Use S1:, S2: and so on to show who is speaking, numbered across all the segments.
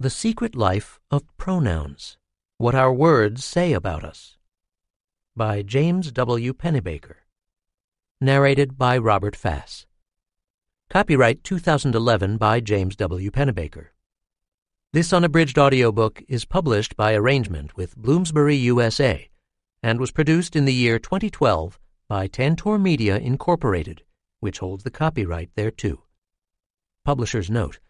S1: The Secret Life of Pronouns What Our Words Say About Us by James W. Pennebaker. Narrated by Robert Fass. Copyright 2011 by James W. Pennebaker. This unabridged audiobook is published by arrangement with Bloomsbury USA and was produced in the year 2012 by Tantor Media Incorporated, which holds the copyright thereto. Publisher's note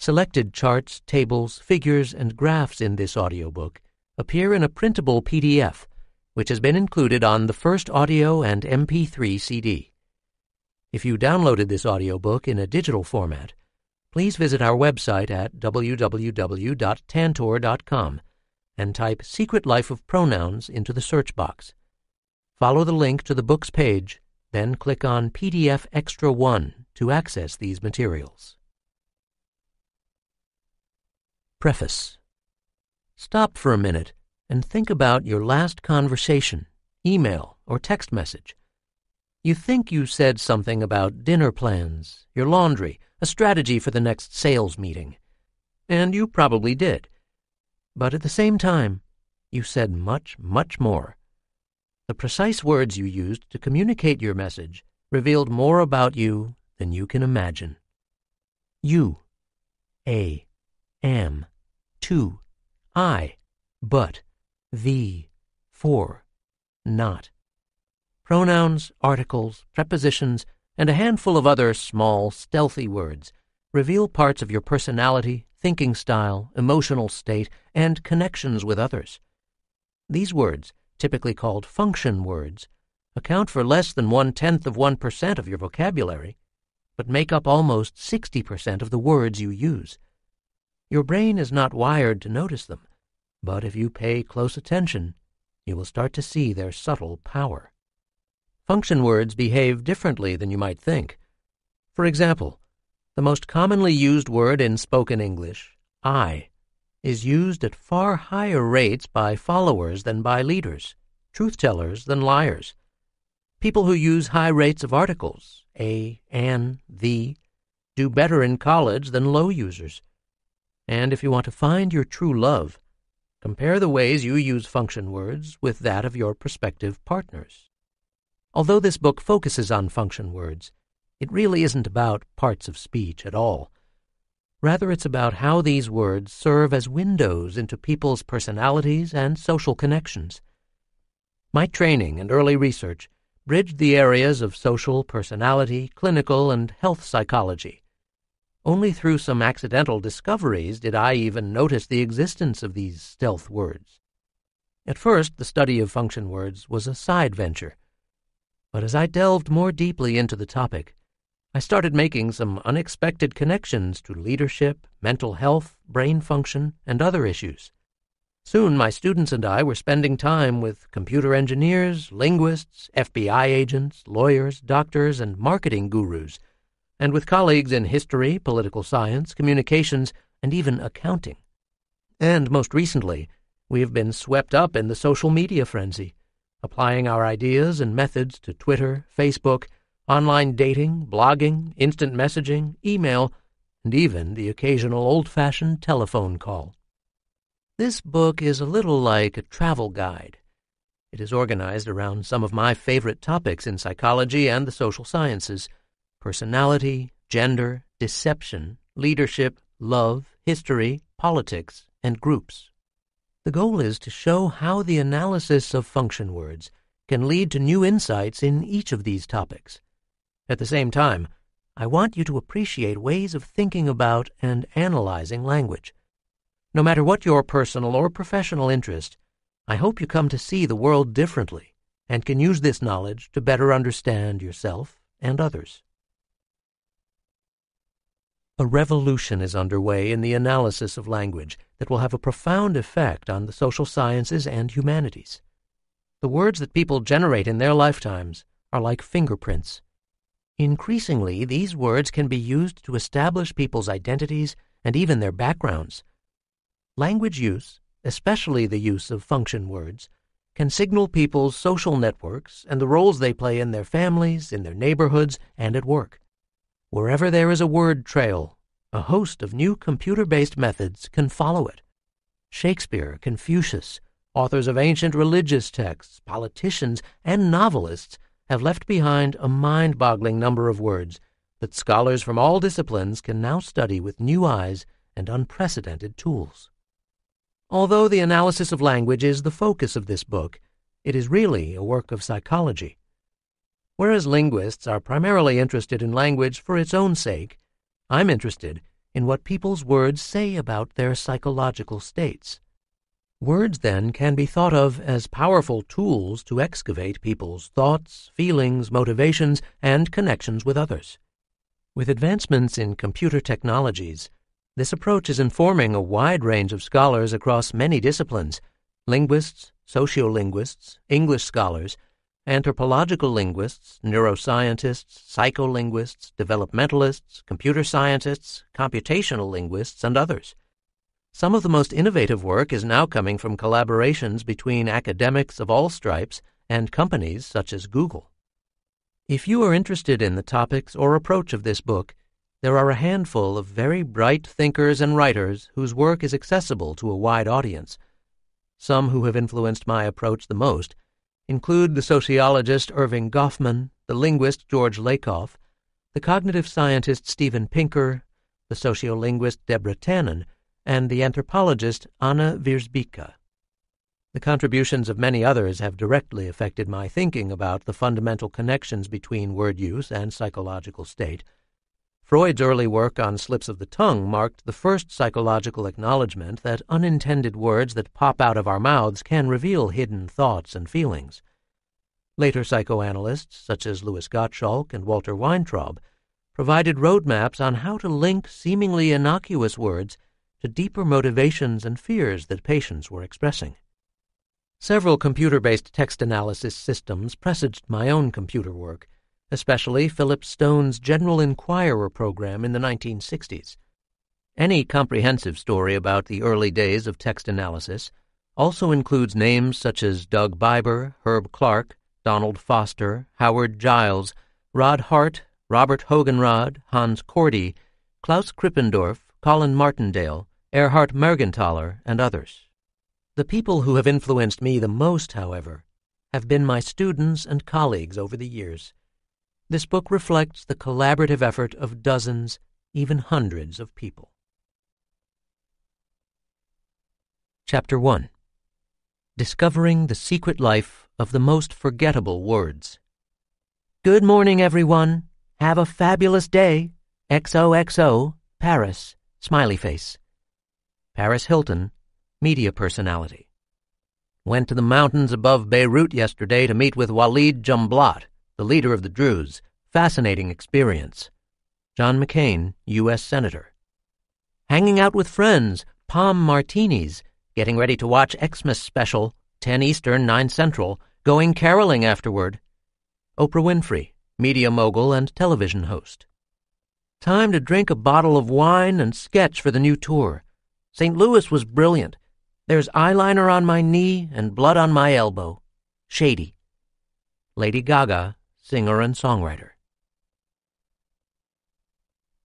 S1: Selected charts, tables, figures, and graphs in this audiobook appear in a printable PDF, which has been included on the first audio and MP3 CD. If you downloaded this audiobook in a digital format, please visit our website at www.tantor.com and type Secret Life of Pronouns into the search box. Follow the link to the book's page, then click on PDF Extra 1 to access these materials. Preface Stop for a minute and think about your last conversation, email, or text message. You think you said something about dinner plans, your laundry, a strategy for the next sales meeting. And you probably did. But at the same time, you said much, much more. The precise words you used to communicate your message revealed more about you than you can imagine. You. A am, to, I, but, the, for, not. Pronouns, articles, prepositions, and a handful of other small, stealthy words reveal parts of your personality, thinking style, emotional state, and connections with others. These words, typically called function words, account for less than one tenth of one percent of your vocabulary, but make up almost 60% of the words you use. Your brain is not wired to notice them, but if you pay close attention, you will start to see their subtle power. Function words behave differently than you might think. For example, the most commonly used word in spoken English, I, is used at far higher rates by followers than by leaders, truth tellers than liars. People who use high rates of articles, a, an, the, do better in college than low users. And if you want to find your true love, compare the ways you use function words with that of your prospective partners. Although this book focuses on function words, it really isn't about parts of speech at all. Rather, it's about how these words serve as windows into people's personalities and social connections. My training and early research bridged the areas of social, personality, clinical, and health psychology only through some accidental discoveries did I even notice the existence of these stealth words. At first, the study of function words was a side venture. But as I delved more deeply into the topic, I started making some unexpected connections to leadership, mental health, brain function, and other issues. Soon, my students and I were spending time with computer engineers, linguists, FBI agents, lawyers, doctors, and marketing gurus and with colleagues in history, political science, communications, and even accounting. And most recently, we have been swept up in the social media frenzy, applying our ideas and methods to Twitter, Facebook, online dating, blogging, instant messaging, email, and even the occasional old fashioned telephone call. This book is a little like a travel guide. It is organized around some of my favorite topics in psychology and the social sciences personality, gender, deception, leadership, love, history, politics, and groups. The goal is to show how the analysis of function words can lead to new insights in each of these topics. At the same time, I want you to appreciate ways of thinking about and analyzing language. No matter what your personal or professional interest, I hope you come to see the world differently and can use this knowledge to better understand yourself and others. A revolution is underway in the analysis of language that will have a profound effect on the social sciences and humanities. The words that people generate in their lifetimes are like fingerprints. Increasingly, these words can be used to establish people's identities and even their backgrounds. Language use, especially the use of function words, can signal people's social networks and the roles they play in their families, in their neighborhoods, and at work. Wherever there is a word trail, a host of new computer based methods can follow it. Shakespeare, Confucius, authors of ancient religious texts, politicians, and novelists have left behind a mind boggling number of words that scholars from all disciplines can now study with new eyes and unprecedented tools. Although the analysis of language is the focus of this book, it is really a work of psychology. Whereas linguists are primarily interested in language for its own sake, I'm interested in what people's words say about their psychological states. Words, then, can be thought of as powerful tools to excavate people's thoughts, feelings, motivations, and connections with others. With advancements in computer technologies, this approach is informing a wide range of scholars across many disciplines linguists, sociolinguists, English scholars, Anthropological linguists, neuroscientists, psycholinguists, developmentalists, computer scientists, computational linguists, and others. Some of the most innovative work is now coming from collaborations between academics of all stripes and companies such as Google. If you are interested in the topics or approach of this book, there are a handful of very bright thinkers and writers whose work is accessible to a wide audience. Some who have influenced my approach the most include the sociologist Erving Goffman, the linguist George Lakoff, the cognitive scientist Steven Pinker, the sociolinguist Deborah Tannen, and the anthropologist Anna Wierzbicka. The contributions of many others have directly affected my thinking about the fundamental connections between word use and psychological state, Freud's early work on slips of the tongue marked the first psychological acknowledgement that unintended words that pop out of our mouths can reveal hidden thoughts and feelings. Later psychoanalysts, such as Louis Gottschalk and Walter Weintraub, provided roadmaps on how to link seemingly innocuous words to deeper motivations and fears that patients were expressing. Several computer based text analysis systems presaged my own computer work especially Philip Stone's General Inquirer program in the 1960s. Any comprehensive story about the early days of text analysis also includes names such as Doug Biber, Herb Clark, Donald Foster, Howard Giles, Rod Hart, Robert Hogenraad, Hans Kordy, Klaus Krippendorff, Colin Martindale, Erhard Mergenthaler, and others. The people who have influenced me the most, however, have been my students and colleagues over the years. This book reflects the collaborative effort of dozens, even hundreds of people. Chapter 1 Discovering the Secret Life of the Most Forgettable Words. Good morning, everyone. Have a fabulous day. XOXO, Paris, smiley face. Paris Hilton, media personality. Went to the mountains above Beirut yesterday to meet with Walid Jumblatt the leader of the Druze, fascinating experience. John McCain, U.S. Senator. Hanging out with friends, palm martinis, getting ready to watch Xmas special, 10 Eastern, 9 Central, going caroling afterward. Oprah Winfrey, media mogul and television host. Time to drink a bottle of wine and sketch for the new tour. St. Louis was brilliant. There's eyeliner on my knee and blood on my elbow. Shady. Lady Gaga, singer and songwriter.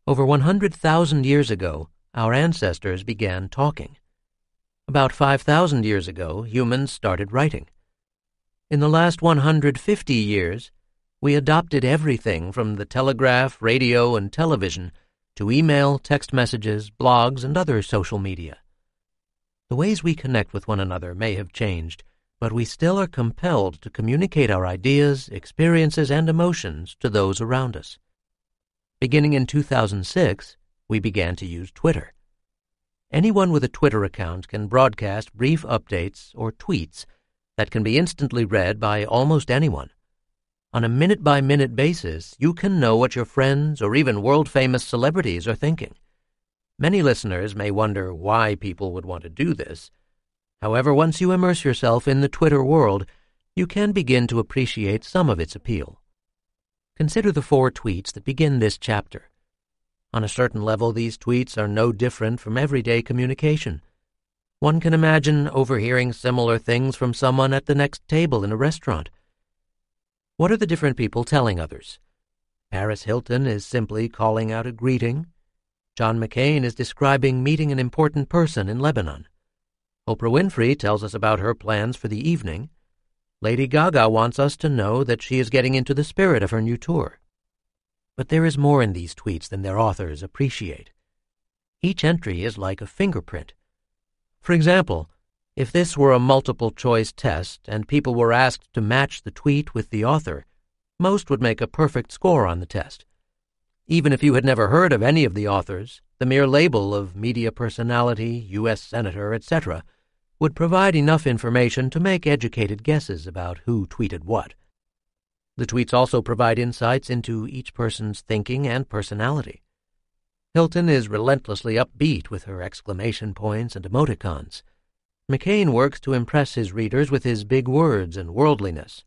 S1: Over 100,000 years ago, our ancestors began talking. About 5,000 years ago, humans started writing. In the last 150 years, we adopted everything from the telegraph, radio, and television to email, text messages, blogs, and other social media. The ways we connect with one another may have changed, but we still are compelled to communicate our ideas, experiences, and emotions to those around us. Beginning in 2006, we began to use Twitter. Anyone with a Twitter account can broadcast brief updates or tweets that can be instantly read by almost anyone. On a minute by minute basis, you can know what your friends or even world famous celebrities are thinking. Many listeners may wonder why people would want to do this However, once you immerse yourself in the Twitter world, you can begin to appreciate some of its appeal. Consider the four tweets that begin this chapter. On a certain level, these tweets are no different from everyday communication. One can imagine overhearing similar things from someone at the next table in a restaurant. What are the different people telling others? Paris Hilton is simply calling out a greeting. John McCain is describing meeting an important person in Lebanon. Oprah Winfrey tells us about her plans for the evening. Lady Gaga wants us to know that she is getting into the spirit of her new tour. But there is more in these tweets than their authors appreciate. Each entry is like a fingerprint. For example, if this were a multiple choice test and people were asked to match the tweet with the author, most would make a perfect score on the test. Even if you had never heard of any of the authors, the mere label of media personality, U.S. Senator, etc., would provide enough information to make educated guesses about who tweeted what. The tweets also provide insights into each person's thinking and personality. Hilton is relentlessly upbeat with her exclamation points and emoticons. McCain works to impress his readers with his big words and worldliness.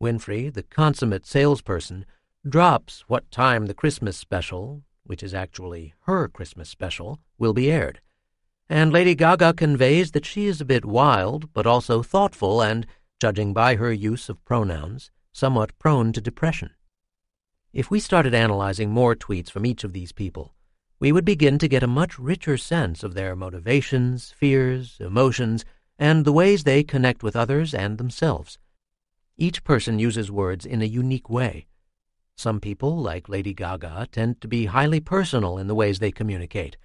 S1: Winfrey, the consummate salesperson, drops what time the Christmas special, which is actually her Christmas special, will be aired and Lady Gaga conveys that she is a bit wild, but also thoughtful and, judging by her use of pronouns, somewhat prone to depression. If we started analyzing more tweets from each of these people, we would begin to get a much richer sense of their motivations, fears, emotions, and the ways they connect with others and themselves. Each person uses words in a unique way. Some people, like Lady Gaga, tend to be highly personal in the ways they communicate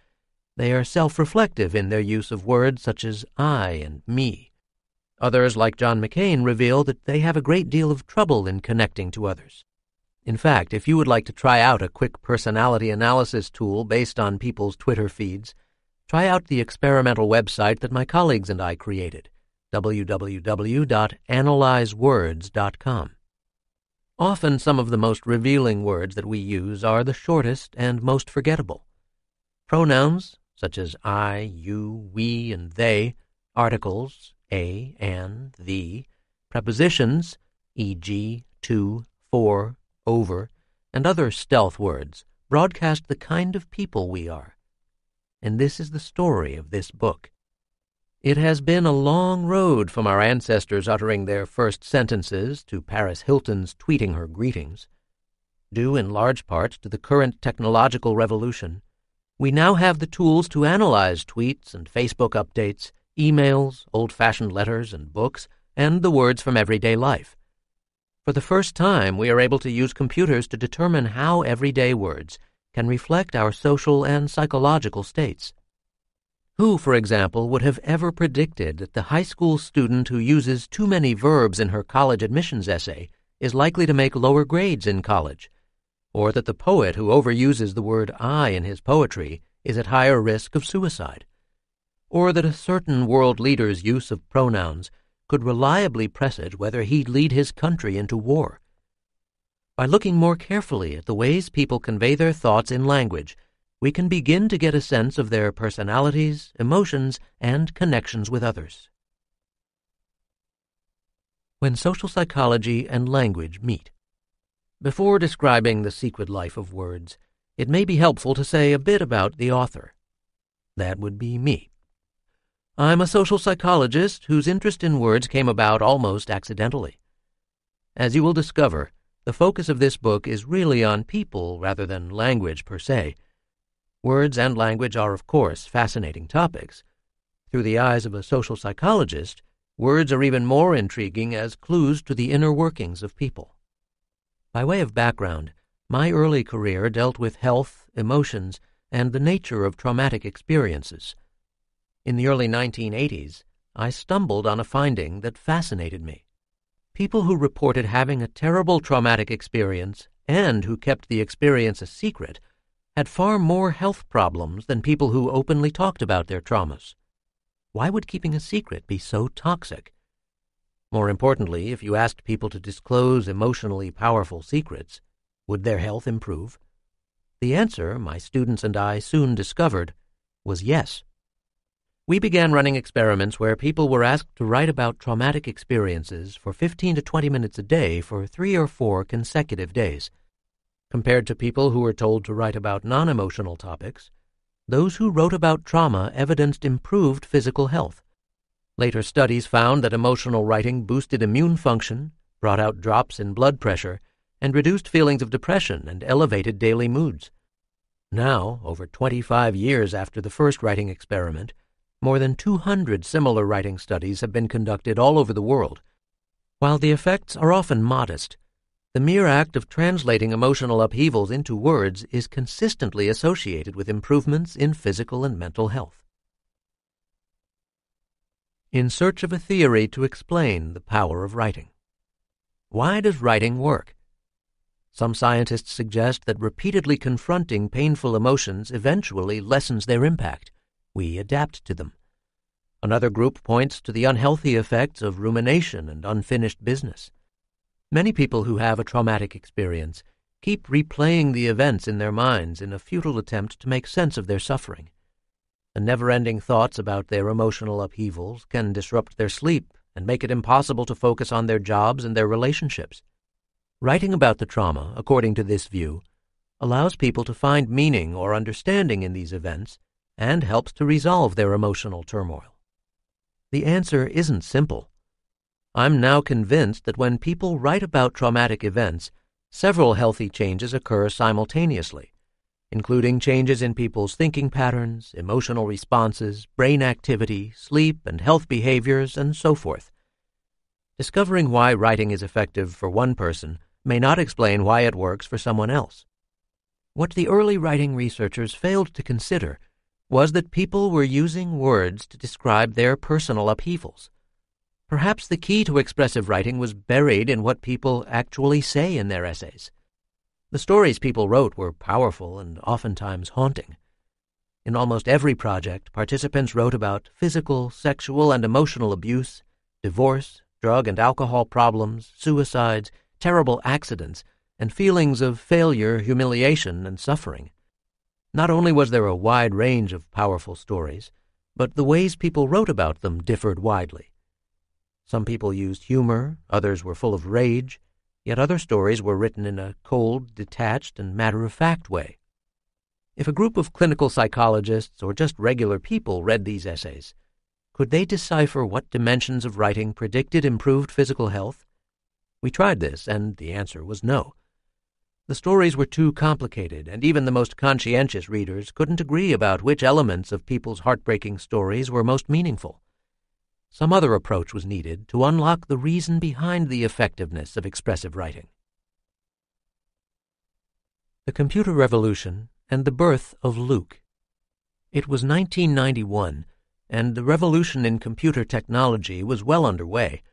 S1: they are self reflective in their use of words such as I and me. Others, like John McCain, reveal that they have a great deal of trouble in connecting to others. In fact, if you would like to try out a quick personality analysis tool based on people's Twitter feeds, try out the experimental website that my colleagues and I created www.analyzewords.com. Often, some of the most revealing words that we use are the shortest and most forgettable. Pronouns, such as I, you, we, and they, articles, a, and the, prepositions, e.g., to, for, over, and other stealth words, broadcast the kind of people we are. And this is the story of this book. It has been a long road from our ancestors uttering their first sentences to Paris Hilton's tweeting her greetings, due in large part to the current technological revolution we now have the tools to analyze tweets and Facebook updates, emails, old fashioned letters and books, and the words from everyday life. For the first time, we are able to use computers to determine how everyday words can reflect our social and psychological states. Who, for example, would have ever predicted that the high school student who uses too many verbs in her college admissions essay is likely to make lower grades in college? or that the poet who overuses the word I in his poetry is at higher risk of suicide, or that a certain world leader's use of pronouns could reliably presage whether he'd lead his country into war. By looking more carefully at the ways people convey their thoughts in language, we can begin to get a sense of their personalities, emotions, and connections with others. When social psychology and language meet, before describing the secret life of words, it may be helpful to say a bit about the author. That would be me. I'm a social psychologist whose interest in words came about almost accidentally. As you will discover, the focus of this book is really on people rather than language per se. Words and language are, of course, fascinating topics. Through the eyes of a social psychologist, words are even more intriguing as clues to the inner workings of people. By way of background, my early career dealt with health, emotions, and the nature of traumatic experiences. In the early 1980s, I stumbled on a finding that fascinated me. People who reported having a terrible traumatic experience and who kept the experience a secret had far more health problems than people who openly talked about their traumas. Why would keeping a secret be so toxic? More importantly, if you asked people to disclose emotionally powerful secrets, would their health improve? The answer, my students and I soon discovered, was yes. We began running experiments where people were asked to write about traumatic experiences for 15 to 20 minutes a day for three or four consecutive days. Compared to people who were told to write about non emotional topics, those who wrote about trauma evidenced improved physical health. Later studies found that emotional writing boosted immune function, brought out drops in blood pressure, and reduced feelings of depression and elevated daily moods. Now, over 25 years after the first writing experiment, more than 200 similar writing studies have been conducted all over the world. While the effects are often modest, the mere act of translating emotional upheavals into words is consistently associated with improvements in physical and mental health. In search of a theory to explain the power of writing. Why does writing work? Some scientists suggest that repeatedly confronting painful emotions eventually lessens their impact. We adapt to them. Another group points to the unhealthy effects of rumination and unfinished business. Many people who have a traumatic experience keep replaying the events in their minds in a futile attempt to make sense of their suffering. The never ending thoughts about their emotional upheavals can disrupt their sleep and make it impossible to focus on their jobs and their relationships. Writing about the trauma, according to this view, allows people to find meaning or understanding in these events and helps to resolve their emotional turmoil. The answer isn't simple. I'm now convinced that when people write about traumatic events, several healthy changes occur simultaneously including changes in people's thinking patterns, emotional responses, brain activity, sleep and health behaviors, and so forth. Discovering why writing is effective for one person may not explain why it works for someone else. What the early writing researchers failed to consider was that people were using words to describe their personal upheavals. Perhaps the key to expressive writing was buried in what people actually say in their essays. The stories people wrote were powerful and oftentimes haunting. In almost every project, participants wrote about physical, sexual, and emotional abuse, divorce, drug and alcohol problems, suicides, terrible accidents, and feelings of failure, humiliation, and suffering. Not only was there a wide range of powerful stories, but the ways people wrote about them differed widely. Some people used humor, others were full of rage, yet other stories were written in a cold, detached, and matter of fact way. If a group of clinical psychologists or just regular people read these essays, could they decipher what dimensions of writing predicted improved physical health? We tried this, and the answer was no. The stories were too complicated, and even the most conscientious readers couldn't agree about which elements of people's heartbreaking stories were most meaningful. Some other approach was needed to unlock the reason behind the effectiveness of expressive writing. The Computer Revolution and the Birth of Luke. It was 1991, and the revolution in computer technology was well underway.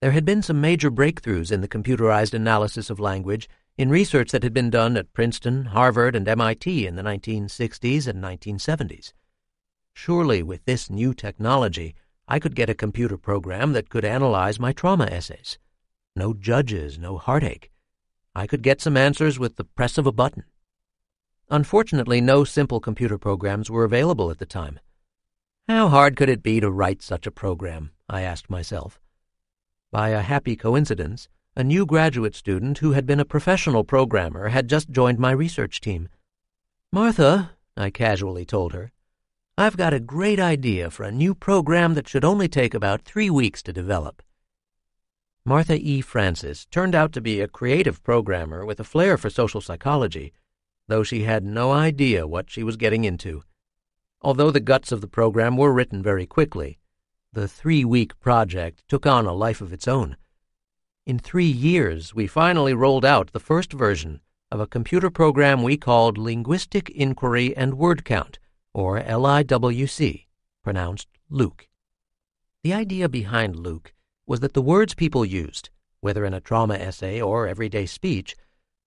S1: There had been some major breakthroughs in the computerized analysis of language in research that had been done at Princeton, Harvard, and MIT in the 1960s and 1970s. Surely, with this new technology, I could get a computer program that could analyze my trauma essays. No judges, no heartache. I could get some answers with the press of a button. Unfortunately, no simple computer programs were available at the time. How hard could it be to write such a program? I asked myself. By a happy coincidence, a new graduate student who had been a professional programmer had just joined my research team. Martha, I casually told her, I've got a great idea for a new program that should only take about three weeks to develop. Martha E. Francis turned out to be a creative programmer with a flair for social psychology, though she had no idea what she was getting into. Although the guts of the program were written very quickly, the three week project took on a life of its own. In three years, we finally rolled out the first version of a computer program we called Linguistic Inquiry and Word Count or LIWC, pronounced Luke. The idea behind Luke was that the words people used, whether in a drama essay or everyday speech,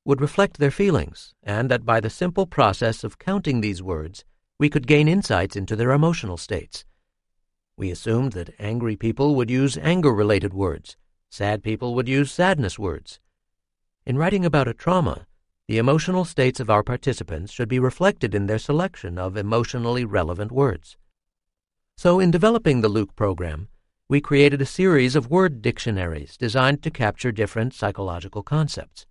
S1: would reflect their feelings, and that by the simple process of counting these words, we could gain insights into their emotional states. We assumed that angry people would use anger related words, sad people would use sadness words. In writing about a trauma, the emotional states of our participants should be reflected in their selection of emotionally relevant words. So, in developing the Luke program, we created a series of word dictionaries designed to capture different psychological concepts.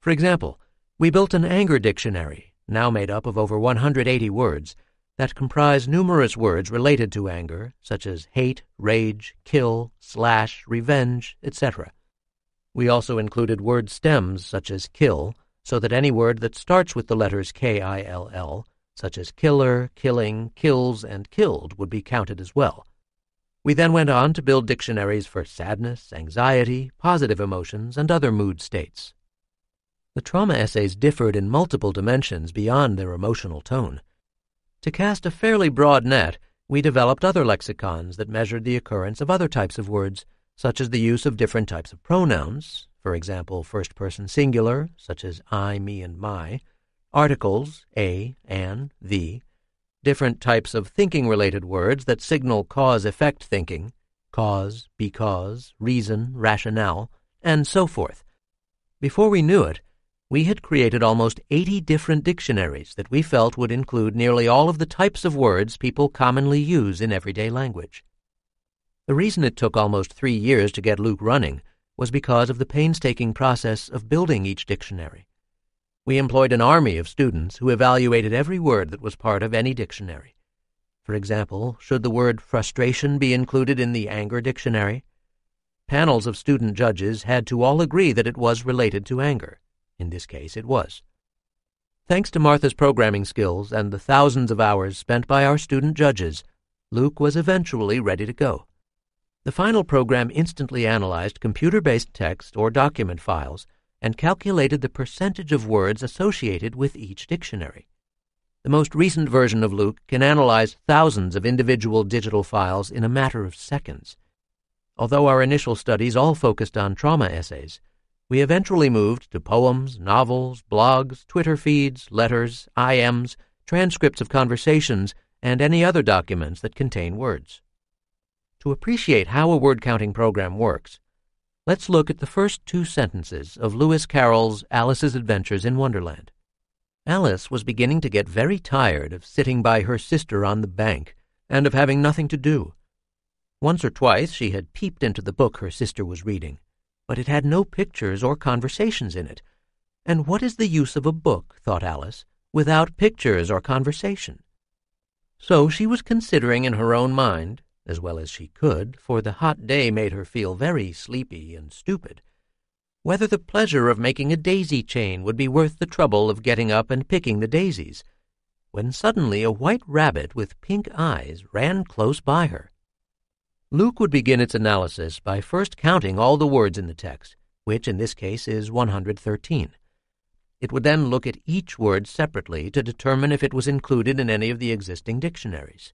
S1: For example, we built an anger dictionary, now made up of over 180 words, that comprise numerous words related to anger, such as hate, rage, kill, slash, revenge, etc. We also included word stems such as kill, so that any word that starts with the letters K-I-L-L, such as killer, killing, kills, and killed, would be counted as well. We then went on to build dictionaries for sadness, anxiety, positive emotions, and other mood states. The trauma essays differed in multiple dimensions beyond their emotional tone. To cast a fairly broad net, we developed other lexicons that measured the occurrence of other types of words, such as the use of different types of pronouns, for example, first person singular, such as I, me, and my, articles, a, an, the, different types of thinking related words that signal cause effect thinking, cause, because, reason, rationale, and so forth. Before we knew it, we had created almost 80 different dictionaries that we felt would include nearly all of the types of words people commonly use in everyday language. The reason it took almost three years to get Luke running was because of the painstaking process of building each dictionary. We employed an army of students who evaluated every word that was part of any dictionary. For example, should the word frustration be included in the anger dictionary? Panels of student judges had to all agree that it was related to anger. In this case, it was. Thanks to Martha's programming skills and the thousands of hours spent by our student judges, Luke was eventually ready to go. The final program instantly analyzed computer based text or document files and calculated the percentage of words associated with each dictionary. The most recent version of Luke can analyze thousands of individual digital files in a matter of seconds. Although our initial studies all focused on trauma essays, we eventually moved to poems, novels, blogs, Twitter feeds, letters, IMs, transcripts of conversations, and any other documents that contain words. To appreciate how a word counting program works, let's look at the first two sentences of Lewis Carroll's Alice's Adventures in Wonderland. Alice was beginning to get very tired of sitting by her sister on the bank and of having nothing to do. Once or twice she had peeped into the book her sister was reading, but it had no pictures or conversations in it. And what is the use of a book, thought Alice, without pictures or conversation? So she was considering in her own mind as well as she could, for the hot day made her feel very sleepy and stupid, whether the pleasure of making a daisy chain would be worth the trouble of getting up and picking the daisies, when suddenly a white rabbit with pink eyes ran close by her. Luke would begin its analysis by first counting all the words in the text, which in this case is 113. It would then look at each word separately to determine if it was included in any of the existing dictionaries.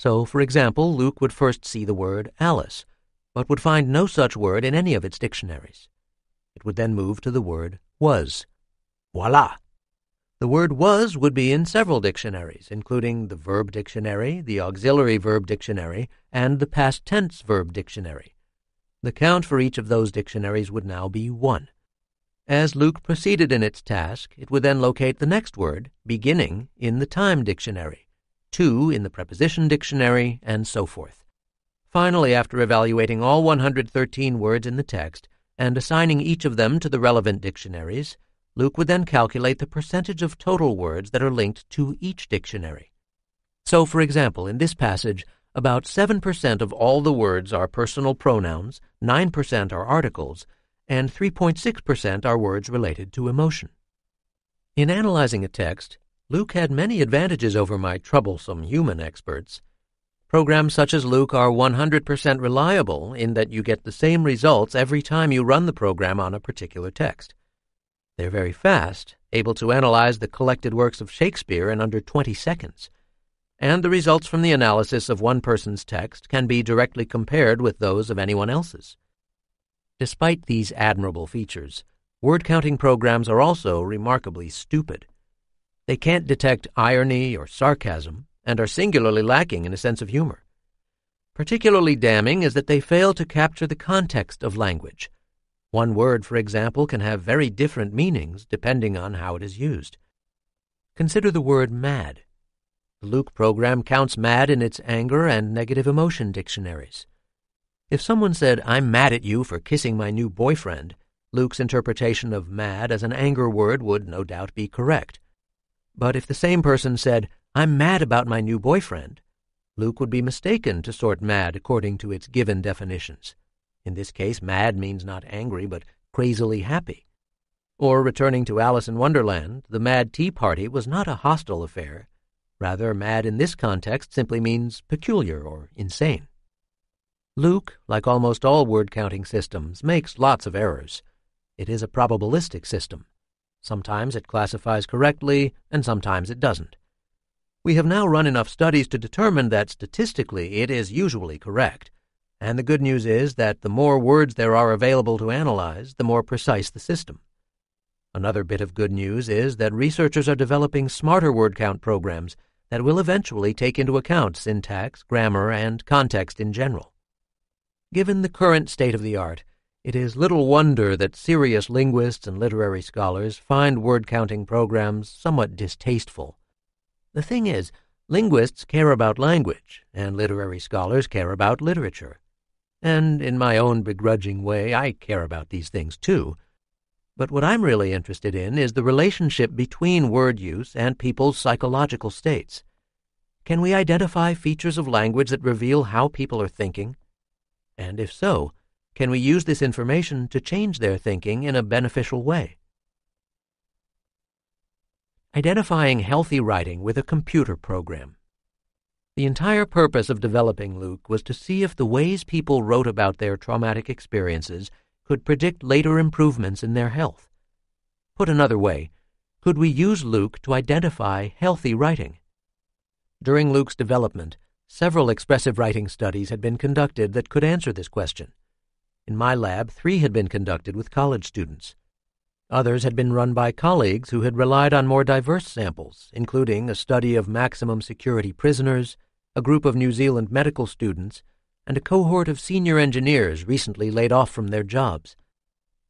S1: So, for example, Luke would first see the word Alice, but would find no such word in any of its dictionaries. It would then move to the word was. Voila! The word was would be in several dictionaries, including the verb dictionary, the auxiliary verb dictionary, and the past tense verb dictionary. The count for each of those dictionaries would now be one. As Luke proceeded in its task, it would then locate the next word, beginning, in the time dictionary two in the preposition dictionary, and so forth. Finally, after evaluating all 113 words in the text and assigning each of them to the relevant dictionaries, Luke would then calculate the percentage of total words that are linked to each dictionary. So, for example, in this passage, about 7% of all the words are personal pronouns, 9% are articles, and 3.6% are words related to emotion. In analyzing a text, Luke had many advantages over my troublesome human experts. Programs such as Luke are 100% reliable in that you get the same results every time you run the program on a particular text. They're very fast, able to analyze the collected works of Shakespeare in under 20 seconds. And the results from the analysis of one person's text can be directly compared with those of anyone else's. Despite these admirable features, word counting programs are also remarkably stupid. They can't detect irony or sarcasm and are singularly lacking in a sense of humor. Particularly damning is that they fail to capture the context of language. One word, for example, can have very different meanings depending on how it is used. Consider the word mad. The Luke program counts mad in its anger and negative emotion dictionaries. If someone said, I'm mad at you for kissing my new boyfriend, Luke's interpretation of mad as an anger word would no doubt be correct. But if the same person said, I'm mad about my new boyfriend, Luke would be mistaken to sort mad according to its given definitions. In this case, mad means not angry, but crazily happy. Or returning to Alice in Wonderland, the mad tea party was not a hostile affair. Rather, mad in this context simply means peculiar or insane. Luke, like almost all word counting systems, makes lots of errors. It is a probabilistic system. Sometimes it classifies correctly, and sometimes it doesn't. We have now run enough studies to determine that statistically it is usually correct. And the good news is that the more words there are available to analyze, the more precise the system. Another bit of good news is that researchers are developing smarter word count programs that will eventually take into account syntax, grammar, and context in general. Given the current state of the art, it is little wonder that serious linguists and literary scholars find word counting programs somewhat distasteful. The thing is, linguists care about language, and literary scholars care about literature. And in my own begrudging way, I care about these things too. But what I'm really interested in is the relationship between word use and people's psychological states. Can we identify features of language that reveal how people are thinking? And if so, can we use this information to change their thinking in a beneficial way? Identifying healthy writing with a computer program. The entire purpose of developing Luke was to see if the ways people wrote about their traumatic experiences could predict later improvements in their health. Put another way, could we use Luke to identify healthy writing? During Luke's development, several expressive writing studies had been conducted that could answer this question. In my lab, three had been conducted with college students. Others had been run by colleagues who had relied on more diverse samples, including a study of maximum security prisoners, a group of New Zealand medical students, and a cohort of senior engineers recently laid off from their jobs.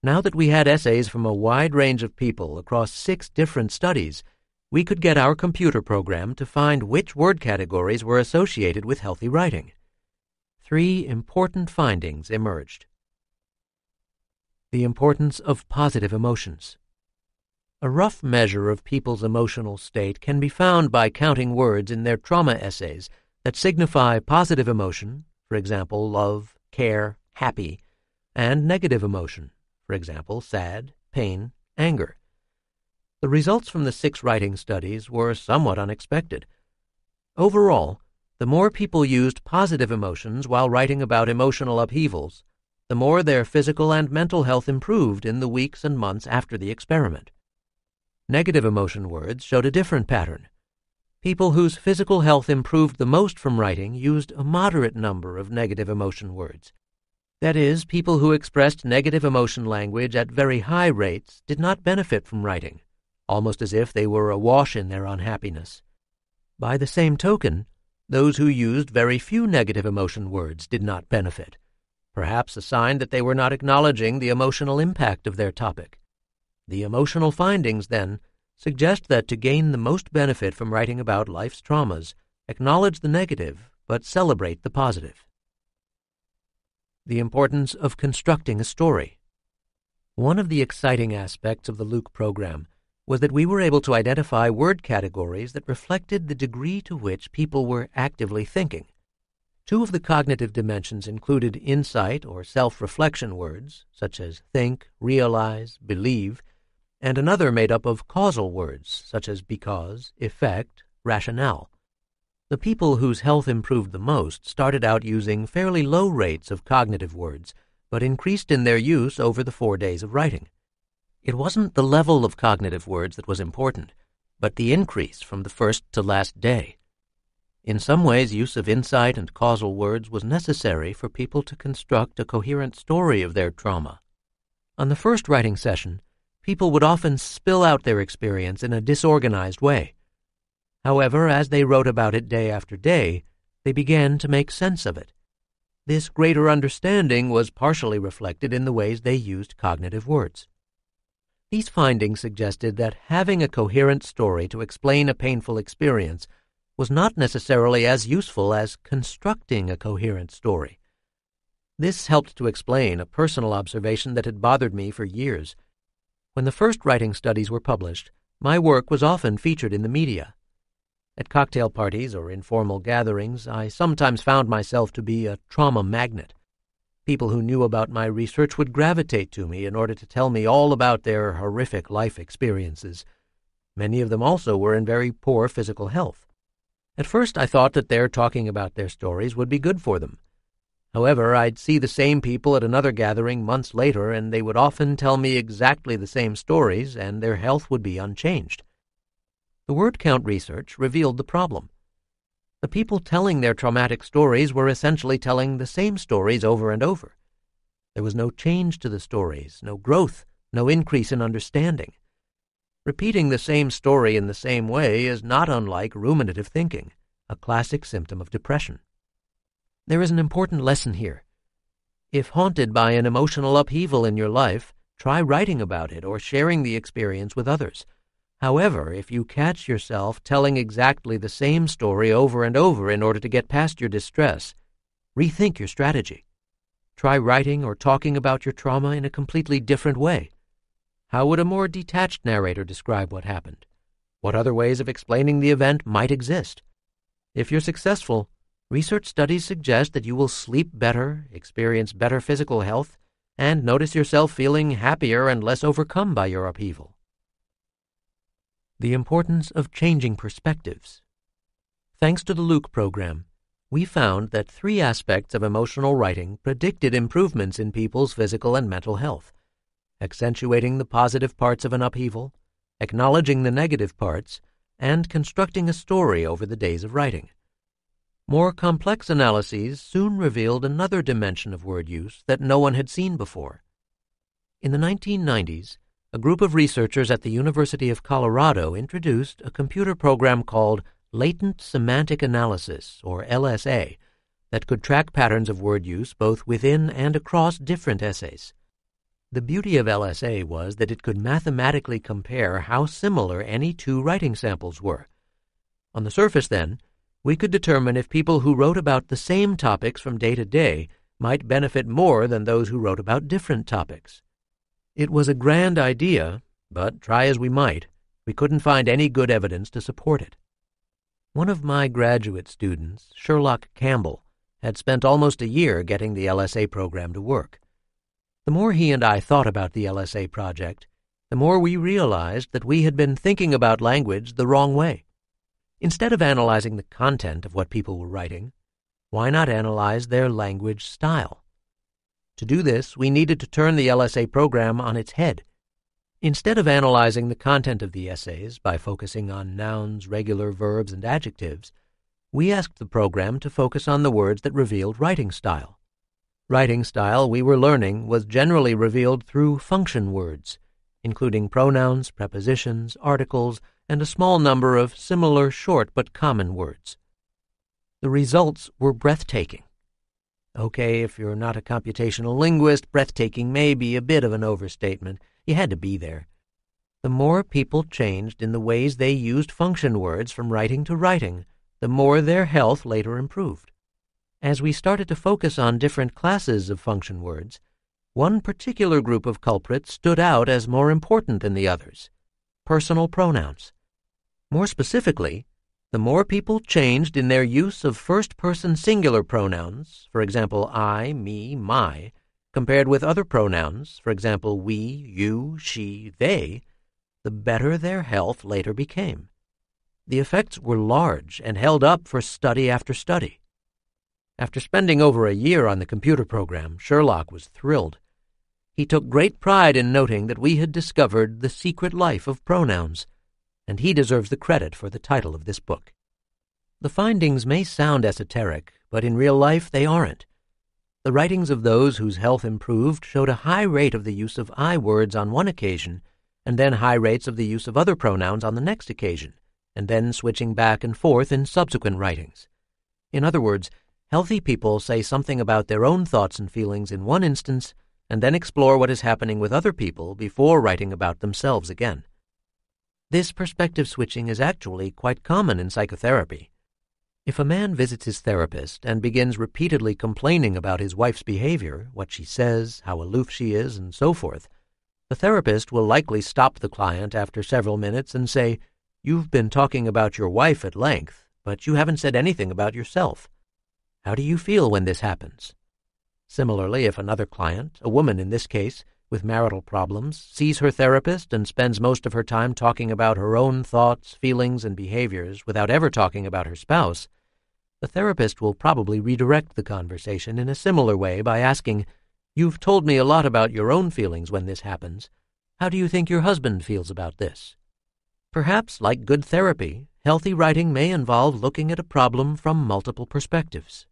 S1: Now that we had essays from a wide range of people across six different studies, we could get our computer program to find which word categories were associated with healthy writing. Three important findings emerged. The importance of positive emotions. A rough measure of people's emotional state can be found by counting words in their trauma essays that signify positive emotion, for example, love, care, happy, and negative emotion, for example, sad, pain, anger. The results from the six writing studies were somewhat unexpected. Overall, the more people used positive emotions while writing about emotional upheavals, the more their physical and mental health improved in the weeks and months after the experiment. Negative emotion words showed a different pattern. People whose physical health improved the most from writing used a moderate number of negative emotion words. That is, people who expressed negative emotion language at very high rates did not benefit from writing, almost as if they were awash in their unhappiness. By the same token, those who used very few negative emotion words did not benefit perhaps a sign that they were not acknowledging the emotional impact of their topic. The emotional findings, then, suggest that to gain the most benefit from writing about life's traumas, acknowledge the negative but celebrate the positive. The importance of constructing a story. One of the exciting aspects of the Luke program was that we were able to identify word categories that reflected the degree to which people were actively thinking. Two of the cognitive dimensions included insight or self reflection words, such as think, realize, believe, and another made up of causal words, such as because, effect, rationale. The people whose health improved the most started out using fairly low rates of cognitive words, but increased in their use over the four days of writing. It wasn't the level of cognitive words that was important, but the increase from the first to last day. In some ways, use of insight and causal words was necessary for people to construct a coherent story of their trauma. On the first writing session, people would often spill out their experience in a disorganized way. However, as they wrote about it day after day, they began to make sense of it. This greater understanding was partially reflected in the ways they used cognitive words. These findings suggested that having a coherent story to explain a painful experience was not necessarily as useful as constructing a coherent story. This helped to explain a personal observation that had bothered me for years. When the first writing studies were published, my work was often featured in the media. At cocktail parties or informal gatherings, I sometimes found myself to be a trauma magnet. People who knew about my research would gravitate to me in order to tell me all about their horrific life experiences. Many of them also were in very poor physical health. At first, I thought that their talking about their stories would be good for them. However, I'd see the same people at another gathering months later, and they would often tell me exactly the same stories, and their health would be unchanged. The word count research revealed the problem. The people telling their traumatic stories were essentially telling the same stories over and over. There was no change to the stories, no growth, no increase in understanding. Repeating the same story in the same way is not unlike ruminative thinking, a classic symptom of depression. There is an important lesson here. If haunted by an emotional upheaval in your life, try writing about it or sharing the experience with others. However, if you catch yourself telling exactly the same story over and over in order to get past your distress, rethink your strategy. Try writing or talking about your trauma in a completely different way how would a more detached narrator describe what happened? What other ways of explaining the event might exist? If you're successful, research studies suggest that you will sleep better, experience better physical health, and notice yourself feeling happier and less overcome by your upheaval. The importance of changing perspectives. Thanks to the LIWC program, we found that three aspects of emotional writing predicted improvements in people's physical and mental health accentuating the positive parts of an upheaval, acknowledging the negative parts, and constructing a story over the days of writing. More complex analyses soon revealed another dimension of word use that no one had seen before. In the 1990s, a group of researchers at the University of Colorado introduced a computer program called Latent Semantic Analysis, or LSA, that could track patterns of word use both within and across different essays. The beauty of LSA was that it could mathematically compare how similar any two writing samples were. On the surface, then, we could determine if people who wrote about the same topics from day to day might benefit more than those who wrote about different topics. It was a grand idea, but try as we might, we couldn't find any good evidence to support it. One of my graduate students, Sherlock Campbell, had spent almost a year getting the LSA program to work. The more he and I thought about the LSA project, the more we realized that we had been thinking about language the wrong way. Instead of analyzing the content of what people were writing, why not analyze their language style? To do this, we needed to turn the LSA program on its head. Instead of analyzing the content of the essays by focusing on nouns, regular verbs, and adjectives, we asked the program to focus on the words that revealed writing style. Writing style we were learning was generally revealed through function words, including pronouns, prepositions, articles, and a small number of similar short but common words. The results were breathtaking. Okay, if you're not a computational linguist, breathtaking may be a bit of an overstatement. You had to be there. The more people changed in the ways they used function words from writing to writing, the more their health later improved. As we started to focus on different classes of function words, one particular group of culprits stood out as more important than the others personal pronouns. More specifically, the more people changed in their use of first person singular pronouns, for example, I, me, my, compared with other pronouns, for example, we, you, she, they, the better their health later became. The effects were large and held up for study after study. After spending over a year on the computer program, Sherlock was thrilled. He took great pride in noting that we had discovered the secret life of pronouns, and he deserves the credit for the title of this book. The findings may sound esoteric, but in real life they aren't. The writings of those whose health improved showed a high rate of the use of I words on one occasion, and then high rates of the use of other pronouns on the next occasion, and then switching back and forth in subsequent writings. In other words, Healthy people say something about their own thoughts and feelings in one instance and then explore what is happening with other people before writing about themselves again. This perspective switching is actually quite common in psychotherapy. If a man visits his therapist and begins repeatedly complaining about his wife's behavior, what she says, how aloof she is, and so forth, the therapist will likely stop the client after several minutes and say, You've been talking about your wife at length, but you haven't said anything about yourself. How do you feel when this happens? Similarly, if another client, a woman in this case, with marital problems, sees her therapist and spends most of her time talking about her own thoughts, feelings, and behaviors without ever talking about her spouse, the therapist will probably redirect the conversation in a similar way by asking, You've told me a lot about your own feelings when this happens. How do you think your husband feels about this? Perhaps, like good therapy, healthy writing may involve looking at a problem from multiple perspectives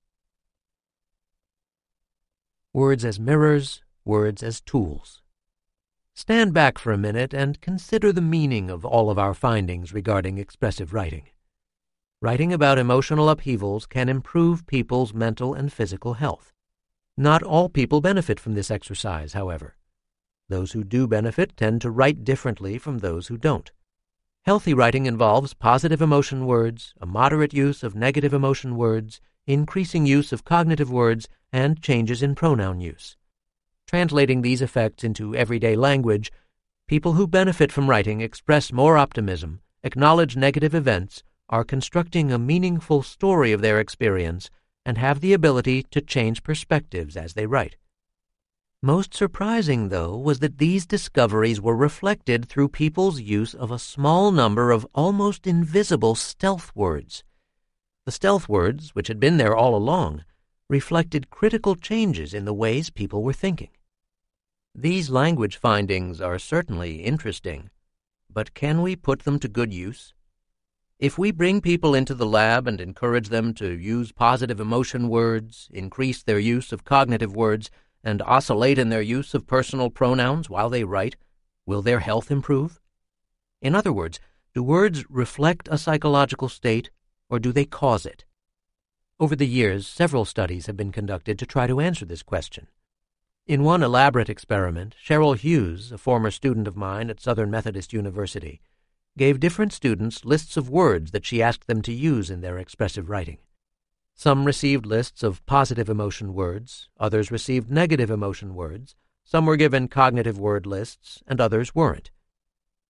S1: words as mirrors, words as tools. Stand back for a minute and consider the meaning of all of our findings regarding expressive writing. Writing about emotional upheavals can improve people's mental and physical health. Not all people benefit from this exercise, however. Those who do benefit tend to write differently from those who don't. Healthy writing involves positive emotion words, a moderate use of negative emotion words, increasing use of cognitive words, and changes in pronoun use. Translating these effects into everyday language, people who benefit from writing express more optimism, acknowledge negative events, are constructing a meaningful story of their experience, and have the ability to change perspectives as they write. Most surprising, though, was that these discoveries were reflected through people's use of a small number of almost invisible stealth words. The stealth words, which had been there all along, reflected critical changes in the ways people were thinking. These language findings are certainly interesting, but can we put them to good use? If we bring people into the lab and encourage them to use positive emotion words, increase their use of cognitive words, and oscillate in their use of personal pronouns while they write, will their health improve? In other words, do words reflect a psychological state or do they cause it? Over the years, several studies have been conducted to try to answer this question. In one elaborate experiment, Cheryl Hughes, a former student of mine at Southern Methodist University, gave different students lists of words that she asked them to use in their expressive writing. Some received lists of positive emotion words, others received negative emotion words, some were given cognitive word lists, and others weren't.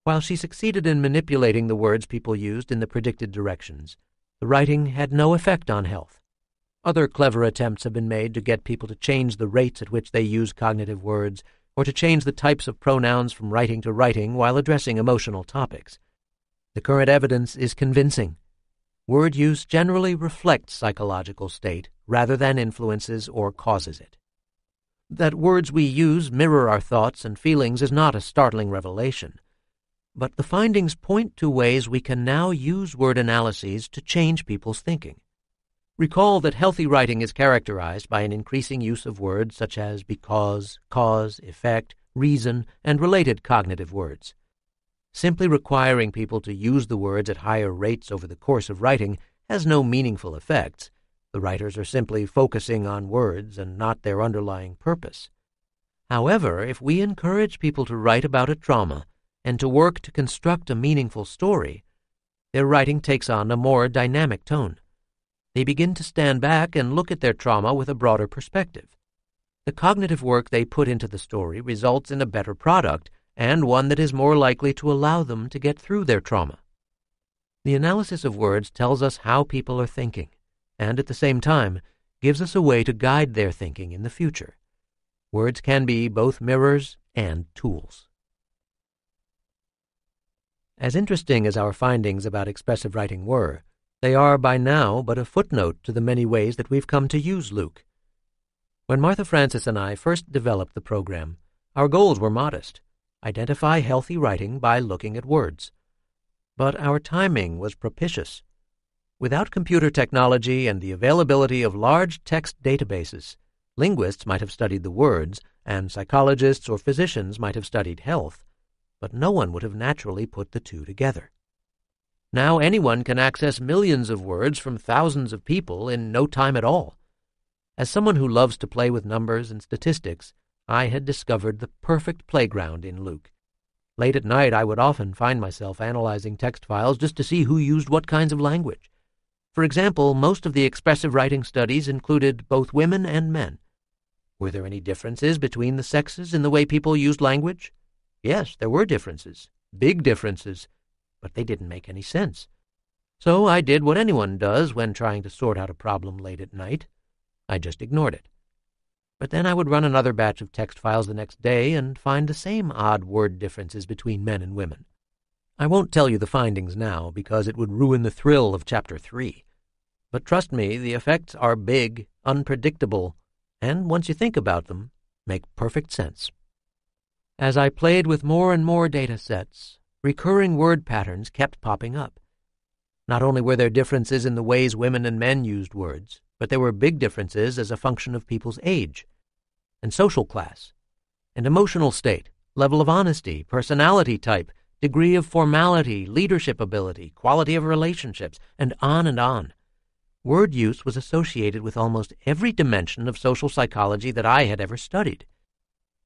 S1: While she succeeded in manipulating the words people used in the predicted directions, the writing had no effect on health. Other clever attempts have been made to get people to change the rates at which they use cognitive words, or to change the types of pronouns from writing to writing while addressing emotional topics. The current evidence is convincing. Word use generally reflects psychological state rather than influences or causes it. That words we use mirror our thoughts and feelings is not a startling revelation. But the findings point to ways we can now use word analyses to change people's thinking. Recall that healthy writing is characterized by an increasing use of words such as because, cause, effect, reason, and related cognitive words. Simply requiring people to use the words at higher rates over the course of writing has no meaningful effects. The writers are simply focusing on words and not their underlying purpose. However, if we encourage people to write about a trauma and to work to construct a meaningful story, their writing takes on a more dynamic tone they begin to stand back and look at their trauma with a broader perspective. The cognitive work they put into the story results in a better product and one that is more likely to allow them to get through their trauma. The analysis of words tells us how people are thinking and at the same time gives us a way to guide their thinking in the future. Words can be both mirrors and tools. As interesting as our findings about expressive writing were, they are by now but a footnote to the many ways that we've come to use LIWC. When Martha Francis and I first developed the program, our goals were modest identify healthy writing by looking at words. But our timing was propitious. Without computer technology and the availability of large text databases, linguists might have studied the words, and psychologists or physicians might have studied health, but no one would have naturally put the two together. Now anyone can access millions of words from thousands of people in no time at all. As someone who loves to play with numbers and statistics, I had discovered the perfect playground in LIWC. Late at night, I would often find myself analyzing text files just to see who used what kinds of language. For example, most of the expressive writing studies included both women and men. Were there any differences between the sexes in the way people used language? Yes, there were differences, big differences but they didn't make any sense. So I did what anyone does when trying to sort out a problem late at night I just ignored it. But then I would run another batch of text files the next day and find the same odd word differences between men and women. I won't tell you the findings now because it would ruin the thrill of Chapter 3. But trust me, the effects are big, unpredictable, and once you think about them, make perfect sense. As I played with more and more data sets, recurring word patterns kept popping up. Not only were there differences in the ways women and men used words, but there were big differences as a function of people's age and social class and emotional state, level of honesty, personality type, degree of formality, leadership ability, quality of relationships, and on and on. Word use was associated with almost every dimension of social psychology that I had ever studied.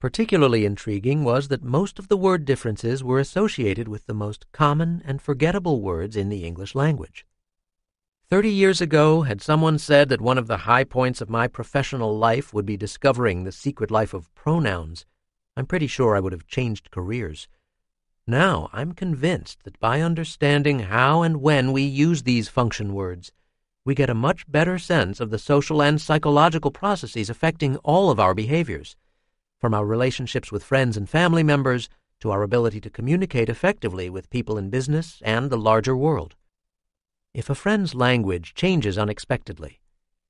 S1: Particularly intriguing was that most of the word differences were associated with the most common and forgettable words in the English language. Thirty years ago, had someone said that one of the high points of my professional life would be discovering the secret life of pronouns, I'm pretty sure I would have changed careers. Now I'm convinced that by understanding how and when we use these function words, we get a much better sense of the social and psychological processes affecting all of our behaviors from our relationships with friends and family members to our ability to communicate effectively with people in business and the larger world. If a friend's language changes unexpectedly,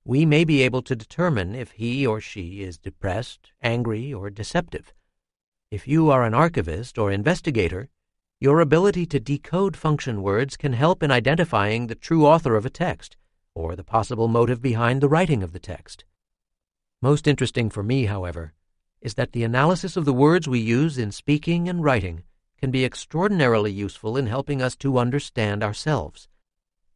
S1: we may be able to determine if he or she is depressed, angry, or deceptive. If you are an archivist or investigator, your ability to decode function words can help in identifying the true author of a text or the possible motive behind the writing of the text. Most interesting for me, however, is that the analysis of the words we use in speaking and writing can be extraordinarily useful in helping us to understand ourselves.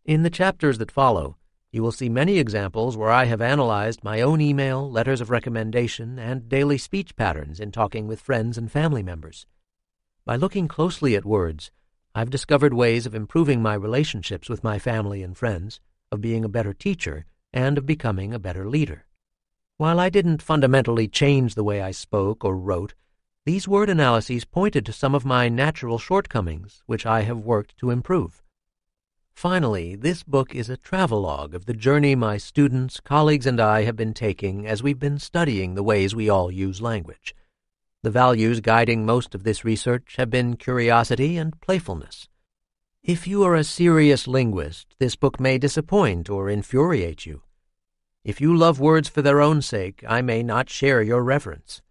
S1: In the chapters that follow, you will see many examples where I have analyzed my own email, letters of recommendation, and daily speech patterns in talking with friends and family members. By looking closely at words, I've discovered ways of improving my relationships with my family and friends, of being a better teacher, and of becoming a better leader. While I didn't fundamentally change the way I spoke or wrote, these word analyses pointed to some of my natural shortcomings, which I have worked to improve. Finally, this book is a travelogue of the journey my students, colleagues, and I have been taking as we've been studying the ways we all use language. The values guiding most of this research have been curiosity and playfulness. If you are a serious linguist, this book may disappoint or infuriate you. If you love words for their own sake, I may not share your reverence.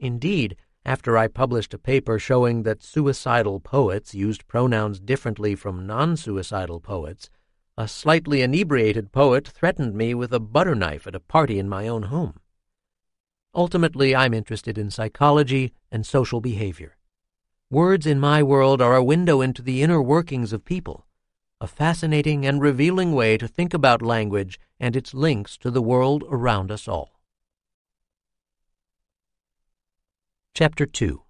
S1: Indeed, after I published a paper showing that suicidal poets used pronouns differently from non suicidal poets, a slightly inebriated poet threatened me with a butter knife at a party in my own home. Ultimately, I'm interested in psychology and social behavior. Words in my world are a window into the inner workings of people, a fascinating and revealing way to think about language and its links to the world around us all. Chapter 2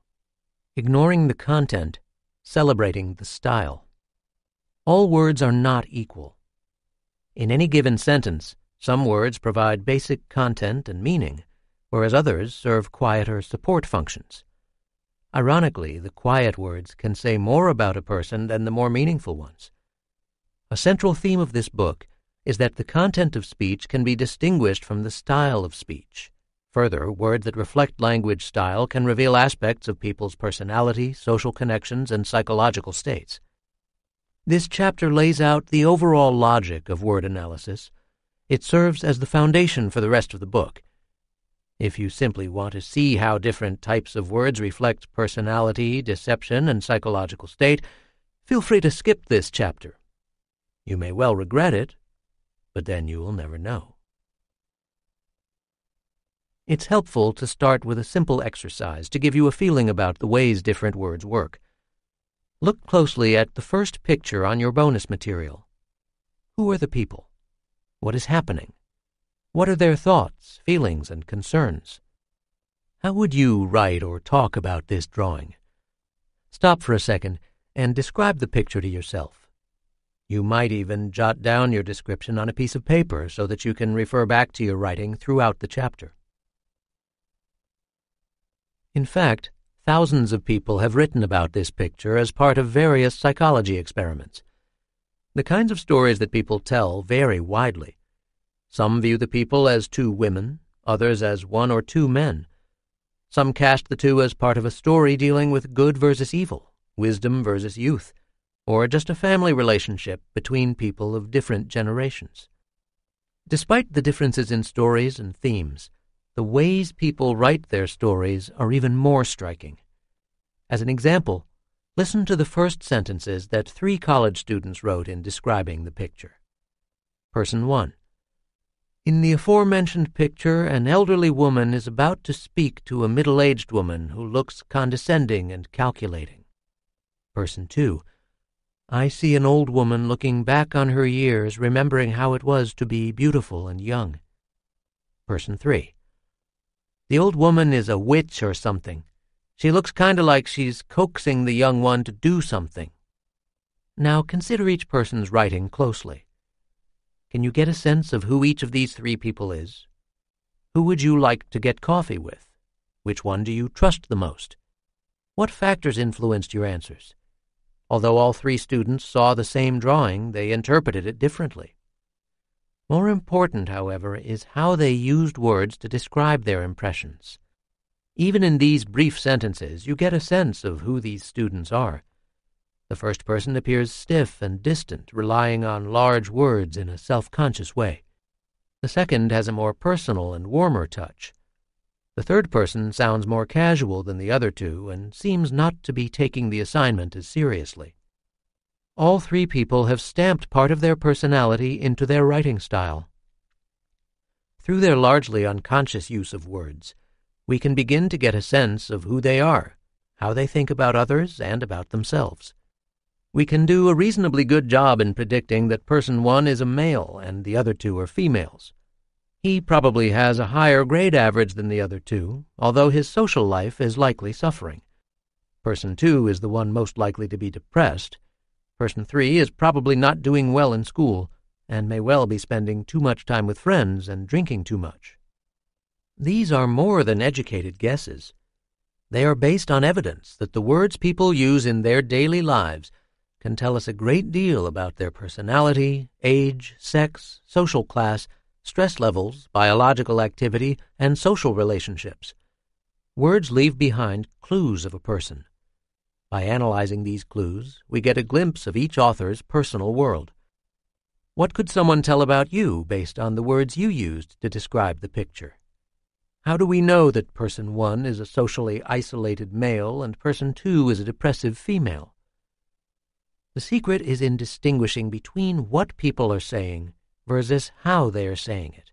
S1: Ignoring the Content, Celebrating the Style. All words are not equal. In any given sentence, some words provide basic content and meaning, whereas others serve quieter support functions. Ironically, the quiet words can say more about a person than the more meaningful ones. A central theme of this book is that the content of speech can be distinguished from the style of speech. Further, words that reflect language style can reveal aspects of people's personality, social connections, and psychological states. This chapter lays out the overall logic of word analysis. It serves as the foundation for the rest of the book. If you simply want to see how different types of words reflect personality, deception, and psychological state, feel free to skip this chapter. You may well regret it, but then you will never know. It's helpful to start with a simple exercise to give you a feeling about the ways different words work. Look closely at the first picture on your bonus material. Who are the people? What is happening? What are their thoughts, feelings, and concerns? How would you write or talk about this drawing? Stop for a second and describe the picture to yourself. You might even jot down your description on a piece of paper so that you can refer back to your writing throughout the chapter. In fact, thousands of people have written about this picture as part of various psychology experiments. The kinds of stories that people tell vary widely. Some view the people as two women, others as one or two men. Some cast the two as part of a story dealing with good versus evil, wisdom versus youth, or just a family relationship between people of different generations. Despite the differences in stories and themes, the ways people write their stories are even more striking. As an example, listen to the first sentences that three college students wrote in describing the picture. Person 1 In the aforementioned picture, an elderly woman is about to speak to a middle aged woman who looks condescending and calculating. Person 2 I see an old woman looking back on her years, remembering how it was to be beautiful and young. Person 3. The old woman is a witch or something. She looks kind of like she's coaxing the young one to do something. Now consider each person's writing closely. Can you get a sense of who each of these three people is? Who would you like to get coffee with? Which one do you trust the most? What factors influenced your answers? Although all three students saw the same drawing, they interpreted it differently. More important, however, is how they used words to describe their impressions. Even in these brief sentences, you get a sense of who these students are. The first person appears stiff and distant, relying on large words in a self conscious way. The second has a more personal and warmer touch, the third person sounds more casual than the other two and seems not to be taking the assignment as seriously. All three people have stamped part of their personality into their writing style. Through their largely unconscious use of words, we can begin to get a sense of who they are, how they think about others and about themselves. We can do a reasonably good job in predicting that person one is a male and the other two are females he probably has a higher grade average than the other two, although his social life is likely suffering. Person 2 is the one most likely to be depressed. Person 3 is probably not doing well in school and may well be spending too much time with friends and drinking too much. These are more than educated guesses. They are based on evidence that the words people use in their daily lives can tell us a great deal about their personality, age, sex, social class, stress levels, biological activity, and social relationships. Words leave behind clues of a person. By analyzing these clues, we get a glimpse of each author's personal world. What could someone tell about you based on the words you used to describe the picture? How do we know that person 1 is a socially isolated male and person 2 is a depressive female? The secret is in distinguishing between what people are saying versus how they are saying it.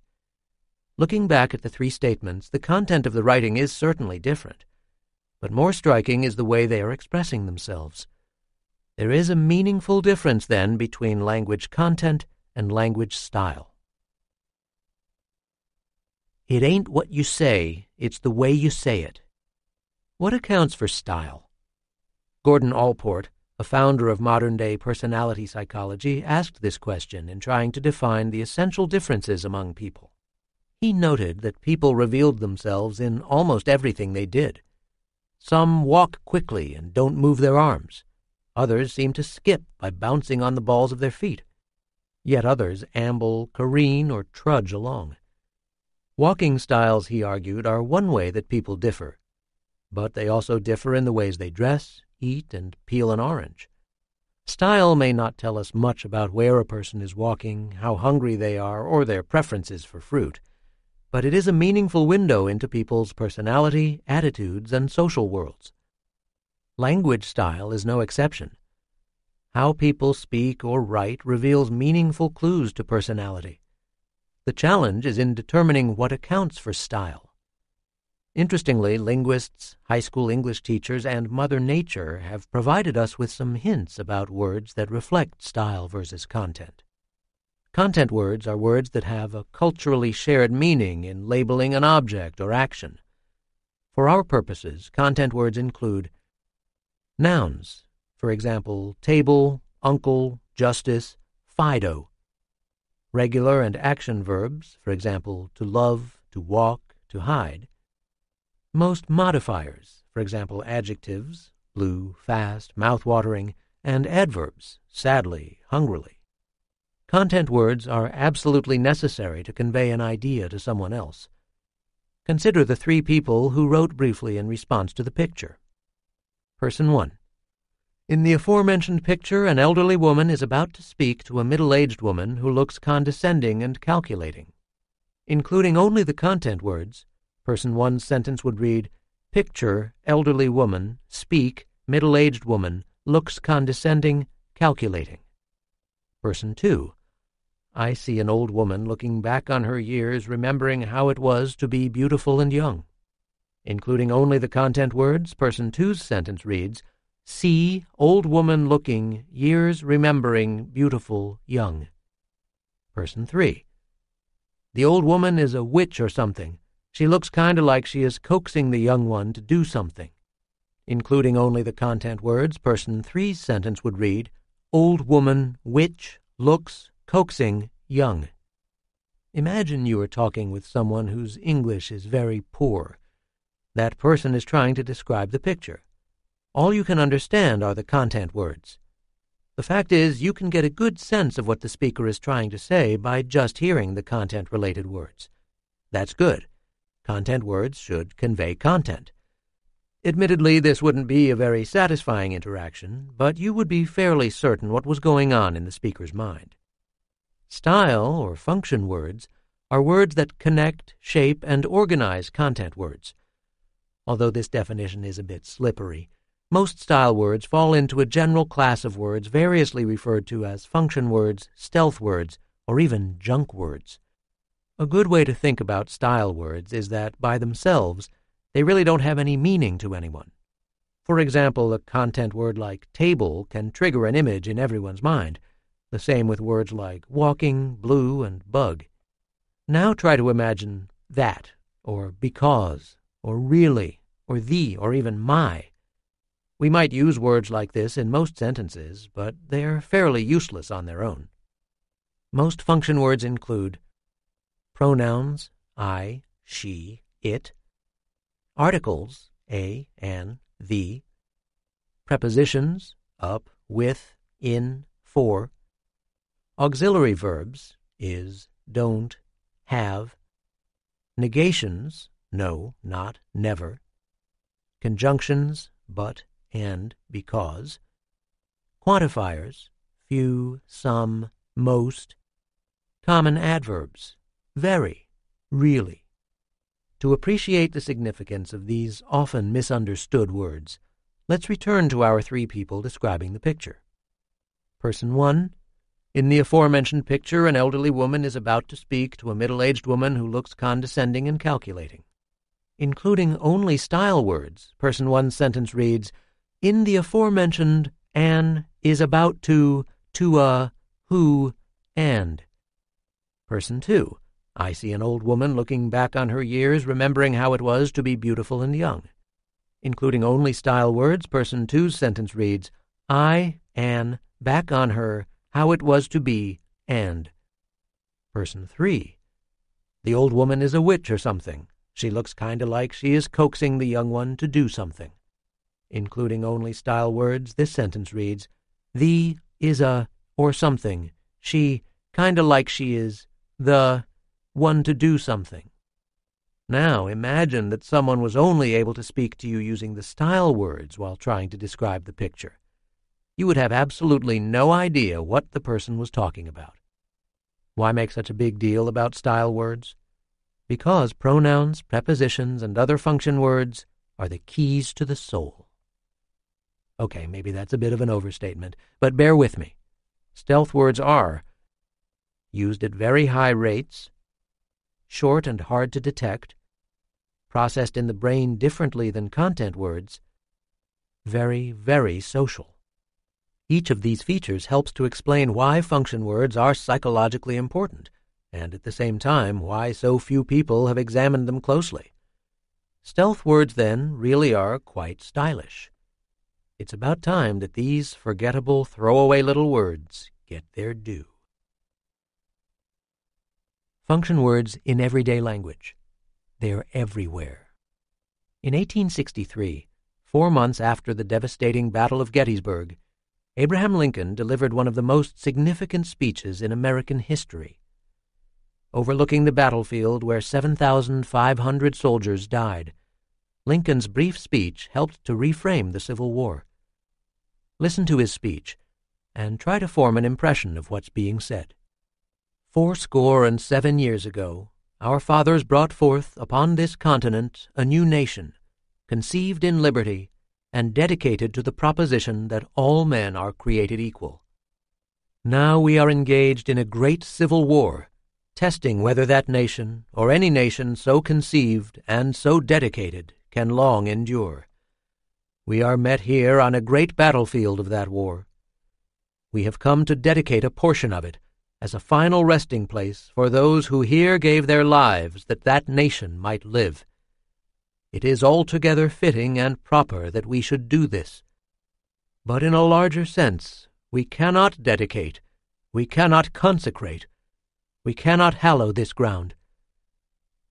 S1: Looking back at the three statements, the content of the writing is certainly different, but more striking is the way they are expressing themselves. There is a meaningful difference, then, between language content and language style. It ain't what you say, it's the way you say it. What accounts for style? Gordon Allport, a founder of modern day personality psychology, asked this question in trying to define the essential differences among people. He noted that people revealed themselves in almost everything they did. Some walk quickly and don't move their arms. Others seem to skip by bouncing on the balls of their feet. Yet others amble, careen, or trudge along. Walking styles, he argued, are one way that people differ, but they also differ in the ways they dress, eat, and peel an orange. Style may not tell us much about where a person is walking, how hungry they are, or their preferences for fruit, but it is a meaningful window into people's personality, attitudes, and social worlds. Language style is no exception. How people speak or write reveals meaningful clues to personality. The challenge is in determining what accounts for style. Interestingly, linguists, high school English teachers, and Mother Nature have provided us with some hints about words that reflect style versus content. Content words are words that have a culturally shared meaning in labeling an object or action. For our purposes, content words include nouns, for example, table, uncle, justice, Fido. Regular and action verbs, for example, to love, to walk, to hide. Most modifiers, for example, adjectives, blue, fast, mouth-watering, and adverbs, sadly, hungrily. Content words are absolutely necessary to convey an idea to someone else. Consider the three people who wrote briefly in response to the picture. Person 1. In the aforementioned picture, an elderly woman is about to speak to a middle aged woman who looks condescending and calculating. Including only the content words, Person 1's sentence would read Picture elderly woman, speak middle aged woman, looks condescending, calculating. Person 2. I see an old woman looking back on her years, remembering how it was to be beautiful and young. Including only the content words, person two's sentence reads See old woman looking, years remembering, beautiful, young. Person 3. The old woman is a witch or something. She looks kinda like she is coaxing the young one to do something. Including only the content words, person three's sentence would read Old woman, witch, looks, coaxing, young. Imagine you are talking with someone whose English is very poor. That person is trying to describe the picture. All you can understand are the content words. The fact is, you can get a good sense of what the speaker is trying to say by just hearing the content related words. That's good Content words should convey content. Admittedly, this wouldn't be a very satisfying interaction, but you would be fairly certain what was going on in the speaker's mind. Style or function words are words that connect, shape, and organize content words. Although this definition is a bit slippery, most style words fall into a general class of words variously referred to as function words, stealth words, or even junk words. A good way to think about style words is that, by themselves, they really don't have any meaning to anyone. For example, a content word like table can trigger an image in everyone's mind, the same with words like walking, blue, and bug. Now try to imagine that, or because, or really, or the, or even my. We might use words like this in most sentences, but they're fairly useless on their own. Most function words include Pronouns I, she, it. Articles a, an, the. Prepositions up, with, in, for. Auxiliary verbs is, don't, have. Negations no, not, never. Conjunctions but, and, because. Quantifiers few, some, most. Common adverbs very, really. To appreciate the significance of these often misunderstood words, let's return to our three people describing the picture. Person 1. In the aforementioned picture, an elderly woman is about to speak to a middle aged woman who looks condescending and calculating. Including only style words, Person 1's sentence reads In the aforementioned, Anne is about to, to a, who, and. Person 2. I see an old woman looking back on her years, remembering how it was to be beautiful and young. Including only style words, person two's sentence reads, I, an back on her, how it was to be, and. Person three, the old woman is a witch or something. She looks kind of like she is coaxing the young one to do something. Including only style words, this sentence reads, The is a or something. She kinda like she is the one to do something. Now imagine that someone was only able to speak to you using the style words while trying to describe the picture. You would have absolutely no idea what the person was talking about. Why make such a big deal about style words? Because pronouns, prepositions, and other function words are the keys to the soul. Okay, maybe that's a bit of an overstatement, but bear with me. Stealth words are used at very high rates short and hard to detect, processed in the brain differently than content words, very, very social. Each of these features helps to explain why function words are psychologically important, and at the same time, why so few people have examined them closely. Stealth words, then, really are quite stylish. It's about time that these forgettable, throwaway little words get their due. Function words in everyday language. They are everywhere. In 1863, four months after the devastating Battle of Gettysburg, Abraham Lincoln delivered one of the most significant speeches in American history. Overlooking the battlefield where 7,500 soldiers died, Lincoln's brief speech helped to reframe the Civil War. Listen to his speech and try to form an impression of what's being said. Fourscore and seven years ago, our fathers brought forth upon this continent a new nation, conceived in liberty, and dedicated to the proposition that all men are created equal. Now we are engaged in a great civil war, testing whether that nation, or any nation so conceived and so dedicated, can long endure. We are met here on a great battlefield of that war. We have come to dedicate a portion of it as a final resting place for those who here gave their lives that that nation might live. It is altogether fitting and proper that we should do this. But in a larger sense, we cannot dedicate, we cannot consecrate, we cannot hallow this ground.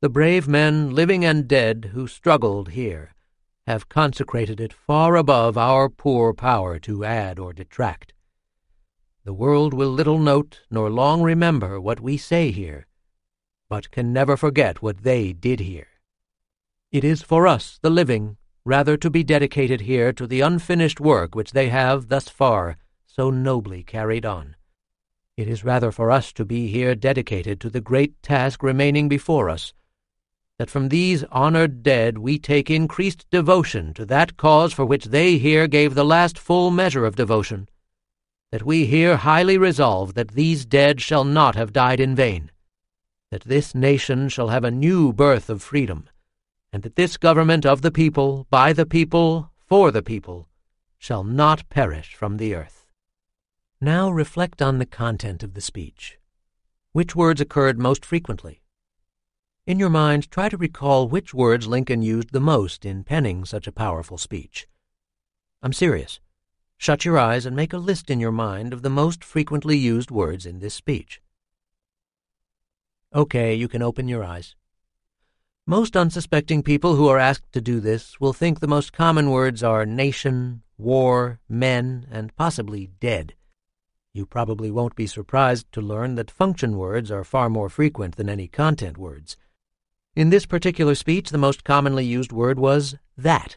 S1: The brave men, living and dead, who struggled here, have consecrated it far above our poor power to add or detract. The world will little note nor long remember what we say here, but can never forget what they did here. It is for us, the living, rather to be dedicated here to the unfinished work which they have thus far so nobly carried on. It is rather for us to be here dedicated to the great task remaining before us, that from these honored dead we take increased devotion to that cause for which they here gave the last full measure of devotion that we here highly resolve that these dead shall not have died in vain, that this nation shall have a new birth of freedom, and that this government of the people, by the people, for the people, shall not perish from the earth. Now reflect on the content of the speech. Which words occurred most frequently? In your mind, try to recall which words Lincoln used the most in penning such a powerful speech. I'm serious. Shut your eyes and make a list in your mind of the most frequently used words in this speech. Okay, you can open your eyes. Most unsuspecting people who are asked to do this will think the most common words are nation, war, men, and possibly dead. You probably won't be surprised to learn that function words are far more frequent than any content words. In this particular speech, the most commonly used word was that.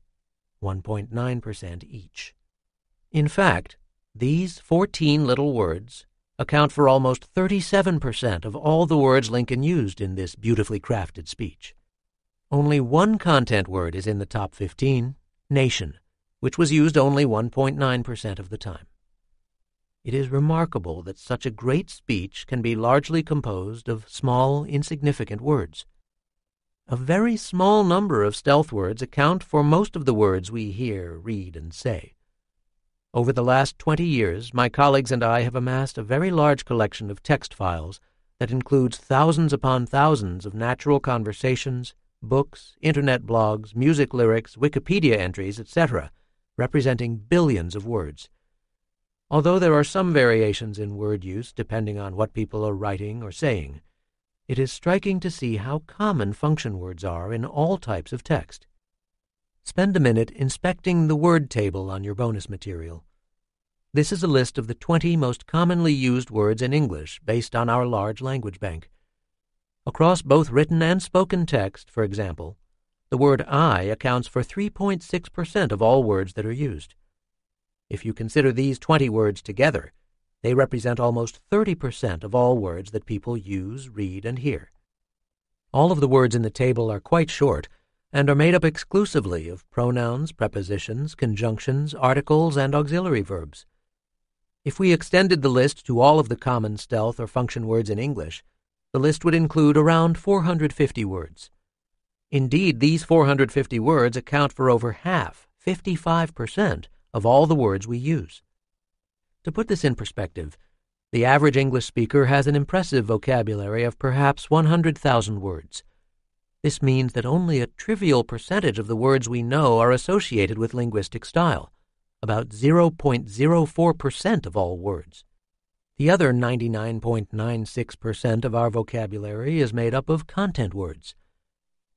S1: 1.9% each. In fact, these 14 little words account for almost 37% of all the words Lincoln used in this beautifully crafted speech. Only one content word is in the top 15, nation, which was used only 1.9% of the time. It is remarkable that such a great speech can be largely composed of small, insignificant words. A very small number of stealth words account for most of the words we hear, read, and say. Over the last 20 years, my colleagues and I have amassed a very large collection of text files that includes thousands upon thousands of natural conversations, books, internet blogs, music lyrics, Wikipedia entries, etc., representing billions of words. Although there are some variations in word use depending on what people are writing or saying, it is striking to see how common function words are in all types of text. Spend a minute inspecting the word table on your bonus material. This is a list of the 20 most commonly used words in English based on our large language bank. Across both written and spoken text, for example, the word I accounts for 3.6% of all words that are used. If you consider these 20 words together, they represent almost 30% of all words that people use, read, and hear. All of the words in the table are quite short and are made up exclusively of pronouns, prepositions, conjunctions, articles, and auxiliary verbs. If we extended the list to all of the common stealth or function words in English, the list would include around 450 words. Indeed, these 450 words account for over half, 55%, of all the words we use. To put this in perspective, the average English speaker has an impressive vocabulary of perhaps 100,000 words. This means that only a trivial percentage of the words we know are associated with linguistic style, about 0.04% of all words. The other 99.96% of our vocabulary is made up of content words.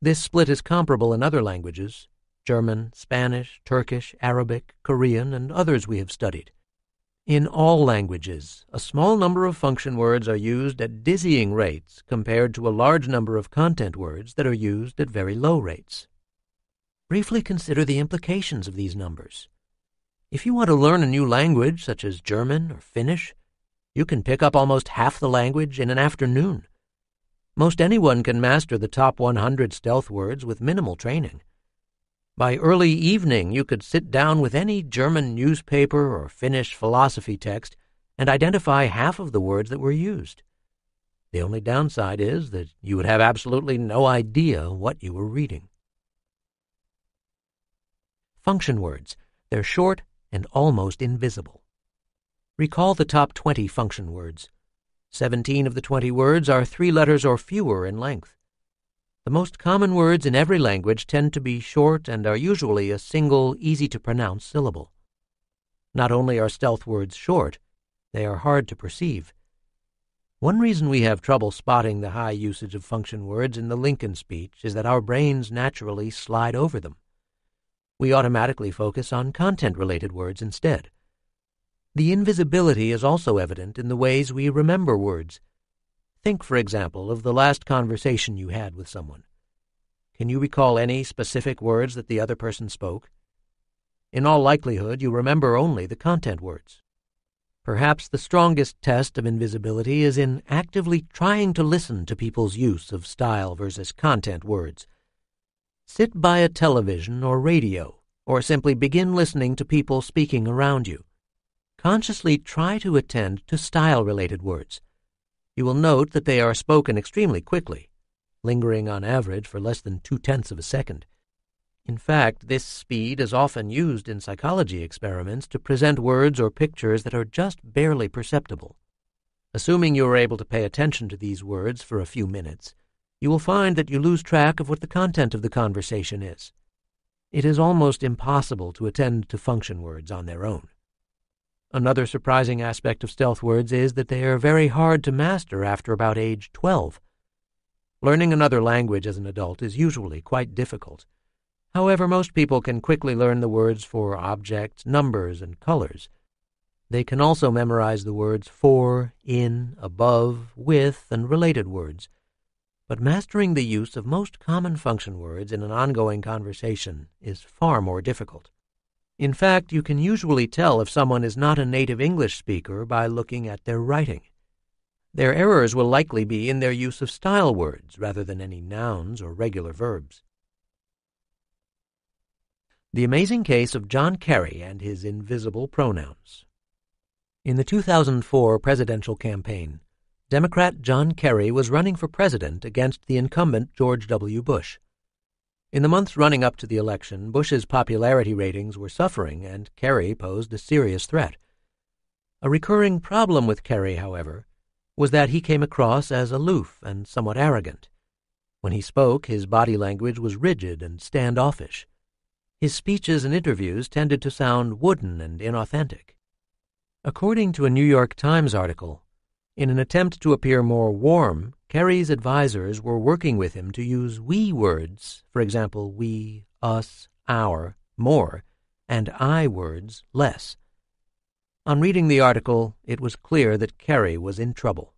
S1: This split is comparable in other languages German, Spanish, Turkish, Arabic, Korean, and others we have studied. In all languages, a small number of function words are used at dizzying rates compared to a large number of content words that are used at very low rates. Briefly consider the implications of these numbers. If you want to learn a new language, such as German or Finnish, you can pick up almost half the language in an afternoon. Most anyone can master the top 100 stealth words with minimal training. By early evening, you could sit down with any German newspaper or Finnish philosophy text and identify half of the words that were used. The only downside is that you would have absolutely no idea what you were reading. Function words. They're short and almost invisible. Recall the top 20 function words. 17 of the 20 words are three letters or fewer in length. The most common words in every language tend to be short and are usually a single, easy to pronounce syllable. Not only are stealth words short, they are hard to perceive. One reason we have trouble spotting the high usage of function words in the Lincoln speech is that our brains naturally slide over them. We automatically focus on content related words instead. The invisibility is also evident in the ways we remember words. Think, for example, of the last conversation you had with someone. Can you recall any specific words that the other person spoke? In all likelihood, you remember only the content words. Perhaps the strongest test of invisibility is in actively trying to listen to people's use of style versus content words. Sit by a television or radio, or simply begin listening to people speaking around you. Consciously try to attend to style related words you will note that they are spoken extremely quickly, lingering on average for less than two tenths of a second. In fact, this speed is often used in psychology experiments to present words or pictures that are just barely perceptible. Assuming you are able to pay attention to these words for a few minutes, you will find that you lose track of what the content of the conversation is. It is almost impossible to attend to function words on their own. Another surprising aspect of stealth words is that they are very hard to master after about age 12. Learning another language as an adult is usually quite difficult. However, most people can quickly learn the words for objects, numbers, and colors. They can also memorize the words for, in, above, with, and related words. But mastering the use of most common function words in an ongoing conversation is far more difficult. In fact, you can usually tell if someone is not a native English speaker by looking at their writing. Their errors will likely be in their use of style words rather than any nouns or regular verbs. The Amazing Case of John Kerry and His Invisible Pronouns. In the 2004 presidential campaign, Democrat John Kerry was running for president against the incumbent George W. Bush. In the months running up to the election, Bush's popularity ratings were suffering, and Kerry posed a serious threat. A recurring problem with Kerry, however, was that he came across as aloof and somewhat arrogant. When he spoke, his body language was rigid and standoffish. His speeches and interviews tended to sound wooden and inauthentic. According to a New York Times article, in an attempt to appear more warm, Kerry's advisers were working with him to use we words, for example, we, us, our, more, and I words less. On reading the article, it was clear that Kerry was in trouble.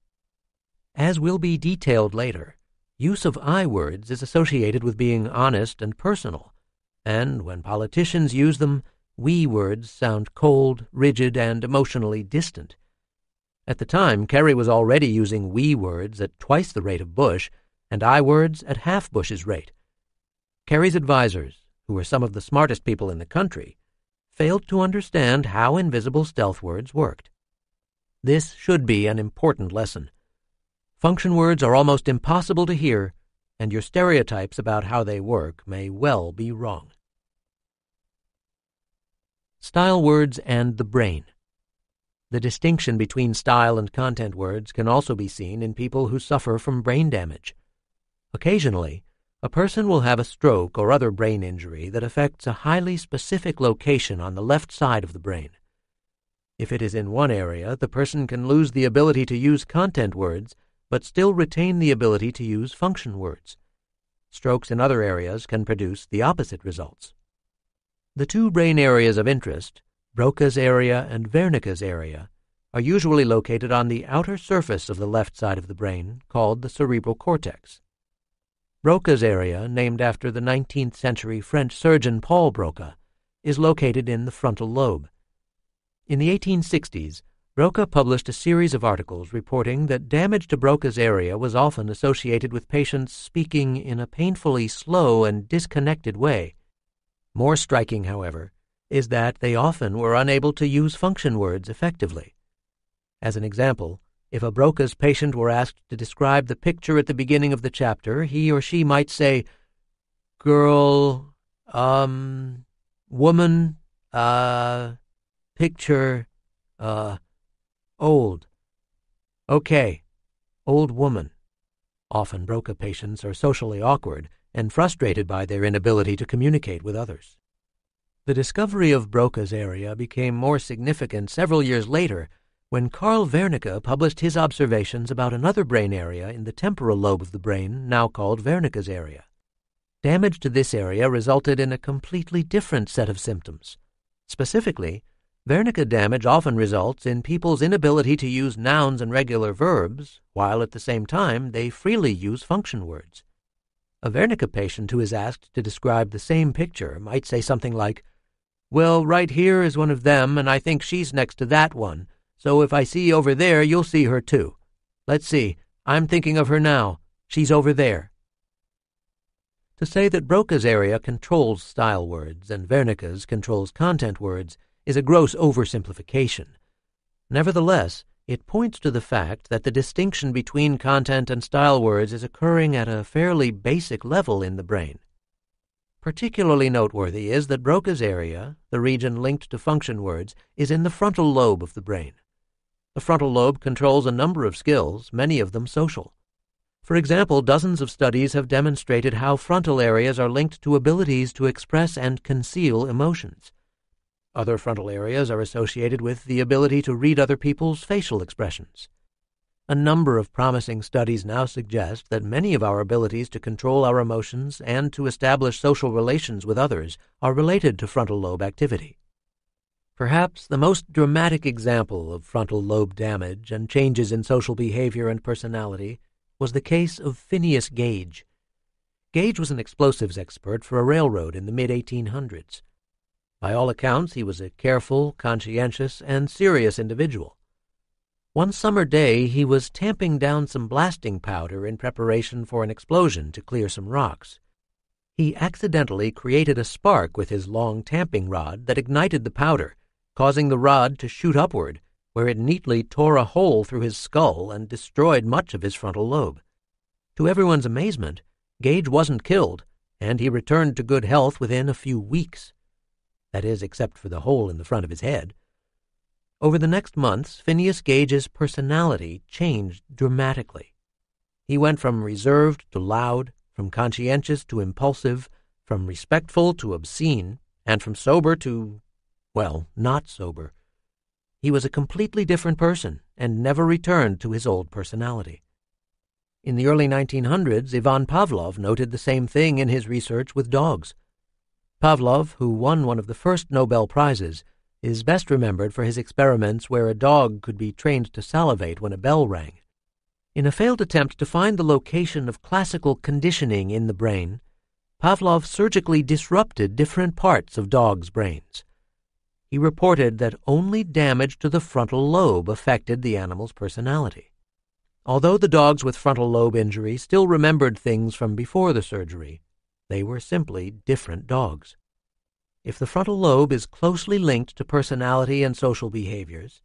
S1: As will be detailed later, use of I words is associated with being honest and personal, and when politicians use them, we words sound cold, rigid, and emotionally distant. At the time, Kerry was already using we words at twice the rate of Bush and I words at half Bush's rate. Kerry's advisers, who were some of the smartest people in the country, failed to understand how invisible stealth words worked. This should be an important lesson. Function words are almost impossible to hear, and your stereotypes about how they work may well be wrong. Style words and the brain. The distinction between style and content words can also be seen in people who suffer from brain damage. Occasionally, a person will have a stroke or other brain injury that affects a highly specific location on the left side of the brain. If it is in one area, the person can lose the ability to use content words, but still retain the ability to use function words. Strokes in other areas can produce the opposite results. The two brain areas of interest, Broca's area and Wernicke's area, are usually located on the outer surface of the left side of the brain, called the cerebral cortex. Broca's area, named after the 19th century French surgeon Paul Broca, is located in the frontal lobe. In the 1860s, Broca published a series of articles reporting that damage to Broca's area was often associated with patients speaking in a painfully slow and disconnected way. More striking, however, is that they often were unable to use function words effectively. As an example, if a Broca's patient were asked to describe the picture at the beginning of the chapter, he or she might say, girl, um, woman, uh, picture, uh, old. Okay, old woman. Often Broca patients are socially awkward and frustrated by their inability to communicate with others. The discovery of Broca's area became more significant several years later when Carl Wernicke published his observations about another brain area in the temporal lobe of the brain now called Wernicke's area. Damage to this area resulted in a completely different set of symptoms. Specifically, Wernicke damage often results in people's inability to use nouns and regular verbs, while at the same time they freely use function words. A Wernicke patient who is asked to describe the same picture might say something like, well, right here is one of them, and I think she's next to that one. So if I see over there, you'll see her too. Let's see. I'm thinking of her now. She's over there. To say that Broca's area controls style words and Wernicke's controls content words is a gross oversimplification. Nevertheless, it points to the fact that the distinction between content and style words is occurring at a fairly basic level in the brain. Particularly noteworthy is that Broca's area, the region linked to function words, is in the frontal lobe of the brain. The frontal lobe controls a number of skills, many of them social. For example, dozens of studies have demonstrated how frontal areas are linked to abilities to express and conceal emotions. Other frontal areas are associated with the ability to read other people's facial expressions. A number of promising studies now suggest that many of our abilities to control our emotions and to establish social relations with others are related to frontal lobe activity. Perhaps the most dramatic example of frontal lobe damage and changes in social behavior and personality was the case of Phineas Gage. Gage was an explosives expert for a railroad in the mid 1800s. By all accounts, he was a careful, conscientious, and serious individual. One summer day, he was tamping down some blasting powder in preparation for an explosion to clear some rocks. He accidentally created a spark with his long tamping rod that ignited the powder, causing the rod to shoot upward, where it neatly tore a hole through his skull and destroyed much of his frontal lobe. To everyone's amazement, Gage wasn't killed, and he returned to good health within a few weeks. That is, except for the hole in the front of his head. Over the next months, Phineas Gage's personality changed dramatically. He went from reserved to loud, from conscientious to impulsive, from respectful to obscene, and from sober to, well, not sober. He was a completely different person and never returned to his old personality. In the early 1900s, Ivan Pavlov noted the same thing in his research with dogs. Pavlov, who won one of the first Nobel Prizes, is best remembered for his experiments where a dog could be trained to salivate when a bell rang. In a failed attempt to find the location of classical conditioning in the brain, Pavlov surgically disrupted different parts of dogs' brains. He reported that only damage to the frontal lobe affected the animal's personality. Although the dogs with frontal lobe injury still remembered things from before the surgery, they were simply different dogs. If the frontal lobe is closely linked to personality and social behaviors,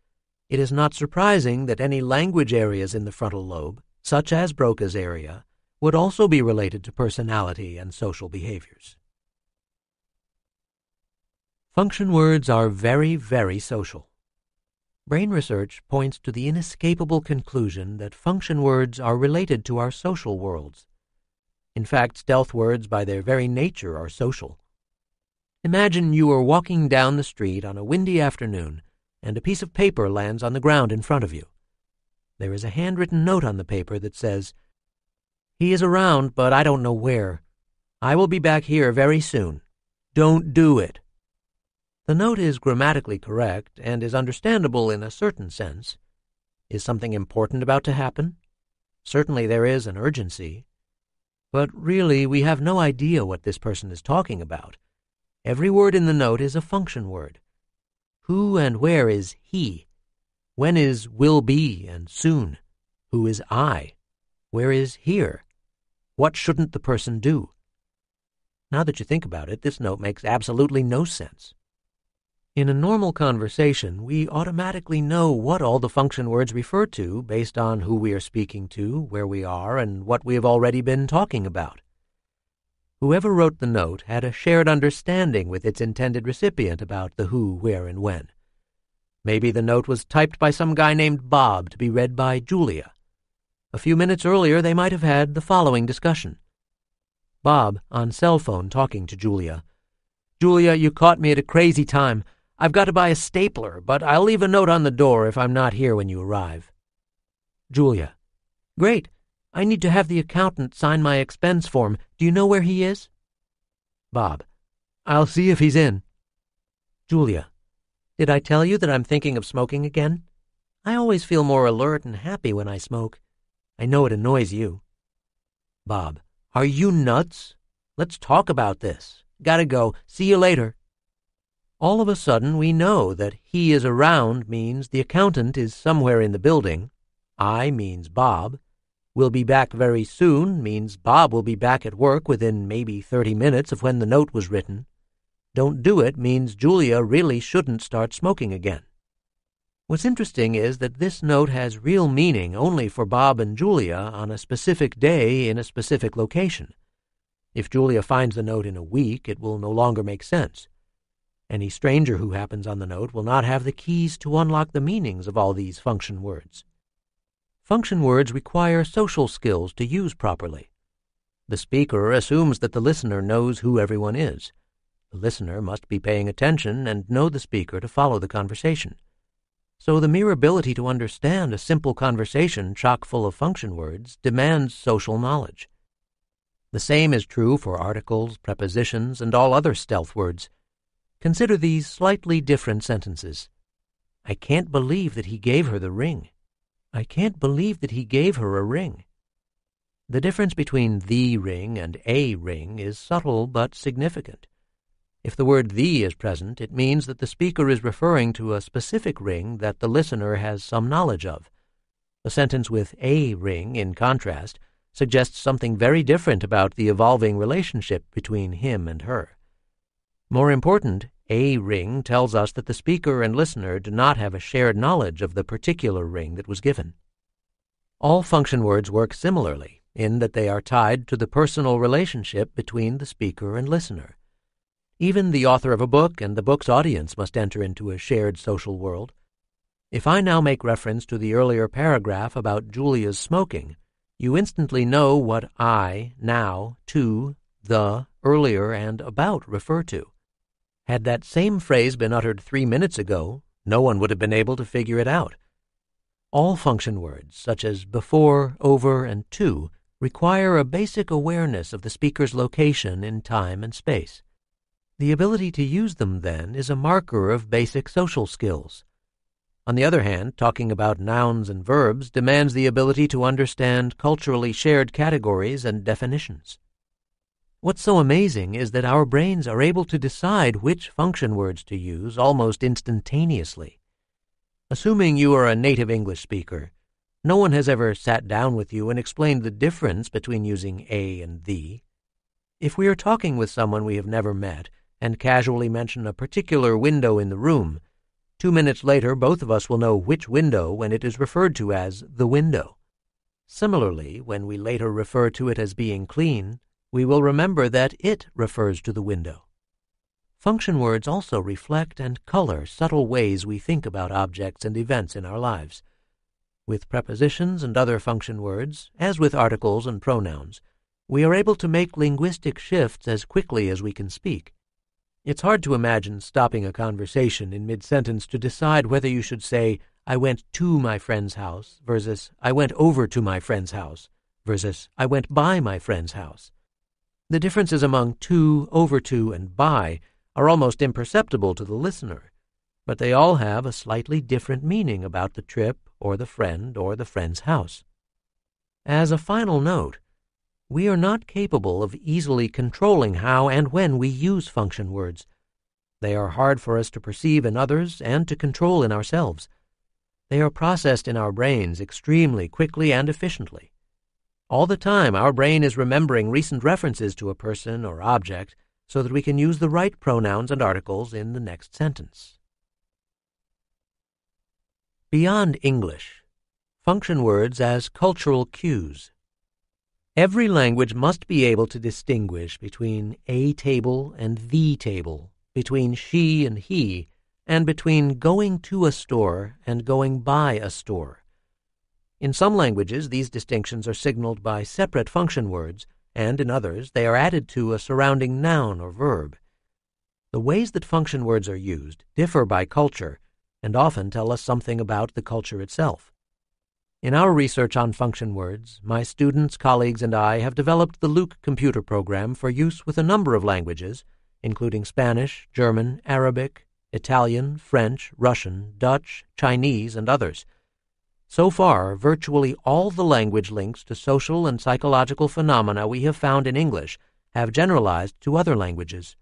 S1: it is not surprising that any language areas in the frontal lobe, such as Broca's area, would also be related to personality and social behaviors. Function words are very, very social. Brain research points to the inescapable conclusion that function words are related to our social worlds. In fact, stealth words by their very nature are social. Imagine you are walking down the street on a windy afternoon and a piece of paper lands on the ground in front of you. There is a handwritten note on the paper that says, He is around, but I don't know where. I will be back here very soon. Don't do it. The note is grammatically correct and is understandable in a certain sense. Is something important about to happen? Certainly there is an urgency. But really, we have no idea what this person is talking about Every word in the note is a function word. Who and where is he? When is will be and soon? Who is I? Where is here? What shouldn't the person do? Now that you think about it, this note makes absolutely no sense. In a normal conversation, we automatically know what all the function words refer to based on who we are speaking to, where we are, and what we have already been talking about. Whoever wrote the note had a shared understanding with its intended recipient about the who, where, and when. Maybe the note was typed by some guy named Bob to be read by Julia. A few minutes earlier, they might have had the following discussion Bob, on cell phone, talking to Julia. Julia, you caught me at a crazy time. I've got to buy a stapler, but I'll leave a note on the door if I'm not here when you arrive. Julia. Great. I need to have the accountant sign my expense form do you know where he is? Bob. I'll see if he's in. Julia. Did I tell you that I'm thinking of smoking again? I always feel more alert and happy when I smoke. I know it annoys you. Bob. Are you nuts? Let's talk about this. Gotta go. See you later. All of a sudden, we know that he is around means the accountant is somewhere in the building. I means Bob. We'll be back very soon means Bob will be back at work within maybe 30 minutes of when the note was written. Don't do it means Julia really shouldn't start smoking again. What's interesting is that this note has real meaning only for Bob and Julia on a specific day in a specific location. If Julia finds the note in a week, it will no longer make sense. Any stranger who happens on the note will not have the keys to unlock the meanings of all these function words. Function words require social skills to use properly. The speaker assumes that the listener knows who everyone is. The listener must be paying attention and know the speaker to follow the conversation. So the mere ability to understand a simple conversation chock full of function words demands social knowledge. The same is true for articles, prepositions, and all other stealth words. Consider these slightly different sentences. I can't believe that he gave her the ring. I can't believe that he gave her a ring. The difference between the ring and a ring is subtle but significant. If the word the is present, it means that the speaker is referring to a specific ring that the listener has some knowledge of. A sentence with a ring, in contrast, suggests something very different about the evolving relationship between him and her. More important a ring tells us that the speaker and listener do not have a shared knowledge of the particular ring that was given. All function words work similarly in that they are tied to the personal relationship between the speaker and listener. Even the author of a book and the book's audience must enter into a shared social world. If I now make reference to the earlier paragraph about Julia's smoking, you instantly know what I, now, to, the, earlier, and about refer to. Had that same phrase been uttered three minutes ago, no one would have been able to figure it out. All function words, such as before, over, and to, require a basic awareness of the speaker's location in time and space. The ability to use them, then, is a marker of basic social skills. On the other hand, talking about nouns and verbs demands the ability to understand culturally shared categories and definitions. What's so amazing is that our brains are able to decide which function words to use almost instantaneously. Assuming you are a native English speaker, no one has ever sat down with you and explained the difference between using a and the. If we are talking with someone we have never met and casually mention a particular window in the room, two minutes later both of us will know which window when it is referred to as the window. Similarly, when we later refer to it as being clean, we will remember that it refers to the window. Function words also reflect and color subtle ways we think about objects and events in our lives. With prepositions and other function words, as with articles and pronouns, we are able to make linguistic shifts as quickly as we can speak. It's hard to imagine stopping a conversation in mid sentence to decide whether you should say, I went to my friend's house versus I went over to my friend's house versus I went by my friend's house. The differences among to, over to, and by are almost imperceptible to the listener, but they all have a slightly different meaning about the trip or the friend or the friend's house. As a final note, we are not capable of easily controlling how and when we use function words. They are hard for us to perceive in others and to control in ourselves. They are processed in our brains extremely quickly and efficiently. All the time, our brain is remembering recent references to a person or object so that we can use the right pronouns and articles in the next sentence. Beyond English, function words as cultural cues. Every language must be able to distinguish between a table and the table, between she and he, and between going to a store and going by a store. In some languages, these distinctions are signaled by separate function words, and in others, they are added to a surrounding noun or verb. The ways that function words are used differ by culture and often tell us something about the culture itself. In our research on function words, my students, colleagues, and I have developed the LIWC computer program for use with a number of languages, including Spanish, German, Arabic, Italian, French, Russian, Dutch, Chinese, and others. So far, virtually all the language links to social and psychological phenomena we have found in English have generalized to other languages.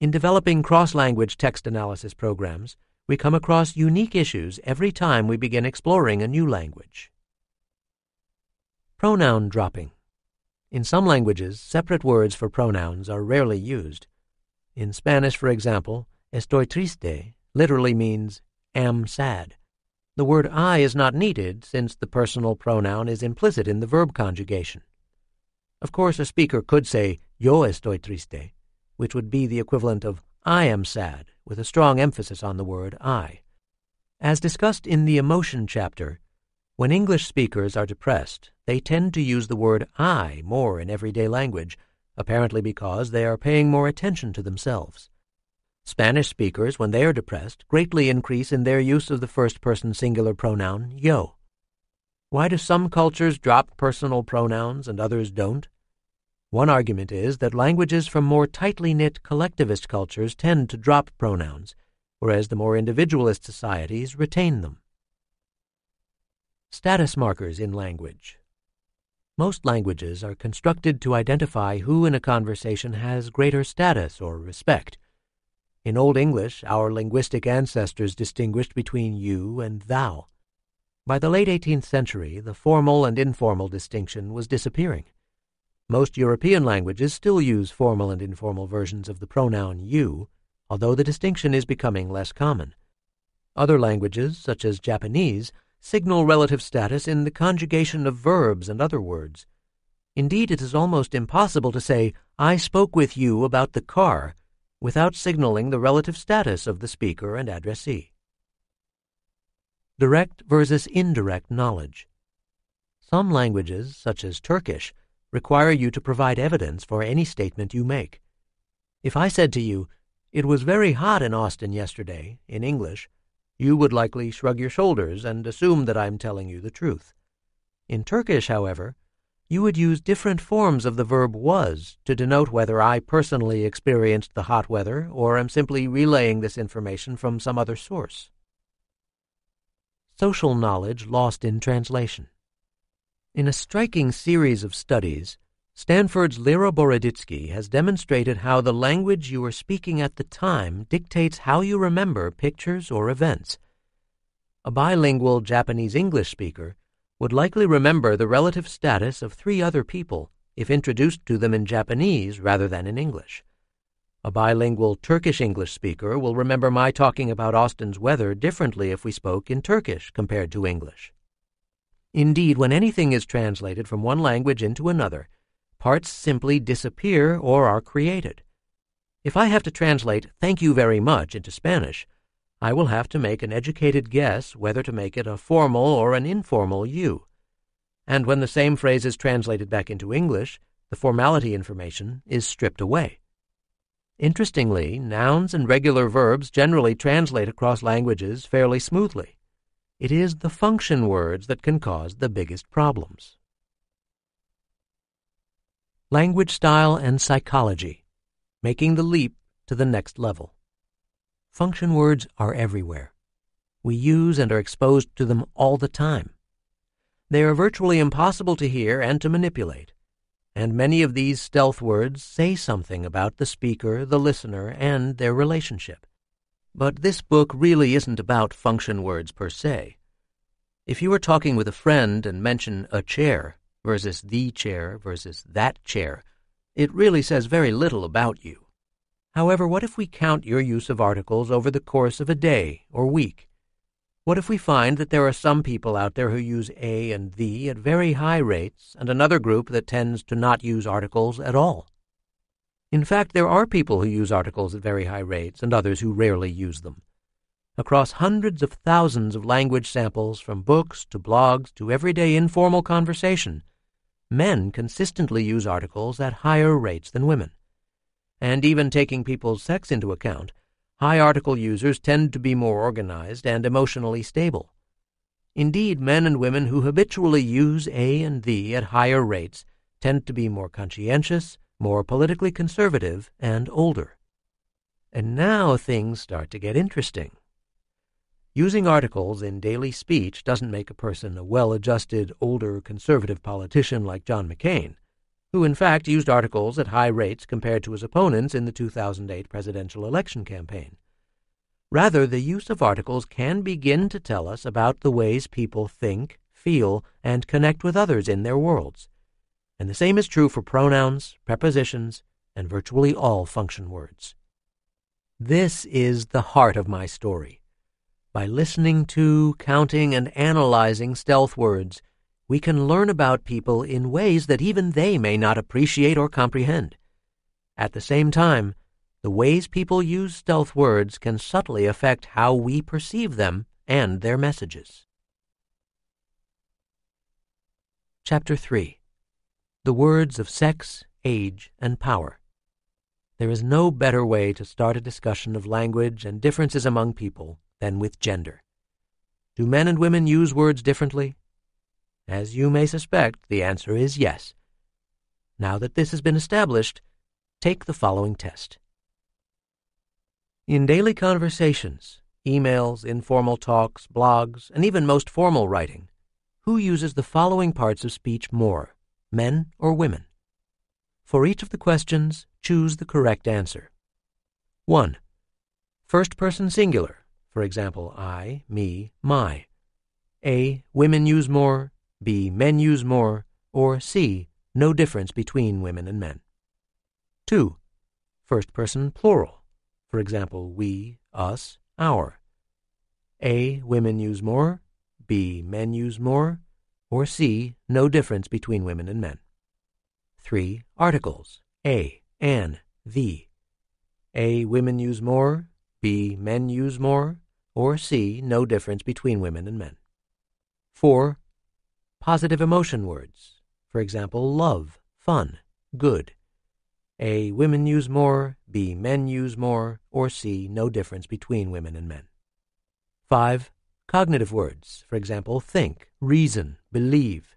S1: In developing cross language text analysis programs, we come across unique issues every time we begin exploring a new language. Pronoun dropping. In some languages, separate words for pronouns are rarely used. In Spanish, for example, estoy triste literally means am sad. The word I is not needed since the personal pronoun is implicit in the verb conjugation. Of course, a speaker could say yo estoy triste, which would be the equivalent of I am sad, with a strong emphasis on the word I. As discussed in the emotion chapter, when English speakers are depressed, they tend to use the word I more in everyday language, apparently because they are paying more attention to themselves. Spanish speakers, when they are depressed, greatly increase in their use of the first person singular pronoun, yo. Why do some cultures drop personal pronouns and others don't? One argument is that languages from more tightly knit collectivist cultures tend to drop pronouns, whereas the more individualist societies retain them. Status markers in language. Most languages are constructed to identify who in a conversation has greater status or respect in Old English, our linguistic ancestors distinguished between you and thou. By the late 18th century, the formal and informal distinction was disappearing. Most European languages still use formal and informal versions of the pronoun you, although the distinction is becoming less common. Other languages, such as Japanese, signal relative status in the conjugation of verbs and other words. Indeed, it is almost impossible to say, I spoke with you about the car, without signaling the relative status of the speaker and addressee. Direct versus indirect knowledge. Some languages, such as Turkish, require you to provide evidence for any statement you make. If I said to you, It was very hot in Austin yesterday, in English, you would likely shrug your shoulders and assume that I'm telling you the truth. In Turkish, however, you would use different forms of the verb was to denote whether I personally experienced the hot weather or am simply relaying this information from some other source. Social knowledge lost in translation. In a striking series of studies, Stanford's Lera Boroditsky has demonstrated how the language you were speaking at the time dictates how you remember pictures or events. A bilingual Japanese English speaker would likely remember the relative status of three other people if introduced to them in Japanese rather than in English. A bilingual Turkish English speaker will remember my talking about Austin's weather differently if we spoke in Turkish compared to English. Indeed, when anything is translated from one language into another, parts simply disappear or are created. If I have to translate thank you very much into Spanish, I will have to make an educated guess whether to make it a formal or an informal you. And when the same phrase is translated back into English, the formality information is stripped away. Interestingly, nouns and regular verbs generally translate across languages fairly smoothly. It is the function words that can cause the biggest problems. Language style and psychology, making the leap to the next level. Function words are everywhere. We use and are exposed to them all the time. They are virtually impossible to hear and to manipulate. And many of these stealth words say something about the speaker, the listener, and their relationship. But this book really isn't about function words per se. If you were talking with a friend and mention a chair versus the chair versus that chair, it really says very little about you. However, what if we count your use of articles over the course of a day or week? What if we find that there are some people out there who use a and the at very high rates and another group that tends to not use articles at all? In fact, there are people who use articles at very high rates and others who rarely use them. Across hundreds of thousands of language samples, from books to blogs to everyday informal conversation, men consistently use articles at higher rates than women and even taking people's sex into account, high article users tend to be more organized and emotionally stable. Indeed, men and women who habitually use A and the at higher rates tend to be more conscientious, more politically conservative, and older. And now things start to get interesting. Using articles in daily speech doesn't make a person a well adjusted, older, conservative politician like John McCain who in fact used articles at high rates compared to his opponents in the 2008 presidential election campaign. Rather, the use of articles can begin to tell us about the ways people think, feel, and connect with others in their worlds. And the same is true for pronouns, prepositions, and virtually all function words. This is the heart of my story. By listening to, counting, and analyzing stealth words, we can learn about people in ways that even they may not appreciate or comprehend. At the same time, the ways people use stealth words can subtly affect how we perceive them and their messages. Chapter 3 The Words of Sex, Age, and Power. There is no better way to start a discussion of language and differences among people than with gender. Do men and women use words differently? As you may suspect, the answer is yes. Now that this has been established, take the following test. In daily conversations, emails, informal talks, blogs, and even most formal writing, who uses the following parts of speech more, men or women? For each of the questions, choose the correct answer. 1. First person singular, for example, I, me, my. A. Women use more, B. Men use more, or C. No difference between women and men. 2. First person plural. For example, we, us, our. A. Women use more. B. Men use more. Or C. No difference between women and men. 3. Articles. A. An. The. A. Women use more. B. Men use more. Or C. No difference between women and men. 4 positive emotion words, for example, love, fun, good. A. Women use more, B. Men use more, or C. No difference between women and men. 5. Cognitive words, for example, think, reason, believe.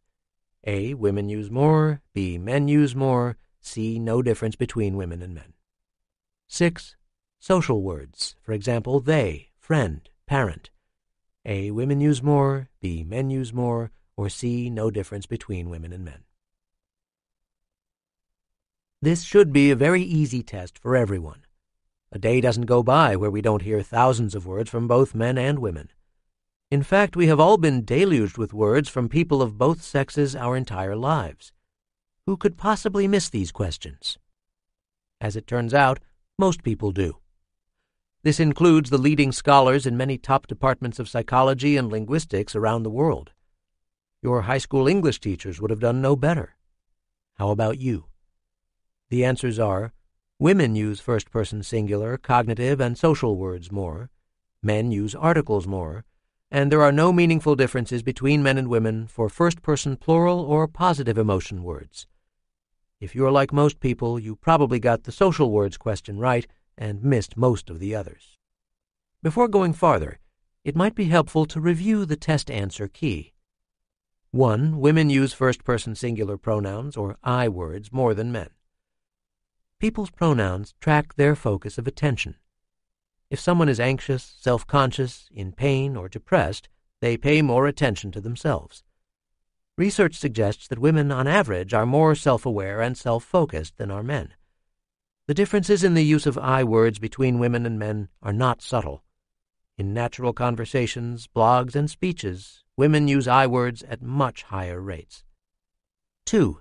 S1: A. Women use more, B. Men use more, C. No difference between women and men. 6. Social words, for example, they, friend, parent. A. Women use more, B. Men use more, or see no difference between women and men. This should be a very easy test for everyone. A day doesn't go by where we don't hear thousands of words from both men and women. In fact, we have all been deluged with words from people of both sexes our entire lives. Who could possibly miss these questions? As it turns out, most people do. This includes the leading scholars in many top departments of psychology and linguistics around the world. Your high school English teachers would have done no better. How about you? The answers are women use first person singular, cognitive, and social words more, men use articles more, and there are no meaningful differences between men and women for first person plural or positive emotion words. If you're like most people, you probably got the social words question right and missed most of the others. Before going farther, it might be helpful to review the test answer key. 1. Women use first person singular pronouns or I words more than men. People's pronouns track their focus of attention. If someone is anxious, self conscious, in pain, or depressed, they pay more attention to themselves. Research suggests that women, on average, are more self aware and self focused than are men. The differences in the use of I words between women and men are not subtle. In natural conversations, blogs, and speeches, women use I words at much higher rates. 2.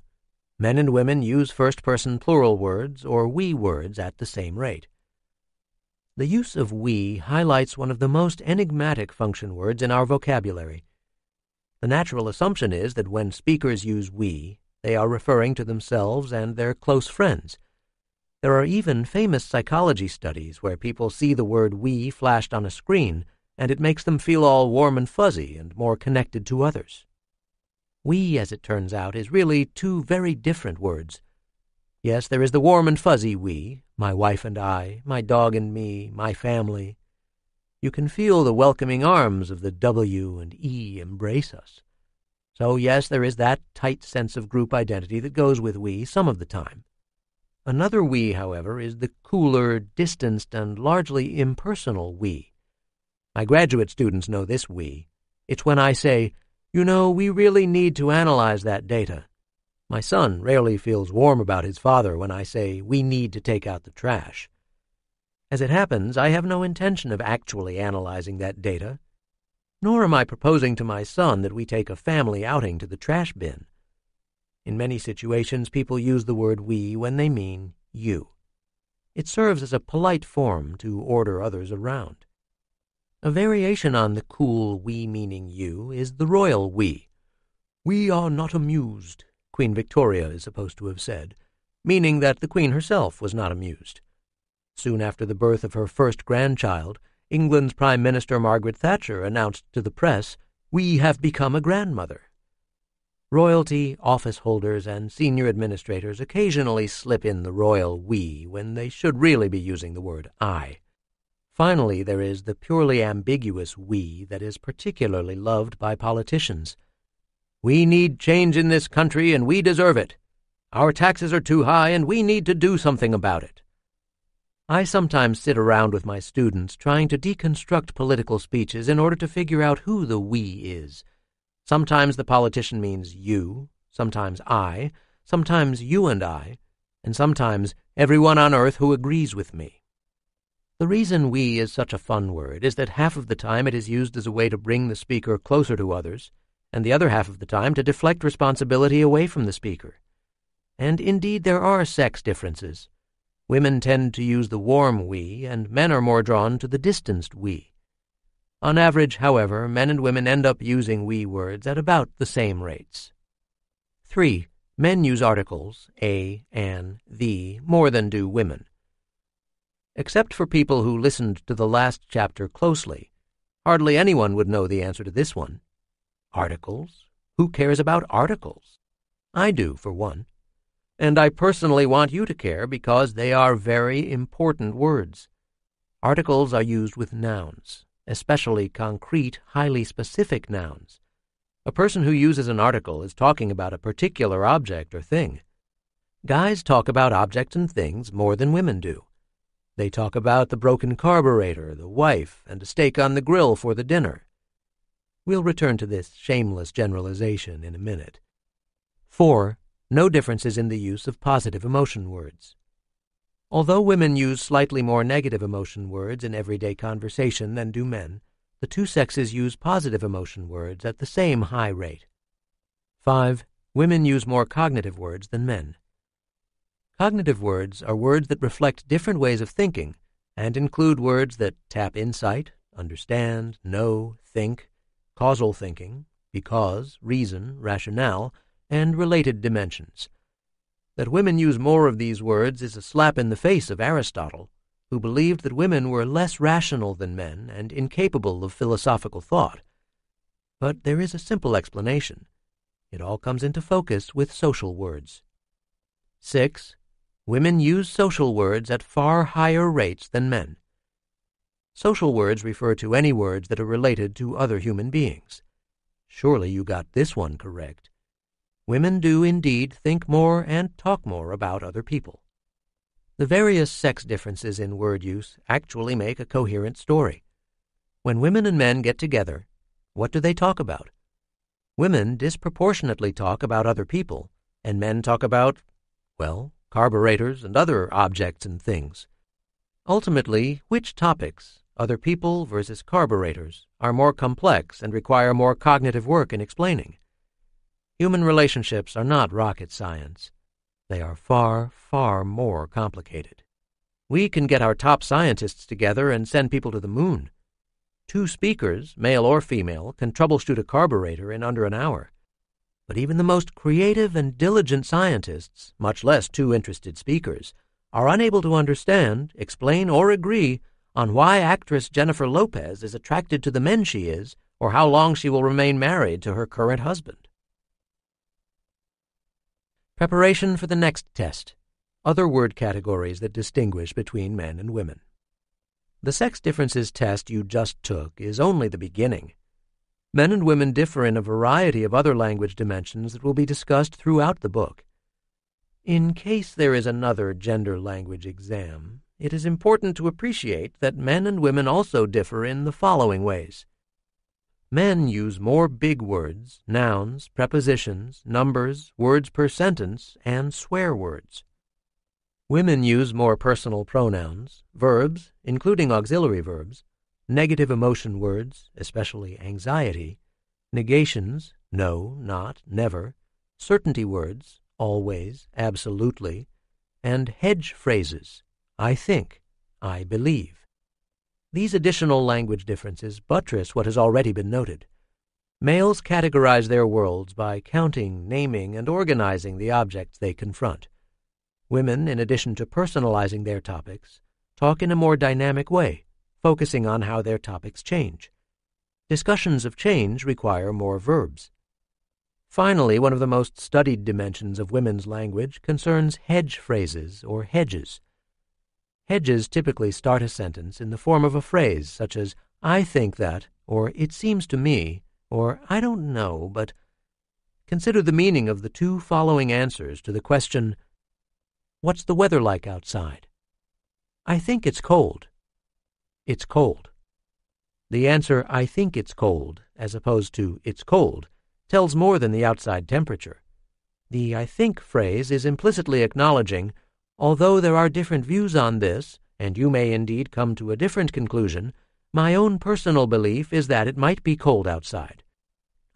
S1: Men and women use first person plural words or we words at the same rate. The use of we highlights one of the most enigmatic function words in our vocabulary. The natural assumption is that when speakers use we, they are referring to themselves and their close friends. There are even famous psychology studies where people see the word we flashed on a screen and it makes them feel all warm and fuzzy and more connected to others. We, as it turns out, is really two very different words. Yes, there is the warm and fuzzy we, my wife and I, my dog and me, my family. You can feel the welcoming arms of the W and E embrace us. So, yes, there is that tight sense of group identity that goes with we some of the time. Another we, however, is the cooler, distanced, and largely impersonal we my graduate students know this we. It's when I say, you know, we really need to analyze that data. My son rarely feels warm about his father when I say, we need to take out the trash. As it happens, I have no intention of actually analyzing that data, nor am I proposing to my son that we take a family outing to the trash bin. In many situations, people use the word we when they mean you. It serves as a polite form to order others around. A variation on the cool we meaning you is the royal we. We are not amused, Queen Victoria is supposed to have said, meaning that the Queen herself was not amused. Soon after the birth of her first grandchild, England's Prime Minister Margaret Thatcher announced to the press, We have become a grandmother. Royalty, office holders, and senior administrators occasionally slip in the royal we when they should really be using the word I. Finally, there is the purely ambiguous we that is particularly loved by politicians. We need change in this country and we deserve it. Our taxes are too high and we need to do something about it. I sometimes sit around with my students trying to deconstruct political speeches in order to figure out who the we is. Sometimes the politician means you, sometimes I, sometimes you and I, and sometimes everyone on earth who agrees with me. The reason we is such a fun word is that half of the time it is used as a way to bring the speaker closer to others, and the other half of the time to deflect responsibility away from the speaker. And indeed, there are sex differences. Women tend to use the warm we, and men are more drawn to the distanced we. On average, however, men and women end up using we words at about the same rates. 3. Men use articles, a, an, the, more than do women. Except for people who listened to the last chapter closely, hardly anyone would know the answer to this one. Articles? Who cares about articles? I do, for one. And I personally want you to care because they are very important words. Articles are used with nouns, especially concrete, highly specific nouns. A person who uses an article is talking about a particular object or thing. Guys talk about objects and things more than women do. They talk about the broken carburetor, the wife, and a steak on the grill for the dinner. We'll return to this shameless generalization in a minute. 4. No differences in the use of positive emotion words. Although women use slightly more negative emotion words in everyday conversation than do men, the two sexes use positive emotion words at the same high rate. 5. Women use more cognitive words than men. Cognitive words are words that reflect different ways of thinking and include words that tap insight, understand, know, think, causal thinking, because, reason, rationale, and related dimensions. That women use more of these words is a slap in the face of Aristotle, who believed that women were less rational than men and incapable of philosophical thought. But there is a simple explanation. It all comes into focus with social words. 6 women use social words at far higher rates than men. Social words refer to any words that are related to other human beings. Surely you got this one correct. Women do indeed think more and talk more about other people. The various sex differences in word use actually make a coherent story. When women and men get together, what do they talk about? Women disproportionately talk about other people, and men talk about, well, carburetors, and other objects and things. Ultimately, which topics, other people versus carburetors, are more complex and require more cognitive work in explaining? Human relationships are not rocket science. They are far, far more complicated. We can get our top scientists together and send people to the moon. Two speakers, male or female, can troubleshoot a carburetor in under an hour. But even the most creative and diligent scientists, much less two interested speakers, are unable to understand, explain, or agree on why actress Jennifer Lopez is attracted to the men she is or how long she will remain married to her current husband. Preparation for the next test Other word categories that distinguish between men and women. The sex differences test you just took is only the beginning. Men and women differ in a variety of other language dimensions that will be discussed throughout the book. In case there is another gender language exam, it is important to appreciate that men and women also differ in the following ways. Men use more big words, nouns, prepositions, numbers, words per sentence, and swear words. Women use more personal pronouns, verbs, including auxiliary verbs, negative emotion words, especially anxiety, negations, no, not, never, certainty words, always, absolutely, and hedge phrases, I think, I believe. These additional language differences buttress what has already been noted. Males categorize their worlds by counting, naming, and organizing the objects they confront. Women, in addition to personalizing their topics, talk in a more dynamic way focusing on how their topics change. Discussions of change require more verbs. Finally, one of the most studied dimensions of women's language concerns hedge phrases or hedges. Hedges typically start a sentence in the form of a phrase such as, I think that, or it seems to me, or I don't know, but. Consider the meaning of the two following answers to the question, What's the weather like outside? I think it's cold. It's cold. The answer, I think it's cold, as opposed to it's cold, tells more than the outside temperature. The I think phrase is implicitly acknowledging, although there are different views on this, and you may indeed come to a different conclusion, my own personal belief is that it might be cold outside.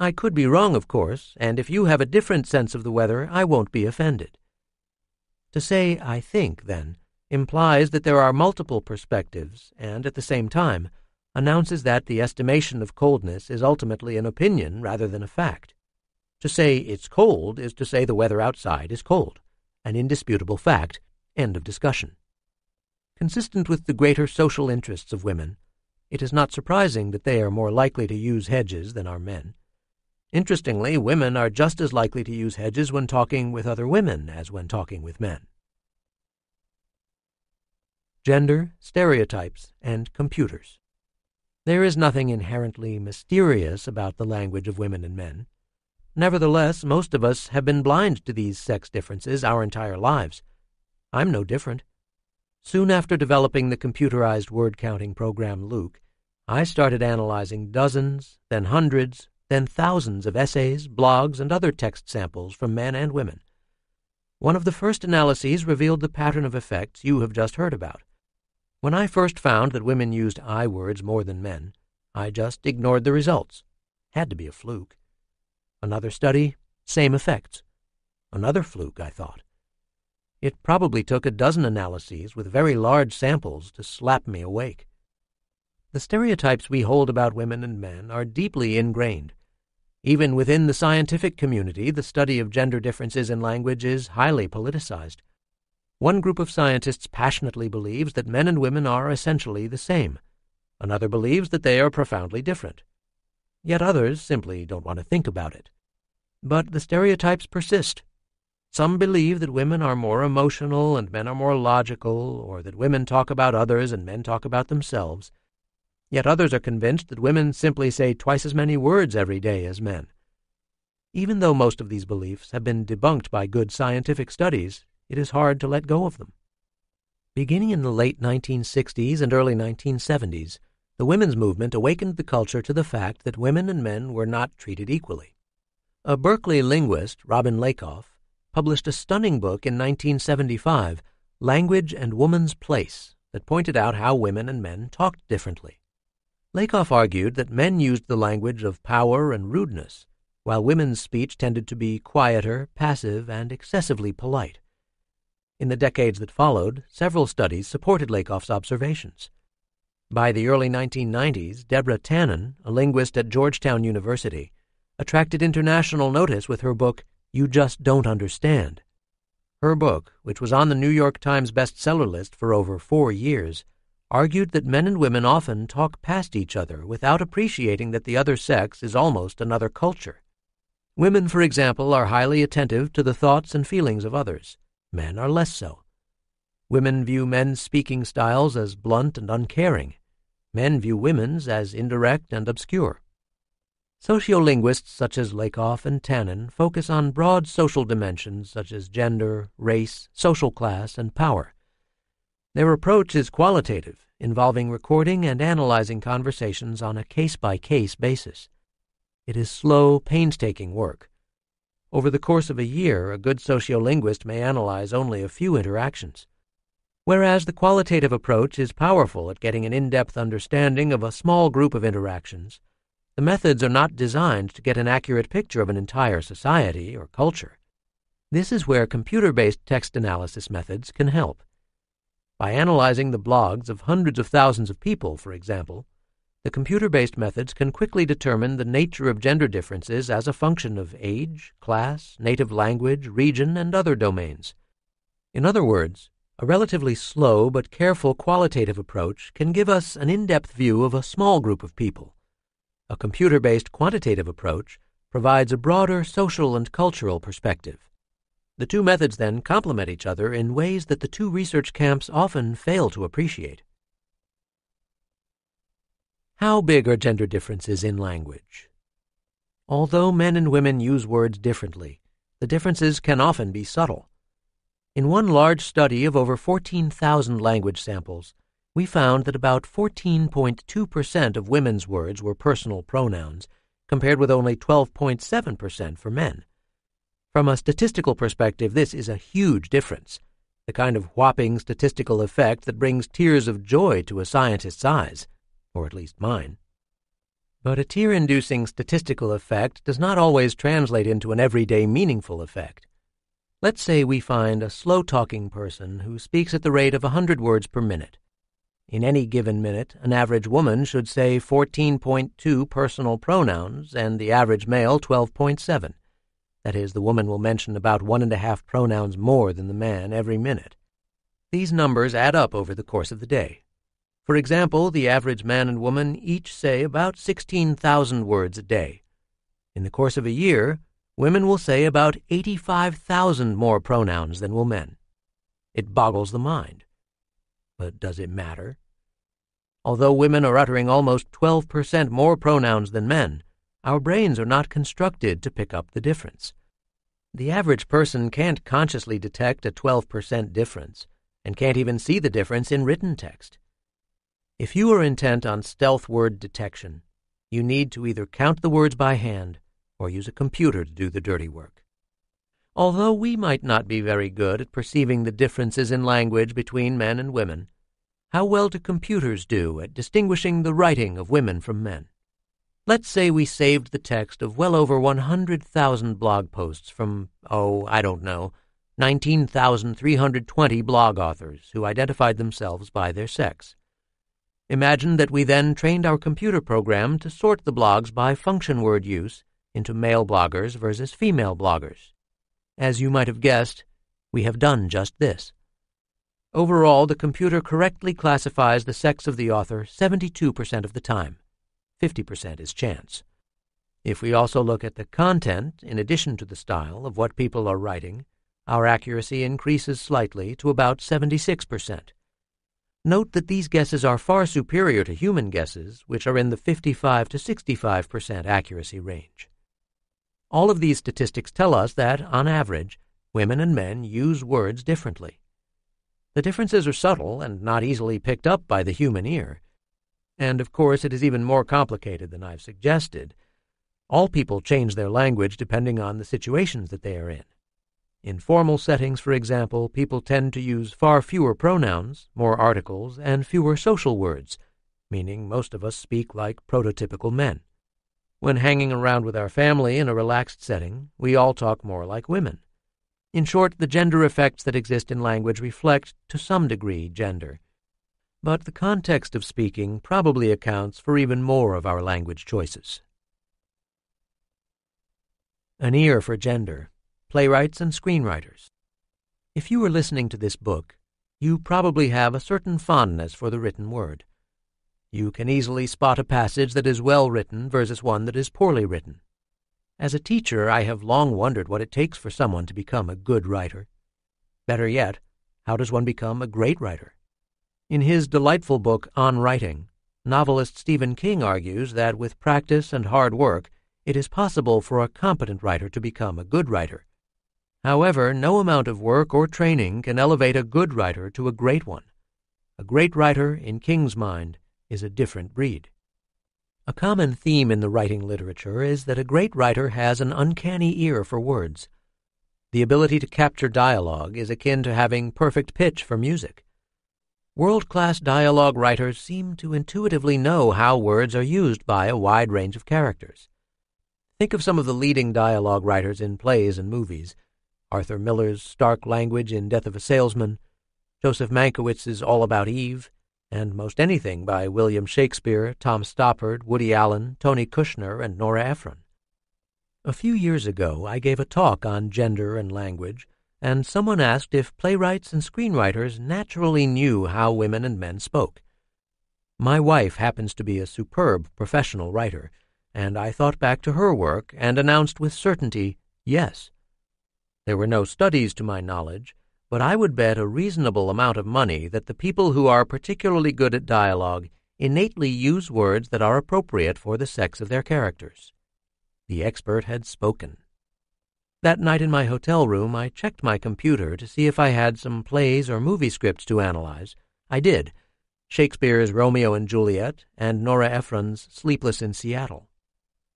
S1: I could be wrong, of course, and if you have a different sense of the weather, I won't be offended. To say I think, then, implies that there are multiple perspectives and, at the same time, announces that the estimation of coldness is ultimately an opinion rather than a fact. To say it's cold is to say the weather outside is cold, an indisputable fact, end of discussion. Consistent with the greater social interests of women, it is not surprising that they are more likely to use hedges than are men. Interestingly, women are just as likely to use hedges when talking with other women as when talking with men gender, stereotypes, and computers. There is nothing inherently mysterious about the language of women and men. Nevertheless, most of us have been blind to these sex differences our entire lives. I'm no different. Soon after developing the computerized word counting program LIWC, I started analyzing dozens, then hundreds, then thousands of essays, blogs, and other text samples from men and women. One of the first analyses revealed the pattern of effects you have just heard about. When I first found that women used I words more than men, I just ignored the results. Had to be a fluke. Another study, same effects. Another fluke, I thought. It probably took a dozen analyses with very large samples to slap me awake. The stereotypes we hold about women and men are deeply ingrained. Even within the scientific community, the study of gender differences in language is highly politicized. One group of scientists passionately believes that men and women are essentially the same. Another believes that they are profoundly different. Yet others simply don't want to think about it. But the stereotypes persist. Some believe that women are more emotional and men are more logical, or that women talk about others and men talk about themselves. Yet others are convinced that women simply say twice as many words every day as men. Even though most of these beliefs have been debunked by good scientific studies, it is hard to let go of them. Beginning in the late 1960s and early 1970s, the women's movement awakened the culture to the fact that women and men were not treated equally. A Berkeley linguist, Robin Lakoff, published a stunning book in 1975, Language and Woman's Place, that pointed out how women and men talked differently. Lakoff argued that men used the language of power and rudeness, while women's speech tended to be quieter, passive, and excessively polite. In the decades that followed, several studies supported Lakoff's observations. By the early 1990s, Deborah Tannen, a linguist at Georgetown University, attracted international notice with her book, You Just Don't Understand. Her book, which was on the New York Times bestseller list for over four years, argued that men and women often talk past each other without appreciating that the other sex is almost another culture. Women, for example, are highly attentive to the thoughts and feelings of others men are less so. Women view men's speaking styles as blunt and uncaring. Men view women's as indirect and obscure. Sociolinguists such as Lakoff and Tannen focus on broad social dimensions such as gender, race, social class, and power. Their approach is qualitative, involving recording and analyzing conversations on a case by case basis. It is slow, painstaking work over the course of a year, a good sociolinguist may analyze only a few interactions. Whereas the qualitative approach is powerful at getting an in depth understanding of a small group of interactions, the methods are not designed to get an accurate picture of an entire society or culture. This is where computer based text analysis methods can help. By analyzing the blogs of hundreds of thousands of people, for example, the computer based methods can quickly determine the nature of gender differences as a function of age, class, native language, region, and other domains. In other words, a relatively slow but careful qualitative approach can give us an in depth view of a small group of people. A computer based quantitative approach provides a broader social and cultural perspective. The two methods then complement each other in ways that the two research camps often fail to appreciate. How big are gender differences in language? Although men and women use words differently, the differences can often be subtle. In one large study of over 14,000 language samples, we found that about 14.2% of women's words were personal pronouns, compared with only 12.7% for men. From a statistical perspective, this is a huge difference, the kind of whopping statistical effect that brings tears of joy to a scientist's eyes or at least mine. But a tear inducing statistical effect does not always translate into an everyday meaningful effect. Let's say we find a slow talking person who speaks at the rate of a 100 words per minute. In any given minute, an average woman should say 14.2 personal pronouns and the average male 12.7. That is, the woman will mention about one and a half pronouns more than the man every minute. These numbers add up over the course of the day, for example, the average man and woman each say about 16,000 words a day. In the course of a year, women will say about 85,000 more pronouns than will men. It boggles the mind. But does it matter? Although women are uttering almost 12% more pronouns than men, our brains are not constructed to pick up the difference. The average person can't consciously detect a 12% difference and can't even see the difference in written text. If you are intent on stealth word detection, you need to either count the words by hand or use a computer to do the dirty work. Although we might not be very good at perceiving the differences in language between men and women, how well do computers do at distinguishing the writing of women from men? Let's say we saved the text of well over 100,000 blog posts from, oh, I don't know, 19,320 blog authors who identified themselves by their sex. Imagine that we then trained our computer program to sort the blogs by function word use into male bloggers versus female bloggers. As you might have guessed, we have done just this. Overall, the computer correctly classifies the sex of the author 72% of the time. 50% is chance. If we also look at the content, in addition to the style of what people are writing, our accuracy increases slightly to about 76%. Note that these guesses are far superior to human guesses, which are in the 55 to 65% accuracy range. All of these statistics tell us that, on average, women and men use words differently. The differences are subtle and not easily picked up by the human ear. And of course, it is even more complicated than I've suggested. All people change their language depending on the situations that they are in. In formal settings, for example, people tend to use far fewer pronouns, more articles, and fewer social words, meaning most of us speak like prototypical men. When hanging around with our family in a relaxed setting, we all talk more like women. In short, the gender effects that exist in language reflect, to some degree, gender. But the context of speaking probably accounts for even more of our language choices. An ear for gender playwrights and screenwriters. If you are listening to this book, you probably have a certain fondness for the written word. You can easily spot a passage that is well written versus one that is poorly written. As a teacher, I have long wondered what it takes for someone to become a good writer. Better yet, how does one become a great writer? In his delightful book On Writing, novelist Stephen King argues that with practice and hard work, it is possible for a competent writer to become a good writer. However, no amount of work or training can elevate a good writer to a great one. A great writer, in King's mind, is a different breed. A common theme in the writing literature is that a great writer has an uncanny ear for words. The ability to capture dialogue is akin to having perfect pitch for music. World class dialogue writers seem to intuitively know how words are used by a wide range of characters. Think of some of the leading dialogue writers in plays and movies Arthur Miller's stark language in Death of a Salesman, Joseph Mankiewicz's All About Eve, and most anything by William Shakespeare, Tom Stoppard, Woody Allen, Tony Kushner, and Nora Ephron. A few years ago, I gave a talk on gender and language, and someone asked if playwrights and screenwriters naturally knew how women and men spoke. My wife happens to be a superb professional writer, and I thought back to her work and announced with certainty, yes. There were no studies to my knowledge, but I would bet a reasonable amount of money that the people who are particularly good at dialogue innately use words that are appropriate for the sex of their characters. The expert had spoken. That night in my hotel room, I checked my computer to see if I had some plays or movie scripts to analyze. I did Shakespeare's Romeo and Juliet and Nora Ephron's Sleepless in Seattle.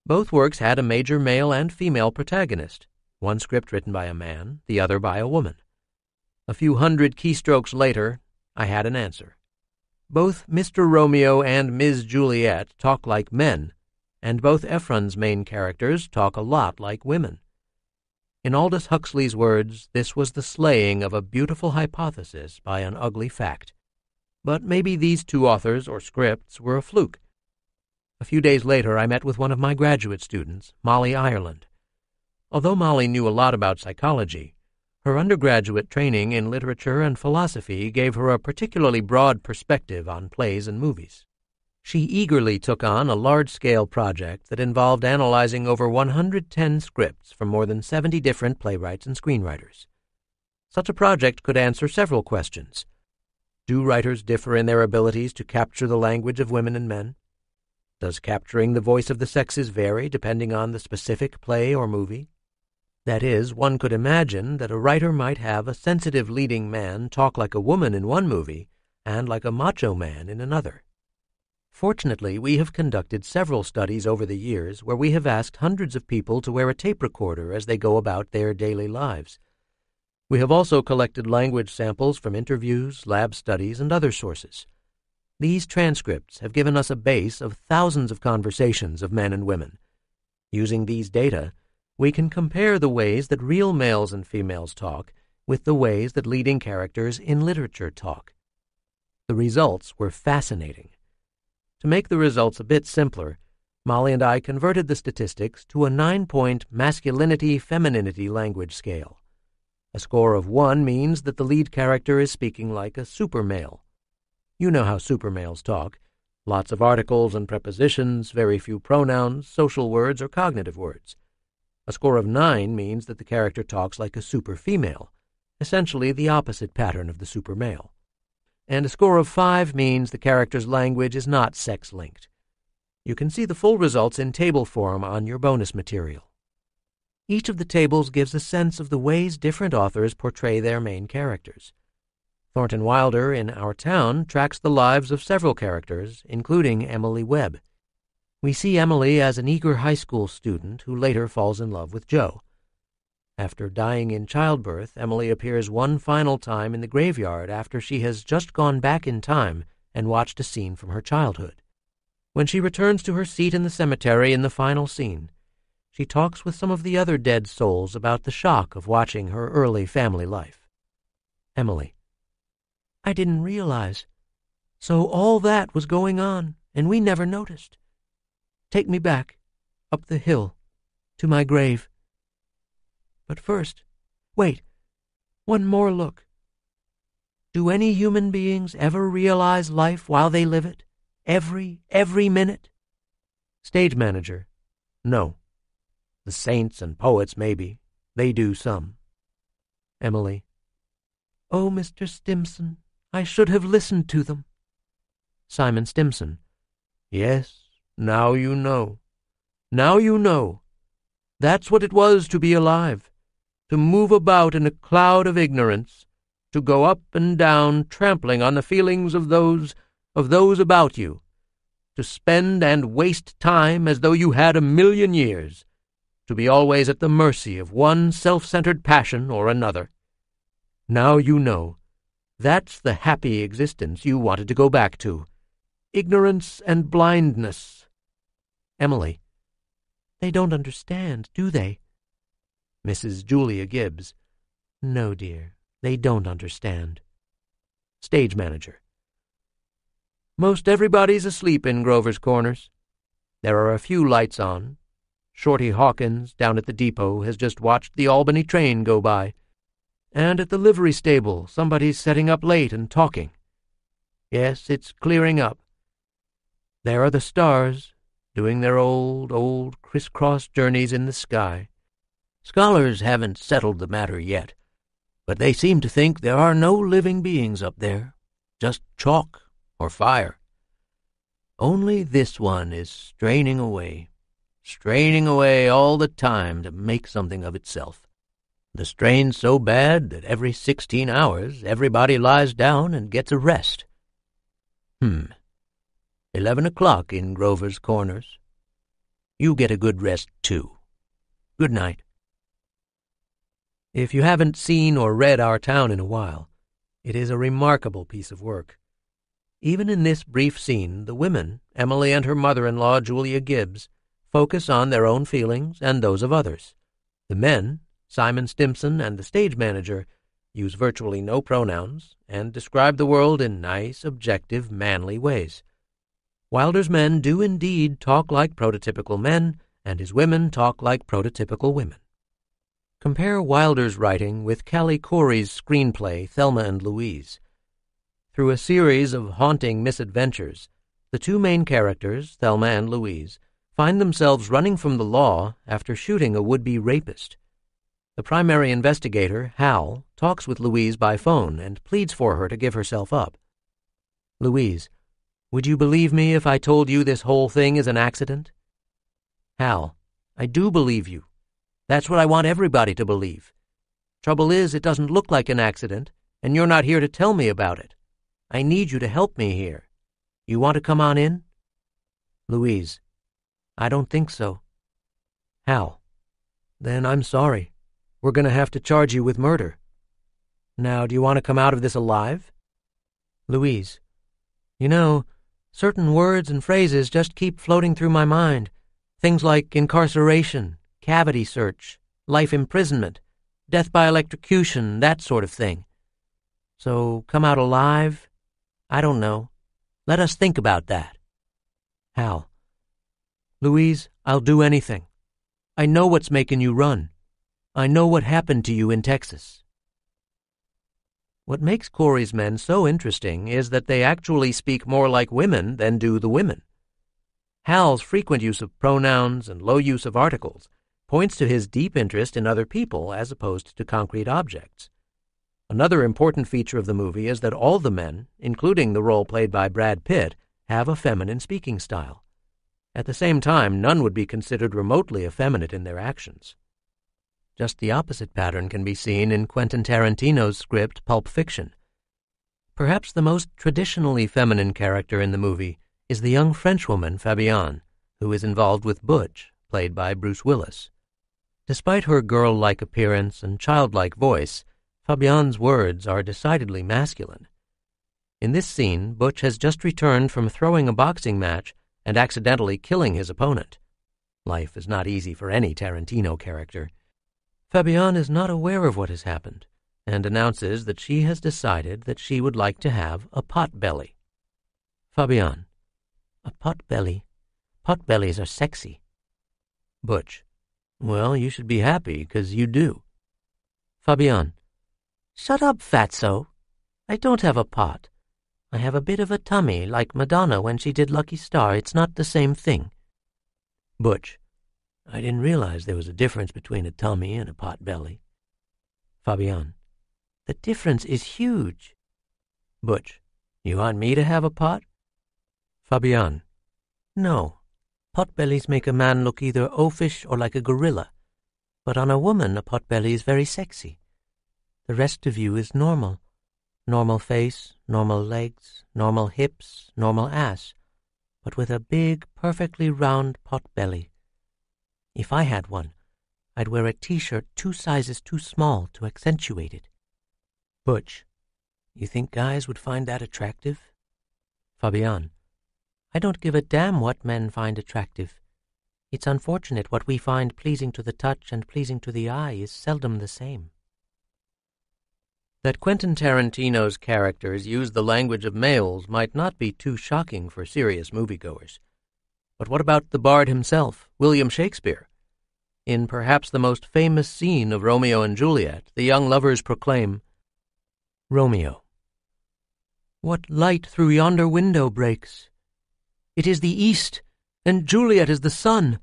S1: Both works had a major male and female protagonist one script written by a man, the other by a woman. A few hundred keystrokes later, I had an answer. Both Mr. Romeo and Ms. Juliet talk like men, and both Ephron's main characters talk a lot like women. In Aldous Huxley's words, this was the slaying of a beautiful hypothesis by an ugly fact. But maybe these two authors or scripts were a fluke. A few days later, I met with one of my graduate students, Molly Ireland, Although Molly knew a lot about psychology, her undergraduate training in literature and philosophy gave her a particularly broad perspective on plays and movies. She eagerly took on a large scale project that involved analyzing over 110 scripts from more than 70 different playwrights and screenwriters. Such a project could answer several questions Do writers differ in their abilities to capture the language of women and men? Does capturing the voice of the sexes vary depending on the specific play or movie? That is, one could imagine that a writer might have a sensitive leading man talk like a woman in one movie and like a macho man in another. Fortunately, we have conducted several studies over the years where we have asked hundreds of people to wear a tape recorder as they go about their daily lives. We have also collected language samples from interviews, lab studies, and other sources. These transcripts have given us a base of thousands of conversations of men and women. Using these data, we can compare the ways that real males and females talk with the ways that leading characters in literature talk. The results were fascinating. To make the results a bit simpler, Molly and I converted the statistics to a nine point masculinity femininity language scale. A score of one means that the lead character is speaking like a super male. You know how super males talk lots of articles and prepositions, very few pronouns, social words, or cognitive words. A score of nine means that the character talks like a super female, essentially the opposite pattern of the super male. And a score of five means the character's language is not sex linked. You can see the full results in table form on your bonus material. Each of the tables gives a sense of the ways different authors portray their main characters. Thornton Wilder in Our Town tracks the lives of several characters, including Emily Webb we see Emily as an eager high school student who later falls in love with Joe. After dying in childbirth, Emily appears one final time in the graveyard after she has just gone back in time and watched a scene from her childhood. When she returns to her seat in the cemetery in the final scene, she talks with some of the other dead souls about the shock of watching her early family life. Emily. I didn't realize. So all that was going on, and we never noticed. Take me back, up the hill, to my grave. But first, wait, one more look. Do any human beings ever realize life while they live it? Every, every minute? Stage manager, no. The saints and poets, maybe. They do some. Emily, oh, Mr. Stimson, I should have listened to them. Simon Stimson, yes, now you know. Now you know. That's what it was to be alive, to move about in a cloud of ignorance, to go up and down trampling on the feelings of those of those about you, to spend and waste time as though you had a million years, to be always at the mercy of one self-centered passion or another. Now you know. That's the happy existence you wanted to go back to. Ignorance and blindness Emily. They don't understand, do they? Mrs. Julia Gibbs. No, dear, they don't understand. Stage manager. Most everybody's asleep in Grover's Corners. There are a few lights on. Shorty Hawkins, down at the depot, has just watched the Albany train go by. And at the livery stable, somebody's setting up late and talking. Yes, it's clearing up. There are the stars, doing their old, old crisscross journeys in the sky. Scholars haven't settled the matter yet, but they seem to think there are no living beings up there, just chalk or fire. Only this one is straining away, straining away all the time to make something of itself. The strain's so bad that every sixteen hours everybody lies down and gets a rest. Hmm eleven o'clock in Grover's Corners. You get a good rest, too. Good night. If you haven't seen or read Our Town in a while, it is a remarkable piece of work. Even in this brief scene, the women, Emily and her mother-in-law, Julia Gibbs, focus on their own feelings and those of others. The men, Simon Stimson and the stage manager, use virtually no pronouns and describe the world in nice, objective, manly ways. Wilder's men do indeed talk like prototypical men, and his women talk like prototypical women. Compare Wilder's writing with Callie Khouri's screenplay Thelma and Louise. Through a series of haunting misadventures, the two main characters, Thelma and Louise, find themselves running from the law after shooting a would be rapist. The primary investigator, Hal, talks with Louise by phone and pleads for her to give herself up. Louise, would you believe me if I told you this whole thing is an accident? Hal, I do believe you. That's what I want everybody to believe. Trouble is, it doesn't look like an accident, and you're not here to tell me about it. I need you to help me here. You want to come on in? Louise, I don't think so. Hal, then I'm sorry. We're going to have to charge you with murder. Now, do you want to come out of this alive? Louise, you know, Certain words and phrases just keep floating through my mind. Things like incarceration, cavity search, life imprisonment, death by electrocution, that sort of thing. So come out alive? I don't know. Let us think about that. Hal. Louise, I'll do anything. I know what's making you run. I know what happened to you in Texas. What makes Khouri's men so interesting is that they actually speak more like women than do the women. Hal's frequent use of pronouns and low use of articles points to his deep interest in other people as opposed to concrete objects. Another important feature of the movie is that all the men, including the role played by Brad Pitt, have a feminine speaking style. At the same time, none would be considered remotely effeminate in their actions. Just the opposite pattern can be seen in Quentin Tarantino's script Pulp Fiction. Perhaps the most traditionally feminine character in the movie is the young Frenchwoman Fabienne, who is involved with Butch, played by Bruce Willis. Despite her girl like appearance and childlike voice, Fabienne's words are decidedly masculine. In this scene, Butch has just returned from throwing a boxing match and accidentally killing his opponent. Life is not easy for any Tarantino character. Fabienne is not aware of what has happened and announces that she has decided that she would like to have a pot belly. Fabienne, a pot belly? Pot bellies are sexy. Butch, well, you should be happy because you do. Fabienne, shut up, fatso. I don't have a pot. I have a bit of a tummy, like Madonna when she did Lucky Star. It's not the same thing. Butch, I didn't realize there was a difference between a tummy and a pot belly. Fabienne, the difference is huge. Butch, you want me to have a pot? Fabienne, no. Pot bellies make a man look either oafish or like a gorilla. But on a woman, a pot belly is very sexy. The rest of you is normal. Normal face, normal legs, normal hips, normal ass, but with a big, perfectly round pot belly. If I had one, I'd wear a t shirt two sizes too small to accentuate it. Butch, you think guys would find that attractive? Fabienne, I don't give a damn what men find attractive. It's unfortunate what we find pleasing to the touch and pleasing to the eye is seldom the same. That Quentin Tarantino's characters use the language of males might not be too shocking for serious moviegoers. But what about the bard himself, William Shakespeare? In perhaps the most famous scene of Romeo and Juliet, the young lovers proclaim Romeo. What light through yonder window breaks? It is the east, and Juliet is the sun.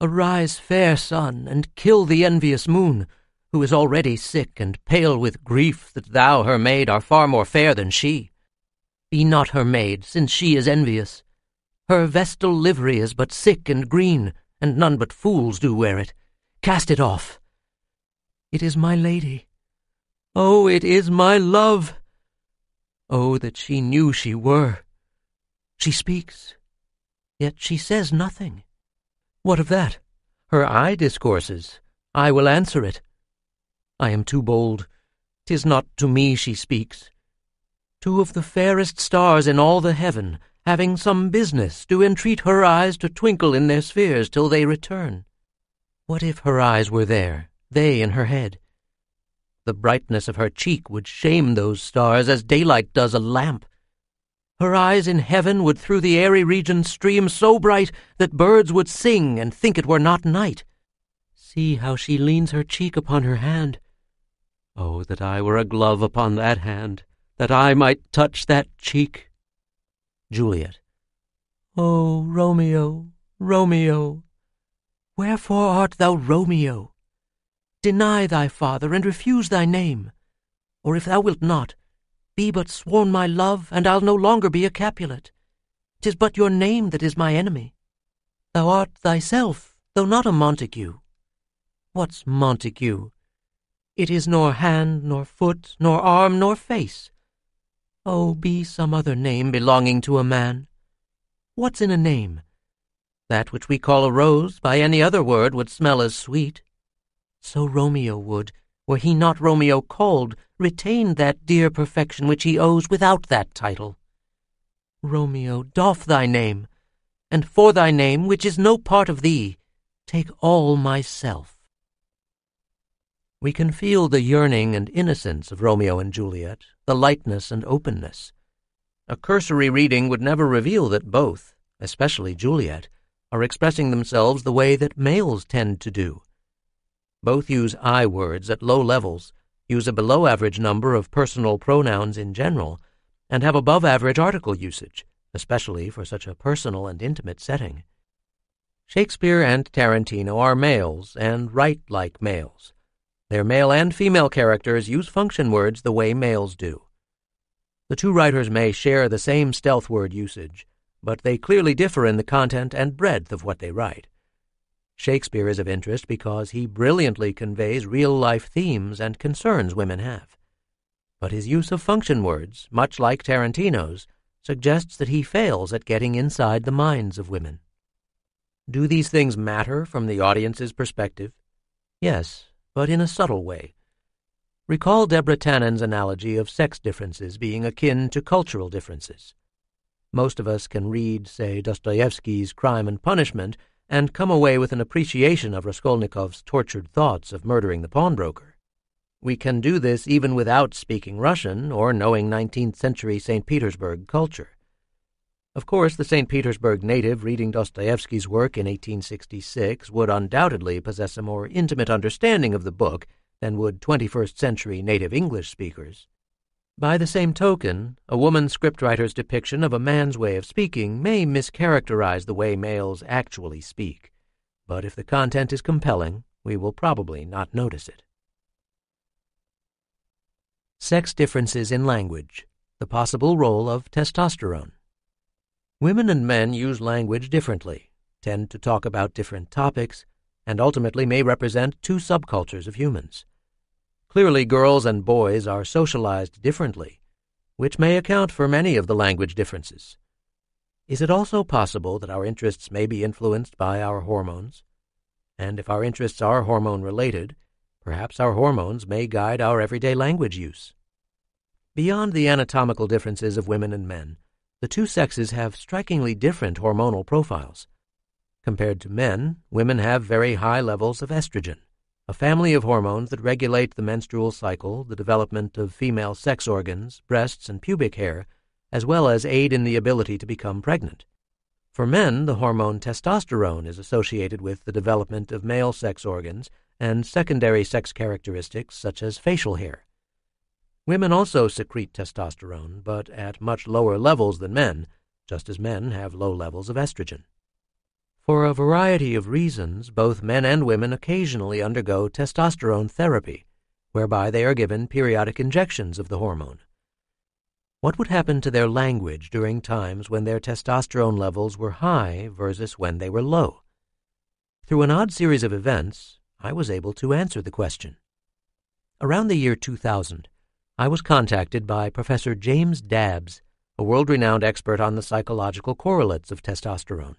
S1: Arise, fair sun, and kill the envious moon, who is already sick and pale with grief that thou, her maid, are far more fair than she. Be not her maid, since she is envious. Her vestal livery is but sick and green, and none but fools do wear it. Cast it off. It is my lady. Oh, it is my love. Oh, that she knew she were. She speaks, yet she says nothing. What of that? Her eye discourses. I will answer it. I am too bold. Tis not to me she speaks. Two of the fairest stars in all the heaven having some business, do entreat her eyes to twinkle in their spheres till they return. What if her eyes were there, they in her head? The brightness of her cheek would shame those stars as daylight does a lamp. Her eyes in heaven would through the airy region stream so bright that birds would sing and think it were not night. See how she leans her cheek upon her hand. Oh, that I were a glove upon that hand, that I might touch that cheek Juliet. O oh, Romeo, Romeo, wherefore art thou Romeo? Deny thy father and refuse thy name, or if thou wilt not, be but sworn my love, and I'll no longer be a Capulet. Tis but your name that is my enemy. Thou art thyself, though not a Montague. What's Montague? It is nor hand, nor foot, nor arm, nor face. Oh, be some other name belonging to a man. What's in a name? That which we call a rose by any other word would smell as sweet. So Romeo would, were he not Romeo called, retain that dear perfection which he owes without that title. Romeo, doff thy name, and for thy name, which is no part of thee, take all myself. We can feel the yearning and innocence of Romeo and Juliet the lightness and openness. A cursory reading would never reveal that both, especially Juliet, are expressing themselves the way that males tend to do. Both use I words at low levels, use a below average number of personal pronouns in general, and have above average article usage, especially for such a personal and intimate setting. Shakespeare and Tarantino are males and write like males. Their male and female characters use function words the way males do. The two writers may share the same stealth word usage, but they clearly differ in the content and breadth of what they write. Shakespeare is of interest because he brilliantly conveys real life themes and concerns women have. But his use of function words, much like Tarantino's, suggests that he fails at getting inside the minds of women. Do these things matter from the audience's perspective? Yes, but in a subtle way. Recall Deborah Tannen's analogy of sex differences being akin to cultural differences. Most of us can read, say, Dostoevsky's Crime and Punishment and come away with an appreciation of Raskolnikov's tortured thoughts of murdering the pawnbroker. We can do this even without speaking Russian or knowing 19th century St. Petersburg culture. Of course, the St. Petersburg native reading Dostoevsky's work in 1866 would undoubtedly possess a more intimate understanding of the book than would 21st century native English speakers. By the same token, a woman scriptwriter's depiction of a man's way of speaking may mischaracterize the way males actually speak, but if the content is compelling, we will probably not notice it. Sex differences in language, the possible role of testosterone. Women and men use language differently, tend to talk about different topics, and ultimately may represent two subcultures of humans. Clearly, girls and boys are socialized differently, which may account for many of the language differences. Is it also possible that our interests may be influenced by our hormones? And if our interests are hormone related, perhaps our hormones may guide our everyday language use. Beyond the anatomical differences of women and men, the two sexes have strikingly different hormonal profiles. Compared to men, women have very high levels of estrogen, a family of hormones that regulate the menstrual cycle, the development of female sex organs, breasts, and pubic hair, as well as aid in the ability to become pregnant. For men, the hormone testosterone is associated with the development of male sex organs and secondary sex characteristics such as facial hair. Women also secrete testosterone, but at much lower levels than men, just as men have low levels of estrogen. For a variety of reasons, both men and women occasionally undergo testosterone therapy, whereby they are given periodic injections of the hormone. What would happen to their language during times when their testosterone levels were high versus when they were low? Through an odd series of events, I was able to answer the question. Around the year 2000, I was contacted by Professor James Dabbs, a world renowned expert on the psychological correlates of testosterone.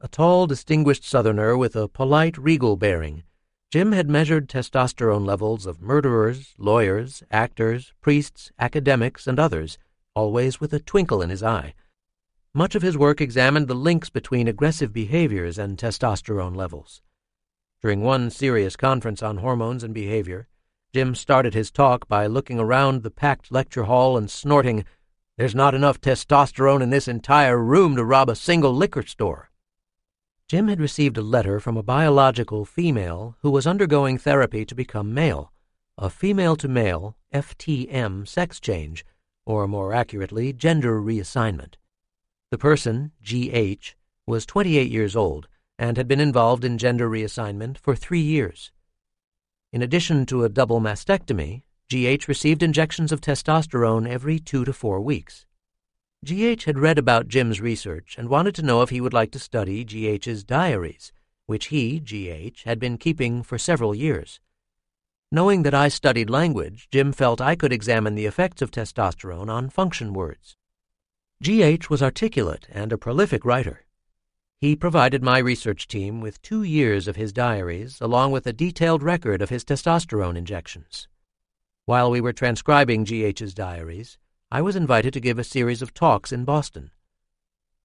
S1: A tall, distinguished Southerner with a polite, regal bearing, Jim had measured testosterone levels of murderers, lawyers, actors, priests, academics, and others, always with a twinkle in his eye. Much of his work examined the links between aggressive behaviors and testosterone levels. During one serious conference on hormones and behavior, Jim started his talk by looking around the packed lecture hall and snorting, There's not enough testosterone in this entire room to rob a single liquor store. Jim had received a letter from a biological female who was undergoing therapy to become male, a female to male FTM sex change, or more accurately, gender reassignment. The person, GH, was 28 years old and had been involved in gender reassignment for three years. In addition to a double mastectomy, GH received injections of testosterone every two to four weeks. GH had read about Jim's research and wanted to know if he would like to study GH's diaries, which he, GH, had been keeping for several years. Knowing that I studied language, Jim felt I could examine the effects of testosterone on function words. GH was articulate and a prolific writer. He provided my research team with two years of his diaries, along with a detailed record of his testosterone injections. While we were transcribing G.H.'s diaries, I was invited to give a series of talks in Boston.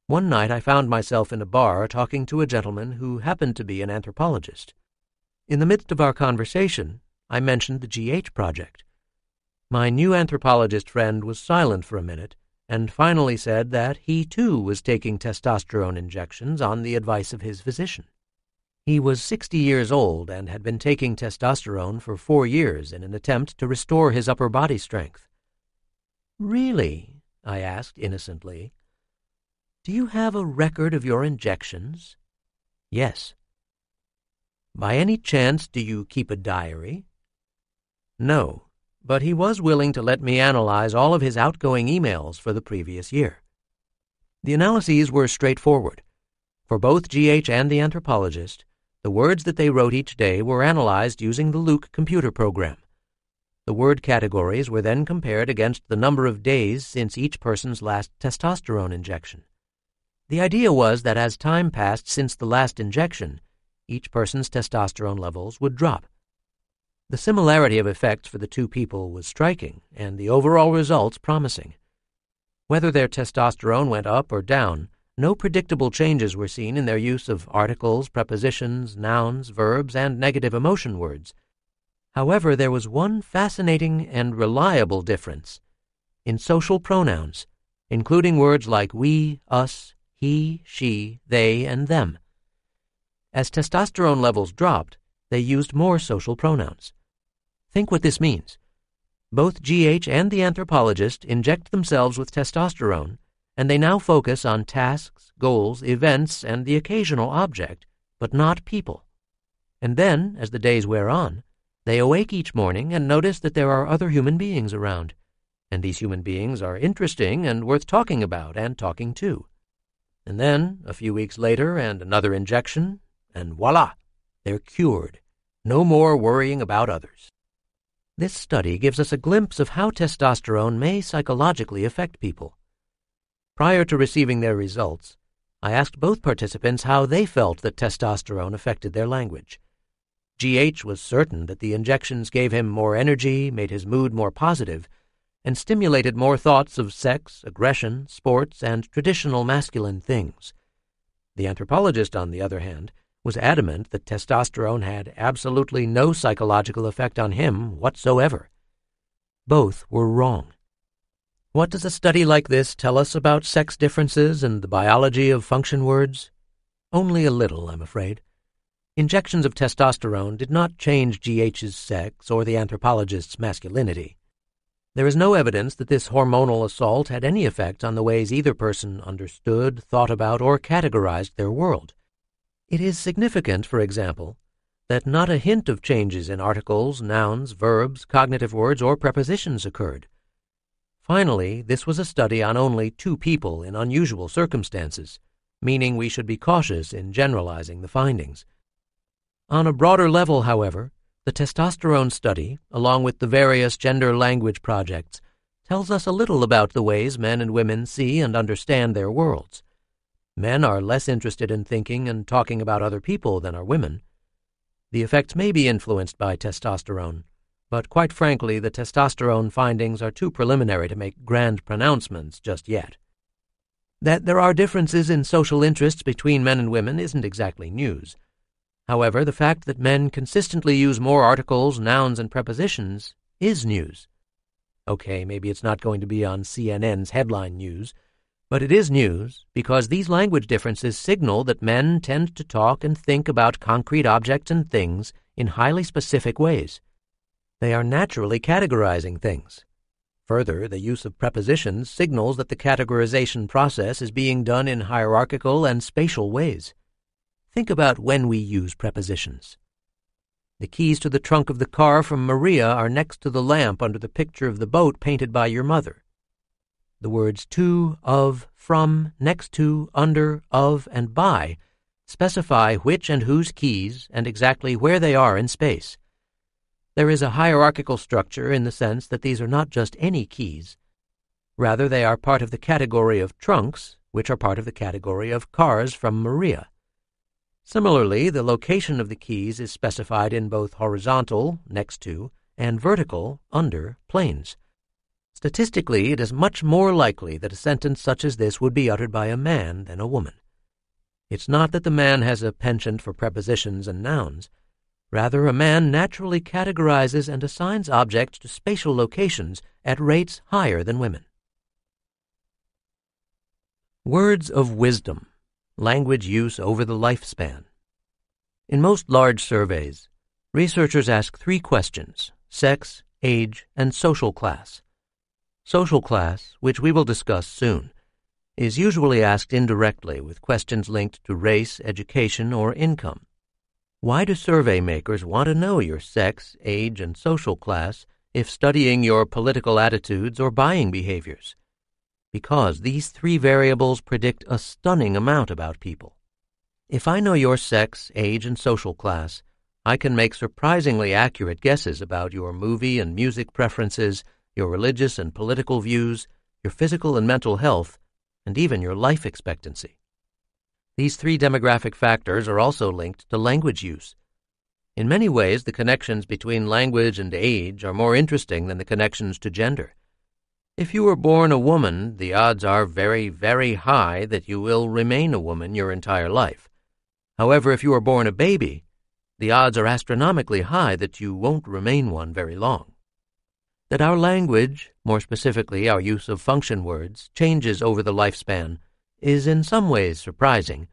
S1: One night I found myself in a bar talking to a gentleman who happened to be an anthropologist. In the midst of our conversation, I mentioned the G.H. project. My new anthropologist friend was silent for a minute and finally said that he too was taking testosterone injections on the advice of his physician. He was 60 years old and had been taking testosterone for four years in an attempt to restore his upper body strength. Really? I asked innocently. Do you have a record of your injections? Yes. By any chance, do you keep a diary? No, but he was willing to let me analyze all of his outgoing emails for the previous year. The analyses were straightforward. For both GH and the anthropologist, the words that they wrote each day were analyzed using the LIWC computer program. The word categories were then compared against the number of days since each person's last testosterone injection. The idea was that as time passed since the last injection, each person's testosterone levels would drop the similarity of effects for the two people was striking, and the overall results promising. Whether their testosterone went up or down, no predictable changes were seen in their use of articles, prepositions, nouns, verbs, and negative emotion words. However, there was one fascinating and reliable difference in social pronouns, including words like we, us, he, she, they, and them. As testosterone levels dropped, they used more social pronouns. Think what this means. Both GH and the anthropologist inject themselves with testosterone, and they now focus on tasks, goals, events, and the occasional object, but not people. And then, as the days wear on, they awake each morning and notice that there are other human beings around, and these human beings are interesting and worth talking about and talking to. And then, a few weeks later, and another injection, and voila, they're cured. No more worrying about others. This study gives us a glimpse of how testosterone may psychologically affect people. Prior to receiving their results, I asked both participants how they felt that testosterone affected their language. GH was certain that the injections gave him more energy, made his mood more positive, and stimulated more thoughts of sex, aggression, sports, and traditional masculine things. The anthropologist, on the other hand, was adamant that testosterone had absolutely no psychological effect on him whatsoever. Both were wrong. What does a study like this tell us about sex differences and the biology of function words? Only a little, I'm afraid. Injections of testosterone did not change GH's sex or the anthropologist's masculinity. There is no evidence that this hormonal assault had any effect on the ways either person understood, thought about, or categorized their world. It is significant, for example, that not a hint of changes in articles, nouns, verbs, cognitive words, or prepositions occurred. Finally, this was a study on only two people in unusual circumstances, meaning we should be cautious in generalizing the findings. On a broader level, however, the testosterone study, along with the various gender language projects, tells us a little about the ways men and women see and understand their worlds. Men are less interested in thinking and talking about other people than are women. The effects may be influenced by testosterone, but quite frankly, the testosterone findings are too preliminary to make grand pronouncements just yet. That there are differences in social interests between men and women isn't exactly news. However, the fact that men consistently use more articles, nouns, and prepositions is news. Okay, maybe it's not going to be on CNN's headline news but it is news because these language differences signal that men tend to talk and think about concrete objects and things in highly specific ways. They are naturally categorizing things. Further, the use of prepositions signals that the categorization process is being done in hierarchical and spatial ways. Think about when we use prepositions. The keys to the trunk of the car from Maria are next to the lamp under the picture of the boat painted by your mother the words to, of, from, next to, under, of, and by specify which and whose keys and exactly where they are in space. There is a hierarchical structure in the sense that these are not just any keys. Rather, they are part of the category of trunks, which are part of the category of cars from Maria. Similarly, the location of the keys is specified in both horizontal, next to, and vertical, under, planes. Statistically, it is much more likely that a sentence such as this would be uttered by a man than a woman. It's not that the man has a penchant for prepositions and nouns. Rather, a man naturally categorizes and assigns objects to spatial locations at rates higher than women. Words of Wisdom Language Use Over the Lifespan. In most large surveys, researchers ask three questions sex, age, and social class. Social class, which we will discuss soon, is usually asked indirectly with questions linked to race, education, or income. Why do survey makers want to know your sex, age, and social class if studying your political attitudes or buying behaviors? Because these three variables predict a stunning amount about people. If I know your sex, age, and social class, I can make surprisingly accurate guesses about your movie and music preferences your religious and political views, your physical and mental health, and even your life expectancy. These three demographic factors are also linked to language use. In many ways, the connections between language and age are more interesting than the connections to gender. If you were born a woman, the odds are very, very high that you will remain a woman your entire life. However, if you were born a baby, the odds are astronomically high that you won't remain one very long that our language, more specifically our use of function words, changes over the lifespan is in some ways surprising,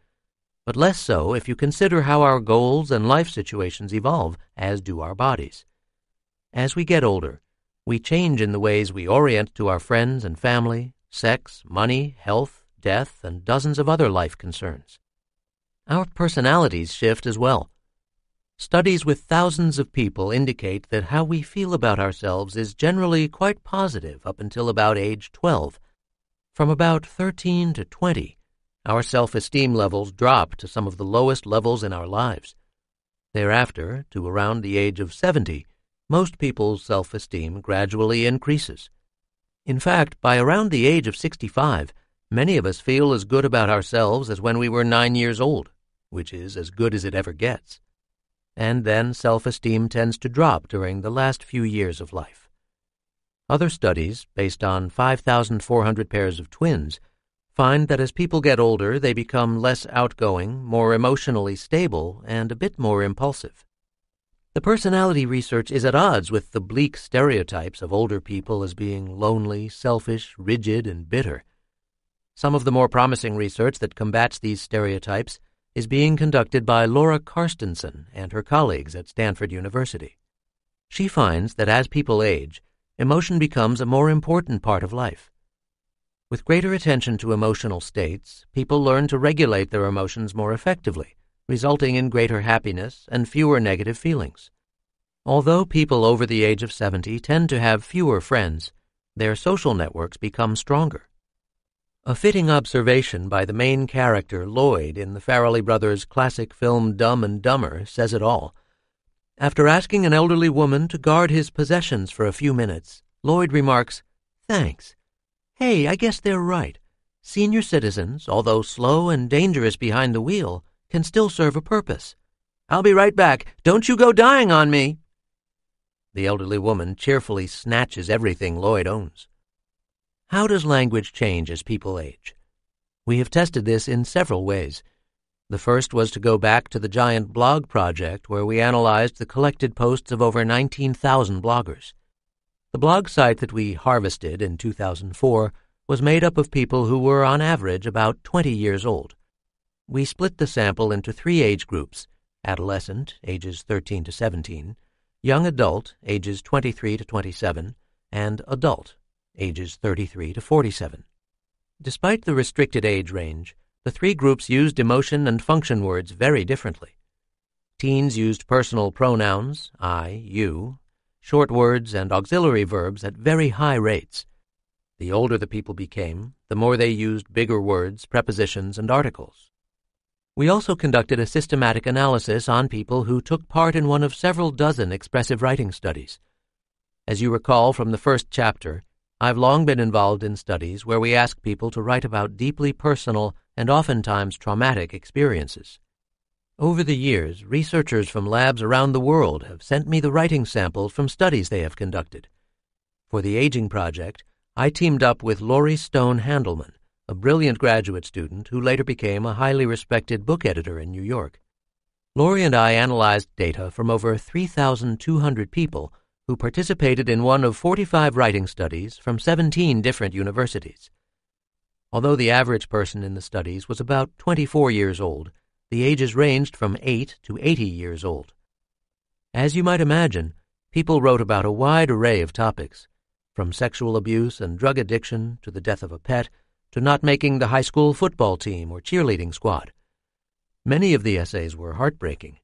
S1: but less so if you consider how our goals and life situations evolve, as do our bodies. As we get older, we change in the ways we orient to our friends and family, sex, money, health, death, and dozens of other life concerns. Our personalities shift as well. Studies with thousands of people indicate that how we feel about ourselves is generally quite positive up until about age 12. From about 13 to 20, our self esteem levels drop to some of the lowest levels in our lives. Thereafter, to around the age of 70, most people's self esteem gradually increases. In fact, by around the age of 65, many of us feel as good about ourselves as when we were nine years old, which is as good as it ever gets and then self esteem tends to drop during the last few years of life. Other studies, based on 5,400 pairs of twins, find that as people get older, they become less outgoing, more emotionally stable, and a bit more impulsive. The personality research is at odds with the bleak stereotypes of older people as being lonely, selfish, rigid, and bitter. Some of the more promising research that combats these stereotypes is being conducted by Laura Carstensen and her colleagues at Stanford University. She finds that as people age, emotion becomes a more important part of life. With greater attention to emotional states, people learn to regulate their emotions more effectively, resulting in greater happiness and fewer negative feelings. Although people over the age of 70 tend to have fewer friends, their social networks become stronger. A fitting observation by the main character, Lloyd, in the Farrelly brothers' classic film Dumb and Dumber says it all. After asking an elderly woman to guard his possessions for a few minutes, Lloyd remarks, Thanks. Hey, I guess they're right. Senior citizens, although slow and dangerous behind the wheel, can still serve a purpose. I'll be right back. Don't you go dying on me. The elderly woman cheerfully snatches everything Lloyd owns. How does language change as people age? We have tested this in several ways. The first was to go back to the giant blog project where we analyzed the collected posts of over 19,000 bloggers. The blog site that we harvested in 2004 was made up of people who were on average about 20 years old. We split the sample into three age groups adolescent, ages 13 to 17, young adult, ages 23 to 27, and adult, ages 33 to 47. Despite the restricted age range, the three groups used emotion and function words very differently. Teens used personal pronouns, I, you, short words, and auxiliary verbs at very high rates. The older the people became, the more they used bigger words, prepositions, and articles. We also conducted a systematic analysis on people who took part in one of several dozen expressive writing studies. As you recall from the first chapter, I've long been involved in studies where we ask people to write about deeply personal and oftentimes traumatic experiences. Over the years, researchers from labs around the world have sent me the writing samples from studies they have conducted. For the Aging Project, I teamed up with Laurie Stone Handelman, a brilliant graduate student who later became a highly respected book editor in New York. Laurie and I analyzed data from over 3,200 people who participated in one of 45 writing studies from 17 different universities. Although the average person in the studies was about 24 years old, the ages ranged from 8 to 80 years old. As you might imagine, people wrote about a wide array of topics, from sexual abuse and drug addiction to the death of a pet to not making the high school football team or cheerleading squad. Many of the essays were heartbreaking,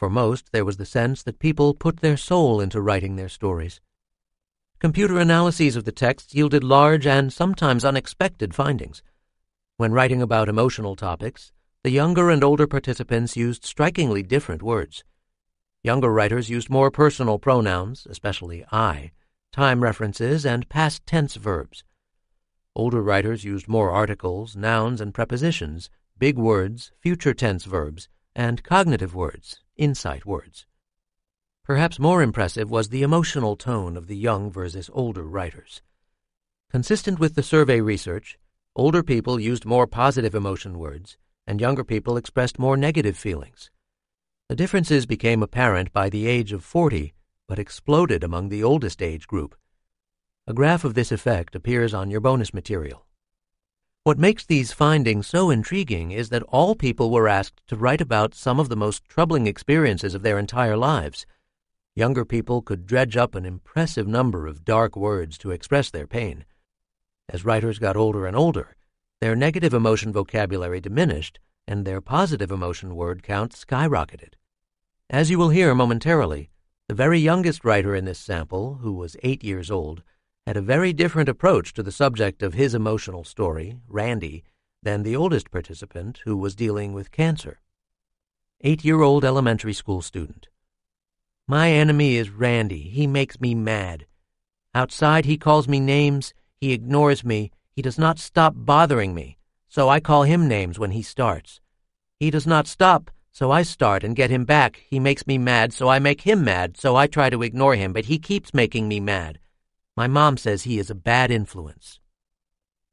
S1: for most, there was the sense that people put their soul into writing their stories. Computer analyses of the texts yielded large and sometimes unexpected findings. When writing about emotional topics, the younger and older participants used strikingly different words. Younger writers used more personal pronouns, especially I, time references, and past tense verbs. Older writers used more articles, nouns, and prepositions, big words, future tense verbs, and cognitive words, insight words. Perhaps more impressive was the emotional tone of the young versus older writers. Consistent with the survey research, older people used more positive emotion words, and younger people expressed more negative feelings. The differences became apparent by the age of 40, but exploded among the oldest age group. A graph of this effect appears on your bonus material. What makes these findings so intriguing is that all people were asked to write about some of the most troubling experiences of their entire lives. Younger people could dredge up an impressive number of dark words to express their pain. As writers got older and older, their negative emotion vocabulary diminished and their positive emotion word count skyrocketed. As you will hear momentarily, the very youngest writer in this sample, who was eight years old, had a very different approach to the subject of his emotional story, Randy, than the oldest participant who was dealing with cancer. Eight year old elementary school student. My enemy is Randy. He makes me mad. Outside, he calls me names. He ignores me. He does not stop bothering me, so I call him names when he starts. He does not stop, so I start and get him back. He makes me mad, so I make him mad, so I try to ignore him, but he keeps making me mad. My mom says he is a bad influence.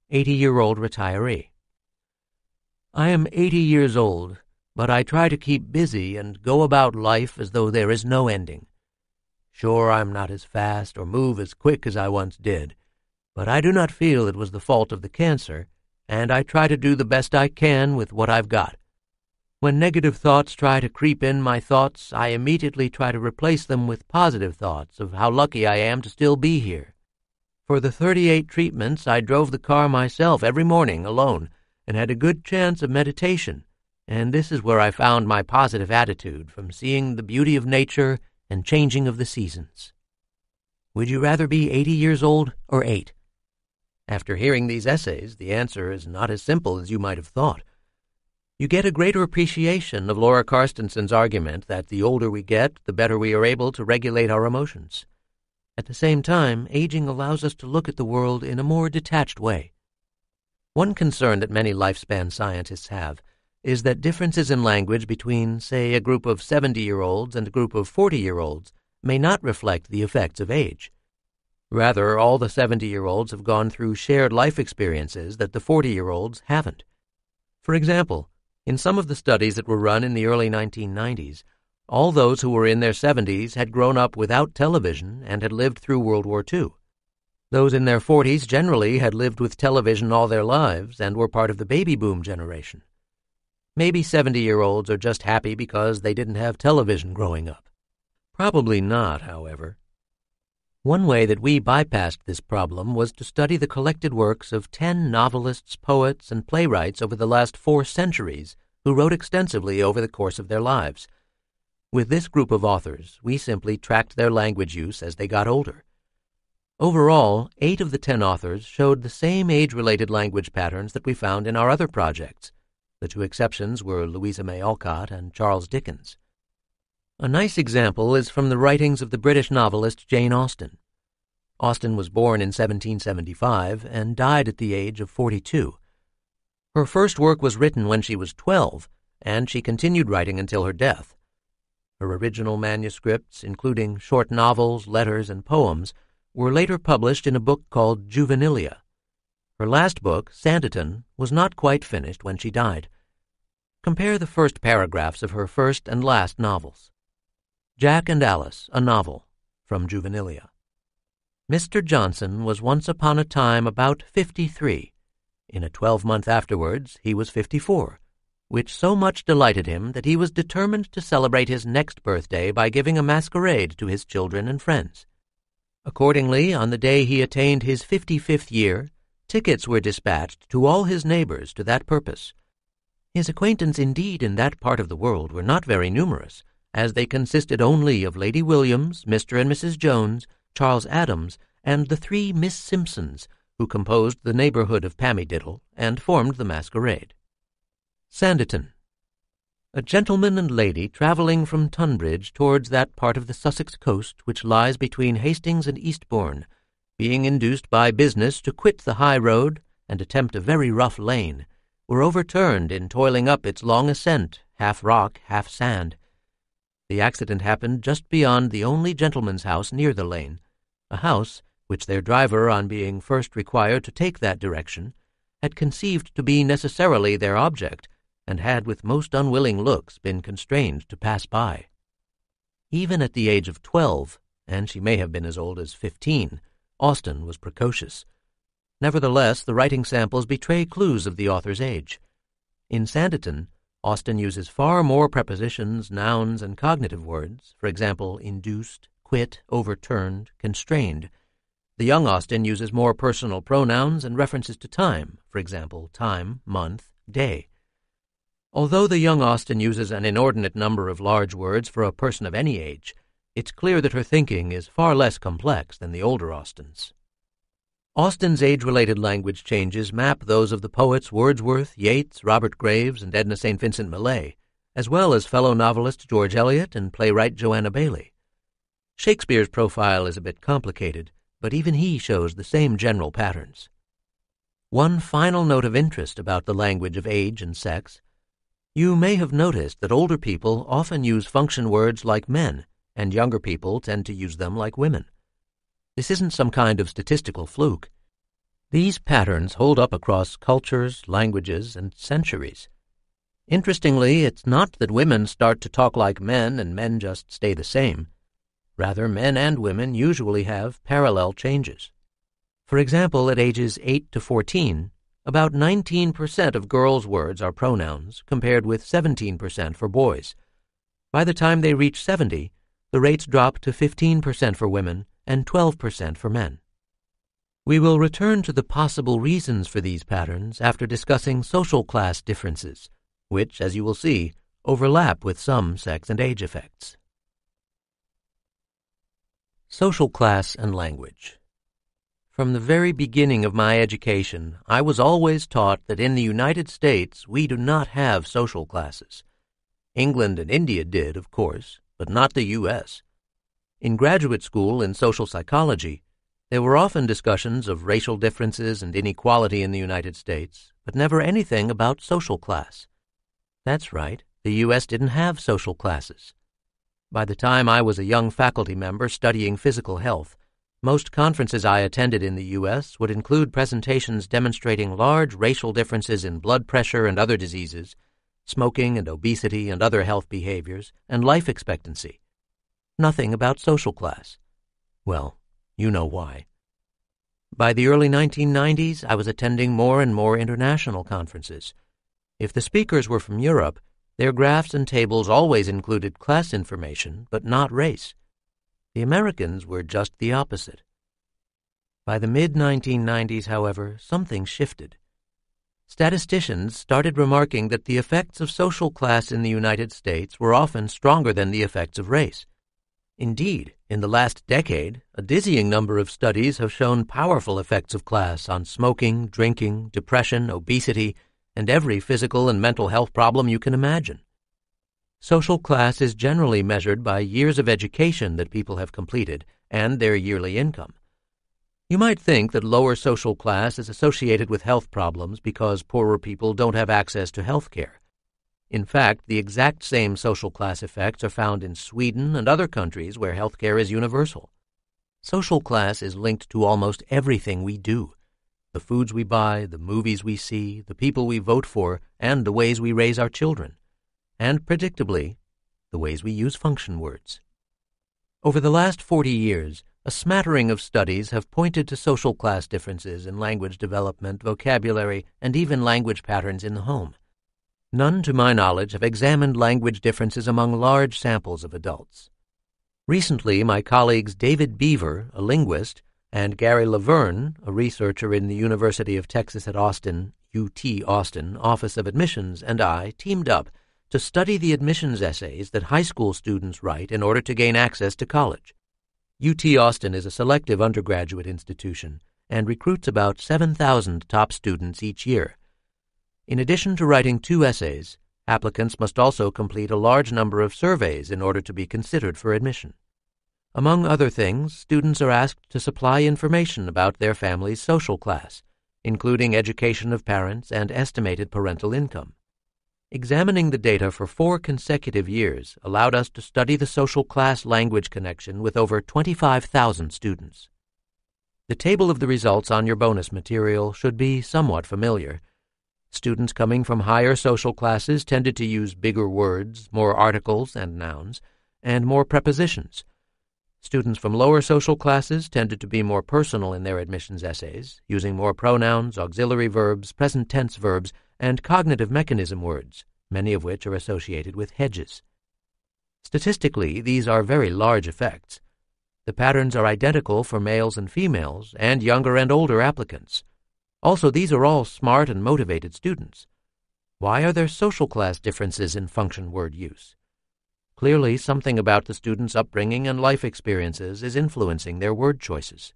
S1: 80 year old retiree. I am 80 years old, but I try to keep busy and go about life as though there is no ending. Sure, I'm not as fast or move as quick as I once did, but I do not feel it was the fault of the cancer, and I try to do the best I can with what I've got. When negative thoughts try to creep in my thoughts, I immediately try to replace them with positive thoughts of how lucky I am to still be here. For the 38 treatments, I drove the car myself every morning alone and had a good chance of meditation, and this is where I found my positive attitude from seeing the beauty of nature and changing of the seasons. Would you rather be 80 years old or 8? After hearing these essays, the answer is not as simple as you might have thought you get a greater appreciation of Laura Carstensen's argument that the older we get, the better we are able to regulate our emotions. At the same time, aging allows us to look at the world in a more detached way. One concern that many lifespan scientists have is that differences in language between, say, a group of 70 year olds and a group of 40 year olds may not reflect the effects of age. Rather, all the 70 year olds have gone through shared life experiences that the 40 year olds haven't. For example, in some of the studies that were run in the early 1990s, all those who were in their 70s had grown up without television and had lived through World War II. Those in their 40s generally had lived with television all their lives and were part of the baby boom generation. Maybe 70 year olds are just happy because they didn't have television growing up. Probably not, however. One way that we bypassed this problem was to study the collected works of ten novelists, poets, and playwrights over the last four centuries who wrote extensively over the course of their lives. With this group of authors, we simply tracked their language use as they got older. Overall, eight of the ten authors showed the same age related language patterns that we found in our other projects. The two exceptions were Louisa May Alcott and Charles Dickens. A nice example is from the writings of the British novelist Jane Austen. Austen was born in 1775 and died at the age of 42. Her first work was written when she was 12, and she continued writing until her death. Her original manuscripts, including short novels, letters, and poems, were later published in a book called Juvenilia. Her last book, Sanditon, was not quite finished when she died. Compare the first paragraphs of her first and last novels. Jack and Alice, a novel, from Juvenilia. Mr. Johnson was once upon a time about 53. In a twelvemonth afterwards, he was 54, which so much delighted him that he was determined to celebrate his next birthday by giving a masquerade to his children and friends. Accordingly, on the day he attained his 55th year, tickets were dispatched to all his neighbors to that purpose. His acquaintance, indeed, in that part of the world were not very numerous as they consisted only of Lady Williams, Mr. and Mrs. Jones, Charles Adams, and the three Miss Simpsons, who composed the neighborhood of Pammy and formed the masquerade. Sanditon. A gentleman and lady traveling from Tunbridge towards that part of the Sussex coast which lies between Hastings and Eastbourne, being induced by business to quit the high road and attempt a very rough lane, were overturned in toiling up its long ascent, half rock, half sand, the accident happened just beyond the only gentleman's house near the lane, a house which their driver, on being first required to take that direction, had conceived to be necessarily their object, and had with most unwilling looks been constrained to pass by. Even at the age of twelve, and she may have been as old as fifteen, Austen was precocious. Nevertheless, the writing samples betray clues of the author's age. In Sanditon, Austen uses far more prepositions, nouns, and cognitive words, for example, induced, quit, overturned, constrained. The young Austen uses more personal pronouns and references to time, for example, time, month, day. Although the young Austen uses an inordinate number of large words for a person of any age, it's clear that her thinking is far less complex than the older Austen's. Austen's age related language changes map those of the poets Wordsworth, Yeats, Robert Graves, and Edna St. Vincent Millay, as well as fellow novelist George Eliot and playwright Joanna Baillie. Shakespeare's profile is a bit complicated, but even he shows the same general patterns. One final note of interest about the language of age and sex. You may have noticed that older people often use function words like men, and younger people tend to use them like women. This isn't some kind of statistical fluke. These patterns hold up across cultures, languages, and centuries. Interestingly, it's not that women start to talk like men and men just stay the same. Rather, men and women usually have parallel changes. For example, at ages 8 to 14, about 19% of girls' words are pronouns, compared with 17% for boys. By the time they reach 70, the rates drop to 15% for women and 12% for men. We will return to the possible reasons for these patterns after discussing social class differences, which, as you will see, overlap with some sex and age effects. Social class and language. From the very beginning of my education, I was always taught that in the United States we do not have social classes. England and India did, of course, but not the U.S. In graduate school in social psychology, there were often discussions of racial differences and inequality in the United States, but never anything about social class. That's right, the U.S. didn't have social classes. By the time I was a young faculty member studying physical health, most conferences I attended in the U.S. would include presentations demonstrating large racial differences in blood pressure and other diseases, smoking and obesity and other health behaviors, and life expectancy nothing about social class. Well, you know why. By the early 1990s, I was attending more and more international conferences. If the speakers were from Europe, their graphs and tables always included class information, but not race. The Americans were just the opposite. By the mid 1990s, however, something shifted. Statisticians started remarking that the effects of social class in the United States were often stronger than the effects of race. Indeed, in the last decade, a dizzying number of studies have shown powerful effects of class on smoking, drinking, depression, obesity, and every physical and mental health problem you can imagine. Social class is generally measured by years of education that people have completed and their yearly income. You might think that lower social class is associated with health problems because poorer people don't have access to health care. In fact, the exact same social class effects are found in Sweden and other countries where healthcare is universal. Social class is linked to almost everything we do the foods we buy, the movies we see, the people we vote for, and the ways we raise our children. And predictably, the ways we use function words. Over the last 40 years, a smattering of studies have pointed to social class differences in language development, vocabulary, and even language patterns in the home. None, to my knowledge, have examined language differences among large samples of adults. Recently, my colleagues David Beaver, a linguist, and Gary Lavergne, a researcher in the University of Texas at Austin, UT Austin, Office of Admissions, and I teamed up to study the admissions essays that high school students write in order to gain access to college. UT Austin is a selective undergraduate institution and recruits about 7,000 top students each year. In addition to writing two essays, applicants must also complete a large number of surveys in order to be considered for admission. Among other things, students are asked to supply information about their family's social class, including education of parents and estimated parental income. Examining the data for four consecutive years allowed us to study the social class language connection with over 25,000 students. The table of the results on your bonus material should be somewhat familiar Students coming from higher social classes tended to use bigger words, more articles and nouns, and more prepositions. Students from lower social classes tended to be more personal in their admissions essays, using more pronouns, auxiliary verbs, present tense verbs, and cognitive mechanism words, many of which are associated with hedges. Statistically, these are very large effects. The patterns are identical for males and females, and younger and older applicants. Also, these are all smart and motivated students. Why are there social class differences in function word use? Clearly, something about the student's upbringing and life experiences is influencing their word choices.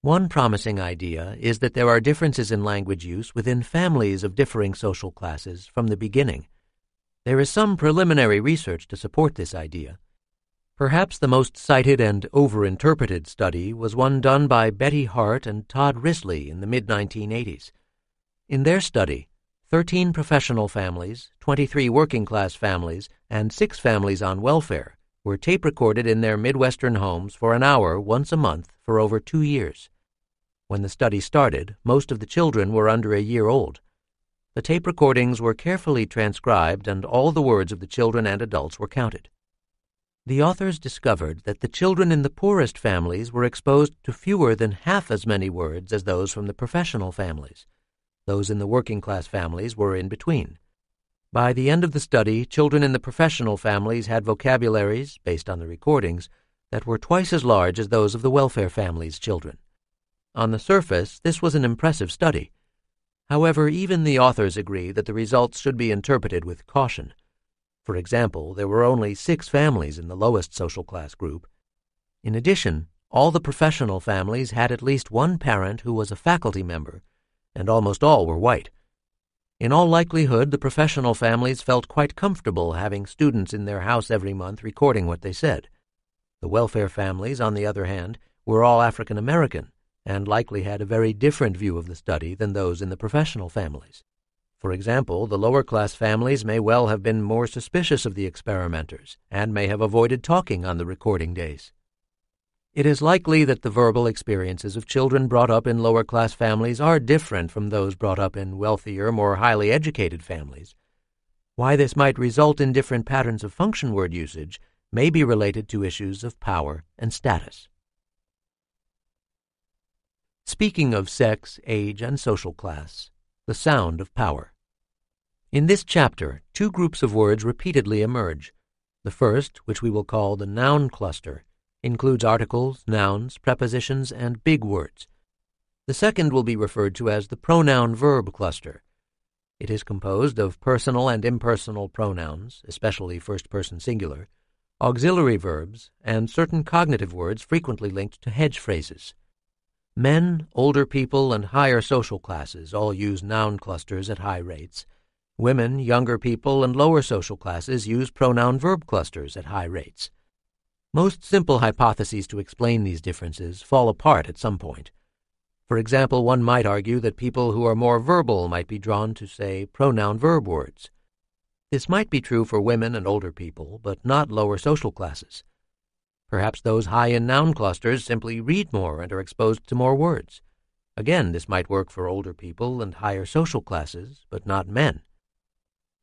S1: One promising idea is that there are differences in language use within families of differing social classes from the beginning. There is some preliminary research to support this idea. Perhaps the most cited and overinterpreted study was one done by Betty Hart and Todd Risley in the mid 1980s. In their study, 13 professional families, 23 working class families, and 6 families on welfare were tape recorded in their Midwestern homes for an hour once a month for over two years. When the study started, most of the children were under a year old. The tape recordings were carefully transcribed, and all the words of the children and adults were counted the authors discovered that the children in the poorest families were exposed to fewer than half as many words as those from the professional families. Those in the working class families were in between. By the end of the study, children in the professional families had vocabularies, based on the recordings, that were twice as large as those of the welfare families' children. On the surface, this was an impressive study. However, even the authors agree that the results should be interpreted with caution. For example, there were only six families in the lowest social class group. In addition, all the professional families had at least one parent who was a faculty member, and almost all were white. In all likelihood, the professional families felt quite comfortable having students in their house every month recording what they said. The welfare families, on the other hand, were all African American and likely had a very different view of the study than those in the professional families. For example, the lower class families may well have been more suspicious of the experimenters and may have avoided talking on the recording days. It is likely that the verbal experiences of children brought up in lower class families are different from those brought up in wealthier, more highly educated families. Why this might result in different patterns of function word usage may be related to issues of power and status. Speaking of sex, age, and social class, the sound of power. In this chapter, two groups of words repeatedly emerge. The first, which we will call the noun cluster, includes articles, nouns, prepositions, and big words. The second will be referred to as the pronoun verb cluster. It is composed of personal and impersonal pronouns, especially first person singular, auxiliary verbs, and certain cognitive words frequently linked to hedge phrases. Men, older people, and higher social classes all use noun clusters at high rates. Women, younger people, and lower social classes use pronoun verb clusters at high rates. Most simple hypotheses to explain these differences fall apart at some point. For example, one might argue that people who are more verbal might be drawn to, say, pronoun verb words. This might be true for women and older people, but not lower social classes. Perhaps those high in noun clusters simply read more and are exposed to more words. Again, this might work for older people and higher social classes, but not men.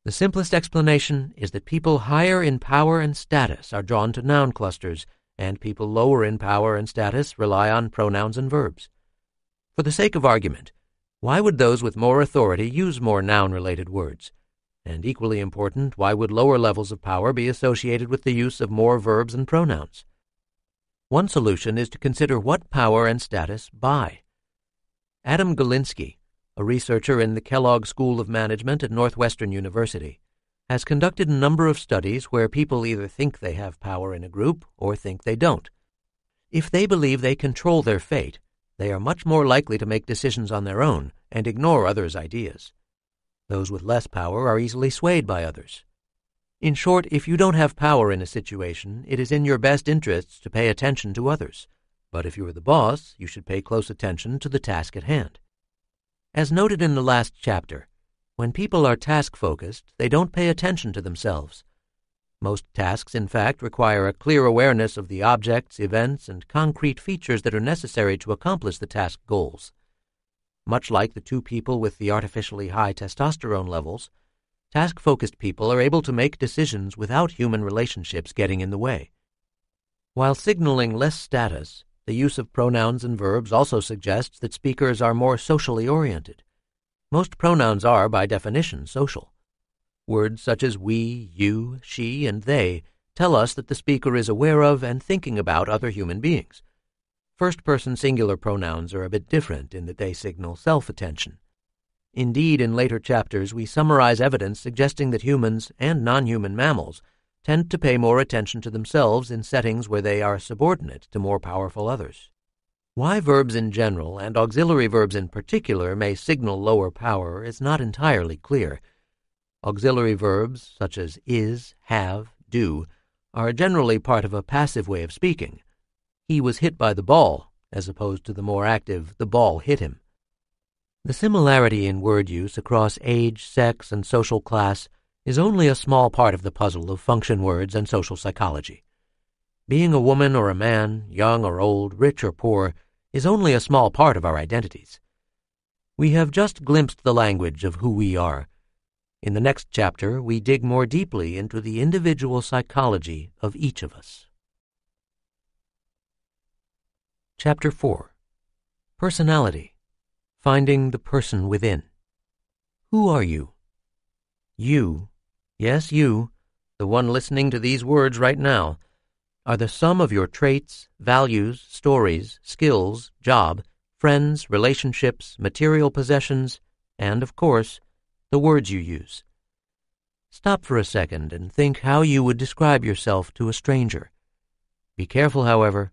S1: The simplest explanation is that people higher in power and status are drawn to noun clusters, and people lower in power and status rely on pronouns and verbs. For the sake of argument, why would those with more authority use more noun related words? And equally important, why would lower levels of power be associated with the use of more verbs and pronouns? One solution is to consider what power and status buy. Adam Galinsky, a researcher in the Kellogg School of Management at Northwestern University, has conducted a number of studies where people either think they have power in a group or think they don't. If they believe they control their fate, they are much more likely to make decisions on their own and ignore others' ideas. Those with less power are easily swayed by others. In short, if you don't have power in a situation, it is in your best interests to pay attention to others. But if you are the boss, you should pay close attention to the task at hand. As noted in the last chapter, when people are task focused, they don't pay attention to themselves. Most tasks, in fact, require a clear awareness of the objects, events, and concrete features that are necessary to accomplish the task goals. Much like the two people with the artificially high testosterone levels, task focused people are able to make decisions without human relationships getting in the way. While signaling less status, the use of pronouns and verbs also suggests that speakers are more socially oriented. Most pronouns are, by definition, social. Words such as we, you, she, and they tell us that the speaker is aware of and thinking about other human beings. First person singular pronouns are a bit different in that they signal self attention. Indeed, in later chapters, we summarize evidence suggesting that humans and non human mammals tend to pay more attention to themselves in settings where they are subordinate to more powerful others. Why verbs in general and auxiliary verbs in particular may signal lower power is not entirely clear. Auxiliary verbs, such as is, have, do, are generally part of a passive way of speaking. He was hit by the ball, as opposed to the more active, the ball hit him. The similarity in word use across age, sex, and social class is only a small part of the puzzle of function words and social psychology. Being a woman or a man, young or old, rich or poor, is only a small part of our identities. We have just glimpsed the language of who we are. In the next chapter, we dig more deeply into the individual psychology of each of us. Chapter 4 Personality Finding the Person Within Who are you? You yes, you, the one listening to these words right now, are the sum of your traits, values, stories, skills, job, friends, relationships, material possessions, and, of course, the words you use. Stop for a second and think how you would describe yourself to a stranger. Be careful, however.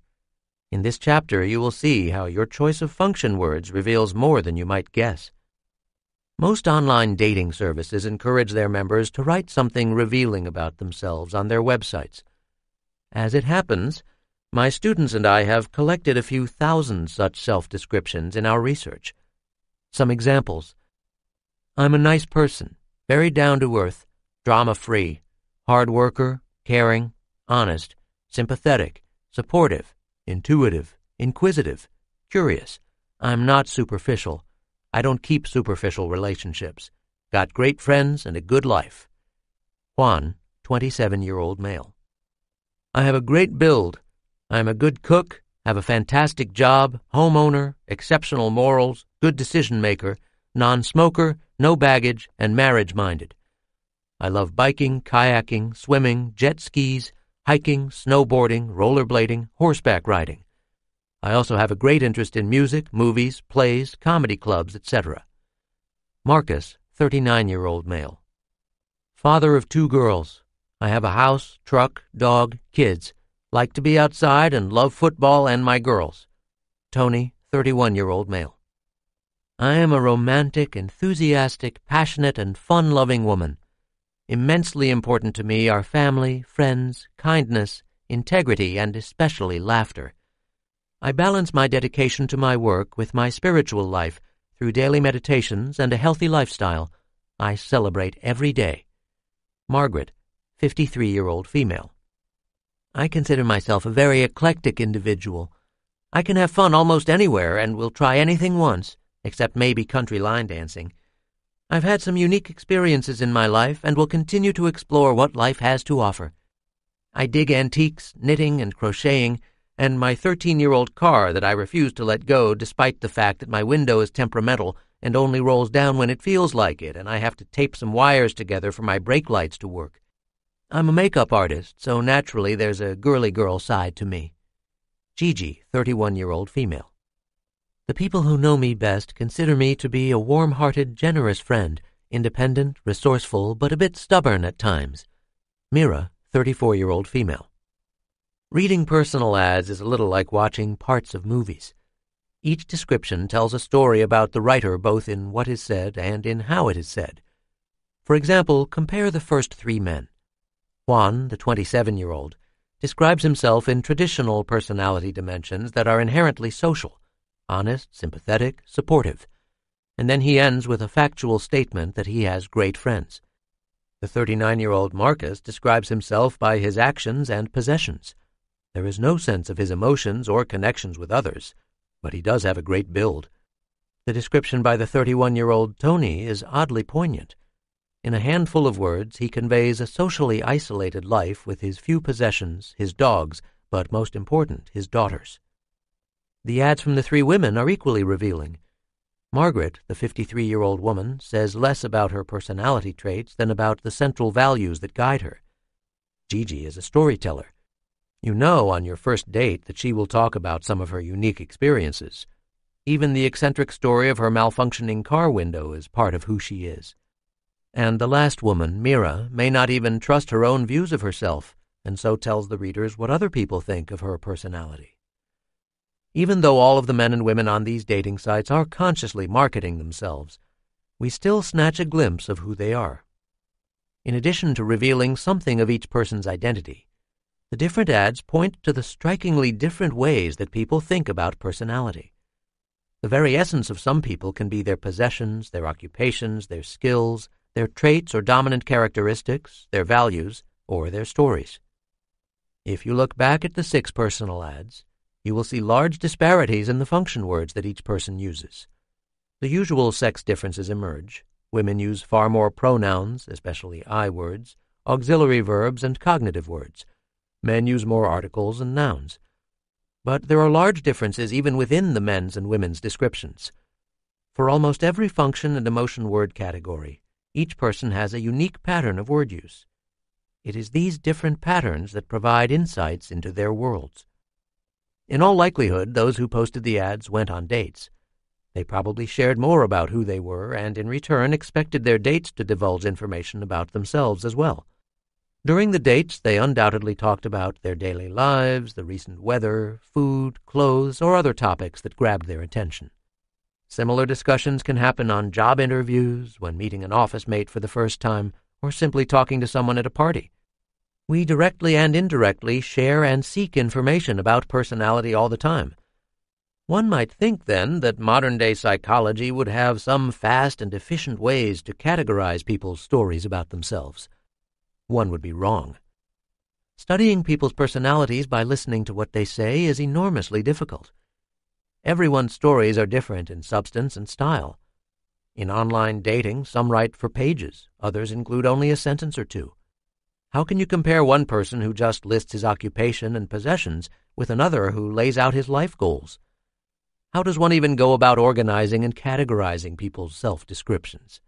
S1: In this chapter, you will see how your choice of function words reveals more than you might guess. Most online dating services encourage their members to write something revealing about themselves on their websites. As it happens, my students and I have collected a few thousand such self descriptions in our research. Some examples I'm a nice person, very down to earth, drama free, hard worker, caring, honest, sympathetic, supportive, intuitive, inquisitive, curious. I'm not superficial. I don't keep superficial relationships. Got great friends and a good life. Juan, 27 year old male. I have a great build. I am a good cook, have a fantastic job, homeowner, exceptional morals, good decision maker, non smoker, no baggage, and marriage minded. I love biking, kayaking, swimming, jet skis, hiking, snowboarding, rollerblading, horseback riding. I also have a great interest in music, movies, plays, comedy clubs, etc. Marcus, 39 year old male. Father of two girls. I have a house, truck, dog, kids. Like to be outside and love football and my girls. Tony, 31 year old male. I am a romantic, enthusiastic, passionate, and fun loving woman. Immensely important to me are family, friends, kindness, integrity, and especially laughter. I balance my dedication to my work with my spiritual life through daily meditations and a healthy lifestyle. I celebrate every day. Margaret, 53 year old female. I consider myself a very eclectic individual. I can have fun almost anywhere and will try anything once, except maybe country line dancing. I've had some unique experiences in my life and will continue to explore what life has to offer. I dig antiques, knitting, and crocheting and my 13 year old car that I refuse to let go despite the fact that my window is temperamental and only rolls down when it feels like it, and I have to tape some wires together for my brake lights to work. I'm a makeup artist, so naturally there's a girly girl side to me. Gigi, 31 year old female. The people who know me best consider me to be a warm hearted, generous friend, independent, resourceful, but a bit stubborn at times. Mira, 34 year old female. Reading personal ads is a little like watching parts of movies. Each description tells a story about the writer both in what is said and in how it is said. For example, compare the first three men. Juan, the 27 year old, describes himself in traditional personality dimensions that are inherently social honest, sympathetic, supportive. And then he ends with a factual statement that he has great friends. The 39 year old Marcus describes himself by his actions and possessions there is no sense of his emotions or connections with others, but he does have a great build. The description by the 31 year old Tony is oddly poignant. In a handful of words, he conveys a socially isolated life with his few possessions, his dogs, but most important, his daughters. The ads from the three women are equally revealing. Margaret, the 53 year old woman, says less about her personality traits than about the central values that guide her. Gigi is a storyteller. You know on your first date that she will talk about some of her unique experiences. Even the eccentric story of her malfunctioning car window is part of who she is. And the last woman, Mira, may not even trust her own views of herself, and so tells the readers what other people think of her personality. Even though all of the men and women on these dating sites are consciously marketing themselves, we still snatch a glimpse of who they are. In addition to revealing something of each person's identity, the different ads point to the strikingly different ways that people think about personality. The very essence of some people can be their possessions, their occupations, their skills, their traits or dominant characteristics, their values, or their stories. If you look back at the six personal ads, you will see large disparities in the function words that each person uses. The usual sex differences emerge. Women use far more pronouns, especially I words, auxiliary verbs, and cognitive words Men use more articles and nouns. But there are large differences even within the men's and women's descriptions. For almost every function and emotion word category, each person has a unique pattern of word use. It is these different patterns that provide insights into their worlds. In all likelihood, those who posted the ads went on dates. They probably shared more about who they were and, in return, expected their dates to divulge information about themselves as well. During the dates, they undoubtedly talked about their daily lives, the recent weather, food, clothes, or other topics that grabbed their attention. Similar discussions can happen on job interviews, when meeting an office mate for the first time, or simply talking to someone at a party. We directly and indirectly share and seek information about personality all the time. One might think, then, that modern day psychology would have some fast and efficient ways to categorize people's stories about themselves one would be wrong. Studying people's personalities by listening to what they say is enormously difficult. Everyone's stories are different in substance and style. In online dating, some write for pages, others include only a sentence or two. How can you compare one person who just lists his occupation and possessions with another who lays out his life goals? How does one even go about organizing and categorizing people's self descriptions?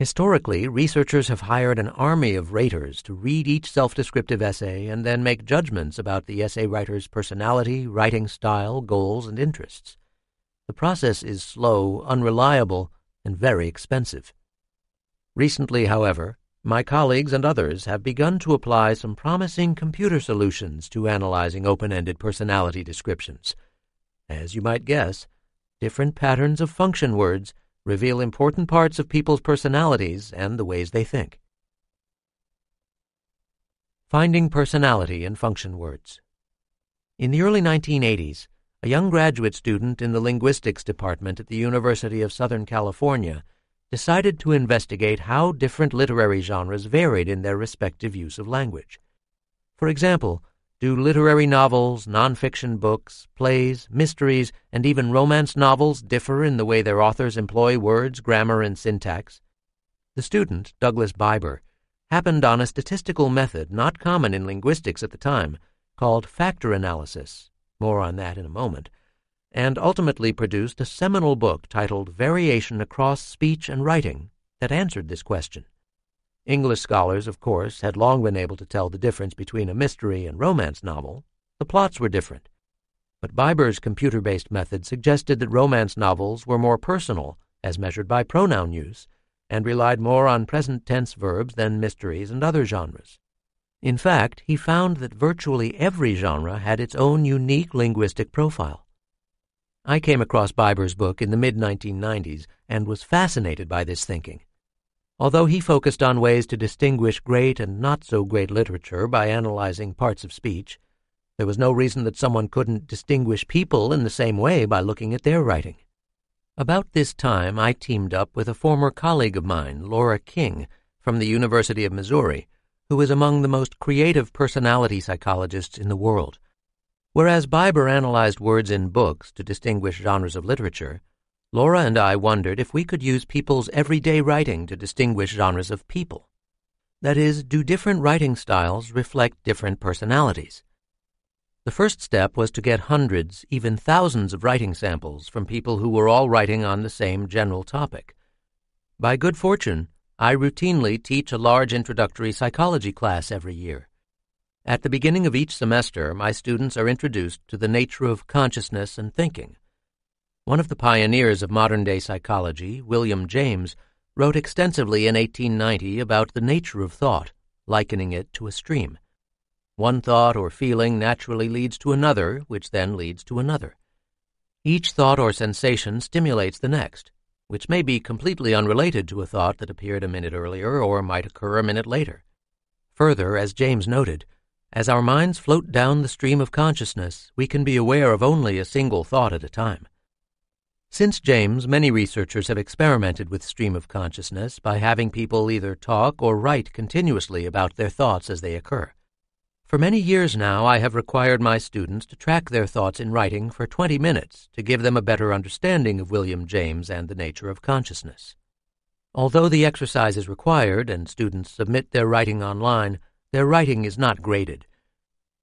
S1: Historically, researchers have hired an army of raters to read each self descriptive essay and then make judgments about the essay writer's personality, writing style, goals, and interests. The process is slow, unreliable, and very expensive. Recently, however, my colleagues and others have begun to apply some promising computer solutions to analyzing open ended personality descriptions. As you might guess, different patterns of function words reveal important parts of people's personalities and the ways they think. Finding personality in function words. In the early 1980s, a young graduate student in the linguistics department at the University of Southern California decided to investigate how different literary genres varied in their respective use of language. For example, do literary novels, nonfiction books, plays, mysteries, and even romance novels differ in the way their authors employ words, grammar, and syntax? The student, Douglas Biber, happened on a statistical method not common in linguistics at the time called factor analysis, more on that in a moment, and ultimately produced a seminal book titled Variation Across Speech and Writing that answered this question. English scholars, of course, had long been able to tell the difference between a mystery and romance novel. The plots were different. But Biber's computer based method suggested that romance novels were more personal, as measured by pronoun use, and relied more on present tense verbs than mysteries and other genres. In fact, he found that virtually every genre had its own unique linguistic profile. I came across Biber's book in the mid 1990s and was fascinated by this thinking. Although he focused on ways to distinguish great and not so great literature by analyzing parts of speech, there was no reason that someone couldn't distinguish people in the same way by looking at their writing. About this time, I teamed up with a former colleague of mine, Laura King, from the University of Missouri, who is among the most creative personality psychologists in the world. Whereas Biber analyzed words in books to distinguish genres of literature, Laura and I wondered if we could use people's everyday writing to distinguish genres of people. That is, do different writing styles reflect different personalities? The first step was to get hundreds, even thousands of writing samples from people who were all writing on the same general topic. By good fortune, I routinely teach a large introductory psychology class every year. At the beginning of each semester, my students are introduced to the nature of consciousness and thinking, one of the pioneers of modern day psychology, William James, wrote extensively in 1890 about the nature of thought, likening it to a stream. One thought or feeling naturally leads to another, which then leads to another. Each thought or sensation stimulates the next, which may be completely unrelated to a thought that appeared a minute earlier or might occur a minute later. Further, as James noted, as our minds float down the stream of consciousness, we can be aware of only a single thought at a time. Since James, many researchers have experimented with stream of consciousness by having people either talk or write continuously about their thoughts as they occur. For many years now, I have required my students to track their thoughts in writing for 20 minutes to give them a better understanding of William James and the nature of consciousness. Although the exercise is required and students submit their writing online, their writing is not graded.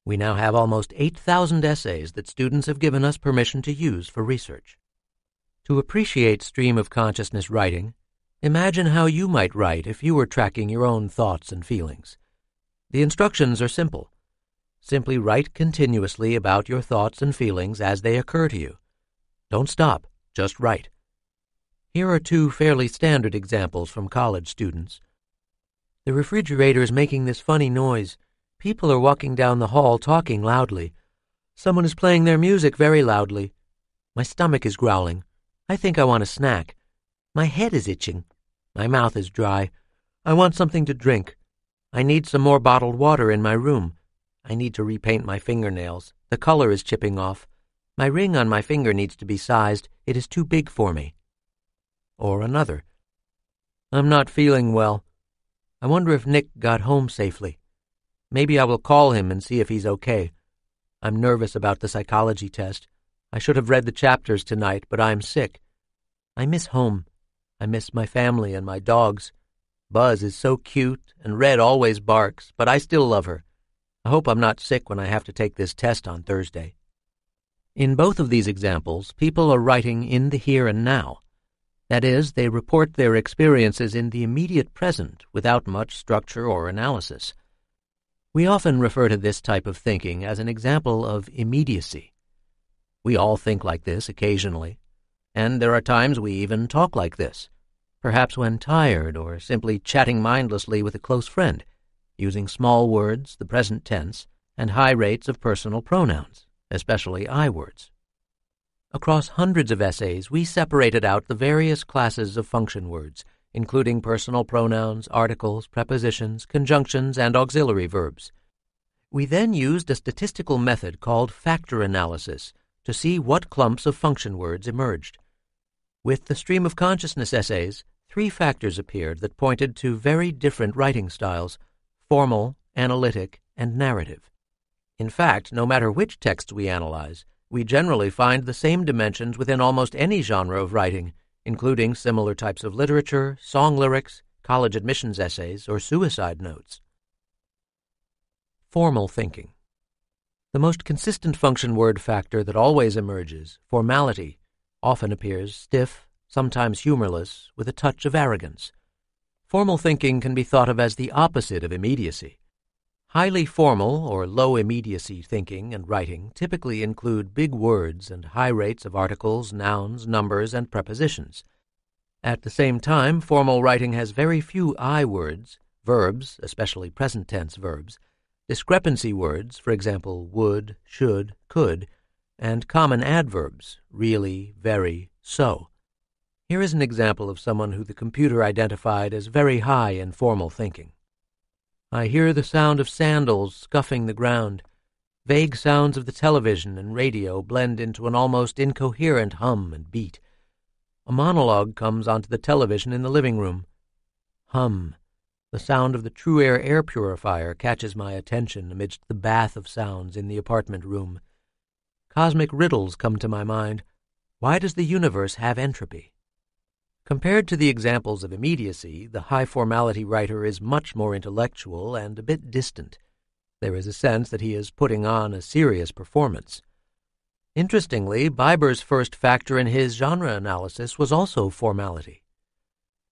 S1: We now have almost 8,000 essays that students have given us permission to use for research. To appreciate stream of consciousness writing, imagine how you might write if you were tracking your own thoughts and feelings. The instructions are simple. Simply write continuously about your thoughts and feelings as they occur to you. Don't stop, just write. Here are two fairly standard examples from college students. The refrigerator is making this funny noise. People are walking down the hall talking loudly. Someone is playing their music very loudly. My stomach is growling. I think I want a snack. My head is itching. My mouth is dry. I want something to drink. I need some more bottled water in my room. I need to repaint my fingernails. The color is chipping off. My ring on my finger needs to be sized. It is too big for me. Or another. I'm not feeling well. I wonder if Nick got home safely. Maybe I will call him and see if he's okay. I'm nervous about the psychology test. I should have read the chapters tonight, but I'm sick. I miss home. I miss my family and my dogs. Buzz is so cute, and Red always barks, but I still love her. I hope I'm not sick when I have to take this test on Thursday. In both of these examples, people are writing in the here and now. That is, they report their experiences in the immediate present without much structure or analysis. We often refer to this type of thinking as an example of immediacy. We all think like this occasionally, and there are times we even talk like this, perhaps when tired or simply chatting mindlessly with a close friend, using small words, the present tense, and high rates of personal pronouns, especially I words. Across hundreds of essays, we separated out the various classes of function words, including personal pronouns, articles, prepositions, conjunctions, and auxiliary verbs. We then used a statistical method called factor analysis to see what clumps of function words emerged. With the stream of consciousness essays, three factors appeared that pointed to very different writing styles formal, analytic, and narrative. In fact, no matter which text we analyze, we generally find the same dimensions within almost any genre of writing, including similar types of literature, song lyrics, college admissions essays, or suicide notes. Formal thinking. The most consistent function word factor that always emerges, formality, often appears stiff, sometimes humorless, with a touch of arrogance. Formal thinking can be thought of as the opposite of immediacy. Highly formal or low immediacy thinking and writing typically include big words and high rates of articles, nouns, numbers, and prepositions. At the same time, formal writing has very few I words, verbs, especially present tense verbs, discrepancy words, for example, would, should, could, and common adverbs, really, very, so. Here is an example of someone who the computer identified as very high in formal thinking. I hear the sound of sandals scuffing the ground. Vague sounds of the television and radio blend into an almost incoherent hum and beat. A monologue comes onto the television in the living room. Hum. The sound of the True Air air purifier catches my attention amidst the bath of sounds in the apartment room. Cosmic riddles come to my mind. Why does the universe have entropy? Compared to the examples of immediacy, the high formality writer is much more intellectual and a bit distant. There is a sense that he is putting on a serious performance. Interestingly, Biber's first factor in his genre analysis was also formality.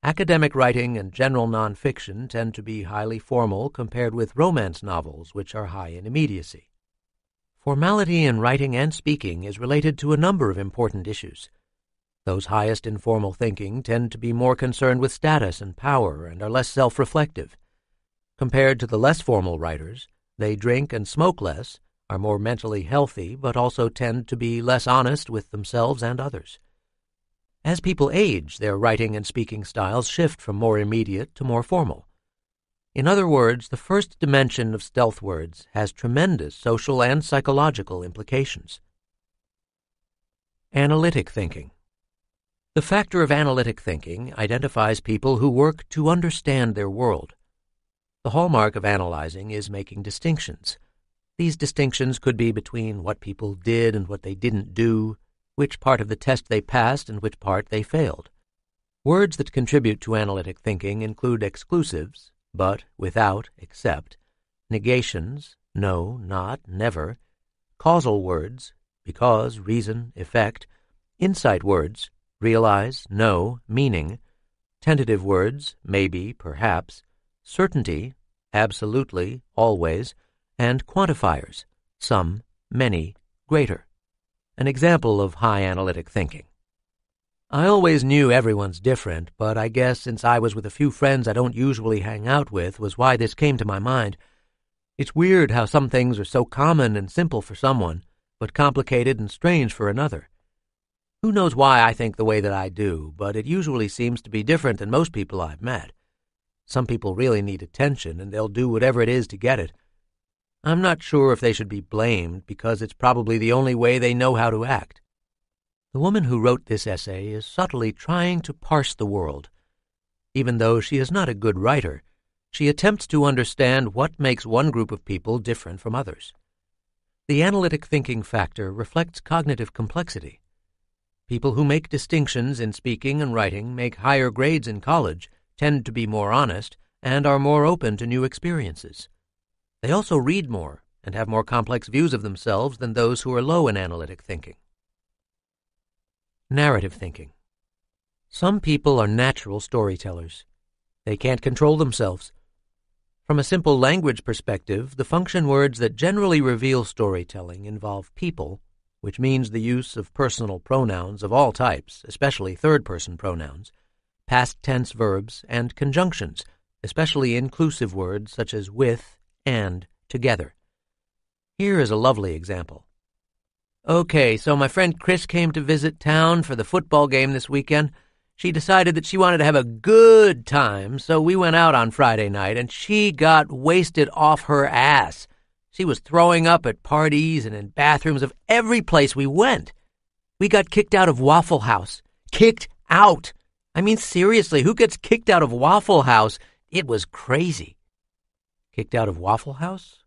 S1: Academic writing and general nonfiction tend to be highly formal compared with romance novels, which are high in immediacy. Formality in writing and speaking is related to a number of important issues. Those highest in formal thinking tend to be more concerned with status and power and are less self reflective. Compared to the less formal writers, they drink and smoke less, are more mentally healthy, but also tend to be less honest with themselves and others. As people age, their writing and speaking styles shift from more immediate to more formal. In other words, the first dimension of stealth words has tremendous social and psychological implications. Analytic thinking. The factor of analytic thinking identifies people who work to understand their world. The hallmark of analyzing is making distinctions. These distinctions could be between what people did and what they didn't do, which part of the test they passed and which part they failed. Words that contribute to analytic thinking include exclusives, but, without, except, negations, no, not, never, causal words, because, reason, effect, insight words, realize, know, meaning, tentative words, maybe, perhaps, certainty, absolutely, always, and quantifiers, some, many, greater an example of high analytic thinking. I always knew everyone's different, but I guess since I was with a few friends I don't usually hang out with was why this came to my mind. It's weird how some things are so common and simple for someone, but complicated and strange for another. Who knows why I think the way that I do, but it usually seems to be different than most people I've met. Some people really need attention, and they'll do whatever it is to get it, I'm not sure if they should be blamed because it's probably the only way they know how to act. The woman who wrote this essay is subtly trying to parse the world. Even though she is not a good writer, she attempts to understand what makes one group of people different from others. The analytic thinking factor reflects cognitive complexity. People who make distinctions in speaking and writing make higher grades in college, tend to be more honest, and are more open to new experiences. They also read more and have more complex views of themselves than those who are low in analytic thinking. Narrative thinking. Some people are natural storytellers. They can't control themselves. From a simple language perspective, the function words that generally reveal storytelling involve people, which means the use of personal pronouns of all types, especially third person pronouns, past tense verbs, and conjunctions, especially inclusive words such as with and together. Here is a lovely example. Okay, so my friend Chris came to visit town for the football game this weekend. She decided that she wanted to have a good time, so we went out on Friday night and she got wasted off her ass. She was throwing up at parties and in bathrooms of every place we went. We got kicked out of Waffle House. Kicked out! I mean, seriously, who gets kicked out of Waffle House? It was crazy. Kicked out of Waffle House?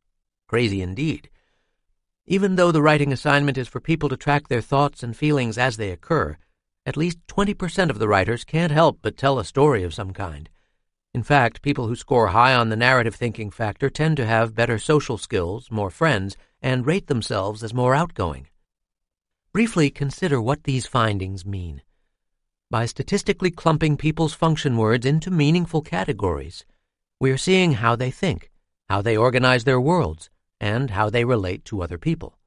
S1: Crazy indeed. Even though the writing assignment is for people to track their thoughts and feelings as they occur, at least 20% of the writers can't help but tell a story of some kind. In fact, people who score high on the narrative thinking factor tend to have better social skills, more friends, and rate themselves as more outgoing. Briefly consider what these findings mean. By statistically clumping people's function words into meaningful categories, we are seeing how they think how they organize their worlds, and how they relate to other people.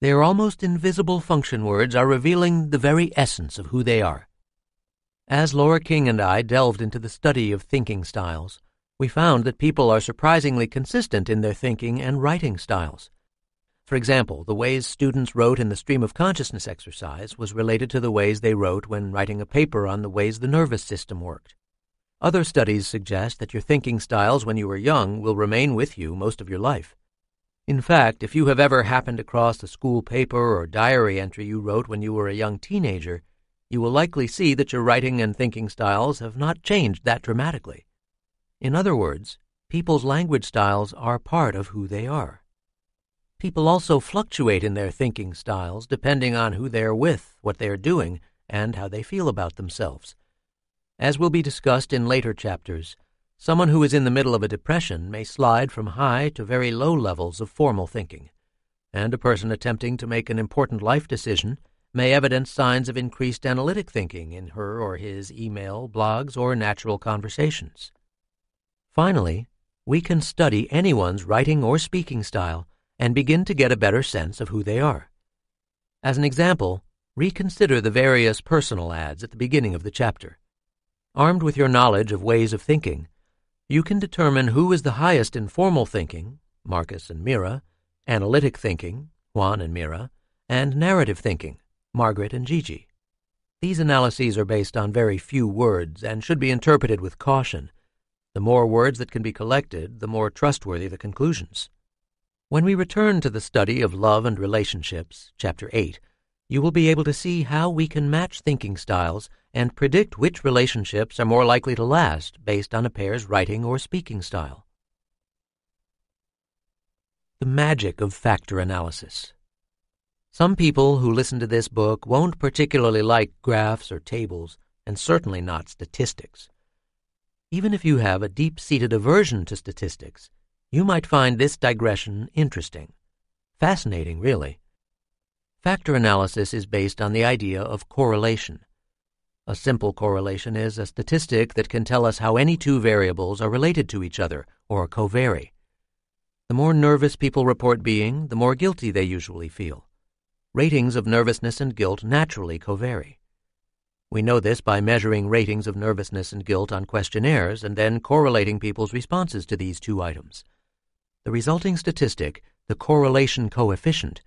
S1: Their almost invisible function words are revealing the very essence of who they are. As Laura King and I delved into the study of thinking styles, we found that people are surprisingly consistent in their thinking and writing styles. For example, the ways students wrote in the stream of consciousness exercise was related to the ways they wrote when writing a paper on the ways the nervous system worked. Other studies suggest that your thinking styles when you were young will remain with you most of your life. In fact, if you have ever happened across a school paper or diary entry you wrote when you were a young teenager, you will likely see that your writing and thinking styles have not changed that dramatically. In other words, people's language styles are part of who they are. People also fluctuate in their thinking styles depending on who they are with, what they are doing, and how they feel about themselves. As will be discussed in later chapters, someone who is in the middle of a depression may slide from high to very low levels of formal thinking, and a person attempting to make an important life decision may evidence signs of increased analytic thinking in her or his email, blogs, or natural conversations. Finally, we can study anyone's writing or speaking style and begin to get a better sense of who they are. As an example, reconsider the various personal ads at the beginning of the chapter. Armed with your knowledge of ways of thinking, you can determine who is the highest in formal thinking, Marcus and Mira, analytic thinking, Juan and Mira, and narrative thinking, Margaret and Gigi. These analyses are based on very few words and should be interpreted with caution. The more words that can be collected, the more trustworthy the conclusions. When we return to the study of love and relationships, Chapter 8, you will be able to see how we can match thinking styles and predict which relationships are more likely to last based on a pair's writing or speaking style. The magic of factor analysis. Some people who listen to this book won't particularly like graphs or tables, and certainly not statistics. Even if you have a deep seated aversion to statistics, you might find this digression interesting. Fascinating, really. Factor analysis is based on the idea of correlation. A simple correlation is a statistic that can tell us how any two variables are related to each other or covary. The more nervous people report being, the more guilty they usually feel. Ratings of nervousness and guilt naturally covary. We know this by measuring ratings of nervousness and guilt on questionnaires and then correlating people's responses to these two items. The resulting statistic, the correlation coefficient,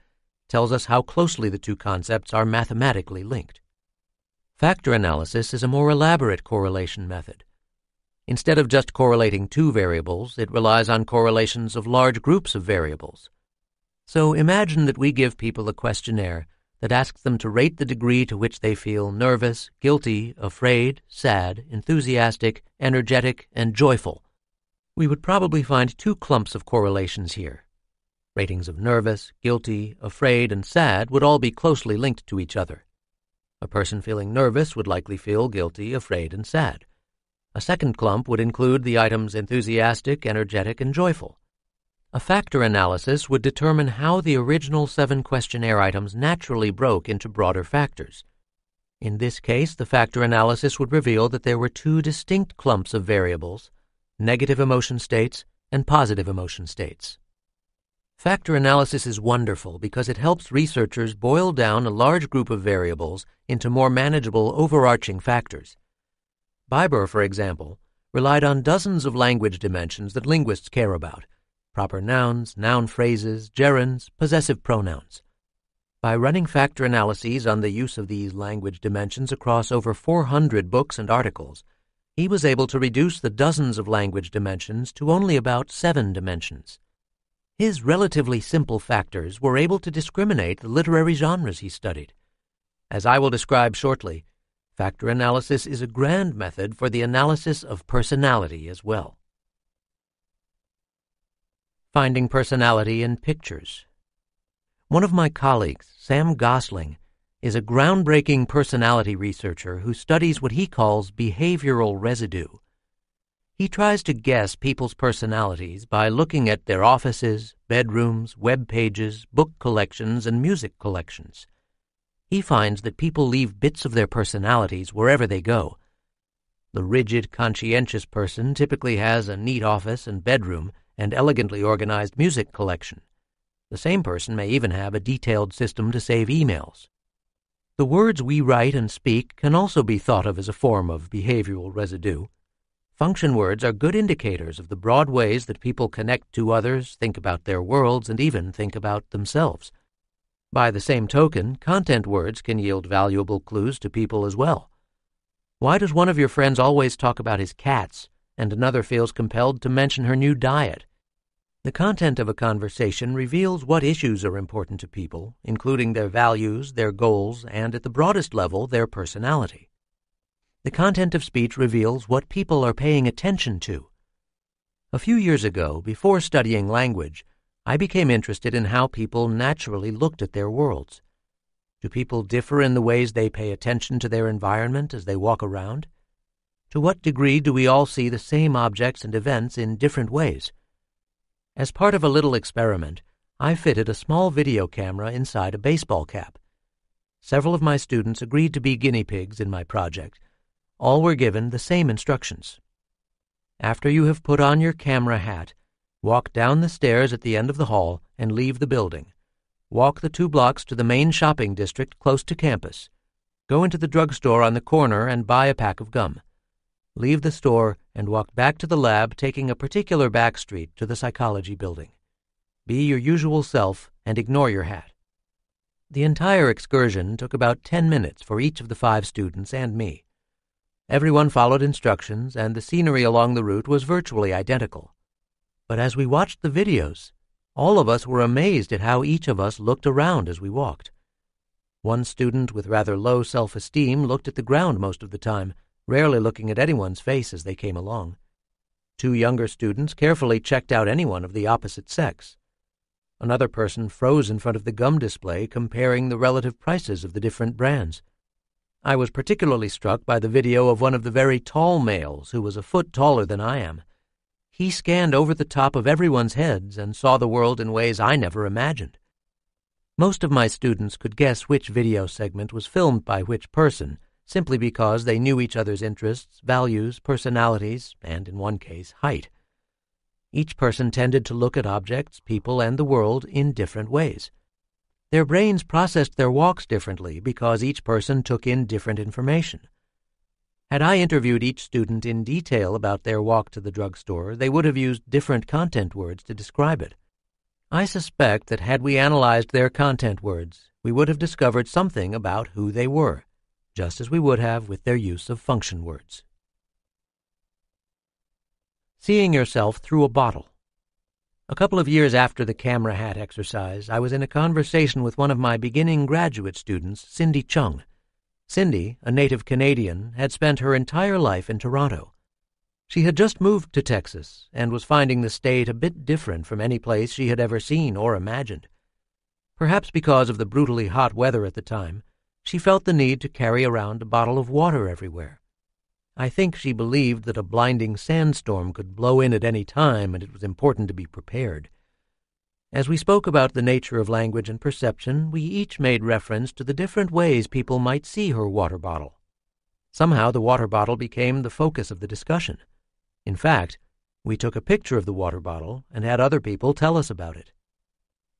S1: tells us how closely the two concepts are mathematically linked. Factor analysis is a more elaborate correlation method. Instead of just correlating two variables, it relies on correlations of large groups of variables. So imagine that we give people a questionnaire that asks them to rate the degree to which they feel nervous, guilty, afraid, sad, enthusiastic, energetic, and joyful. We would probably find two clumps of correlations here Ratings of nervous, guilty, afraid, and sad would all be closely linked to each other. A person feeling nervous would likely feel guilty, afraid, and sad. A second clump would include the items enthusiastic, energetic, and joyful. A factor analysis would determine how the original seven questionnaire items naturally broke into broader factors. In this case, the factor analysis would reveal that there were two distinct clumps of variables negative emotion states and positive emotion states. Factor analysis is wonderful because it helps researchers boil down a large group of variables into more manageable overarching factors. Biber, for example, relied on dozens of language dimensions that linguists care about proper nouns, noun phrases, gerunds, possessive pronouns. By running factor analyses on the use of these language dimensions across over 400 books and articles, he was able to reduce the dozens of language dimensions to only about seven dimensions. His relatively simple factors were able to discriminate the literary genres he studied. As I will describe shortly, factor analysis is a grand method for the analysis of personality as well. Finding personality in pictures. One of my colleagues, Sam Gosling, is a groundbreaking personality researcher who studies what he calls behavioral residue he tries to guess people's personalities by looking at their offices, bedrooms, web pages, book collections, and music collections. He finds that people leave bits of their personalities wherever they go. The rigid, conscientious person typically has a neat office and bedroom and elegantly organized music collection. The same person may even have a detailed system to save emails. The words we write and speak can also be thought of as a form of behavioral residue Function words are good indicators of the broad ways that people connect to others, think about their worlds, and even think about themselves. By the same token, content words can yield valuable clues to people as well. Why does one of your friends always talk about his cats, and another feels compelled to mention her new diet? The content of a conversation reveals what issues are important to people, including their values, their goals, and at the broadest level, their personality. The content of speech reveals what people are paying attention to. A few years ago, before studying language, I became interested in how people naturally looked at their worlds. Do people differ in the ways they pay attention to their environment as they walk around? To what degree do we all see the same objects and events in different ways? As part of a little experiment, I fitted a small video camera inside a baseball cap. Several of my students agreed to be guinea pigs in my project, all were given the same instructions. After you have put on your camera hat, walk down the stairs at the end of the hall and leave the building. Walk the two blocks to the main shopping district close to campus. Go into the drugstore on the corner and buy a pack of gum. Leave the store and walk back to the lab, taking a particular back street to the psychology building. Be your usual self and ignore your hat. The entire excursion took about 10 minutes for each of the five students and me. Everyone followed instructions, and the scenery along the route was virtually identical. But as we watched the videos, all of us were amazed at how each of us looked around as we walked. One student with rather low self esteem looked at the ground most of the time, rarely looking at anyone's face as they came along. Two younger students carefully checked out anyone of the opposite sex. Another person froze in front of the gum display, comparing the relative prices of the different brands. I was particularly struck by the video of one of the very tall males who was a foot taller than I am. He scanned over the top of everyone's heads and saw the world in ways I never imagined. Most of my students could guess which video segment was filmed by which person, simply because they knew each other's interests, values, personalities, and, in one case, height. Each person tended to look at objects, people, and the world in different ways. Their brains processed their walks differently because each person took in different information. Had I interviewed each student in detail about their walk to the drugstore, they would have used different content words to describe it. I suspect that had we analyzed their content words, we would have discovered something about who they were, just as we would have with their use of function words. Seeing yourself through a bottle. A couple of years after the camera hat exercise, I was in a conversation with one of my beginning graduate students, Cindy Chung. Cindy, a native Canadian, had spent her entire life in Toronto. She had just moved to Texas and was finding the state a bit different from any place she had ever seen or imagined. Perhaps because of the brutally hot weather at the time, she felt the need to carry around a bottle of water everywhere. I think she believed that a blinding sandstorm could blow in at any time and it was important to be prepared. As we spoke about the nature of language and perception, we each made reference to the different ways people might see her water bottle. Somehow the water bottle became the focus of the discussion. In fact, we took a picture of the water bottle and had other people tell us about it.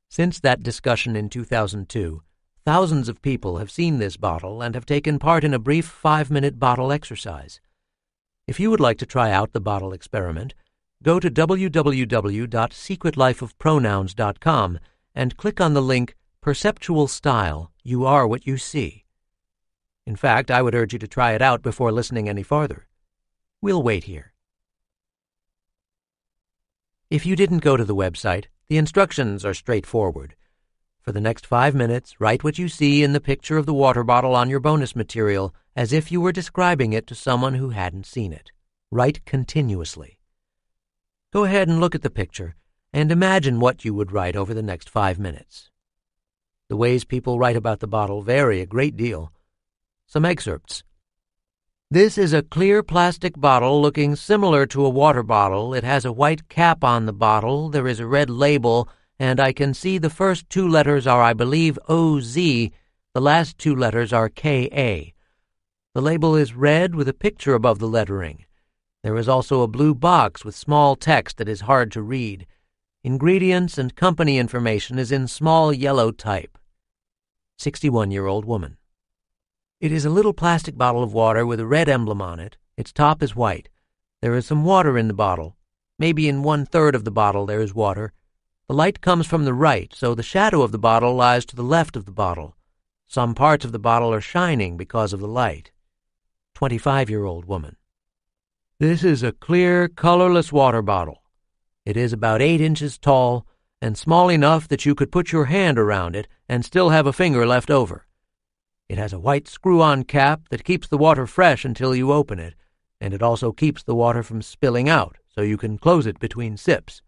S1: Since that discussion in 2002, Thousands of people have seen this bottle and have taken part in a brief five minute bottle exercise. If you would like to try out the bottle experiment, go to www.secretlifeofpronouns.com and click on the link Perceptual Style You Are What You See. In fact, I would urge you to try it out before listening any farther. We'll wait here. If you didn't go to the website, the instructions are straightforward. For the next five minutes, write what you see in the picture of the water bottle on your bonus material as if you were describing it to someone who hadn't seen it. Write continuously. Go ahead and look at the picture and imagine what you would write over the next five minutes. The ways people write about the bottle vary a great deal. Some excerpts. This is a clear plastic bottle looking similar to a water bottle. It has a white cap on the bottle. There is a red label and I can see the first two letters are, I believe, OZ. The last two letters are KA. The label is red with a picture above the lettering. There is also a blue box with small text that is hard to read. Ingredients and company information is in small yellow type. 61 year old woman. It is a little plastic bottle of water with a red emblem on it. Its top is white. There is some water in the bottle. Maybe in one third of the bottle there is water. The light comes from the right, so the shadow of the bottle lies to the left of the bottle. Some parts of the bottle are shining because of the light. 25 year old woman. This is a clear, colorless water bottle. It is about eight inches tall and small enough that you could put your hand around it and still have a finger left over. It has a white screw on cap that keeps the water fresh until you open it, and it also keeps the water from spilling out, so you can close it between sips.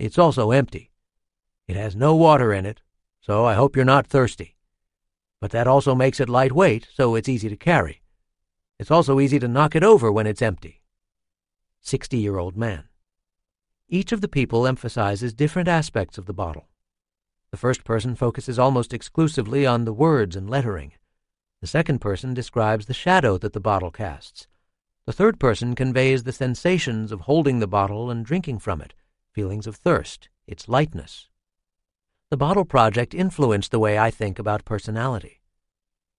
S1: It's also empty. It has no water in it, so I hope you're not thirsty. But that also makes it lightweight, so it's easy to carry. It's also easy to knock it over when it's empty. 60 year old man. Each of the people emphasizes different aspects of the bottle. The first person focuses almost exclusively on the words and lettering. The second person describes the shadow that the bottle casts. The third person conveys the sensations of holding the bottle and drinking from it feelings of thirst, its lightness. The Bottle Project influenced the way I think about personality.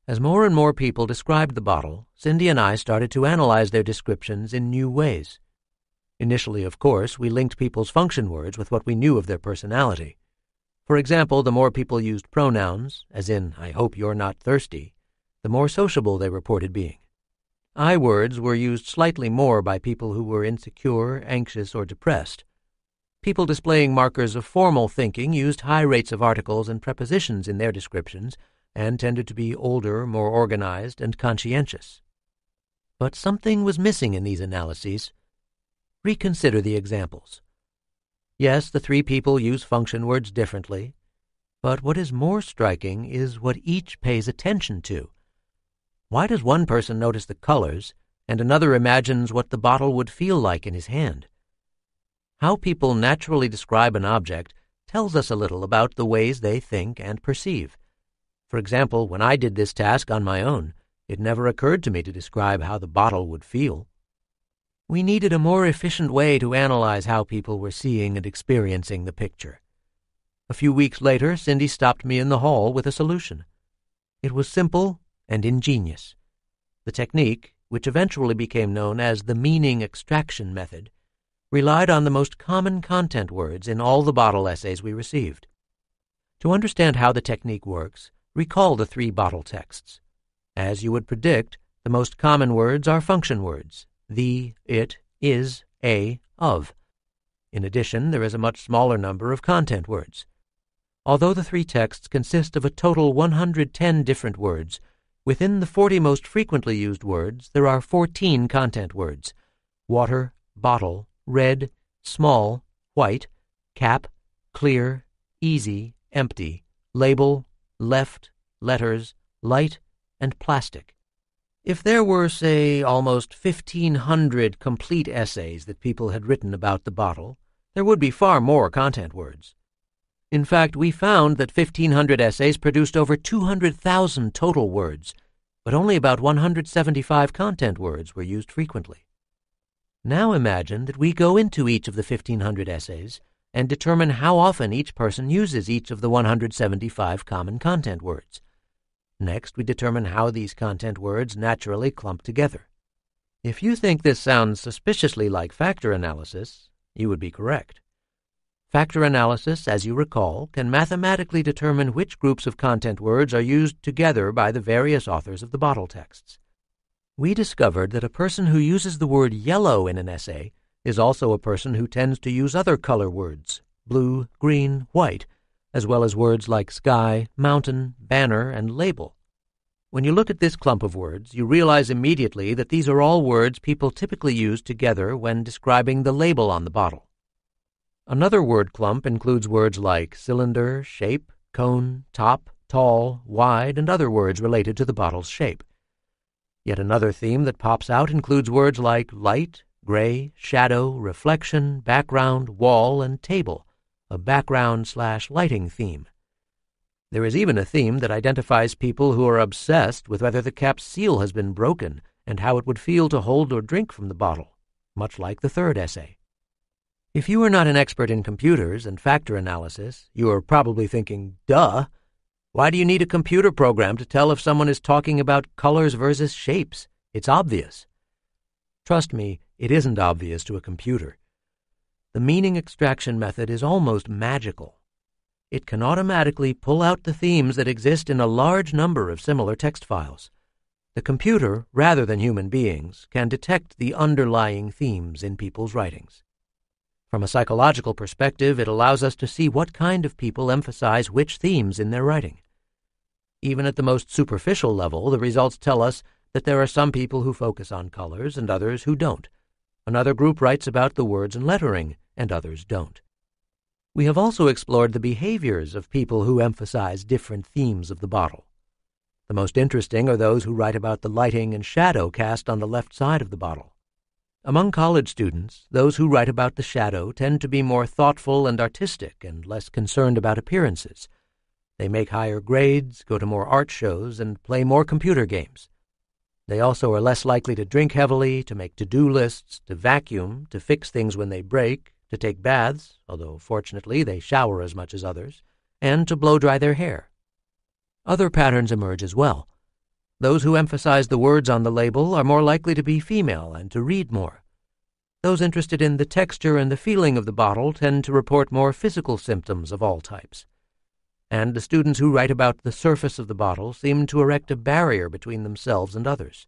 S1: As more and more people described the bottle, Cindy and I started to analyze their descriptions in new ways. Initially, of course, we linked people's function words with what we knew of their personality. For example, the more people used pronouns, as in, I hope you're not thirsty, the more sociable they reported being. I words were used slightly more by people who were insecure, anxious, or depressed, People displaying markers of formal thinking used high rates of articles and prepositions in their descriptions and tended to be older, more organized, and conscientious. But something was missing in these analyses. Reconsider the examples. Yes, the three people use function words differently, but what is more striking is what each pays attention to. Why does one person notice the colors and another imagines what the bottle would feel like in his hand? How people naturally describe an object tells us a little about the ways they think and perceive. For example, when I did this task on my own, it never occurred to me to describe how the bottle would feel. We needed a more efficient way to analyze how people were seeing and experiencing the picture. A few weeks later, Cindy stopped me in the hall with a solution. It was simple and ingenious. The technique, which eventually became known as the meaning extraction method, relied on the most common content words in all the bottle essays we received. To understand how the technique works, recall the three bottle texts. As you would predict, the most common words are function words the, it, is, a, of. In addition, there is a much smaller number of content words. Although the three texts consist of a total 110 different words, within the 40 most frequently used words, there are 14 content words water, bottle, red, small, white, cap, clear, easy, empty, label, left, letters, light, and plastic. If there were, say, almost 1,500 complete essays that people had written about the bottle, there would be far more content words. In fact, we found that 1,500 essays produced over 200,000 total words, but only about 175 content words were used frequently. Now imagine that we go into each of the 1,500 essays and determine how often each person uses each of the 175 common content words. Next, we determine how these content words naturally clump together. If you think this sounds suspiciously like factor analysis, you would be correct. Factor analysis, as you recall, can mathematically determine which groups of content words are used together by the various authors of the bottle texts we discovered that a person who uses the word yellow in an essay is also a person who tends to use other color words blue, green, white, as well as words like sky, mountain, banner, and label. When you look at this clump of words, you realize immediately that these are all words people typically use together when describing the label on the bottle. Another word clump includes words like cylinder, shape, cone, top, tall, wide, and other words related to the bottle's shape. Yet another theme that pops out includes words like light, gray, shadow, reflection, background, wall, and table, a background slash lighting theme. There is even a theme that identifies people who are obsessed with whether the cap's seal has been broken and how it would feel to hold or drink from the bottle, much like the third essay. If you are not an expert in computers and factor analysis, you are probably thinking, duh, why do you need a computer program to tell if someone is talking about colors versus shapes? It's obvious. Trust me, it isn't obvious to a computer. The meaning extraction method is almost magical. It can automatically pull out the themes that exist in a large number of similar text files. The computer, rather than human beings, can detect the underlying themes in people's writings. From a psychological perspective, it allows us to see what kind of people emphasize which themes in their writing. Even at the most superficial level, the results tell us that there are some people who focus on colors and others who don't. Another group writes about the words and lettering, and others don't. We have also explored the behaviors of people who emphasize different themes of the bottle. The most interesting are those who write about the lighting and shadow cast on the left side of the bottle. Among college students, those who write about the shadow tend to be more thoughtful and artistic and less concerned about appearances. They make higher grades, go to more art shows, and play more computer games. They also are less likely to drink heavily, to make to do lists, to vacuum, to fix things when they break, to take baths, although fortunately they shower as much as others, and to blow dry their hair. Other patterns emerge as well. Those who emphasize the words on the label are more likely to be female and to read more. Those interested in the texture and the feeling of the bottle tend to report more physical symptoms of all types. And the students who write about the surface of the bottle seem to erect a barrier between themselves and others.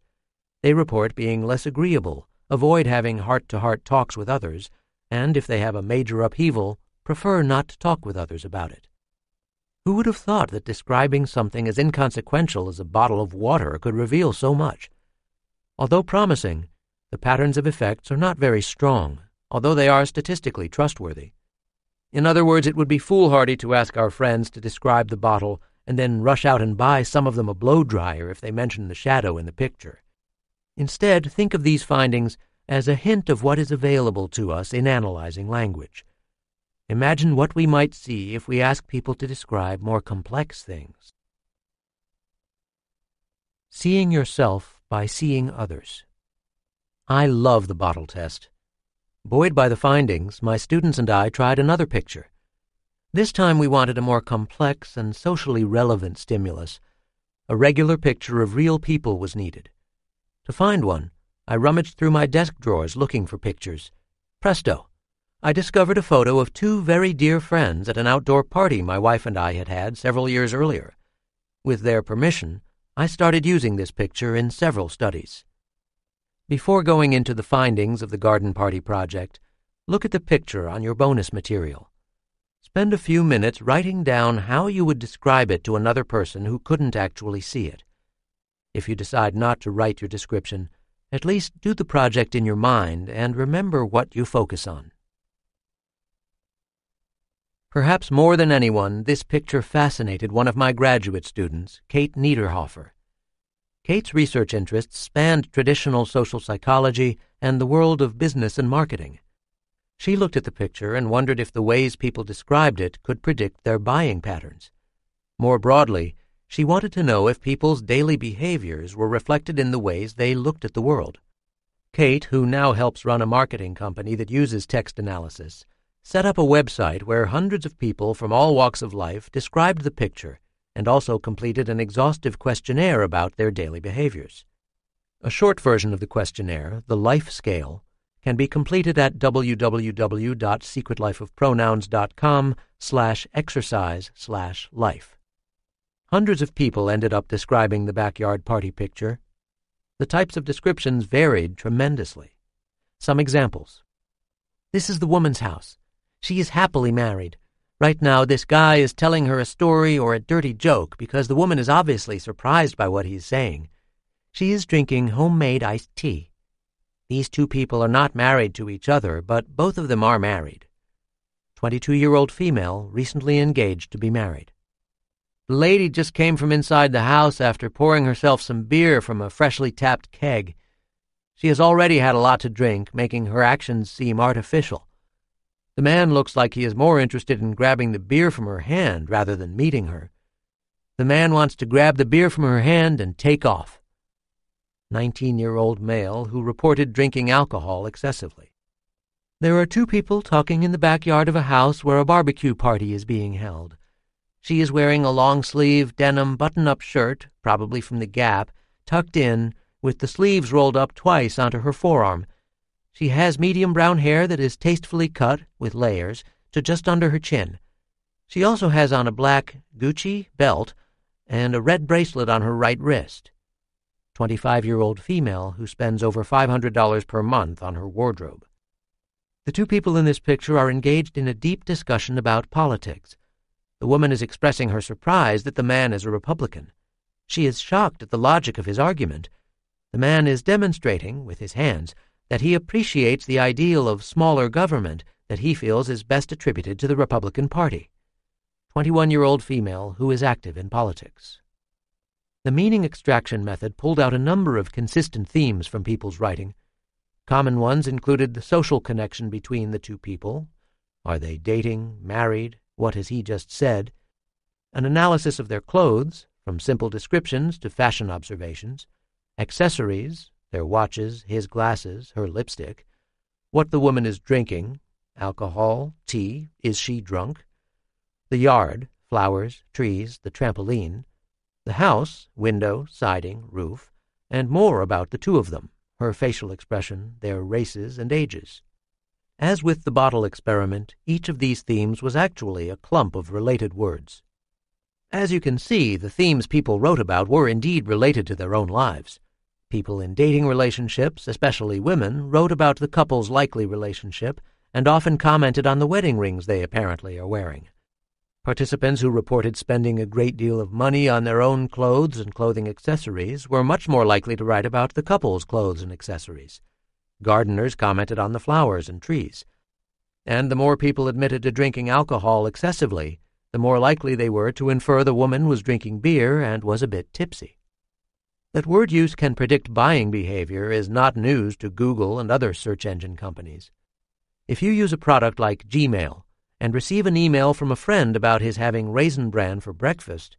S1: They report being less agreeable, avoid having heart to heart talks with others, and if they have a major upheaval, prefer not to talk with others about it. Who would have thought that describing something as inconsequential as a bottle of water could reveal so much? Although promising, the patterns of effects are not very strong, although they are statistically trustworthy. In other words, it would be foolhardy to ask our friends to describe the bottle and then rush out and buy some of them a blow dryer if they mention the shadow in the picture. Instead, think of these findings as a hint of what is available to us in analyzing language. Imagine what we might see if we ask people to describe more complex things. Seeing yourself by seeing others. I love the bottle test. Buoyed by the findings, my students and I tried another picture. This time we wanted a more complex and socially relevant stimulus. A regular picture of real people was needed. To find one, I rummaged through my desk drawers looking for pictures. Presto! I discovered a photo of two very dear friends at an outdoor party my wife and I had had several years earlier. With their permission, I started using this picture in several studies. Before going into the findings of the garden party project, look at the picture on your bonus material. Spend a few minutes writing down how you would describe it to another person who couldn't actually see it. If you decide not to write your description, at least do the project in your mind and remember what you focus on. Perhaps more than anyone, this picture fascinated one of my graduate students, Kate Niederhoffer. Kate's research interests spanned traditional social psychology and the world of business and marketing. She looked at the picture and wondered if the ways people described it could predict their buying patterns. More broadly, she wanted to know if people's daily behaviors were reflected in the ways they looked at the world. Kate, who now helps run a marketing company that uses text analysis, set up a website where hundreds of people from all walks of life described the picture and also completed an exhaustive questionnaire about their daily behaviors. A short version of the questionnaire, the Life Scale, can be completed at www.secretlifeofpronouns.com slash exercise slash life. Hundreds of people ended up describing the backyard party picture. The types of descriptions varied tremendously. Some examples. This is the woman's house. She is happily married. Right now, this guy is telling her a story or a dirty joke because the woman is obviously surprised by what he's saying. She is drinking homemade iced tea. These two people are not married to each other, but both of them are married. 22 year old female, recently engaged to be married. The lady just came from inside the house after pouring herself some beer from a freshly tapped keg. She has already had a lot to drink, making her actions seem artificial. The man looks like he is more interested in grabbing the beer from her hand rather than meeting her. The man wants to grab the beer from her hand and take off. 19 year old male who reported drinking alcohol excessively. There are two people talking in the backyard of a house where a barbecue party is being held. She is wearing a long sleeve denim button up shirt, probably from the Gap, tucked in, with the sleeves rolled up twice onto her forearm, she has medium brown hair that is tastefully cut, with layers, to just under her chin. She also has on a black Gucci belt and a red bracelet on her right wrist. 25 year old female who spends over $500 per month on her wardrobe. The two people in this picture are engaged in a deep discussion about politics. The woman is expressing her surprise that the man is a Republican. She is shocked at the logic of his argument. The man is demonstrating, with his hands, that he appreciates the ideal of smaller government that he feels is best attributed to the Republican Party. 21 year old female who is active in politics. The meaning extraction method pulled out a number of consistent themes from people's writing. Common ones included the social connection between the two people. Are they dating, married? What has he just said? An analysis of their clothes, from simple descriptions to fashion observations, accessories, their watches, his glasses, her lipstick, what the woman is drinking, alcohol, tea, is she drunk, the yard, flowers, trees, the trampoline, the house, window, siding, roof, and more about the two of them, her facial expression, their races and ages. As with the bottle experiment, each of these themes was actually a clump of related words. As you can see, the themes people wrote about were indeed related to their own lives. People in dating relationships, especially women, wrote about the couple's likely relationship and often commented on the wedding rings they apparently are wearing. Participants who reported spending a great deal of money on their own clothes and clothing accessories were much more likely to write about the couple's clothes and accessories. Gardeners commented on the flowers and trees. And the more people admitted to drinking alcohol excessively, the more likely they were to infer the woman was drinking beer and was a bit tipsy. That word use can predict buying behavior is not news to Google and other search engine companies. If you use a product like Gmail and receive an email from a friend about his having raisin bran for breakfast,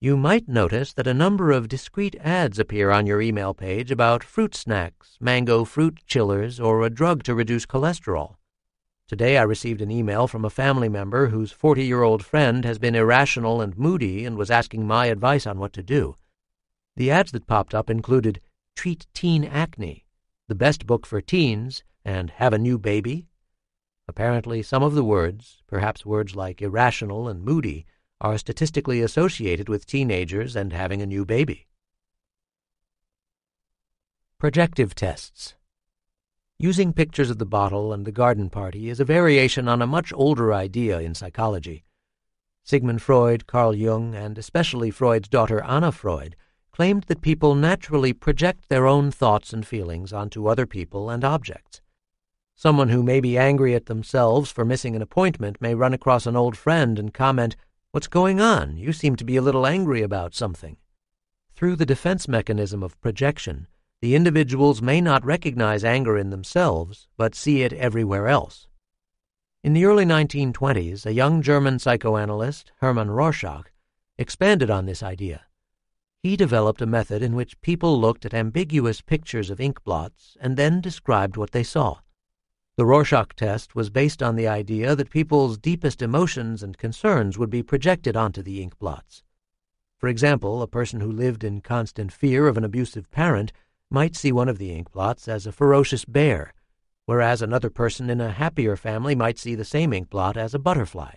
S1: you might notice that a number of discrete ads appear on your email page about fruit snacks, mango fruit chillers, or a drug to reduce cholesterol. Today I received an email from a family member whose 40 year old friend has been irrational and moody and was asking my advice on what to do. The ads that popped up included Treat Teen Acne, The Best Book for Teens, and Have a New Baby. Apparently, some of the words, perhaps words like irrational and moody, are statistically associated with teenagers and having a new baby. Projective tests. Using pictures of the bottle and the garden party is a variation on a much older idea in psychology. Sigmund Freud, Carl Jung, and especially Freud's daughter Anna Freud claimed that people naturally project their own thoughts and feelings onto other people and objects. Someone who may be angry at themselves for missing an appointment may run across an old friend and comment, What's going on? You seem to be a little angry about something. Through the defense mechanism of projection, the individuals may not recognize anger in themselves, but see it everywhere else. In the early 1920s, a young German psychoanalyst, Hermann Rorschach, expanded on this idea he developed a method in which people looked at ambiguous pictures of ink blots and then described what they saw. The Rorschach test was based on the idea that people's deepest emotions and concerns would be projected onto the ink blots. For example, a person who lived in constant fear of an abusive parent might see one of the ink blots as a ferocious bear, whereas another person in a happier family might see the same ink blot as a butterfly.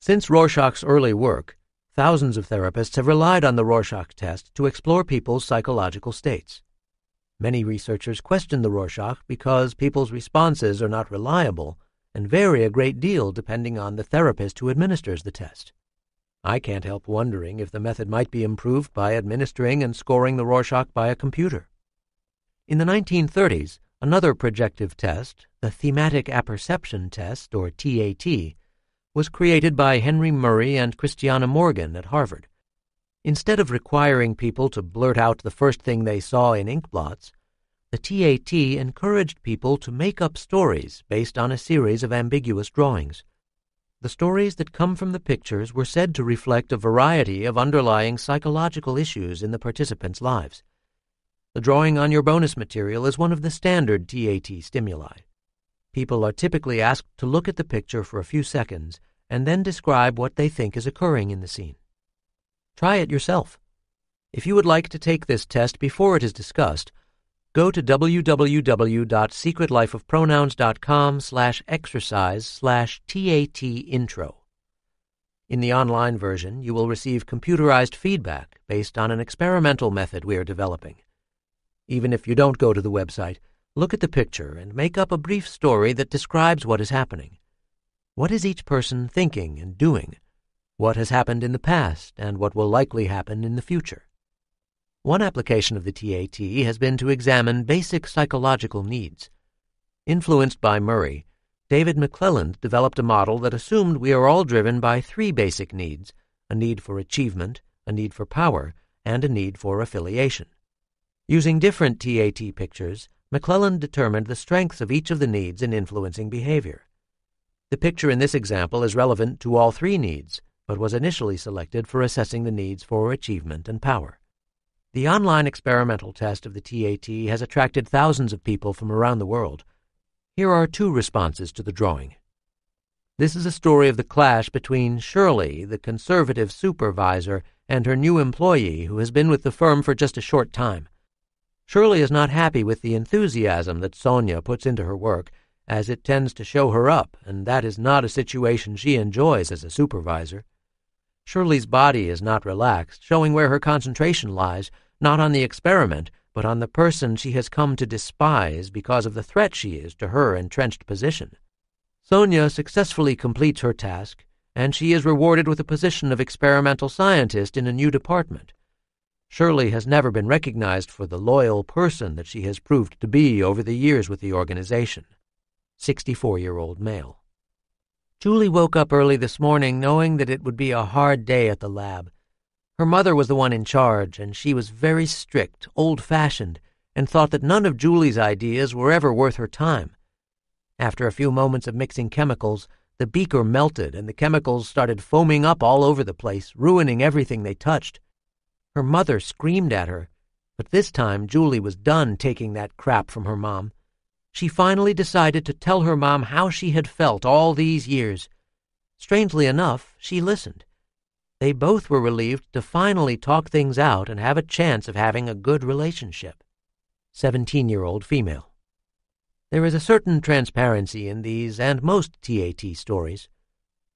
S1: Since Rorschach's early work, Thousands of therapists have relied on the Rorschach test to explore people's psychological states. Many researchers question the Rorschach because people's responses are not reliable and vary a great deal depending on the therapist who administers the test. I can't help wondering if the method might be improved by administering and scoring the Rorschach by a computer. In the 1930s, another projective test, the Thematic Apperception Test, or TAT, was created by Henry Murray and Christiana Morgan at Harvard. Instead of requiring people to blurt out the first thing they saw in ink blots, the TAT encouraged people to make up stories based on a series of ambiguous drawings. The stories that come from the pictures were said to reflect a variety of underlying psychological issues in the participants' lives. The drawing on your bonus material is one of the standard TAT stimuli. People are typically asked to look at the picture for a few seconds and then describe what they think is occurring in the scene. Try it yourself. If you would like to take this test before it is discussed, go to www.secretlifeofpronouns.com slash exercise slash TAT intro. In the online version, you will receive computerized feedback based on an experimental method we are developing. Even if you don't go to the website, Look at the picture and make up a brief story that describes what is happening. What is each person thinking and doing? What has happened in the past and what will likely happen in the future? One application of the TAT has been to examine basic psychological needs. Influenced by Murray, David McClelland developed a model that assumed we are all driven by three basic needs a need for achievement, a need for power, and a need for affiliation. Using different TAT pictures, McClelland determined the strengths of each of the needs in influencing behavior. The picture in this example is relevant to all three needs, but was initially selected for assessing the needs for achievement and power. The online experimental test of the TAT has attracted thousands of people from around the world. Here are two responses to the drawing. This is a story of the clash between Shirley, the conservative supervisor, and her new employee who has been with the firm for just a short time. Shirley is not happy with the enthusiasm that Sonia puts into her work, as it tends to show her up, and that is not a situation she enjoys as a supervisor. Shirley's body is not relaxed, showing where her concentration lies, not on the experiment, but on the person she has come to despise because of the threat she is to her entrenched position. Sonia successfully completes her task, and she is rewarded with a position of experimental scientist in a new department. Shirley has never been recognized for the loyal person that she has proved to be over the years with the organization. 64 year old male. Julie woke up early this morning knowing that it would be a hard day at the lab. Her mother was the one in charge, and she was very strict, old fashioned, and thought that none of Julie's ideas were ever worth her time. After a few moments of mixing chemicals, the beaker melted and the chemicals started foaming up all over the place, ruining everything they touched. Her mother screamed at her, but this time Julie was done taking that crap from her mom. She finally decided to tell her mom how she had felt all these years. Strangely enough, she listened. They both were relieved to finally talk things out and have a chance of having a good relationship. 17 year old female. There is a certain transparency in these and most TAT stories.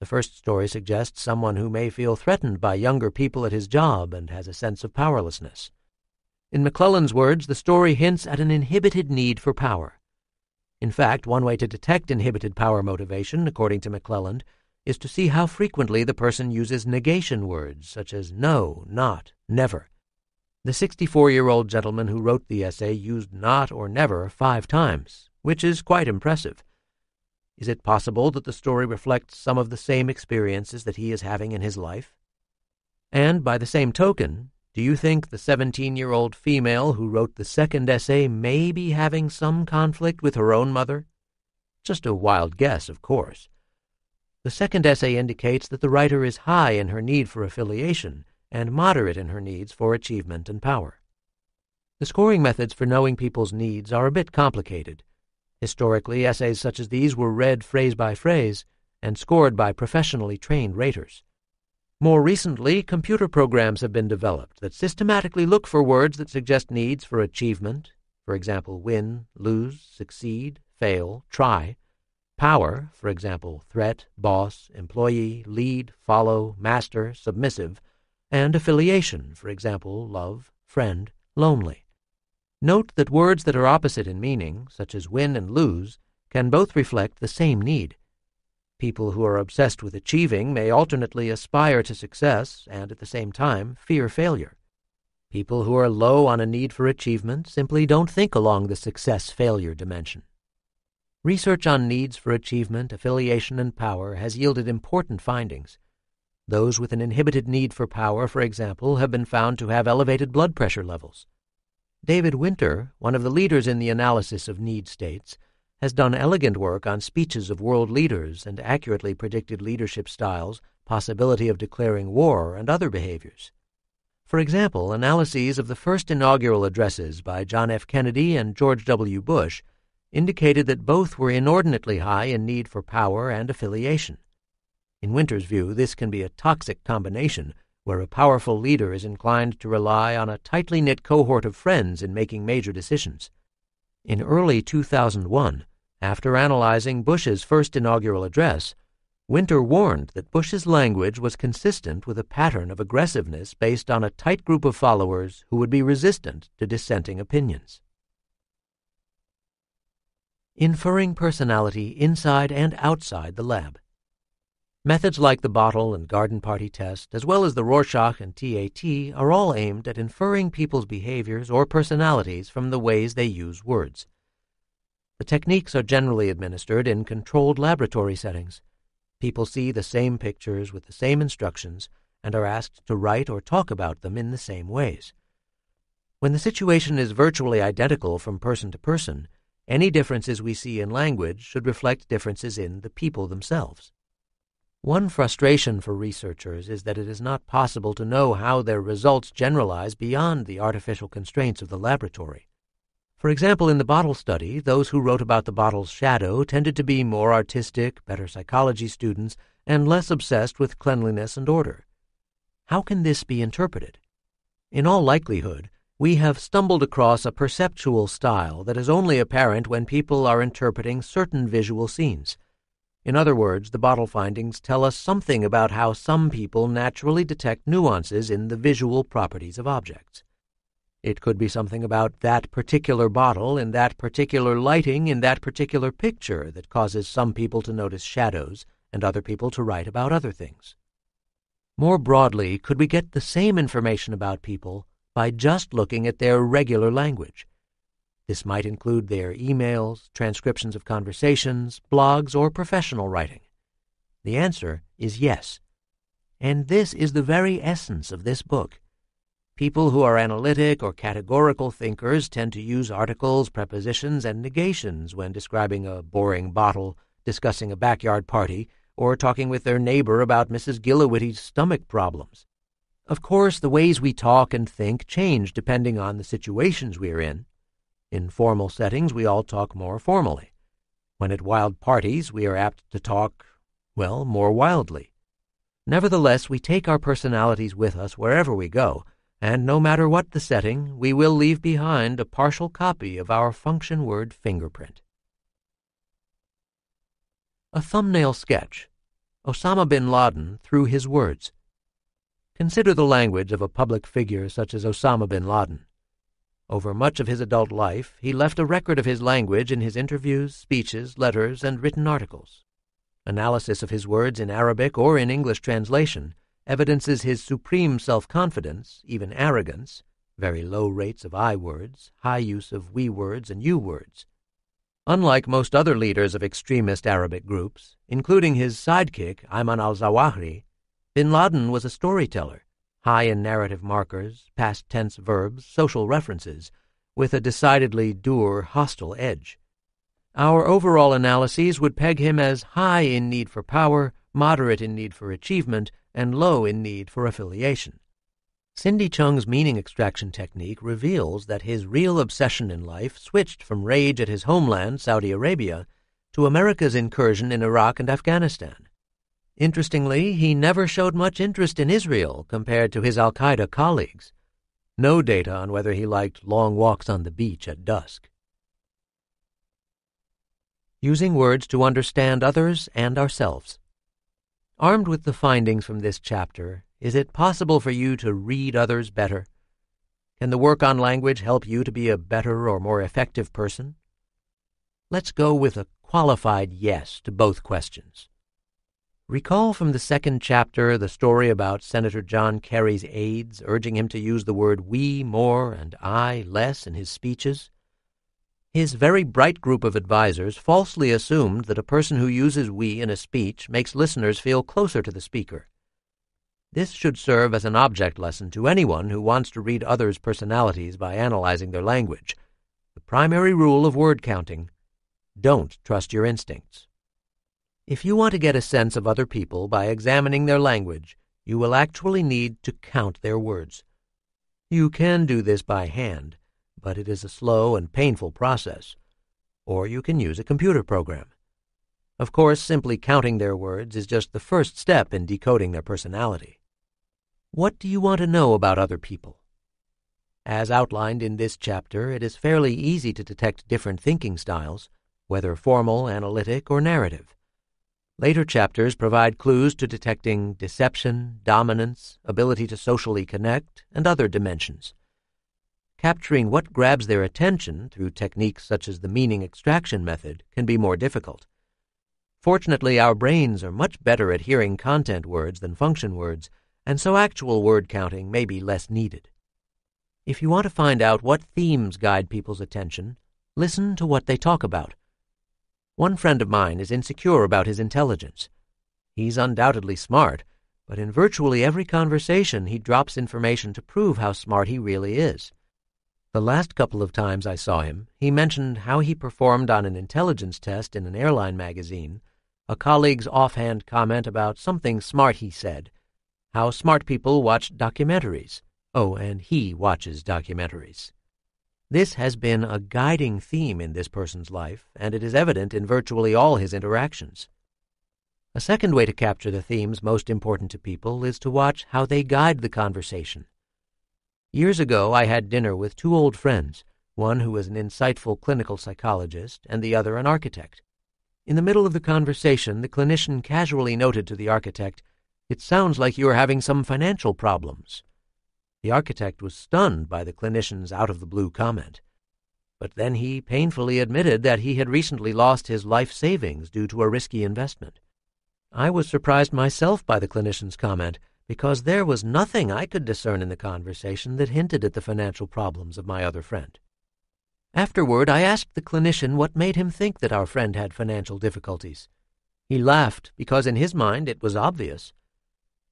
S1: The first story suggests someone who may feel threatened by younger people at his job and has a sense of powerlessness. In McClelland's words, the story hints at an inhibited need for power. In fact, one way to detect inhibited power motivation, according to McClelland, is to see how frequently the person uses negation words such as no, not, never. The 64 year old gentleman who wrote the essay used not or never five times, which is quite impressive. Is it possible that the story reflects some of the same experiences that he is having in his life? And by the same token, do you think the 17 year old female who wrote the second essay may be having some conflict with her own mother? Just a wild guess, of course. The second essay indicates that the writer is high in her need for affiliation and moderate in her needs for achievement and power. The scoring methods for knowing people's needs are a bit complicated, Historically, essays such as these were read phrase by phrase and scored by professionally trained raters. More recently, computer programs have been developed that systematically look for words that suggest needs for achievement, for example, win, lose, succeed, fail, try, power, for example, threat, boss, employee, lead, follow, master, submissive, and affiliation, for example, love, friend, lonely. Note that words that are opposite in meaning, such as win and lose, can both reflect the same need. People who are obsessed with achieving may alternately aspire to success and at the same time fear failure. People who are low on a need for achievement simply don't think along the success failure dimension. Research on needs for achievement, affiliation, and power has yielded important findings. Those with an inhibited need for power, for example, have been found to have elevated blood pressure levels. David Winter, one of the leaders in the analysis of need states, has done elegant work on speeches of world leaders and accurately predicted leadership styles, possibility of declaring war, and other behaviors. For example, analyses of the first inaugural addresses by John F. Kennedy and George W. Bush indicated that both were inordinately high in need for power and affiliation. In Winter's view, this can be a toxic combination where a powerful leader is inclined to rely on a tightly knit cohort of friends in making major decisions. In early 2001, after analyzing Bush's first inaugural address, Winter warned that Bush's language was consistent with a pattern of aggressiveness based on a tight group of followers who would be resistant to dissenting opinions. Inferring personality inside and outside the lab. Methods like the bottle and garden party test, as well as the Rorschach and TAT, are all aimed at inferring people's behaviors or personalities from the ways they use words. The techniques are generally administered in controlled laboratory settings. People see the same pictures with the same instructions and are asked to write or talk about them in the same ways. When the situation is virtually identical from person to person, any differences we see in language should reflect differences in the people themselves. One frustration for researchers is that it is not possible to know how their results generalize beyond the artificial constraints of the laboratory. For example, in the bottle study, those who wrote about the bottle's shadow tended to be more artistic, better psychology students, and less obsessed with cleanliness and order. How can this be interpreted? In all likelihood, we have stumbled across a perceptual style that is only apparent when people are interpreting certain visual scenes. In other words, the bottle findings tell us something about how some people naturally detect nuances in the visual properties of objects. It could be something about that particular bottle in that particular lighting in that particular picture that causes some people to notice shadows and other people to write about other things. More broadly, could we get the same information about people by just looking at their regular language? This might include their emails, transcriptions of conversations, blogs, or professional writing. The answer is yes. And this is the very essence of this book. People who are analytic or categorical thinkers tend to use articles, prepositions, and negations when describing a boring bottle, discussing a backyard party, or talking with their neighbor about Mrs. Gillowitty's stomach problems. Of course, the ways we talk and think change depending on the situations we are in. In formal settings, we all talk more formally. When at wild parties, we are apt to talk, well, more wildly. Nevertheless, we take our personalities with us wherever we go, and no matter what the setting, we will leave behind a partial copy of our function word fingerprint. A thumbnail sketch. Osama bin Laden through his words. Consider the language of a public figure such as Osama bin Laden. Over much of his adult life, he left a record of his language in his interviews, speeches, letters, and written articles. Analysis of his words in Arabic or in English translation evidences his supreme self confidence, even arrogance, very low rates of I words, high use of we words and you words. Unlike most other leaders of extremist Arabic groups, including his sidekick, Ayman al-Zawahiri bin Laden was a storyteller high in narrative markers, past tense verbs, social references, with a decidedly dour, hostile edge. Our overall analyses would peg him as high in need for power, moderate in need for achievement, and low in need for affiliation. Cindy Chung's meaning extraction technique reveals that his real obsession in life switched from rage at his homeland, Saudi Arabia, to America's incursion in Iraq and Afghanistan. Interestingly, he never showed much interest in Israel compared to his Al Qaeda colleagues. No data on whether he liked long walks on the beach at dusk. Using words to understand others and ourselves. Armed with the findings from this chapter, is it possible for you to read others better? Can the work on language help you to be a better or more effective person? Let's go with a qualified yes to both questions. Recall from the second chapter the story about Senator John Kerry's aides urging him to use the word we more and I less in his speeches? His very bright group of advisers falsely assumed that a person who uses we in a speech makes listeners feel closer to the speaker. This should serve as an object lesson to anyone who wants to read others' personalities by analyzing their language. The primary rule of word counting don't trust your instincts. If you want to get a sense of other people by examining their language, you will actually need to count their words. You can do this by hand, but it is a slow and painful process. Or you can use a computer program. Of course, simply counting their words is just the first step in decoding their personality. What do you want to know about other people? As outlined in this chapter, it is fairly easy to detect different thinking styles, whether formal, analytic, or narrative. Later chapters provide clues to detecting deception, dominance, ability to socially connect, and other dimensions. Capturing what grabs their attention through techniques such as the meaning extraction method can be more difficult. Fortunately, our brains are much better at hearing content words than function words, and so actual word counting may be less needed. If you want to find out what themes guide people's attention, listen to what they talk about. One friend of mine is insecure about his intelligence. He's undoubtedly smart, but in virtually every conversation he drops information to prove how smart he really is. The last couple of times I saw him, he mentioned how he performed on an intelligence test in an airline magazine, a colleague's offhand comment about something smart he said, how smart people watch documentaries. Oh, and he watches documentaries. This has been a guiding theme in this person's life, and it is evident in virtually all his interactions. A second way to capture the themes most important to people is to watch how they guide the conversation. Years ago, I had dinner with two old friends, one who was an insightful clinical psychologist and the other an architect. In the middle of the conversation, the clinician casually noted to the architect, It sounds like you are having some financial problems. The architect was stunned by the clinician's out of the blue comment. But then he painfully admitted that he had recently lost his life savings due to a risky investment. I was surprised myself by the clinician's comment because there was nothing I could discern in the conversation that hinted at the financial problems of my other friend. Afterward, I asked the clinician what made him think that our friend had financial difficulties. He laughed because in his mind it was obvious.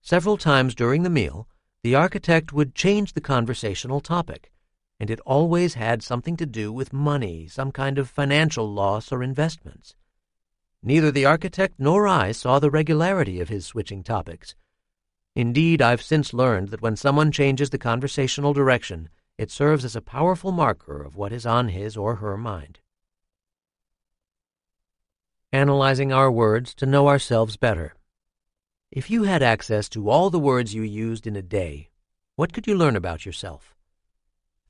S1: Several times during the meal, the architect would change the conversational topic, and it always had something to do with money, some kind of financial loss or investments. Neither the architect nor I saw the regularity of his switching topics. Indeed, I've since learned that when someone changes the conversational direction, it serves as a powerful marker of what is on his or her mind. Analyzing our words to know ourselves better. If you had access to all the words you used in a day, what could you learn about yourself?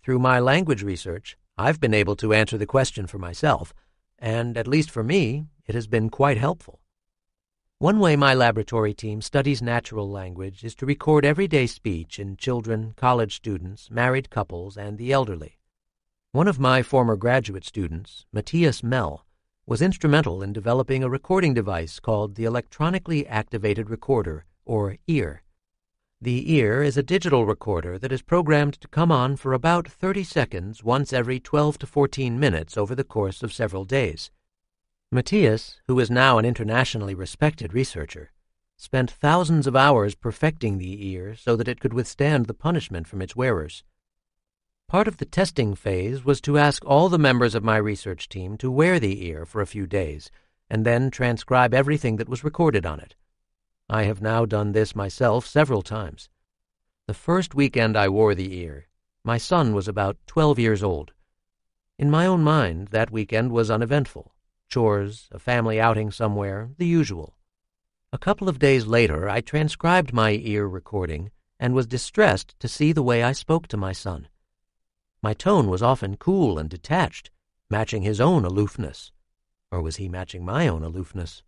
S1: Through my language research, I've been able to answer the question for myself, and at least for me, it has been quite helpful. One way my laboratory team studies natural language is to record everyday speech in children, college students, married couples, and the elderly. One of my former graduate students, Matthias Mehl, was instrumental in developing a recording device called the Electronically Activated Recorder, or EAR. The ear is a digital recorder that is programmed to come on for about 30 seconds once every 12 to 14 minutes over the course of several days. Matthias, who is now an internationally respected researcher, spent thousands of hours perfecting the ear so that it could withstand the punishment from its wearers. Part of the testing phase was to ask all the members of my research team to wear the ear for a few days and then transcribe everything that was recorded on it. I have now done this myself several times. The first weekend I wore the ear, my son was about 12 years old. In my own mind, that weekend was uneventful chores, a family outing somewhere, the usual. A couple of days later, I transcribed my ear recording and was distressed to see the way I spoke to my son. My tone was often cool and detached, matching his own aloofness. Or was he matching my own aloofness?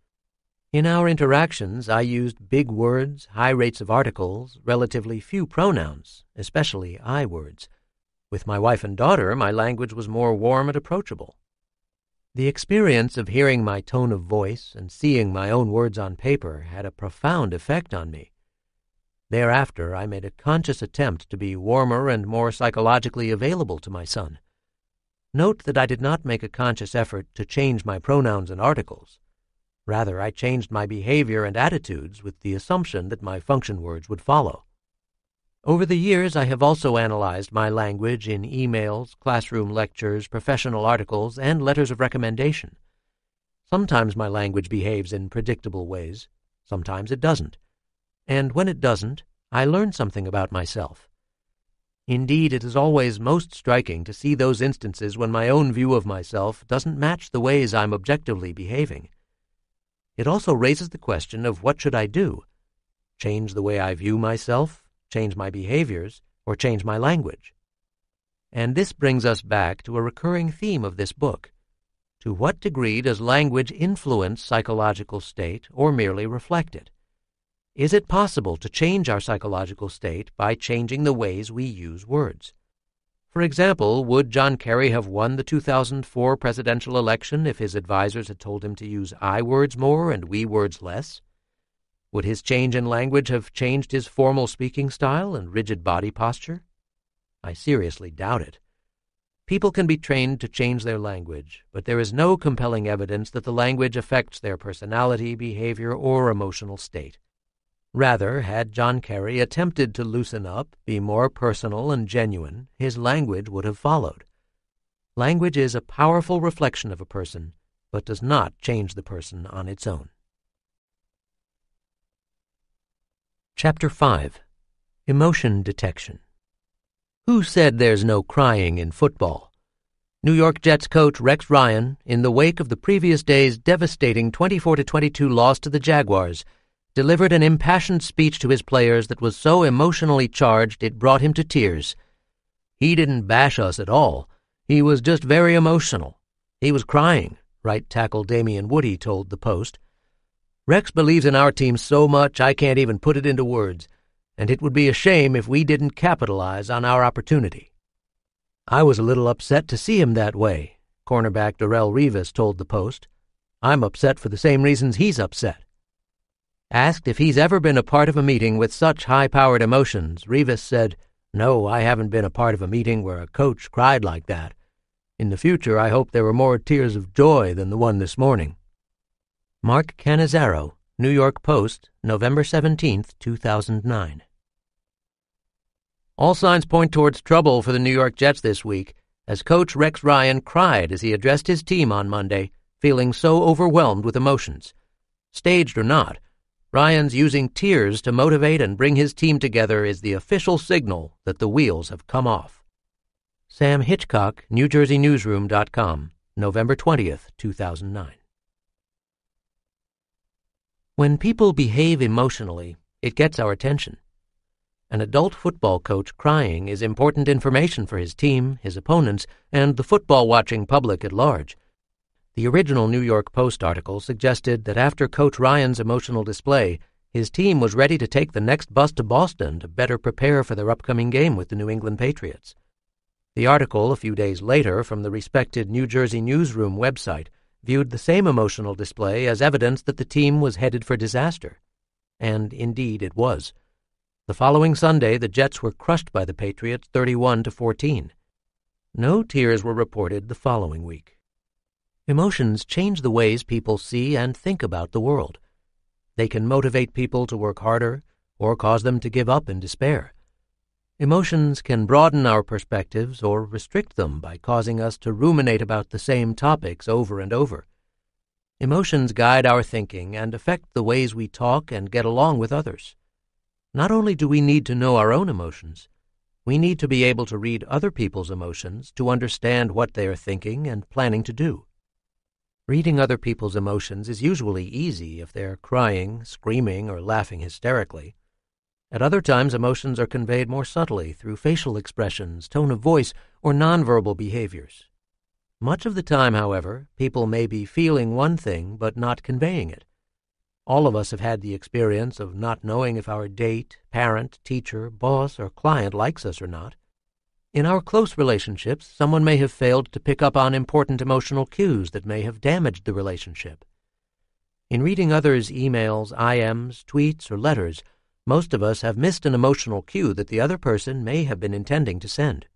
S1: In our interactions, I used big words, high rates of articles, relatively few pronouns, especially I words. With my wife and daughter, my language was more warm and approachable. The experience of hearing my tone of voice and seeing my own words on paper had a profound effect on me. Thereafter, I made a conscious attempt to be warmer and more psychologically available to my son. Note that I did not make a conscious effort to change my pronouns and articles. Rather, I changed my behavior and attitudes with the assumption that my function words would follow. Over the years, I have also analyzed my language in emails, classroom lectures, professional articles, and letters of recommendation. Sometimes my language behaves in predictable ways, sometimes it doesn't and when it doesn't, I learn something about myself. Indeed, it is always most striking to see those instances when my own view of myself doesn't match the ways I'm objectively behaving. It also raises the question of what should I do? Change the way I view myself, change my behaviors, or change my language? And this brings us back to a recurring theme of this book. To what degree does language influence psychological state or merely reflect it? Is it possible to change our psychological state by changing the ways we use words? For example, would John Kerry have won the 2004 presidential election if his advisers had told him to use I words more and we words less? Would his change in language have changed his formal speaking style and rigid body posture? I seriously doubt it. People can be trained to change their language, but there is no compelling evidence that the language affects their personality, behavior, or emotional state. Rather, had John Kerry attempted to loosen up, be more personal and genuine, his language would have followed. Language is a powerful reflection of a person, but does not change the person on its own. Chapter 5 Emotion Detection Who said there's no crying in football? New York Jets coach Rex Ryan, in the wake of the previous day's devastating 24 22 loss to the Jaguars, delivered an impassioned speech to his players that was so emotionally charged it brought him to tears. He didn't bash us at all. He was just very emotional. He was crying, right tackle Damien Woody told the Post. Rex believes in our team so much I can't even put it into words, and it would be a shame if we didn't capitalize on our opportunity. I was a little upset to see him that way, cornerback Darrelle Revis told the Post. I'm upset for the same reasons he's upset. Asked if he's ever been a part of a meeting with such high powered emotions, Revis said, No, I haven't been a part of a meeting where a coach cried like that. In the future, I hope there were more tears of joy than the one this morning. Mark Cannizzaro, New York Post, November 17, 2009. All signs point towards trouble for the New York Jets this week, as coach Rex Ryan cried as he addressed his team on Monday, feeling so overwhelmed with emotions. Staged or not, Ryan's using tears to motivate and bring his team together is the official signal that the wheels have come off. Sam Hitchcock, NewJerseyNewsroom.com, November 20th, 2009. When people behave emotionally, it gets our attention. An adult football coach crying is important information for his team, his opponents, and the football watching public at large. The original New York Post article suggested that after Coach Ryan's emotional display, his team was ready to take the next bus to Boston to better prepare for their upcoming game with the New England Patriots. The article, a few days later, from the respected New Jersey Newsroom website, viewed the same emotional display as evidence that the team was headed for disaster. And indeed it was. The following Sunday, the Jets were crushed by the Patriots 31 to 14. No tears were reported the following week. Emotions change the ways people see and think about the world. They can motivate people to work harder or cause them to give up in despair. Emotions can broaden our perspectives or restrict them by causing us to ruminate about the same topics over and over. Emotions guide our thinking and affect the ways we talk and get along with others. Not only do we need to know our own emotions, we need to be able to read other people's emotions to understand what they are thinking and planning to do. Reading other people's emotions is usually easy if they're crying, screaming, or laughing hysterically. At other times, emotions are conveyed more subtly through facial expressions, tone of voice, or nonverbal behaviors. Much of the time, however, people may be feeling one thing but not conveying it. All of us have had the experience of not knowing if our date, parent, teacher, boss, or client likes us or not. In our close relationships, someone may have failed to pick up on important emotional cues that may have damaged the relationship. In reading others' emails, IMs, tweets, or letters, most of us have missed an emotional cue that the other person may have been intending to send.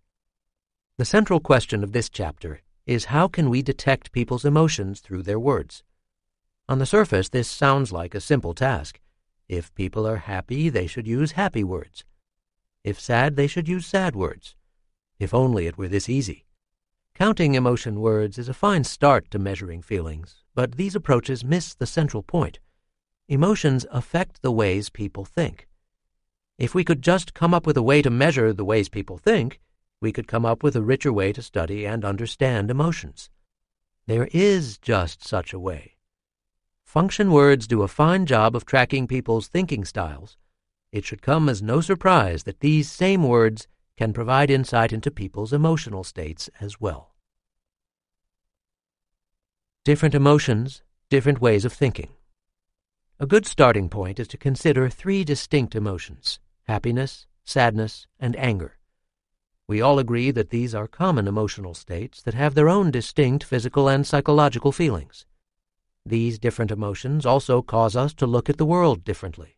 S1: The central question of this chapter is how can we detect people's emotions through their words? On the surface, this sounds like a simple task. If people are happy, they should use happy words. If sad, they should use sad words. If only it were this easy. Counting emotion words is a fine start to measuring feelings, but these approaches miss the central point. Emotions affect the ways people think. If we could just come up with a way to measure the ways people think, we could come up with a richer way to study and understand emotions. There is just such a way. Function words do a fine job of tracking people's thinking styles. It should come as no surprise that these same words can provide insight into people's emotional states as well. Different emotions, different ways of thinking. A good starting point is to consider three distinct emotions happiness, sadness, and anger. We all agree that these are common emotional states that have their own distinct physical and psychological feelings. These different emotions also cause us to look at the world differently.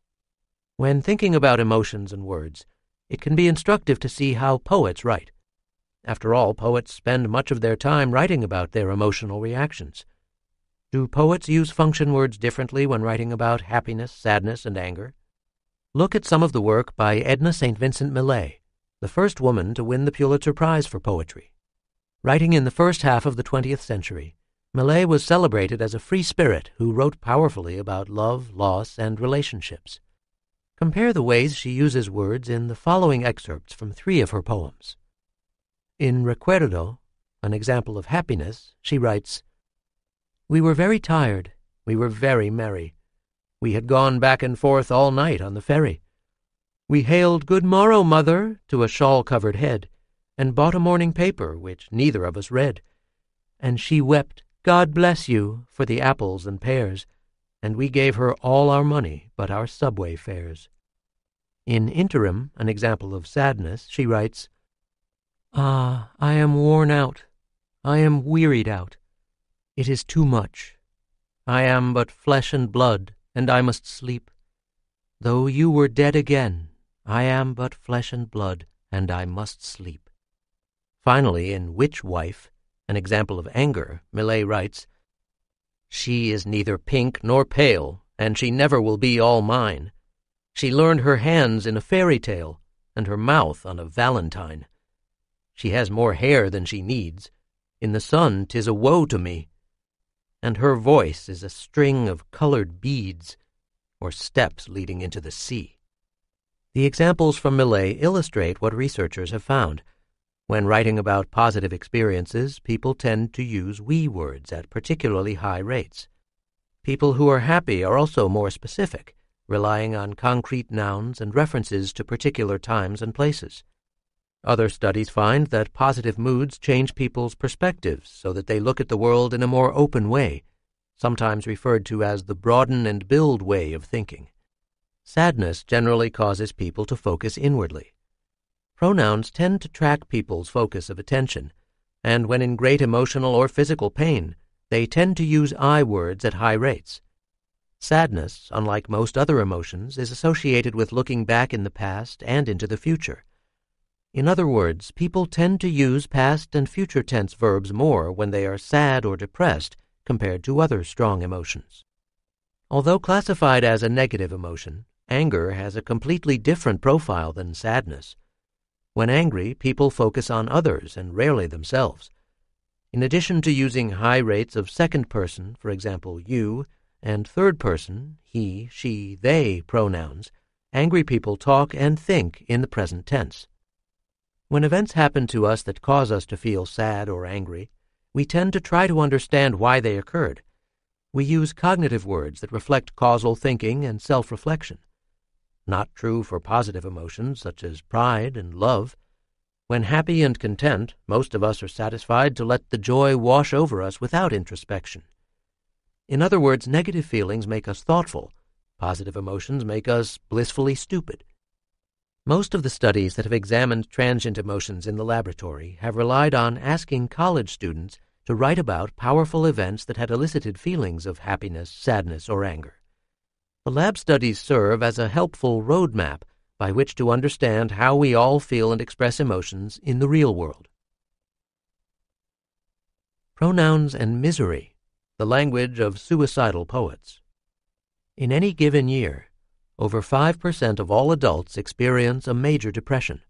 S1: When thinking about emotions and words, it can be instructive to see how poets write. After all, poets spend much of their time writing about their emotional reactions. Do poets use function words differently when writing about happiness, sadness, and anger? Look at some of the work by Edna St. Vincent Millay, the first woman to win the Pulitzer Prize for poetry. Writing in the first half of the 20th century, Millay was celebrated as a free spirit who wrote powerfully about love, loss, and relationships. Compare the ways she uses words in the following excerpts from three of her poems. In Recuerdo, an example of happiness, she writes We were very tired. We were very merry. We had gone back and forth all night on the ferry. We hailed Good Morrow, Mother, to a shawl covered head, and bought a morning paper, which neither of us read. And she wept, God bless you, for the apples and pears and we gave her all our money but our subway fares. In Interim, an example of sadness, she writes Ah, I am worn out. I am wearied out. It is too much. I am but flesh and blood, and I must sleep. Though you were dead again, I am but flesh and blood, and I must sleep. Finally, in Witch Wife, an example of anger, Millay writes she is neither pink nor pale, and she never will be all mine. She learned her hands in a fairy tale, and her mouth on a valentine. She has more hair than she needs. In the sun, 'tis a woe to me. And her voice is a string of colored beads, or steps leading into the sea. The examples from Millay illustrate what researchers have found. When writing about positive experiences, people tend to use we words at particularly high rates. People who are happy are also more specific, relying on concrete nouns and references to particular times and places. Other studies find that positive moods change people's perspectives so that they look at the world in a more open way, sometimes referred to as the broaden and build way of thinking. Sadness generally causes people to focus inwardly Pronouns tend to track people's focus of attention, and when in great emotional or physical pain, they tend to use I words at high rates. Sadness, unlike most other emotions, is associated with looking back in the past and into the future. In other words, people tend to use past and future tense verbs more when they are sad or depressed compared to other strong emotions. Although classified as a negative emotion, anger has a completely different profile than sadness. When angry, people focus on others and rarely themselves. In addition to using high rates of second person, for example, you, and third person, he, she, they pronouns, angry people talk and think in the present tense. When events happen to us that cause us to feel sad or angry, we tend to try to understand why they occurred. We use cognitive words that reflect causal thinking and self reflection not true for positive emotions such as pride and love. When happy and content, most of us are satisfied to let the joy wash over us without introspection. In other words, negative feelings make us thoughtful, positive emotions make us blissfully stupid. Most of the studies that have examined transient emotions in the laboratory have relied on asking college students to write about powerful events that had elicited feelings of happiness, sadness, or anger. The lab studies serve as a helpful roadmap by which to understand how we all feel and express emotions in the real world. Pronouns and Misery, the language of suicidal poets. In any given year, over 5% of all adults experience a major depression.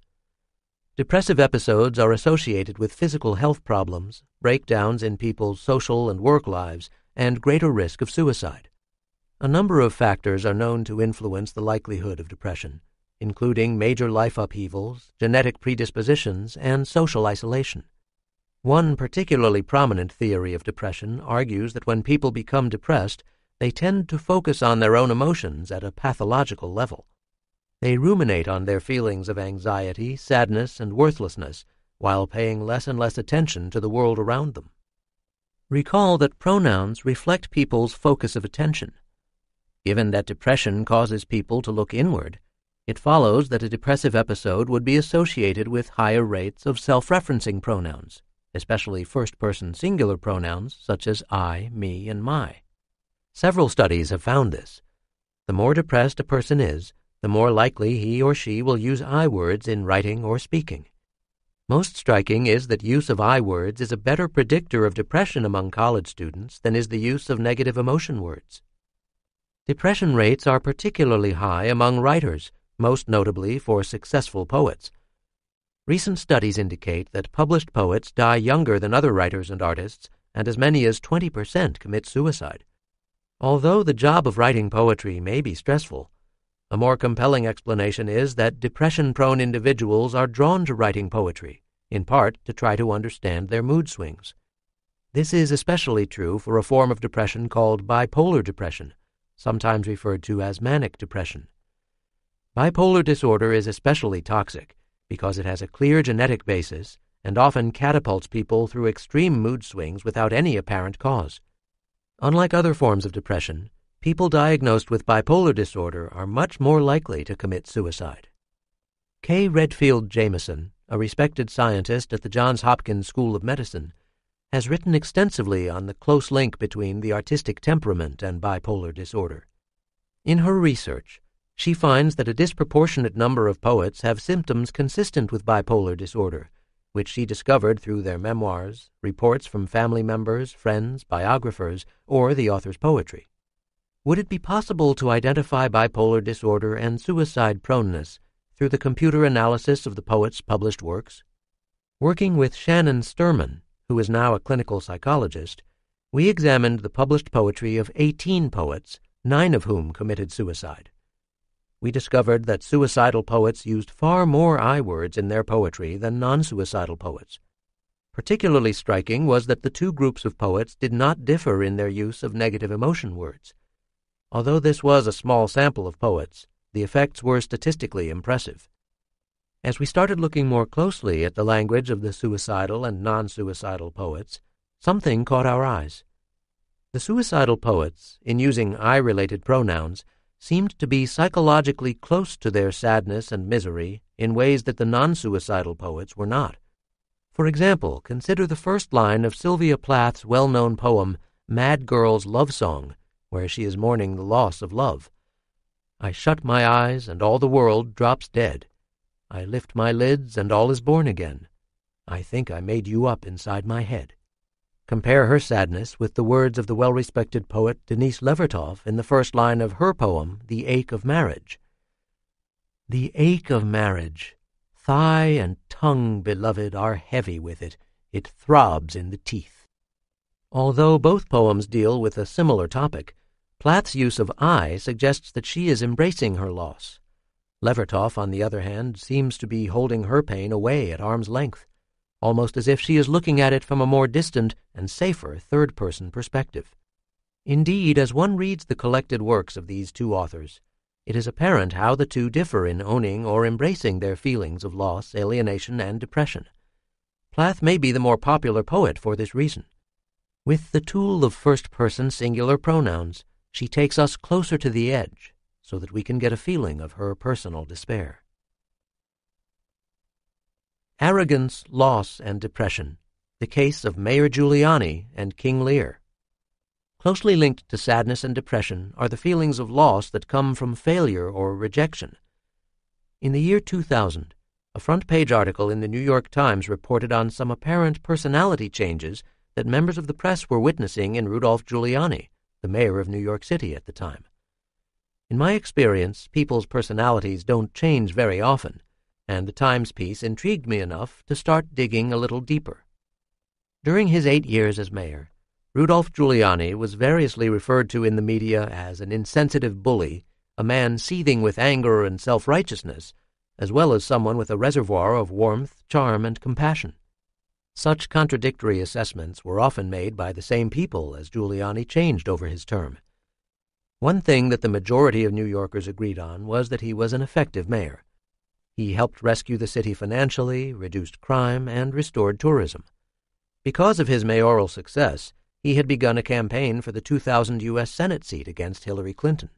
S1: Depressive episodes are associated with physical health problems, breakdowns in people's social and work lives, and greater risk of suicide. A number of factors are known to influence the likelihood of depression, including major life upheavals, genetic predispositions, and social isolation. One particularly prominent theory of depression argues that when people become depressed, they tend to focus on their own emotions at a pathological level. They ruminate on their feelings of anxiety, sadness, and worthlessness while paying less and less attention to the world around them. Recall that pronouns reflect people's focus of attention. Given that depression causes people to look inward, it follows that a depressive episode would be associated with higher rates of self referencing pronouns, especially first person singular pronouns such as I, me, and my. Several studies have found this. The more depressed a person is, the more likely he or she will use I words in writing or speaking. Most striking is that use of I words is a better predictor of depression among college students than is the use of negative emotion words. Depression rates are particularly high among writers, most notably for successful poets. Recent studies indicate that published poets die younger than other writers and artists, and as many as 20% commit suicide. Although the job of writing poetry may be stressful, a more compelling explanation is that depression prone individuals are drawn to writing poetry, in part to try to understand their mood swings. This is especially true for a form of depression called bipolar depression, sometimes referred to as manic depression. Bipolar disorder is especially toxic because it has a clear genetic basis and often catapults people through extreme mood swings without any apparent cause. Unlike other forms of depression, people diagnosed with bipolar disorder are much more likely to commit suicide. Kay Redfield Jamison, a respected scientist at the Johns Hopkins School of Medicine, has written extensively on the close link between the artistic temperament and bipolar disorder. In her research, she finds that a disproportionate number of poets have symptoms consistent with bipolar disorder, which she discovered through their memoirs, reports from family members, friends, biographers, or the author's poetry. Would it be possible to identify bipolar disorder and suicide proneness through the computer analysis of the poet's published works? Working with Shannon Stirman, who is now a clinical psychologist, we examined the published poetry of 18 poets, nine of whom committed suicide. We discovered that suicidal poets used far more I words in their poetry than non suicidal poets. Particularly striking was that the two groups of poets did not differ in their use of negative emotion words. Although this was a small sample of poets, the effects were statistically impressive. As we started looking more closely at the language of the suicidal and non suicidal poets, something caught our eyes. The suicidal poets, in using I related pronouns, seemed to be psychologically close to their sadness and misery in ways that the non suicidal poets were not. For example, consider the first line of Sylvia Plath's well known poem, Mad Girl's Love Song, where she is mourning the loss of love. I shut my eyes, and all the world drops dead. I lift my lids and all is born again. I think I made you up inside my head. Compare her sadness with the words of the well respected poet Denise Levertov in the first line of her poem, The Ache of Marriage. The ache of marriage, thigh and tongue, beloved, are heavy with it. It throbs in the teeth. Although both poems deal with a similar topic, Plath's use of I suggests that she is embracing her loss Levertov, on the other hand, seems to be holding her pain away at arm's length, almost as if she is looking at it from a more distant and safer third person perspective. Indeed, as one reads the collected works of these two authors, it is apparent how the two differ in owning or embracing their feelings of loss, alienation, and depression. Plath may be the more popular poet for this reason. With the tool of first person singular pronouns, she takes us closer to the edge so that we can get a feeling of her personal despair. Arrogance, Loss, and Depression The Case of Mayor Giuliani and King Lear. Closely linked to sadness and depression are the feelings of loss that come from failure or rejection. In the year 2000, a front page article in the New York Times reported on some apparent personality changes that members of the press were witnessing in Rudolph Giuliani, the mayor of New York City at the time. In my experience, people's personalities don't change very often, and the Times piece intrigued me enough to start digging a little deeper. During his eight years as mayor, Rudolph Giuliani was variously referred to in the media as an insensitive bully, a man seething with anger and self righteousness, as well as someone with a reservoir of warmth, charm, and compassion. Such contradictory assessments were often made by the same people as Giuliani changed over his term. One thing that the majority of New Yorkers agreed on was that he was an effective mayor. He helped rescue the city financially, reduced crime, and restored tourism. Because of his mayoral success, he had begun a campaign for the 2000 U.S. Senate seat against Hillary Clinton.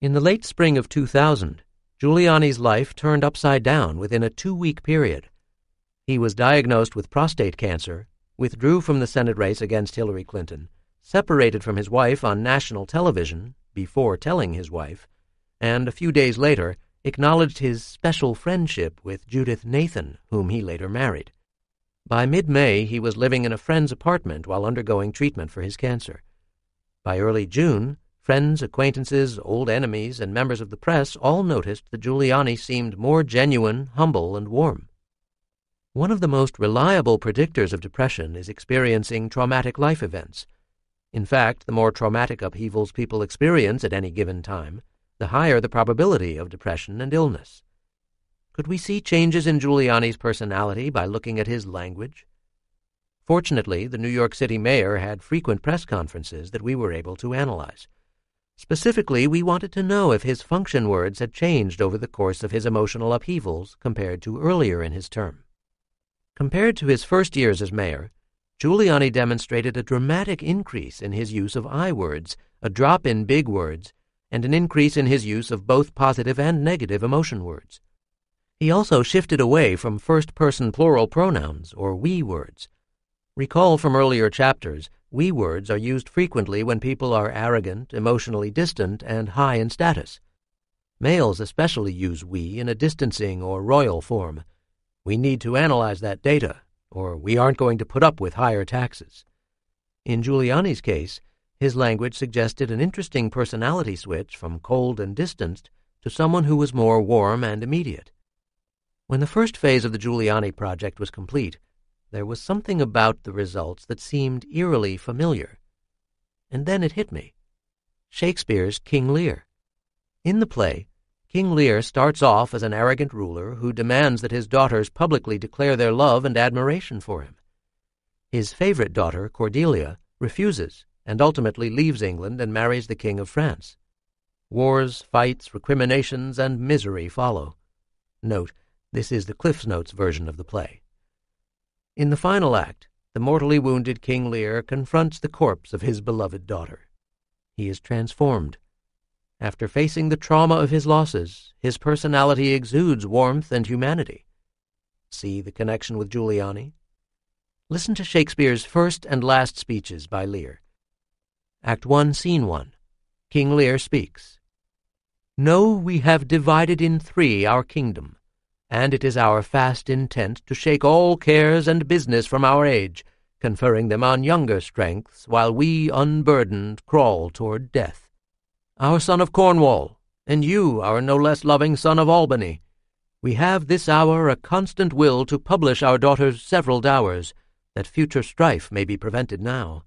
S1: In the late spring of 2000, Giuliani's life turned upside down within a two week period. He was diagnosed with prostate cancer, withdrew from the Senate race against Hillary Clinton, separated from his wife on national television before telling his wife, and a few days later acknowledged his special friendship with Judith Nathan, whom he later married. By mid May, he was living in a friend's apartment while undergoing treatment for his cancer. By early June, friends, acquaintances, old enemies, and members of the press all noticed that Giuliani seemed more genuine, humble, and warm. One of the most reliable predictors of depression is experiencing traumatic life events. In fact, the more traumatic upheavals people experience at any given time, the higher the probability of depression and illness. Could we see changes in Giuliani's personality by looking at his language? Fortunately, the New York City mayor had frequent press conferences that we were able to analyze. Specifically, we wanted to know if his function words had changed over the course of his emotional upheavals compared to earlier in his term. Compared to his first years as mayor, Giuliani demonstrated a dramatic increase in his use of I words, a drop in big words, and an increase in his use of both positive and negative emotion words. He also shifted away from first person plural pronouns, or we words. Recall from earlier chapters, we words are used frequently when people are arrogant, emotionally distant, and high in status. Males especially use we in a distancing or royal form. We need to analyze that data or we aren't going to put up with higher taxes. In Giuliani's case, his language suggested an interesting personality switch from cold and distanced to someone who was more warm and immediate. When the first phase of the Giuliani project was complete, there was something about the results that seemed eerily familiar. And then it hit me Shakespeare's King Lear. In the play, King Lear starts off as an arrogant ruler who demands that his daughters publicly declare their love and admiration for him. His favorite daughter, Cordelia, refuses and ultimately leaves England and marries the King of France. Wars, fights, recriminations, and misery follow. Note, this is the Cliff's Notes version of the play. In the final act, the mortally wounded King Lear confronts the corpse of his beloved daughter. He is transformed after facing the trauma of his losses, his personality exudes warmth and humanity. See the connection with Giuliani? Listen to Shakespeare's first and last speeches by Lear. Act 1, Scene 1. King Lear speaks. Know we have divided in three our kingdom, and it is our fast intent to shake all cares and business from our age, conferring them on younger strengths, while we, unburdened, crawl toward death our son of Cornwall, and you, our no less loving son of Albany, we have this hour a constant will to publish our daughter's several dowers, that future strife may be prevented now.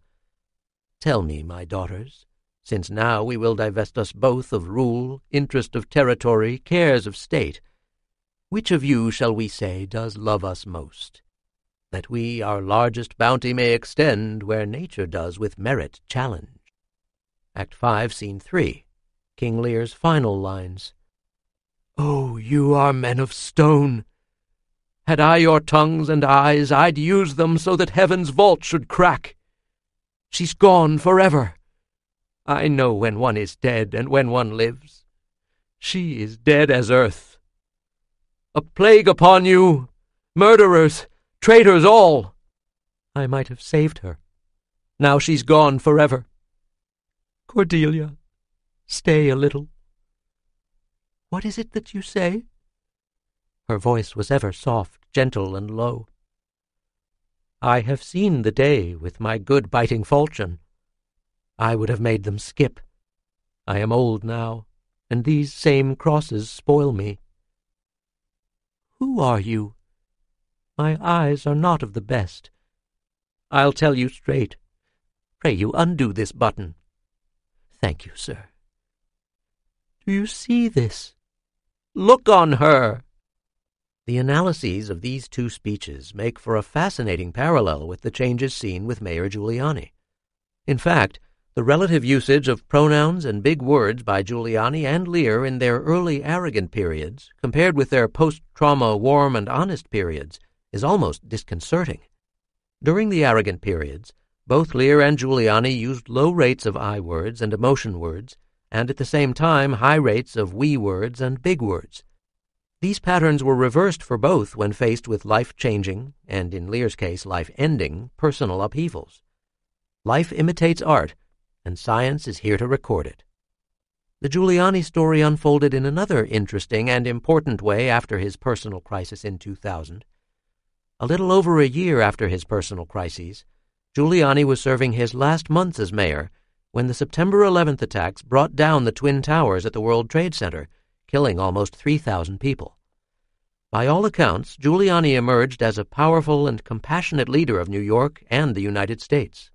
S1: Tell me, my daughters, since now we will divest us both of rule, interest of territory, cares of state, which of you shall we say does love us most? That we our largest bounty may extend where nature does with merit challenge. Act 5, Scene 3, King Lear's final lines. Oh, you are men of stone! Had I your tongues and eyes, I'd use them so that heaven's vault should crack. She's gone forever. I know when one is dead and when one lives. She is dead as earth. A plague upon you, murderers, traitors all! I might have saved her. Now she's gone forever. Cordelia, stay a little. What is it that you say? Her voice was ever soft, gentle, and low. I have seen the day with my good biting falchion. I would have made them skip. I am old now, and these same crosses spoil me. Who are you? My eyes are not of the best. I'll tell you straight. Pray you undo this button. Thank you, sir. Do you see this? Look on her! The analyses of these two speeches make for a fascinating parallel with the changes seen with Mayor Giuliani. In fact, the relative usage of pronouns and big words by Giuliani and Lear in their early arrogant periods, compared with their post trauma warm and honest periods, is almost disconcerting. During the arrogant periods, both Lear and Giuliani used low rates of I words and emotion words, and at the same time high rates of we words and big words. These patterns were reversed for both when faced with life changing, and in Lear's case, life ending, personal upheavals. Life imitates art, and science is here to record it. The Giuliani story unfolded in another interesting and important way after his personal crisis in 2000. A little over a year after his personal crises, Giuliani was serving his last months as mayor when the September 11th attacks brought down the Twin Towers at the World Trade Center, killing almost 3,000 people. By all accounts, Giuliani emerged as a powerful and compassionate leader of New York and the United States.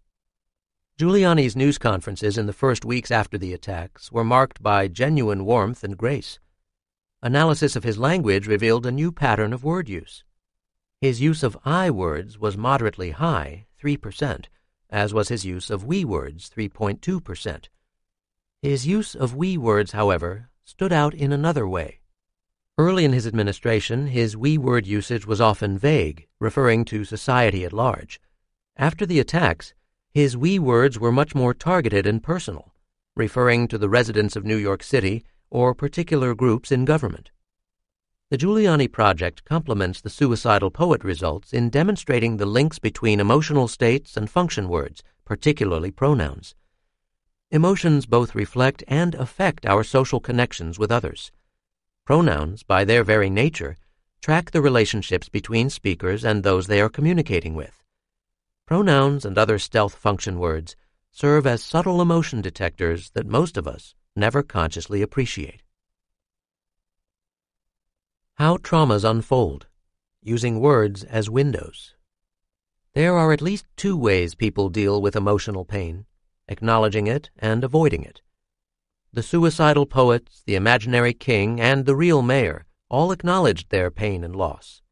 S1: Giuliani's news conferences in the first weeks after the attacks were marked by genuine warmth and grace. Analysis of his language revealed a new pattern of word use. His use of I words was moderately high 3%, as was his use of we words, 3.2%. His use of we words, however, stood out in another way. Early in his administration, his we word usage was often vague, referring to society at large. After the attacks, his we words were much more targeted and personal, referring to the residents of New York City or particular groups in government. The Giuliani Project complements the suicidal poet results in demonstrating the links between emotional states and function words, particularly pronouns. Emotions both reflect and affect our social connections with others. Pronouns, by their very nature, track the relationships between speakers and those they are communicating with. Pronouns and other stealth function words serve as subtle emotion detectors that most of us never consciously appreciate. How traumas unfold using words as windows. There are at least two ways people deal with emotional pain acknowledging it and avoiding it. The suicidal poets, the imaginary king, and the real mayor all acknowledged their pain and loss.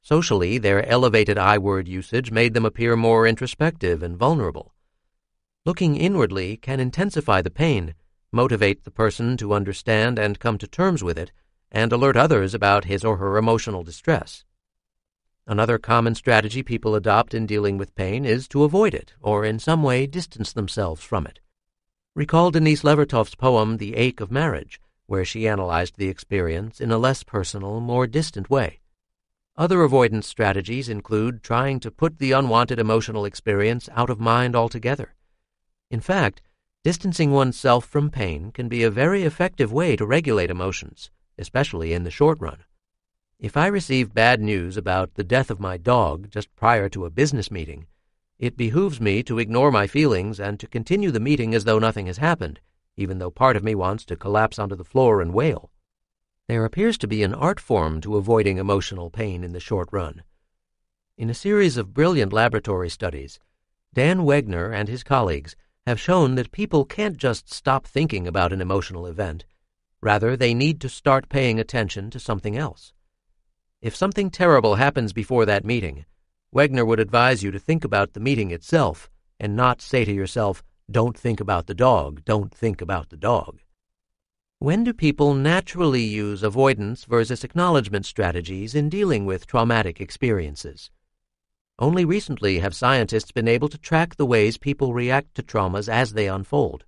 S1: Socially, their elevated I word usage made them appear more introspective and vulnerable. Looking inwardly can intensify the pain, motivate the person to understand and come to terms with it and alert others about his or her emotional distress. Another common strategy people adopt in dealing with pain is to avoid it or in some way distance themselves from it. Recall Denise Levertov's poem The Ache of Marriage, where she analyzed the experience in a less personal, more distant way. Other avoidance strategies include trying to put the unwanted emotional experience out of mind altogether. In fact, distancing oneself from pain can be a very effective way to regulate emotions especially in the short run. If I receive bad news about the death of my dog just prior to a business meeting, it behooves me to ignore my feelings and to continue the meeting as though nothing has happened, even though part of me wants to collapse onto the floor and wail. There appears to be an art form to avoiding emotional pain in the short run. In a series of brilliant laboratory studies, Dan Wegner and his colleagues have shown that people can't just stop thinking about an emotional event Rather, they need to start paying attention to something else. If something terrible happens before that meeting, Wegner would advise you to think about the meeting itself and not say to yourself, don't think about the dog, don't think about the dog. When do people naturally use avoidance versus acknowledgement strategies in dealing with traumatic experiences? Only recently have scientists been able to track the ways people react to traumas as they unfold.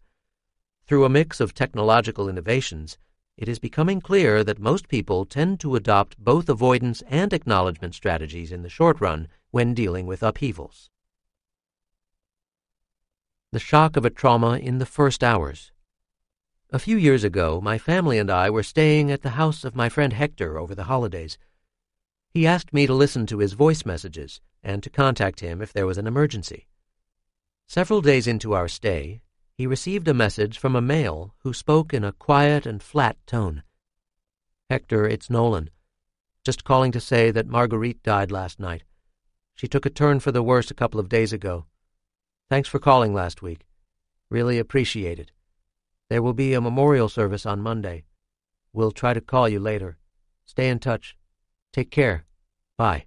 S1: Through a mix of technological innovations, it is becoming clear that most people tend to adopt both avoidance and acknowledgement strategies in the short run when dealing with upheavals. The shock of a trauma in the first hours. A few years ago, my family and I were staying at the house of my friend Hector over the holidays. He asked me to listen to his voice messages and to contact him if there was an emergency. Several days into our stay, he received a message from a male who spoke in a quiet and flat tone. Hector, it's Nolan. Just calling to say that Marguerite died last night. She took a turn for the worse a couple of days ago. Thanks for calling last week. Really appreciate it. There will be a memorial service on Monday. We'll try to call you later. Stay in touch. Take care. Bye.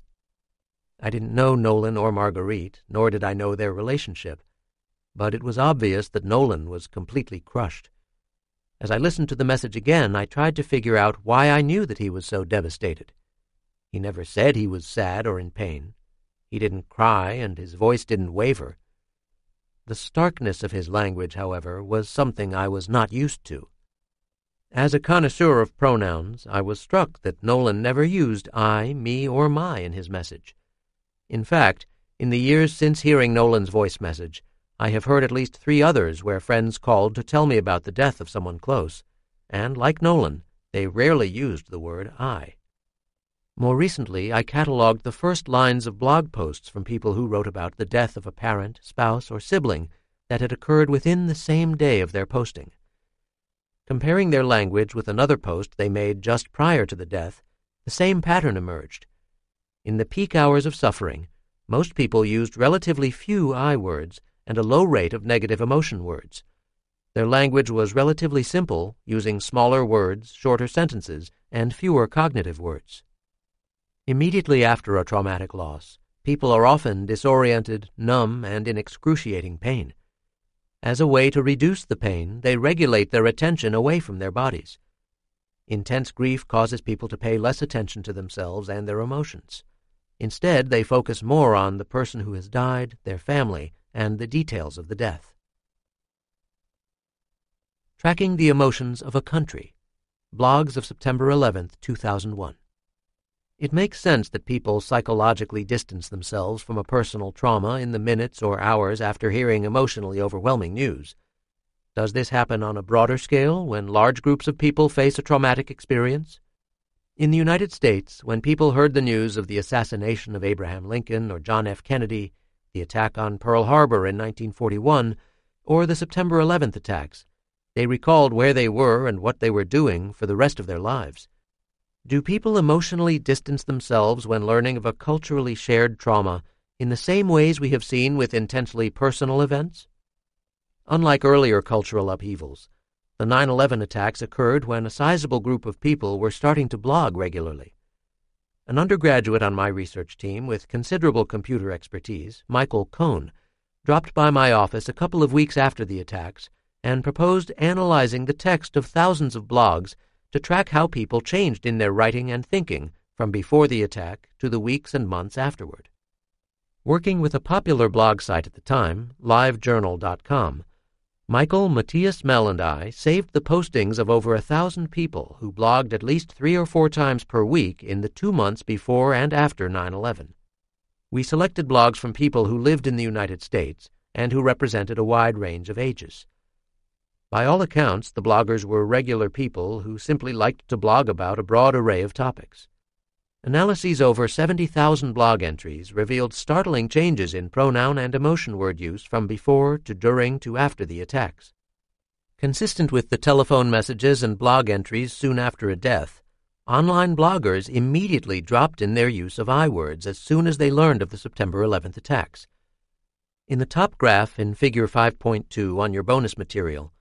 S1: I didn't know Nolan or Marguerite, nor did I know their relationship but it was obvious that Nolan was completely crushed. As I listened to the message again, I tried to figure out why I knew that he was so devastated. He never said he was sad or in pain. He didn't cry, and his voice didn't waver. The starkness of his language, however, was something I was not used to. As a connoisseur of pronouns, I was struck that Nolan never used I, me, or my in his message. In fact, in the years since hearing Nolan's voice message, I have heard at least three others where friends called to tell me about the death of someone close, and, like Nolan, they rarely used the word I. More recently, I catalogued the first lines of blog posts from people who wrote about the death of a parent, spouse, or sibling that had occurred within the same day of their posting. Comparing their language with another post they made just prior to the death, the same pattern emerged. In the peak hours of suffering, most people used relatively few I words and a low rate of negative emotion words. Their language was relatively simple, using smaller words, shorter sentences, and fewer cognitive words. Immediately after a traumatic loss, people are often disoriented, numb, and in excruciating pain. As a way to reduce the pain, they regulate their attention away from their bodies. Intense grief causes people to pay less attention to themselves and their emotions. Instead, they focus more on the person who has died, their family, and the details of the death. Tracking the Emotions of a Country Blogs of September 11, 2001. It makes sense that people psychologically distance themselves from a personal trauma in the minutes or hours after hearing emotionally overwhelming news. Does this happen on a broader scale when large groups of people face a traumatic experience? In the United States, when people heard the news of the assassination of Abraham Lincoln or John F. Kennedy, the attack on Pearl Harbor in 1941, or the September 11th attacks. They recalled where they were and what they were doing for the rest of their lives. Do people emotionally distance themselves when learning of a culturally shared trauma in the same ways we have seen with intensely personal events? Unlike earlier cultural upheavals, the 9 11 attacks occurred when a sizable group of people were starting to blog regularly an undergraduate on my research team with considerable computer expertise, Michael Cohn, dropped by my office a couple of weeks after the attacks and proposed analyzing the text of thousands of blogs to track how people changed in their writing and thinking from before the attack to the weeks and months afterward. Working with a popular blog site at the time, livejournal.com, Michael Matthias Mehl and I saved the postings of over a thousand people who blogged at least three or four times per week in the two months before and after 9 11. We selected blogs from people who lived in the United States and who represented a wide range of ages. By all accounts, the bloggers were regular people who simply liked to blog about a broad array of topics. Analyses over 70,000 blog entries revealed startling changes in pronoun and emotion word use from before to during to after the attacks. Consistent with the telephone messages and blog entries soon after a death, online bloggers immediately dropped in their use of I words as soon as they learned of the September 11th attacks. In the top graph in Figure 5.2 on your bonus material,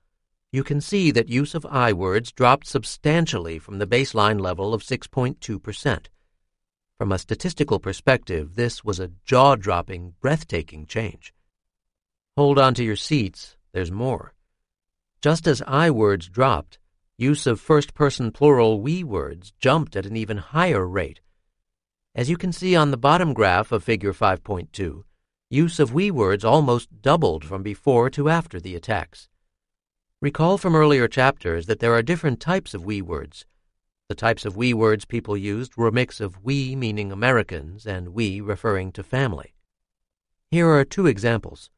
S1: you can see that use of I words dropped substantially from the baseline level of 6.2%. From a statistical perspective, this was a jaw dropping, breathtaking change. Hold on to your seats, there's more. Just as I words dropped, use of first person plural we words jumped at an even higher rate. As you can see on the bottom graph of Figure 5.2, use of we words almost doubled from before to after the attacks. Recall from earlier chapters that there are different types of we words the types of we words people used were a mix of we meaning Americans and we referring to family. Here are two examples.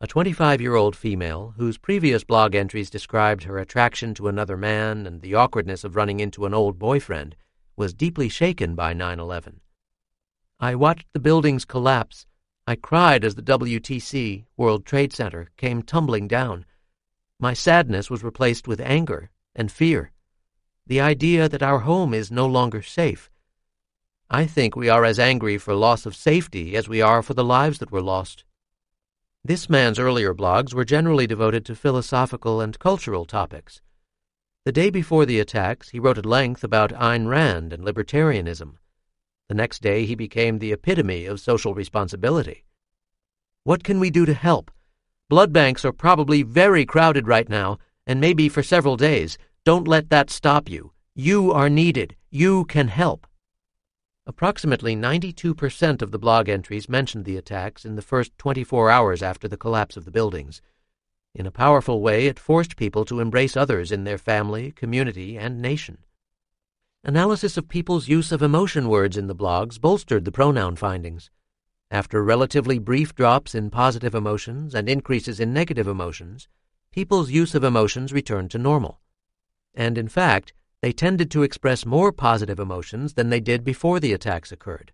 S1: A 25 year old female, whose previous blog entries described her attraction to another man and the awkwardness of running into an old boyfriend, was deeply shaken by 9 11. I watched the buildings collapse. I cried as the WTC, World Trade Center, came tumbling down. My sadness was replaced with anger and fear the idea that our home is no longer safe. I think we are as angry for loss of safety as we are for the lives that were lost. This man's earlier blogs were generally devoted to philosophical and cultural topics. The day before the attacks, he wrote at length about Ayn Rand and libertarianism. The next day, he became the epitome of social responsibility. What can we do to help? Blood banks are probably very crowded right now, and may be for several days, don't let that stop you. You are needed. You can help. Approximately 92% of the blog entries mentioned the attacks in the first 24 hours after the collapse of the buildings. In a powerful way, it forced people to embrace others in their family, community, and nation. Analysis of people's use of emotion words in the blogs bolstered the pronoun findings. After relatively brief drops in positive emotions and increases in negative emotions, people's use of emotions returned to normal and in fact, they tended to express more positive emotions than they did before the attacks occurred.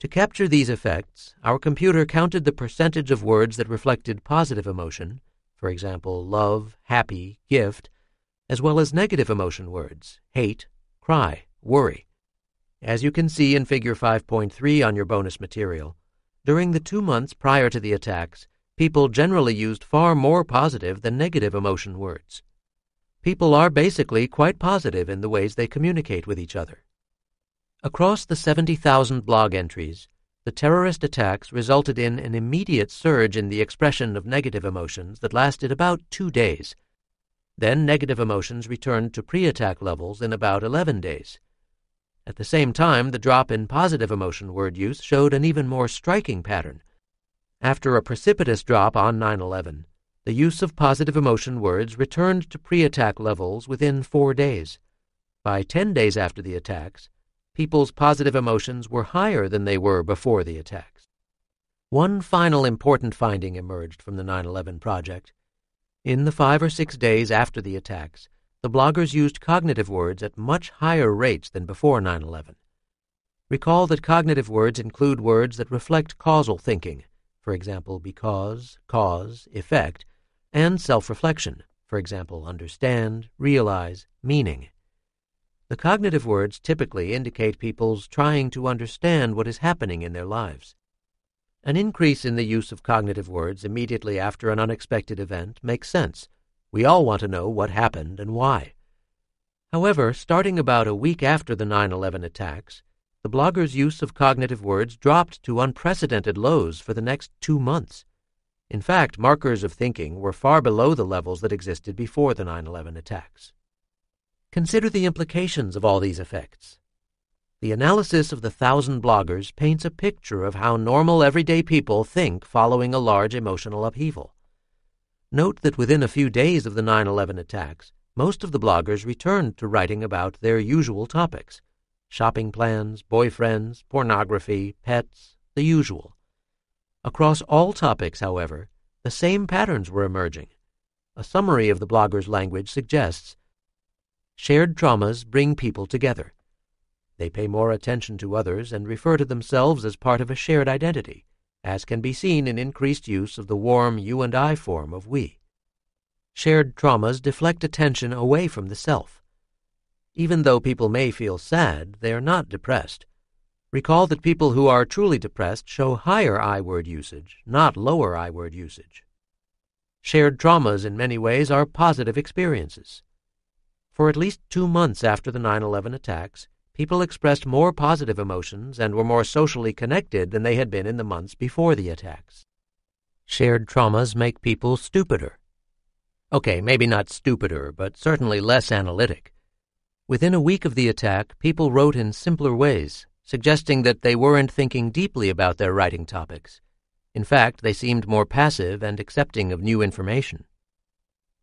S1: To capture these effects, our computer counted the percentage of words that reflected positive emotion, for example, love, happy, gift, as well as negative emotion words, hate, cry, worry. As you can see in Figure 5.3 on your bonus material, during the two months prior to the attacks, people generally used far more positive than negative emotion words. People are basically quite positive in the ways they communicate with each other. Across the 70,000 blog entries, the terrorist attacks resulted in an immediate surge in the expression of negative emotions that lasted about two days. Then negative emotions returned to pre attack levels in about 11 days. At the same time, the drop in positive emotion word use showed an even more striking pattern. After a precipitous drop on 9 11, the use of positive emotion words returned to pre attack levels within four days. By 10 days after the attacks, people's positive emotions were higher than they were before the attacks. One final important finding emerged from the 9 11 project. In the five or six days after the attacks, the bloggers used cognitive words at much higher rates than before 9 11. Recall that cognitive words include words that reflect causal thinking, for example, because, cause, effect, and self reflection, for example, understand, realize, meaning. The cognitive words typically indicate people's trying to understand what is happening in their lives. An increase in the use of cognitive words immediately after an unexpected event makes sense. We all want to know what happened and why. However, starting about a week after the 9 11 attacks, the blogger's use of cognitive words dropped to unprecedented lows for the next two months. In fact, markers of thinking were far below the levels that existed before the 9 11 attacks. Consider the implications of all these effects. The analysis of the thousand bloggers paints a picture of how normal everyday people think following a large emotional upheaval. Note that within a few days of the 9 11 attacks, most of the bloggers returned to writing about their usual topics shopping plans, boyfriends, pornography, pets, the usual. Across all topics, however, the same patterns were emerging. A summary of the blogger's language suggests shared traumas bring people together. They pay more attention to others and refer to themselves as part of a shared identity, as can be seen in increased use of the warm you and I form of we. Shared traumas deflect attention away from the self. Even though people may feel sad, they are not depressed. Recall that people who are truly depressed show higher I word usage, not lower I word usage. Shared traumas, in many ways, are positive experiences. For at least two months after the 9 11 attacks, people expressed more positive emotions and were more socially connected than they had been in the months before the attacks. Shared traumas make people stupider. Okay, maybe not stupider, but certainly less analytic. Within a week of the attack, people wrote in simpler ways, suggesting that they weren't thinking deeply about their writing topics. In fact, they seemed more passive and accepting of new information.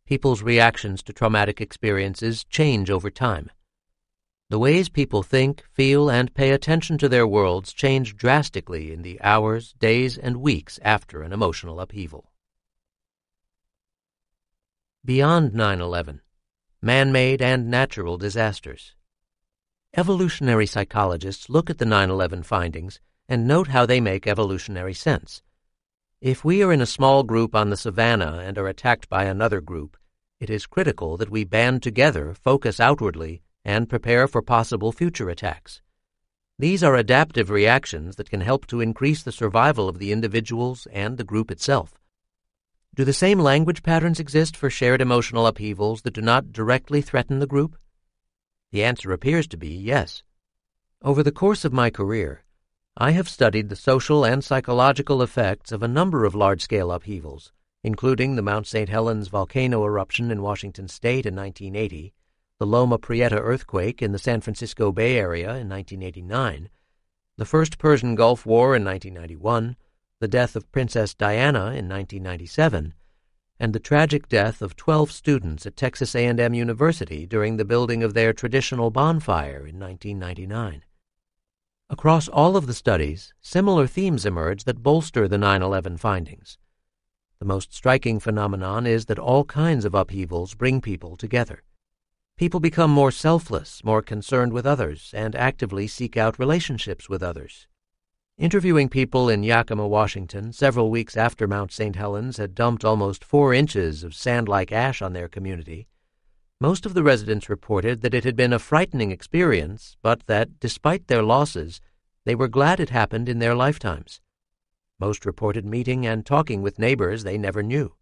S1: People's reactions to traumatic experiences change over time. The ways people think, feel, and pay attention to their worlds change drastically in the hours, days, and weeks after an emotional upheaval. Beyond 9 11, man made and natural disasters. Evolutionary psychologists look at the 9 11 findings and note how they make evolutionary sense. If we are in a small group on the savannah and are attacked by another group, it is critical that we band together, focus outwardly, and prepare for possible future attacks. These are adaptive reactions that can help to increase the survival of the individuals and the group itself. Do the same language patterns exist for shared emotional upheavals that do not directly threaten the group? The answer appears to be yes. Over the course of my career, I have studied the social and psychological effects of a number of large-scale upheavals, including the Mount St. Helens volcano eruption in Washington state in 1980, the Loma Prieta earthquake in the San Francisco Bay Area in 1989, the First Persian Gulf War in 1991, the death of Princess Diana in 1997, and the tragic death of 12 students at Texas A&M University during the building of their traditional bonfire in 1999. Across all of the studies, similar themes emerge that bolster the 9/11 findings. The most striking phenomenon is that all kinds of upheavals bring people together. People become more selfless, more concerned with others, and actively seek out relationships with others, Interviewing people in Yakima, Washington, several weeks after Mount St. Helens had dumped almost four inches of sand like ash on their community, most of the residents reported that it had been a frightening experience, but that, despite their losses, they were glad it happened in their lifetimes. Most reported meeting and talking with neighbors they never knew.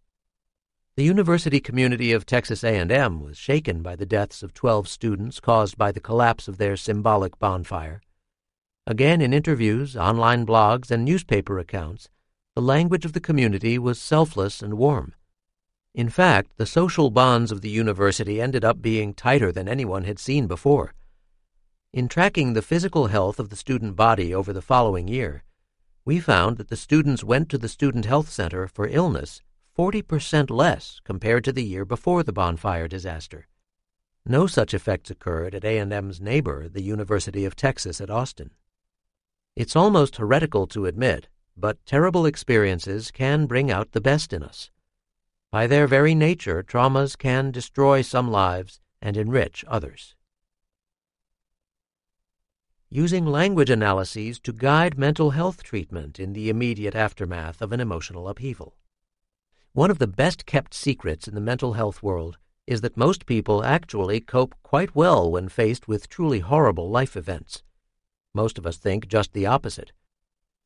S1: The university community of Texas A&M was shaken by the deaths of 12 students caused by the collapse of their symbolic bonfire. Again, in interviews, online blogs, and newspaper accounts, the language of the community was selfless and warm. In fact, the social bonds of the university ended up being tighter than anyone had seen before. In tracking the physical health of the student body over the following year, we found that the students went to the Student Health Center for illness 40% less compared to the year before the bonfire disaster. No such effects occurred at A&M's neighbor, the University of Texas at Austin. It's almost heretical to admit, but terrible experiences can bring out the best in us. By their very nature, traumas can destroy some lives and enrich others. Using language analyses to guide mental health treatment in the immediate aftermath of an emotional upheaval. One of the best kept secrets in the mental health world is that most people actually cope quite well when faced with truly horrible life events. Most of us think just the opposite.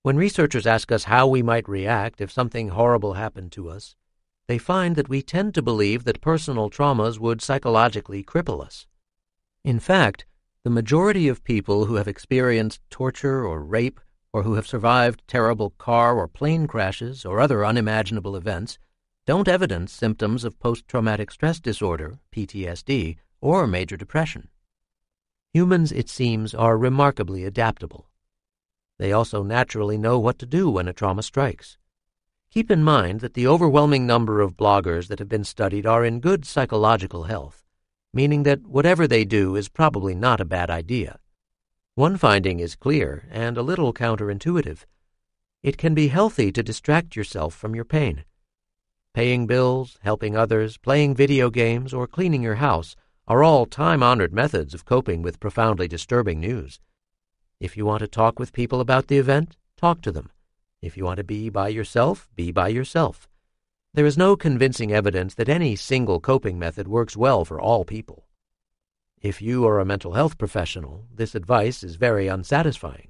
S1: When researchers ask us how we might react if something horrible happened to us, they find that we tend to believe that personal traumas would psychologically cripple us. In fact, the majority of people who have experienced torture or rape or who have survived terrible car or plane crashes or other unimaginable events don't evidence symptoms of post traumatic stress disorder, PTSD, or major depression. Humans, it seems, are remarkably adaptable. They also naturally know what to do when a trauma strikes. Keep in mind that the overwhelming number of bloggers that have been studied are in good psychological health, meaning that whatever they do is probably not a bad idea. One finding is clear and a little counterintuitive. It can be healthy to distract yourself from your pain. Paying bills, helping others, playing video games, or cleaning your house are all time honored methods of coping with profoundly disturbing news. If you want to talk with people about the event, talk to them. If you want to be by yourself, be by yourself. There is no convincing evidence that any single coping method works well for all people. If you are a mental health professional, this advice is very unsatisfying.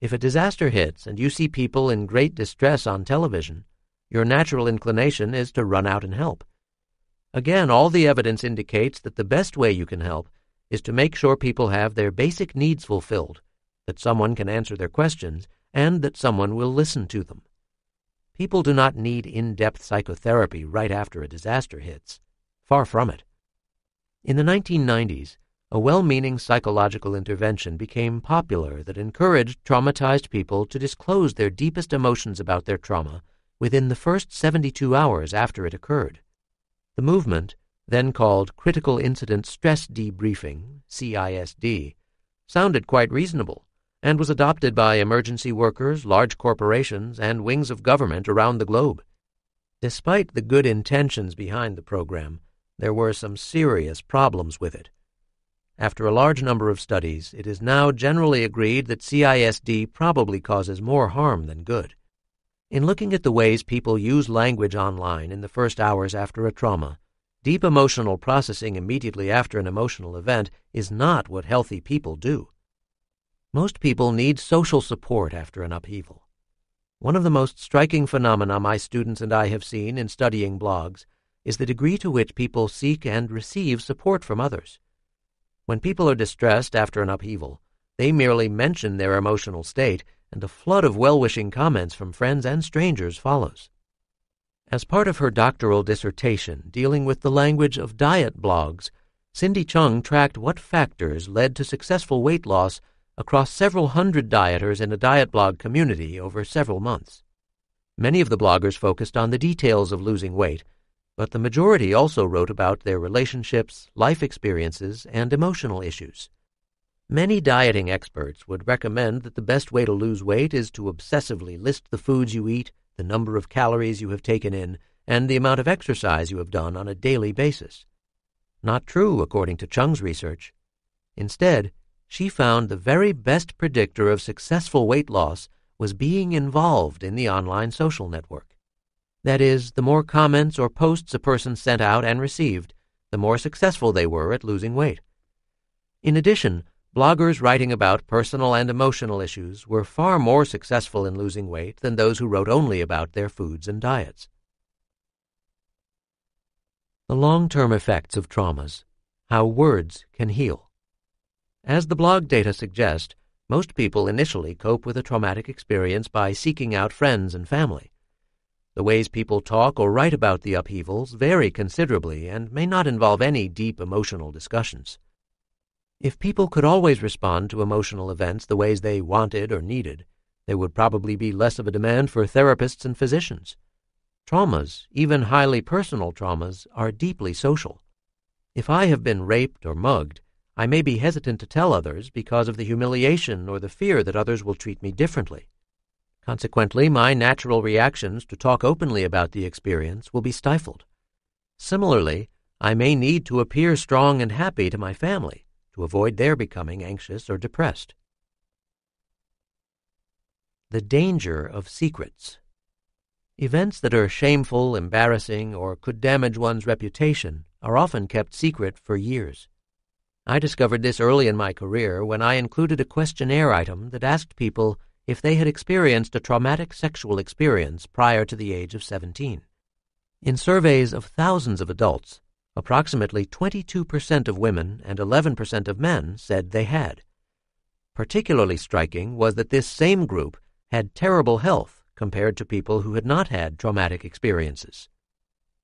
S1: If a disaster hits and you see people in great distress on television, your natural inclination is to run out and help. Again, all the evidence indicates that the best way you can help is to make sure people have their basic needs fulfilled, that someone can answer their questions, and that someone will listen to them. People do not need in depth psychotherapy right after a disaster hits. Far from it. In the 1990s, a well meaning psychological intervention became popular that encouraged traumatized people to disclose their deepest emotions about their trauma within the first 72 hours after it occurred. The movement, then called Critical Incident Stress Debriefing, CISD, sounded quite reasonable and was adopted by emergency workers, large corporations, and wings of government around the globe. Despite the good intentions behind the program, there were some serious problems with it. After a large number of studies, it is now generally agreed that CISD probably causes more harm than good. In looking at the ways people use language online in the first hours after a trauma, deep emotional processing immediately after an emotional event is not what healthy people do. Most people need social support after an upheaval. One of the most striking phenomena my students and I have seen in studying blogs is the degree to which people seek and receive support from others. When people are distressed after an upheaval, they merely mention their emotional state and a flood of well wishing comments from friends and strangers follows. As part of her doctoral dissertation dealing with the language of diet blogs, Cindy Chung tracked what factors led to successful weight loss across several hundred dieters in a diet blog community over several months. Many of the bloggers focused on the details of losing weight, but the majority also wrote about their relationships, life experiences, and emotional issues. Many dieting experts would recommend that the best way to lose weight is to obsessively list the foods you eat, the number of calories you have taken in, and the amount of exercise you have done on a daily basis. Not true, according to Chung's research. Instead, she found the very best predictor of successful weight loss was being involved in the online social network. That is, the more comments or posts a person sent out and received, the more successful they were at losing weight. In addition, Bloggers writing about personal and emotional issues were far more successful in losing weight than those who wrote only about their foods and diets. The long term effects of traumas, how words can heal. As the blog data suggest, most people initially cope with a traumatic experience by seeking out friends and family. The ways people talk or write about the upheavals vary considerably and may not involve any deep emotional discussions. If people could always respond to emotional events the ways they wanted or needed, there would probably be less of a demand for therapists and physicians. Traumas, even highly personal traumas, are deeply social. If I have been raped or mugged, I may be hesitant to tell others because of the humiliation or the fear that others will treat me differently. Consequently, my natural reactions to talk openly about the experience will be stifled. Similarly, I may need to appear strong and happy to my family, to avoid their becoming anxious or depressed. The danger of secrets. Events that are shameful, embarrassing, or could damage one's reputation are often kept secret for years. I discovered this early in my career when I included a questionnaire item that asked people if they had experienced a traumatic sexual experience prior to the age of 17. In surveys of thousands of adults, Approximately 22% of women and 11% of men said they had. Particularly striking was that this same group had terrible health compared to people who had not had traumatic experiences.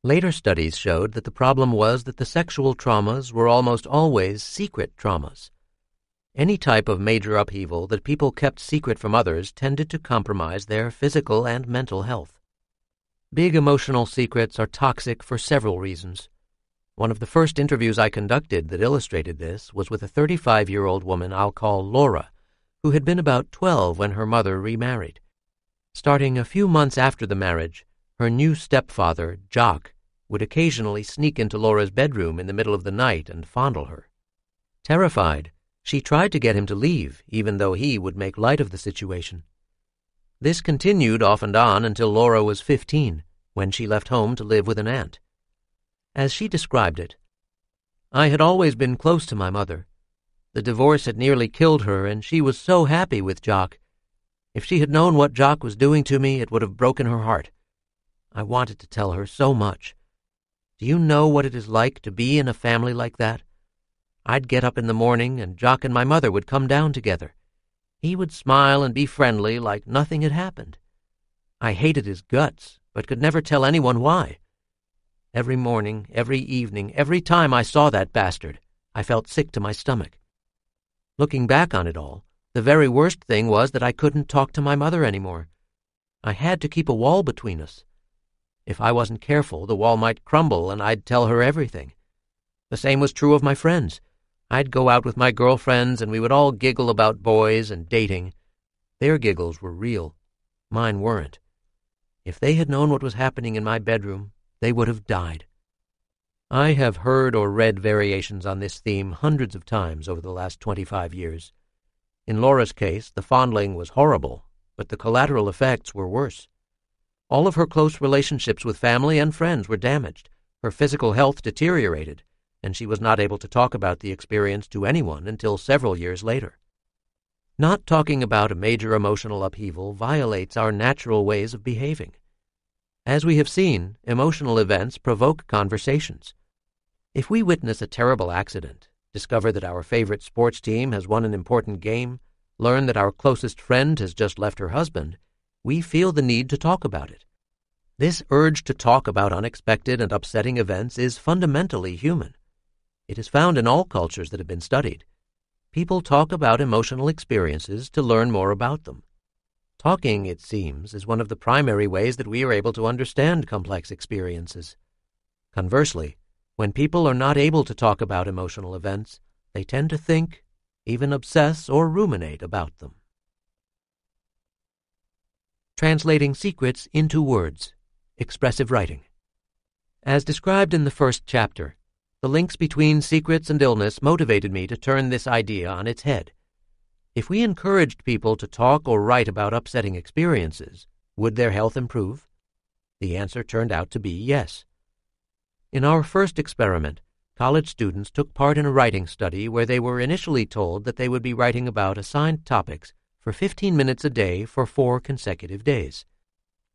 S1: Later studies showed that the problem was that the sexual traumas were almost always secret traumas. Any type of major upheaval that people kept secret from others tended to compromise their physical and mental health. Big emotional secrets are toxic for several reasons. One of the first interviews I conducted that illustrated this was with a 35 year old woman I'll call Laura, who had been about 12 when her mother remarried. Starting a few months after the marriage, her new stepfather, Jock, would occasionally sneak into Laura's bedroom in the middle of the night and fondle her. Terrified, she tried to get him to leave, even though he would make light of the situation. This continued off and on until Laura was 15, when she left home to live with an aunt as she described it. I had always been close to my mother. The divorce had nearly killed her, and she was so happy with Jock. If she had known what Jock was doing to me, it would have broken her heart. I wanted to tell her so much. Do you know what it is like to be in a family like that? I'd get up in the morning, and Jock and my mother would come down together. He would smile and be friendly like nothing had happened. I hated his guts, but could never tell anyone why. Every morning, every evening, every time I saw that bastard, I felt sick to my stomach. Looking back on it all, the very worst thing was that I couldn't talk to my mother any more. I had to keep a wall between us. If I wasn't careful, the wall might crumble and I'd tell her everything. The same was true of my friends. I'd go out with my girlfriends and we would all giggle about boys and dating. Their giggles were real. Mine weren't. If they had known what was happening in my bedroom, they would have died. I have heard or read variations on this theme hundreds of times over the last 25 years. In Laura's case, the fondling was horrible, but the collateral effects were worse. All of her close relationships with family and friends were damaged, her physical health deteriorated, and she was not able to talk about the experience to anyone until several years later. Not talking about a major emotional upheaval violates our natural ways of behaving. As we have seen, emotional events provoke conversations. If we witness a terrible accident, discover that our favorite sports team has won an important game, learn that our closest friend has just left her husband, we feel the need to talk about it. This urge to talk about unexpected and upsetting events is fundamentally human. It is found in all cultures that have been studied. People talk about emotional experiences to learn more about them. Talking, it seems, is one of the primary ways that we are able to understand complex experiences. Conversely, when people are not able to talk about emotional events, they tend to think, even obsess or ruminate about them. Translating secrets into words, expressive writing. As described in the first chapter, the links between secrets and illness motivated me to turn this idea on its head. If we encouraged people to talk or write about upsetting experiences, would their health improve? The answer turned out to be yes. In our first experiment, college students took part in a writing study where they were initially told that they would be writing about assigned topics for 15 minutes a day for four consecutive days.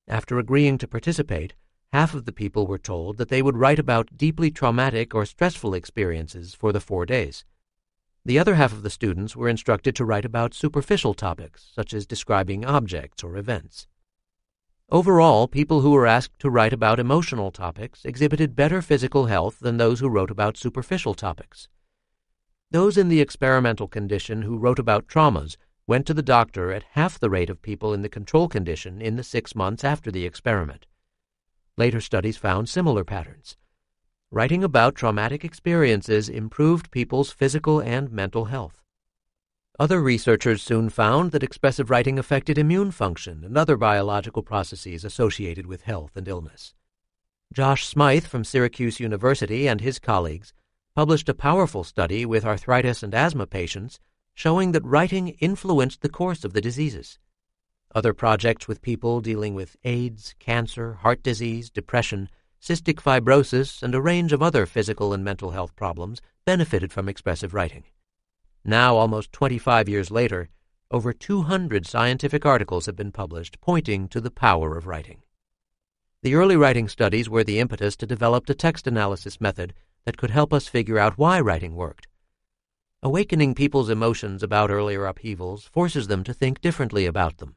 S1: After agreeing to participate, half of the people were told that they would write about deeply traumatic or stressful experiences for the four days. The other half of the students were instructed to write about superficial topics, such as describing objects or events. Overall, people who were asked to write about emotional topics exhibited better physical health than those who wrote about superficial topics. Those in the experimental condition who wrote about traumas went to the doctor at half the rate of people in the control condition in the six months after the experiment. Later studies found similar patterns writing about traumatic experiences improved people's physical and mental health. Other researchers soon found that expressive writing affected immune function and other biological processes associated with health and illness. Josh Smyth from Syracuse University and his colleagues published a powerful study with arthritis and asthma patients showing that writing influenced the course of the diseases. Other projects with people dealing with AIDS, cancer, heart disease, depression, cystic fibrosis, and a range of other physical and mental health problems, benefited from expressive writing. Now, almost 25 years later, over 200 scientific articles have been published pointing to the power of writing. The early writing studies were the impetus to develop a text analysis method that could help us figure out why writing worked. Awakening people's emotions about earlier upheavals forces them to think differently about them.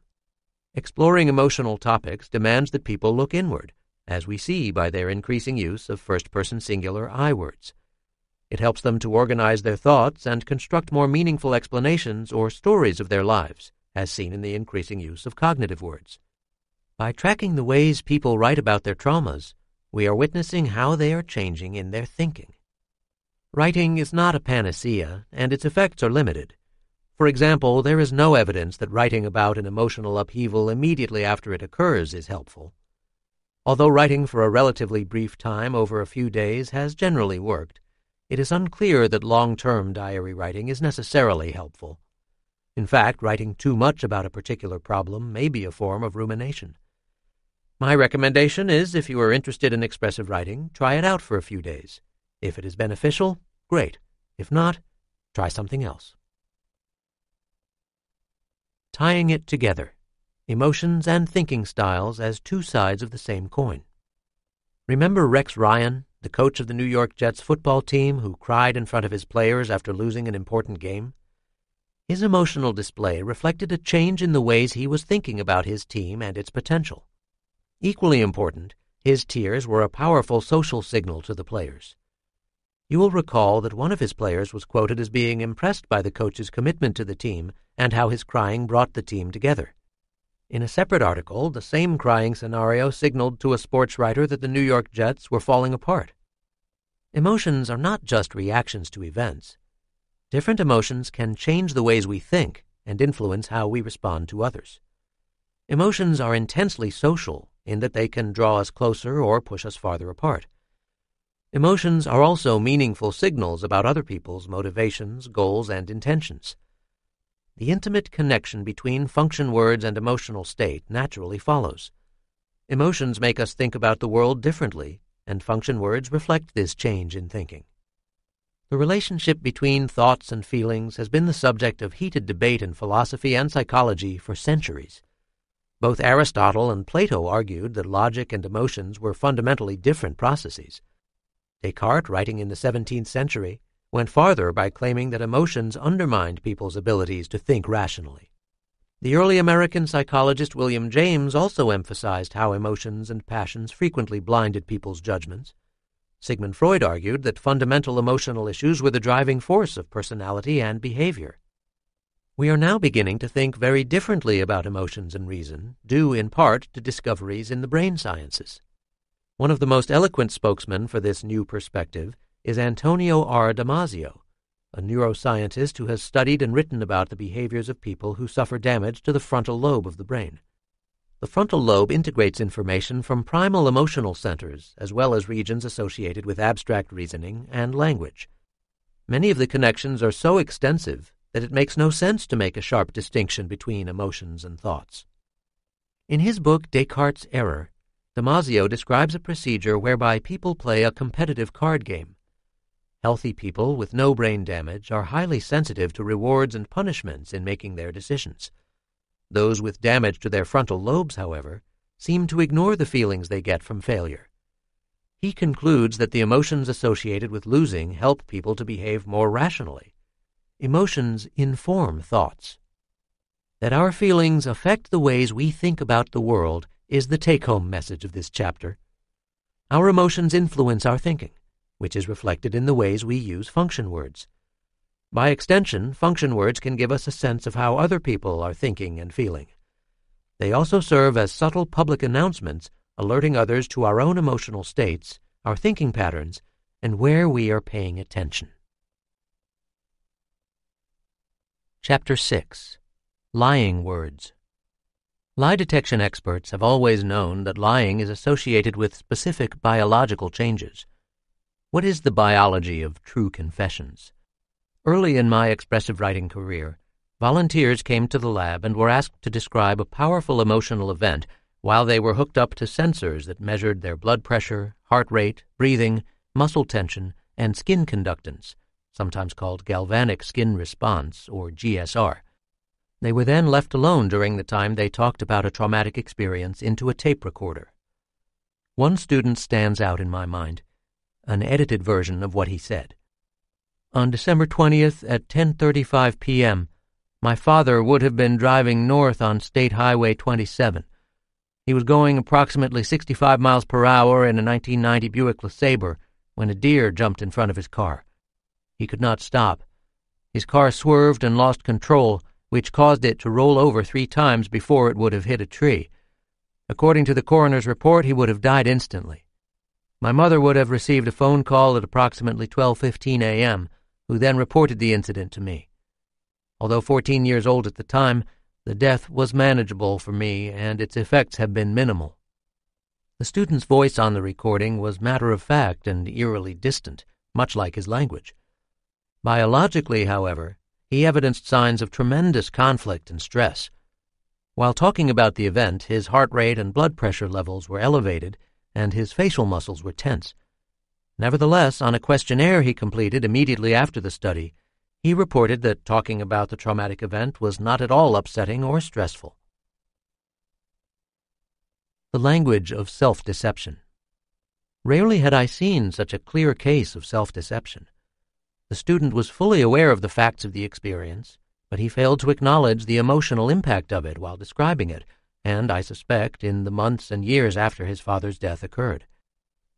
S1: Exploring emotional topics demands that people look inward, as we see by their increasing use of first person singular I words. It helps them to organize their thoughts and construct more meaningful explanations or stories of their lives, as seen in the increasing use of cognitive words. By tracking the ways people write about their traumas, we are witnessing how they are changing in their thinking. Writing is not a panacea, and its effects are limited. For example, there is no evidence that writing about an emotional upheaval immediately after it occurs is helpful. Although writing for a relatively brief time over a few days has generally worked, it is unclear that long term diary writing is necessarily helpful. In fact, writing too much about a particular problem may be a form of rumination. My recommendation is if you are interested in expressive writing, try it out for a few days. If it is beneficial, great. If not, try something else. Tying it together emotions and thinking styles as two sides of the same coin. Remember Rex Ryan, the coach of the New York Jets football team who cried in front of his players after losing an important game? His emotional display reflected a change in the ways he was thinking about his team and its potential. Equally important, his tears were a powerful social signal to the players. You will recall that one of his players was quoted as being impressed by the coach's commitment to the team and how his crying brought the team together. In a separate article, the same crying scenario signaled to a sports writer that the New York Jets were falling apart. Emotions are not just reactions to events. Different emotions can change the ways we think and influence how we respond to others. Emotions are intensely social in that they can draw us closer or push us farther apart. Emotions are also meaningful signals about other people's motivations, goals, and intentions the intimate connection between function words and emotional state naturally follows. Emotions make us think about the world differently, and function words reflect this change in thinking. The relationship between thoughts and feelings has been the subject of heated debate in philosophy and psychology for centuries. Both Aristotle and Plato argued that logic and emotions were fundamentally different processes. Descartes, writing in the 17th century, went farther by claiming that emotions undermined people's abilities to think rationally. The early American psychologist William James also emphasized how emotions and passions frequently blinded people's judgments. Sigmund Freud argued that fundamental emotional issues were the driving force of personality and behavior. We are now beginning to think very differently about emotions and reason, due in part to discoveries in the brain sciences. One of the most eloquent spokesmen for this new perspective is Antonio R. Damasio, a neuroscientist who has studied and written about the behaviors of people who suffer damage to the frontal lobe of the brain. The frontal lobe integrates information from primal emotional centers as well as regions associated with abstract reasoning and language. Many of the connections are so extensive that it makes no sense to make a sharp distinction between emotions and thoughts. In his book Descartes' Error, Damasio describes a procedure whereby people play a competitive card game Healthy people with no brain damage are highly sensitive to rewards and punishments in making their decisions. Those with damage to their frontal lobes, however, seem to ignore the feelings they get from failure. He concludes that the emotions associated with losing help people to behave more rationally. Emotions inform thoughts. That our feelings affect the ways we think about the world is the take home message of this chapter. Our emotions influence our thinking which is reflected in the ways we use function words. By extension, function words can give us a sense of how other people are thinking and feeling. They also serve as subtle public announcements, alerting others to our own emotional states, our thinking patterns, and where we are paying attention. Chapter 6 Lying Words Lie detection experts have always known that lying is associated with specific biological changes. What is the biology of true confessions? Early in my expressive writing career, volunteers came to the lab and were asked to describe a powerful emotional event while they were hooked up to sensors that measured their blood pressure, heart rate, breathing, muscle tension, and skin conductance, sometimes called galvanic skin response or GSR. They were then left alone during the time they talked about a traumatic experience into a tape recorder. One student stands out in my mind an edited version of what he said. On December 20th at 10:35 p.m., my father would have been driving north on State Highway 27. He was going approximately 65 miles per hour in a 1990 Buick LeSabre when a deer jumped in front of his car. He could not stop. His car swerved and lost control, which caused it to roll over three times before it would have hit a tree. According to the coroner's report, he would have died instantly. My mother would have received a phone call at approximately 12:15 a.m., who then reported the incident to me. Although 14 years old at the time, the death was manageable for me and its effects have been minimal. The student's voice on the recording was matter of fact and eerily distant, much like his language. Biologically, however, he evidenced signs of tremendous conflict and stress. While talking about the event, his heart rate and blood pressure levels were elevated, and his facial muscles were tense. Nevertheless, on a questionnaire he completed immediately after the study, he reported that talking about the traumatic event was not at all upsetting or stressful. The language of self deception. Rarely had I seen such a clear case of self deception. The student was fully aware of the facts of the experience, but he failed to acknowledge the emotional impact of it while describing it, and, I suspect, in the months and years after his father's death occurred.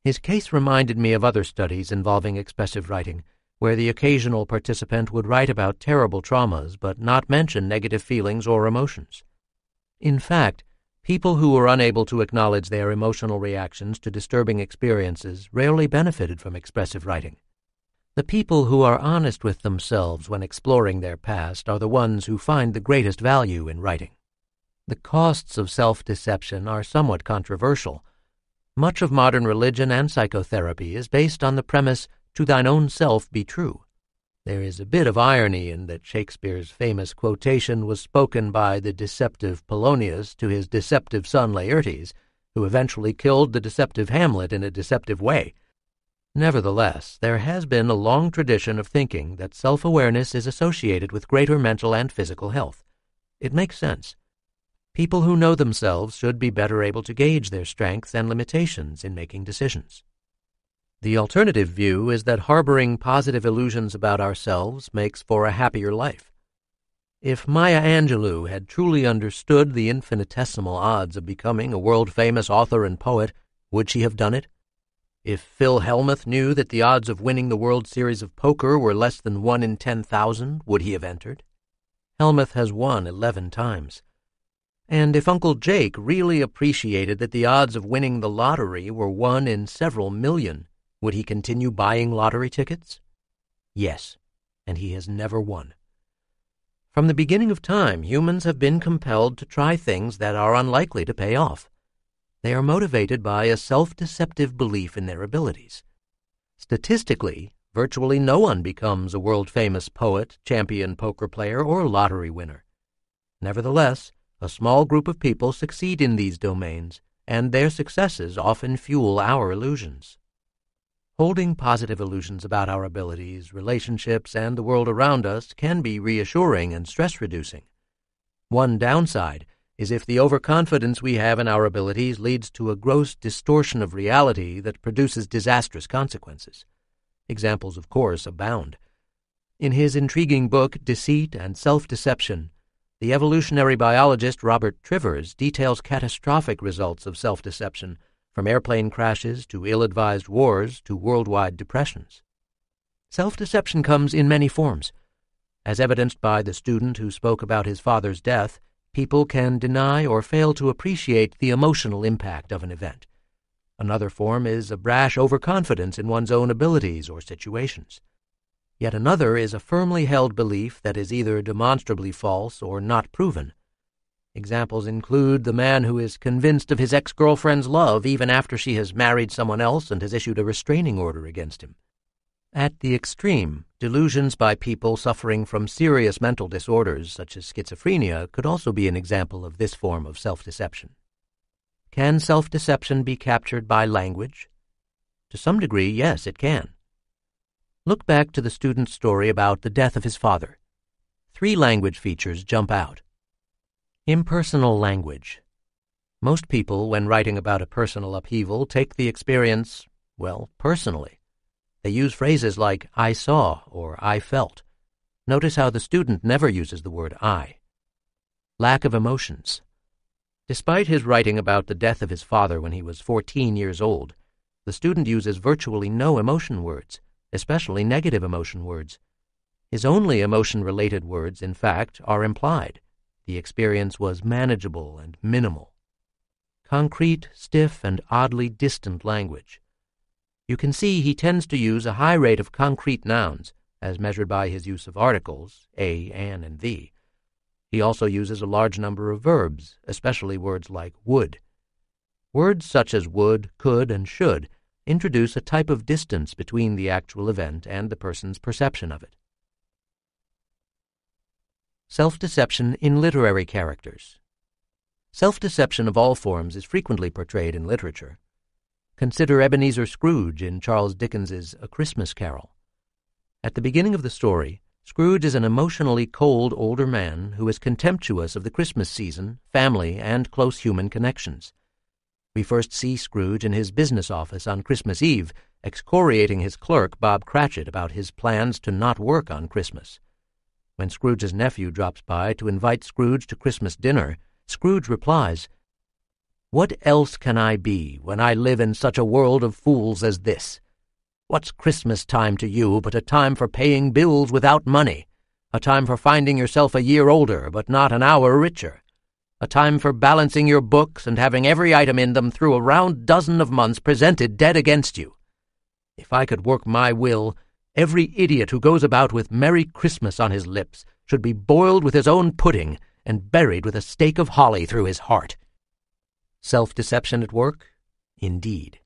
S1: His case reminded me of other studies involving expressive writing, where the occasional participant would write about terrible traumas but not mention negative feelings or emotions. In fact, people who were unable to acknowledge their emotional reactions to disturbing experiences rarely benefited from expressive writing. The people who are honest with themselves when exploring their past are the ones who find the greatest value in writing. The costs of self deception are somewhat controversial. Much of modern religion and psychotherapy is based on the premise, to thine own self be true. There is a bit of irony in that Shakespeare's famous quotation was spoken by the deceptive Polonius to his deceptive son Laertes, who eventually killed the deceptive Hamlet in a deceptive way. Nevertheless, there has been a long tradition of thinking that self awareness is associated with greater mental and physical health. It makes sense. People who know themselves should be better able to gauge their strengths and limitations in making decisions. The alternative view is that harboring positive illusions about ourselves makes for a happier life. If Maya Angelou had truly understood the infinitesimal odds of becoming a world famous author and poet, would she have done it? If Phil Hellmuth knew that the odds of winning the World Series of Poker were less than 1 in 10,000, would he have entered? Hellmuth has won 11 times. And if Uncle Jake really appreciated that the odds of winning the lottery were one in several million, would he continue buying lottery tickets? Yes, and he has never won. From the beginning of time, humans have been compelled to try things that are unlikely to pay off. They are motivated by a self deceptive belief in their abilities. Statistically, virtually no one becomes a world famous poet, champion poker player, or lottery winner. Nevertheless, a small group of people succeed in these domains, and their successes often fuel our illusions. Holding positive illusions about our abilities, relationships, and the world around us can be reassuring and stress reducing. One downside is if the overconfidence we have in our abilities leads to a gross distortion of reality that produces disastrous consequences. Examples, of course, abound. In his intriguing book, Deceit and Self Deception, the evolutionary biologist Robert Trivers details catastrophic results of self deception, from airplane crashes to ill advised wars to worldwide depressions. Self deception comes in many forms. As evidenced by the student who spoke about his father's death, people can deny or fail to appreciate the emotional impact of an event. Another form is a brash overconfidence in one's own abilities or situations. Yet another is a firmly held belief that is either demonstrably false or not proven. Examples include the man who is convinced of his ex girlfriend's love even after she has married someone else and has issued a restraining order against him. At the extreme, delusions by people suffering from serious mental disorders such as schizophrenia could also be an example of this form of self deception. Can self deception be captured by language? To some degree, yes, it can. Look back to the student's story about the death of his father. Three language features jump out. Impersonal language. Most people, when writing about a personal upheaval, take the experience, well, personally. They use phrases like I saw or I felt. Notice how the student never uses the word I. Lack of emotions. Despite his writing about the death of his father when he was 14 years old, the student uses virtually no emotion words especially negative emotion words. His only emotion related words, in fact, are implied. The experience was manageable and minimal. Concrete, stiff, and oddly distant language. You can see he tends to use a high rate of concrete nouns, as measured by his use of articles, a, an, and the. He also uses a large number of verbs, especially words like would. Words such as would, could, and should introduce a type of distance between the actual event and the person's perception of it. Self deception in literary characters. Self deception of all forms is frequently portrayed in literature. Consider Ebenezer Scrooge in Charles Dickens's A Christmas Carol. At the beginning of the story, Scrooge is an emotionally cold older man who is contemptuous of the Christmas season, family, and close human connections. We first see Scrooge in his business office on Christmas Eve, excoriating his clerk, Bob Cratchit, about his plans to not work on Christmas. When Scrooge's nephew drops by to invite Scrooge to Christmas dinner, Scrooge replies, What else can I be when I live in such a world of fools as this? What's Christmas time to you but a time for paying bills without money, a time for finding yourself a year older but not an hour richer? a time for balancing your books and having every item in them through a round dozen of months presented dead against you. If I could work my will, every idiot who goes about with Merry Christmas on his lips should be boiled with his own pudding and buried with a stake of holly through his heart. Self deception at work? Indeed.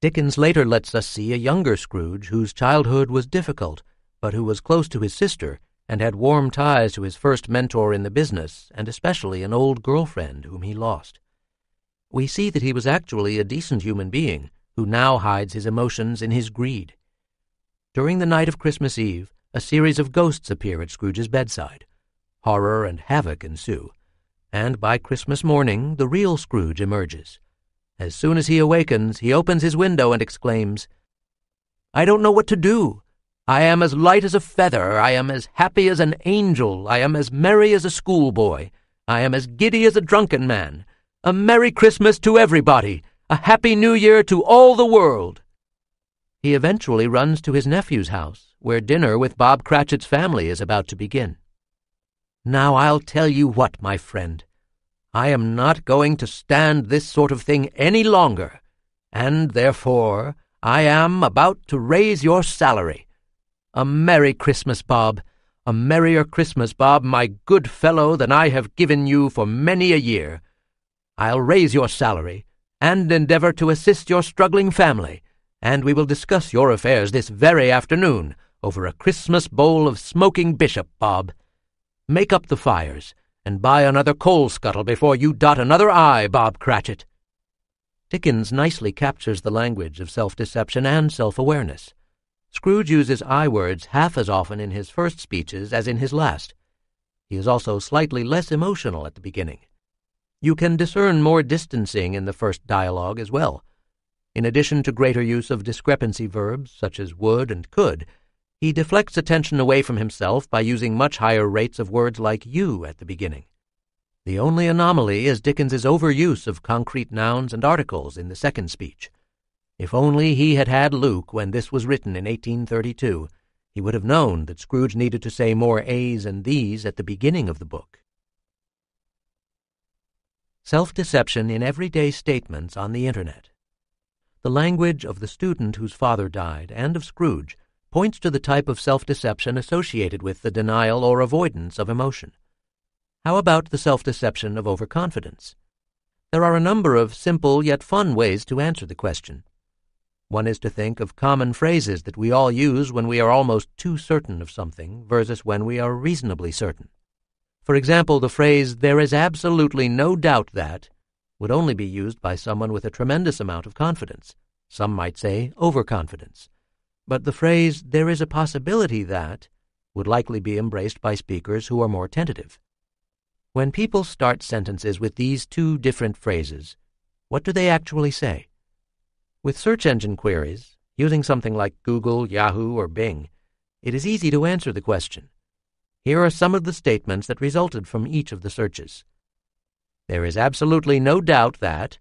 S1: Dickens later lets us see a younger Scrooge whose childhood was difficult, but who was close to his sister and had warm ties to his first mentor in the business, and especially an old girlfriend whom he lost. We see that he was actually a decent human being who now hides his emotions in his greed. During the night of Christmas Eve, a series of ghosts appear at Scrooge's bedside. Horror and havoc ensue, and by Christmas morning, the real Scrooge emerges. As soon as he awakens, he opens his window and exclaims, I don't know what to do. I am as light as a feather, I am as happy as an angel, I am as merry as a schoolboy, I am as giddy as a drunken man. A Merry Christmas to everybody, a Happy New Year to all the world. He eventually runs to his nephew's house, where dinner with Bob Cratchit's family is about to begin. Now I'll tell you what, my friend, I am not going to stand this sort of thing any longer, and therefore I am about to raise your salary. A Merry Christmas, Bob. A merrier Christmas, Bob, my good fellow, than I have given you for many a year. I'll raise your salary, and endeavor to assist your struggling family, and we will discuss your affairs this very afternoon over a Christmas bowl of smoking bishop, Bob. Make up the fires, and buy another coal scuttle before you dot another I, Bob Cratchit. Dickens nicely captures the language of self deception and self awareness. Scrooge uses I words half as often in his first speeches as in his last. He is also slightly less emotional at the beginning. You can discern more distancing in the first dialogue as well. In addition to greater use of discrepancy verbs such as would and could, he deflects attention away from himself by using much higher rates of words like you at the beginning. The only anomaly is Dickens's overuse of concrete nouns and articles in the second speech. If only he had had LIWC when this was written in 1832, he would have known that Scrooge needed to say more A's and These at the beginning of the book. Self deception in everyday statements on the Internet. The language of the student whose father died and of Scrooge points to the type of self deception associated with the denial or avoidance of emotion. How about the self deception of overconfidence? There are a number of simple yet fun ways to answer the question. One is to think of common phrases that we all use when we are almost too certain of something versus when we are reasonably certain. For example, the phrase, there is absolutely no doubt that, would only be used by someone with a tremendous amount of confidence. Some might say overconfidence. But the phrase, there is a possibility that, would likely be embraced by speakers who are more tentative. When people start sentences with these two different phrases, what do they actually say? With search engine queries, using something like Google, Yahoo, or Bing, it is easy to answer the question. Here are some of the statements that resulted from each of the searches. There is absolutely no doubt that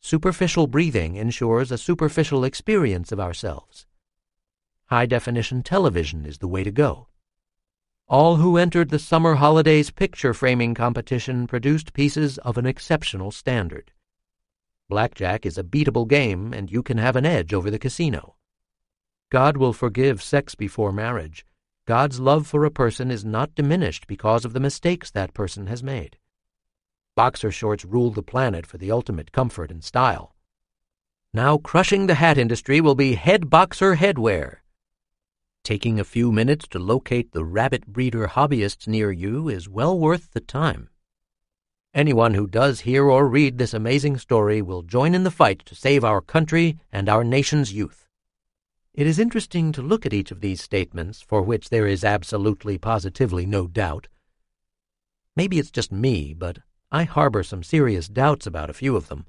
S1: superficial breathing ensures a superficial experience of ourselves. High definition television is the way to go. All who entered the summer holidays picture framing competition produced pieces of an exceptional standard. Blackjack is a beatable game, and you can have an edge over the casino. God will forgive sex before marriage. God's love for a person is not diminished because of the mistakes that person has made. Boxer shorts rule the planet for the ultimate comfort and style. Now crushing the hat industry will be head boxer headwear. Taking a few minutes to locate the rabbit breeder hobbyists near you is well worth the time. Anyone who does hear or read this amazing story will join in the fight to save our country and our nation's youth. It is interesting to look at each of these statements, for which there is absolutely positively no doubt. Maybe it's just me, but I harbor some serious doubts about a few of them.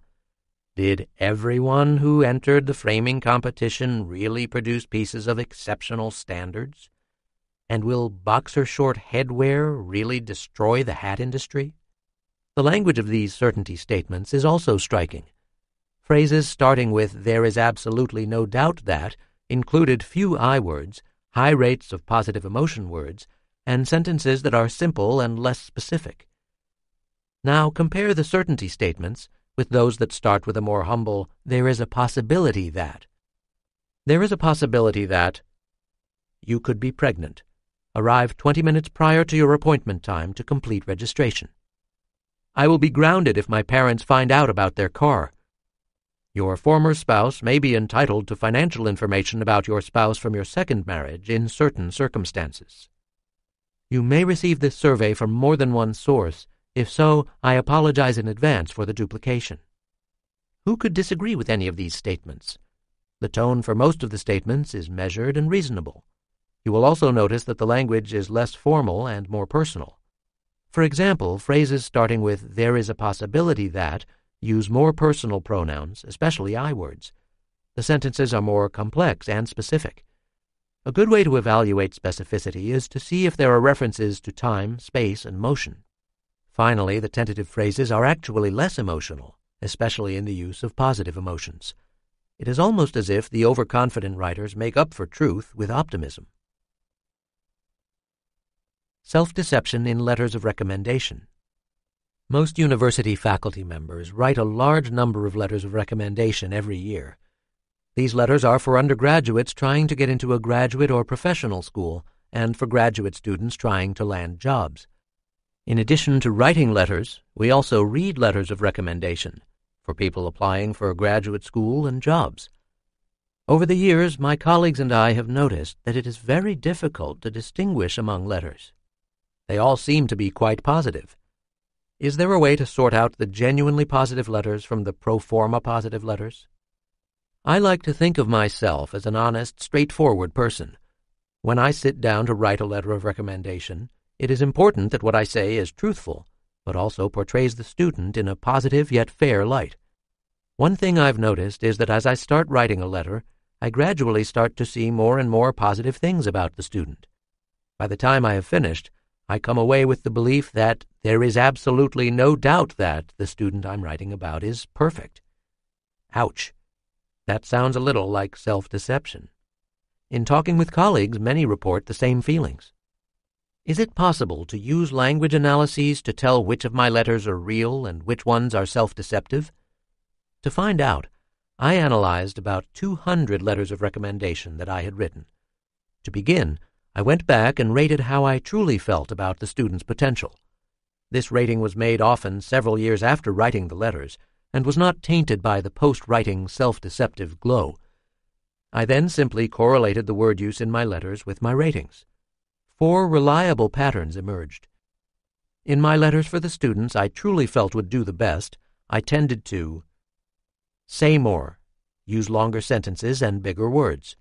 S1: Did everyone who entered the framing competition really produce pieces of exceptional standards? And will boxer short headwear really destroy the hat industry? The language of these certainty statements is also striking. Phrases starting with, there is absolutely no doubt that, included few I words, high rates of positive emotion words, and sentences that are simple and less specific. Now compare the certainty statements with those that start with a more humble, there is a possibility that. There is a possibility that you could be pregnant. Arrive 20 minutes prior to your appointment time to complete registration. I will be grounded if my parents find out about their car. Your former spouse may be entitled to financial information about your spouse from your second marriage in certain circumstances. You may receive this survey from more than one source. If so, I apologize in advance for the duplication. Who could disagree with any of these statements? The tone for most of the statements is measured and reasonable. You will also notice that the language is less formal and more personal. For example, phrases starting with there is a possibility that use more personal pronouns, especially I words. The sentences are more complex and specific. A good way to evaluate specificity is to see if there are references to time, space, and motion. Finally, the tentative phrases are actually less emotional, especially in the use of positive emotions. It is almost as if the overconfident writers make up for truth with optimism. Self Deception in Letters of Recommendation. Most university faculty members write a large number of letters of recommendation every year. These letters are for undergraduates trying to get into a graduate or professional school and for graduate students trying to land jobs. In addition to writing letters, we also read letters of recommendation for people applying for graduate school and jobs. Over the years, my colleagues and I have noticed that it is very difficult to distinguish among letters. They all seem to be quite positive. Is there a way to sort out the genuinely positive letters from the pro forma positive letters? I like to think of myself as an honest, straightforward person. When I sit down to write a letter of recommendation, it is important that what I say is truthful, but also portrays the student in a positive yet fair light. One thing I've noticed is that as I start writing a letter, I gradually start to see more and more positive things about the student. By the time I have finished, I come away with the belief that there is absolutely no doubt that the student I'm writing about is perfect. Ouch. That sounds a little like self deception. In talking with colleagues, many report the same feelings. Is it possible to use language analyses to tell which of my letters are real and which ones are self deceptive? To find out, I analyzed about 200 letters of recommendation that I had written. To begin, I went back and rated how I truly felt about the student's potential. This rating was made often several years after writing the letters, and was not tainted by the post writing self deceptive glow. I then simply correlated the word use in my letters with my ratings. Four reliable patterns emerged. In my letters for the students I truly felt would do the best, I tended to say more, use longer sentences and bigger words,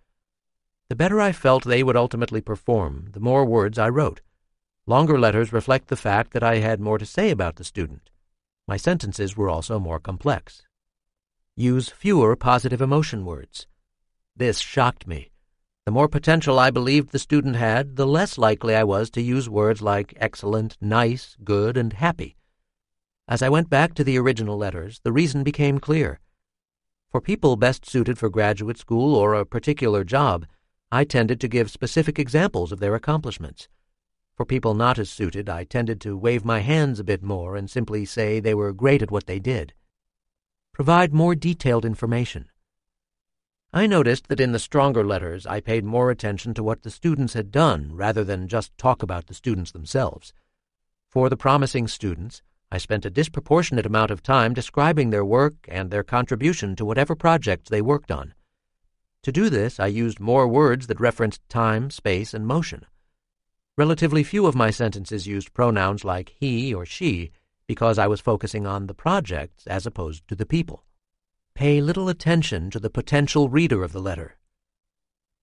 S1: the better I felt they would ultimately perform, the more words I wrote. Longer letters reflect the fact that I had more to say about the student. My sentences were also more complex. Use fewer positive emotion words. This shocked me. The more potential I believed the student had, the less likely I was to use words like excellent, nice, good, and happy. As I went back to the original letters, the reason became clear. For people best suited for graduate school or a particular job, I tended to give specific examples of their accomplishments. For people not as suited, I tended to wave my hands a bit more and simply say they were great at what they did. Provide more detailed information. I noticed that in the stronger letters, I paid more attention to what the students had done rather than just talk about the students themselves. For the promising students, I spent a disproportionate amount of time describing their work and their contribution to whatever projects they worked on. To do this, I used more words that referenced time, space, and motion. Relatively few of my sentences used pronouns like he or she because I was focusing on the projects as opposed to the people. Pay little attention to the potential reader of the letter.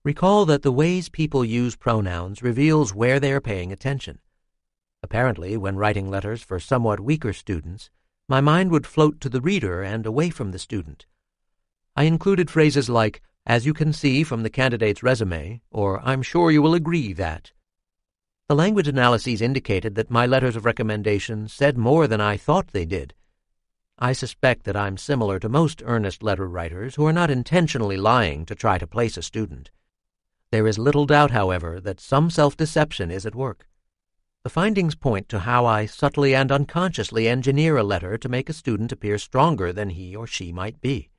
S1: Recall that the ways people use pronouns reveals where they are paying attention. Apparently, when writing letters for somewhat weaker students, my mind would float to the reader and away from the student. I included phrases like as you can see from the candidate's resume, or I'm sure you will agree that. The language analyses indicated that my letters of recommendation said more than I thought they did. I suspect that I'm similar to most earnest letter writers who are not intentionally lying to try to place a student. There is little doubt, however, that some self-deception is at work. The findings point to how I subtly and unconsciously engineer a letter to make a student appear stronger than he or she might be.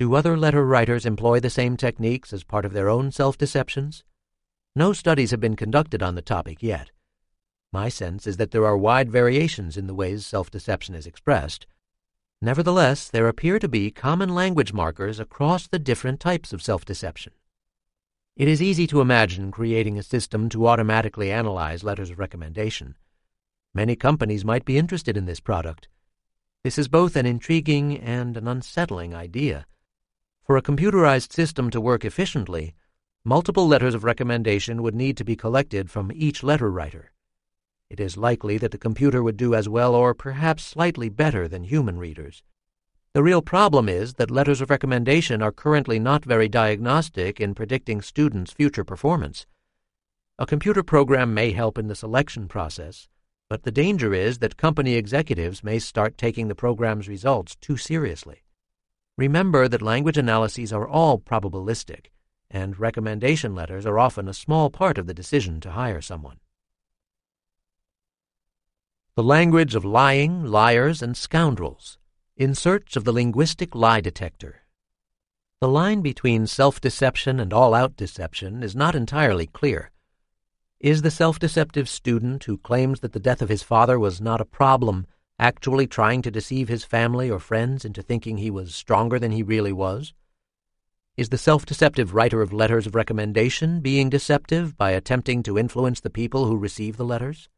S1: Do other letter writers employ the same techniques as part of their own self deceptions? No studies have been conducted on the topic yet. My sense is that there are wide variations in the ways self deception is expressed. Nevertheless, there appear to be common language markers across the different types of self deception. It is easy to imagine creating a system to automatically analyze letters of recommendation. Many companies might be interested in this product. This is both an intriguing and an unsettling idea. For a computerized system to work efficiently, multiple letters of recommendation would need to be collected from each letter writer. It is likely that the computer would do as well or perhaps slightly better than human readers. The real problem is that letters of recommendation are currently not very diagnostic in predicting students' future performance. A computer program may help in the selection process, but the danger is that company executives may start taking the program's results too seriously. Remember that language analyses are all probabilistic, and recommendation letters are often a small part of the decision to hire someone. The language of lying, liars, and scoundrels, in search of the linguistic lie detector. The line between self deception and all out deception is not entirely clear. Is the self deceptive student who claims that the death of his father was not a problem actually trying to deceive his family or friends into thinking he was stronger than he really was? Is the self deceptive writer of letters of recommendation being deceptive by attempting to influence the people who receive the letters?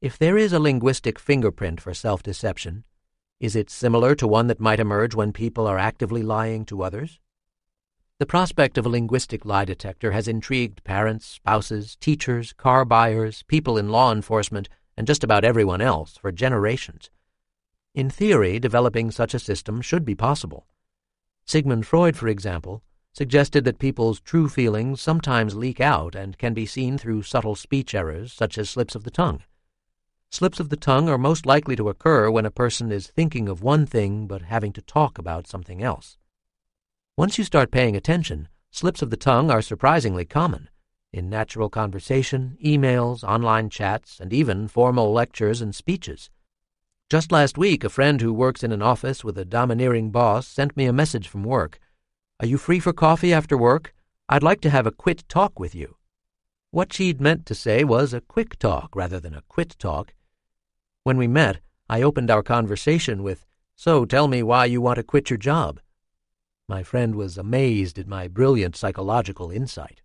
S1: If there is a linguistic fingerprint for self deception, is it similar to one that might emerge when people are actively lying to others? The prospect of a linguistic lie detector has intrigued parents, spouses, teachers, car buyers, people in law enforcement, and just about everyone else for generations. In theory, developing such a system should be possible. Sigmund Freud, for example, suggested that people's true feelings sometimes leak out and can be seen through subtle speech errors such as slips of the tongue. Slips of the tongue are most likely to occur when a person is thinking of one thing but having to talk about something else. Once you start paying attention, slips of the tongue are surprisingly common in natural conversation, emails, online chats, and even formal lectures and speeches. Just last week, a friend who works in an office with a domineering boss sent me a message from work. Are you free for coffee after work? I'd like to have a quit talk with you. What she'd meant to say was a quick talk rather than a quit talk. When we met, I opened our conversation with, So tell me why you want to quit your job. My friend was amazed at my brilliant psychological insight.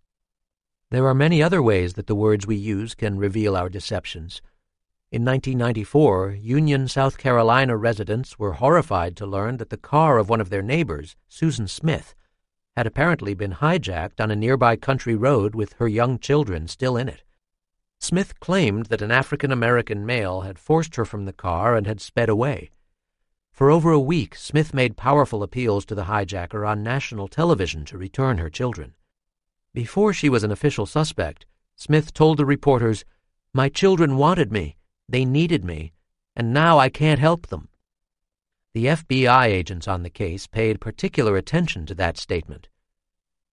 S1: There are many other ways that the words we use can reveal our deceptions. In 1994, Union, South Carolina residents were horrified to learn that the car of one of their neighbors, Susan Smith, had apparently been hijacked on a nearby country road with her young children still in it. Smith claimed that an African American male had forced her from the car and had sped away. For over a week, Smith made powerful appeals to the hijacker on national television to return her children. Before she was an official suspect, Smith told the reporters, My children wanted me, they needed me, and now I can't help them. The FBI agents on the case paid particular attention to that statement.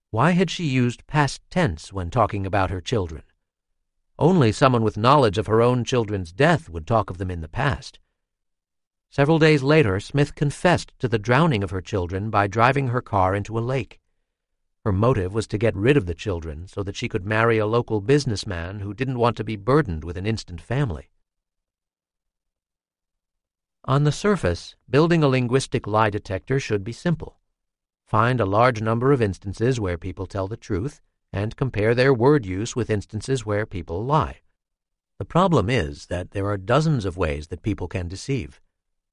S1: Why had she used past tense when talking about her children? Only someone with knowledge of her own children's death would talk of them in the past. Several days later, Smith confessed to the drowning of her children by driving her car into a lake. Her motive was to get rid of the children so that she could marry a local businessman who didn't want to be burdened with an instant family. On the surface, building a linguistic lie detector should be simple. Find a large number of instances where people tell the truth and compare their word use with instances where people lie. The problem is that there are dozens of ways that people can deceive.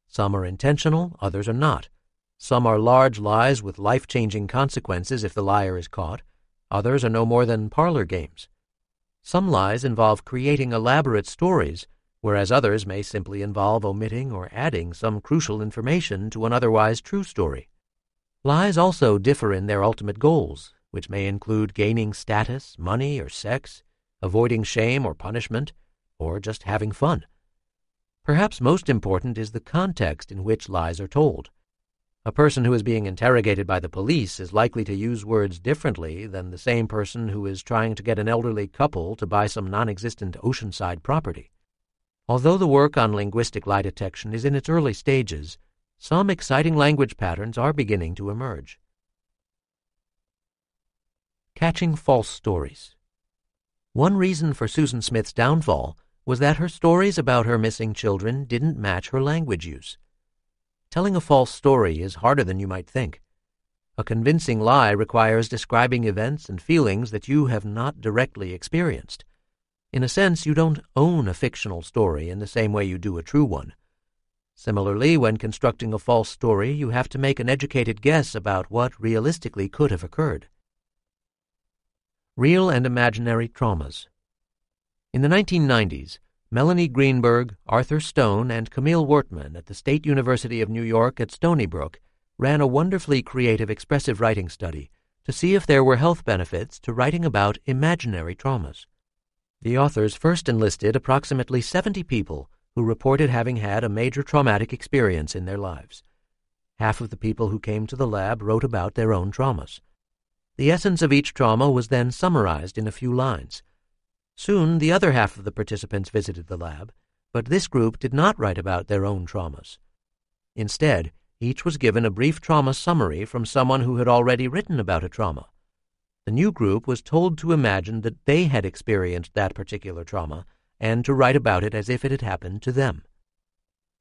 S1: Some are intentional, others are not. Some are large lies with life changing consequences if the liar is caught, others are no more than parlor games. Some lies involve creating elaborate stories, whereas others may simply involve omitting or adding some crucial information to an otherwise true story. Lies also differ in their ultimate goals, which may include gaining status, money, or sex, avoiding shame or punishment, or just having fun. Perhaps most important is the context in which lies are told. A person who is being interrogated by the police is likely to use words differently than the same person who is trying to get an elderly couple to buy some non existent oceanside property. Although the work on linguistic lie detection is in its early stages, some exciting language patterns are beginning to emerge. Catching false stories. One reason for Susan Smith's downfall was that her stories about her missing children didn't match her language use. Telling a false story is harder than you might think. A convincing lie requires describing events and feelings that you have not directly experienced. In a sense, you don't own a fictional story in the same way you do a true one. Similarly, when constructing a false story, you have to make an educated guess about what realistically could have occurred. Real and imaginary traumas. In the 1990s, Melanie Greenberg, Arthur Stone, and Camille Wortman at the State University of New York at Stony Brook ran a wonderfully creative expressive writing study to see if there were health benefits to writing about imaginary traumas. The authors first enlisted approximately 70 people who reported having had a major traumatic experience in their lives. Half of the people who came to the lab wrote about their own traumas. The essence of each trauma was then summarized in a few lines Soon, the other half of the participants visited the lab, but this group did not write about their own traumas. Instead, each was given a brief trauma summary from someone who had already written about a trauma. The new group was told to imagine that they had experienced that particular trauma and to write about it as if it had happened to them.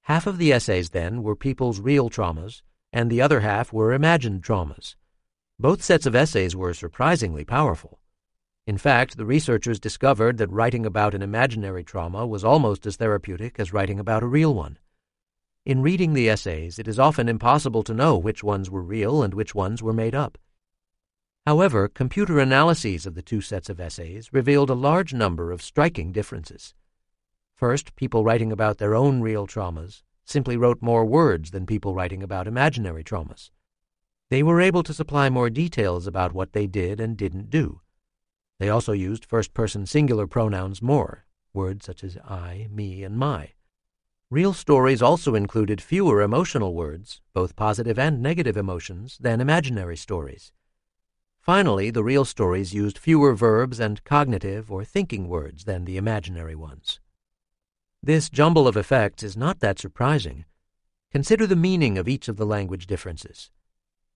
S1: Half of the essays, then, were people's real traumas, and the other half were imagined traumas. Both sets of essays were surprisingly powerful. In fact, the researchers discovered that writing about an imaginary trauma was almost as therapeutic as writing about a real one. In reading the essays, it is often impossible to know which ones were real and which ones were made up. However, computer analyses of the two sets of essays revealed a large number of striking differences. First, people writing about their own real traumas simply wrote more words than people writing about imaginary traumas. They were able to supply more details about what they did and didn't do. They also used first person singular pronouns more, words such as I, me, and my. Real stories also included fewer emotional words, both positive and negative emotions, than imaginary stories. Finally, the real stories used fewer verbs and cognitive or thinking words than the imaginary ones. This jumble of effects is not that surprising. Consider the meaning of each of the language differences.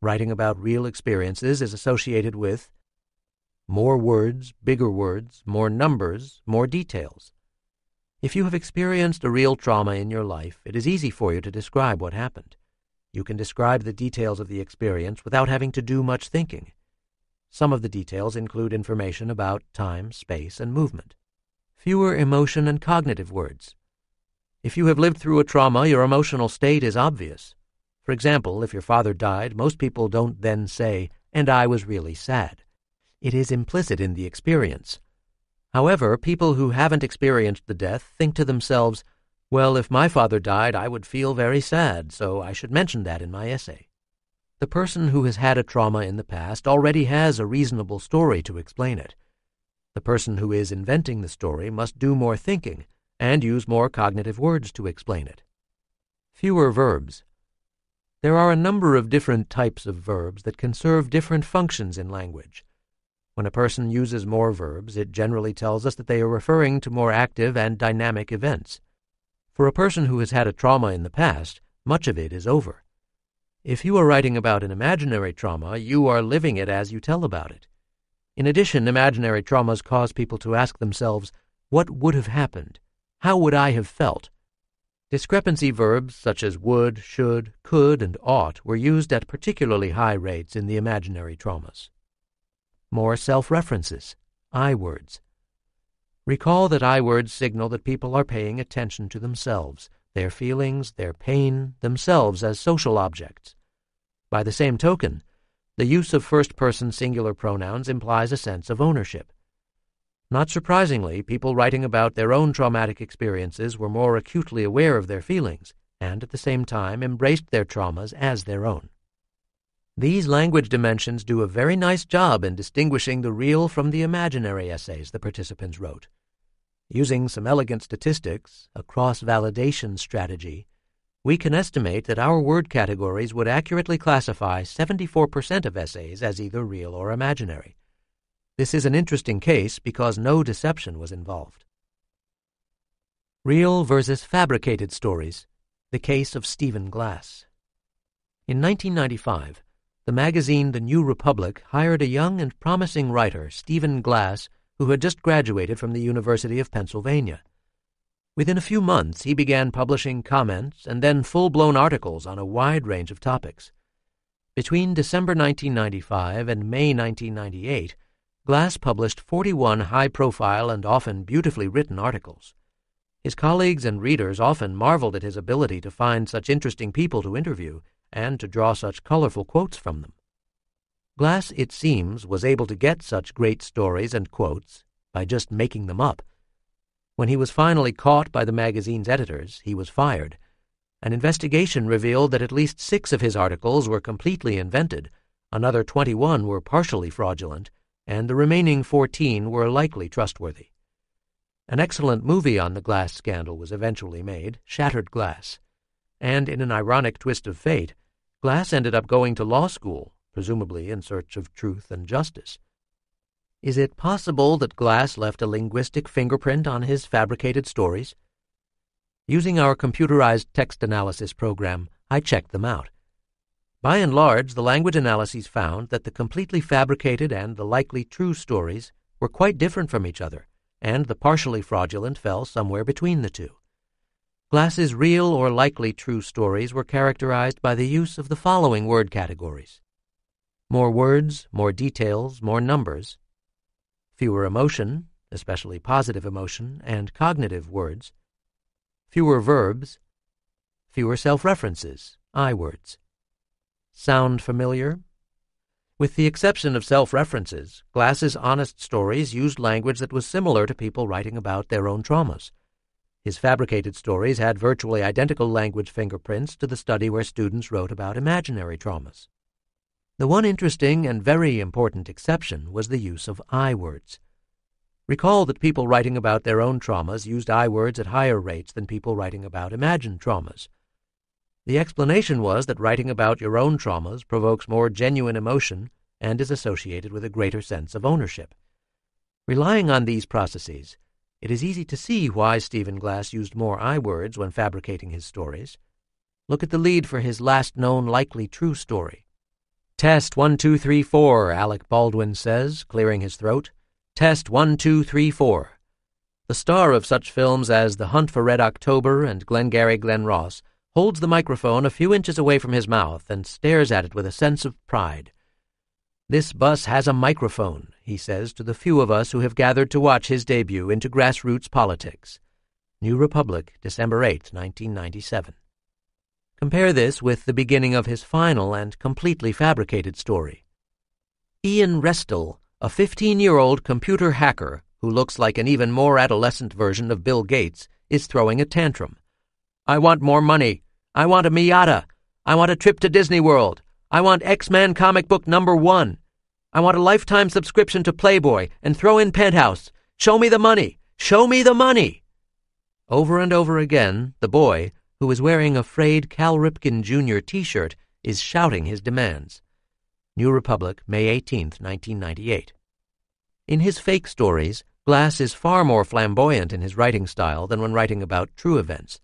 S1: Writing about real experiences is associated with more words, bigger words, more numbers, more details. If you have experienced a real trauma in your life, it is easy for you to describe what happened. You can describe the details of the experience without having to do much thinking. Some of the details include information about time, space, and movement. Fewer emotion and cognitive words. If you have lived through a trauma, your emotional state is obvious. For example, if your father died, most people don't then say, and I was really sad. It is implicit in the experience. However, people who haven't experienced the death think to themselves, well, if my father died, I would feel very sad, so I should mention that in my essay. The person who has had a trauma in the past already has a reasonable story to explain it. The person who is inventing the story must do more thinking and use more cognitive words to explain it. Fewer verbs. There are a number of different types of verbs that can serve different functions in language. When a person uses more verbs, it generally tells us that they are referring to more active and dynamic events. For a person who has had a trauma in the past, much of it is over. If you are writing about an imaginary trauma, you are living it as you tell about it. In addition, imaginary traumas cause people to ask themselves, What would have happened? How would I have felt? Discrepancy verbs such as would, should, could, and ought were used at particularly high rates in the imaginary traumas more self references, I words. Recall that I words signal that people are paying attention to themselves, their feelings, their pain, themselves as social objects. By the same token, the use of first person singular pronouns implies a sense of ownership. Not surprisingly, people writing about their own traumatic experiences were more acutely aware of their feelings and at the same time embraced their traumas as their own. These language dimensions do a very nice job in distinguishing the real from the imaginary essays the participants wrote. Using some elegant statistics, a cross validation strategy, we can estimate that our word categories would accurately classify 74% of essays as either real or imaginary. This is an interesting case because no deception was involved. Real versus Fabricated Stories The Case of Stephen Glass. In 1995, the magazine The New Republic hired a young and promising writer, Stephen Glass, who had just graduated from the University of Pennsylvania. Within a few months, he began publishing comments and then full blown articles on a wide range of topics. Between December 1995 and May 1998, Glass published 41 high profile and often beautifully written articles. His colleagues and readers often marveled at his ability to find such interesting people to interview and to draw such colorful quotes from them. Glass, it seems, was able to get such great stories and quotes by just making them up. When he was finally caught by the magazine's editors, he was fired. An investigation revealed that at least six of his articles were completely invented, another 21 were partially fraudulent, and the remaining 14 were likely trustworthy. An excellent movie on the glass scandal was eventually made, Shattered Glass and in an ironic twist of fate, Glass ended up going to law school, presumably in search of truth and justice. Is it possible that Glass left a linguistic fingerprint on his fabricated stories? Using our computerized text analysis program, I checked them out. By and large, the language analyses found that the completely fabricated and the likely true stories were quite different from each other, and the partially fraudulent fell somewhere between the two. Glass's real or likely true stories were characterized by the use of the following word categories more words, more details, more numbers, fewer emotion, especially positive emotion, and cognitive words, fewer verbs, fewer self references, I words. Sound familiar? With the exception of self references, Glass's honest stories used language that was similar to people writing about their own traumas. His fabricated stories had virtually identical language fingerprints to the study where students wrote about imaginary traumas. The one interesting and very important exception was the use of I words. Recall that people writing about their own traumas used I words at higher rates than people writing about imagined traumas. The explanation was that writing about your own traumas provokes more genuine emotion and is associated with a greater sense of ownership. Relying on these processes, it is easy to see why Stephen Glass used more I words when fabricating his stories. Look at the lead for his last known likely true story. Test one, two, three, four, Alec Baldwin says, clearing his throat. Test one, two, three, four. The star of such films as The Hunt for Red October and Glengarry Glen Ross holds the microphone a few inches away from his mouth and stares at it with a sense of pride. This bus has a microphone, he says to the few of us who have gathered to watch his debut into grassroots politics. New Republic, December 8, 1997. Compare this with the beginning of his final and completely fabricated story. Ian Restil, a 15 year old computer hacker who looks like an even more adolescent version of Bill Gates, is throwing a tantrum. I want more money. I want a Miata. I want a trip to Disney World. I want X Men comic book number one. I want a lifetime subscription to Playboy and throw in Penthouse. Show me the money! Show me the money! Over and over again, the boy, who is wearing a frayed Cal Ripken Jr. t shirt, is shouting his demands. New Republic, May 18, 1998. In his fake stories, Glass is far more flamboyant in his writing style than when writing about true events.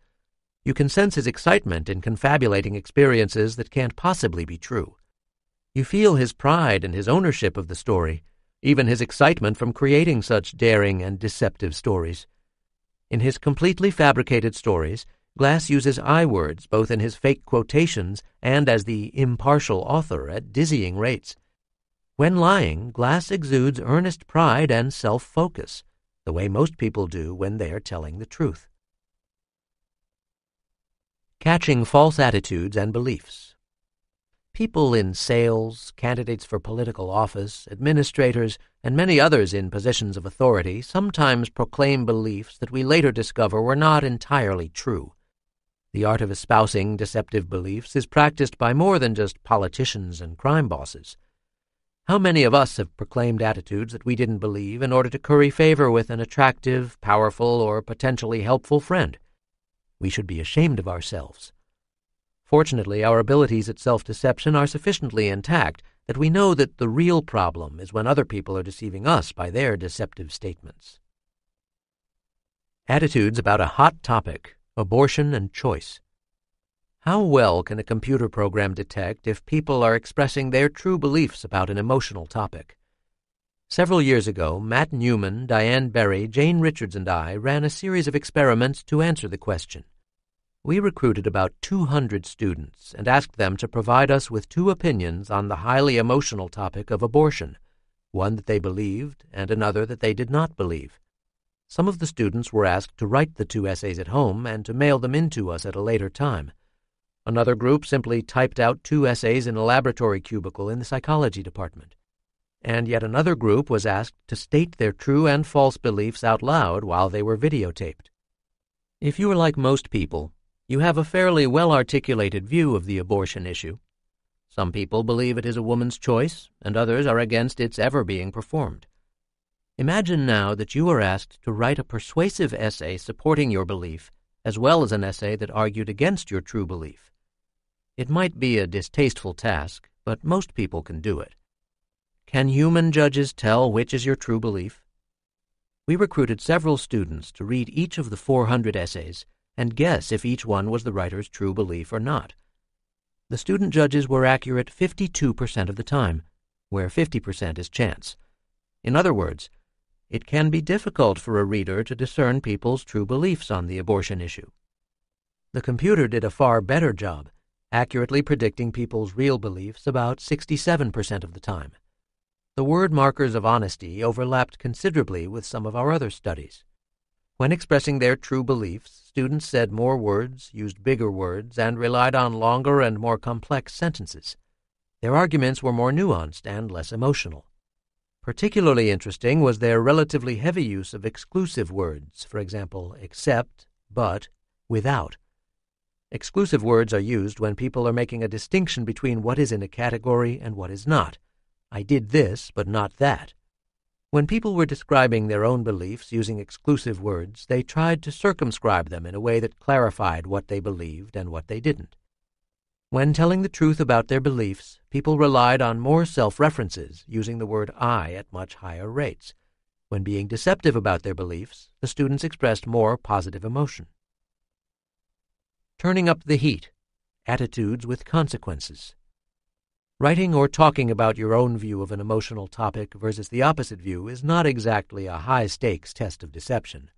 S1: You can sense his excitement in confabulating experiences that can't possibly be true. You feel his pride and his ownership of the story, even his excitement from creating such daring and deceptive stories. In his completely fabricated stories, Glass uses I words both in his fake quotations and as the impartial author at dizzying rates. When lying, Glass exudes earnest pride and self focus, the way most people do when they are telling the truth. Catching False Attitudes and Beliefs People in sales, candidates for political office, administrators, and many others in positions of authority sometimes proclaim beliefs that we later discover were not entirely true. The art of espousing deceptive beliefs is practiced by more than just politicians and crime bosses. How many of us have proclaimed attitudes that we didn't believe in order to curry favor with an attractive, powerful, or potentially helpful friend? We should be ashamed of ourselves. Fortunately, our abilities at self deception are sufficiently intact that we know that the real problem is when other people are deceiving us by their deceptive statements. Attitudes about a hot topic, abortion and choice. How well can a computer program detect if people are expressing their true beliefs about an emotional topic? Several years ago, Matt Newman, Diane Berry, Jane Richards, and I ran a series of experiments to answer the question we recruited about 200 students and asked them to provide us with two opinions on the highly emotional topic of abortion, one that they believed and another that they did not believe. Some of the students were asked to write the two essays at home and to mail them in to us at a later time. Another group simply typed out two essays in a laboratory cubicle in the psychology department. And yet another group was asked to state their true and false beliefs out loud while they were videotaped. If you are like most people, you have a fairly well articulated view of the abortion issue. Some people believe it is a woman's choice, and others are against its ever being performed. Imagine now that you are asked to write a persuasive essay supporting your belief, as well as an essay that argued against your true belief. It might be a distasteful task, but most people can do it. Can human judges tell which is your true belief? We recruited several students to read each of the 400 essays and guess if each one was the writer's true belief or not. The student judges were accurate 52% of the time, where 50% is chance. In other words, it can be difficult for a reader to discern people's true beliefs on the abortion issue. The computer did a far better job, accurately predicting people's real beliefs about 67% of the time. The word markers of honesty overlapped considerably with some of our other studies. When expressing their true beliefs, students said more words, used bigger words, and relied on longer and more complex sentences. Their arguments were more nuanced and less emotional. Particularly interesting was their relatively heavy use of exclusive words, for example, except, but, without. Exclusive words are used when people are making a distinction between what is in a category and what is not. I did this, but not that. When people were describing their own beliefs using exclusive words, they tried to circumscribe them in a way that clarified what they believed and what they didn't. When telling the truth about their beliefs, people relied on more self references, using the word I at much higher rates. When being deceptive about their beliefs, the students expressed more positive emotion. Turning up the heat, attitudes with consequences. Writing or talking about your own view of an emotional topic versus the opposite view is not exactly a high stakes test of deception.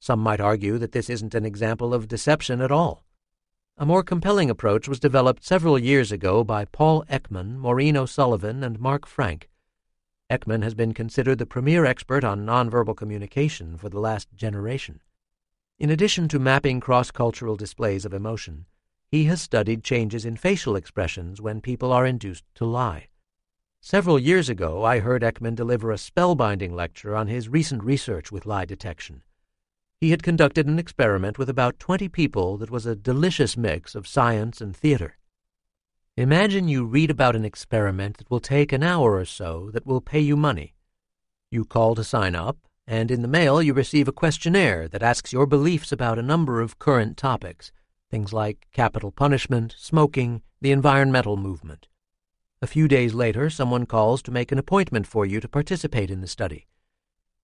S1: Some might argue that this isn't an example of deception at all. A more compelling approach was developed several years ago by Paul Ekman, Maureen O'Sullivan, and Mark Frank. Ekman has been considered the premier expert on nonverbal communication for the last generation. In addition to mapping cross cultural displays of emotion, he has studied changes in facial expressions when people are induced to lie. Several years ago, I heard Ekman deliver a spellbinding lecture on his recent research with lie detection. He had conducted an experiment with about 20 people that was a delicious mix of science and theater. Imagine you read about an experiment that will take an hour or so that will pay you money. You call to sign up, and in the mail you receive a questionnaire that asks your beliefs about a number of current topics things like capital punishment, smoking, the environmental movement. A few days later, someone calls to make an appointment for you to participate in the study.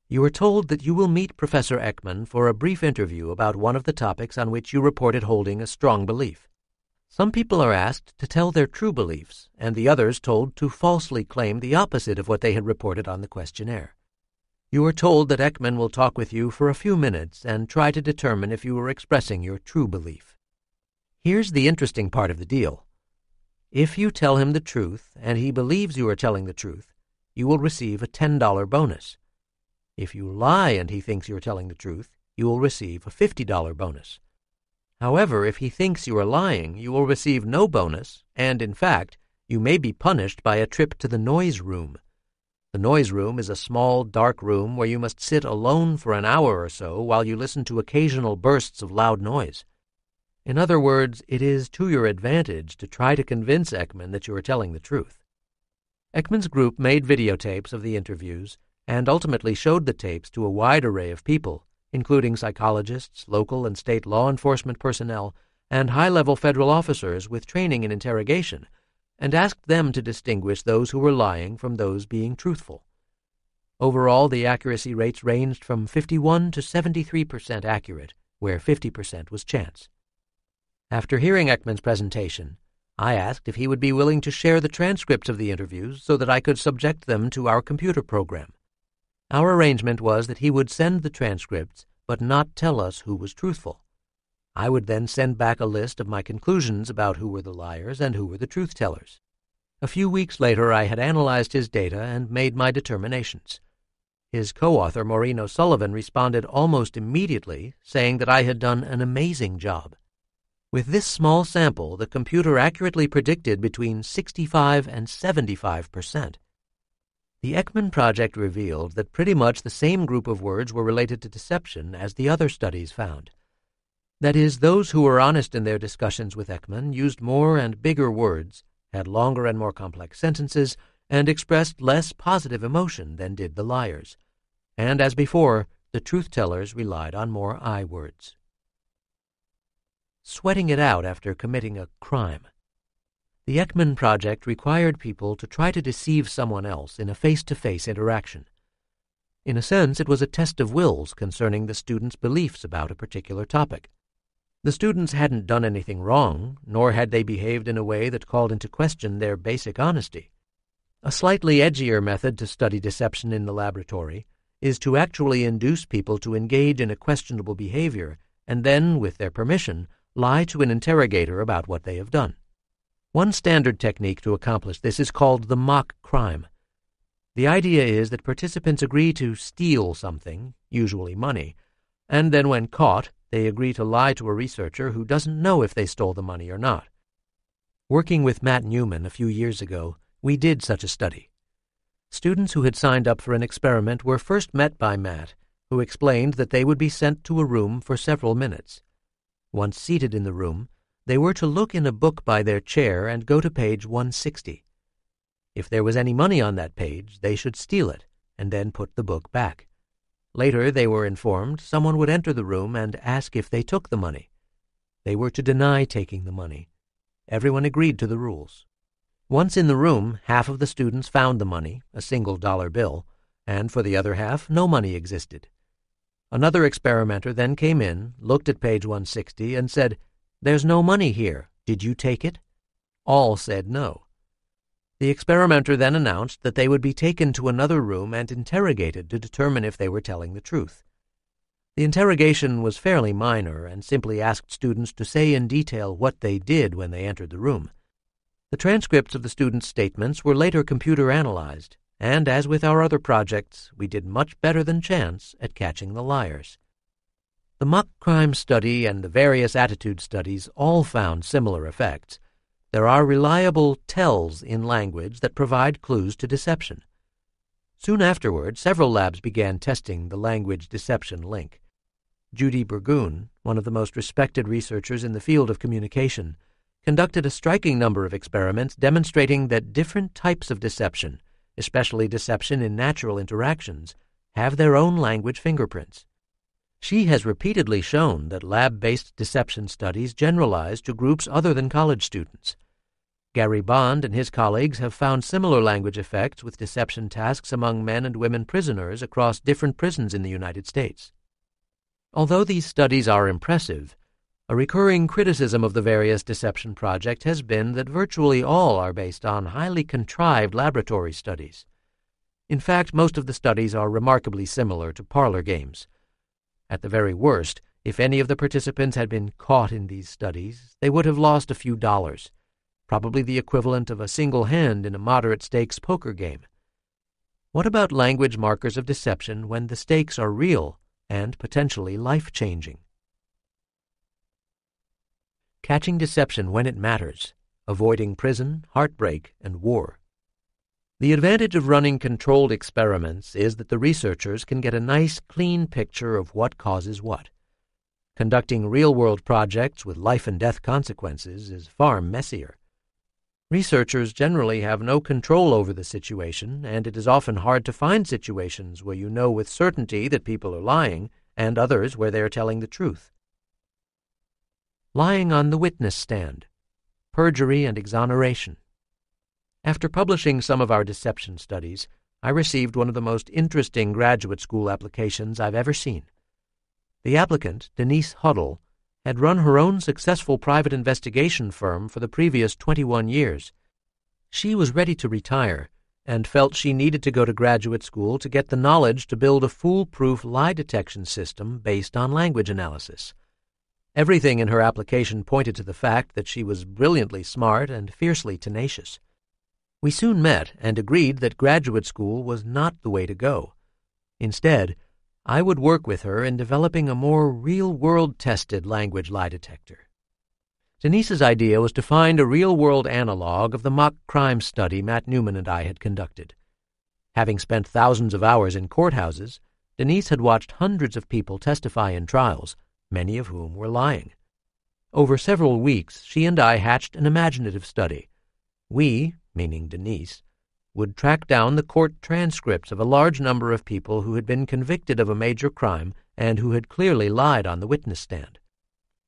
S1: You are told that you will meet Professor Ekman for a brief interview about one of the topics on which you reported holding a strong belief. Some people are asked to tell their true beliefs, and the others told to falsely claim the opposite of what they had reported on the questionnaire. You are told that Ekman will talk with you for a few minutes and try to determine if you are expressing your true belief. Here's the interesting part of the deal. If you tell him the truth and he believes you are telling the truth, you will receive a $10 bonus. If you lie and he thinks you are telling the truth, you will receive a $50 bonus. However, if he thinks you are lying, you will receive no bonus, and in fact, you may be punished by a trip to the noise room. The noise room is a small, dark room where you must sit alone for an hour or so while you listen to occasional bursts of loud noise. In other words, it is to your advantage to try to convince Ekman that you are telling the truth. Ekman's group made videotapes of the interviews and ultimately showed the tapes to a wide array of people, including psychologists, local and state law enforcement personnel, and high level federal officers with training in interrogation, and asked them to distinguish those who were lying from those being truthful. Overall, the accuracy rates ranged from 51 to 73% accurate, where 50% was chance. After hearing Ekman's presentation, I asked if he would be willing to share the transcripts of the interviews so that I could subject them to our computer program. Our arrangement was that he would send the transcripts but not tell us who was truthful. I would then send back a list of my conclusions about who were the liars and who were the truth tellers. A few weeks later, I had analyzed his data and made my determinations. His co author, Maureen O'Sullivan, responded almost immediately, saying that I had done an amazing job. With this small sample, the computer accurately predicted between 65 and 75 percent. The Ekman project revealed that pretty much the same group of words were related to deception as the other studies found. That is, those who were honest in their discussions with Ekman used more and bigger words, had longer and more complex sentences, and expressed less positive emotion than did the liars. And as before, the truth tellers relied on more I words sweating it out after committing a crime. The Ekman Project required people to try to deceive someone else in a face to face interaction. In a sense, it was a test of wills concerning the students' beliefs about a particular topic. The students hadn't done anything wrong, nor had they behaved in a way that called into question their basic honesty. A slightly edgier method to study deception in the laboratory is to actually induce people to engage in a questionable behavior and then, with their permission, lie to an interrogator about what they have done. One standard technique to accomplish this is called the mock crime. The idea is that participants agree to steal something, usually money, and then when caught, they agree to lie to a researcher who doesn't know if they stole the money or not. Working with Matt Newman a few years ago, we did such a study. Students who had signed up for an experiment were first met by Matt, who explained that they would be sent to a room for several minutes. Once seated in the room, they were to look in a book by their chair and go to page 160. If there was any money on that page, they should steal it and then put the book back. Later, they were informed, someone would enter the room and ask if they took the money. They were to deny taking the money. Everyone agreed to the rules. Once in the room, half of the students found the money, a single dollar bill, and for the other half, no money existed. Another experimenter then came in, looked at page 160, and said, There's no money here. Did you take it? All said no. The experimenter then announced that they would be taken to another room and interrogated to determine if they were telling the truth. The interrogation was fairly minor and simply asked students to say in detail what they did when they entered the room. The transcripts of the students' statements were later computer analyzed and as with our other projects, we did much better than chance at catching the liars. The mock crime study and the various attitude studies all found similar effects. There are reliable tells in language that provide clues to deception. Soon afterward, several labs began testing the language deception link. Judy Burgoon, one of the most respected researchers in the field of communication, conducted a striking number of experiments demonstrating that different types of deception especially deception in natural interactions, have their own language fingerprints. She has repeatedly shown that lab based deception studies generalize to groups other than college students. Gary Bond and his colleagues have found similar language effects with deception tasks among men and women prisoners across different prisons in the United States. Although these studies are impressive, a recurring criticism of the various deception projects has been that virtually all are based on highly contrived laboratory studies. In fact, most of the studies are remarkably similar to parlor games. At the very worst, if any of the participants had been caught in these studies, they would have lost a few dollars, probably the equivalent of a single hand in a moderate stakes poker game. What about language markers of deception when the stakes are real and potentially life changing? catching deception when it matters, avoiding prison, heartbreak, and war. The advantage of running controlled experiments is that the researchers can get a nice, clean picture of what causes what. Conducting real world projects with life and death consequences is far messier. Researchers generally have no control over the situation, and it is often hard to find situations where you know with certainty that people are lying and others where they are telling the truth lying on the witness stand, perjury and exoneration. After publishing some of our deception studies, I received one of the most interesting graduate school applications I've ever seen. The applicant, Denise Huddle, had run her own successful private investigation firm for the previous 21 years. She was ready to retire and felt she needed to go to graduate school to get the knowledge to build a foolproof lie detection system based on language analysis. Everything in her application pointed to the fact that she was brilliantly smart and fiercely tenacious. We soon met and agreed that graduate school was not the way to go. Instead, I would work with her in developing a more real world tested language lie detector. Denise's idea was to find a real world analog of the mock crime study Matt Newman and I had conducted. Having spent thousands of hours in courthouses, Denise had watched hundreds of people testify in trials many of whom were lying. Over several weeks, she and I hatched an imaginative study. We, meaning Denise, would track down the court transcripts of a large number of people who had been convicted of a major crime and who had clearly lied on the witness stand.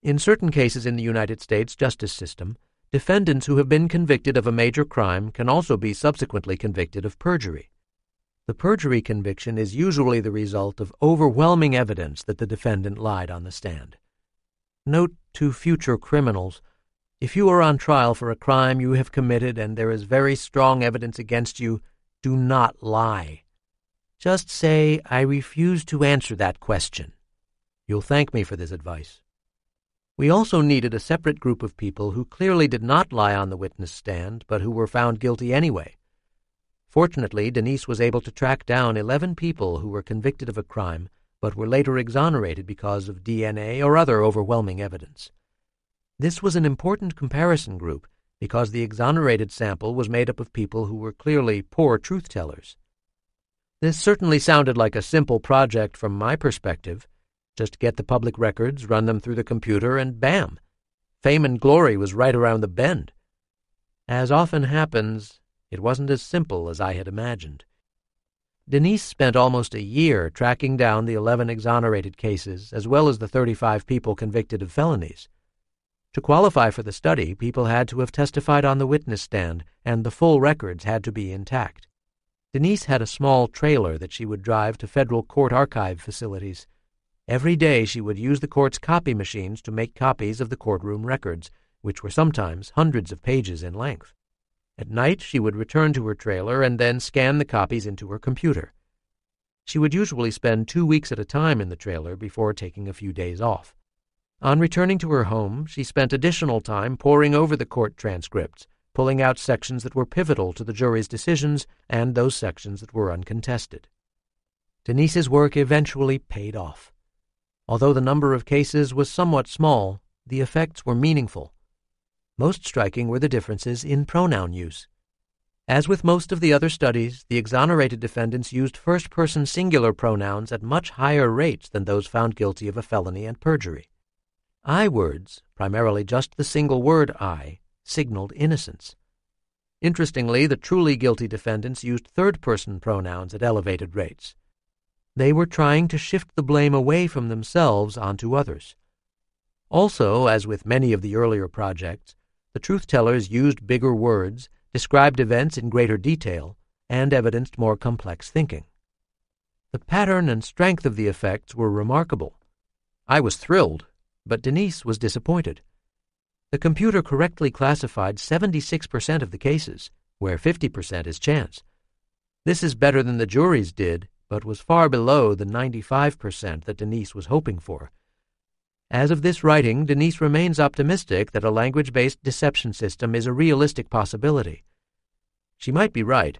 S1: In certain cases in the United States justice system, defendants who have been convicted of a major crime can also be subsequently convicted of perjury. The perjury conviction is usually the result of overwhelming evidence that the defendant lied on the stand. Note to future criminals if you are on trial for a crime you have committed and there is very strong evidence against you, do not lie. Just say, I refuse to answer that question. You'll thank me for this advice. We also needed a separate group of people who clearly did not lie on the witness stand, but who were found guilty anyway. Fortunately, Denise was able to track down 11 people who were convicted of a crime but were later exonerated because of DNA or other overwhelming evidence. This was an important comparison group because the exonerated sample was made up of people who were clearly poor truth tellers. This certainly sounded like a simple project from my perspective. Just get the public records, run them through the computer, and bam! Fame and glory was right around the bend. As often happens, it wasn't as simple as I had imagined. Denise spent almost a year tracking down the 11 exonerated cases, as well as the 35 people convicted of felonies. To qualify for the study, people had to have testified on the witness stand, and the full records had to be intact. Denise had a small trailer that she would drive to federal court archive facilities. Every day she would use the court's copy machines to make copies of the courtroom records, which were sometimes hundreds of pages in length. At night, she would return to her trailer and then scan the copies into her computer. She would usually spend two weeks at a time in the trailer before taking a few days off. On returning to her home, she spent additional time poring over the court transcripts, pulling out sections that were pivotal to the jury's decisions and those sections that were uncontested. Denise's work eventually paid off. Although the number of cases was somewhat small, the effects were meaningful. Most striking were the differences in pronoun use. As with most of the other studies, the exonerated defendants used first person singular pronouns at much higher rates than those found guilty of a felony and perjury. I words, primarily just the single word I, signaled innocence. Interestingly, the truly guilty defendants used third person pronouns at elevated rates. They were trying to shift the blame away from themselves onto others. Also, as with many of the earlier projects, the truth tellers used bigger words, described events in greater detail, and evidenced more complex thinking. The pattern and strength of the effects were remarkable. I was thrilled, but Denise was disappointed. The computer correctly classified 76% of the cases, where 50% is chance. This is better than the juries did, but was far below the 95% that Denise was hoping for. As of this writing, Denise remains optimistic that a language based deception system is a realistic possibility. She might be right,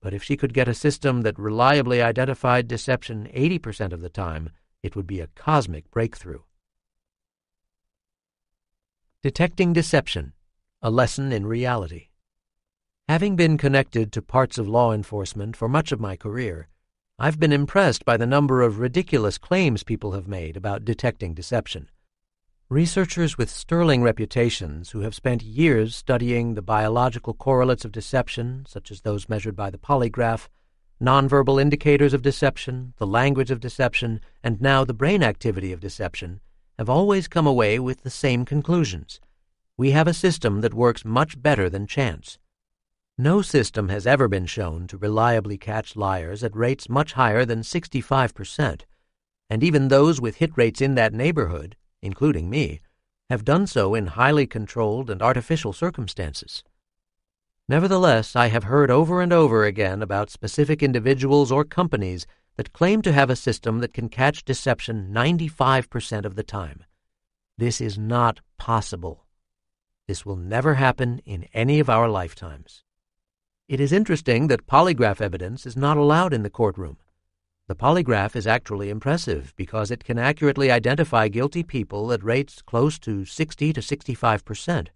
S1: but if she could get a system that reliably identified deception 80% of the time, it would be a cosmic breakthrough. Detecting Deception A Lesson in Reality. Having been connected to parts of law enforcement for much of my career, I've been impressed by the number of ridiculous claims people have made about detecting deception. Researchers with sterling reputations who have spent years studying the biological correlates of deception, such as those measured by the polygraph, nonverbal indicators of deception, the language of deception, and now the brain activity of deception, have always come away with the same conclusions. We have a system that works much better than chance. No system has ever been shown to reliably catch liars at rates much higher than 65%, and even those with hit rates in that neighborhood, including me, have done so in highly controlled and artificial circumstances. Nevertheless, I have heard over and over again about specific individuals or companies that claim to have a system that can catch deception 95% of the time. This is not possible. This will never happen in any of our lifetimes. It is interesting that polygraph evidence is not allowed in the courtroom. The polygraph is actually impressive because it can accurately identify guilty people at rates close to 60 to 65 percent.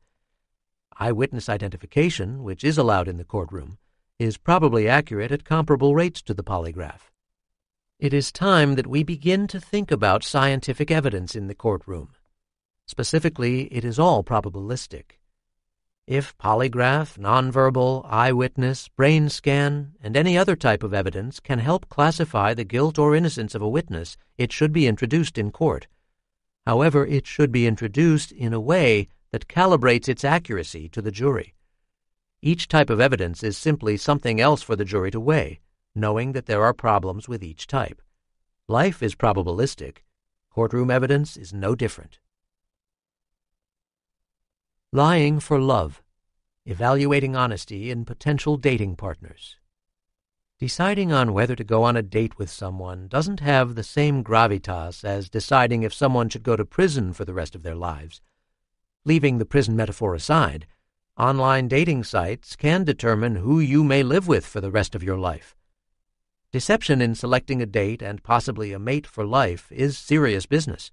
S1: Eyewitness identification, which is allowed in the courtroom, is probably accurate at comparable rates to the polygraph. It is time that we begin to think about scientific evidence in the courtroom. Specifically, it is all probabilistic. If polygraph, nonverbal, eyewitness, brain scan, and any other type of evidence can help classify the guilt or innocence of a witness, it should be introduced in court. However, it should be introduced in a way that calibrates its accuracy to the jury. Each type of evidence is simply something else for the jury to weigh, knowing that there are problems with each type. Life is probabilistic. Courtroom evidence is no different. Lying for Love Evaluating Honesty in Potential Dating Partners. Deciding on whether to go on a date with someone doesn't have the same gravitas as deciding if someone should go to prison for the rest of their lives. Leaving the prison metaphor aside, online dating sites can determine who you may live with for the rest of your life. Deception in selecting a date and possibly a mate for life is serious business.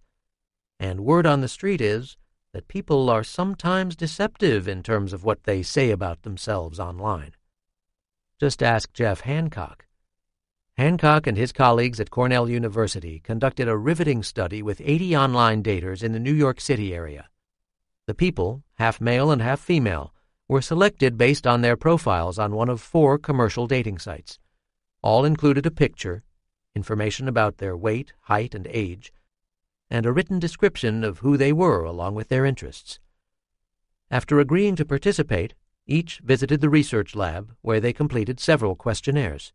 S1: And word on the street is that people are sometimes deceptive in terms of what they say about themselves online. Just ask Jeff Hancock. Hancock and his colleagues at Cornell University conducted a riveting study with 80 online daters in the New York City area. The people, half male and half female, were selected based on their profiles on one of four commercial dating sites. All included a picture, information about their weight, height, and age, and a written description of who they were along with their interests. After agreeing to participate, each visited the research lab where they completed several questionnaires.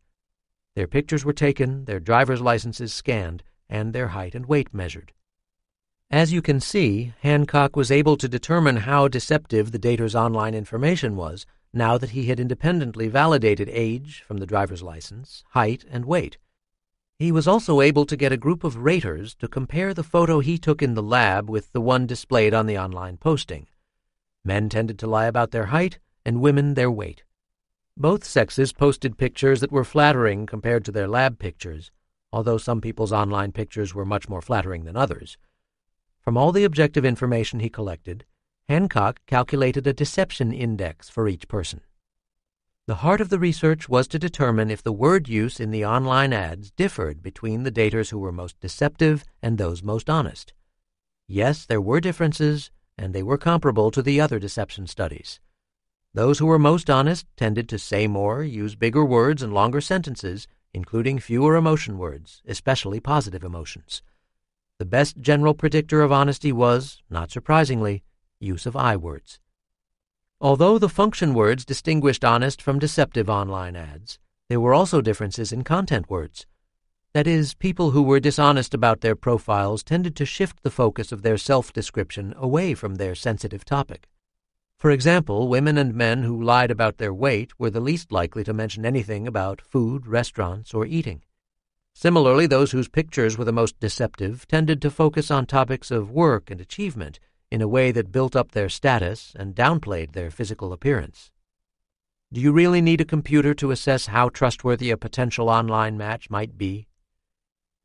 S1: Their pictures were taken, their driver's licenses scanned, and their height and weight measured. As you can see, Hancock was able to determine how deceptive the dater's online information was now that he had independently validated age from the driver's license, height, and weight. He was also able to get a group of raters to compare the photo he took in the lab with the one displayed on the online posting. Men tended to lie about their height and women their weight. Both sexes posted pictures that were flattering compared to their lab pictures, although some people's online pictures were much more flattering than others. From all the objective information he collected, Hancock calculated a deception index for each person. The heart of the research was to determine if the word use in the online ads differed between the daters who were most deceptive and those most honest. Yes, there were differences, and they were comparable to the other deception studies. Those who were most honest tended to say more, use bigger words and longer sentences, including fewer emotion words, especially positive emotions. The best general predictor of honesty was, not surprisingly, use of I words. Although the function words distinguished honest from deceptive online ads, there were also differences in content words. That is, people who were dishonest about their profiles tended to shift the focus of their self description away from their sensitive topic. For example, women and men who lied about their weight were the least likely to mention anything about food, restaurants, or eating. Similarly, those whose pictures were the most deceptive tended to focus on topics of work and achievement in a way that built up their status and downplayed their physical appearance. Do you really need a computer to assess how trustworthy a potential online match might be?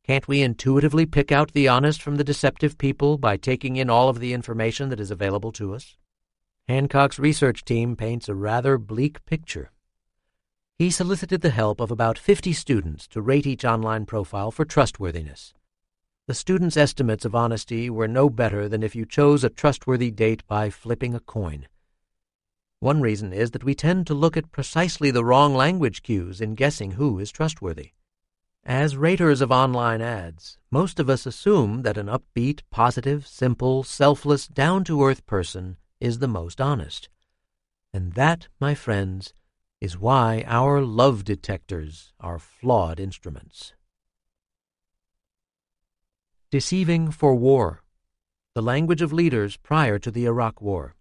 S1: Can't we intuitively pick out the honest from the deceptive people by taking in all of the information that is available to us? Hancock's research team paints a rather bleak picture. He solicited the help of about 50 students to rate each online profile for trustworthiness. The students' estimates of honesty were no better than if you chose a trustworthy date by flipping a coin. One reason is that we tend to look at precisely the wrong language cues in guessing who is trustworthy. As raters of online ads, most of us assume that an upbeat, positive, simple, selfless, down to earth person is the most honest. And that, my friends, is why our love detectors are flawed instruments. Deceiving for War The Language of Leaders Prior to the Iraq War.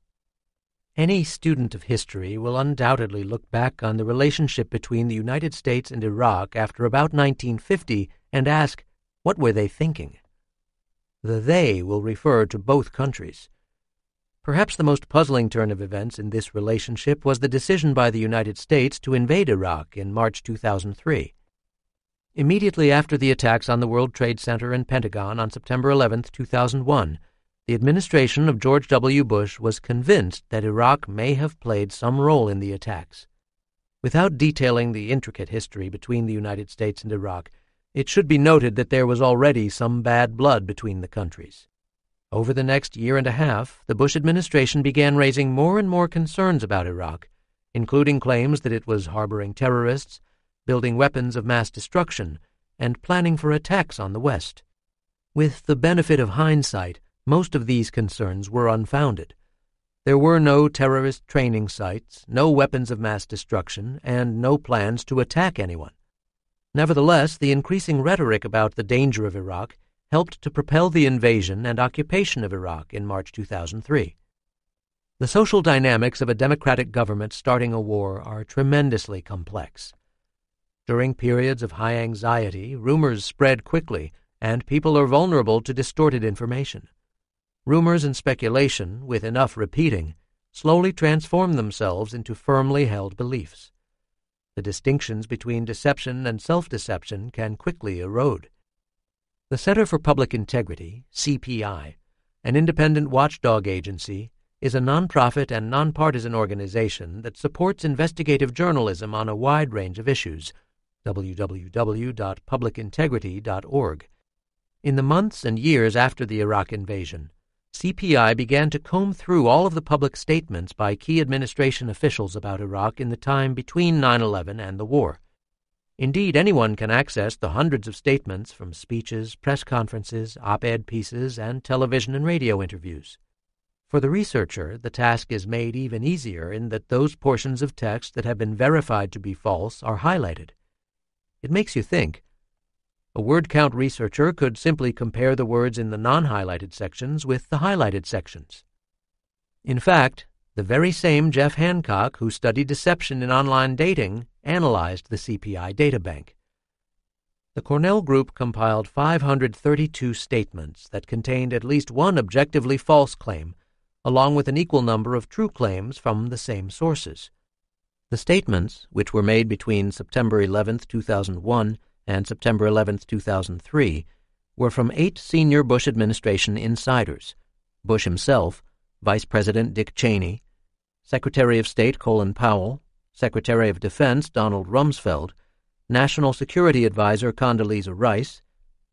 S1: Any student of history will undoubtedly look back on the relationship between the United States and Iraq after about 1950 and ask, what were they thinking? The they will refer to both countries. Perhaps the most puzzling turn of events in this relationship was the decision by the United States to invade Iraq in March 2003. Immediately after the attacks on the World Trade Center and Pentagon on September 11, 2001, the administration of George W. Bush was convinced that Iraq may have played some role in the attacks. Without detailing the intricate history between the United States and Iraq, it should be noted that there was already some bad blood between the countries. Over the next year and a half, the Bush administration began raising more and more concerns about Iraq, including claims that it was harboring terrorists building weapons of mass destruction, and planning for attacks on the West. With the benefit of hindsight, most of these concerns were unfounded. There were no terrorist training sites, no weapons of mass destruction, and no plans to attack anyone. Nevertheless, the increasing rhetoric about the danger of Iraq helped to propel the invasion and occupation of Iraq in March 2003. The social dynamics of a democratic government starting a war are tremendously complex. During periods of high anxiety, rumors spread quickly, and people are vulnerable to distorted information. Rumors and speculation, with enough repeating, slowly transform themselves into firmly held beliefs. The distinctions between deception and self deception can quickly erode. The Center for Public Integrity, CPI, an independent watchdog agency, is a nonprofit and nonpartisan organization that supports investigative journalism on a wide range of issues www.publicintegrity.org. In the months and years after the Iraq invasion, CPI began to comb through all of the public statements by key administration officials about Iraq in the time between 9 11 and the war. Indeed, anyone can access the hundreds of statements from speeches, press conferences, op ed pieces, and television and radio interviews. For the researcher, the task is made even easier in that those portions of text that have been verified to be false are highlighted it makes you think. A word count researcher could simply compare the words in the non highlighted sections with the highlighted sections. In fact, the very same Jeff Hancock who studied deception in online dating analyzed the CPI databank. The Cornell group compiled 532 statements that contained at least one objectively false claim, along with an equal number of true claims from the same sources. The statements, which were made between September 11, 2001 and September 11, 2003, were from eight senior Bush administration insiders Bush himself, Vice President Dick Cheney, Secretary of State Colin Powell, Secretary of Defense Donald Rumsfeld, National Security Advisor Condoleezza Rice,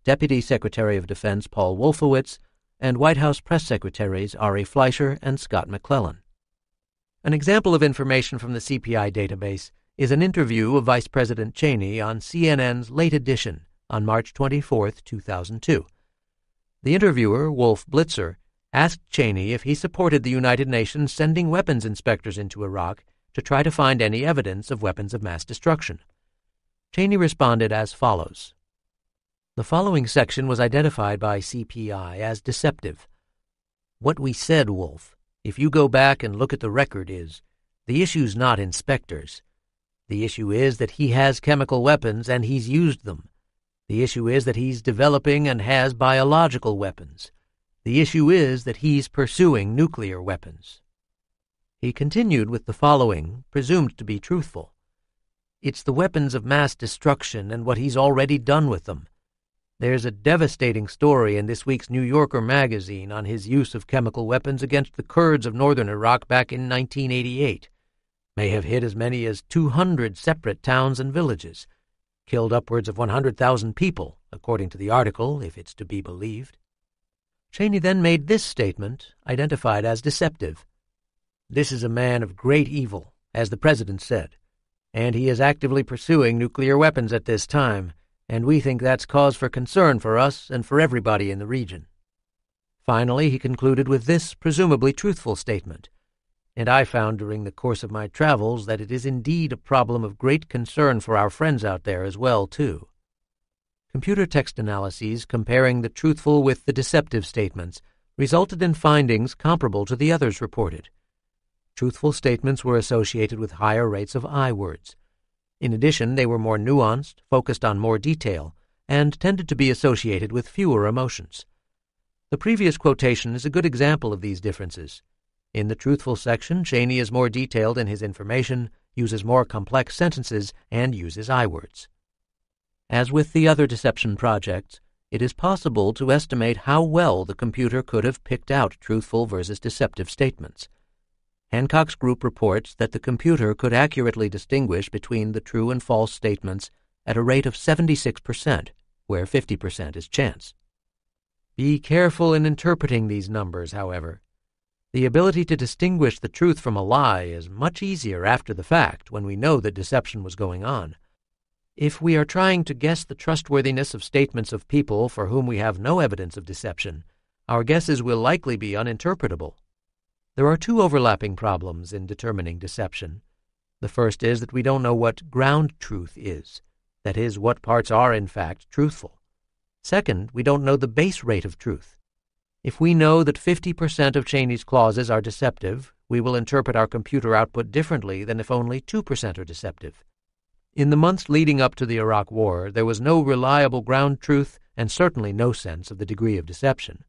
S1: Deputy Secretary of Defense Paul Wolfowitz, and White House Press Secretaries Ari Fleischer and Scott McClellan. An example of information from the CPI database is an interview of Vice President Cheney on CNN's Late Edition on March 24, 2002. The interviewer, Wolf Blitzer, asked Cheney if he supported the United Nations sending weapons inspectors into Iraq to try to find any evidence of weapons of mass destruction. Cheney responded as follows The following section was identified by CPI as deceptive. What we said, Wolf, if you go back and look at the record, is the issue's not inspectors. The issue is that he has chemical weapons and he's used them. The issue is that he's developing and has biological weapons. The issue is that he's pursuing nuclear weapons. He continued with the following, presumed to be truthful. It's the weapons of mass destruction and what he's already done with them. There's a devastating story in this week's New Yorker magazine on his use of chemical weapons against the Kurds of northern Iraq back in 1988. May have hit as many as 200 separate towns and villages, killed upwards of 100,000 people, according to the article, if it's to be believed. Cheney then made this statement, identified as deceptive. This is a man of great evil, as the President said, and he is actively pursuing nuclear weapons at this time and we think that's cause for concern for us and for everybody in the region. Finally, he concluded with this presumably truthful statement, and I found during the course of my travels that it is indeed a problem of great concern for our friends out there as well, too. Computer text analyses comparing the truthful with the deceptive statements resulted in findings comparable to the others reported. Truthful statements were associated with higher rates of I words, in addition, they were more nuanced, focused on more detail, and tended to be associated with fewer emotions. The previous quotation is a good example of these differences. In the truthful section, Cheney is more detailed in his information, uses more complex sentences, and uses I words. As with the other deception projects, it is possible to estimate how well the computer could have picked out truthful versus deceptive statements. Hancock's group reports that the computer could accurately distinguish between the true and false statements at a rate of 76%, where 50% is chance. Be careful in interpreting these numbers, however. The ability to distinguish the truth from a lie is much easier after the fact when we know that deception was going on. If we are trying to guess the trustworthiness of statements of people for whom we have no evidence of deception, our guesses will likely be uninterpretable. There are two overlapping problems in determining deception. The first is that we don't know what ground truth is, that is, what parts are in fact truthful. Second, we don't know the base rate of truth. If we know that 50% of Cheney's clauses are deceptive, we will interpret our computer output differently than if only 2% are deceptive. In the months leading up to the Iraq War, there was no reliable ground truth and certainly no sense of the degree of deception.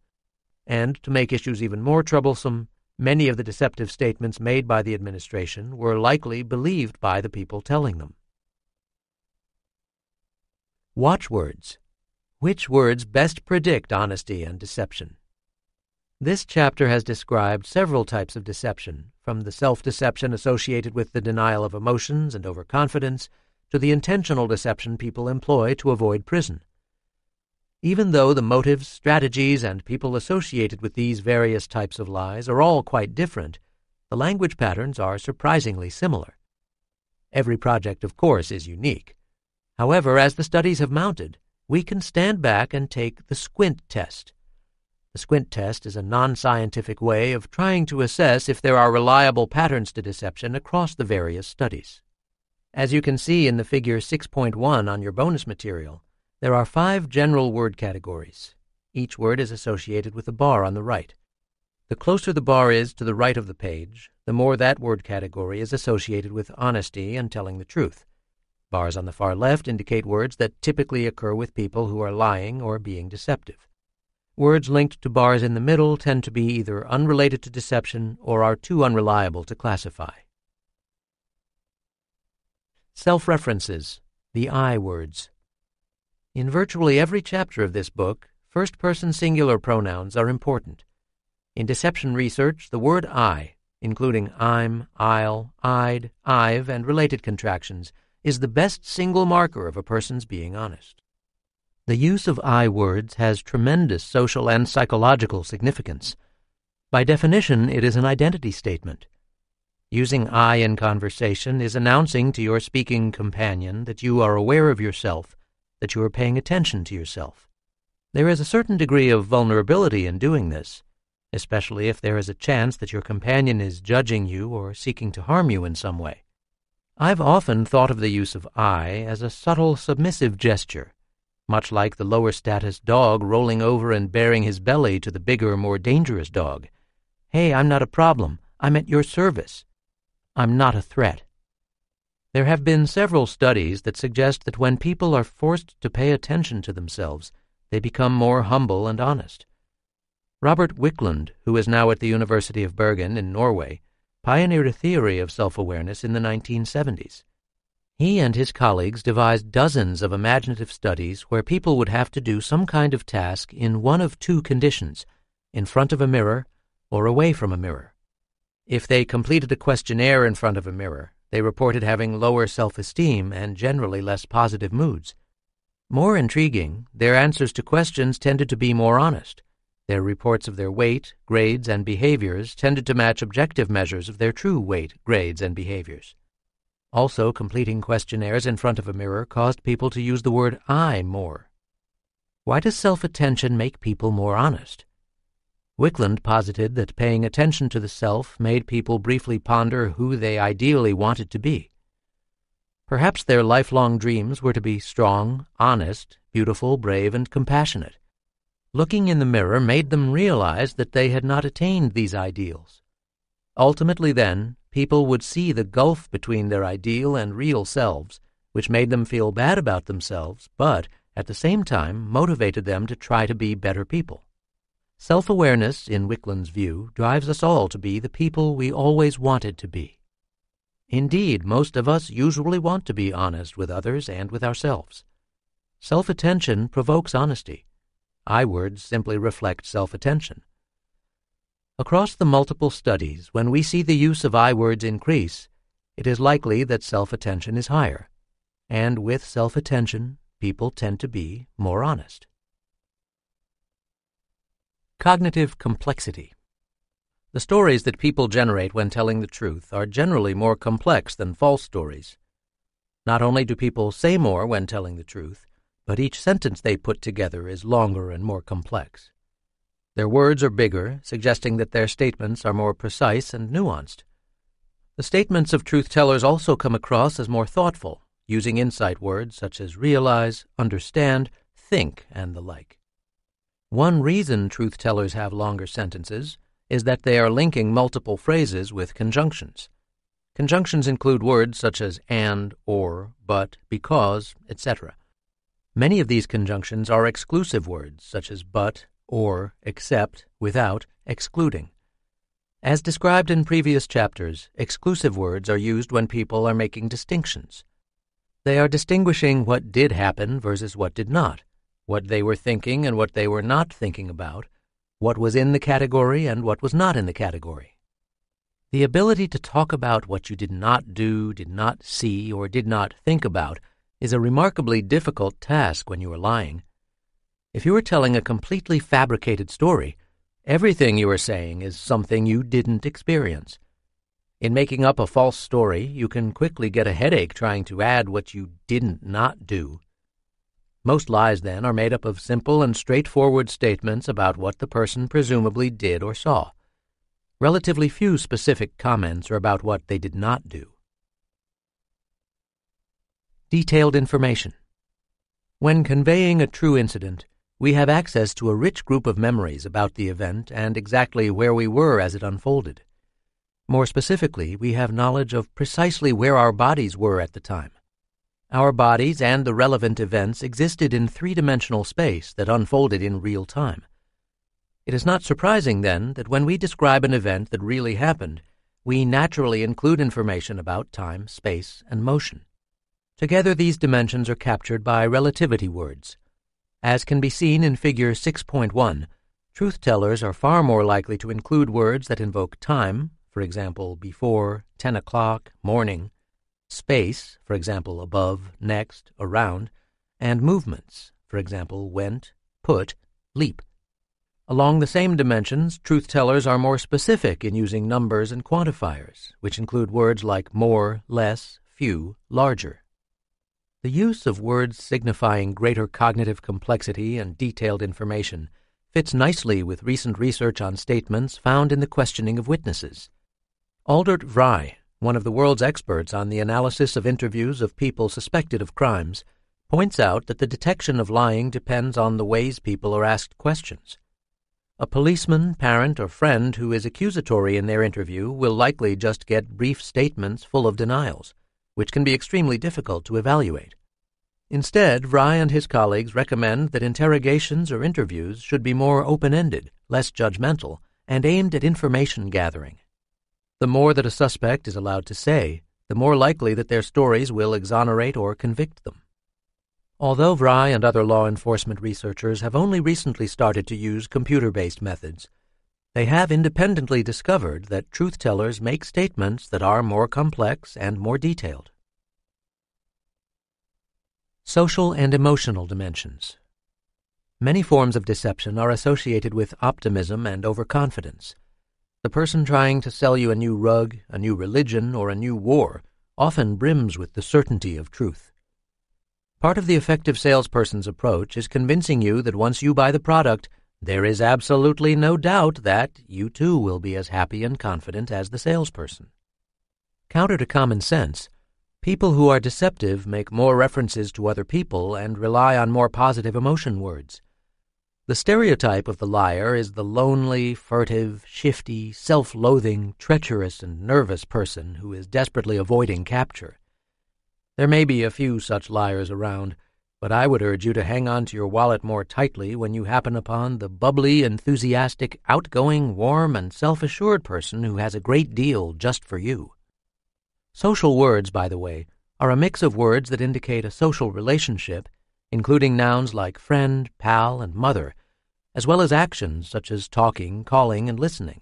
S1: And, to make issues even more troublesome, Many of the deceptive statements made by the administration were likely believed by the people telling them. Watchwords Which words best predict honesty and deception? This chapter has described several types of deception, from the self deception associated with the denial of emotions and overconfidence to the intentional deception people employ to avoid prison even though the motives, strategies, and people associated with these various types of lies are all quite different, the language patterns are surprisingly similar. Every project, of course, is unique. However, as the studies have mounted, we can stand back and take the squint test. The squint test is a non scientific way of trying to assess if there are reliable patterns to deception across the various studies. As you can see in the figure 6.1 on your bonus material, there are five general word categories. Each word is associated with a bar on the right. The closer the bar is to the right of the page, the more that word category is associated with honesty and telling the truth. Bars on the far left indicate words that typically occur with people who are lying or being deceptive. Words linked to bars in the middle tend to be either unrelated to deception or are too unreliable to classify. Self references, the I words. In virtually every chapter of this book, first person singular pronouns are important. In deception research, the word I, including I'm, I'll, I'd, I've, and related contractions, is the best single marker of a person's being honest. The use of I words has tremendous social and psychological significance. By definition, it is an identity statement. Using I in conversation is announcing to your speaking companion that you are aware of yourself that you are paying attention to yourself. There is a certain degree of vulnerability in doing this, especially if there is a chance that your companion is judging you or seeking to harm you in some way. I've often thought of the use of I as a subtle submissive gesture, much like the lower status dog rolling over and baring his belly to the bigger, more dangerous dog. Hey, I'm not a problem. I'm at your service. I'm not a threat. There have been several studies that suggest that when people are forced to pay attention to themselves, they become more humble and honest. Robert Wicklund, who is now at the University of Bergen in Norway, pioneered a theory of self awareness in the 1970s. He and his colleagues devised dozens of imaginative studies where people would have to do some kind of task in one of two conditions in front of a mirror or away from a mirror. If they completed a questionnaire in front of a mirror, they reported having lower self esteem and generally less positive moods. More intriguing, their answers to questions tended to be more honest. Their reports of their weight, grades, and behaviors tended to match objective measures of their true weight, grades, and behaviors. Also, completing questionnaires in front of a mirror caused people to use the word I more. Why does self attention make people more honest? Wicklund posited that paying attention to the self made people briefly ponder who they ideally wanted to be. Perhaps their lifelong dreams were to be strong, honest, beautiful, brave, and compassionate. Looking in the mirror made them realize that they had not attained these ideals. Ultimately, then, people would see the gulf between their ideal and real selves, which made them feel bad about themselves, but, at the same time, motivated them to try to be better people. Self awareness, in Wicklund's view, drives us all to be the people we always wanted to be. Indeed, most of us usually want to be honest with others and with ourselves. Self attention provokes honesty. I words simply reflect self attention. Across the multiple studies, when we see the use of I words increase, it is likely that self attention is higher. And with self attention, people tend to be more honest. Cognitive complexity. The stories that people generate when telling the truth are generally more complex than false stories. Not only do people say more when telling the truth, but each sentence they put together is longer and more complex. Their words are bigger, suggesting that their statements are more precise and nuanced. The statements of truth tellers also come across as more thoughtful, using insight words such as realize, understand, think, and the like. One reason truth tellers have longer sentences is that they are linking multiple phrases with conjunctions. Conjunctions include words such as and, or, but, because, etc. Many of these conjunctions are exclusive words such as but, or, except, without, excluding. As described in previous chapters, exclusive words are used when people are making distinctions. They are distinguishing what did happen versus what did not what they were thinking and what they were not thinking about, what was in the category and what was not in the category. The ability to talk about what you did not do, did not see, or did not think about is a remarkably difficult task when you are lying. If you are telling a completely fabricated story, everything you are saying is something you didn't experience. In making up a false story, you can quickly get a headache trying to add what you didn't not do most lies, then, are made up of simple and straightforward statements about what the person presumably did or saw. Relatively few specific comments are about what they did not do. Detailed information. When conveying a true incident, we have access to a rich group of memories about the event and exactly where we were as it unfolded. More specifically, we have knowledge of precisely where our bodies were at the time our bodies and the relevant events existed in three dimensional space that unfolded in real time. It is not surprising, then, that when we describe an event that really happened, we naturally include information about time, space, and motion. Together, these dimensions are captured by relativity words. As can be seen in Figure 6.1, truth tellers are far more likely to include words that invoke time, for example, before, 10 o'clock, morning, space, for example, above, next, around, and movements, for example, went, put, leap. Along the same dimensions, truth tellers are more specific in using numbers and quantifiers, which include words like more, less, few, larger. The use of words signifying greater cognitive complexity and detailed information fits nicely with recent research on statements found in the questioning of witnesses. Aldert Vrij one of the world's experts on the analysis of interviews of people suspected of crimes, points out that the detection of lying depends on the ways people are asked questions. A policeman, parent, or friend who is accusatory in their interview will likely just get brief statements full of denials, which can be extremely difficult to evaluate. Instead, Vrij and his colleagues recommend that interrogations or interviews should be more open ended, less judgmental, and aimed at information gathering. The more that a suspect is allowed to say, the more likely that their stories will exonerate or convict them. Although Vrij and other law enforcement researchers have only recently started to use computer based methods, they have independently discovered that truth tellers make statements that are more complex and more detailed. Social and emotional dimensions. Many forms of deception are associated with optimism and overconfidence. The person trying to sell you a new rug, a new religion, or a new war often brims with the certainty of truth. Part of the effective salesperson's approach is convincing you that once you buy the product, there is absolutely no doubt that you too will be as happy and confident as the salesperson. Counter to common sense, people who are deceptive make more references to other people and rely on more positive emotion words. The stereotype of the liar is the lonely, furtive, shifty, self loathing, treacherous, and nervous person who is desperately avoiding capture. There may be a few such liars around, but I would urge you to hang on to your wallet more tightly when you happen upon the bubbly, enthusiastic, outgoing, warm, and self assured person who has a great deal just for you. Social words, by the way, are a mix of words that indicate a social relationship, including nouns like friend, pal, and mother as well as actions such as talking, calling, and listening.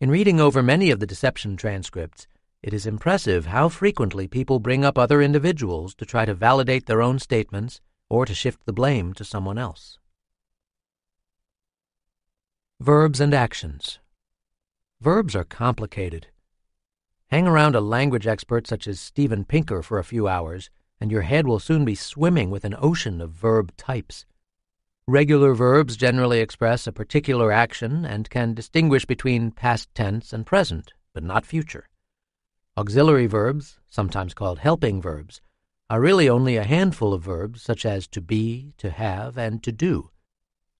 S1: In reading over many of the deception transcripts, it is impressive how frequently people bring up other individuals to try to validate their own statements or to shift the blame to someone else. Verbs and actions. Verbs are complicated. Hang around a language expert such as Steven Pinker for a few hours, and your head will soon be swimming with an ocean of verb types. Regular verbs generally express a particular action and can distinguish between past tense and present, but not future. Auxiliary verbs, sometimes called helping verbs, are really only a handful of verbs such as to be, to have, and to do.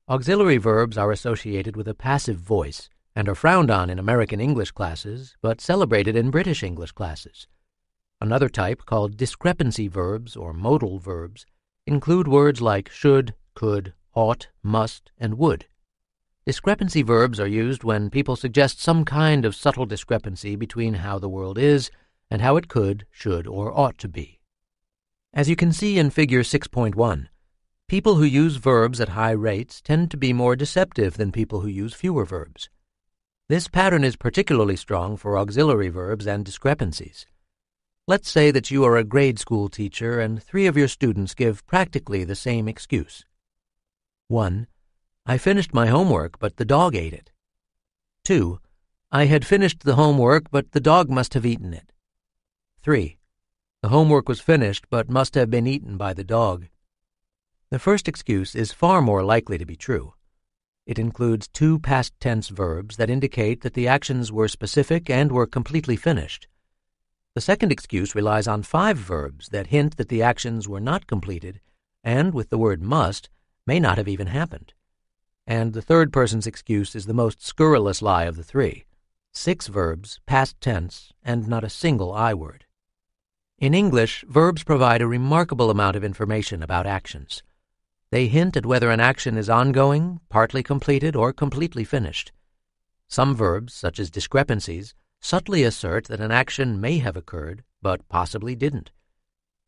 S1: Auxiliary verbs are associated with a passive voice and are frowned on in American English classes but celebrated in British English classes. Another type, called discrepancy verbs or modal verbs, include words like should, could, ought, must, and would. Discrepancy verbs are used when people suggest some kind of subtle discrepancy between how the world is and how it could, should, or ought to be. As you can see in Figure 6.1, people who use verbs at high rates tend to be more deceptive than people who use fewer verbs. This pattern is particularly strong for auxiliary verbs and discrepancies. Let's say that you are a grade school teacher and three of your students give practically the same excuse. 1. I finished my homework, but the dog ate it. 2. I had finished the homework, but the dog must have eaten it. 3. The homework was finished, but must have been eaten by the dog. The first excuse is far more likely to be true. It includes two past tense verbs that indicate that the actions were specific and were completely finished. The second excuse relies on five verbs that hint that the actions were not completed, and with the word must, may not have even happened. And the third person's excuse is the most scurrilous lie of the three six verbs, past tense, and not a single I word. In English, verbs provide a remarkable amount of information about actions. They hint at whether an action is ongoing, partly completed, or completely finished. Some verbs, such as discrepancies, subtly assert that an action may have occurred, but possibly didn't.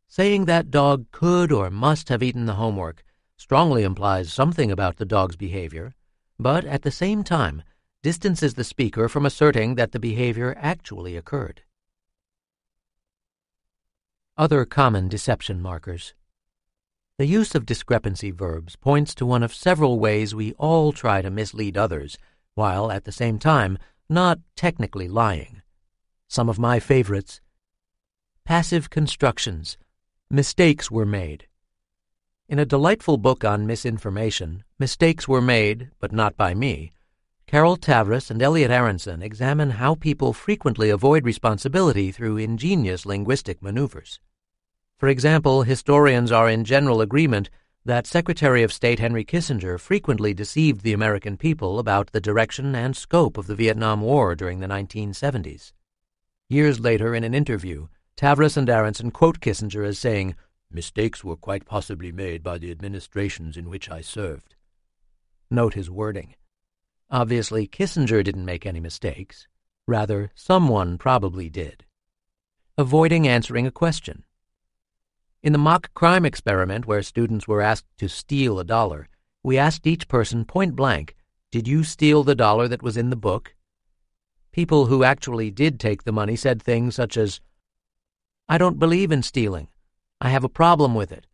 S1: Saying that dog could or must have eaten the homework strongly implies something about the dog's behavior, but at the same time distances the speaker from asserting that the behavior actually occurred. Other common deception markers. The use of discrepancy verbs points to one of several ways we all try to mislead others, while at the same time not technically lying. Some of my favorites passive constructions, mistakes were made, in a delightful book on misinformation, Mistakes Were Made, But Not by Me, Carol Tavris and Elliot Aronson examine how people frequently avoid responsibility through ingenious linguistic maneuvers. For example, historians are in general agreement that Secretary of State Henry Kissinger frequently deceived the American people about the direction and scope of the Vietnam War during the 1970s. Years later, in an interview, Tavris and Aronson quote Kissinger as saying, Mistakes were quite possibly made by the administrations in which I served. Note his wording. Obviously, Kissinger didn't make any mistakes. Rather, someone probably did. Avoiding answering a question. In the mock crime experiment where students were asked to steal a dollar, we asked each person point blank, Did you steal the dollar that was in the book? People who actually did take the money said things such as, I don't believe in stealing. I have a problem with it.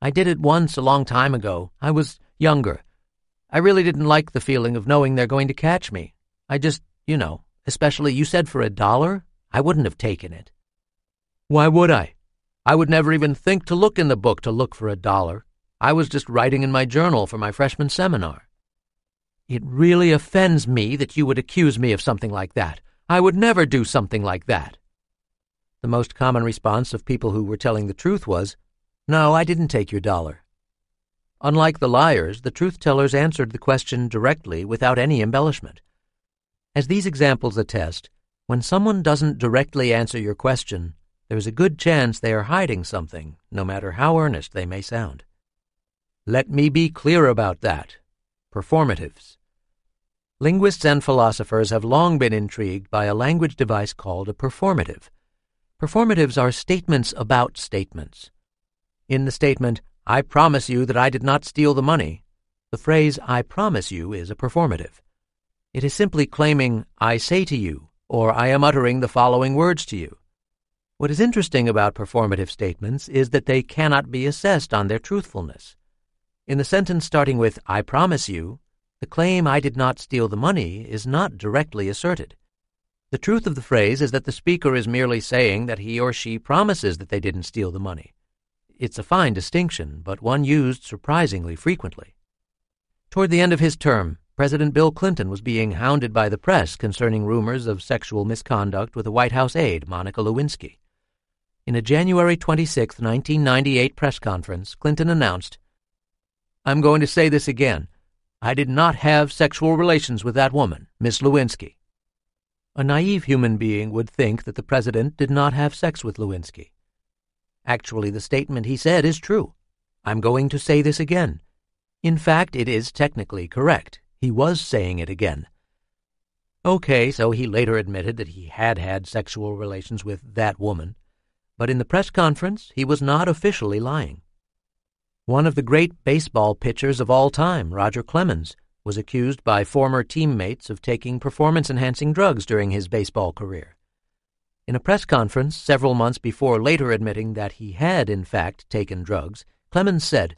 S1: I did it once a long time ago. I was younger. I really didn't like the feeling of knowing they're going to catch me. I just, you know, especially you said for a dollar, I wouldn't have taken it. Why would I? I would never even think to look in the book to look for a dollar. I was just writing in my journal for my freshman seminar. It really offends me that you would accuse me of something like that. I would never do something like that. The most common response of people who were telling the truth was, No, I didn't take your dollar. Unlike the liars, the truth tellers answered the question directly without any embellishment. As these examples attest, when someone doesn't directly answer your question, there is a good chance they are hiding something, no matter how earnest they may sound. Let me be clear about that. Performatives. Linguists and philosophers have long been intrigued by a language device called a performative. Performatives are statements about statements. In the statement, I promise you that I did not steal the money, the phrase I promise you is a performative. It is simply claiming I say to you, or I am uttering the following words to you. What is interesting about performative statements is that they cannot be assessed on their truthfulness. In the sentence starting with I promise you, the claim I did not steal the money is not directly asserted. The truth of the phrase is that the speaker is merely saying that he or she promises that they didn't steal the money. It's a fine distinction, but one used surprisingly frequently. Toward the end of his term, President Bill Clinton was being hounded by the press concerning rumors of sexual misconduct with a White House aide, Monica Lewinsky. In a January 26, 1998 press conference, Clinton announced, I'm going to say this again. I did not have sexual relations with that woman, Miss Lewinsky. A naive human being would think that the president did not have sex with Lewinsky. Actually, the statement he said is true. I'm going to say this again. In fact, it is technically correct. He was saying it again. Okay, so he later admitted that he had had sexual relations with that woman, but in the press conference, he was not officially lying. One of the great baseball pitchers of all time, Roger Clemens, was accused by former teammates of taking performance enhancing drugs during his baseball career. In a press conference several months before later admitting that he had, in fact, taken drugs, Clemens said,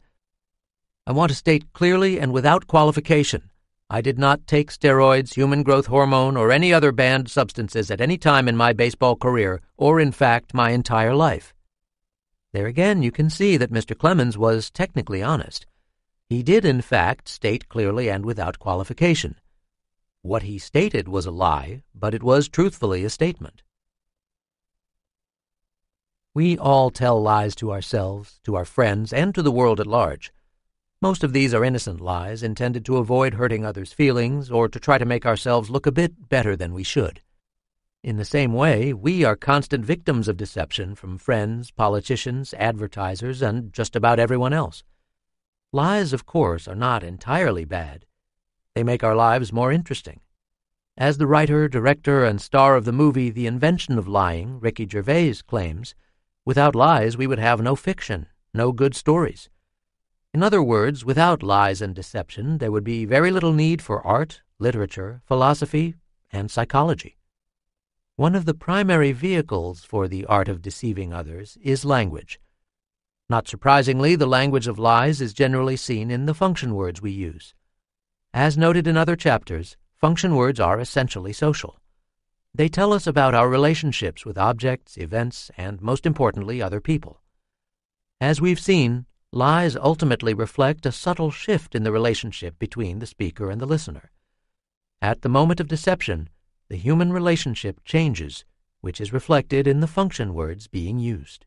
S1: I want to state clearly and without qualification I did not take steroids, human growth hormone, or any other banned substances at any time in my baseball career, or in fact, my entire life. There again, you can see that Mr. Clemens was technically honest. He did, in fact, state clearly and without qualification. What he stated was a lie, but it was truthfully a statement. We all tell lies to ourselves, to our friends, and to the world at large. Most of these are innocent lies intended to avoid hurting others' feelings or to try to make ourselves look a bit better than we should. In the same way, we are constant victims of deception from friends, politicians, advertisers, and just about everyone else. Lies, of course, are not entirely bad. They make our lives more interesting. As the writer, director, and star of the movie The Invention of Lying, Ricky Gervais, claims, without lies we would have no fiction, no good stories. In other words, without lies and deception, there would be very little need for art, literature, philosophy, and psychology. One of the primary vehicles for the art of deceiving others is language. Not surprisingly, the language of lies is generally seen in the function words we use. As noted in other chapters, function words are essentially social. They tell us about our relationships with objects, events, and most importantly, other people. As we've seen, lies ultimately reflect a subtle shift in the relationship between the speaker and the listener. At the moment of deception, the human relationship changes, which is reflected in the function words being used.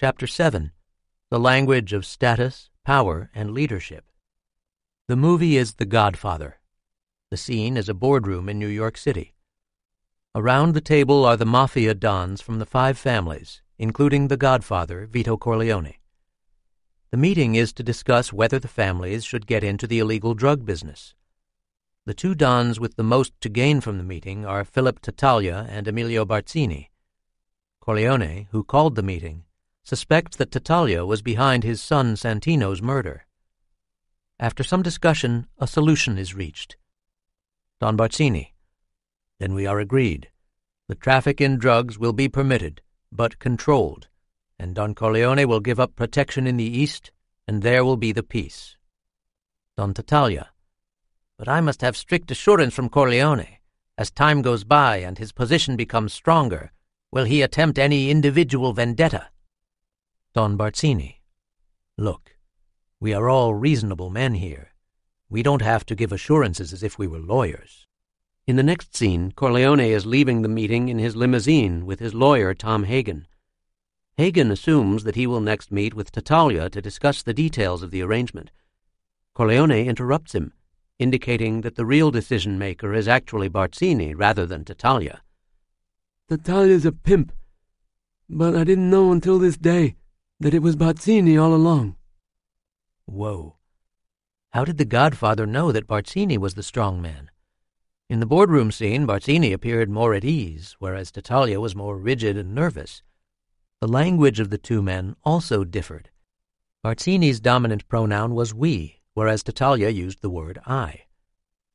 S1: Chapter 7 The Language of Status, Power, and Leadership. The movie is The Godfather. The scene is a boardroom in New York City. Around the table are the mafia dons from the five families, including the godfather, Vito Corleone. The meeting is to discuss whether the families should get into the illegal drug business. The two dons with the most to gain from the meeting are Philip Tattaglia and Emilio Barzini. Corleone, who called the meeting, suspects that Tattaglia was behind his son Santino's murder. After some discussion, a solution is reached. Don Barzini. Then we are agreed. The traffic in drugs will be permitted, but controlled, and Don Corleone will give up protection in the East, and there will be the peace. Don Tattaglia, But I must have strict assurance from Corleone. As time goes by and his position becomes stronger, will he attempt any individual vendetta? Don Barzini, look, we are all reasonable men here. We don't have to give assurances as if we were lawyers. In the next scene, Corleone is leaving the meeting in his limousine with his lawyer, Tom Hagen. Hagen assumes that he will next meet with Tattaglia to discuss the details of the arrangement. Corleone interrupts him, indicating that the real decision maker is actually Barzini rather than Tattaglia. Tattaglia's a pimp, but I didn't know until this day that it was Barzini all along. Whoa. How did the godfather know that Barzini was the strong man? In the boardroom scene, Barzini appeared more at ease, whereas Tattaglia was more rigid and nervous. The language of the two men also differed. Barzini's dominant pronoun was we, whereas Tattaglia used the word I.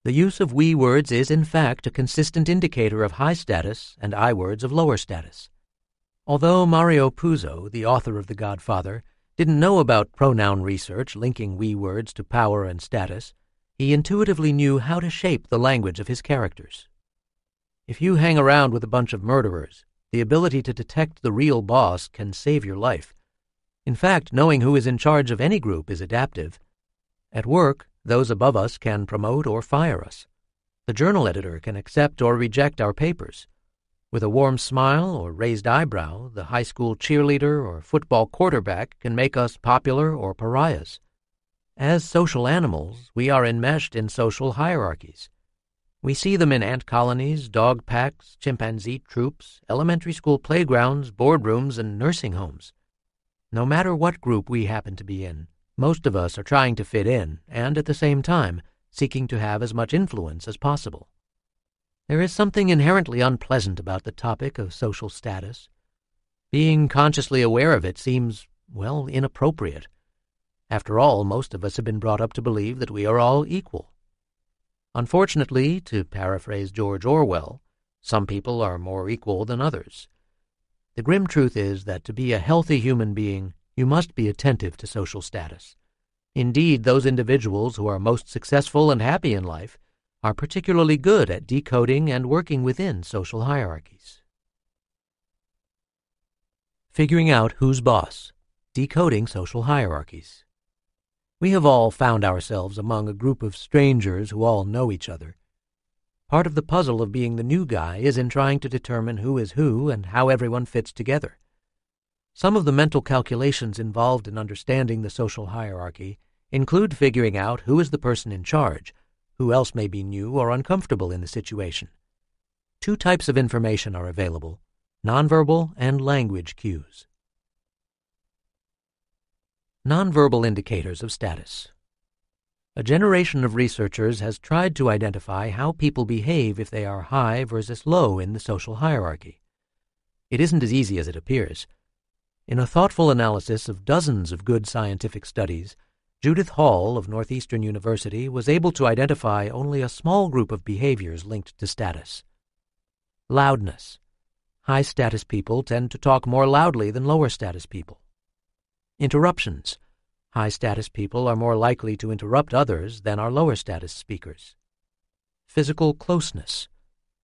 S1: The use of we words is, in fact, a consistent indicator of high status and I words of lower status. Although Mario Puzo, the author of The Godfather, didn't know about pronoun research linking we words to power and status, he intuitively knew how to shape the language of his characters. If you hang around with a bunch of murderers, the ability to detect the real boss can save your life. In fact, knowing who is in charge of any group is adaptive. At work, those above us can promote or fire us. The journal editor can accept or reject our papers. With a warm smile or raised eyebrow, the high school cheerleader or football quarterback can make us popular or pariahs. As social animals, we are enmeshed in social hierarchies. We see them in ant colonies, dog packs, chimpanzee troops, elementary school playgrounds, boardrooms, and nursing homes. No matter what group we happen to be in, most of us are trying to fit in and, at the same time, seeking to have as much influence as possible. There is something inherently unpleasant about the topic of social status. Being consciously aware of it seems, well, inappropriate. After all, most of us have been brought up to believe that we are all equal. Unfortunately, to paraphrase George Orwell, some people are more equal than others. The grim truth is that to be a healthy human being, you must be attentive to social status. Indeed, those individuals who are most successful and happy in life are particularly good at decoding and working within social hierarchies. Figuring out who's boss, decoding social hierarchies. We have all found ourselves among a group of strangers who all know each other. Part of the puzzle of being the new guy is in trying to determine who is who and how everyone fits together. Some of the mental calculations involved in understanding the social hierarchy include figuring out who is the person in charge, who else may be new or uncomfortable in the situation. Two types of information are available nonverbal and language cues. Nonverbal indicators of status. A generation of researchers has tried to identify how people behave if they are high versus low in the social hierarchy. It isn't as easy as it appears. In a thoughtful analysis of dozens of good scientific studies, Judith Hall of Northeastern University was able to identify only a small group of behaviors linked to status. Loudness. High status people tend to talk more loudly than lower status people. Interruptions. High status people are more likely to interrupt others than are lower status speakers. Physical closeness.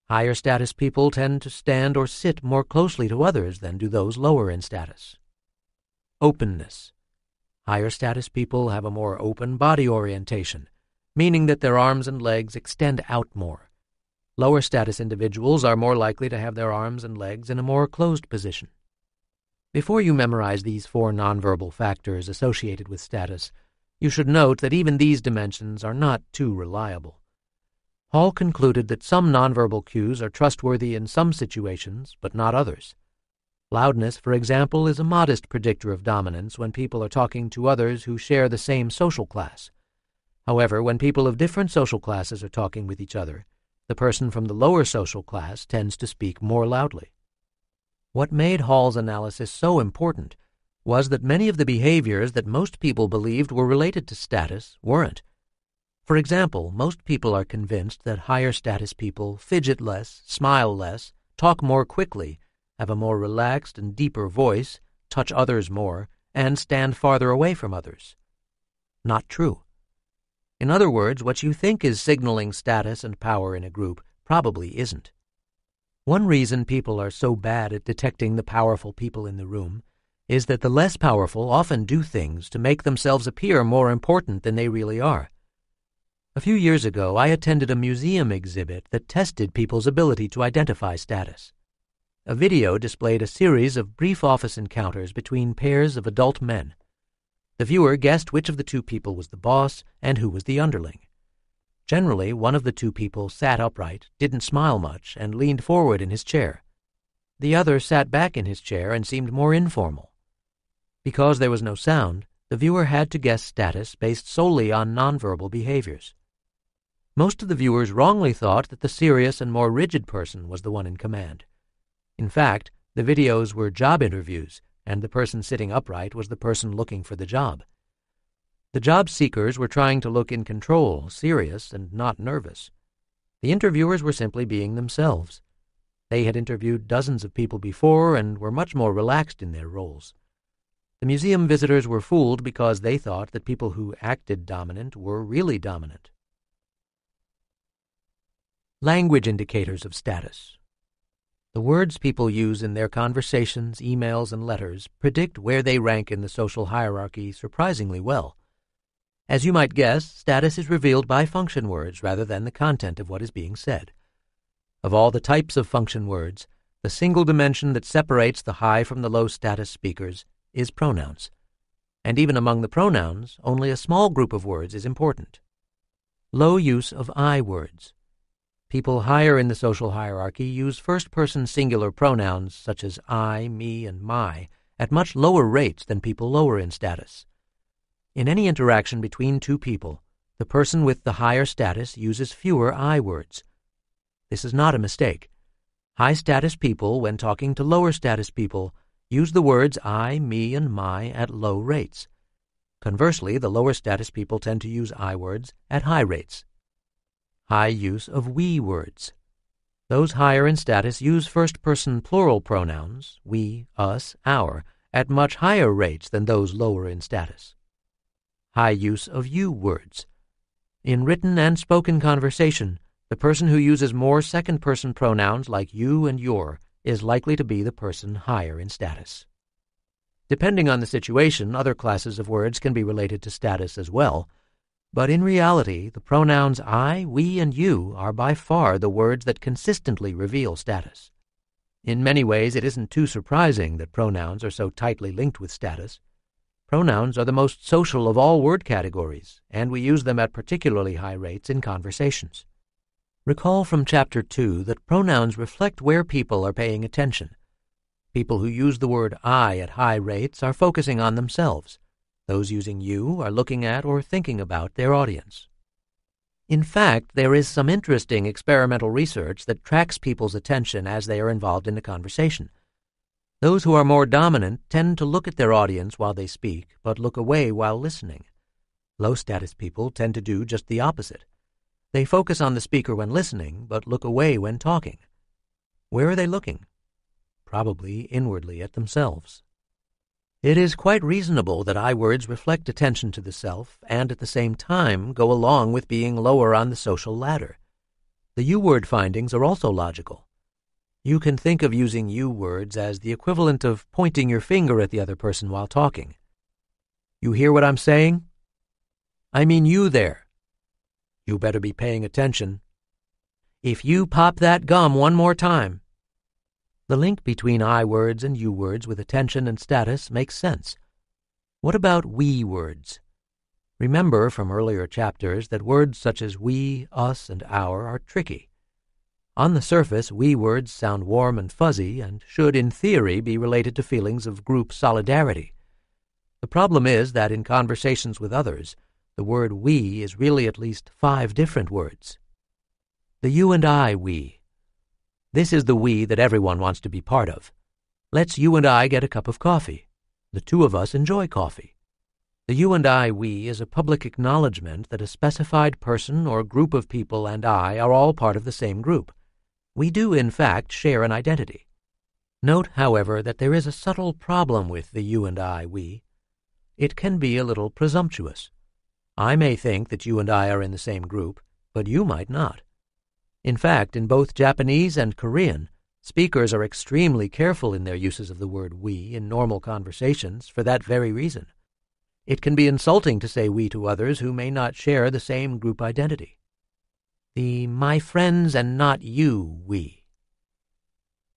S1: Higher status people tend to stand or sit more closely to others than do those lower in status. Openness. Higher status people have a more open body orientation, meaning that their arms and legs extend out more. Lower status individuals are more likely to have their arms and legs in a more closed position. Before you memorize these four nonverbal factors associated with status, you should note that even these dimensions are not too reliable. Hall concluded that some nonverbal cues are trustworthy in some situations, but not others. Loudness, for example, is a modest predictor of dominance when people are talking to others who share the same social class. However, when people of different social classes are talking with each other, the person from the lower social class tends to speak more loudly. What made Hall's analysis so important was that many of the behaviors that most people believed were related to status weren't. For example, most people are convinced that higher status people fidget less, smile less, talk more quickly, have a more relaxed and deeper voice, touch others more, and stand farther away from others. Not true. In other words, what you think is signaling status and power in a group probably isn't. One reason people are so bad at detecting the powerful people in the room is that the less powerful often do things to make themselves appear more important than they really are. A few years ago, I attended a museum exhibit that tested people's ability to identify status. A video displayed a series of brief office encounters between pairs of adult men. The viewer guessed which of the two people was the boss and who was the underling. Generally, one of the two people sat upright, didn't smile much, and leaned forward in his chair. The other sat back in his chair and seemed more informal. Because there was no sound, the viewer had to guess status based solely on nonverbal behaviors. Most of the viewers wrongly thought that the serious and more rigid person was the one in command. In fact, the videos were job interviews, and the person sitting upright was the person looking for the job. The job seekers were trying to look in control, serious, and not nervous. The interviewers were simply being themselves. They had interviewed dozens of people before and were much more relaxed in their roles. The museum visitors were fooled because they thought that people who acted dominant were really dominant. Language indicators of status. The words people use in their conversations, emails, and letters predict where they rank in the social hierarchy surprisingly well. As you might guess, status is revealed by function words rather than the content of what is being said. Of all the types of function words, the single dimension that separates the high from the low status speakers is pronouns. And even among the pronouns, only a small group of words is important. Low use of I words. People higher in the social hierarchy use first person singular pronouns such as I, me, and my at much lower rates than people lower in status. In any interaction between two people, the person with the higher status uses fewer I words. This is not a mistake. High status people, when talking to lower status people, use the words I, me, and my at low rates. Conversely, the lower status people tend to use I words at high rates high use of we words. Those higher in status use first person plural pronouns, we, us, our, at much higher rates than those lower in status. High use of you words. In written and spoken conversation, the person who uses more second person pronouns like you and your is likely to be the person higher in status. Depending on the situation, other classes of words can be related to status as well. But in reality, the pronouns I, we, and you are by far the words that consistently reveal status. In many ways, it isn't too surprising that pronouns are so tightly linked with status. Pronouns are the most social of all word categories, and we use them at particularly high rates in conversations. Recall from Chapter 2 that pronouns reflect where people are paying attention. People who use the word I at high rates are focusing on themselves. Those using you are looking at or thinking about their audience. In fact, there is some interesting experimental research that tracks people's attention as they are involved in the conversation. Those who are more dominant tend to look at their audience while they speak, but look away while listening. Low status people tend to do just the opposite. They focus on the speaker when listening, but look away when talking. Where are they looking? Probably inwardly at themselves. It is quite reasonable that I words reflect attention to the self and at the same time go along with being lower on the social ladder. The U word findings are also logical. You can think of using U words as the equivalent of pointing your finger at the other person while talking. You hear what I'm saying? I mean you there. You better be paying attention. If you pop that gum one more time, the link between I words and you words with attention and status makes sense. What about we words? Remember from earlier chapters that words such as we, us, and our are tricky. On the surface, we words sound warm and fuzzy and should, in theory, be related to feelings of group solidarity. The problem is that in conversations with others, the word we is really at least five different words. The you and I we, this is the we that everyone wants to be part of. Let's you and I get a cup of coffee. The two of us enjoy coffee. The you and I we is a public acknowledgement that a specified person or group of people and I are all part of the same group. We do, in fact, share an identity. Note, however, that there is a subtle problem with the you and I we. It can be a little presumptuous. I may think that you and I are in the same group, but you might not. In fact, in both Japanese and Korean, speakers are extremely careful in their uses of the word we in normal conversations for that very reason. It can be insulting to say we to others who may not share the same group identity. The my friends and not you we.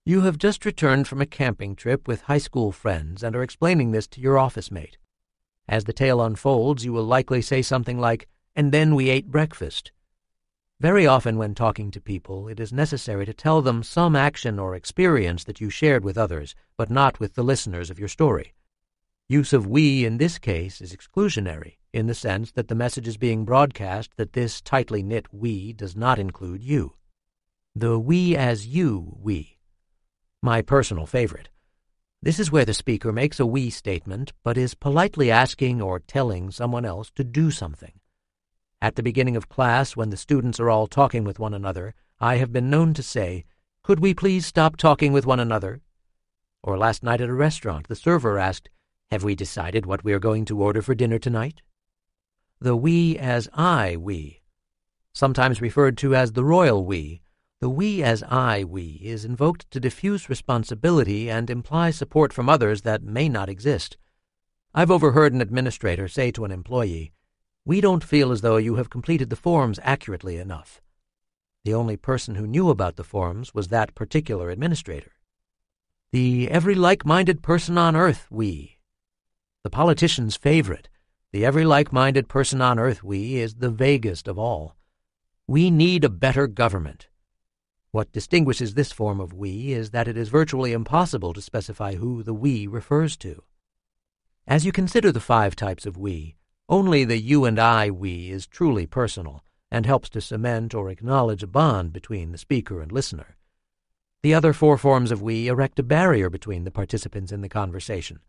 S1: You have just returned from a camping trip with high school friends and are explaining this to your office mate. As the tale unfolds, you will likely say something like, and then we ate breakfast, very often, when talking to people, it is necessary to tell them some action or experience that you shared with others, but not with the listeners of your story. Use of we in this case is exclusionary, in the sense that the message is being broadcast that this tightly knit we does not include you. The we as you we. My personal favorite. This is where the speaker makes a we statement, but is politely asking or telling someone else to do something. At the beginning of class, when the students are all talking with one another, I have been known to say, Could we please stop talking with one another? Or last night at a restaurant, the server asked, Have we decided what we are going to order for dinner tonight? The we as I we, sometimes referred to as the royal we, the we as I we is invoked to diffuse responsibility and imply support from others that may not exist. I've overheard an administrator say to an employee, we don't feel as though you have completed the forms accurately enough. The only person who knew about the forms was that particular administrator. The every like minded person on earth, we. The politician's favorite, the every like minded person on earth, we, is the vaguest of all. We need a better government. What distinguishes this form of we is that it is virtually impossible to specify who the we refers to. As you consider the five types of we, only the you and I we is truly personal and helps to cement or acknowledge a bond between the speaker and listener. The other four forms of we erect a barrier between the participants in the conversation.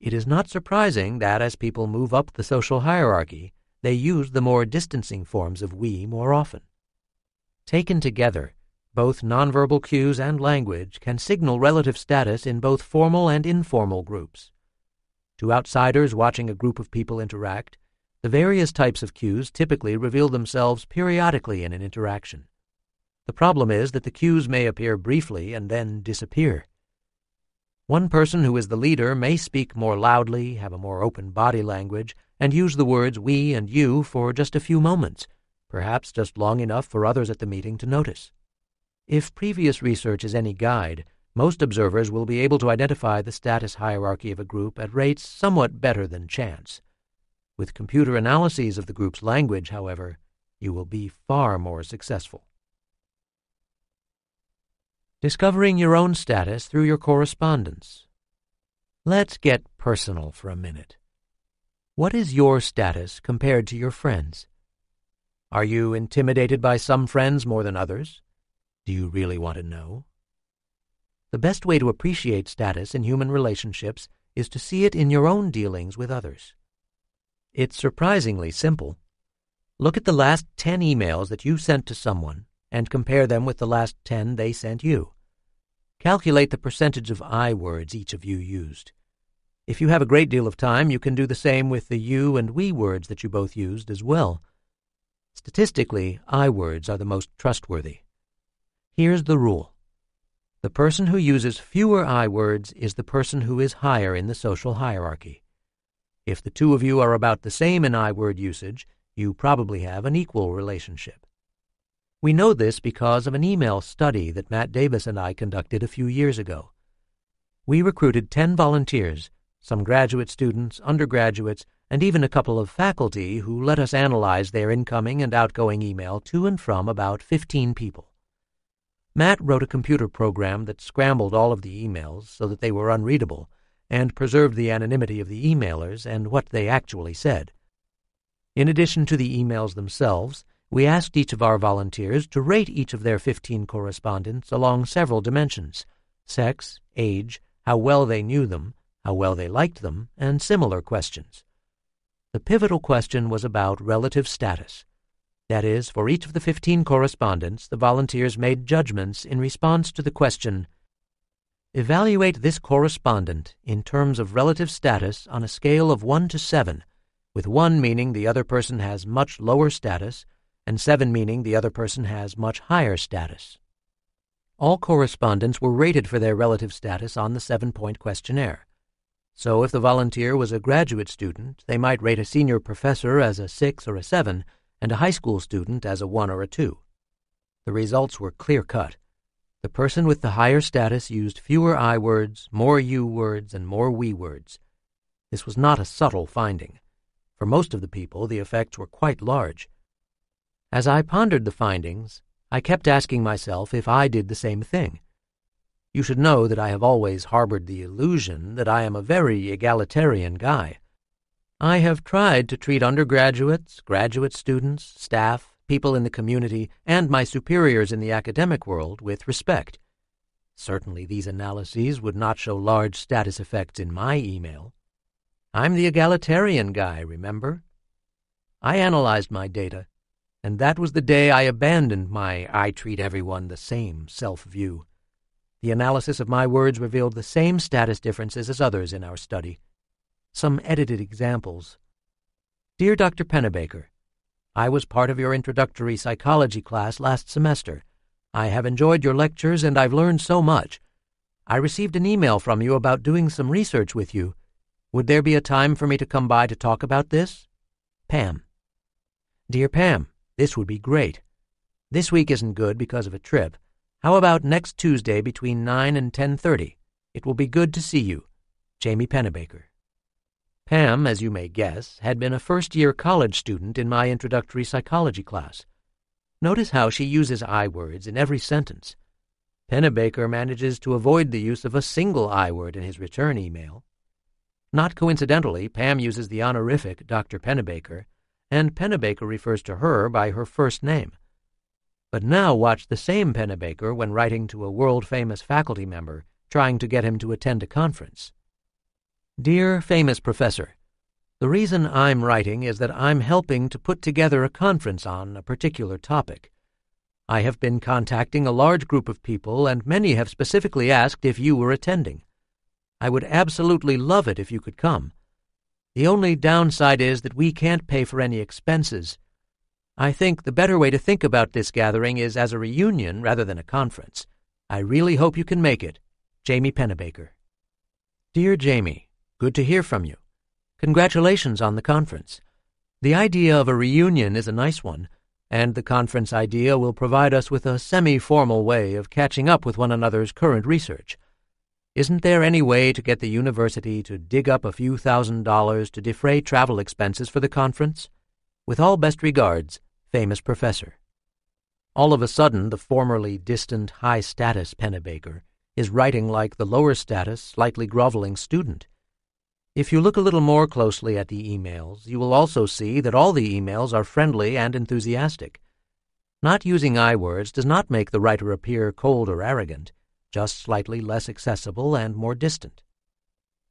S1: It is not surprising that as people move up the social hierarchy, they use the more distancing forms of we more often. Taken together, both nonverbal cues and language can signal relative status in both formal and informal groups. To outsiders watching a group of people interact, the various types of cues typically reveal themselves periodically in an interaction. The problem is that the cues may appear briefly and then disappear. One person who is the leader may speak more loudly, have a more open body language, and use the words we and you for just a few moments, perhaps just long enough for others at the meeting to notice. If previous research is any guide, most observers will be able to identify the status hierarchy of a group at rates somewhat better than chance. With computer analyses of the group's language, however, you will be far more successful. Discovering your own status through your correspondence. Let's get personal for a minute. What is your status compared to your friends? Are you intimidated by some friends more than others? Do you really want to know? The best way to appreciate status in human relationships is to see it in your own dealings with others. It's surprisingly simple. Look at the last 10 emails that you sent to someone and compare them with the last 10 they sent you. Calculate the percentage of I words each of you used. If you have a great deal of time, you can do the same with the you and we words that you both used as well. Statistically, I words are the most trustworthy. Here's the rule the person who uses fewer I words is the person who is higher in the social hierarchy. If the two of you are about the same in I word usage, you probably have an equal relationship. We know this because of an email study that Matt Davis and I conducted a few years ago. We recruited 10 volunteers, some graduate students, undergraduates, and even a couple of faculty who let us analyze their incoming and outgoing email to and from about 15 people. Matt wrote a computer program that scrambled all of the emails so that they were unreadable and preserved the anonymity of the emailers and what they actually said. In addition to the emails themselves, we asked each of our volunteers to rate each of their 15 correspondents along several dimensions sex, age, how well they knew them, how well they liked them, and similar questions. The pivotal question was about relative status. That is, for each of the fifteen correspondents, the volunteers made judgments in response to the question Evaluate this correspondent in terms of relative status on a scale of 1 to 7, with 1 meaning the other person has much lower status, and 7 meaning the other person has much higher status. All correspondents were rated for their relative status on the seven point questionnaire. So if the volunteer was a graduate student, they might rate a senior professor as a 6 or a 7 and a high school student as a 1 or a 2. The results were clear cut. The person with the higher status used fewer I words, more you words, and more we words. This was not a subtle finding. For most of the people, the effects were quite large. As I pondered the findings, I kept asking myself if I did the same thing. You should know that I have always harbored the illusion that I am a very egalitarian guy. I have tried to treat undergraduates, graduate students, staff, people in the community, and my superiors in the academic world with respect. Certainly, these analyses would not show large status effects in my email. I'm the egalitarian guy, remember? I analyzed my data, and that was the day I abandoned my I treat everyone the same self view. The analysis of my words revealed the same status differences as others in our study some edited examples. Dear Dr. Pennebaker, I was part of your introductory psychology class last semester. I have enjoyed your lectures and I've learned so much. I received an email from you about doing some research with you. Would there be a time for me to come by to talk about this? Pam. Dear Pam, this would be great. This week isn't good because of a trip. How about next Tuesday between 9 and 10:30? It will be good to see you. Jamie Pennebaker. Pam, as you may guess, had been a first year college student in my introductory psychology class. Notice how she uses I words in every sentence. Pennebaker manages to avoid the use of a single I word in his return email. Not coincidentally, Pam uses the honorific Dr. Pennebaker, and Pennebaker refers to her by her first name. But now watch the same Pennebaker when writing to a world famous faculty member trying to get him to attend a conference. Dear Famous Professor, The reason I'm writing is that I'm helping to put together a conference on a particular topic. I have been contacting a large group of people, and many have specifically asked if you were attending. I would absolutely love it if you could come. The only downside is that we can't pay for any expenses. I think the better way to think about this gathering is as a reunion rather than a conference. I really hope you can make it. Jamie Pennebaker. Dear Jamie, Good to hear from you. Congratulations on the conference. The idea of a reunion is a nice one, and the conference idea will provide us with a semi formal way of catching up with one another's current research. Isn't there any way to get the university to dig up a few thousand dollars to defray travel expenses for the conference? With all best regards, famous professor. All of a sudden, the formerly distant high status Pennebaker is writing like the lower status, slightly groveling student. If you look a little more closely at the emails, you will also see that all the emails are friendly and enthusiastic. Not using I words does not make the writer appear cold or arrogant, just slightly less accessible and more distant.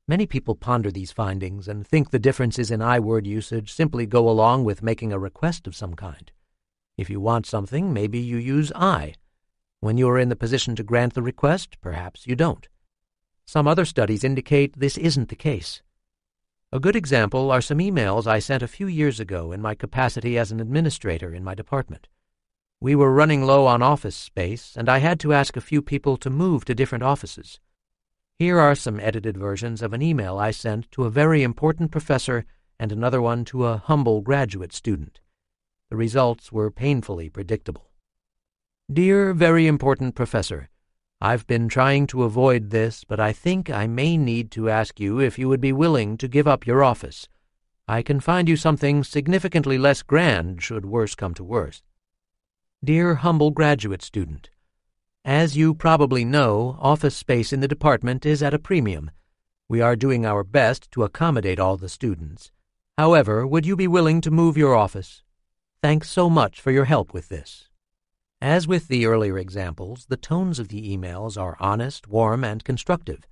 S1: Many people ponder these findings and think the differences in I word usage simply go along with making a request of some kind. If you want something, maybe you use I. When you are in the position to grant the request, perhaps you don't. Some other studies indicate this isn't the case. A good example are some emails I sent a few years ago in my capacity as an administrator in my department. We were running low on office space, and I had to ask a few people to move to different offices. Here are some edited versions of an email I sent to a very important professor and another one to a humble graduate student. The results were painfully predictable. Dear very important professor, I've been trying to avoid this, but I think I may need to ask you if you would be willing to give up your office. I can find you something significantly less grand should worse come to worse. Dear humble graduate student, as you probably know, office space in the department is at a premium. We are doing our best to accommodate all the students. However, would you be willing to move your office? Thanks so much for your help with this. As with the earlier examples, the tones of the emails are honest, warm, and constructive.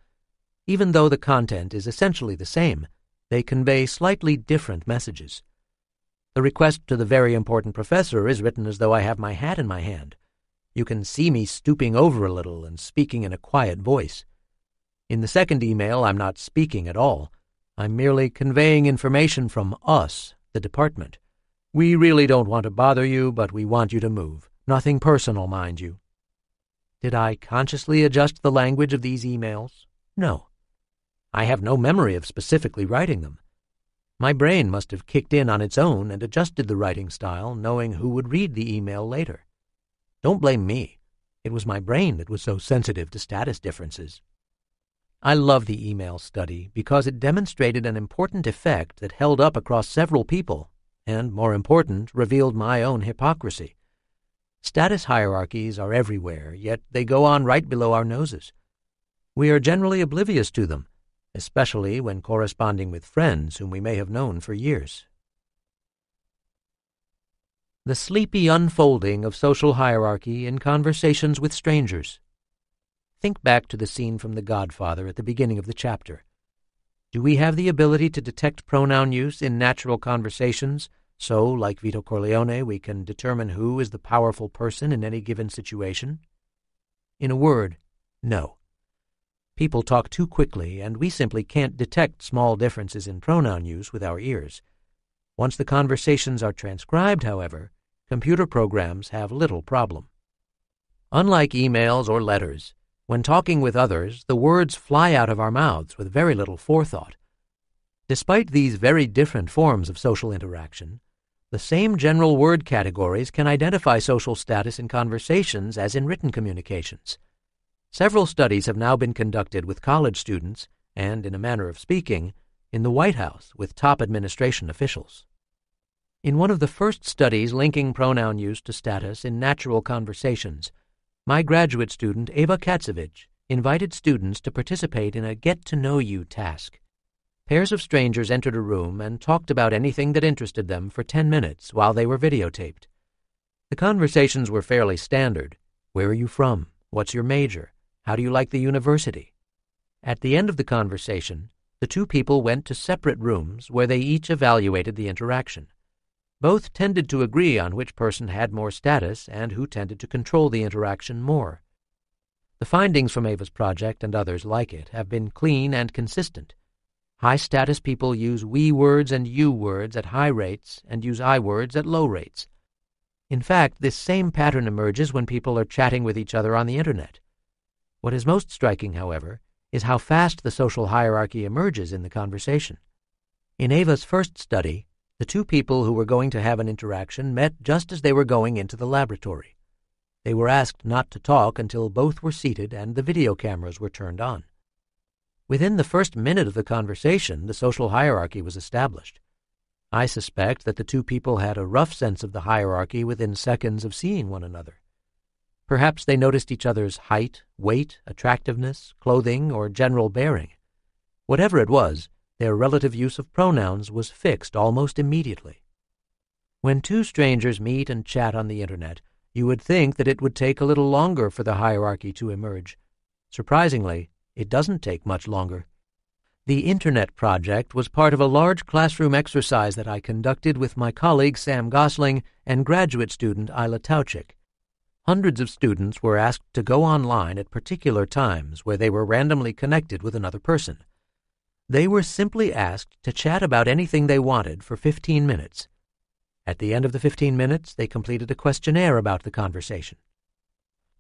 S1: Even though the content is essentially the same, they convey slightly different messages. The request to the very important professor is written as though I have my hat in my hand. You can see me stooping over a little and speaking in a quiet voice. In the second email, I'm not speaking at all. I'm merely conveying information from us, the department. We really don't want to bother you, but we want you to move. Nothing personal, mind you. Did I consciously adjust the language of these emails? No. I have no memory of specifically writing them. My brain must have kicked in on its own and adjusted the writing style, knowing who would read the email later. Don't blame me. It was my brain that was so sensitive to status differences. I love the email study because it demonstrated an important effect that held up across several people, and, more important, revealed my own hypocrisy. Status hierarchies are everywhere, yet they go on right below our noses. We are generally oblivious to them, especially when corresponding with friends whom we may have known for years. The sleepy unfolding of social hierarchy in conversations with strangers. Think back to the scene from The Godfather at the beginning of the chapter. Do we have the ability to detect pronoun use in natural conversations so, like Vito Corleone, we can determine who is the powerful person in any given situation. In a word, no. People talk too quickly, and we simply can't detect small differences in pronoun use with our ears. Once the conversations are transcribed, however, computer programs have little problem. Unlike emails or letters, when talking with others, the words fly out of our mouths with very little forethought. Despite these very different forms of social interaction, the same general word categories can identify social status in conversations as in written communications. Several studies have now been conducted with college students and, in a manner of speaking, in the White House with top administration officials. In one of the first studies linking pronoun use to status in natural conversations, my graduate student Ava Kacewicz invited students to participate in a get to know you task. Pairs of strangers entered a room and talked about anything that interested them for ten minutes while they were videotaped. The conversations were fairly standard. Where are you from? What's your major? How do you like the university? At the end of the conversation, the two people went to separate rooms where they each evaluated the interaction. Both tended to agree on which person had more status and who tended to control the interaction more. The findings from Ava's project and others like it have been clean and consistent. High status people use we words and you words at high rates and use I words at low rates. In fact, this same pattern emerges when people are chatting with each other on the internet. What is most striking, however, is how fast the social hierarchy emerges in the conversation. In Ava's first study, the two people who were going to have an interaction met just as they were going into the laboratory. They were asked not to talk until both were seated and the video cameras were turned on. Within the first minute of the conversation, the social hierarchy was established. I suspect that the two people had a rough sense of the hierarchy within seconds of seeing one another. Perhaps they noticed each other's height, weight, attractiveness, clothing, or general bearing. Whatever it was, their relative use of pronouns was fixed almost immediately. When two strangers meet and chat on the Internet, you would think that it would take a little longer for the hierarchy to emerge. Surprisingly, it doesn't take much longer. The Internet project was part of a large classroom exercise that I conducted with my colleague Sam Gosling and graduate student Isla Tausczik. Hundreds of students were asked to go online at particular times where they were randomly connected with another person. They were simply asked to chat about anything they wanted for 15 minutes. At the end of the 15 minutes, they completed a questionnaire about the conversation.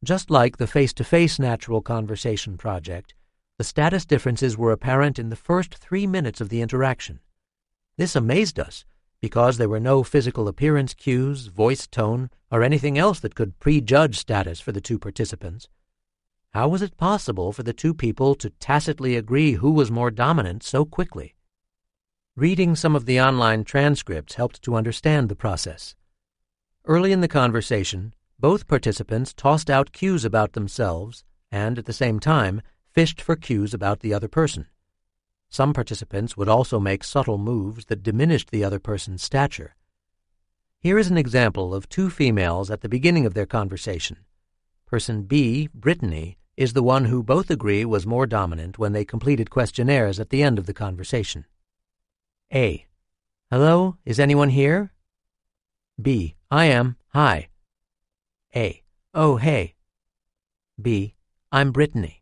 S1: Just like the face to face natural conversation project, the status differences were apparent in the first three minutes of the interaction. This amazed us because there were no physical appearance cues, voice tone, or anything else that could prejudge status for the two participants. How was it possible for the two people to tacitly agree who was more dominant so quickly? Reading some of the online transcripts helped to understand the process. Early in the conversation, both participants tossed out cues about themselves and, at the same time, fished for cues about the other person. Some participants would also make subtle moves that diminished the other person's stature. Here is an example of two females at the beginning of their conversation. Person B, Brittany, is the one who both agree was more dominant when they completed questionnaires at the end of the conversation. A. Hello, is anyone here? B. I am, hi. A. Oh, hey. B. I'm Brittany.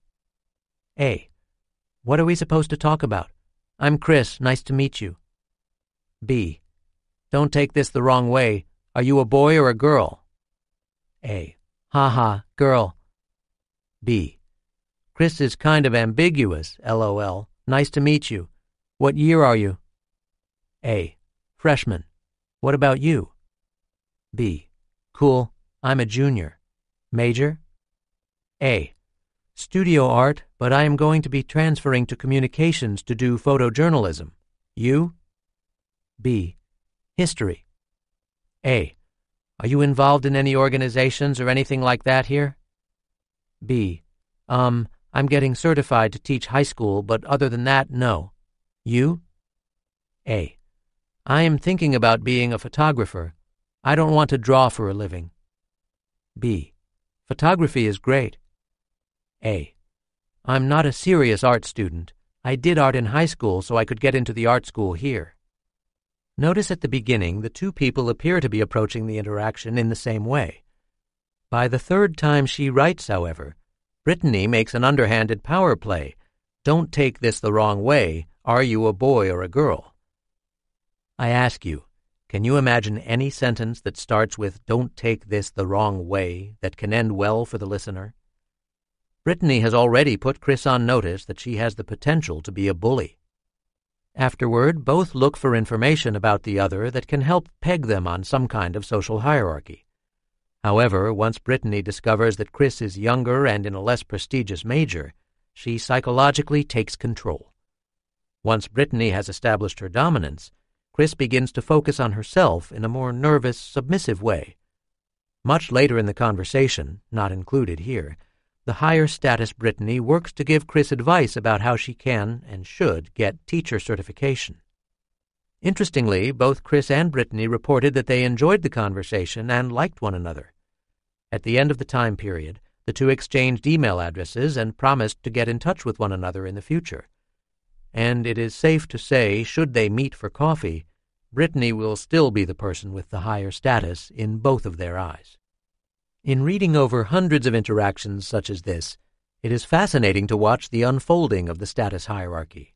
S1: A. What are we supposed to talk about? I'm Chris. Nice to meet you. B. Don't take this the wrong way. Are you a boy or a girl? A. Ha ha, girl. B. Chris is kind of ambiguous, lol. Nice to meet you. What year are you? A. Freshman. What about you? B. Cool. I'm a junior. Major? A. Studio art, but I am going to be transferring to communications to do photojournalism. You? B. History. A. Are you involved in any organizations or anything like that here? B. Um, I'm getting certified to teach high school, but other than that, no. You? A. I am thinking about being a photographer. I don't want to draw for a living. B. Photography is great. A. I'm not a serious art student. I did art in high school so I could get into the art school here. Notice at the beginning the two people appear to be approaching the interaction in the same way. By the third time she writes, however, Brittany makes an underhanded power play. Don't take this the wrong way. Are you a boy or a girl? I ask you, can you imagine any sentence that starts with don't take this the wrong way that can end well for the listener? Brittany has already put Chris on notice that she has the potential to be a bully. Afterward, both look for information about the other that can help peg them on some kind of social hierarchy. However, once Brittany discovers that Chris is younger and in a less prestigious major, she psychologically takes control. Once Brittany has established her dominance, Chris begins to focus on herself in a more nervous, submissive way. Much later in the conversation, not included here, the higher status Brittany works to give Chris advice about how she can and should get teacher certification. Interestingly, both Chris and Brittany reported that they enjoyed the conversation and liked one another. At the end of the time period, the two exchanged email addresses and promised to get in touch with one another in the future. And it is safe to say, should they meet for coffee, Brittany will still be the person with the higher status in both of their eyes. In reading over hundreds of interactions such as this, it is fascinating to watch the unfolding of the status hierarchy.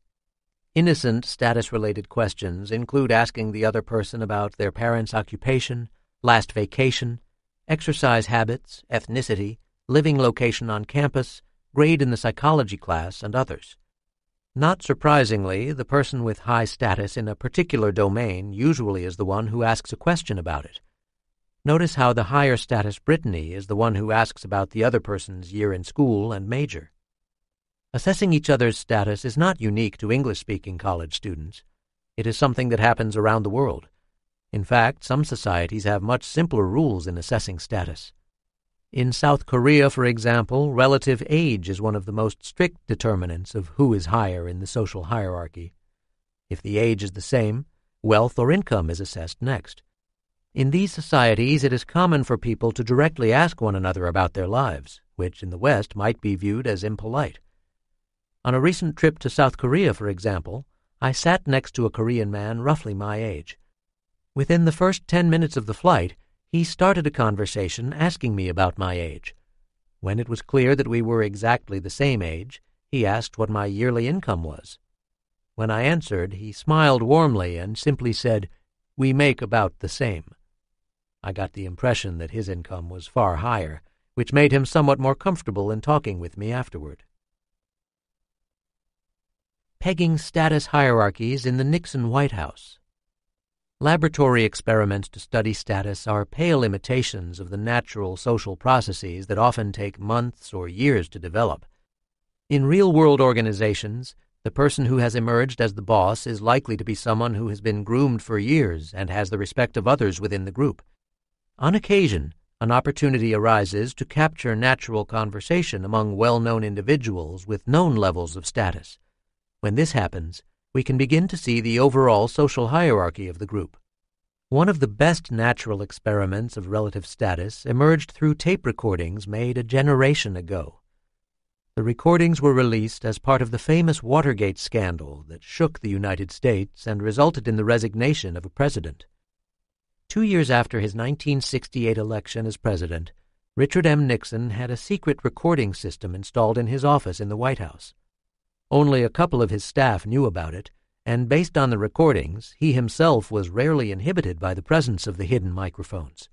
S1: Innocent status related questions include asking the other person about their parents' occupation, last vacation, exercise habits, ethnicity, living location on campus, grade in the psychology class, and others. Not surprisingly, the person with high status in a particular domain usually is the one who asks a question about it. Notice how the higher status Brittany is the one who asks about the other person's year in school and major. Assessing each other's status is not unique to English speaking college students. It is something that happens around the world. In fact, some societies have much simpler rules in assessing status. In South Korea, for example, relative age is one of the most strict determinants of who is higher in the social hierarchy. If the age is the same, wealth or income is assessed next. In these societies, it is common for people to directly ask one another about their lives, which in the West might be viewed as impolite. On a recent trip to South Korea, for example, I sat next to a Korean man roughly my age. Within the first ten minutes of the flight, he started a conversation asking me about my age. When it was clear that we were exactly the same age, he asked what my yearly income was. When I answered, he smiled warmly and simply said, We make about the same. I got the impression that his income was far higher, which made him somewhat more comfortable in talking with me afterward. Pegging status hierarchies in the Nixon White House. Laboratory experiments to study status are pale imitations of the natural social processes that often take months or years to develop. In real world organizations, the person who has emerged as the boss is likely to be someone who has been groomed for years and has the respect of others within the group. On occasion, an opportunity arises to capture natural conversation among well known individuals with known levels of status. When this happens, we can begin to see the overall social hierarchy of the group. One of the best natural experiments of relative status emerged through tape recordings made a generation ago. The recordings were released as part of the famous Watergate scandal that shook the United States and resulted in the resignation of a president. Two years after his 1968 election as president, Richard M. Nixon had a secret recording system installed in his office in the White House. Only a couple of his staff knew about it, and based on the recordings, he himself was rarely inhibited by the presence of the hidden microphones.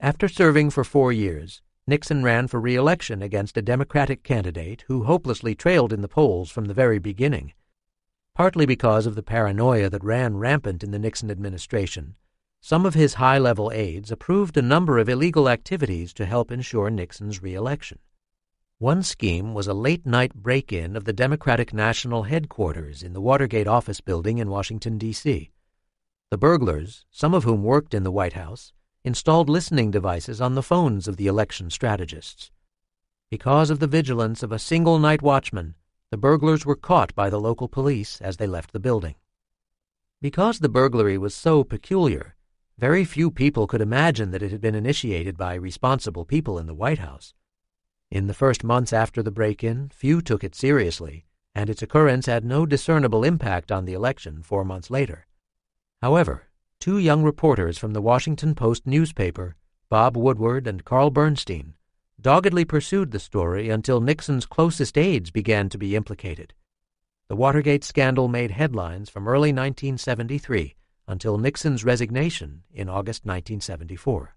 S1: After serving for four years, Nixon ran for re election against a Democratic candidate who hopelessly trailed in the polls from the very beginning. Partly because of the paranoia that ran rampant in the Nixon administration, some of his high level aides approved a number of illegal activities to help ensure Nixon's reelection. One scheme was a late night break in of the Democratic National Headquarters in the Watergate office building in Washington, D.C. The burglars, some of whom worked in the White House, installed listening devices on the phones of the election strategists. Because of the vigilance of a single night watchman, the burglars were caught by the local police as they left the building. Because the burglary was so peculiar, very few people could imagine that it had been initiated by responsible people in the White House. In the first months after the break in, few took it seriously, and its occurrence had no discernible impact on the election four months later. However, two young reporters from the Washington Post newspaper, Bob Woodward and Carl Bernstein, doggedly pursued the story until Nixon's closest aides began to be implicated. The Watergate scandal made headlines from early 1973 until Nixon's resignation in August 1974.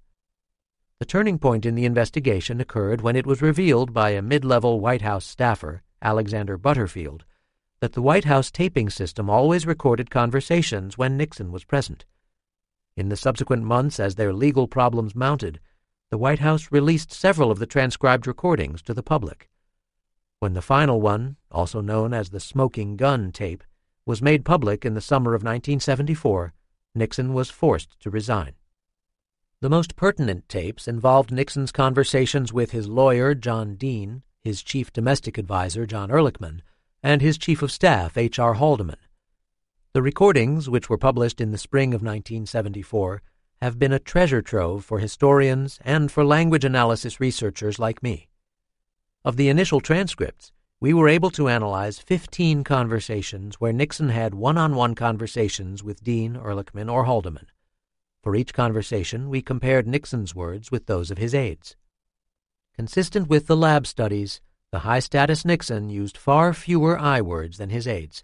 S1: The turning point in the investigation occurred when it was revealed by a mid level White House staffer, Alexander Butterfield, that the White House taping system always recorded conversations when Nixon was present. In the subsequent months, as their legal problems mounted, the White House released several of the transcribed recordings to the public. When the final one, also known as the smoking gun tape, was made public in the summer of 1974, Nixon was forced to resign. The most pertinent tapes involved Nixon's conversations with his lawyer, John Dean, his chief domestic adviser John Ehrlichman, and his chief of staff, H.R. Haldeman. The recordings, which were published in the spring of 1974, have been a treasure trove for historians and for language analysis researchers like me. Of the initial transcripts, we were able to analyze 15 conversations where Nixon had one on one conversations with Dean, Ehrlichman, or Haldeman. For each conversation, we compared Nixon's words with those of his aides. Consistent with the lab studies, the high status Nixon used far fewer I words than his aides.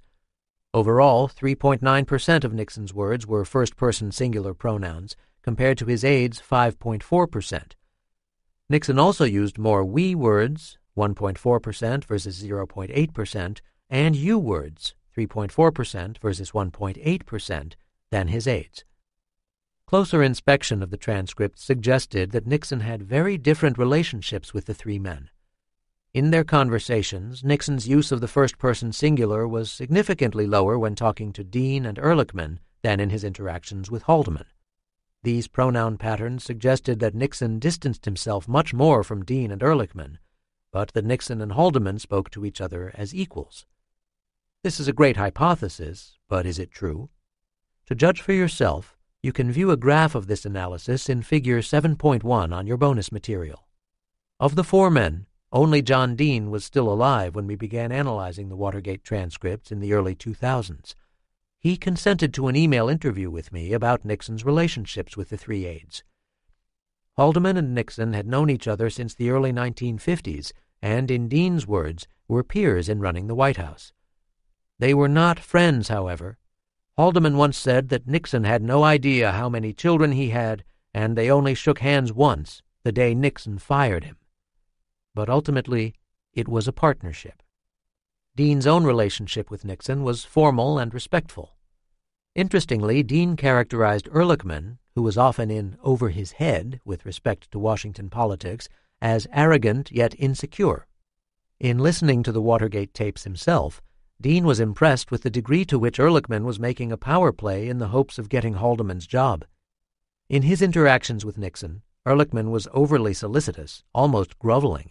S1: Overall, 3.9% of Nixon's words were first person singular pronouns, compared to his aides' 5.4%. Nixon also used more we words 1.4% versus 0.8%, and you words, 3.4% versus 1.8%, than his aides. Closer inspection of the transcript suggested that Nixon had very different relationships with the three men. In their conversations, Nixon's use of the first person singular was significantly lower when talking to Dean and Ehrlichman than in his interactions with Haldeman. These pronoun patterns suggested that Nixon distanced himself much more from Dean and Ehrlichman but that Nixon and Haldeman spoke to each other as equals. This is a great hypothesis, but is it true? To judge for yourself, you can view a graph of this analysis in Figure 7.1 on your bonus material. Of the four men, only John Dean was still alive when we began analyzing the Watergate transcripts in the early 2000s. He consented to an email interview with me about Nixon's relationships with the three aides. Haldeman and Nixon had known each other since the early 1950s and, in Dean's words, were peers in running the White House. They were not friends, however. Haldeman once said that Nixon had no idea how many children he had, and they only shook hands once, the day Nixon fired him. But ultimately, it was a partnership. Dean's own relationship with Nixon was formal and respectful. Interestingly, Dean characterized Ehrlichman, who was often in over his head with respect to Washington politics, as arrogant yet insecure. In listening to the Watergate tapes himself, Dean was impressed with the degree to which Ehrlichman was making a power play in the hopes of getting Haldeman's job. In his interactions with Nixon, Ehrlichman was overly solicitous, almost groveling.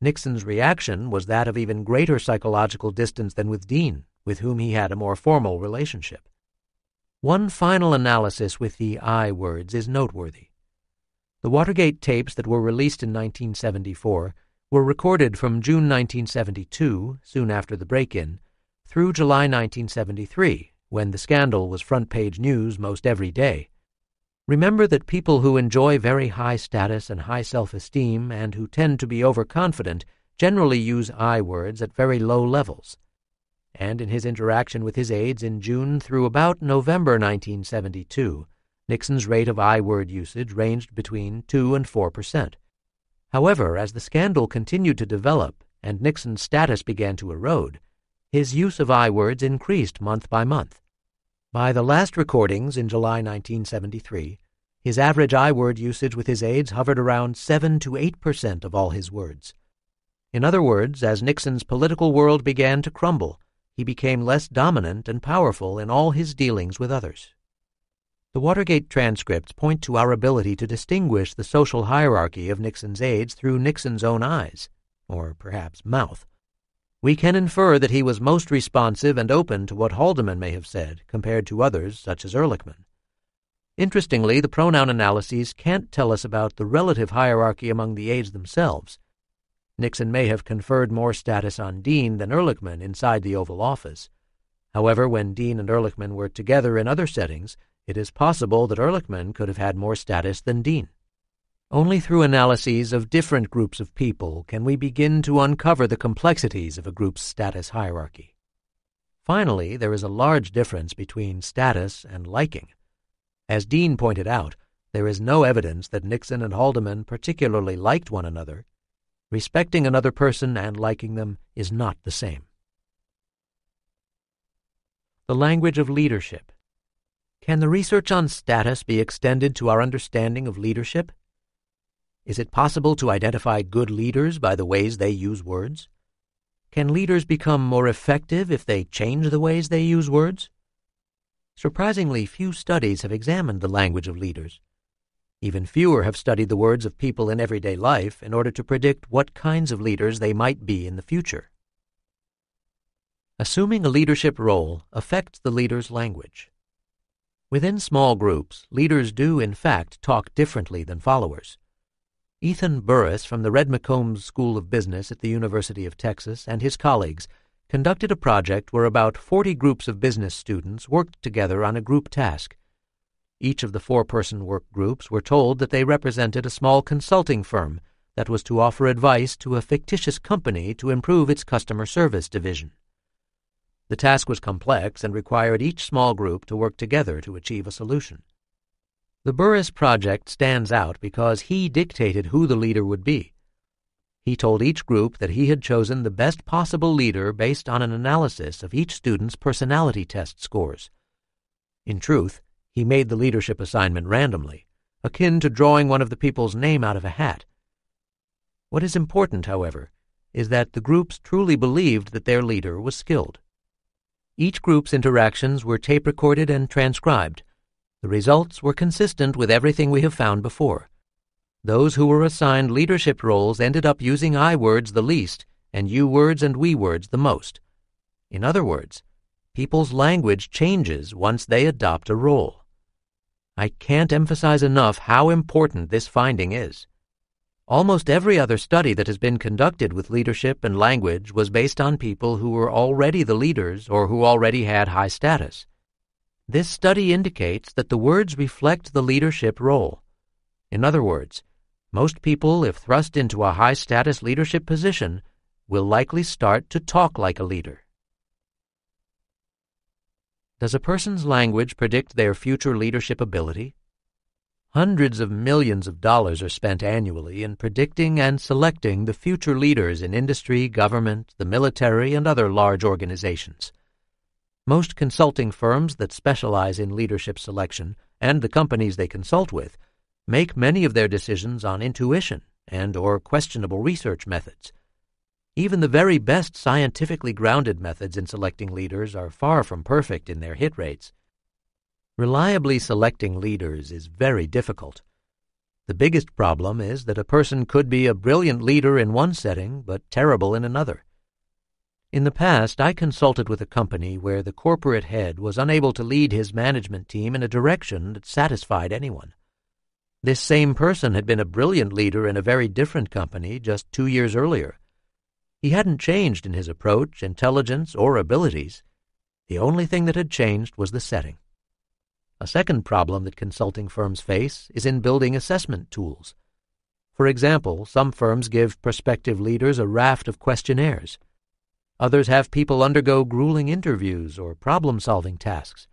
S1: Nixon's reaction was that of even greater psychological distance than with Dean, with whom he had a more formal relationship. One final analysis with the I words is noteworthy. The Watergate tapes that were released in 1974 were recorded from June 1972, soon after the break in, through July 1973, when the scandal was front page news most every day. Remember that people who enjoy very high status and high self esteem and who tend to be overconfident generally use I words at very low levels. And in his interaction with his aides in June through about November 1972, Nixon's rate of I word usage ranged between 2 and 4 percent. However, as the scandal continued to develop and Nixon's status began to erode, his use of I words increased month by month. By the last recordings in July 1973, his average I word usage with his aides hovered around 7 to 8 percent of all his words. In other words, as Nixon's political world began to crumble, he became less dominant and powerful in all his dealings with others. The Watergate transcripts point to our ability to distinguish the social hierarchy of Nixon's aides through Nixon's own eyes, or perhaps mouth. We can infer that he was most responsive and open to what Haldeman may have said compared to others such as Ehrlichman. Interestingly, the pronoun analyses can't tell us about the relative hierarchy among the aides themselves. Nixon may have conferred more status on Dean than Ehrlichman inside the Oval Office. However, when Dean and Ehrlichman were together in other settings, it is possible that Ehrlichman could have had more status than Dean. Only through analyses of different groups of people can we begin to uncover the complexities of a group's status hierarchy. Finally, there is a large difference between status and liking. As Dean pointed out, there is no evidence that Nixon and Haldeman particularly liked one another. Respecting another person and liking them is not the same. The language of leadership can the research on status be extended to our understanding of leadership? Is it possible to identify good leaders by the ways they use words? Can leaders become more effective if they change the ways they use words? Surprisingly, few studies have examined the language of leaders. Even fewer have studied the words of people in everyday life in order to predict what kinds of leaders they might be in the future. Assuming a leadership role affects the leader's language. Within small groups, leaders do, in fact, talk differently than followers. Ethan Burris from the Red McCombs School of Business at the University of Texas and his colleagues conducted a project where about 40 groups of business students worked together on a group task. Each of the four person work groups were told that they represented a small consulting firm that was to offer advice to a fictitious company to improve its customer service division. The task was complex and required each small group to work together to achieve a solution. The Burris project stands out because he dictated who the leader would be. He told each group that he had chosen the best possible leader based on an analysis of each student's personality test scores. In truth, he made the leadership assignment randomly, akin to drawing one of the people's name out of a hat. What is important, however, is that the groups truly believed that their leader was skilled. Each group's interactions were tape recorded and transcribed. The results were consistent with everything we have found before. Those who were assigned leadership roles ended up using I words the least and you words and we words the most. In other words, people's language changes once they adopt a role. I can't emphasize enough how important this finding is. Almost every other study that has been conducted with leadership and language was based on people who were already the leaders or who already had high status. This study indicates that the words reflect the leadership role. In other words, most people, if thrust into a high status leadership position, will likely start to talk like a leader. Does a person's language predict their future leadership ability? Hundreds of millions of dollars are spent annually in predicting and selecting the future leaders in industry, government, the military, and other large organizations. Most consulting firms that specialize in leadership selection and the companies they consult with make many of their decisions on intuition and or questionable research methods. Even the very best scientifically grounded methods in selecting leaders are far from perfect in their hit rates. Reliably selecting leaders is very difficult. The biggest problem is that a person could be a brilliant leader in one setting but terrible in another. In the past, I consulted with a company where the corporate head was unable to lead his management team in a direction that satisfied anyone. This same person had been a brilliant leader in a very different company just two years earlier. He hadn't changed in his approach, intelligence, or abilities. The only thing that had changed was the setting. A second problem that consulting firms face is in building assessment tools. For example, some firms give prospective leaders a raft of questionnaires. Others have people undergo grueling interviews or problem solving tasks.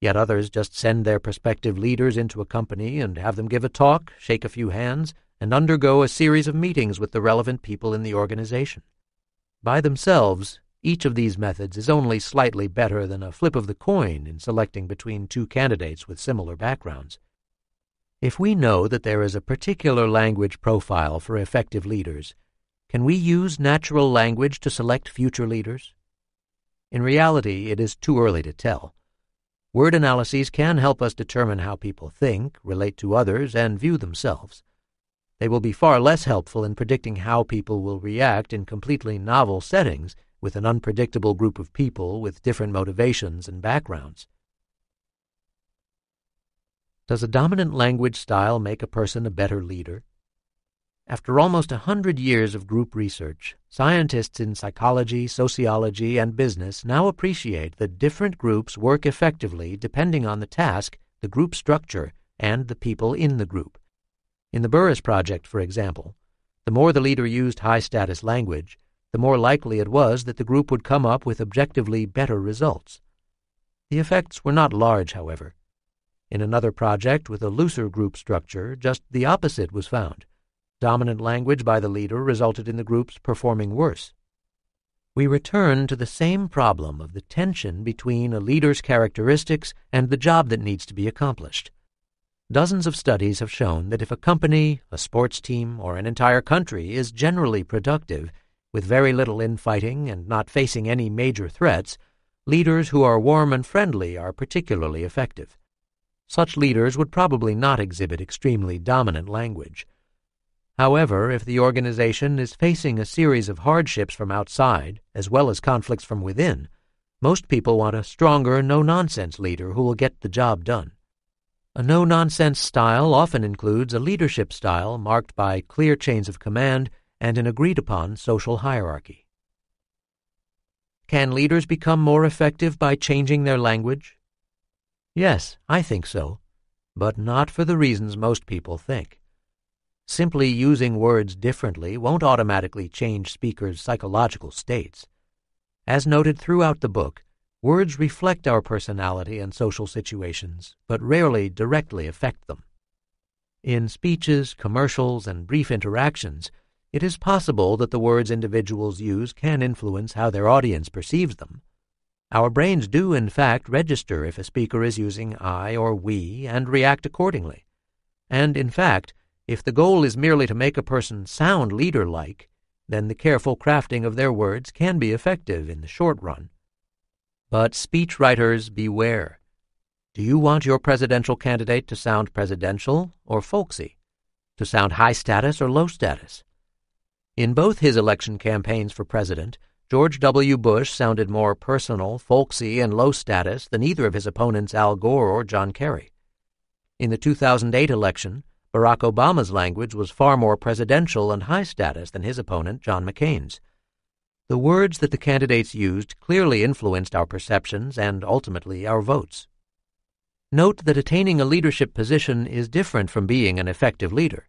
S1: Yet others just send their prospective leaders into a company and have them give a talk, shake a few hands, and undergo a series of meetings with the relevant people in the organization. By themselves, each of these methods is only slightly better than a flip of the coin in selecting between two candidates with similar backgrounds. If we know that there is a particular language profile for effective leaders, can we use natural language to select future leaders? In reality, it is too early to tell. Word analyses can help us determine how people think, relate to others, and view themselves. They will be far less helpful in predicting how people will react in completely novel settings with an unpredictable group of people with different motivations and backgrounds. Does a dominant language style make a person a better leader? After almost a hundred years of group research, scientists in psychology, sociology, and business now appreciate that different groups work effectively depending on the task, the group structure, and the people in the group. In the Burris Project, for example, the more the leader used high status language, the more likely it was that the group would come up with objectively better results. The effects were not large, however. In another project with a looser group structure, just the opposite was found. Dominant language by the leader resulted in the groups performing worse. We return to the same problem of the tension between a leader's characteristics and the job that needs to be accomplished. Dozens of studies have shown that if a company, a sports team, or an entire country is generally productive, with very little infighting and not facing any major threats, leaders who are warm and friendly are particularly effective. Such leaders would probably not exhibit extremely dominant language. However, if the organization is facing a series of hardships from outside, as well as conflicts from within, most people want a stronger, no nonsense leader who will get the job done. A no nonsense style often includes a leadership style marked by clear chains of command and an agreed upon social hierarchy. Can leaders become more effective by changing their language? Yes, I think so, but not for the reasons most people think. Simply using words differently won't automatically change speakers' psychological states. As noted throughout the book, words reflect our personality and social situations, but rarely directly affect them. In speeches, commercials, and brief interactions, it is possible that the words individuals use can influence how their audience perceives them. Our brains do, in fact, register if a speaker is using I or we and react accordingly. And, in fact, if the goal is merely to make a person sound leader like, then the careful crafting of their words can be effective in the short run. But speech writers beware. Do you want your presidential candidate to sound presidential or folksy? To sound high status or low status? In both his election campaigns for president, George W. Bush sounded more personal, folksy, and low status than either of his opponents Al Gore or John Kerry. In the 2008 election, Barack Obama's language was far more presidential and high status than his opponent John McCain's. The words that the candidates used clearly influenced our perceptions and ultimately our votes. Note that attaining a leadership position is different from being an effective leader.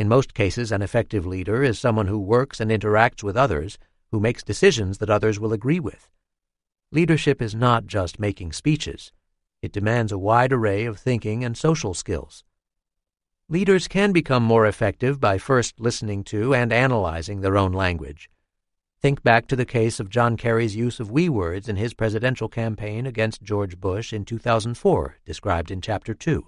S1: In most cases, an effective leader is someone who works and interacts with others, who makes decisions that others will agree with. Leadership is not just making speeches. It demands a wide array of thinking and social skills. Leaders can become more effective by first listening to and analyzing their own language. Think back to the case of John Kerry's use of we words in his presidential campaign against George Bush in 2004, described in Chapter 2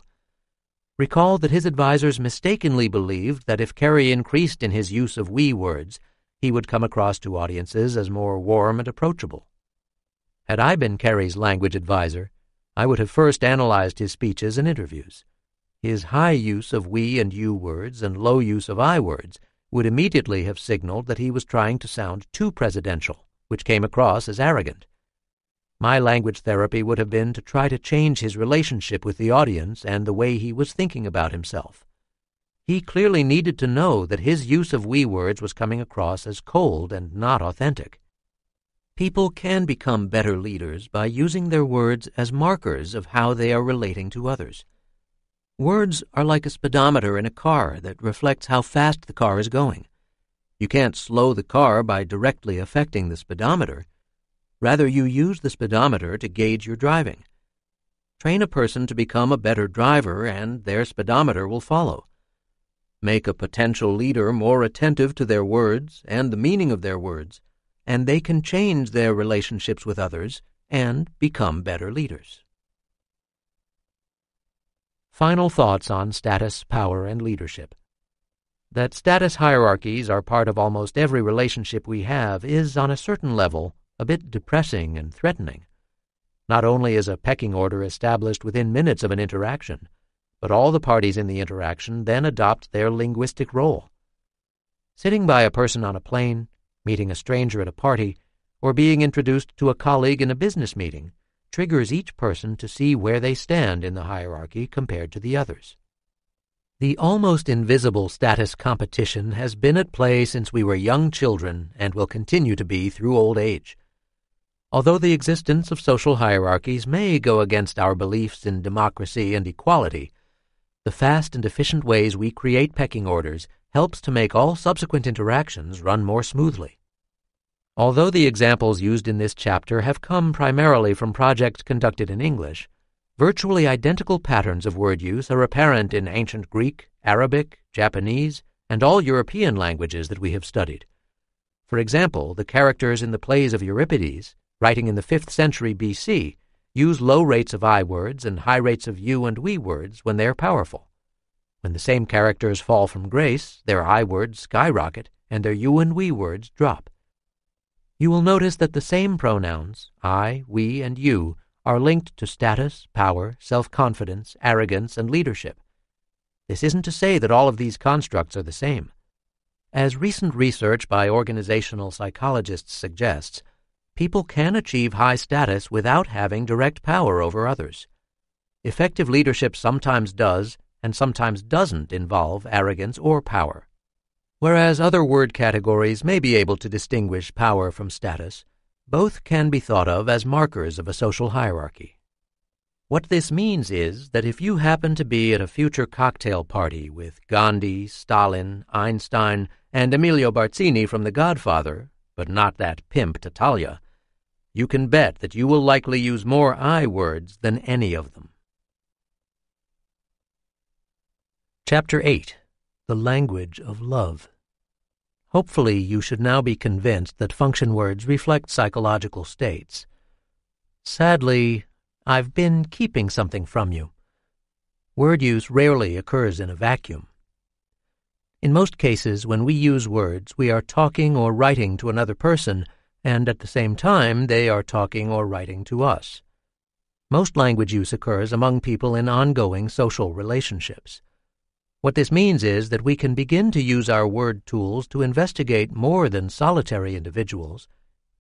S1: recalled that his advisers mistakenly believed that if Kerry increased in his use of we words, he would come across to audiences as more warm and approachable. Had I been Kerry's language adviser, I would have first analyzed his speeches and interviews. His high use of we and you words and low use of I words would immediately have signaled that he was trying to sound too presidential, which came across as arrogant. My language therapy would have been to try to change his relationship with the audience and the way he was thinking about himself. He clearly needed to know that his use of we words was coming across as cold and not authentic. People can become better leaders by using their words as markers of how they are relating to others. Words are like a speedometer in a car that reflects how fast the car is going. You can't slow the car by directly affecting the speedometer, Rather, you use the speedometer to gauge your driving. Train a person to become a better driver, and their speedometer will follow. Make a potential leader more attentive to their words and the meaning of their words, and they can change their relationships with others and become better leaders. Final thoughts on status, power, and leadership. That status hierarchies are part of almost every relationship we have is, on a certain level, a bit depressing and threatening. Not only is a pecking order established within minutes of an interaction, but all the parties in the interaction then adopt their linguistic role. Sitting by a person on a plane, meeting a stranger at a party, or being introduced to a colleague in a business meeting triggers each person to see where they stand in the hierarchy compared to the others. The almost invisible status competition has been at play since we were young children and will continue to be through old age. Although the existence of social hierarchies may go against our beliefs in democracy and equality, the fast and efficient ways we create pecking orders helps to make all subsequent interactions run more smoothly. Although the examples used in this chapter have come primarily from projects conducted in English, virtually identical patterns of word use are apparent in ancient Greek, Arabic, Japanese, and all European languages that we have studied. For example, the characters in the plays of Euripides writing in the 5th century BC, use low rates of I words and high rates of you and we words when they are powerful. When the same characters fall from grace, their I words skyrocket and their you and we words drop. You will notice that the same pronouns, I, we, and you, are linked to status, power, self confidence, arrogance, and leadership. This isn't to say that all of these constructs are the same. As recent research by organizational psychologists suggests, people can achieve high status without having direct power over others. Effective leadership sometimes does and sometimes doesn't involve arrogance or power. Whereas other word categories may be able to distinguish power from status, both can be thought of as markers of a social hierarchy. What this means is that if you happen to be at a future cocktail party with Gandhi, Stalin, Einstein, and Emilio Barzini from The Godfather, but not that pimp Tattaglia, you can bet that you will likely use more I words than any of them. Chapter 8 The Language of Love Hopefully, you should now be convinced that function words reflect psychological states. Sadly, I've been keeping something from you. Word use rarely occurs in a vacuum. In most cases, when we use words, we are talking or writing to another person, and at the same time, they are talking or writing to us. Most language use occurs among people in ongoing social relationships. What this means is that we can begin to use our word tools to investigate more than solitary individuals.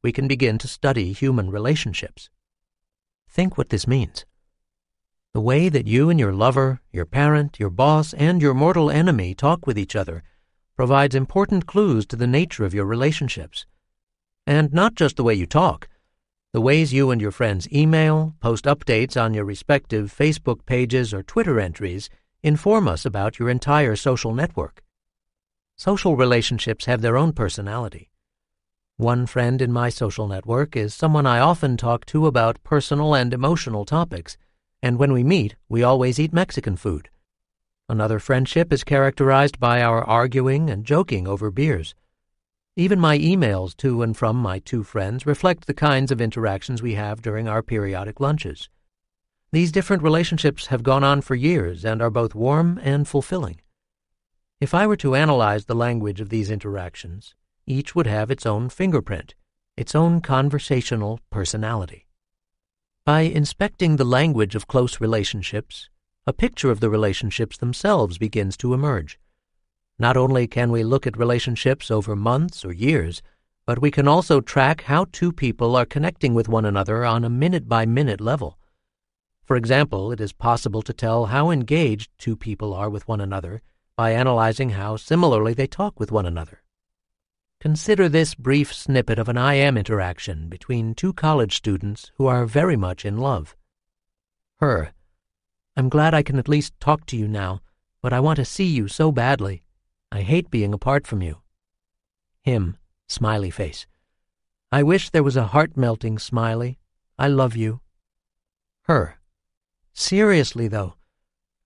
S1: We can begin to study human relationships. Think what this means. The way that you and your lover, your parent, your boss, and your mortal enemy talk with each other provides important clues to the nature of your relationships. And not just the way you talk, the ways you and your friends email, post updates on your respective Facebook pages or Twitter entries inform us about your entire social network. Social relationships have their own personality. One friend in my social network is someone I often talk to about personal and emotional topics, and when we meet, we always eat Mexican food. Another friendship is characterized by our arguing and joking over beers. Even my emails to and from my two friends reflect the kinds of interactions we have during our periodic lunches. These different relationships have gone on for years and are both warm and fulfilling. If I were to analyze the language of these interactions, each would have its own fingerprint, its own conversational personality. By inspecting the language of close relationships, a picture of the relationships themselves begins to emerge. Not only can we look at relationships over months or years, but we can also track how two people are connecting with one another on a minute by minute level. For example, it is possible to tell how engaged two people are with one another by analyzing how similarly they talk with one another. Consider this brief snippet of an IM interaction between two college students who are very much in love. Her, I'm glad I can at least talk to you now, but I want to see you so badly. I hate being apart from you. Him, smiley face. I wish there was a heart melting smiley. I love you. Her, seriously though,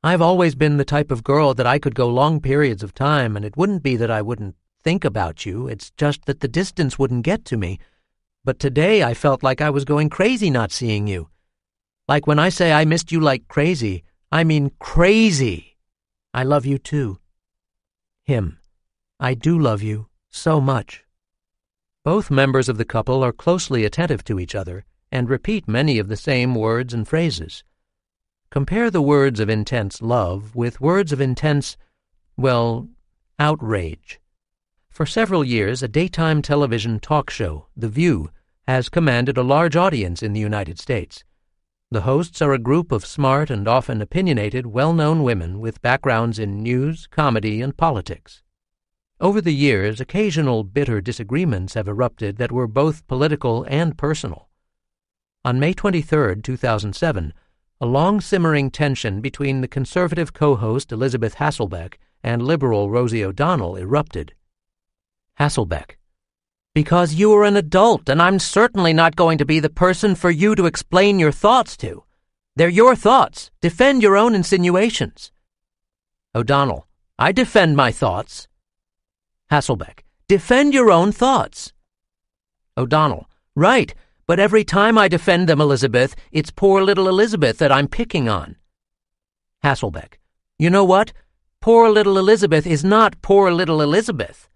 S1: I've always been the type of girl that I could go long periods of time, and it wouldn't be that I wouldn't think about you, it's just that the distance wouldn't get to me. But today I felt like I was going crazy not seeing you. Like when I say I missed you like crazy, I mean crazy. I love you too. Him. I do love you so much. Both members of the couple are closely attentive to each other and repeat many of the same words and phrases. Compare the words of intense love with words of intense, well, outrage. For several years, a daytime television talk show, The View, has commanded a large audience in the United States. The hosts are a group of smart and often opinionated, well known women with backgrounds in news, comedy, and politics. Over the years, occasional bitter disagreements have erupted that were both political and personal. On May 23, 2007, a long simmering tension between the conservative co host Elizabeth Hasselbeck and liberal Rosie O'Donnell erupted. Hasselbeck. Because you are an adult, and I'm certainly not going to be the person for you to explain your thoughts to. They're your thoughts. Defend your own insinuations. O'Donnell, I defend my thoughts. Hasselbeck, defend your own thoughts. O'Donnell, right, but every time I defend them, Elizabeth, it's poor little Elizabeth that I'm picking on. Hasselbeck, you know what? Poor little Elizabeth is not poor little Elizabeth.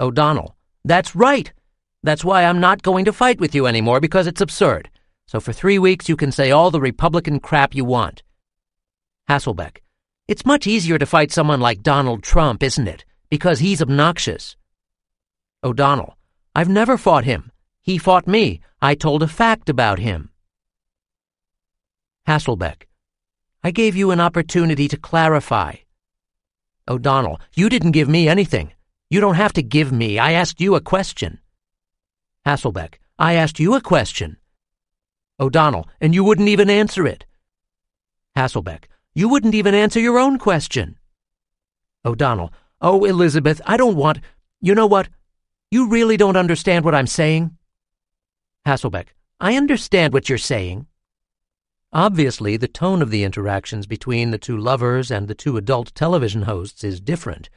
S1: O'Donnell. That's right. That's why I'm not going to fight with you anymore because it's absurd. So for three weeks you can say all the Republican crap you want. Hasselbeck. It's much easier to fight someone like Donald Trump, isn't it? Because he's obnoxious. O'Donnell. I've never fought him. He fought me. I told a fact about him. Hasselbeck. I gave you an opportunity to clarify. O'Donnell. You didn't give me anything. You don't have to give me. I asked you a question. Hasselbeck, I asked you a question. O'Donnell, and you wouldn't even answer it. Hasselbeck, you wouldn't even answer your own question. O'Donnell, oh, Elizabeth, I don't want. You know what? You really don't understand what I'm saying. Hasselbeck, I understand what you're saying. Obviously, the tone of the interactions between the two lovers and the two adult television hosts is different.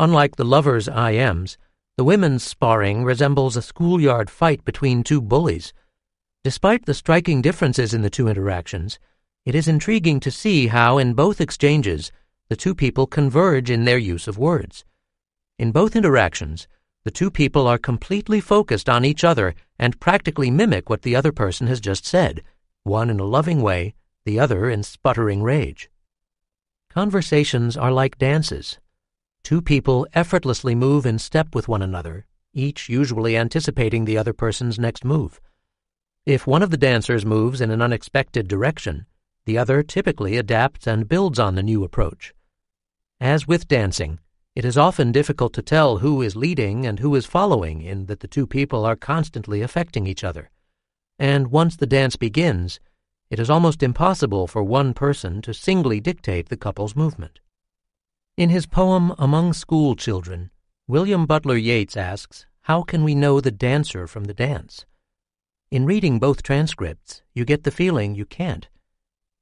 S1: Unlike the lovers' IMs, the women's sparring resembles a schoolyard fight between two bullies. Despite the striking differences in the two interactions, it is intriguing to see how, in both exchanges, the two people converge in their use of words. In both interactions, the two people are completely focused on each other and practically mimic what the other person has just said, one in a loving way, the other in sputtering rage. Conversations are like dances. Two people effortlessly move in step with one another, each usually anticipating the other person's next move. If one of the dancers moves in an unexpected direction, the other typically adapts and builds on the new approach. As with dancing, it is often difficult to tell who is leading and who is following in that the two people are constantly affecting each other. And once the dance begins, it is almost impossible for one person to singly dictate the couple's movement. In his poem Among School Children, William Butler Yeats asks, How can we know the dancer from the dance? In reading both transcripts, you get the feeling you can't.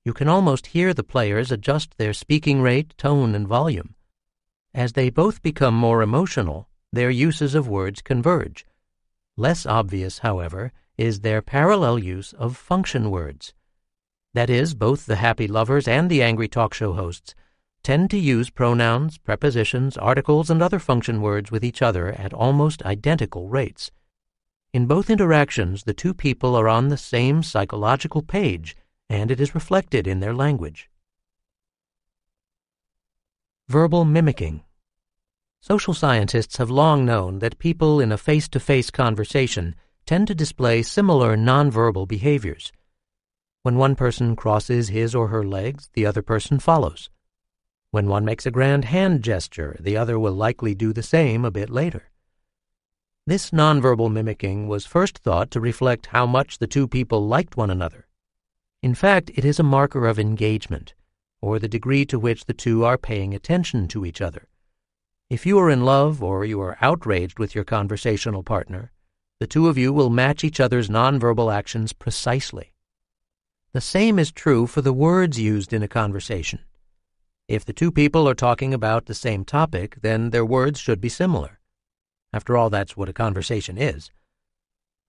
S1: You can almost hear the players adjust their speaking rate, tone, and volume. As they both become more emotional, their uses of words converge. Less obvious, however, is their parallel use of function words. That is, both the happy lovers and the angry talk show hosts tend to use pronouns, prepositions, articles, and other function words with each other at almost identical rates. In both interactions, the two people are on the same psychological page, and it is reflected in their language. Verbal mimicking. Social scientists have long known that people in a face to face conversation tend to display similar nonverbal behaviors. When one person crosses his or her legs, the other person follows. When one makes a grand hand gesture, the other will likely do the same a bit later. This nonverbal mimicking was first thought to reflect how much the two people liked one another. In fact, it is a marker of engagement, or the degree to which the two are paying attention to each other. If you are in love or you are outraged with your conversational partner, the two of you will match each other's nonverbal actions precisely. The same is true for the words used in a conversation. If the two people are talking about the same topic, then their words should be similar. After all, that's what a conversation is.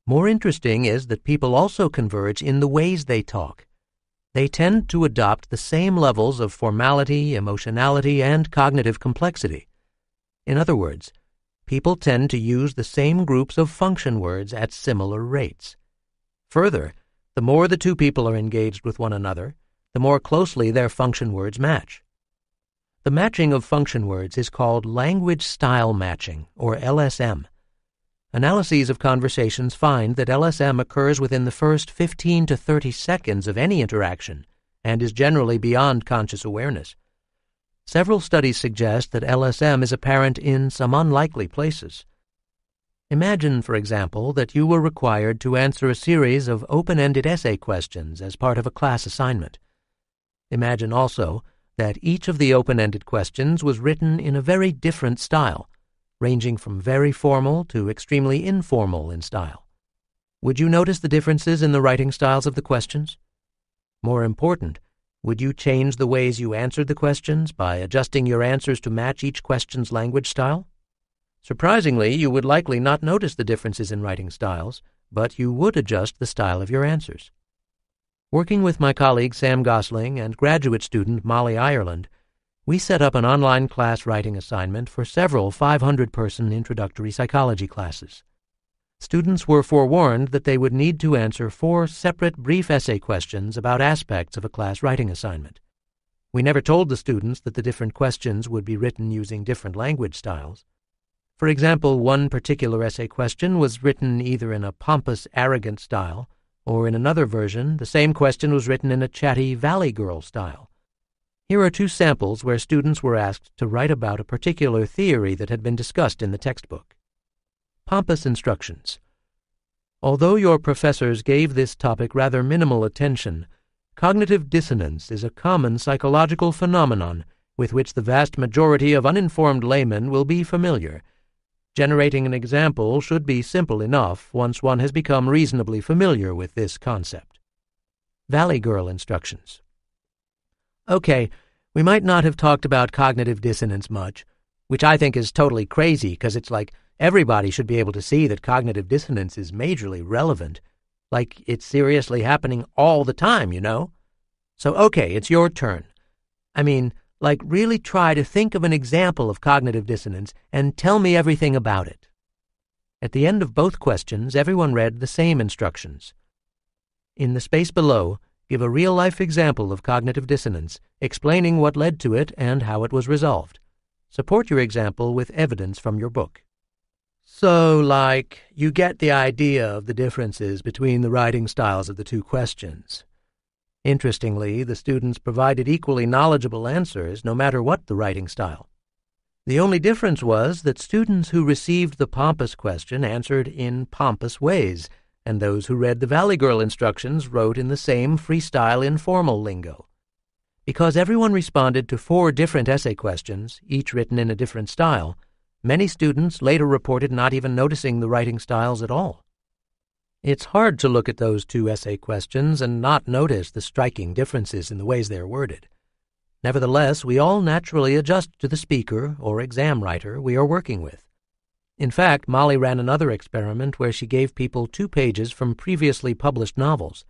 S1: More interesting is that people also converge in the ways they talk. They tend to adopt the same levels of formality, emotionality, and cognitive complexity. In other words, people tend to use the same groups of function words at similar rates. Further, the more the two people are engaged with one another, the more closely their function words match. The matching of function words is called language style matching, or LSM. Analyses of conversations find that LSM occurs within the first 15 to 30 seconds of any interaction and is generally beyond conscious awareness. Several studies suggest that LSM is apparent in some unlikely places. Imagine, for example, that you were required to answer a series of open ended essay questions as part of a class assignment. Imagine also that each of the open ended questions was written in a very different style, ranging from very formal to extremely informal in style. Would you notice the differences in the writing styles of the questions? More important, would you change the ways you answered the questions by adjusting your answers to match each question's language style? Surprisingly, you would likely not notice the differences in writing styles, but you would adjust the style of your answers. Working with my colleague Sam Gosling and graduate student Molly Ireland, we set up an online class writing assignment for several 500 person introductory psychology classes. Students were forewarned that they would need to answer four separate brief essay questions about aspects of a class writing assignment. We never told the students that the different questions would be written using different language styles. For example, one particular essay question was written either in a pompous, arrogant style or in another version, the same question was written in a chatty Valley Girl style. Here are two samples where students were asked to write about a particular theory that had been discussed in the textbook. Pompous Instructions Although your professors gave this topic rather minimal attention, cognitive dissonance is a common psychological phenomenon with which the vast majority of uninformed laymen will be familiar Generating an example should be simple enough once one has become reasonably familiar with this concept. Valley Girl Instructions Okay, we might not have talked about cognitive dissonance much, which I think is totally crazy because it's like everybody should be able to see that cognitive dissonance is majorly relevant. Like it's seriously happening all the time, you know? So, okay, it's your turn. I mean, like, really try to think of an example of cognitive dissonance and tell me everything about it. At the end of both questions, everyone read the same instructions. In the space below, give a real life example of cognitive dissonance, explaining what led to it and how it was resolved. Support your example with evidence from your book. So, like, you get the idea of the differences between the writing styles of the two questions. Interestingly, the students provided equally knowledgeable answers no matter what the writing style. The only difference was that students who received the pompous question answered in pompous ways, and those who read the Valley Girl instructions wrote in the same freestyle informal lingo. Because everyone responded to four different essay questions, each written in a different style, many students later reported not even noticing the writing styles at all. It's hard to look at those two essay questions and not notice the striking differences in the ways they are worded. Nevertheless, we all naturally adjust to the speaker or exam writer we are working with. In fact, Molly ran another experiment where she gave people two pages from previously published novels.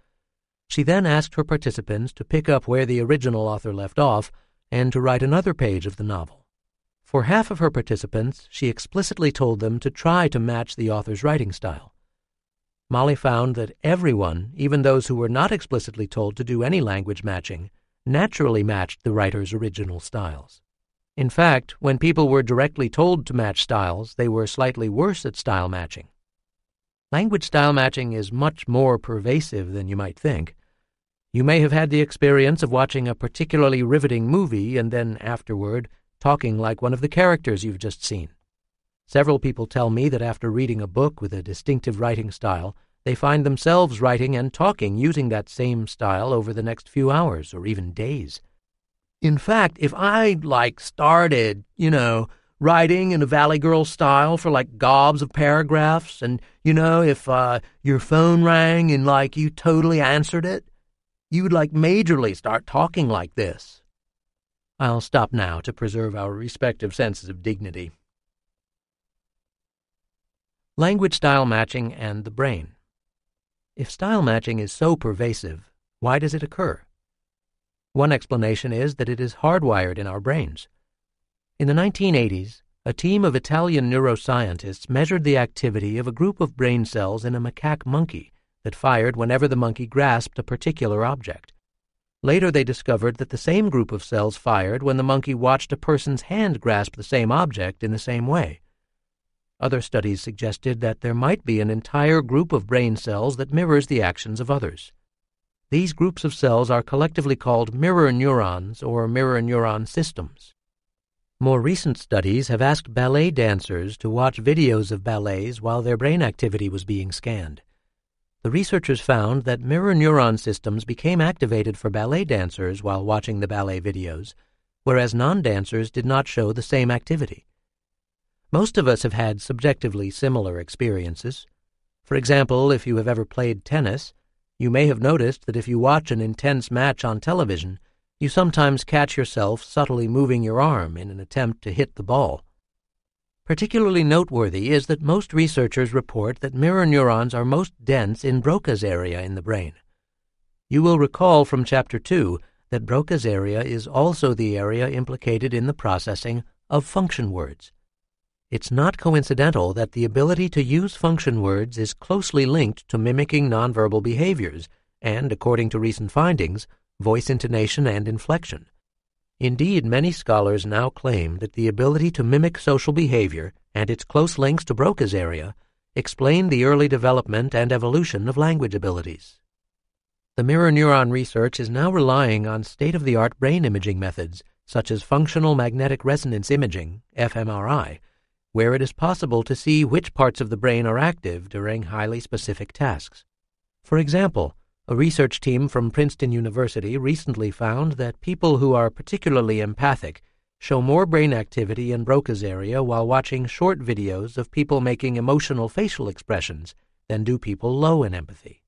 S1: She then asked her participants to pick up where the original author left off and to write another page of the novel. For half of her participants, she explicitly told them to try to match the author's writing style. Molly found that everyone, even those who were not explicitly told to do any language matching, naturally matched the writer's original styles. In fact, when people were directly told to match styles, they were slightly worse at style matching. Language style matching is much more pervasive than you might think. You may have had the experience of watching a particularly riveting movie and then afterward talking like one of the characters you've just seen. Several people tell me that after reading a book with a distinctive writing style, they find themselves writing and talking using that same style over the next few hours or even days. In fact, if I, like, started, you know, writing in a Valley Girl style for, like, gobs of paragraphs, and, you know, if uh, your phone rang and, like, you totally answered it, you would, like, majorly start talking like this. I'll stop now to preserve our respective senses of dignity. Language style matching and the brain. If style matching is so pervasive, why does it occur? One explanation is that it is hardwired in our brains. In the 1980s, a team of Italian neuroscientists measured the activity of a group of brain cells in a macaque monkey that fired whenever the monkey grasped a particular object. Later, they discovered that the same group of cells fired when the monkey watched a person's hand grasp the same object in the same way. Other studies suggested that there might be an entire group of brain cells that mirrors the actions of others. These groups of cells are collectively called mirror neurons or mirror neuron systems. More recent studies have asked ballet dancers to watch videos of ballets while their brain activity was being scanned. The researchers found that mirror neuron systems became activated for ballet dancers while watching the ballet videos, whereas non dancers did not show the same activity. Most of us have had subjectively similar experiences. For example, if you have ever played tennis, you may have noticed that if you watch an intense match on television, you sometimes catch yourself subtly moving your arm in an attempt to hit the ball. Particularly noteworthy is that most researchers report that mirror neurons are most dense in Broca's area in the brain. You will recall from Chapter 2 that Broca's area is also the area implicated in the processing of function words. It's not coincidental that the ability to use function words is closely linked to mimicking nonverbal behaviors and, according to recent findings, voice intonation and inflection. Indeed, many scholars now claim that the ability to mimic social behavior and its close links to Broca's area explain the early development and evolution of language abilities. The mirror neuron research is now relying on state of the art brain imaging methods such as functional magnetic resonance imaging, fMRI, where it is possible to see which parts of the brain are active during highly specific tasks. For example, a research team from Princeton University recently found that people who are particularly empathic show more brain activity in Broca's area while watching short videos of people making emotional facial expressions than do people low in empathy.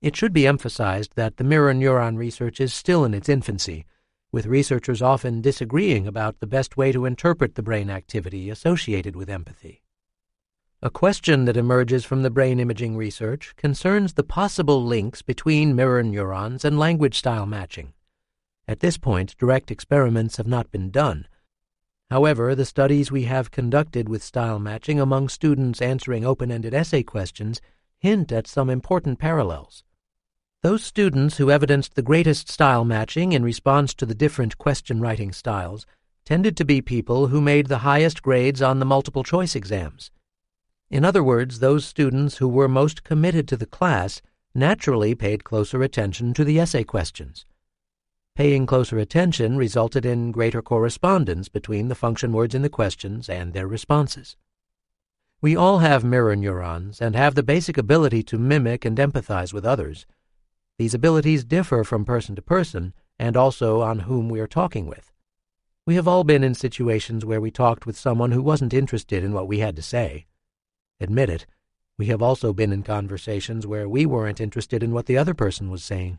S1: It should be emphasized that the mirror neuron research is still in its infancy with researchers often disagreeing about the best way to interpret the brain activity associated with empathy. A question that emerges from the brain imaging research concerns the possible links between mirror neurons and language style matching. At this point, direct experiments have not been done. However, the studies we have conducted with style matching among students answering open ended essay questions hint at some important parallels. Those students who evidenced the greatest style matching in response to the different question writing styles tended to be people who made the highest grades on the multiple choice exams. In other words, those students who were most committed to the class naturally paid closer attention to the essay questions. Paying closer attention resulted in greater correspondence between the function words in the questions and their responses. We all have mirror neurons and have the basic ability to mimic and empathize with others these abilities differ from person to person and also on whom we are talking with. We have all been in situations where we talked with someone who wasn't interested in what we had to say. Admit it, we have also been in conversations where we weren't interested in what the other person was saying.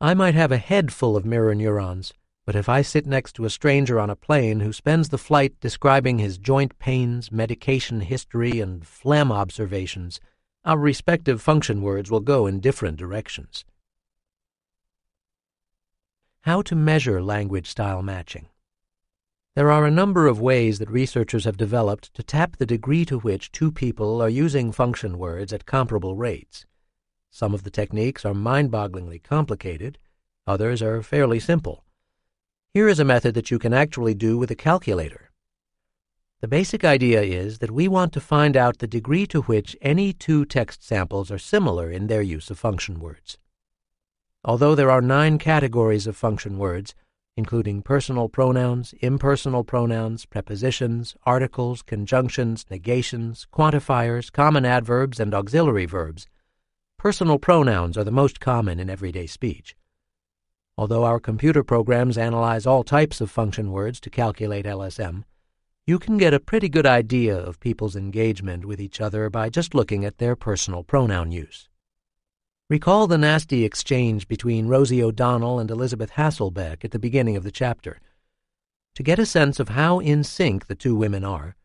S1: I might have a head full of mirror neurons, but if I sit next to a stranger on a plane who spends the flight describing his joint pains, medication history, and phlegm observations, our respective function words will go in different directions. How to measure language style matching. There are a number of ways that researchers have developed to tap the degree to which two people are using function words at comparable rates. Some of the techniques are mind bogglingly complicated, others are fairly simple. Here is a method that you can actually do with a calculator the basic idea is that we want to find out the degree to which any two text samples are similar in their use of function words. Although there are nine categories of function words, including personal pronouns, impersonal pronouns, prepositions, articles, conjunctions, negations, quantifiers, common adverbs, and auxiliary verbs, personal pronouns are the most common in everyday speech. Although our computer programs analyze all types of function words to calculate LSM, you can get a pretty good idea of people's engagement with each other by just looking at their personal pronoun use. Recall the nasty exchange between Rosie O'Donnell and Elisabeth Hasselbeck at the beginning of the chapter. To get a sense of how in sync the two women are,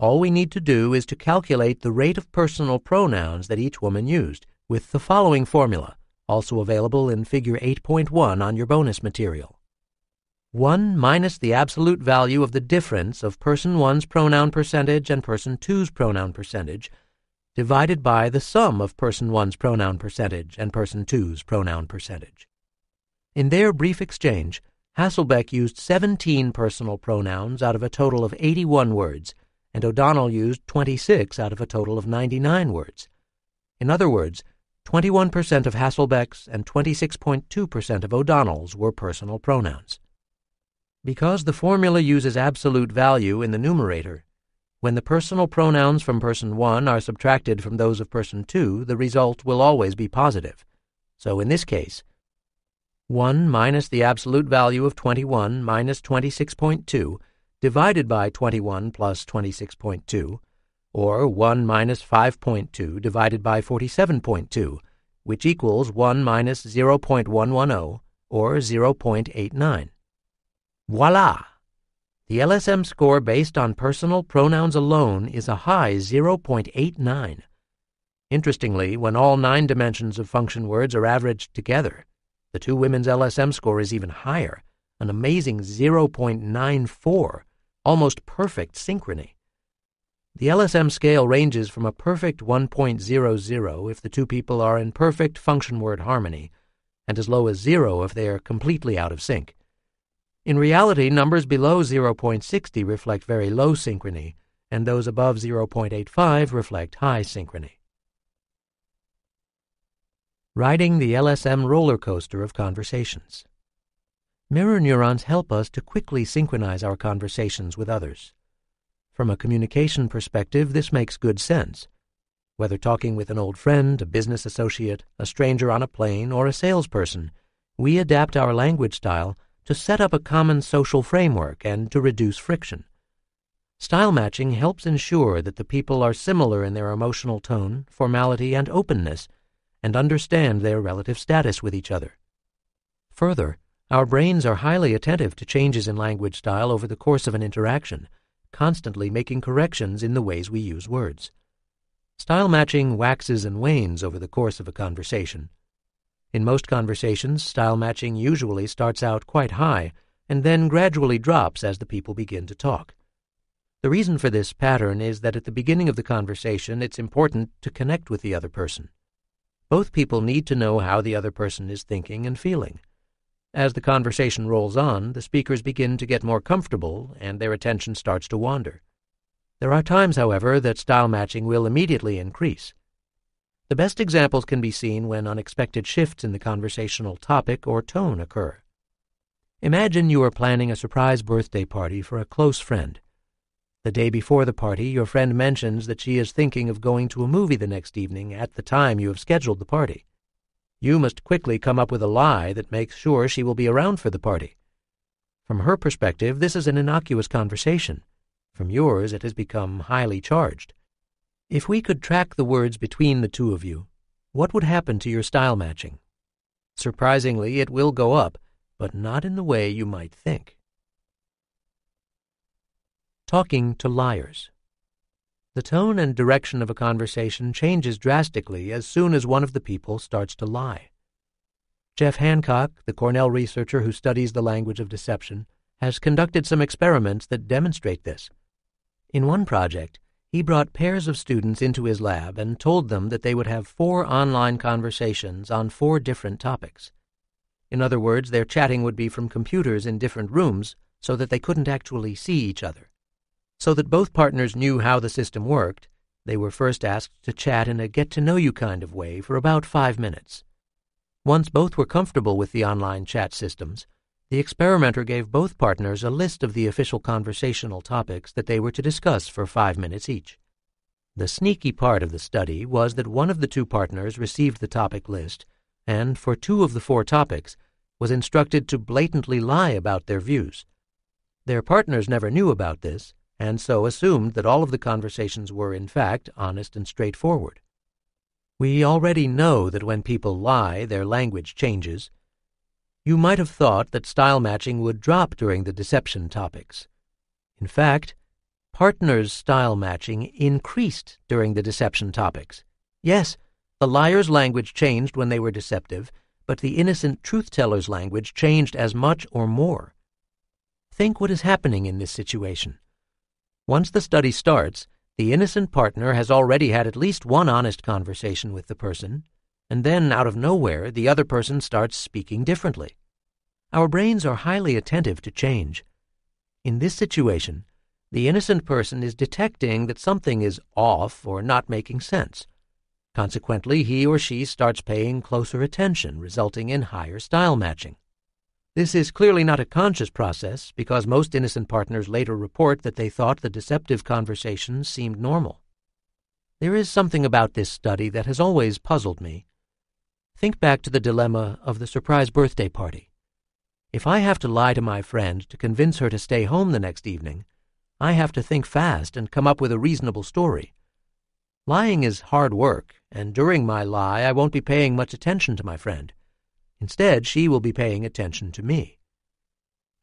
S1: all we need to do is to calculate the rate of personal pronouns that each woman used with the following formula, also available in Figure 8.1 on your bonus material. 1 minus the absolute value of the difference of person 1's pronoun percentage and person 2's pronoun percentage divided by the sum of person 1's pronoun percentage and person 2's pronoun percentage. In their brief exchange, Hasselbeck used 17 personal pronouns out of a total of 81 words, and O'Donnell used 26 out of a total of 99 words. In other words, 21% of Hasselbeck's and 26.2% of O'Donnell's were personal pronouns. Because the formula uses absolute value in the numerator, when the personal pronouns from person 1 are subtracted from those of person 2, the result will always be positive. So in this case, 1 minus the absolute value of 21 minus 26.2 divided by 21 plus 26.2, or 1 minus 5.2 divided by 47.2, which equals 1 minus 0.110, or 0.89. Voila! The LSM score based on personal pronouns alone is a high 0.89. Interestingly, when all nine dimensions of function words are averaged together, the two women's LSM score is even higher, an amazing 0.94, almost perfect synchrony. The LSM scale ranges from a perfect 1.00 if the two people are in perfect function word harmony, and as low as 0 if they are completely out of sync. In reality, numbers below 0.60 reflect very low synchrony, and those above 0.85 reflect high synchrony. Riding the LSM roller coaster of conversations. Mirror neurons help us to quickly synchronize our conversations with others. From a communication perspective, this makes good sense. Whether talking with an old friend, a business associate, a stranger on a plane, or a salesperson, we adapt our language style to set up a common social framework and to reduce friction. Style matching helps ensure that the people are similar in their emotional tone, formality, and openness, and understand their relative status with each other. Further, our brains are highly attentive to changes in language style over the course of an interaction, constantly making corrections in the ways we use words. Style matching waxes and wanes over the course of a conversation, in most conversations, style matching usually starts out quite high and then gradually drops as the people begin to talk. The reason for this pattern is that at the beginning of the conversation, it's important to connect with the other person. Both people need to know how the other person is thinking and feeling. As the conversation rolls on, the speakers begin to get more comfortable and their attention starts to wander. There are times, however, that style matching will immediately increase. The best examples can be seen when unexpected shifts in the conversational topic or tone occur. Imagine you are planning a surprise birthday party for a close friend. The day before the party, your friend mentions that she is thinking of going to a movie the next evening at the time you have scheduled the party. You must quickly come up with a lie that makes sure she will be around for the party. From her perspective, this is an innocuous conversation. From yours, it has become highly charged. If we could track the words between the two of you, what would happen to your style matching? Surprisingly, it will go up, but not in the way you might think. Talking to liars. The tone and direction of a conversation changes drastically as soon as one of the people starts to lie. Jeff Hancock, the Cornell researcher who studies the language of deception, has conducted some experiments that demonstrate this. In one project, he brought pairs of students into his lab and told them that they would have four online conversations on four different topics. In other words, their chatting would be from computers in different rooms so that they couldn't actually see each other. So that both partners knew how the system worked, they were first asked to chat in a get to know you kind of way for about five minutes. Once both were comfortable with the online chat systems, the experimenter gave both partners a list of the official conversational topics that they were to discuss for five minutes each. The sneaky part of the study was that one of the two partners received the topic list and, for two of the four topics, was instructed to blatantly lie about their views. Their partners never knew about this, and so assumed that all of the conversations were, in fact, honest and straightforward. We already know that when people lie, their language changes you might have thought that style matching would drop during the deception topics. In fact, partners' style matching increased during the deception topics. Yes, the liar's language changed when they were deceptive, but the innocent truth teller's language changed as much or more. Think what is happening in this situation. Once the study starts, the innocent partner has already had at least one honest conversation with the person, and then, out of nowhere, the other person starts speaking differently. Our brains are highly attentive to change. In this situation, the innocent person is detecting that something is off or not making sense. Consequently, he or she starts paying closer attention, resulting in higher style matching. This is clearly not a conscious process because most innocent partners later report that they thought the deceptive conversation seemed normal. There is something about this study that has always puzzled me Think back to the dilemma of the surprise birthday party. If I have to lie to my friend to convince her to stay home the next evening, I have to think fast and come up with a reasonable story. Lying is hard work, and during my lie, I won't be paying much attention to my friend. Instead, she will be paying attention to me.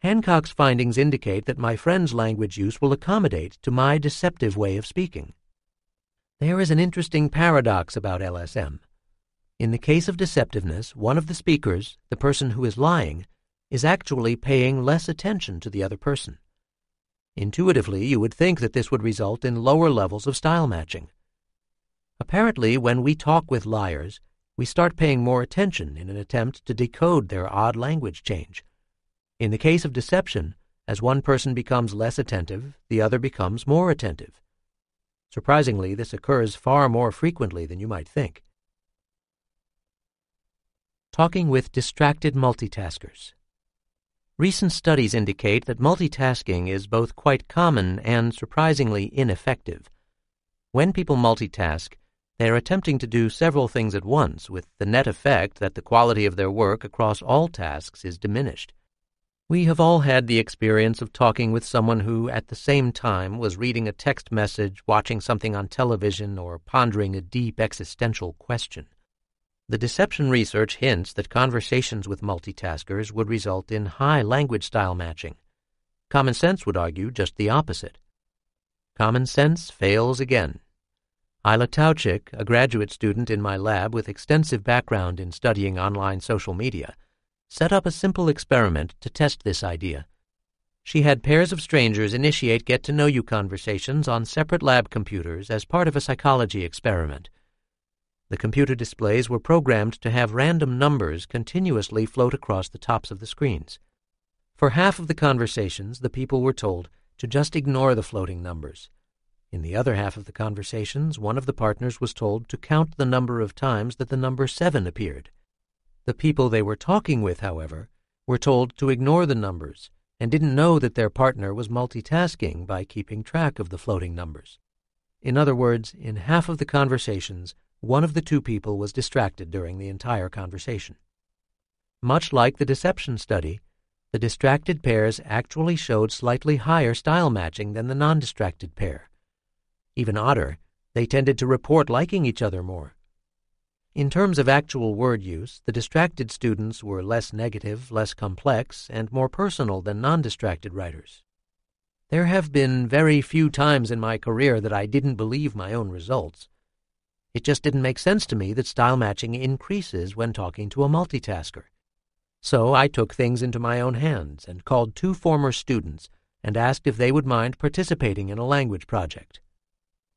S1: Hancock's findings indicate that my friend's language use will accommodate to my deceptive way of speaking. There is an interesting paradox about LSM. In the case of deceptiveness, one of the speakers, the person who is lying, is actually paying less attention to the other person. Intuitively, you would think that this would result in lower levels of style matching. Apparently, when we talk with liars, we start paying more attention in an attempt to decode their odd language change. In the case of deception, as one person becomes less attentive, the other becomes more attentive. Surprisingly, this occurs far more frequently than you might think. Talking with distracted multitaskers. Recent studies indicate that multitasking is both quite common and surprisingly ineffective. When people multitask, they are attempting to do several things at once, with the net effect that the quality of their work across all tasks is diminished. We have all had the experience of talking with someone who, at the same time, was reading a text message, watching something on television, or pondering a deep existential question. The deception research hints that conversations with multitaskers would result in high language style matching. Common sense would argue just the opposite. Common sense fails again. Yla Tausczik, a graduate student in my lab with extensive background in studying online social media, set up a simple experiment to test this idea. She had pairs of strangers initiate get to know you conversations on separate lab computers as part of a psychology experiment. The computer displays were programmed to have random numbers continuously float across the tops of the screens. For half of the conversations, the people were told to just ignore the floating numbers. In the other half of the conversations, one of the partners was told to count the number of times that the number seven appeared. The people they were talking with, however, were told to ignore the numbers and didn't know that their partner was multitasking by keeping track of the floating numbers. In other words, in half of the conversations, one of the two people was distracted during the entire conversation. Much like the deception study, the distracted pairs actually showed slightly higher style matching than the non distracted pair. Even odder, they tended to report liking each other more. In terms of actual word use, the distracted students were less negative, less complex, and more personal than non distracted writers. There have been very few times in my career that I didn't believe my own results it just didn't make sense to me that style matching increases when talking to a multitasker. So I took things into my own hands and called two former students and asked if they would mind participating in a language project.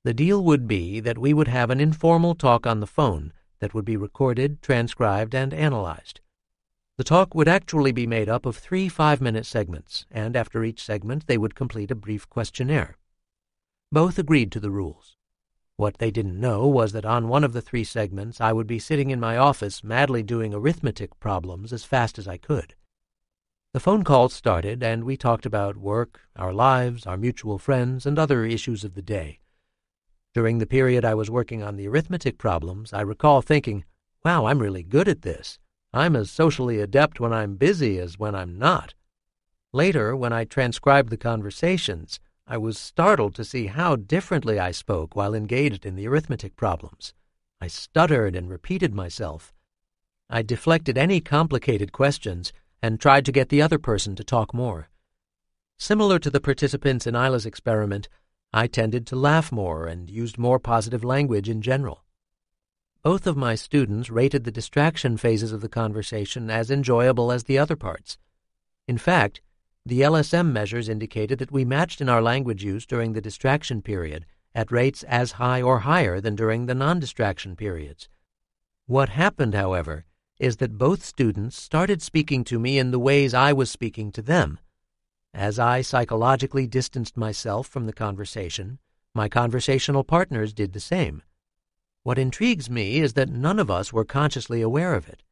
S1: The deal would be that we would have an informal talk on the phone that would be recorded, transcribed, and analyzed. The talk would actually be made up of three five minute segments, and after each segment, they would complete a brief questionnaire. Both agreed to the rules. What they didn't know was that on one of the three segments I would be sitting in my office madly doing arithmetic problems as fast as I could. The phone call started, and we talked about work, our lives, our mutual friends, and other issues of the day. During the period I was working on the arithmetic problems, I recall thinking, wow, I'm really good at this. I'm as socially adept when I'm busy as when I'm not. Later, when I transcribed the conversations, I was startled to see how differently I spoke while engaged in the arithmetic problems. I stuttered and repeated myself. I deflected any complicated questions and tried to get the other person to talk more. Similar to the participants in Yla's experiment, I tended to laugh more and used more positive language in general. Both of my students rated the distraction phases of the conversation as enjoyable as the other parts. In fact, the LSM measures indicated that we matched in our language use during the distraction period at rates as high or higher than during the non distraction periods. What happened, however, is that both students started speaking to me in the ways I was speaking to them. As I psychologically distanced myself from the conversation, my conversational partners did the same. What intrigues me is that none of us were consciously aware of it.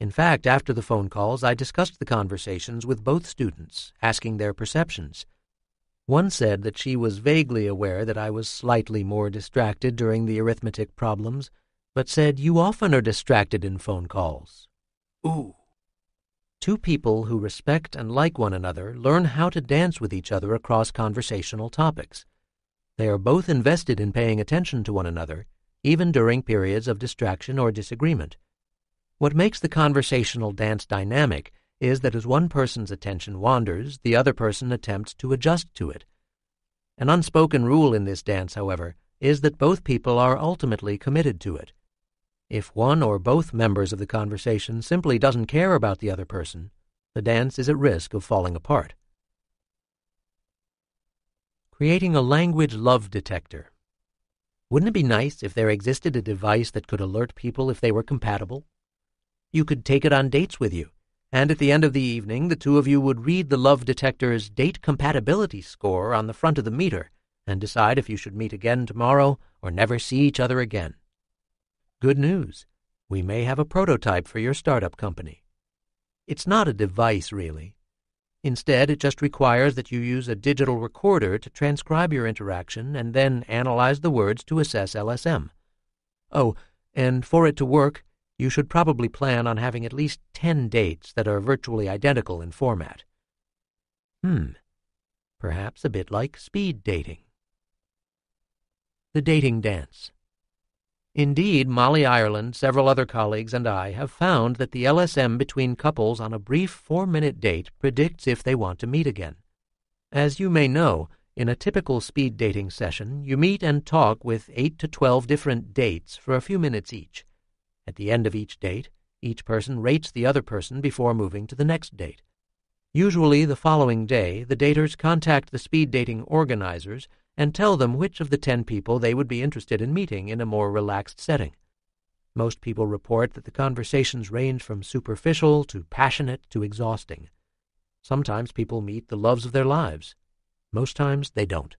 S1: In fact, after the phone calls, I discussed the conversations with both students, asking their perceptions. One said that she was vaguely aware that I was slightly more distracted during the arithmetic problems, but said, You often are distracted in phone calls. Ooh. Two people who respect and like one another learn how to dance with each other across conversational topics. They are both invested in paying attention to one another, even during periods of distraction or disagreement. What makes the conversational dance dynamic is that as one person's attention wanders, the other person attempts to adjust to it. An unspoken rule in this dance, however, is that both people are ultimately committed to it. If one or both members of the conversation simply doesn't care about the other person, the dance is at risk of falling apart. Creating a language love detector. Wouldn't it be nice if there existed a device that could alert people if they were compatible? You could take it on dates with you, and at the end of the evening, the two of you would read the love detector's date compatibility score on the front of the meter and decide if you should meet again tomorrow or never see each other again. Good news. We may have a prototype for your startup company. It's not a device, really. Instead, it just requires that you use a digital recorder to transcribe your interaction and then analyze the words to assess LSM. Oh, and for it to work, you should probably plan on having at least 10 dates that are virtually identical in format. Hmm, perhaps a bit like speed dating. The Dating Dance. Indeed, Molly Ireland, several other colleagues, and I have found that the LSM between couples on a brief four minute date predicts if they want to meet again. As you may know, in a typical speed dating session, you meet and talk with 8 to 12 different dates for a few minutes each. At the end of each date, each person rates the other person before moving to the next date. Usually, the following day, the daters contact the speed dating organizers and tell them which of the 10 people they would be interested in meeting in a more relaxed setting. Most people report that the conversations range from superficial to passionate to exhausting. Sometimes people meet the loves of their lives. Most times they don't.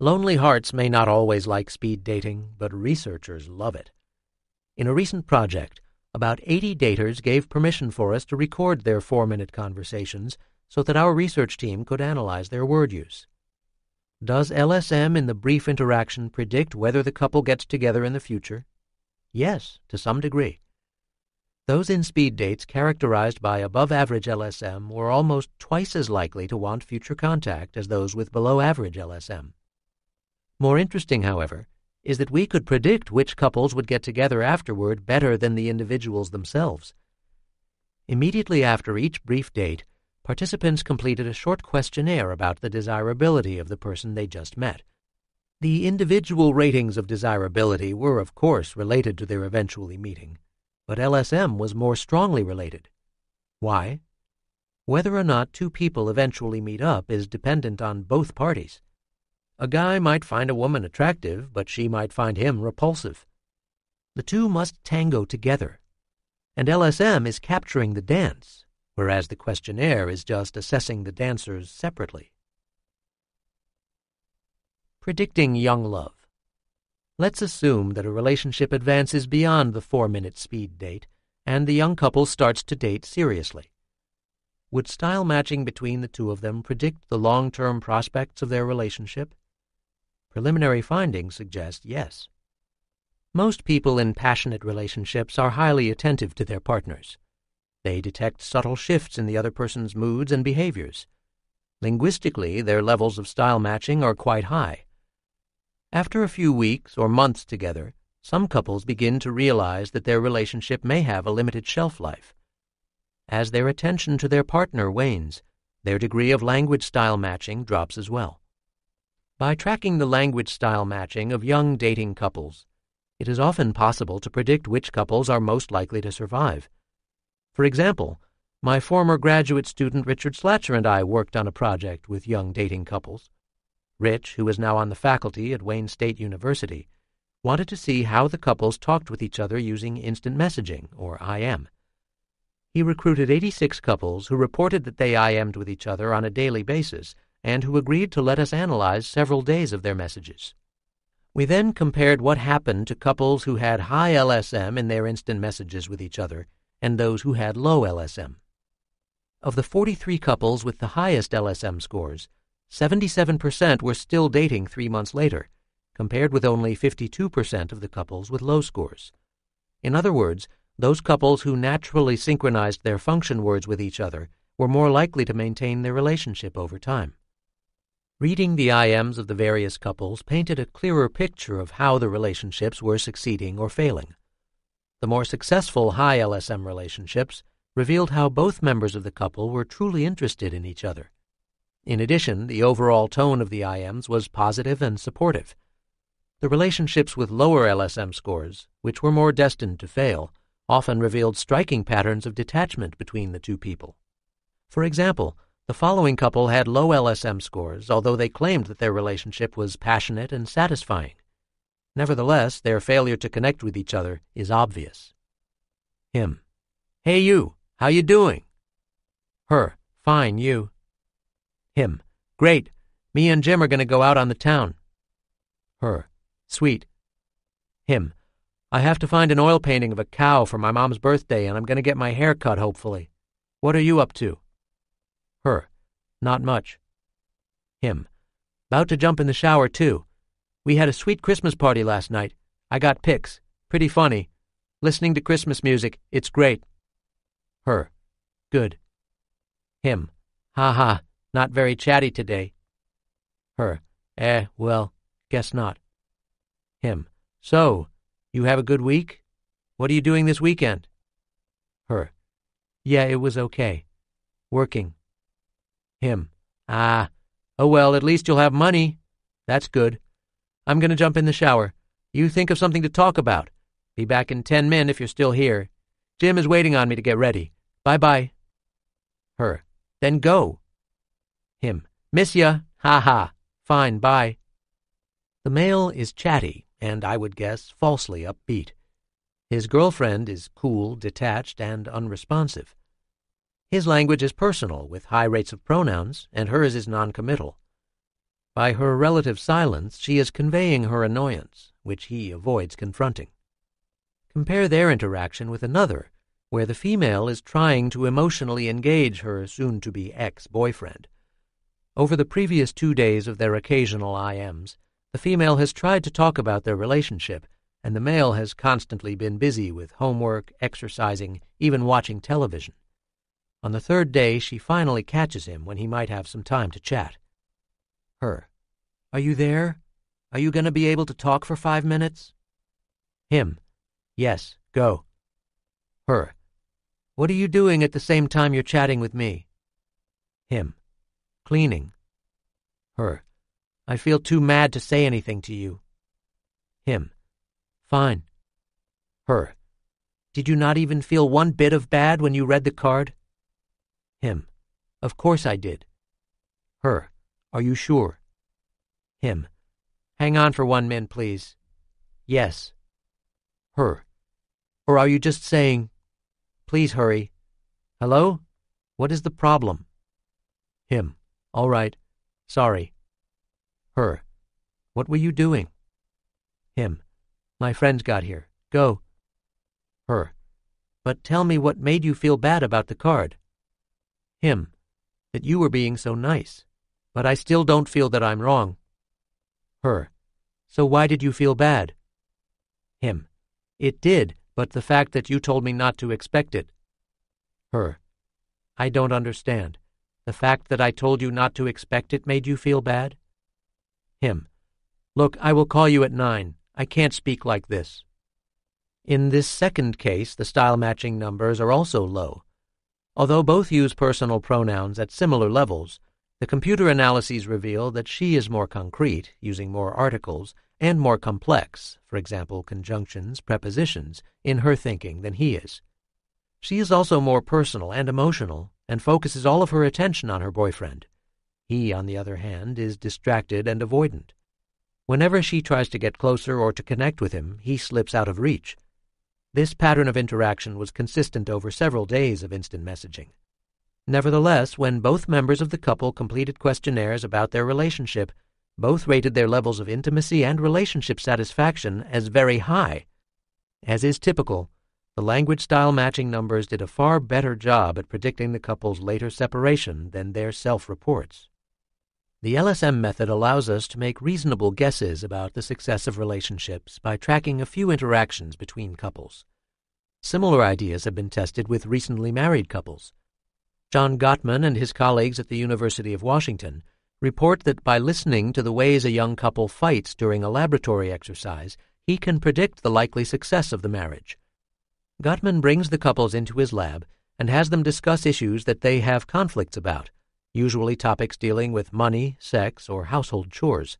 S1: Lonely hearts may not always like speed dating, but researchers love it. In a recent project, about 80 daters gave permission for us to record their four minute conversations so that our research team could analyze their word use. Does LSM in the brief interaction predict whether the couple gets together in the future? Yes, to some degree. Those in speed dates characterized by above average LSM were almost twice as likely to want future contact as those with below average LSM. More interesting, however, is that we could predict which couples would get together afterward better than the individuals themselves. Immediately after each brief date, participants completed a short questionnaire about the desirability of the person they just met. The individual ratings of desirability were, of course, related to their eventually meeting, but LSM was more strongly related. Why? Whether or not two people eventually meet up is dependent on both parties. A guy might find a woman attractive, but she might find him repulsive. The two must tango together. And LSM is capturing the dance, whereas the questionnaire is just assessing the dancers separately. Predicting young love. Let's assume that a relationship advances beyond the four minute speed date and the young couple starts to date seriously. Would style matching between the two of them predict the long term prospects of their relationship? Preliminary findings suggest yes. Most people in passionate relationships are highly attentive to their partners. They detect subtle shifts in the other person's moods and behaviors. Linguistically, their levels of style matching are quite high. After a few weeks or months together, some couples begin to realize that their relationship may have a limited shelf life. As their attention to their partner wanes, their degree of language style matching drops as well. By tracking the language style matching of young dating couples, it is often possible to predict which couples are most likely to survive. For example, my former graduate student Richard Slatcher and I worked on a project with young dating couples. Rich, who is now on the faculty at Wayne State University, wanted to see how the couples talked with each other using instant messaging, or IM. He recruited 86 couples who reported that they IM'd with each other on a daily basis and who agreed to let us analyze several days of their messages. We then compared what happened to couples who had high LSM in their instant messages with each other and those who had low LSM. Of the 43 couples with the highest LSM scores, 77% were still dating three months later, compared with only 52% of the couples with low scores. In other words, those couples who naturally synchronized their function words with each other were more likely to maintain their relationship over time. Reading the IMs of the various couples painted a clearer picture of how the relationships were succeeding or failing. The more successful high LSM relationships revealed how both members of the couple were truly interested in each other. In addition, the overall tone of the IMs was positive and supportive. The relationships with lower LSM scores, which were more destined to fail, often revealed striking patterns of detachment between the two people. For example, the following couple had low LSM scores, although they claimed that their relationship was passionate and satisfying. Nevertheless, their failure to connect with each other is obvious. Him. Hey you, how you doing? Her. Fine, you. Him. Great. Me and Jim are going to go out on the town. Her. Sweet. Him. I have to find an oil painting of a cow for my mom's birthday, and I'm going to get my hair cut, hopefully. What are you up to? Not much. Him. About to jump in the shower, too. We had a sweet Christmas party last night. I got pics. Pretty funny. Listening to Christmas music. It's great. Her. Good. Him. Ha ha. Not very chatty today. Her. Eh, well, guess not. Him. So, you have a good week? What are you doing this weekend? Her. Yeah, it was okay. Working. Him. Ah. Oh well, at least you'll have money. That's good. I'm going to jump in the shower. You think of something to talk about. Be back in ten men if you're still here. Jim is waiting on me to get ready. Bye bye. Her. Then go. Him. Miss ya. Ha ha. Fine, bye. The male is chatty, and I would guess falsely upbeat. His girlfriend is cool, detached, and unresponsive. His language is personal, with high rates of pronouns, and hers is noncommittal. By her relative silence, she is conveying her annoyance, which he avoids confronting. Compare their interaction with another, where the female is trying to emotionally engage her soon to be ex boyfriend. Over the previous two days of their occasional IMs, the female has tried to talk about their relationship, and the male has constantly been busy with homework, exercising, even watching television. On the third day, she finally catches him when he might have some time to chat. Her. Are you there? Are you going to be able to talk for five minutes? Him. Yes, go. Her. What are you doing at the same time you're chatting with me? Him. Cleaning. Her. I feel too mad to say anything to you. Him. Fine. Her. Did you not even feel one bit of bad when you read the card? Him. Of course I did. Her. Are you sure? Him. Hang on for one minute, please. Yes. Her. Or are you just saying, please hurry? Hello? What is the problem? Him. All right. Sorry. Her. What were you doing? Him. My friends got here. Go. Her. But tell me what made you feel bad about the card him that you were being so nice, but I still don't feel that I'm wrong. Her. So why did you feel bad? Him. It did, but the fact that you told me not to expect it. Her. I don't understand. The fact that I told you not to expect it made you feel bad? Him. Look, I will call you at nine. I can't speak like this. In this second case, the style matching numbers are also low, Although both use personal pronouns at similar levels, the computer analyses reveal that she is more concrete, using more articles, and more complex, for example, conjunctions, prepositions, in her thinking than he is. She is also more personal and emotional and focuses all of her attention on her boyfriend. He, on the other hand, is distracted and avoidant. Whenever she tries to get closer or to connect with him, he slips out of reach. This pattern of interaction was consistent over several days of instant messaging. Nevertheless, when both members of the couple completed questionnaires about their relationship, both rated their levels of intimacy and relationship satisfaction as very high. As is typical, the language style matching numbers did a far better job at predicting the couple's later separation than their self reports. The LSM method allows us to make reasonable guesses about the success of relationships by tracking a few interactions between couples. Similar ideas have been tested with recently married couples. John Gottman and his colleagues at the University of Washington report that by listening to the ways a young couple fights during a laboratory exercise, he can predict the likely success of the marriage. Gottman brings the couples into his lab and has them discuss issues that they have conflicts about usually topics dealing with money, sex, or household chores.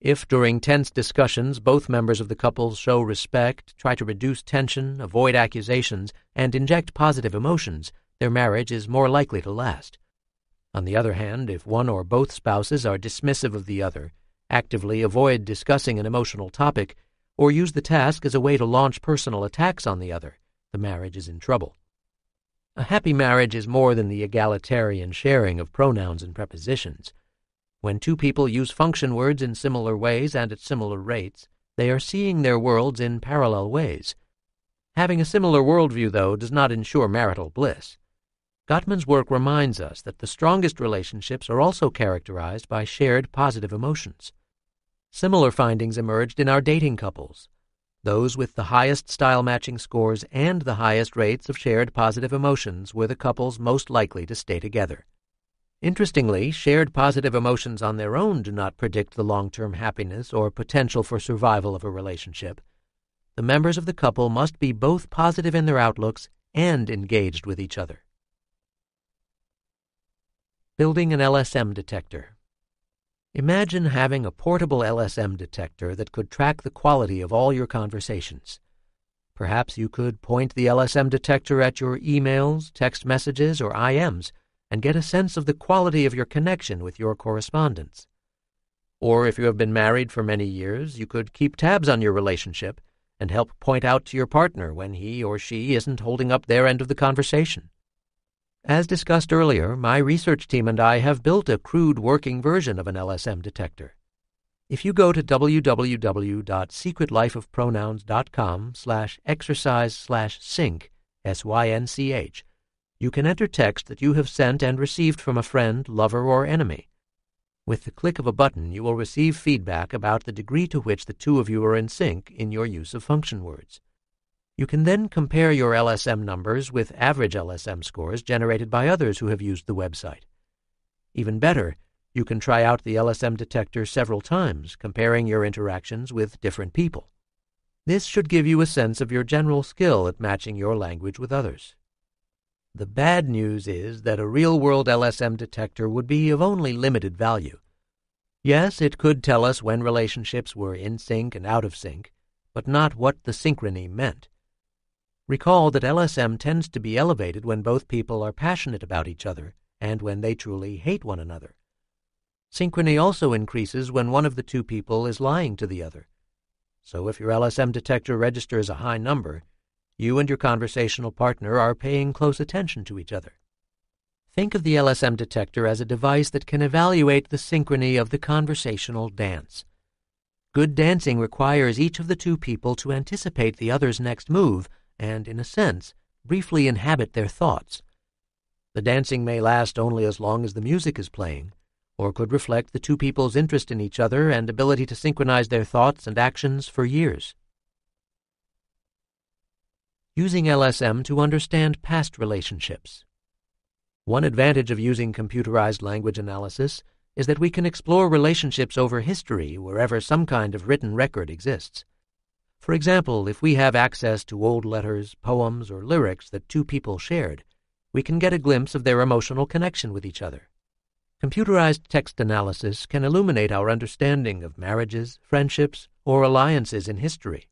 S1: If during tense discussions both members of the couple show respect, try to reduce tension, avoid accusations, and inject positive emotions, their marriage is more likely to last. On the other hand, if one or both spouses are dismissive of the other, actively avoid discussing an emotional topic, or use the task as a way to launch personal attacks on the other, the marriage is in trouble. A happy marriage is more than the egalitarian sharing of pronouns and prepositions. When two people use function words in similar ways and at similar rates, they are seeing their worlds in parallel ways. Having a similar worldview, though, does not ensure marital bliss. Gottman's work reminds us that the strongest relationships are also characterized by shared positive emotions. Similar findings emerged in our dating couples. Those with the highest style matching scores and the highest rates of shared positive emotions were the couples most likely to stay together. Interestingly, shared positive emotions on their own do not predict the long term happiness or potential for survival of a relationship. The members of the couple must be both positive in their outlooks and engaged with each other. Building an LSM detector. Imagine having a portable LSM detector that could track the quality of all your conversations. Perhaps you could point the LSM detector at your emails, text messages, or IMs and get a sense of the quality of your connection with your correspondence. Or if you have been married for many years, you could keep tabs on your relationship and help point out to your partner when he or she isn't holding up their end of the conversation. As discussed earlier, my research team and I have built a crude working version of an LSM detector. If you go to www.secretlifeofpronouns.com slash exercise slash sync, S-Y-N-C-H, you can enter text that you have sent and received from a friend, lover, or enemy. With the click of a button, you will receive feedback about the degree to which the two of you are in sync in your use of function words. You can then compare your LSM numbers with average LSM scores generated by others who have used the website. Even better, you can try out the LSM detector several times, comparing your interactions with different people. This should give you a sense of your general skill at matching your language with others. The bad news is that a real world LSM detector would be of only limited value. Yes, it could tell us when relationships were in sync and out of sync, but not what the synchrony meant. Recall that LSM tends to be elevated when both people are passionate about each other and when they truly hate one another. Synchrony also increases when one of the two people is lying to the other. So if your LSM detector registers a high number, you and your conversational partner are paying close attention to each other. Think of the LSM detector as a device that can evaluate the synchrony of the conversational dance. Good dancing requires each of the two people to anticipate the other's next move and, in a sense, briefly inhabit their thoughts. The dancing may last only as long as the music is playing, or could reflect the two people's interest in each other and ability to synchronize their thoughts and actions for years. Using LSM to understand past relationships. One advantage of using computerized language analysis is that we can explore relationships over history wherever some kind of written record exists. For example, if we have access to old letters, poems, or lyrics that two people shared, we can get a glimpse of their emotional connection with each other. Computerized text analysis can illuminate our understanding of marriages, friendships, or alliances in history.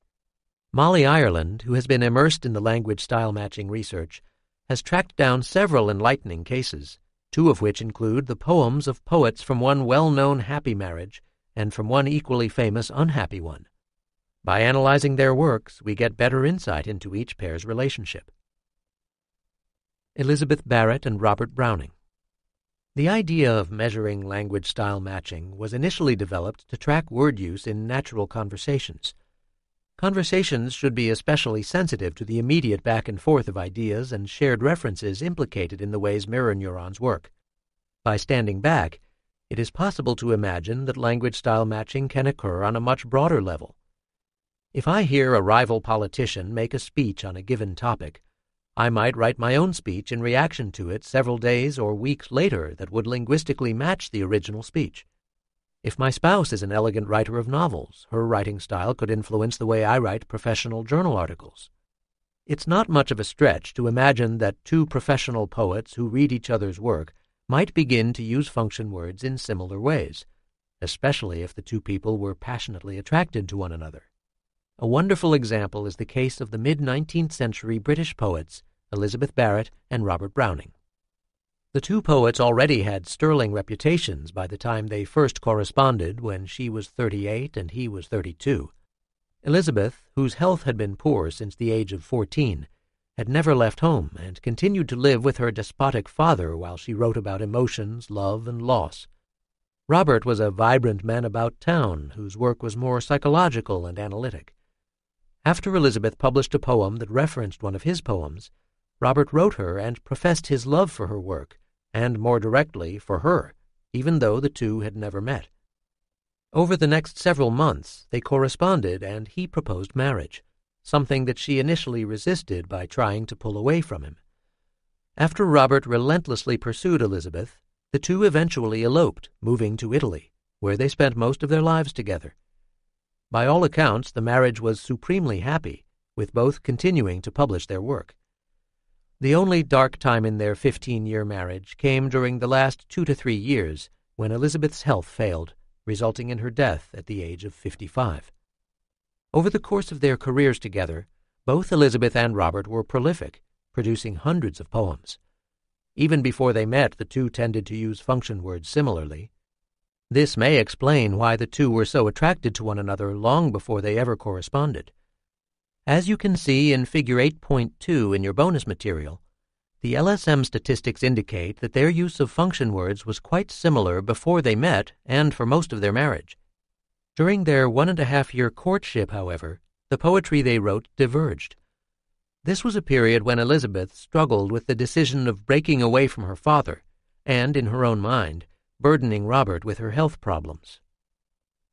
S1: Molly Ireland, who has been immersed in the language style matching research, has tracked down several enlightening cases, two of which include the poems of poets from one well known happy marriage and from one equally famous unhappy one. By analyzing their works, we get better insight into each pair's relationship. Elizabeth Barrett and Robert Browning. The idea of measuring language style matching was initially developed to track word use in natural conversations. Conversations should be especially sensitive to the immediate back and forth of ideas and shared references implicated in the ways mirror neurons work. By standing back, it is possible to imagine that language style matching can occur on a much broader level, if I hear a rival politician make a speech on a given topic, I might write my own speech in reaction to it several days or weeks later that would linguistically match the original speech. If my spouse is an elegant writer of novels, her writing style could influence the way I write professional journal articles. It's not much of a stretch to imagine that two professional poets who read each other's work might begin to use function words in similar ways, especially if the two people were passionately attracted to one another. A wonderful example is the case of the mid 19th century British poets Elizabeth Barrett and Robert Browning. The two poets already had sterling reputations by the time they first corresponded when she was 38 and he was 32. Elizabeth, whose health had been poor since the age of 14, had never left home and continued to live with her despotic father while she wrote about emotions, love, and loss. Robert was a vibrant man about town whose work was more psychological and analytic. After Elizabeth published a poem that referenced one of his poems, Robert wrote her and professed his love for her work, and more directly, for her, even though the two had never met. Over the next several months, they corresponded and he proposed marriage, something that she initially resisted by trying to pull away from him. After Robert relentlessly pursued Elizabeth, the two eventually eloped, moving to Italy, where they spent most of their lives together. By all accounts, the marriage was supremely happy, with both continuing to publish their work. The only dark time in their 15 year marriage came during the last two to three years when Elizabeth's health failed, resulting in her death at the age of 55. Over the course of their careers together, both Elizabeth and Robert were prolific, producing hundreds of poems. Even before they met, the two tended to use function words similarly, this may explain why the two were so attracted to one another long before they ever corresponded. As you can see in Figure 8.2 in your bonus material, the LSM statistics indicate that their use of function words was quite similar before they met and for most of their marriage. During their one and a half year courtship, however, the poetry they wrote diverged. This was a period when Elizabeth struggled with the decision of breaking away from her father, and, in her own mind, burdening Robert with her health problems.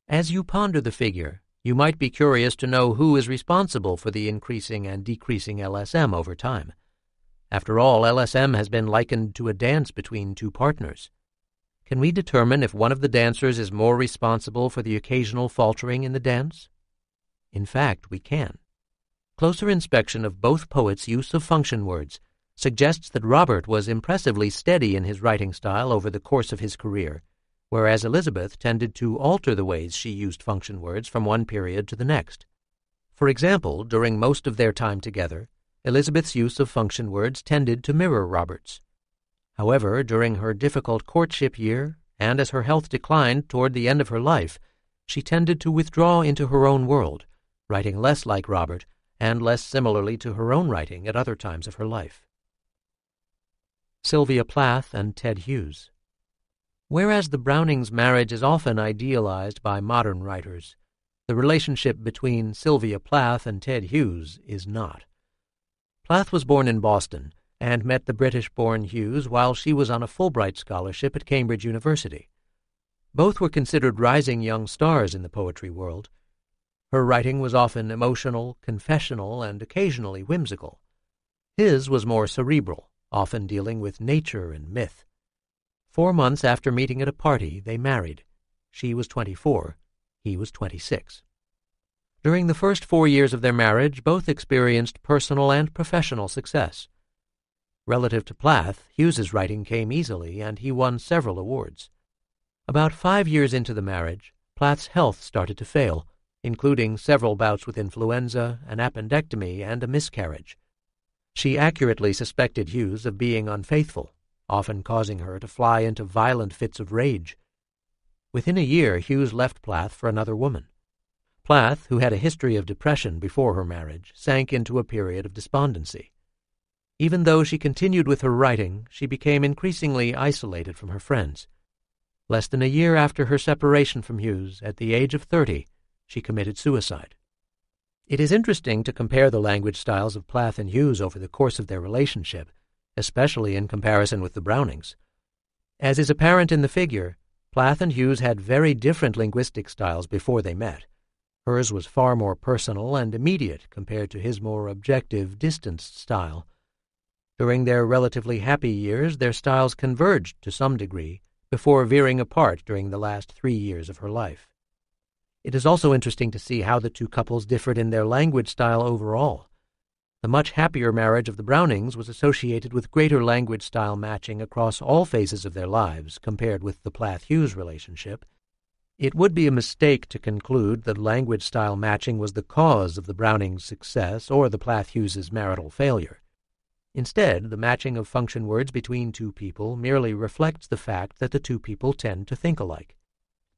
S1: As you ponder the figure, you might be curious to know who is responsible for the increasing and decreasing LSM over time. After all, LSM has been likened to a dance between two partners. Can we determine if one of the dancers is more responsible for the occasional faltering in the dance? In fact, we can. Closer inspection of both poets' use of function words suggests that Robert was impressively steady in his writing style over the course of his career, whereas Elizabeth tended to alter the ways she used function words from one period to the next. For example, during most of their time together, Elizabeth's use of function words tended to mirror Robert's. However, during her difficult courtship year, and as her health declined toward the end of her life, she tended to withdraw into her own world, writing less like Robert and less similarly to her own writing at other times of her life. Sylvia Plath and Ted Hughes. Whereas the Brownings' marriage is often idealized by modern writers, the relationship between Sylvia Plath and Ted Hughes is not. Plath was born in Boston and met the British born Hughes while she was on a Fulbright scholarship at Cambridge University. Both were considered rising young stars in the poetry world. Her writing was often emotional, confessional, and occasionally whimsical. His was more cerebral, often dealing with nature and myth. Four months after meeting at a party, they married. She was 24, he was 26. During the first four years of their marriage, both experienced personal and professional success. Relative to Plath, Hughes's writing came easily, and he won several awards. About five years into the marriage, Plath's health started to fail, including several bouts with influenza, an appendectomy, and a miscarriage. She accurately suspected Hughes of being unfaithful, often causing her to fly into violent fits of rage. Within a year, Hughes left Plath for another woman. Plath, who had a history of depression before her marriage, sank into a period of despondency. Even though she continued with her writing, she became increasingly isolated from her friends. Less than a year after her separation from Hughes, at the age of thirty, she committed suicide. It is interesting to compare the language styles of Plath and Hughes over the course of their relationship, especially in comparison with the Brownings. As is apparent in the figure, Plath and Hughes had very different linguistic styles before they met. Hers was far more personal and immediate compared to his more objective, distanced style. During their relatively happy years, their styles converged to some degree before veering apart during the last three years of her life. It is also interesting to see how the two couples differed in their language style overall. The much happier marriage of the Brownings was associated with greater language style matching across all phases of their lives compared with the Plath Hughes relationship. It would be a mistake to conclude that language style matching was the cause of the Brownings' success or the Plath Hughes' marital failure. Instead, the matching of function words between two people merely reflects the fact that the two people tend to think alike.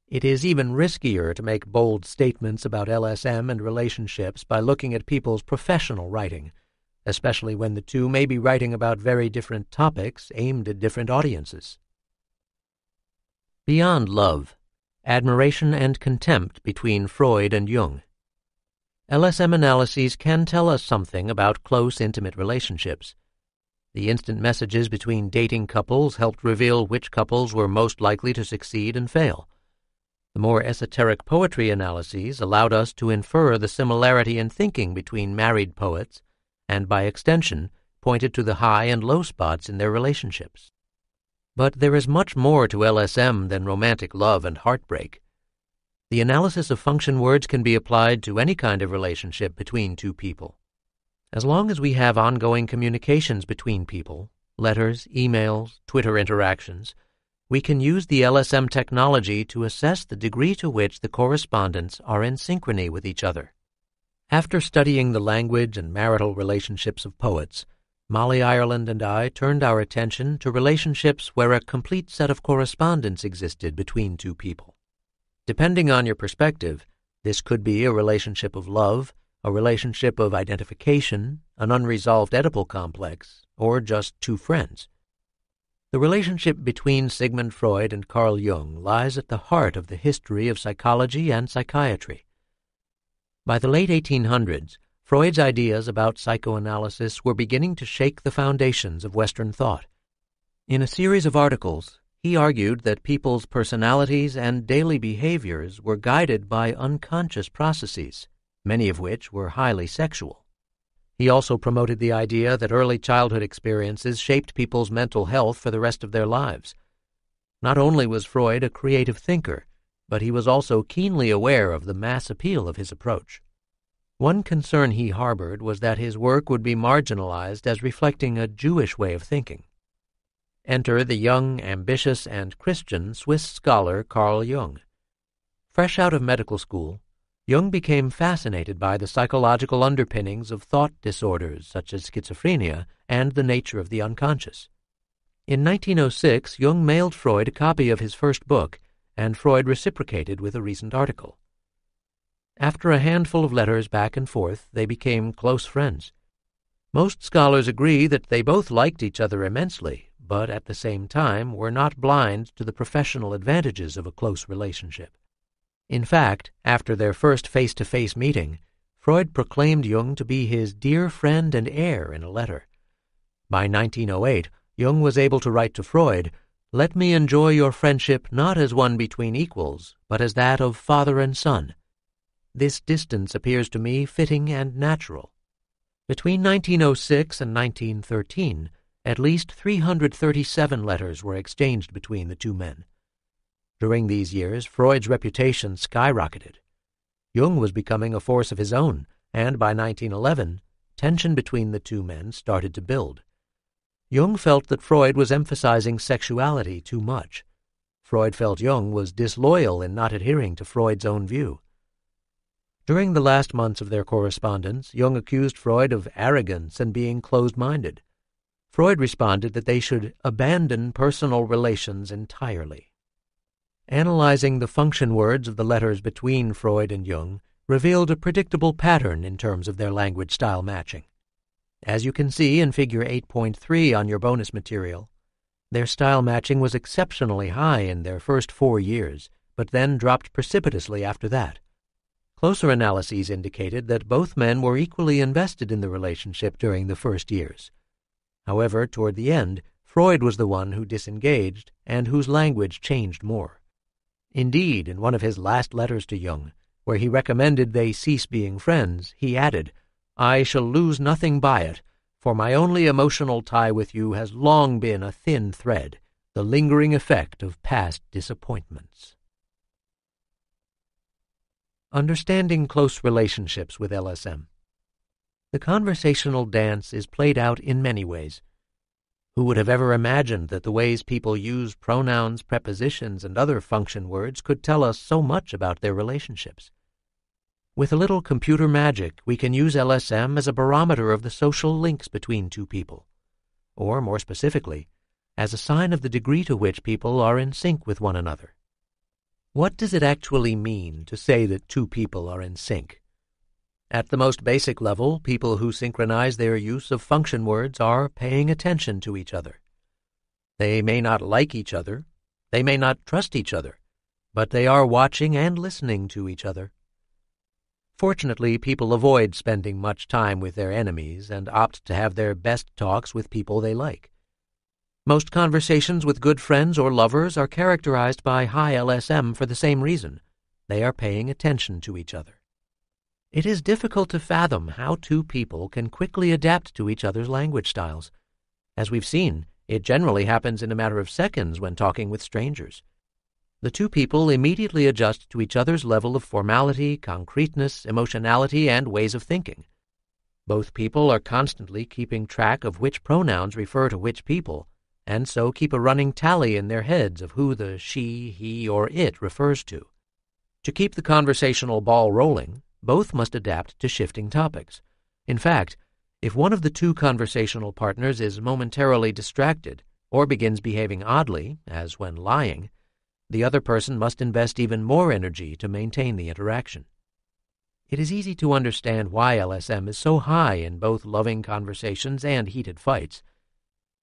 S1: It is even riskier to make bold statements about LSM and relationships by looking at people's professional writing, especially when the two may be writing about very different topics aimed at different audiences. Beyond Love Admiration and Contempt Between Freud and Jung. LSM analyses can tell us something about close, intimate relationships. The instant messages between dating couples helped reveal which couples were most likely to succeed and fail. The more esoteric poetry analyses allowed us to infer the similarity in thinking between married poets, and by extension, pointed to the high and low spots in their relationships. But there is much more to LSM than romantic love and heartbreak. The analysis of function words can be applied to any kind of relationship between two people. As long as we have ongoing communications between people, letters, emails, Twitter interactions, we can use the LSM technology to assess the degree to which the correspondents are in synchrony with each other. After studying the language and marital relationships of poets, Molly Ireland and I turned our attention to relationships where a complete set of correspondence existed between two people. Depending on your perspective, this could be a relationship of love, a relationship of identification, an unresolved Oedipal complex, or just two friends. The relationship between Sigmund Freud and Carl Jung lies at the heart of the history of psychology and psychiatry. By the late 1800s, Freud's ideas about psychoanalysis were beginning to shake the foundations of Western thought. In a series of articles, he argued that people's personalities and daily behaviors were guided by unconscious processes, many of which were highly sexual. He also promoted the idea that early childhood experiences shaped people's mental health for the rest of their lives. Not only was Freud a creative thinker, but he was also keenly aware of the mass appeal of his approach. One concern he harbored was that his work would be marginalized as reflecting a Jewish way of thinking. Enter the young, ambitious, and Christian Swiss scholar Carl Jung. Fresh out of medical school, Jung became fascinated by the psychological underpinnings of thought disorders such as schizophrenia and the nature of the unconscious. In 1906, Jung mailed Freud a copy of his first book, and Freud reciprocated with a recent article. After a handful of letters back and forth, they became close friends. Most scholars agree that they both liked each other immensely, but at the same time were not blind to the professional advantages of a close relationship. In fact, after their first face to face meeting, Freud proclaimed Jung to be his dear friend and heir in a letter. By 1908, Jung was able to write to Freud, Let me enjoy your friendship not as one between equals, but as that of father and son. This distance appears to me fitting and natural. Between 1906 and 1913, at least 337 letters were exchanged between the two men. During these years, Freud's reputation skyrocketed. Jung was becoming a force of his own, and by 1911, tension between the two men started to build. Jung felt that Freud was emphasizing sexuality too much. Freud felt Jung was disloyal in not adhering to Freud's own view. During the last months of their correspondence, Jung accused Freud of arrogance and being closed minded. Freud responded that they should abandon personal relations entirely. Analyzing the function words of the letters between Freud and Jung revealed a predictable pattern in terms of their language style matching. As you can see in Figure 8.3 on your bonus material, their style matching was exceptionally high in their first four years, but then dropped precipitously after that. Closer analyses indicated that both men were equally invested in the relationship during the first years. However, toward the end, Freud was the one who disengaged and whose language changed more. Indeed, in one of his last letters to Jung, where he recommended they cease being friends, he added, I shall lose nothing by it, for my only emotional tie with you has long been a thin thread, the lingering effect of past disappointments. Understanding close relationships with LSM. The conversational dance is played out in many ways who would have ever imagined that the ways people use pronouns, prepositions, and other function words could tell us so much about their relationships? With a little computer magic, we can use LSM as a barometer of the social links between two people, or more specifically, as a sign of the degree to which people are in sync with one another. What does it actually mean to say that two people are in sync? At the most basic level, people who synchronize their use of function words are paying attention to each other. They may not like each other, they may not trust each other, but they are watching and listening to each other. Fortunately, people avoid spending much time with their enemies and opt to have their best talks with people they like. Most conversations with good friends or lovers are characterized by high LSM for the same reason they are paying attention to each other. It is difficult to fathom how two people can quickly adapt to each other's language styles. As we've seen, it generally happens in a matter of seconds when talking with strangers. The two people immediately adjust to each other's level of formality, concreteness, emotionality, and ways of thinking. Both people are constantly keeping track of which pronouns refer to which people, and so keep a running tally in their heads of who the she, he, or it refers to. To keep the conversational ball rolling, both must adapt to shifting topics. In fact, if one of the two conversational partners is momentarily distracted or begins behaving oddly, as when lying, the other person must invest even more energy to maintain the interaction. It is easy to understand why LSM is so high in both loving conversations and heated fights.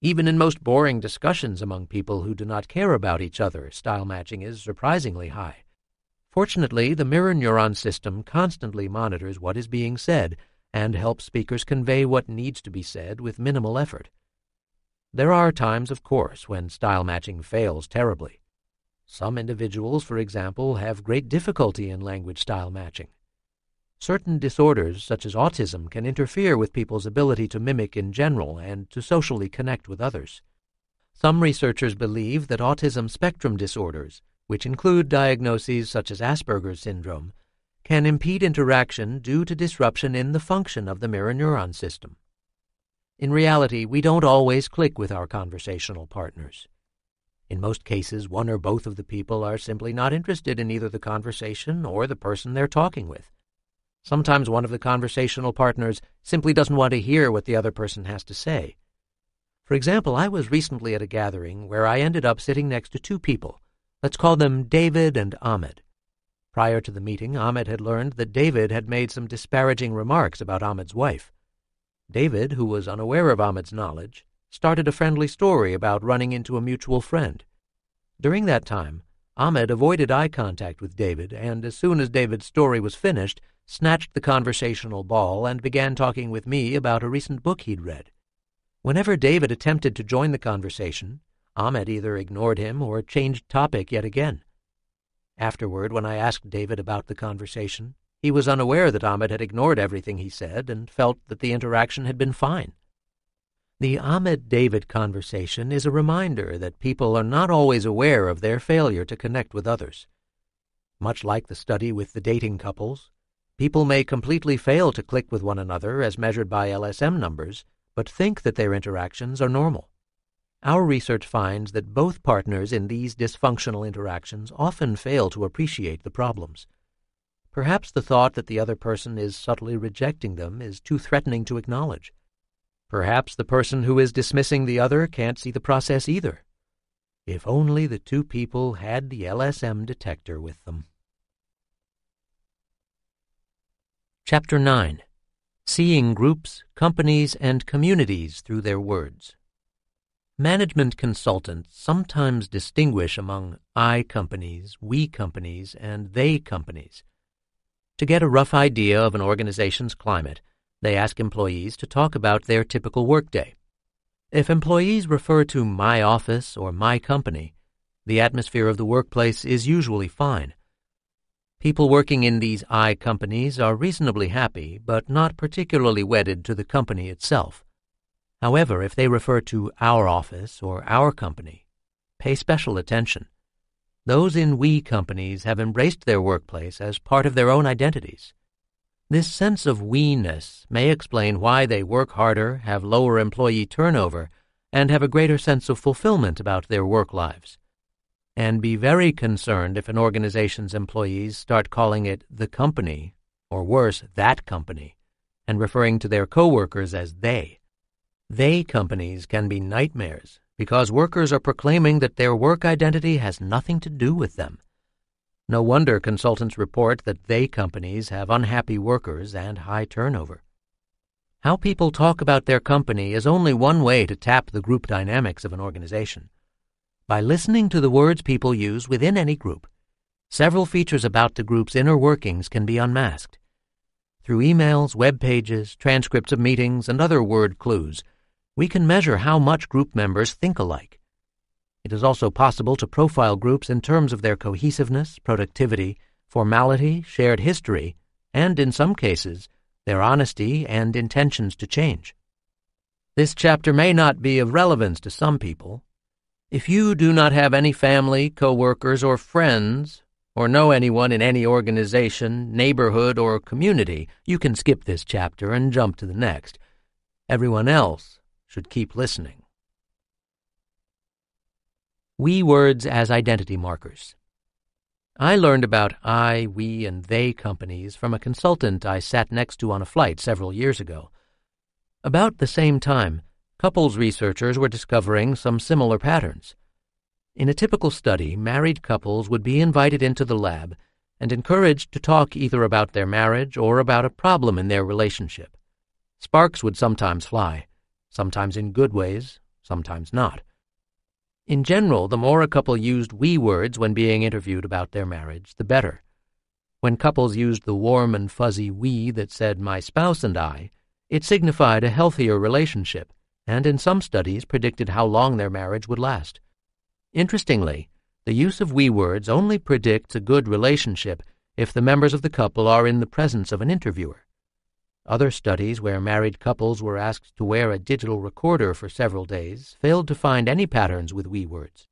S1: Even in most boring discussions among people who do not care about each other, style matching is surprisingly high. Fortunately, the mirror neuron system constantly monitors what is being said and helps speakers convey what needs to be said with minimal effort. There are times, of course, when style matching fails terribly. Some individuals, for example, have great difficulty in language style matching. Certain disorders, such as autism, can interfere with people's ability to mimic in general and to socially connect with others. Some researchers believe that autism spectrum disorders, which include diagnoses such as Asperger's syndrome, can impede interaction due to disruption in the function of the mirror neuron system. In reality, we don't always click with our conversational partners. In most cases, one or both of the people are simply not interested in either the conversation or the person they're talking with. Sometimes one of the conversational partners simply doesn't want to hear what the other person has to say. For example, I was recently at a gathering where I ended up sitting next to two people Let's call them David and Ahmed. Prior to the meeting, Ahmed had learned that David had made some disparaging remarks about Ahmed's wife. David, who was unaware of Ahmed's knowledge, started a friendly story about running into a mutual friend. During that time, Ahmed avoided eye contact with David and, as soon as David's story was finished, snatched the conversational ball and began talking with me about a recent book he'd read. Whenever David attempted to join the conversation, Ahmed either ignored him or changed topic yet again. Afterward, when I asked David about the conversation, he was unaware that Ahmed had ignored everything he said and felt that the interaction had been fine. The Ahmed David conversation is a reminder that people are not always aware of their failure to connect with others. Much like the study with the dating couples, people may completely fail to click with one another as measured by LSM numbers, but think that their interactions are normal. Our research finds that both partners in these dysfunctional interactions often fail to appreciate the problems. Perhaps the thought that the other person is subtly rejecting them is too threatening to acknowledge. Perhaps the person who is dismissing the other can't see the process either. If only the two people had the LSM detector with them. Chapter 9 Seeing Groups, Companies, and Communities Through Their Words Management consultants sometimes distinguish among I companies, we companies, and they companies. To get a rough idea of an organization's climate, they ask employees to talk about their typical workday. If employees refer to my office or my company, the atmosphere of the workplace is usually fine. People working in these I companies are reasonably happy, but not particularly wedded to the company itself. However, if they refer to our office or our company, pay special attention. Those in we companies have embraced their workplace as part of their own identities. This sense of we-ness may explain why they work harder, have lower employee turnover, and have a greater sense of fulfillment about their work lives. And be very concerned if an organization's employees start calling it the company, or worse, that company, and referring to their coworkers as they. They companies can be nightmares because workers are proclaiming that their work identity has nothing to do with them. No wonder consultants report that they companies have unhappy workers and high turnover. How people talk about their company is only one way to tap the group dynamics of an organization. By listening to the words people use within any group, several features about the group's inner workings can be unmasked. Through emails, web pages, transcripts of meetings, and other word clues, we can measure how much group members think alike. It is also possible to profile groups in terms of their cohesiveness, productivity, formality, shared history, and in some cases, their honesty and intentions to change. This chapter may not be of relevance to some people. If you do not have any family, coworkers, or friends, or know anyone in any organization, neighborhood, or community, you can skip this chapter and jump to the next. Everyone else should keep listening. We words as identity markers. I learned about I, we, and they companies from a consultant I sat next to on a flight several years ago. About the same time, couples researchers were discovering some similar patterns. In a typical study, married couples would be invited into the lab and encouraged to talk either about their marriage or about a problem in their relationship. Sparks would sometimes fly sometimes in good ways, sometimes not. In general, the more a couple used we words when being interviewed about their marriage, the better. When couples used the warm and fuzzy we that said, my spouse and I, it signified a healthier relationship, and in some studies predicted how long their marriage would last. Interestingly, the use of we words only predicts a good relationship if the members of the couple are in the presence of an interviewer. Other studies where married couples were asked to wear a digital recorder for several days failed to find any patterns with we words.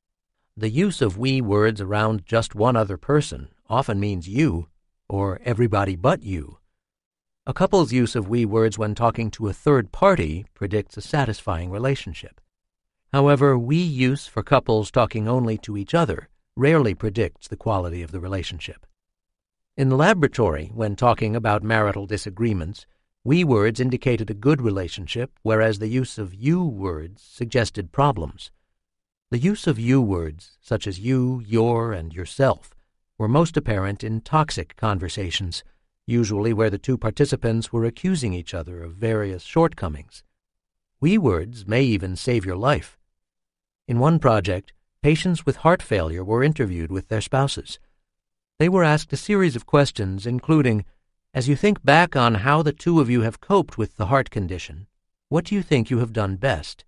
S1: The use of we words around just one other person often means you or everybody but you. A couple's use of we words when talking to a third party predicts a satisfying relationship. However, we use for couples talking only to each other rarely predicts the quality of the relationship. In the laboratory, when talking about marital disagreements, we words indicated a good relationship, whereas the use of you words suggested problems. The use of you words, such as you, your, and yourself, were most apparent in toxic conversations, usually where the two participants were accusing each other of various shortcomings. We words may even save your life. In one project, patients with heart failure were interviewed with their spouses. They were asked a series of questions, including as you think back on how the two of you have coped with the heart condition, what do you think you have done best?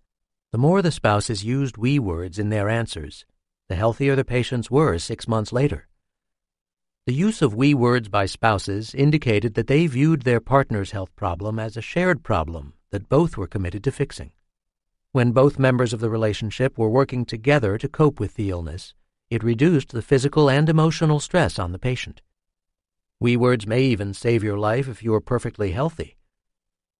S1: The more the spouses used we words in their answers, the healthier the patients were six months later. The use of we words by spouses indicated that they viewed their partner's health problem as a shared problem that both were committed to fixing. When both members of the relationship were working together to cope with the illness, it reduced the physical and emotional stress on the patient. We words may even save your life if you are perfectly healthy.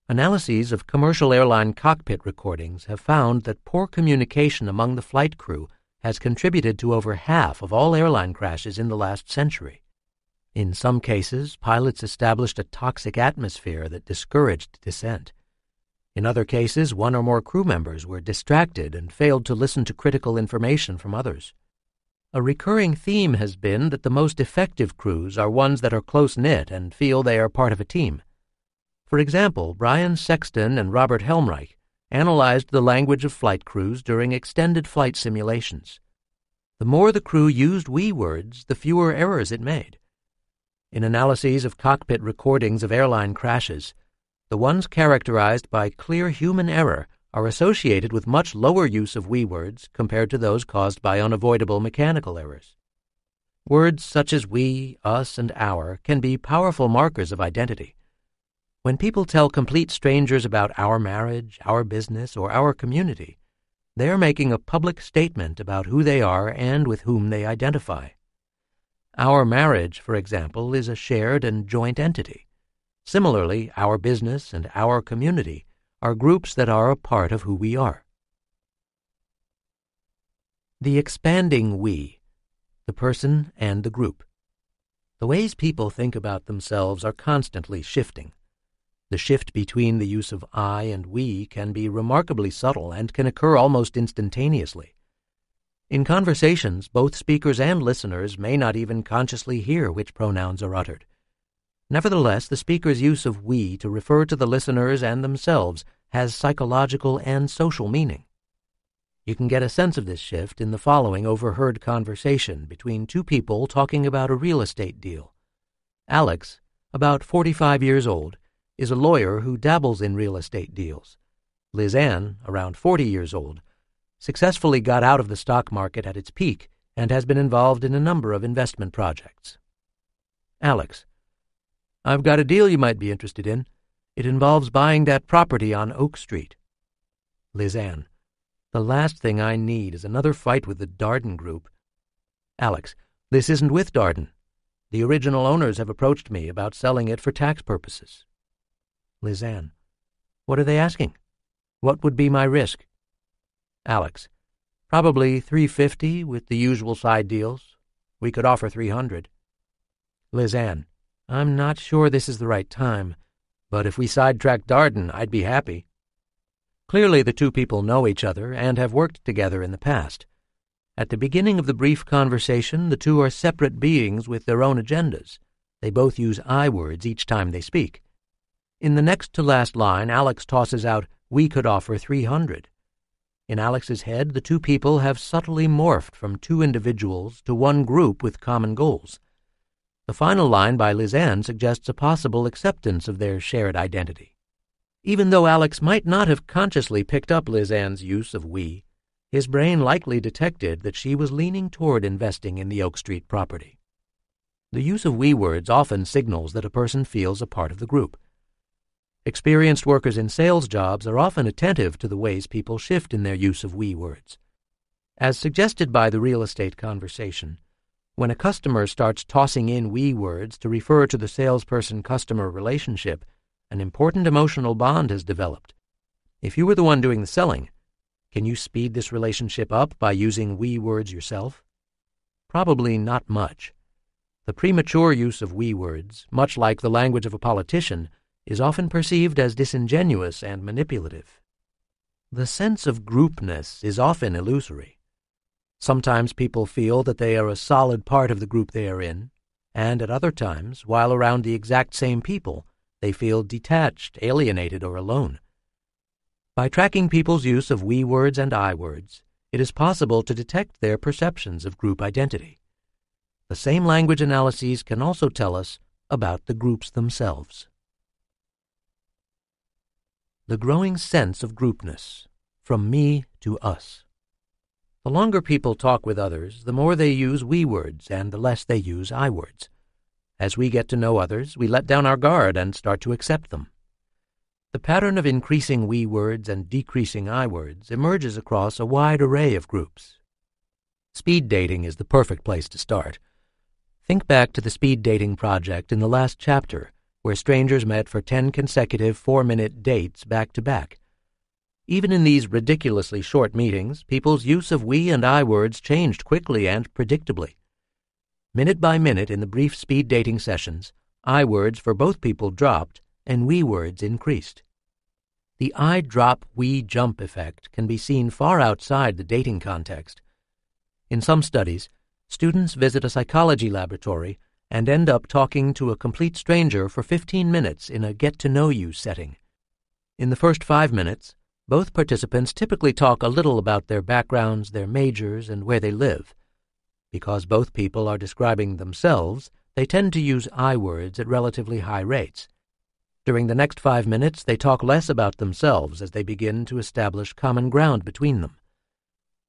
S1: Analyses of commercial airline cockpit recordings have found that poor communication among the flight crew has contributed to over half of all airline crashes in the last century. In some cases, pilots established a toxic atmosphere that discouraged dissent. In other cases, one or more crew members were distracted and failed to listen to critical information from others. A recurring theme has been that the most effective crews are ones that are close knit and feel they are part of a team. For example, Brian Sexton and Robert Helmreich analyzed the language of flight crews during extended flight simulations. The more the crew used we words, the fewer errors it made. In analyses of cockpit recordings of airline crashes, the ones characterized by clear human error are associated with much lower use of we words compared to those caused by unavoidable mechanical errors. Words such as we, us, and our can be powerful markers of identity. When people tell complete strangers about our marriage, our business, or our community, they are making a public statement about who they are and with whom they identify. Our marriage, for example, is a shared and joint entity. Similarly, our business and our community are groups that are a part of who we are. The expanding we, the person and the group. The ways people think about themselves are constantly shifting. The shift between the use of I and we can be remarkably subtle and can occur almost instantaneously. In conversations, both speakers and listeners may not even consciously hear which pronouns are uttered. Nevertheless, the speaker's use of we to refer to the listeners and themselves has psychological and social meaning. You can get a sense of this shift in the following overheard conversation between two people talking about a real estate deal. Alex, about 45 years old, is a lawyer who dabbles in real estate deals. Lizanne, around 40 years old, successfully got out of the stock market at its peak and has been involved in a number of investment projects. Alex, I've got a deal you might be interested in. It involves buying that property on Oak Street. Lizanne. the last thing I need is another fight with the Darden Group. Alex, this isn't with Darden. The original owners have approached me about selling it for tax purposes. Lizanne, what are they asking? What would be my risk? Alex, probably 350 with the usual side deals. We could offer 300. Lizanne. I'm not sure this is the right time, but if we sidetrack Darden, I'd be happy. Clearly, the two people know each other and have worked together in the past. At the beginning of the brief conversation, the two are separate beings with their own agendas. They both use I words each time they speak. In the next to last line, Alex tosses out, We could offer 300. In Alex's head, the two people have subtly morphed from two individuals to one group with common goals. The final line by Lizanne suggests a possible acceptance of their shared identity. Even though Alex might not have consciously picked up Lizanne's use of we, his brain likely detected that she was leaning toward investing in the Oak Street property. The use of we words often signals that a person feels a part of the group. Experienced workers in sales jobs are often attentive to the ways people shift in their use of we words. As suggested by the real estate conversation, when a customer starts tossing in we words to refer to the salesperson customer relationship, an important emotional bond has developed. If you were the one doing the selling, can you speed this relationship up by using we words yourself? Probably not much. The premature use of we words, much like the language of a politician, is often perceived as disingenuous and manipulative. The sense of groupness is often illusory. Sometimes people feel that they are a solid part of the group they are in, and at other times, while around the exact same people, they feel detached, alienated, or alone. By tracking people's use of we words and I words, it is possible to detect their perceptions of group identity. The same language analyses can also tell us about the groups themselves. The growing sense of groupness, from me to us. The longer people talk with others, the more they use we words and the less they use I words. As we get to know others, we let down our guard and start to accept them. The pattern of increasing we words and decreasing I words emerges across a wide array of groups. Speed dating is the perfect place to start. Think back to the speed dating project in the last chapter, where strangers met for 10 consecutive four minute dates back to back even in these ridiculously short meetings, people's use of we and I words changed quickly and predictably. Minute by minute in the brief speed dating sessions, I words for both people dropped and we words increased. The I drop, we jump effect can be seen far outside the dating context. In some studies, students visit a psychology laboratory and end up talking to a complete stranger for 15 minutes in a get to know you setting. In the first five minutes, both participants typically talk a little about their backgrounds, their majors, and where they live. Because both people are describing themselves, they tend to use I words at relatively high rates. During the next five minutes, they talk less about themselves as they begin to establish common ground between them.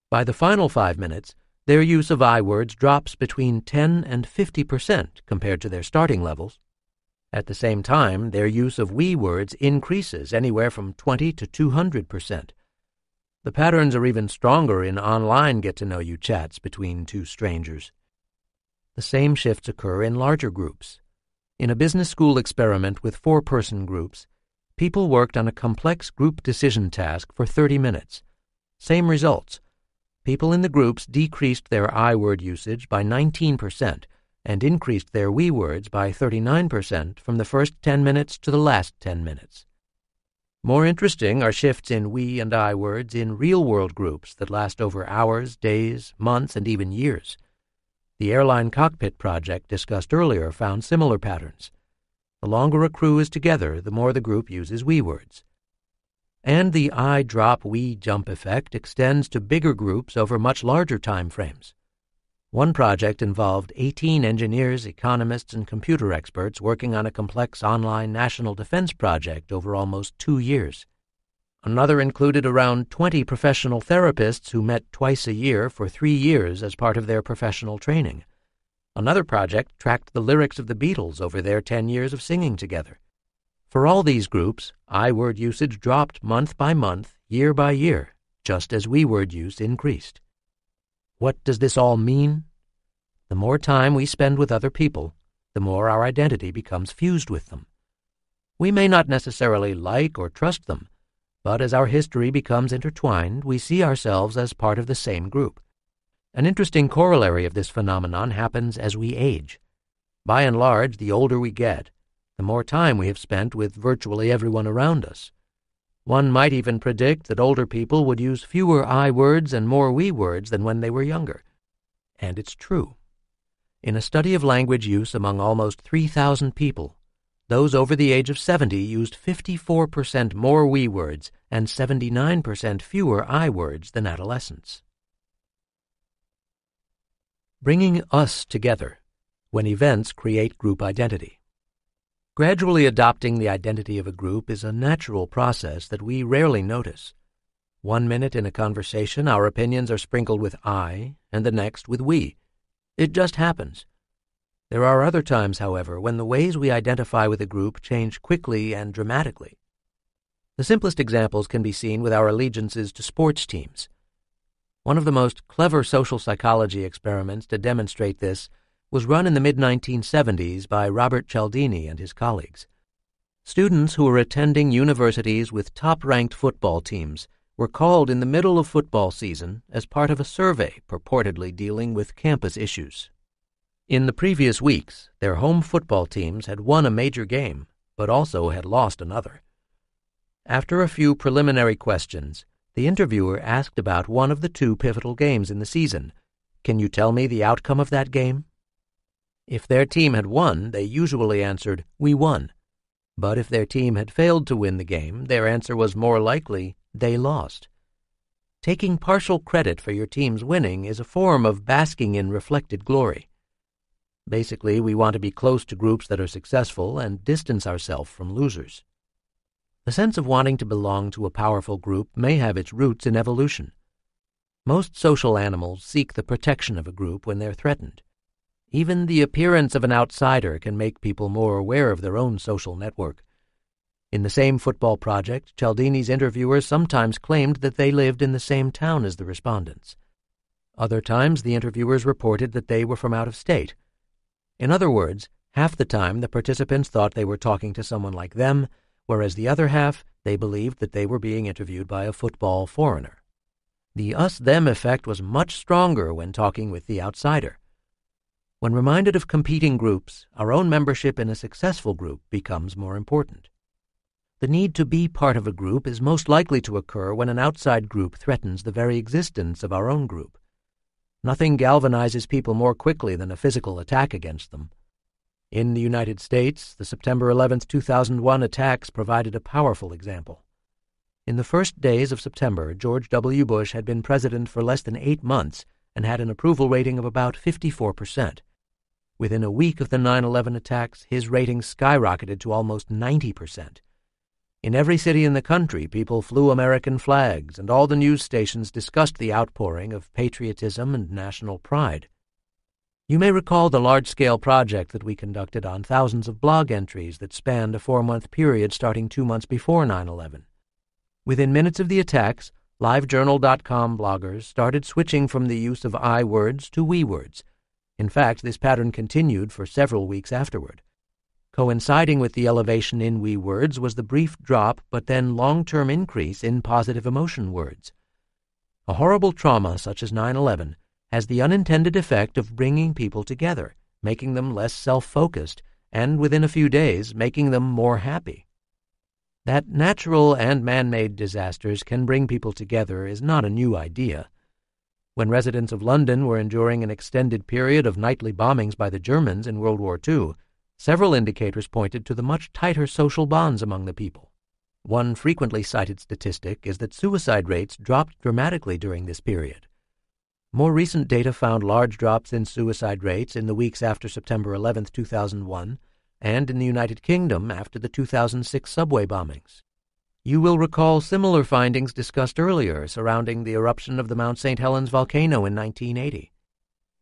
S1: By the final five minutes, their use of I words drops between 10 and 50 percent compared to their starting levels, at the same time, their use of we words increases anywhere from 20 to 200 percent. The patterns are even stronger in online get to know you chats between two strangers. The same shifts occur in larger groups. In a business school experiment with four person groups, people worked on a complex group decision task for 30 minutes. Same results. People in the groups decreased their I word usage by 19 percent and increased their we words by 39% from the first 10 minutes to the last 10 minutes. More interesting are shifts in we and I words in real world groups that last over hours, days, months, and even years. The airline cockpit project discussed earlier found similar patterns. The longer a crew is together, the more the group uses we words. And the I drop we jump effect extends to bigger groups over much larger time frames. One project involved 18 engineers, economists, and computer experts working on a complex online national defense project over almost two years. Another included around 20 professional therapists who met twice a year for three years as part of their professional training. Another project tracked the lyrics of the Beatles over their 10 years of singing together. For all these groups, I word usage dropped month by month, year by year, just as we word use increased. What does this all mean? The more time we spend with other people, the more our identity becomes fused with them. We may not necessarily like or trust them, but as our history becomes intertwined, we see ourselves as part of the same group. An interesting corollary of this phenomenon happens as we age. By and large, the older we get, the more time we have spent with virtually everyone around us, one might even predict that older people would use fewer I words and more we words than when they were younger. And it's true. In a study of language use among almost 3,000 people, those over the age of 70 used 54% more we words and 79% fewer I words than adolescents. Bringing us together when events create group identity. Gradually adopting the identity of a group is a natural process that we rarely notice. One minute in a conversation, our opinions are sprinkled with I, and the next with we. It just happens. There are other times, however, when the ways we identify with a group change quickly and dramatically. The simplest examples can be seen with our allegiances to sports teams. One of the most clever social psychology experiments to demonstrate this was run in the mid 1970s by Robert Cialdini and his colleagues. Students who were attending universities with top ranked football teams were called in the middle of football season as part of a survey purportedly dealing with campus issues. In the previous weeks, their home football teams had won a major game, but also had lost another. After a few preliminary questions, the interviewer asked about one of the two pivotal games in the season. Can you tell me the outcome of that game? If their team had won, they usually answered, We won. But if their team had failed to win the game, their answer was more likely, They lost. Taking partial credit for your team's winning is a form of basking in reflected glory. Basically, we want to be close to groups that are successful and distance ourselves from losers. The sense of wanting to belong to a powerful group may have its roots in evolution. Most social animals seek the protection of a group when they're threatened. Even the appearance of an outsider can make people more aware of their own social network. In the same football project, Cialdini's interviewers sometimes claimed that they lived in the same town as the respondents. Other times, the interviewers reported that they were from out of state. In other words, half the time the participants thought they were talking to someone like them, whereas the other half they believed that they were being interviewed by a football foreigner. The us them effect was much stronger when talking with the outsider. When reminded of competing groups, our own membership in a successful group becomes more important. The need to be part of a group is most likely to occur when an outside group threatens the very existence of our own group. Nothing galvanizes people more quickly than a physical attack against them. In the United States, the September 11, 2001 attacks provided a powerful example. In the first days of September, George W. Bush had been president for less than eight months and had an approval rating of about 54 percent. Within a week of the 9 11 attacks, his rating skyrocketed to almost 90%. In every city in the country, people flew American flags, and all the news stations discussed the outpouring of patriotism and national pride. You may recall the large scale project that we conducted on thousands of blog entries that spanned a four month period starting two months before 9 11. Within minutes of the attacks, LiveJournal.com bloggers started switching from the use of I words to we words in fact, this pattern continued for several weeks afterward. Coinciding with the elevation in we words was the brief drop but then long term increase in positive emotion words. A horrible trauma such as 9 11 has the unintended effect of bringing people together, making them less self focused, and within a few days, making them more happy. That natural and man made disasters can bring people together is not a new idea when residents of London were enduring an extended period of nightly bombings by the Germans in World War II, several indicators pointed to the much tighter social bonds among the people. One frequently cited statistic is that suicide rates dropped dramatically during this period. More recent data found large drops in suicide rates in the weeks after September 11, 2001, and in the United Kingdom after the 2006 subway bombings. You will recall similar findings discussed earlier surrounding the eruption of the Mount St. Helens volcano in 1980.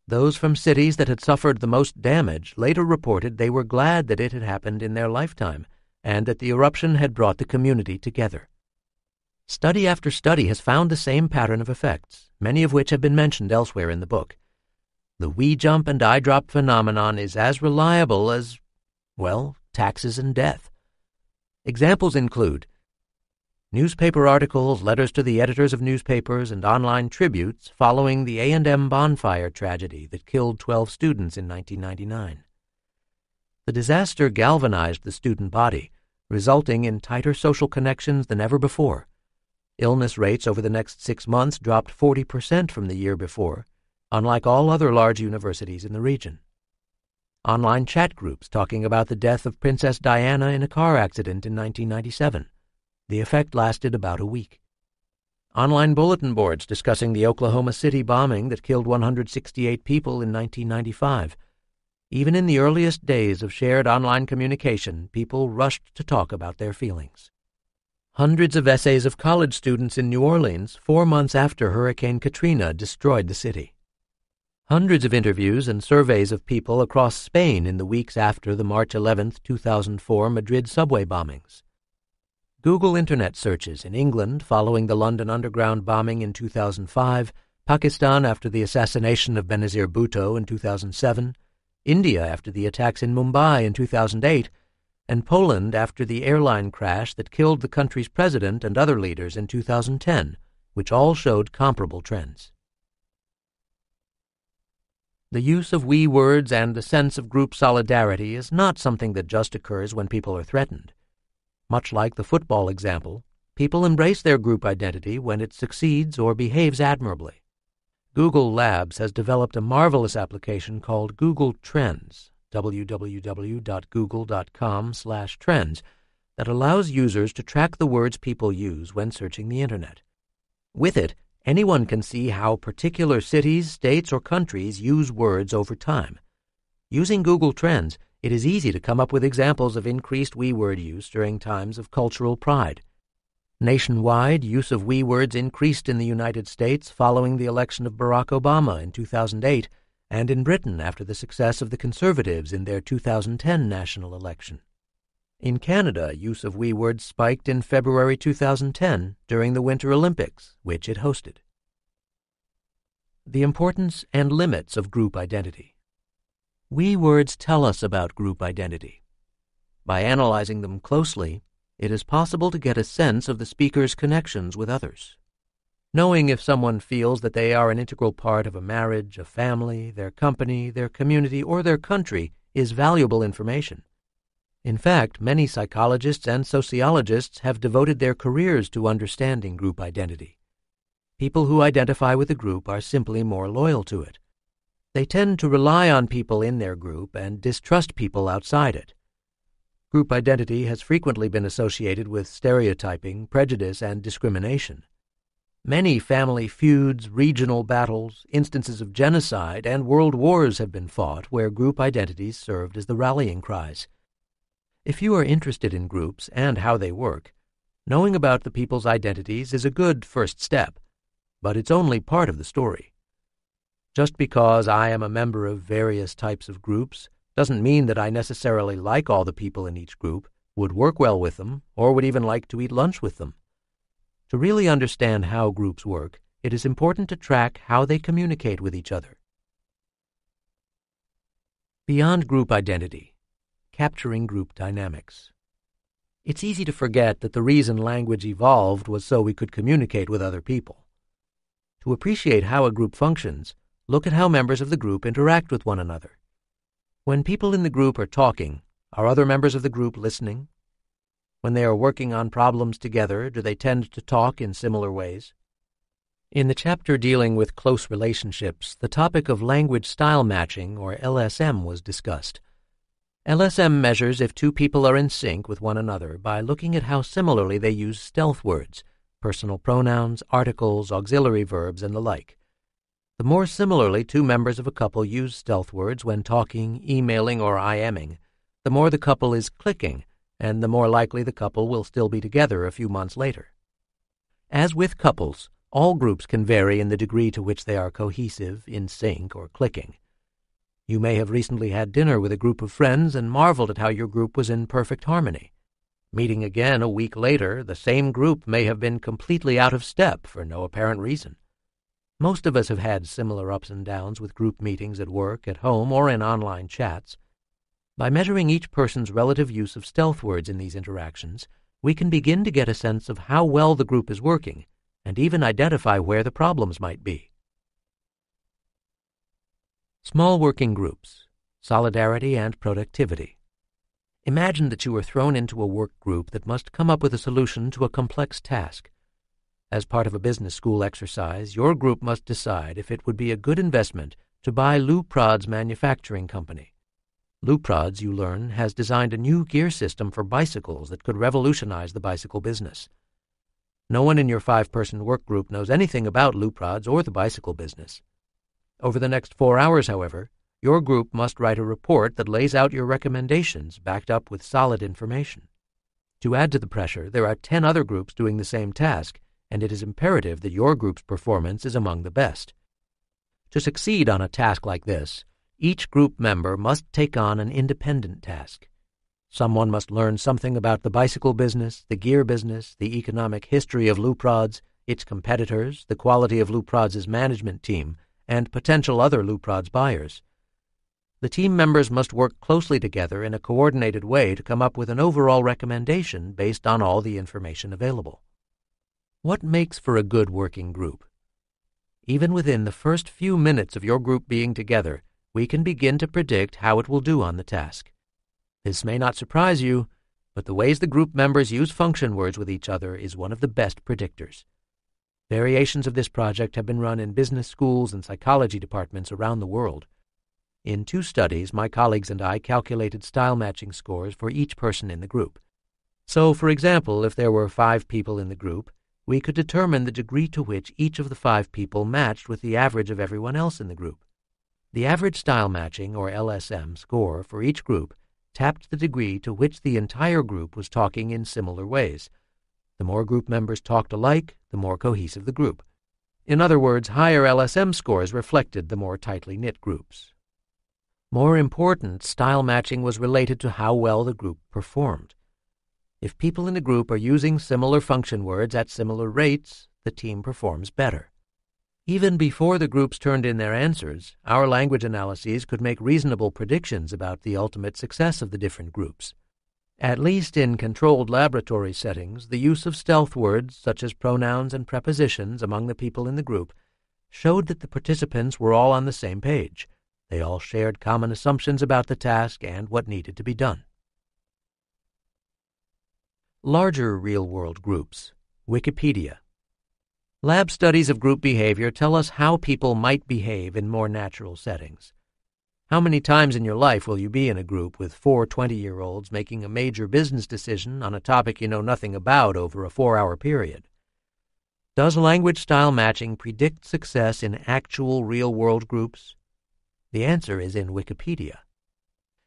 S1: Those from cities that had suffered the most damage later reported they were glad that it had happened in their lifetime and that the eruption had brought the community together. Study after study has found the same pattern of effects, many of which have been mentioned elsewhere in the book. The we jump and I drop phenomenon is as reliable as, well, taxes and death. Examples include Newspaper articles, letters to the editors of newspapers, and online tributes following the A&M bonfire tragedy that killed 12 students in 1999. The disaster galvanized the student body, resulting in tighter social connections than ever before. Illness rates over the next six months dropped 40% from the year before, unlike all other large universities in the region. Online chat groups talking about the death of Princess Diana in a car accident in 1997 the effect lasted about a week. Online bulletin boards discussing the Oklahoma City bombing that killed 168 people in 1995. Even in the earliest days of shared online communication, people rushed to talk about their feelings. Hundreds of essays of college students in New Orleans four months after Hurricane Katrina destroyed the city. Hundreds of interviews and surveys of people across Spain in the weeks after the March 11, 2004 Madrid subway bombings. Google Internet searches in England following the London Underground bombing in 2005, Pakistan after the assassination of Benazir Bhutto in 2007, India after the attacks in Mumbai in 2008, and Poland after the airline crash that killed the country's president and other leaders in 2010, which all showed comparable trends. The use of we words and the sense of group solidarity is not something that just occurs when people are threatened. Much like the football example, people embrace their group identity when it succeeds or behaves admirably. Google Labs has developed a marvelous application called Google Trends, www.google.com/trends, that allows users to track the words people use when searching the internet. With it, anyone can see how particular cities, states, or countries use words over time. Using Google Trends, it is easy to come up with examples of increased we word use during times of cultural pride. Nationwide, use of we words increased in the United States following the election of Barack Obama in 2008 and in Britain after the success of the Conservatives in their 2010 national election. In Canada, use of we words spiked in February 2010 during the Winter Olympics, which it hosted. The importance and limits of group identity. We words tell us about group identity. By analyzing them closely, it is possible to get a sense of the speaker's connections with others. Knowing if someone feels that they are an integral part of a marriage, a family, their company, their community, or their country is valuable information. In fact, many psychologists and sociologists have devoted their careers to understanding group identity. People who identify with a group are simply more loyal to it, they tend to rely on people in their group and distrust people outside it. Group identity has frequently been associated with stereotyping, prejudice, and discrimination. Many family feuds, regional battles, instances of genocide, and world wars have been fought where group identities served as the rallying cries. If you are interested in groups and how they work, knowing about the people's identities is a good first step, but it's only part of the story. Just because I am a member of various types of groups doesn't mean that I necessarily like all the people in each group, would work well with them, or would even like to eat lunch with them. To really understand how groups work, it is important to track how they communicate with each other. Beyond group identity, capturing group dynamics. It's easy to forget that the reason language evolved was so we could communicate with other people. To appreciate how a group functions, look at how members of the group interact with one another. When people in the group are talking, are other members of the group listening? When they are working on problems together, do they tend to talk in similar ways? In the chapter dealing with close relationships, the topic of language style matching, or LSM, was discussed. LSM measures if two people are in sync with one another by looking at how similarly they use stealth words, personal pronouns, articles, auxiliary verbs, and the like. The more similarly two members of a couple use stealth words when talking, emailing, or IMing, the more the couple is clicking, and the more likely the couple will still be together a few months later. As with couples, all groups can vary in the degree to which they are cohesive, in sync, or clicking. You may have recently had dinner with a group of friends and marveled at how your group was in perfect harmony. Meeting again a week later, the same group may have been completely out of step for no apparent reason. Most of us have had similar ups and downs with group meetings at work, at home, or in online chats. By measuring each person's relative use of stealth words in these interactions, we can begin to get a sense of how well the group is working and even identify where the problems might be. Small working groups, solidarity and productivity. Imagine that you are thrown into a work group that must come up with a solution to a complex task as part of a business school exercise, your group must decide if it would be a good investment to buy Luprod's manufacturing company. Luprod's, you learn, has designed a new gear system for bicycles that could revolutionize the bicycle business. No one in your five person work group knows anything about Luprod's or the bicycle business. Over the next four hours, however, your group must write a report that lays out your recommendations backed up with solid information. To add to the pressure, there are 10 other groups doing the same task, and it is imperative that your group's performance is among the best. To succeed on a task like this, each group member must take on an independent task. Someone must learn something about the bicycle business, the gear business, the economic history of Luprods, its competitors, the quality of Luprods' management team, and potential other Luprods buyers. The team members must work closely together in a coordinated way to come up with an overall recommendation based on all the information available. What makes for a good working group? Even within the first few minutes of your group being together, we can begin to predict how it will do on the task. This may not surprise you, but the ways the group members use function words with each other is one of the best predictors. Variations of this project have been run in business schools and psychology departments around the world. In two studies, my colleagues and I calculated style matching scores for each person in the group. So, for example, if there were five people in the group, we could determine the degree to which each of the five people matched with the average of everyone else in the group. The average style matching, or LSM, score for each group tapped the degree to which the entire group was talking in similar ways. The more group members talked alike, the more cohesive the group. In other words, higher LSM scores reflected the more tightly knit groups. More important, style matching was related to how well the group performed. If people in a group are using similar function words at similar rates, the team performs better. Even before the groups turned in their answers, our language analyses could make reasonable predictions about the ultimate success of the different groups. At least in controlled laboratory settings, the use of stealth words, such as pronouns and prepositions, among the people in the group showed that the participants were all on the same page. They all shared common assumptions about the task and what needed to be done. Larger real-world groups, Wikipedia. Lab studies of group behavior tell us how people might behave in more natural settings. How many times in your life will you be in a group with four 20 year olds making a major business decision on a topic you know nothing about over a four hour period? Does language style matching predict success in actual real world groups? The answer is in Wikipedia.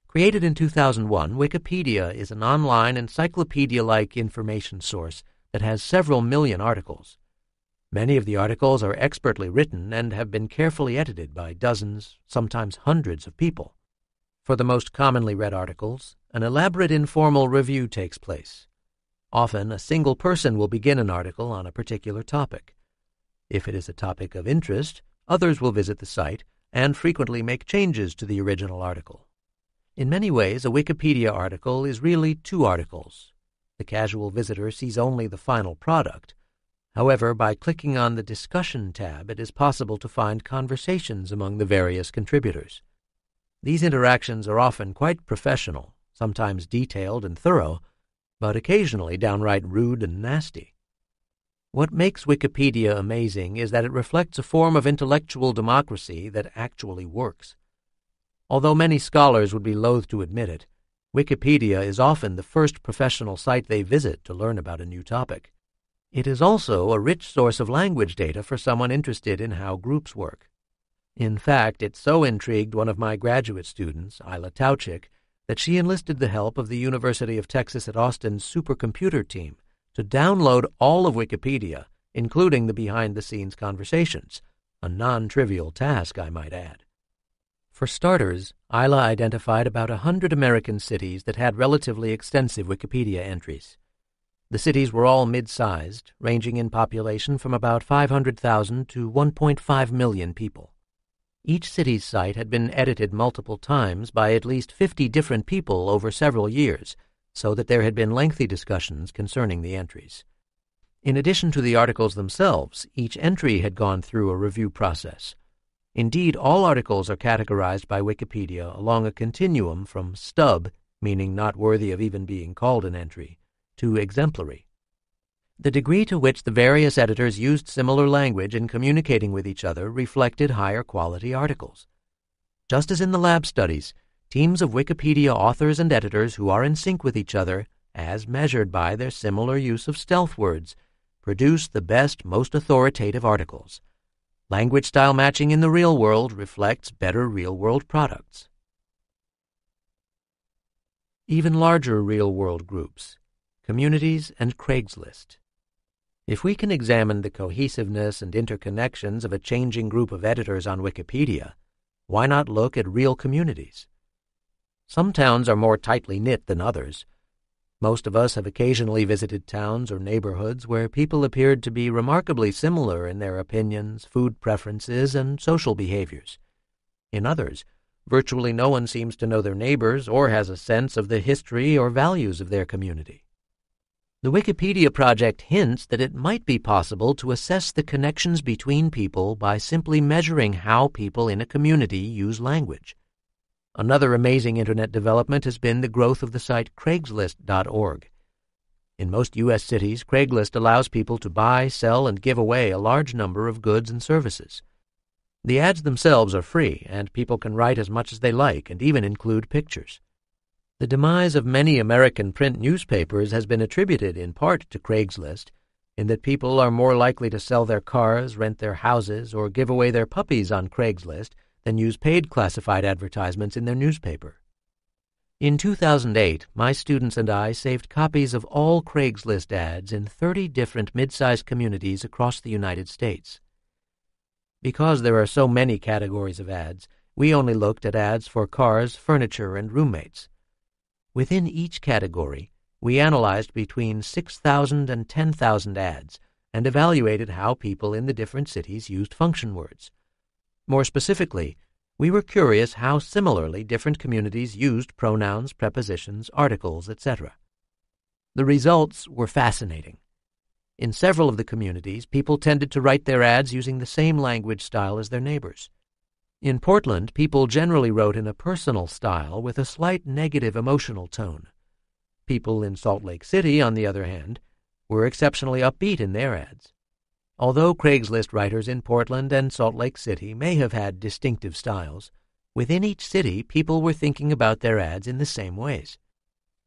S1: Created in 2001, Wikipedia is an online encyclopedia like information source that has several million articles. Many of the articles are expertly written and have been carefully edited by dozens, sometimes hundreds of people. For the most commonly read articles, an elaborate informal review takes place. Often, a single person will begin an article on a particular topic. If it is a topic of interest, others will visit the site and frequently make changes to the original article. In many ways, a Wikipedia article is really two articles. The casual visitor sees only the final product. However, by clicking on the Discussion tab, it is possible to find conversations among the various contributors. These interactions are often quite professional, sometimes detailed and thorough, but occasionally downright rude and nasty. What makes Wikipedia amazing is that it reflects a form of intellectual democracy that actually works. Although many scholars would be loath to admit it, Wikipedia is often the first professional site they visit to learn about a new topic. It is also a rich source of language data for someone interested in how groups work. In fact, it so intrigued one of my graduate students, Yla Tausczik, that she enlisted the help of the University of Texas at Austin's supercomputer team to download all of Wikipedia, including the behind the scenes conversations, a non trivial task, I might add. For starters, Yla identified about a hundred American cities that had relatively extensive Wikipedia entries. The cities were all mid sized, ranging in population from about 500,000 to 1.5 million people. Each city's site had been edited multiple times by at least 50 different people over several years, so that there had been lengthy discussions concerning the entries. In addition to the articles themselves, each entry had gone through a review process, Indeed, all articles are categorized by Wikipedia along a continuum from stub, meaning not worthy of even being called an entry, to exemplary. The degree to which the various editors used similar language in communicating with each other reflected higher quality articles. Just as in the lab studies, teams of Wikipedia authors and editors who are in sync with each other, as measured by their similar use of stealth words, produce the best, most authoritative articles. Language style matching in the real world reflects better real world products. Even larger real world groups, communities, and Craigslist. If we can examine the cohesiveness and interconnections of a changing group of editors on Wikipedia, why not look at real communities? Some towns are more tightly knit than others, most of us have occasionally visited towns or neighborhoods where people appeared to be remarkably similar in their opinions, food preferences, and social behaviors. In others, virtually no one seems to know their neighbors or has a sense of the history or values of their community. The Wikipedia project hints that it might be possible to assess the connections between people by simply measuring how people in a community use language. Another amazing internet development has been the growth of the site Craigslist.org. In most U.S. cities, Craigslist allows people to buy, sell, and give away a large number of goods and services. The ads themselves are free, and people can write as much as they like and even include pictures. The demise of many American print newspapers has been attributed in part to Craigslist, in that people are more likely to sell their cars, rent their houses, or give away their puppies on Craigslist and use paid classified advertisements in their newspaper. In 2008, my students and I saved copies of all Craigslist ads in 30 different mid sized communities across the United States. Because there are so many categories of ads, we only looked at ads for cars, furniture, and roommates. Within each category, we analyzed between 6,000 and 10,000 ads and evaluated how people in the different cities used function words. More specifically, we were curious how similarly different communities used pronouns, prepositions, articles, etc. The results were fascinating. In several of the communities, people tended to write their ads using the same language style as their neighbors. In Portland, people generally wrote in a personal style with a slight negative emotional tone. People in Salt Lake City, on the other hand, were exceptionally upbeat in their ads. Although Craigslist writers in Portland and Salt Lake City may have had distinctive styles, within each city people were thinking about their ads in the same ways.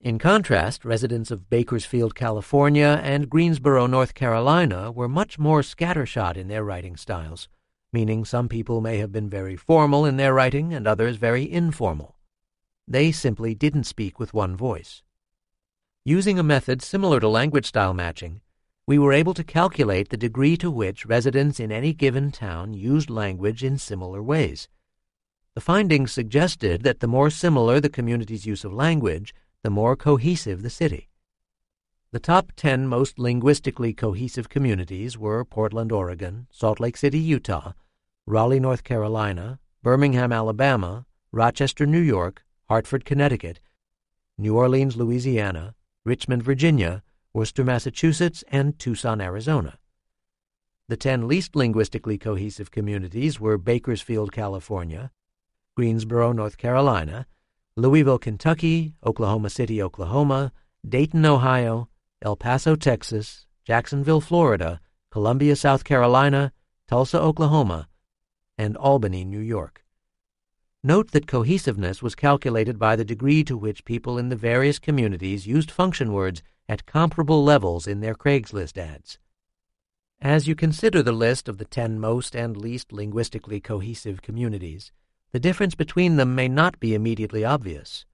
S1: In contrast, residents of Bakersfield, California and Greensboro, North Carolina were much more scattershot in their writing styles, meaning some people may have been very formal in their writing and others very informal. They simply didn't speak with one voice. Using a method similar to language style matching, we were able to calculate the degree to which residents in any given town used language in similar ways. The findings suggested that the more similar the community's use of language, the more cohesive the city. The top 10 most linguistically cohesive communities were Portland, Oregon, Salt Lake City, Utah, Raleigh, North Carolina, Birmingham, Alabama, Rochester, New York, Hartford, Connecticut, New Orleans, Louisiana, Richmond, Virginia, Worcester, Massachusetts, and Tucson, Arizona. The 10 least linguistically cohesive communities were Bakersfield, California, Greensboro, North Carolina, Louisville, Kentucky, Oklahoma City, Oklahoma, Dayton, Ohio, El Paso, Texas, Jacksonville, Florida, Columbia, South Carolina, Tulsa, Oklahoma, and Albany, New York. Note that cohesiveness was calculated by the degree to which people in the various communities used function words at comparable levels in their Craigslist ads. As you consider the list of the 10 most and least linguistically cohesive communities, the difference between them may not be immediately obvious.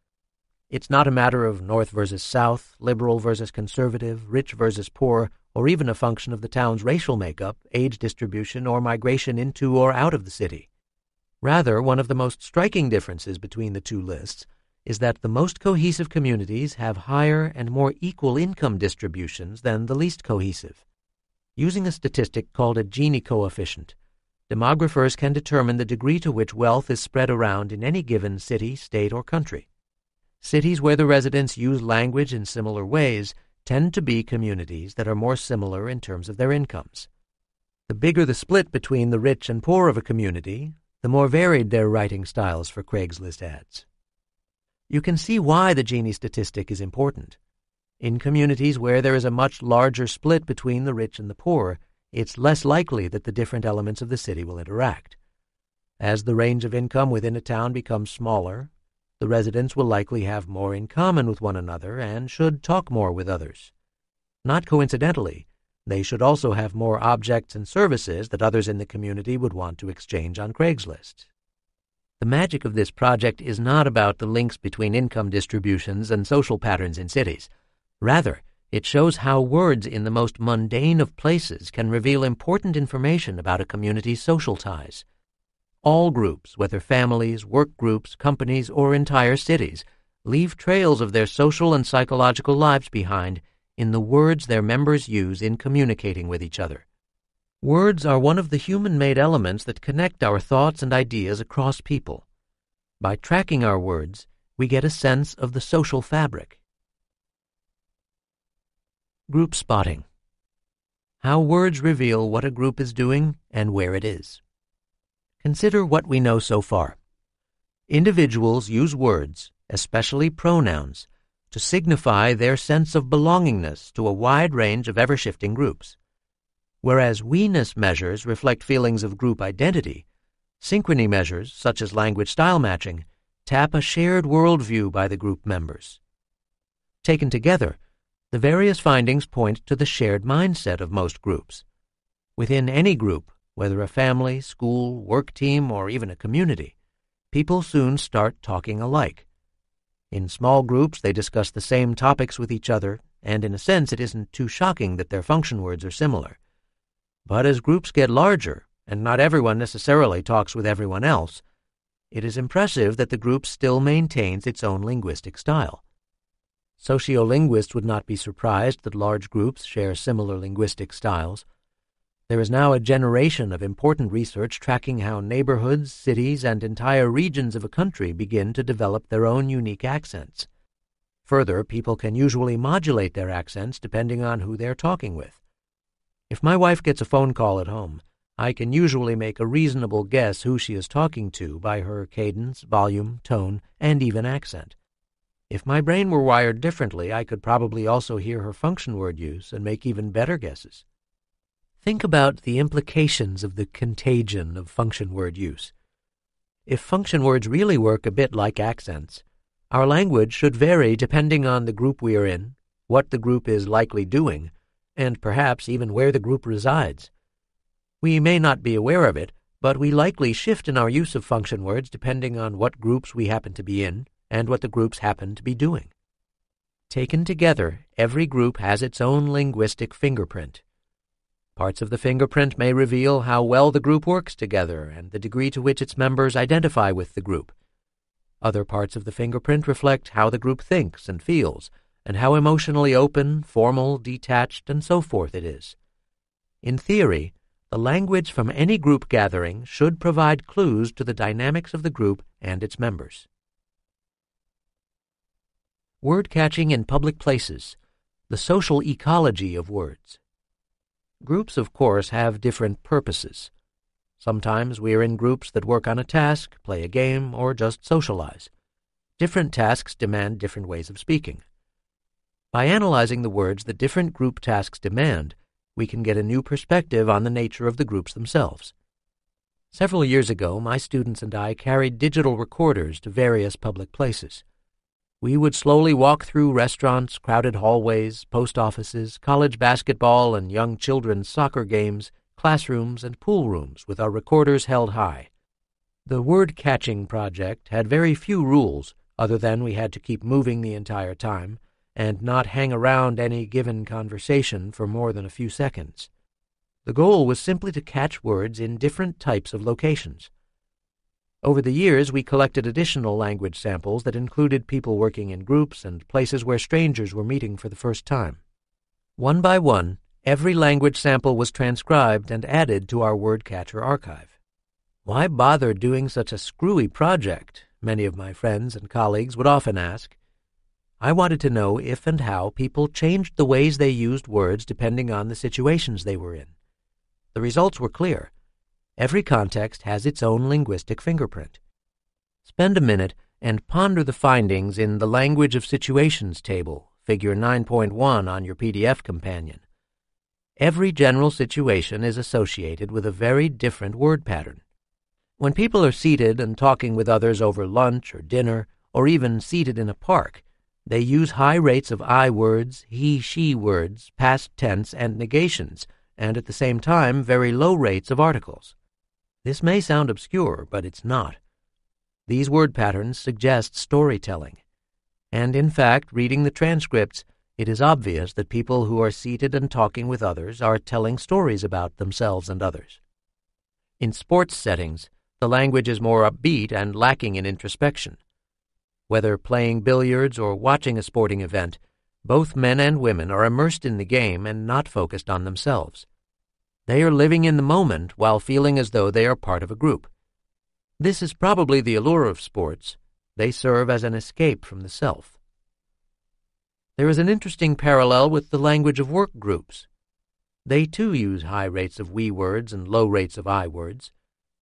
S1: It's not a matter of North versus South, liberal versus conservative, rich versus poor, or even a function of the town's racial makeup, age distribution, or migration into or out of the city. Rather, one of the most striking differences between the two lists is that the most cohesive communities have higher and more equal income distributions than the least cohesive. Using a statistic called a Gini coefficient, demographers can determine the degree to which wealth is spread around in any given city, state, or country. Cities where the residents use language in similar ways tend to be communities that are more similar in terms of their incomes. The bigger the split between the rich and poor of a community, the more varied their writing styles for Craigslist ads you can see why the Gini statistic is important. In communities where there is a much larger split between the rich and the poor, it's less likely that the different elements of the city will interact. As the range of income within a town becomes smaller, the residents will likely have more in common with one another and should talk more with others. Not coincidentally, they should also have more objects and services that others in the community would want to exchange on Craigslist. The magic of this project is not about the links between income distributions and social patterns in cities. Rather, it shows how words in the most mundane of places can reveal important information about a community's social ties. All groups, whether families, work groups, companies, or entire cities, leave trails of their social and psychological lives behind in the words their members use in communicating with each other. Words are one of the human-made elements that connect our thoughts and ideas across people. By tracking our words, we get a sense of the social fabric. Group spotting. How words reveal what a group is doing and where it is. Consider what we know so far. Individuals use words, especially pronouns, to signify their sense of belongingness to a wide range of ever shifting groups. Whereas we-ness measures reflect feelings of group identity, synchrony measures, such as language style matching, tap a shared worldview by the group members. Taken together, the various findings point to the shared mindset of most groups. Within any group, whether a family, school, work team, or even a community, people soon start talking alike. In small groups, they discuss the same topics with each other, and in a sense, it isn't too shocking that their function words are similar. But as groups get larger, and not everyone necessarily talks with everyone else, it is impressive that the group still maintains its own linguistic style. Sociolinguists would not be surprised that large groups share similar linguistic styles. There is now a generation of important research tracking how neighborhoods, cities, and entire regions of a country begin to develop their own unique accents. Further, people can usually modulate their accents depending on who they're talking with. If my wife gets a phone call at home, I can usually make a reasonable guess who she is talking to by her cadence, volume, tone, and even accent. If my brain were wired differently, I could probably also hear her function word use and make even better guesses. Think about the implications of the contagion of function word use. If function words really work a bit like accents, our language should vary depending on the group we are in, what the group is likely doing, and perhaps even where the group resides. We may not be aware of it, but we likely shift in our use of function words depending on what groups we happen to be in and what the groups happen to be doing. Taken together, every group has its own linguistic fingerprint. Parts of the fingerprint may reveal how well the group works together and the degree to which its members identify with the group. Other parts of the fingerprint reflect how the group thinks and feels, and how emotionally open, formal, detached, and so forth it is. In theory, the language from any group gathering should provide clues to the dynamics of the group and its members. Word catching in public places, the social ecology of words. Groups, of course, have different purposes. Sometimes we are in groups that work on a task, play a game, or just socialize. Different tasks demand different ways of speaking. By analyzing the words that different group tasks demand, we can get a new perspective on the nature of the groups themselves. Several years ago, my students and I carried digital recorders to various public places. We would slowly walk through restaurants, crowded hallways, post offices, college basketball and young children's soccer games, classrooms, and pool rooms with our recorders held high. The word catching project had very few rules, other than we had to keep moving the entire time and not hang around any given conversation for more than a few seconds. The goal was simply to catch words in different types of locations. Over the years, we collected additional language samples that included people working in groups and places where strangers were meeting for the first time. One by one, every language sample was transcribed and added to our word catcher archive. Why bother doing such a screwy project? Many of my friends and colleagues would often ask. I wanted to know if and how people changed the ways they used words depending on the situations they were in. The results were clear. Every context has its own linguistic fingerprint. Spend a minute and ponder the findings in the Language of Situations table, figure 9.1 on your PDF companion. Every general situation is associated with a very different word pattern. When people are seated and talking with others over lunch or dinner, or even seated in a park, they use high rates of I words, he, she words, past tense, and negations, and at the same time very low rates of articles. This may sound obscure, but it's not. These word patterns suggest storytelling. And in fact, reading the transcripts, it is obvious that people who are seated and talking with others are telling stories about themselves and others. In sports settings, the language is more upbeat and lacking in introspection. Whether playing billiards or watching a sporting event, both men and women are immersed in the game and not focused on themselves. They are living in the moment while feeling as though they are part of a group. This is probably the allure of sports. They serve as an escape from the self. There is an interesting parallel with the language of work groups. They too use high rates of we words and low rates of I words.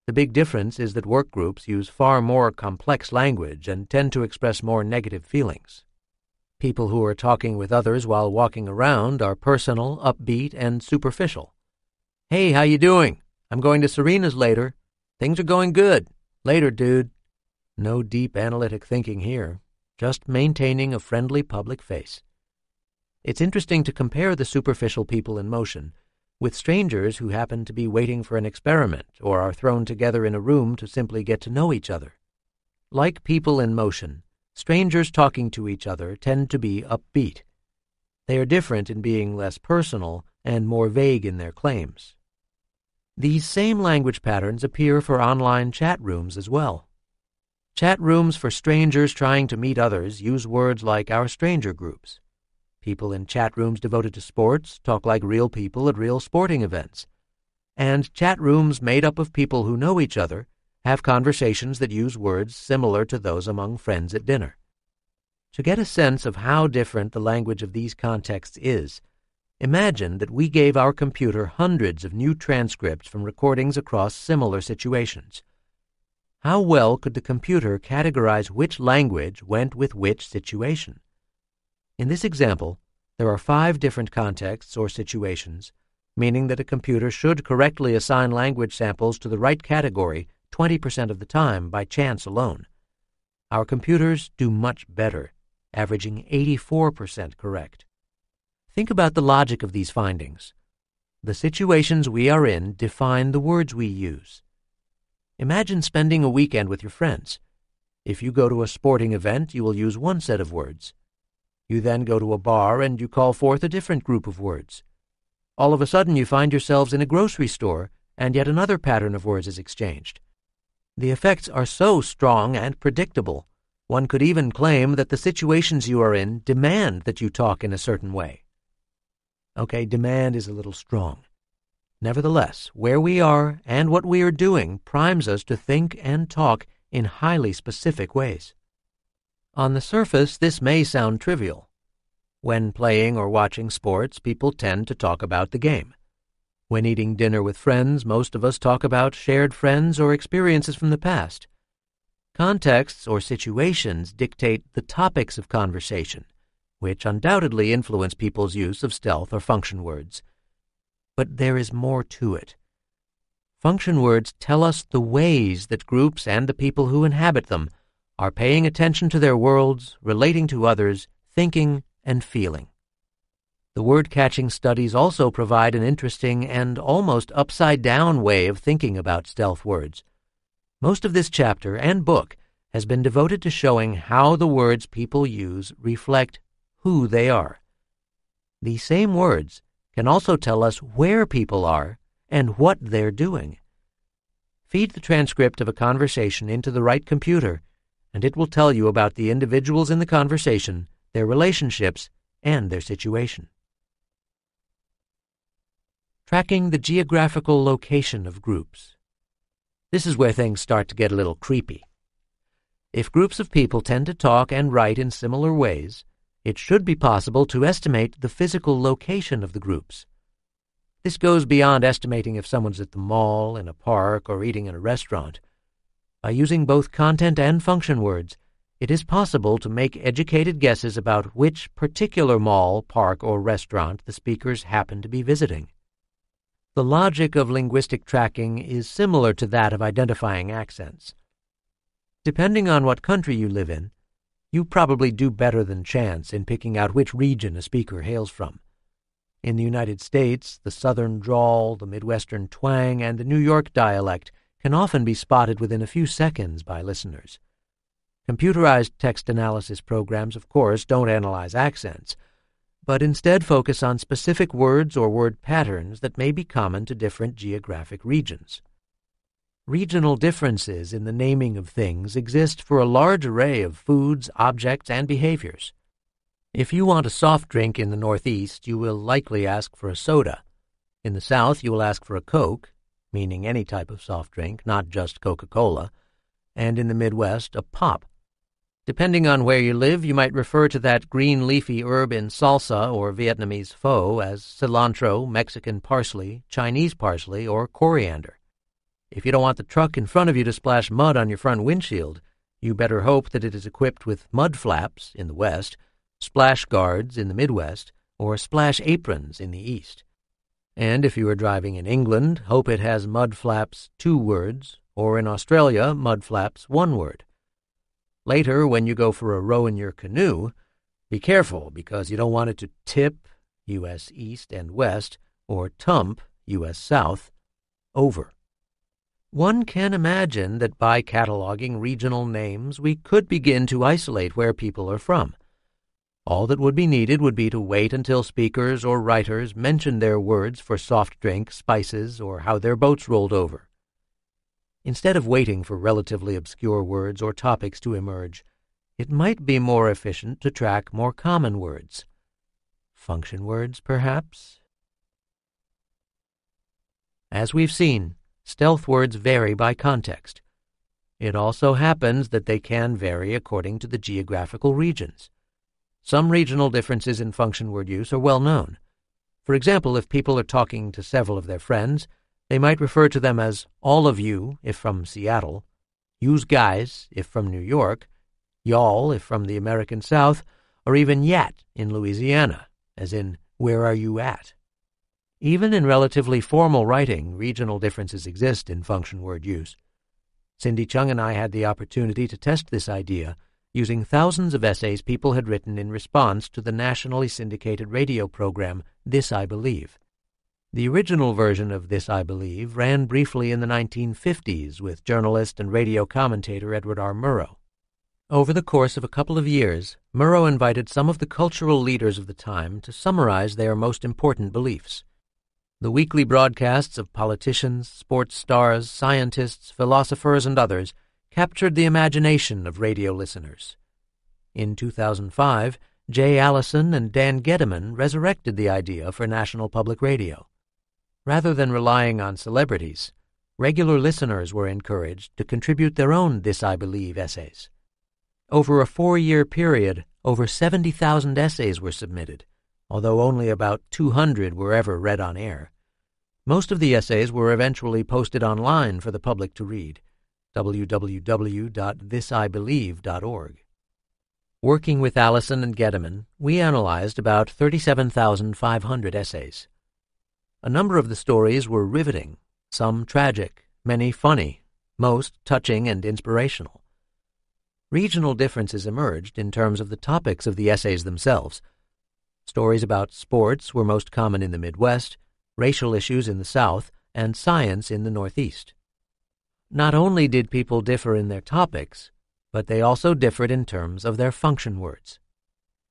S1: The big difference is that work groups use far more complex language and tend to express more negative feelings. People who are talking with others while walking around are personal, upbeat, and superficial. Hey, how you doing? I'm going to Serena's later. Things are going good. Later, dude. No deep analytic thinking here, just maintaining a friendly public face. It's interesting to compare the superficial people in motion with strangers who happen to be waiting for an experiment or are thrown together in a room to simply get to know each other. Like people in motion, strangers talking to each other tend to be upbeat. They are different in being less personal and more vague in their claims. These same language patterns appear for online chat rooms as well. Chat rooms for strangers trying to meet others use words like our stranger groups people in chat rooms devoted to sports talk like real people at real sporting events. And chat rooms made up of people who know each other have conversations that use words similar to those among friends at dinner. To get a sense of how different the language of these contexts is, imagine that we gave our computer hundreds of new transcripts from recordings across similar situations. How well could the computer categorize which language went with which situation? In this example, there are five different contexts or situations, meaning that a computer should correctly assign language samples to the right category 20% of the time by chance alone. Our computers do much better, averaging 84% correct. Think about the logic of these findings. The situations we are in define the words we use. Imagine spending a weekend with your friends. If you go to a sporting event, you will use one set of words. You then go to a bar and you call forth a different group of words. All of a sudden, you find yourselves in a grocery store, and yet another pattern of words is exchanged. The effects are so strong and predictable, one could even claim that the situations you are in demand that you talk in a certain way. Okay, demand is a little strong. Nevertheless, where we are and what we are doing primes us to think and talk in highly specific ways. On the surface, this may sound trivial. When playing or watching sports, people tend to talk about the game. When eating dinner with friends, most of us talk about shared friends or experiences from the past. Contexts or situations dictate the topics of conversation, which undoubtedly influence people's use of stealth or function words. But there is more to it. Function words tell us the ways that groups and the people who inhabit them are paying attention to their worlds, relating to others, thinking, and feeling. The word catching studies also provide an interesting and almost upside down way of thinking about stealth words. Most of this chapter and book has been devoted to showing how the words people use reflect who they are. These same words can also tell us where people are and what they're doing. Feed the transcript of a conversation into the right computer and it will tell you about the individuals in the conversation, their relationships, and their situation. Tracking the geographical location of groups. This is where things start to get a little creepy. If groups of people tend to talk and write in similar ways, it should be possible to estimate the physical location of the groups. This goes beyond estimating if someone's at the mall, in a park, or eating in a restaurant. By using both content and function words, it is possible to make educated guesses about which particular mall, park, or restaurant the speakers happen to be visiting. The logic of linguistic tracking is similar to that of identifying accents. Depending on what country you live in, you probably do better than chance in picking out which region a speaker hails from. In the United States, the Southern drawl, the Midwestern twang, and the New York dialect can often be spotted within a few seconds by listeners. Computerized text analysis programs, of course, don't analyze accents, but instead focus on specific words or word patterns that may be common to different geographic regions. Regional differences in the naming of things exist for a large array of foods, objects, and behaviors. If you want a soft drink in the Northeast, you will likely ask for a soda. In the South, you will ask for a Coke, meaning any type of soft drink, not just Coca Cola, and in the Midwest, a pop. Depending on where you live, you might refer to that green leafy herb in salsa or Vietnamese pho as cilantro, Mexican parsley, Chinese parsley, or coriander. If you don't want the truck in front of you to splash mud on your front windshield, you better hope that it is equipped with mud flaps in the West, splash guards in the Midwest, or splash aprons in the East. And if you are driving in England, hope it has mud flaps two words, or in Australia, mud flaps one word. Later, when you go for a row in your canoe, be careful because you don't want it to tip U.S. East and West or tump U.S. South over. One can imagine that by cataloging regional names, we could begin to isolate where people are from. All that would be needed would be to wait until speakers or writers mentioned their words for soft drink, spices, or how their boats rolled over. Instead of waiting for relatively obscure words or topics to emerge, it might be more efficient to track more common words. Function words, perhaps? As we've seen, stealth words vary by context. It also happens that they can vary according to the geographical regions. Some regional differences in function word use are well known. For example, if people are talking to several of their friends, they might refer to them as all of you if from Seattle, use guys if from New York, y'all if from the American South, or even yet in Louisiana, as in where are you at? Even in relatively formal writing, regional differences exist in function word use. Cindy Chung and I had the opportunity to test this idea using thousands of essays people had written in response to the nationally syndicated radio program This I Believe. The original version of This I Believe ran briefly in the 1950s with journalist and radio commentator Edward R. Murrow. Over the course of a couple of years, Murrow invited some of the cultural leaders of the time to summarize their most important beliefs. The weekly broadcasts of politicians, sports stars, scientists, philosophers, and others captured the imagination of radio listeners. In 2005, Jay Allison and Dan Gediman resurrected the idea for National Public Radio. Rather than relying on celebrities, regular listeners were encouraged to contribute their own This I Believe essays. Over a four year period, over 70,000 essays were submitted, although only about 200 were ever read on air. Most of the essays were eventually posted online for the public to read www.thisibelieve.org. Working with Allison and Gediman, we analyzed about 37,500 essays. A number of the stories were riveting, some tragic, many funny, most touching and inspirational. Regional differences emerged in terms of the topics of the essays themselves. Stories about sports were most common in the Midwest, racial issues in the South, and science in the Northeast. Not only did people differ in their topics, but they also differed in terms of their function words.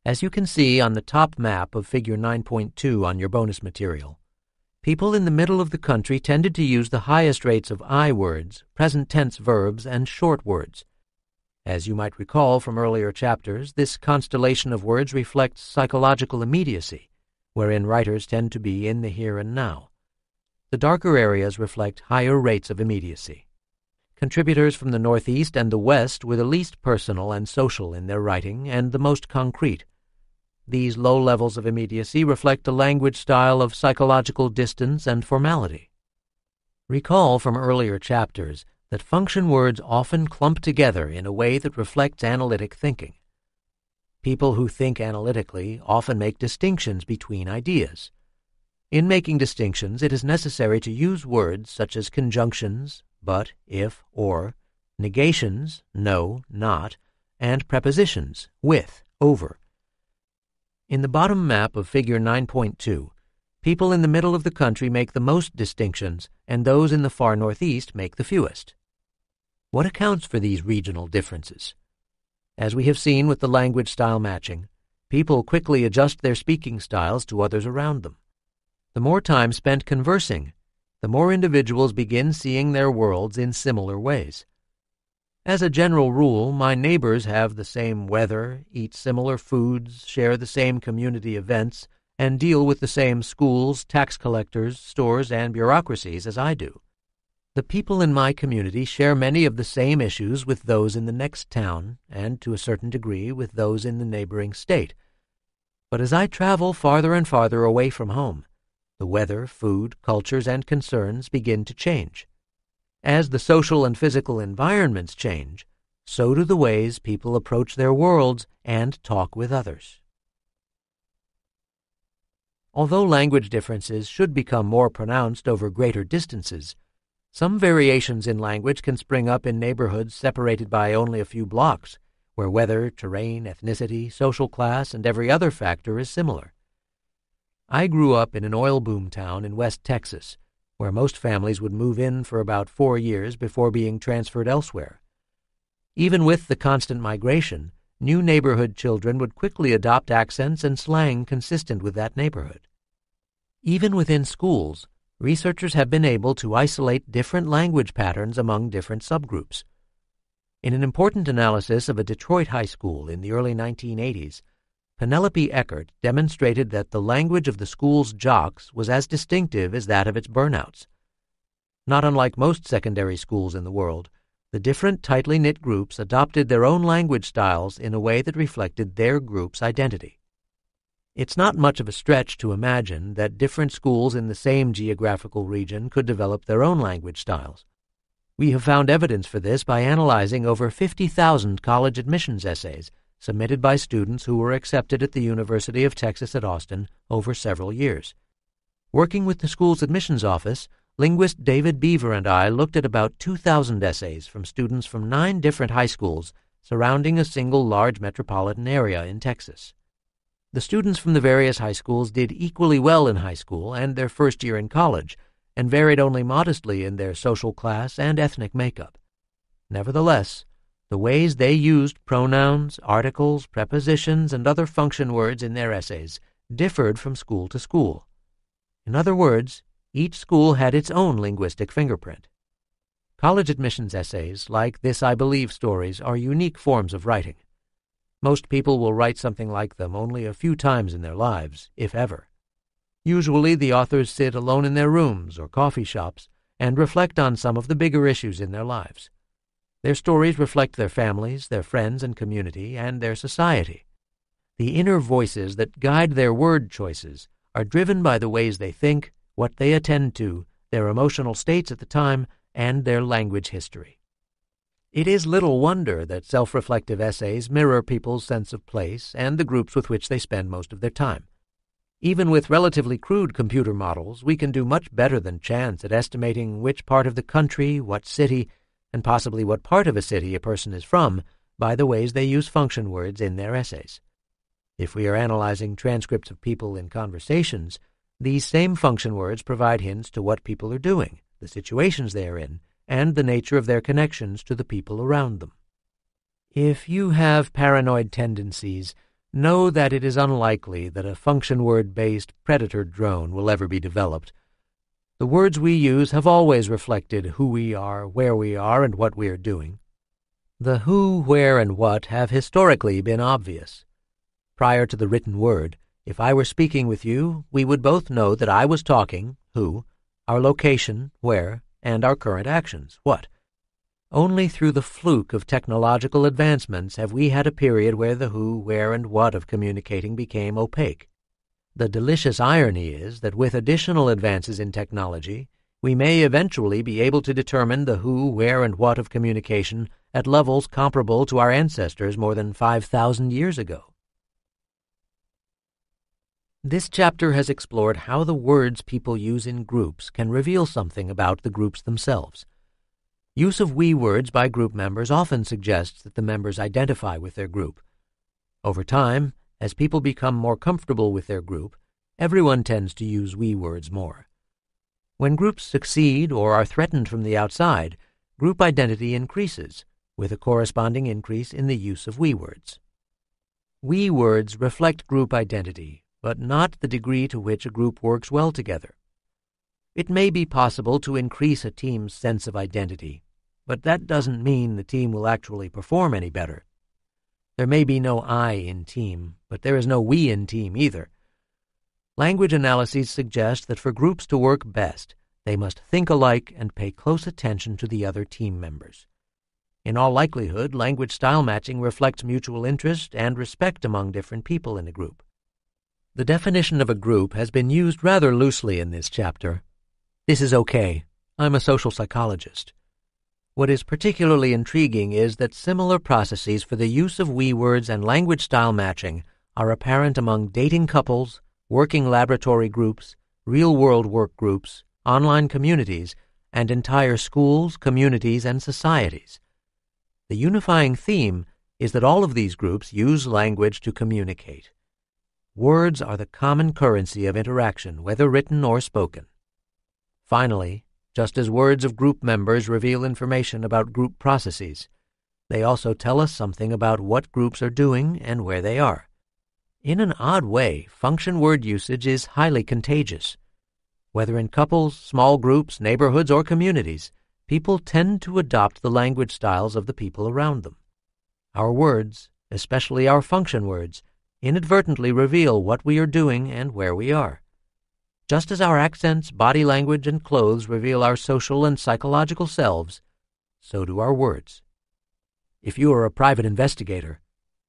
S1: As you can see on the top map of Figure 9.2 on your bonus material, people in the middle of the country tended to use the highest rates of I words, present tense verbs, and short words. As you might recall from earlier chapters, this constellation of words reflects psychological immediacy, wherein writers tend to be in the here and now. The darker areas reflect higher rates of immediacy. Contributors from the Northeast and the West were the least personal and social in their writing and the most concrete. These low levels of immediacy reflect a language style of psychological distance and formality. Recall from earlier chapters that function words often clump together in a way that reflects analytic thinking. People who think analytically often make distinctions between ideas. In making distinctions, it is necessary to use words such as conjunctions, but, if, or, negations, no, not, and prepositions, with, over. In the bottom map of Figure 9.2, people in the middle of the country make the most distinctions, and those in the far northeast make the fewest. What accounts for these regional differences? As we have seen with the language style matching, people quickly adjust their speaking styles to others around them. The more time spent conversing the more individuals begin seeing their worlds in similar ways. As a general rule, my neighbors have the same weather, eat similar foods, share the same community events, and deal with the same schools, tax collectors, stores, and bureaucracies as I do. The people in my community share many of the same issues with those in the next town, and to a certain degree with those in the neighboring state. But as I travel farther and farther away from home, the weather, food, cultures, and concerns begin to change. As the social and physical environments change, so do the ways people approach their worlds and talk with others. Although language differences should become more pronounced over greater distances, some variations in language can spring up in neighborhoods separated by only a few blocks, where weather, terrain, ethnicity, social class, and every other factor is similar. I grew up in an oil boom town in West Texas, where most families would move in for about four years before being transferred elsewhere. Even with the constant migration, new neighborhood children would quickly adopt accents and slang consistent with that neighborhood. Even within schools, researchers have been able to isolate different language patterns among different subgroups. In an important analysis of a Detroit high school in the early 1980s, Penelope Eckert demonstrated that the language of the school's jocks was as distinctive as that of its burnouts. Not unlike most secondary schools in the world, the different tightly knit groups adopted their own language styles in a way that reflected their group's identity. It's not much of a stretch to imagine that different schools in the same geographical region could develop their own language styles. We have found evidence for this by analyzing over 50,000 college admissions essays submitted by students who were accepted at the University of Texas at Austin over several years. Working with the school's admissions office, linguist David Beaver and I looked at about 2,000 essays from students from nine different high schools surrounding a single large metropolitan area in Texas. The students from the various high schools did equally well in high school and their first year in college, and varied only modestly in their social class and ethnic makeup. Nevertheless, the ways they used pronouns, articles, prepositions, and other function words in their essays differed from school to school. In other words, each school had its own linguistic fingerprint. College admissions essays, like This I Believe stories, are unique forms of writing. Most people will write something like them only a few times in their lives, if ever. Usually, the authors sit alone in their rooms or coffee shops and reflect on some of the bigger issues in their lives. Their stories reflect their families, their friends and community, and their society. The inner voices that guide their word choices are driven by the ways they think, what they attend to, their emotional states at the time, and their language history. It is little wonder that self reflective essays mirror people's sense of place and the groups with which they spend most of their time. Even with relatively crude computer models, we can do much better than chance at estimating which part of the country, what city, and possibly what part of a city a person is from, by the ways they use function words in their essays. If we are analyzing transcripts of people in conversations, these same function words provide hints to what people are doing, the situations they are in, and the nature of their connections to the people around them. If you have paranoid tendencies, know that it is unlikely that a function word based predator drone will ever be developed the words we use have always reflected who we are, where we are, and what we are doing. The who, where, and what have historically been obvious. Prior to the written word, if I were speaking with you, we would both know that I was talking, who, our location, where, and our current actions, what. Only through the fluke of technological advancements have we had a period where the who, where, and what of communicating became opaque. The delicious irony is that with additional advances in technology, we may eventually be able to determine the who, where, and what of communication at levels comparable to our ancestors more than 5,000 years ago. This chapter has explored how the words people use in groups can reveal something about the groups themselves. Use of we words by group members often suggests that the members identify with their group. Over time, as people become more comfortable with their group, everyone tends to use we words more. When groups succeed or are threatened from the outside, group identity increases, with a corresponding increase in the use of we words. We words reflect group identity, but not the degree to which a group works well together. It may be possible to increase a team's sense of identity, but that doesn't mean the team will actually perform any better. There may be no I in team, but there is no we in team either. Language analyses suggest that for groups to work best, they must think alike and pay close attention to the other team members. In all likelihood, language style matching reflects mutual interest and respect among different people in a group. The definition of a group has been used rather loosely in this chapter. This is okay. I'm a social psychologist. What is particularly intriguing is that similar processes for the use of we words and language style matching are apparent among dating couples, working laboratory groups, real world work groups, online communities, and entire schools, communities, and societies. The unifying theme is that all of these groups use language to communicate. Words are the common currency of interaction, whether written or spoken. Finally, just as words of group members reveal information about group processes, they also tell us something about what groups are doing and where they are. In an odd way, function word usage is highly contagious. Whether in couples, small groups, neighborhoods, or communities, people tend to adopt the language styles of the people around them. Our words, especially our function words, inadvertently reveal what we are doing and where we are. Just as our accents, body language, and clothes reveal our social and psychological selves, so do our words. If you are a private investigator,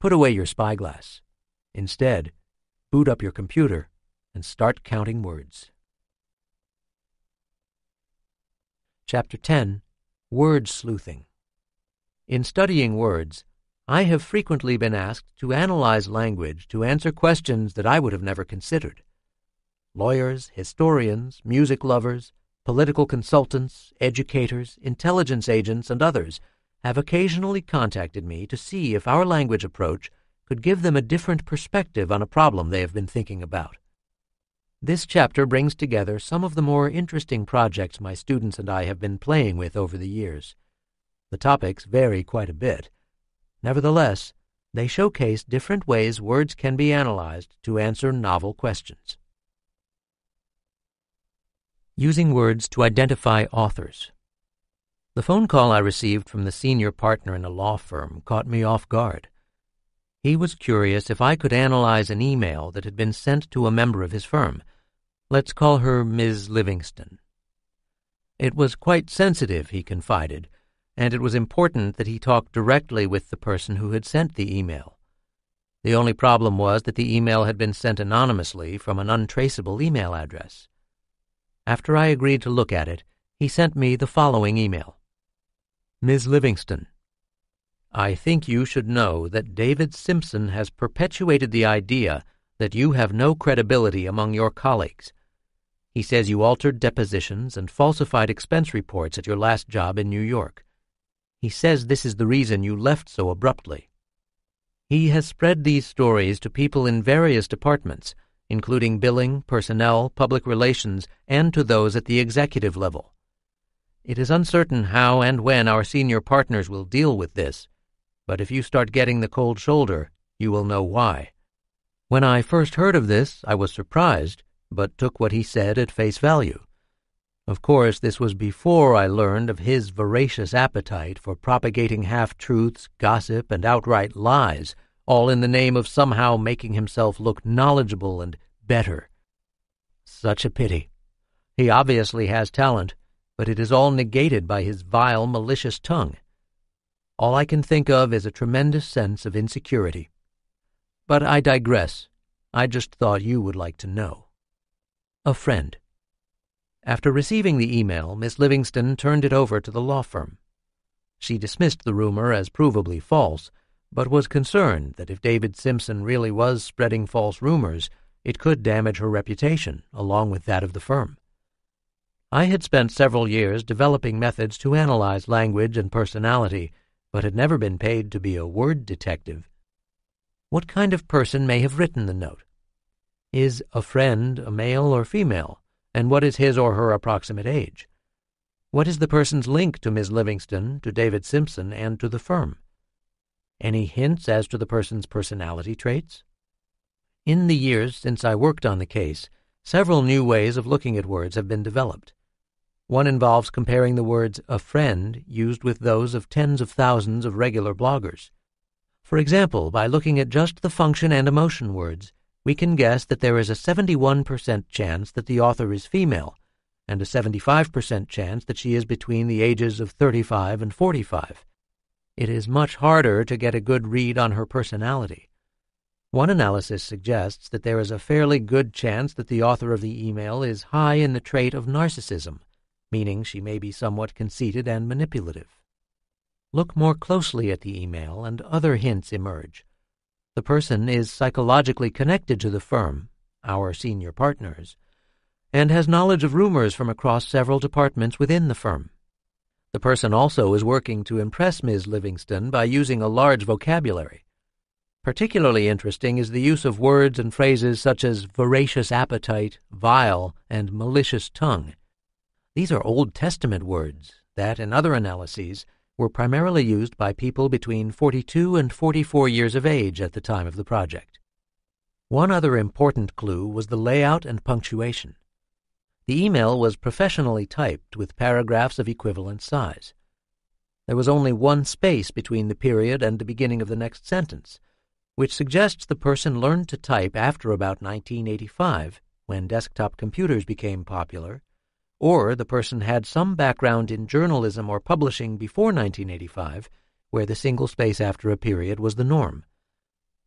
S1: put away your spyglass. Instead, boot up your computer and start counting words. Chapter 10 Word Sleuthing In studying words, I have frequently been asked to analyze language to answer questions that I would have never considered lawyers, historians, music lovers, political consultants, educators, intelligence agents, and others have occasionally contacted me to see if our language approach could give them a different perspective on a problem they have been thinking about. This chapter brings together some of the more interesting projects my students and I have been playing with over the years. The topics vary quite a bit. Nevertheless, they showcase different ways words can be analyzed to answer novel questions using words to identify authors. The phone call I received from the senior partner in a law firm caught me off guard. He was curious if I could analyze an email that had been sent to a member of his firm. Let's call her Ms. Livingston. It was quite sensitive, he confided, and it was important that he talk directly with the person who had sent the email. The only problem was that the email had been sent anonymously from an untraceable email address. After I agreed to look at it, he sent me the following email Ms. Livingston, I think you should know that David Simpson has perpetuated the idea that you have no credibility among your colleagues. He says you altered depositions and falsified expense reports at your last job in New York. He says this is the reason you left so abruptly. He has spread these stories to people in various departments including billing, personnel, public relations, and to those at the executive level. It is uncertain how and when our senior partners will deal with this, but if you start getting the cold shoulder, you will know why. When I first heard of this, I was surprised, but took what he said at face value. Of course, this was before I learned of his voracious appetite for propagating half truths, gossip, and outright lies all in the name of somehow making himself look knowledgeable and better. Such a pity. He obviously has talent, but it is all negated by his vile, malicious tongue. All I can think of is a tremendous sense of insecurity. But I digress. I just thought you would like to know. A friend. After receiving the email, Miss Livingston turned it over to the law firm. She dismissed the rumor as provably false, but was concerned that if David Simpson really was spreading false rumors, it could damage her reputation along with that of the firm. I had spent several years developing methods to analyze language and personality, but had never been paid to be a word detective. What kind of person may have written the note? Is a friend a male or female, and what is his or her approximate age? What is the person's link to Miss Livingston, to David Simpson, and to the firm? Any hints as to the person's personality traits? In the years since I worked on the case, several new ways of looking at words have been developed. One involves comparing the words a friend used with those of tens of thousands of regular bloggers. For example, by looking at just the function and emotion words, we can guess that there is a 71% chance that the author is female and a 75% chance that she is between the ages of 35 and 45 it is much harder to get a good read on her personality. One analysis suggests that there is a fairly good chance that the author of the email is high in the trait of narcissism, meaning she may be somewhat conceited and manipulative. Look more closely at the email, and other hints emerge. The person is psychologically connected to the firm, our senior partners, and has knowledge of rumors from across several departments within the firm. The person also is working to impress Ms. Livingston by using a large vocabulary. Particularly interesting is the use of words and phrases such as voracious appetite, vile, and malicious tongue. These are Old Testament words that, in other analyses, were primarily used by people between 42 and 44 years of age at the time of the project. One other important clue was the layout and punctuation. The email was professionally typed with paragraphs of equivalent size. There was only one space between the period and the beginning of the next sentence, which suggests the person learned to type after about 1985, when desktop computers became popular, or the person had some background in journalism or publishing before 1985, where the single space after a period was the norm.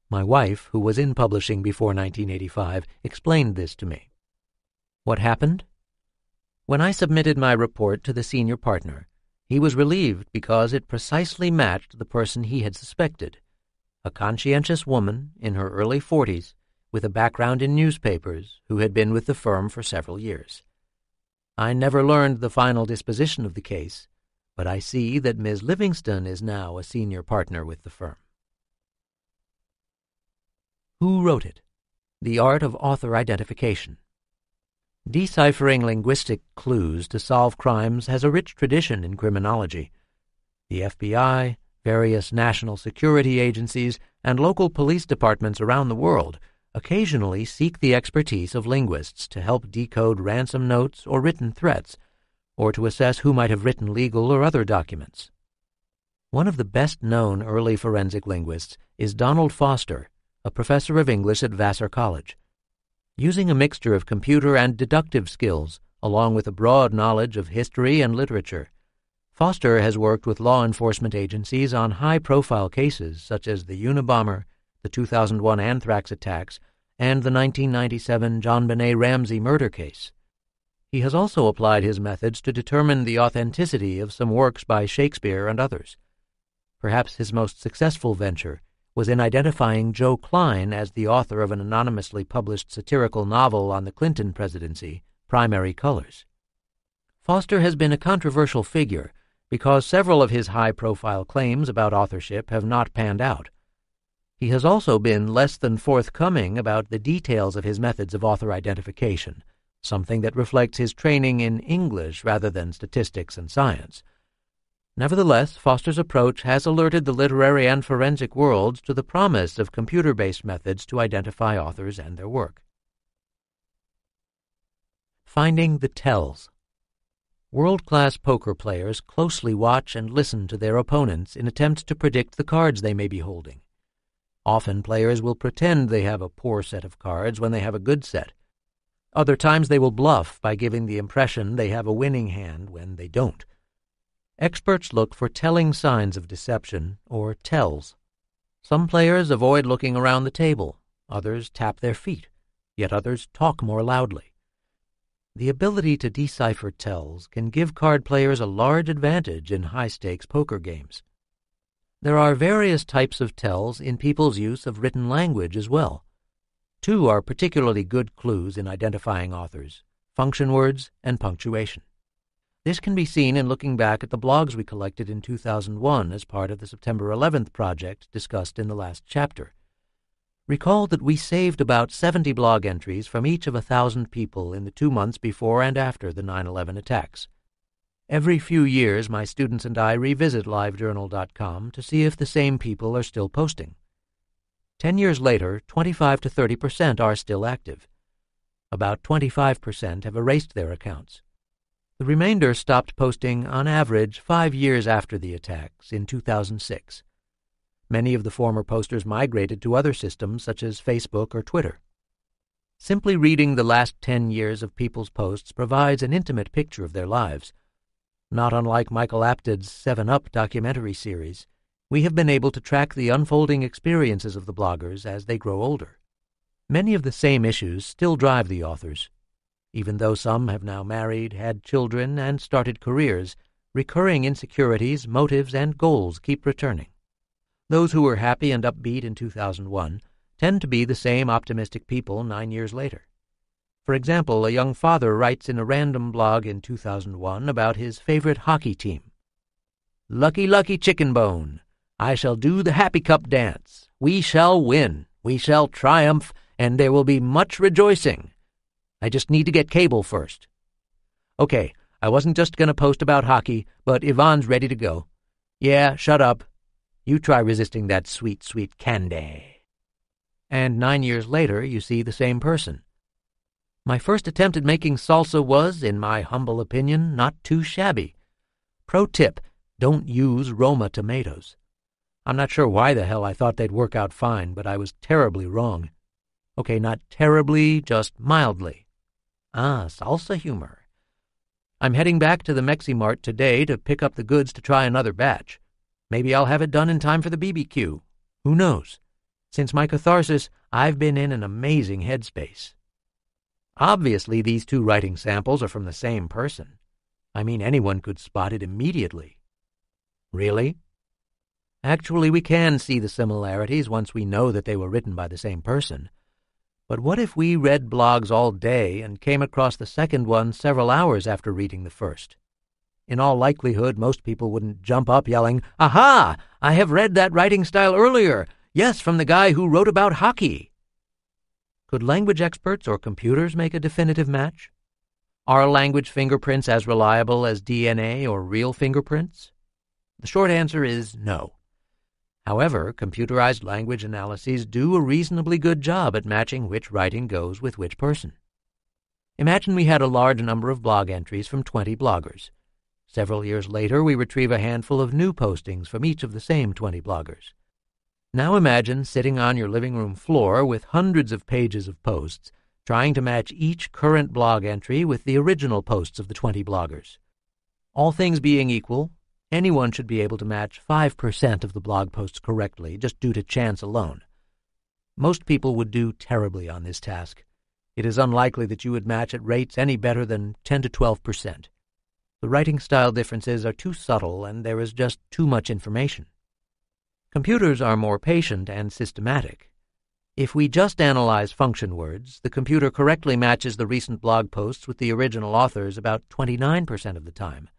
S1: My wife, who was in publishing before 1985, explained this to me. What happened? When I submitted my report to the senior partner, he was relieved because it precisely matched the person he had suspected a conscientious woman in her early 40s with a background in newspapers who had been with the firm for several years. I never learned the final disposition of the case, but I see that Ms. Livingston is now a senior partner with the firm. Who wrote it? The Art of Author Identification Deciphering linguistic clues to solve crimes has a rich tradition in criminology. The FBI, various national security agencies, and local police departments around the world occasionally seek the expertise of linguists to help decode ransom notes or written threats, or to assess who might have written legal or other documents. One of the best known early forensic linguists is Donald Foster, a professor of English at Vassar College. Using a mixture of computer and deductive skills, along with a broad knowledge of history and literature, Foster has worked with law enforcement agencies on high profile cases such as the Unabomber, the 2001 anthrax attacks, and the 1997 JonBenét Ramsey murder case. He has also applied his methods to determine the authenticity of some works by Shakespeare and others. Perhaps his most successful venture was in identifying Joe Klein as the author of an anonymously published satirical novel on the Clinton presidency, Primary Colors. Foster has been a controversial figure because several of his high profile claims about authorship have not panned out. He has also been less than forthcoming about the details of his methods of author identification, something that reflects his training in English rather than statistics and science. Nevertheless, Foster's approach has alerted the literary and forensic worlds to the promise of computer based methods to identify authors and their work. Finding the Tells World class poker players closely watch and listen to their opponents in attempts to predict the cards they may be holding. Often players will pretend they have a poor set of cards when they have a good set. Other times they will bluff by giving the impression they have a winning hand when they don't. Experts look for telling signs of deception, or tells. Some players avoid looking around the table, others tap their feet, yet others talk more loudly. The ability to decipher tells can give card players a large advantage in high stakes poker games. There are various types of tells in people's use of written language as well. Two are particularly good clues in identifying authors function words and punctuation. This can be seen in looking back at the blogs we collected in 2001 as part of the September 11th project discussed in the last chapter. Recall that we saved about 70 blog entries from each of a thousand people in the two months before and after the 9 11 attacks. Every few years, my students and I revisit livejournal.com to see if the same people are still posting. Ten years later, 25 to 30 percent are still active. About 25 percent have erased their accounts. The remainder stopped posting on average five years after the attacks in 2006. Many of the former posters migrated to other systems such as Facebook or Twitter. Simply reading the last 10 years of people's posts provides an intimate picture of their lives. Not unlike Michael Apted's 7 Up documentary series, we have been able to track the unfolding experiences of the bloggers as they grow older. Many of the same issues still drive the authors, even though some have now married, had children, and started careers, recurring insecurities, motives, and goals keep returning. Those who were happy and upbeat in 2001 tend to be the same optimistic people nine years later. For example, a young father writes in a random blog in 2001 about his favorite hockey team Lucky, lucky chicken bone! I shall do the happy cup dance. We shall win. We shall triumph, and there will be much rejoicing. I just need to get cable first. Okay, I wasn't just going to post about hockey, but Yvonne's ready to go. Yeah, shut up. You try resisting that sweet, sweet candy. And nine years later, you see the same person. My first attempt at making salsa was, in my humble opinion, not too shabby. Pro tip, don't use Roma tomatoes. I'm not sure why the hell I thought they'd work out fine, but I was terribly wrong. Okay, not terribly, just mildly. Ah, salsa humor. I'm heading back to the Mexi-Mart today to pick up the goods to try another batch. Maybe I'll have it done in time for the BBQ. Who knows? Since my catharsis, I've been in an amazing headspace. Obviously, these two writing samples are from the same person. I mean, anyone could spot it immediately. Really? Actually, we can see the similarities once we know that they were written by the same person. But what if we read blogs all day and came across the second one several hours after reading the first? In all likelihood, most people wouldn't jump up yelling, Aha! I have read that writing style earlier. Yes, from the guy who wrote about hockey. Could language experts or computers make a definitive match? Are language fingerprints as reliable as DNA or real fingerprints? The short answer is no. However, computerized language analyses do a reasonably good job at matching which writing goes with which person. Imagine we had a large number of blog entries from 20 bloggers. Several years later, we retrieve a handful of new postings from each of the same 20 bloggers. Now imagine sitting on your living room floor with hundreds of pages of posts, trying to match each current blog entry with the original posts of the 20 bloggers. All things being equal, Anyone should be able to match 5% of the blog posts correctly just due to chance alone. Most people would do terribly on this task. It is unlikely that you would match at rates any better than 10 to 12%. The writing style differences are too subtle and there is just too much information. Computers are more patient and systematic. If we just analyze function words, the computer correctly matches the recent blog posts with the original authors about 29% of the time.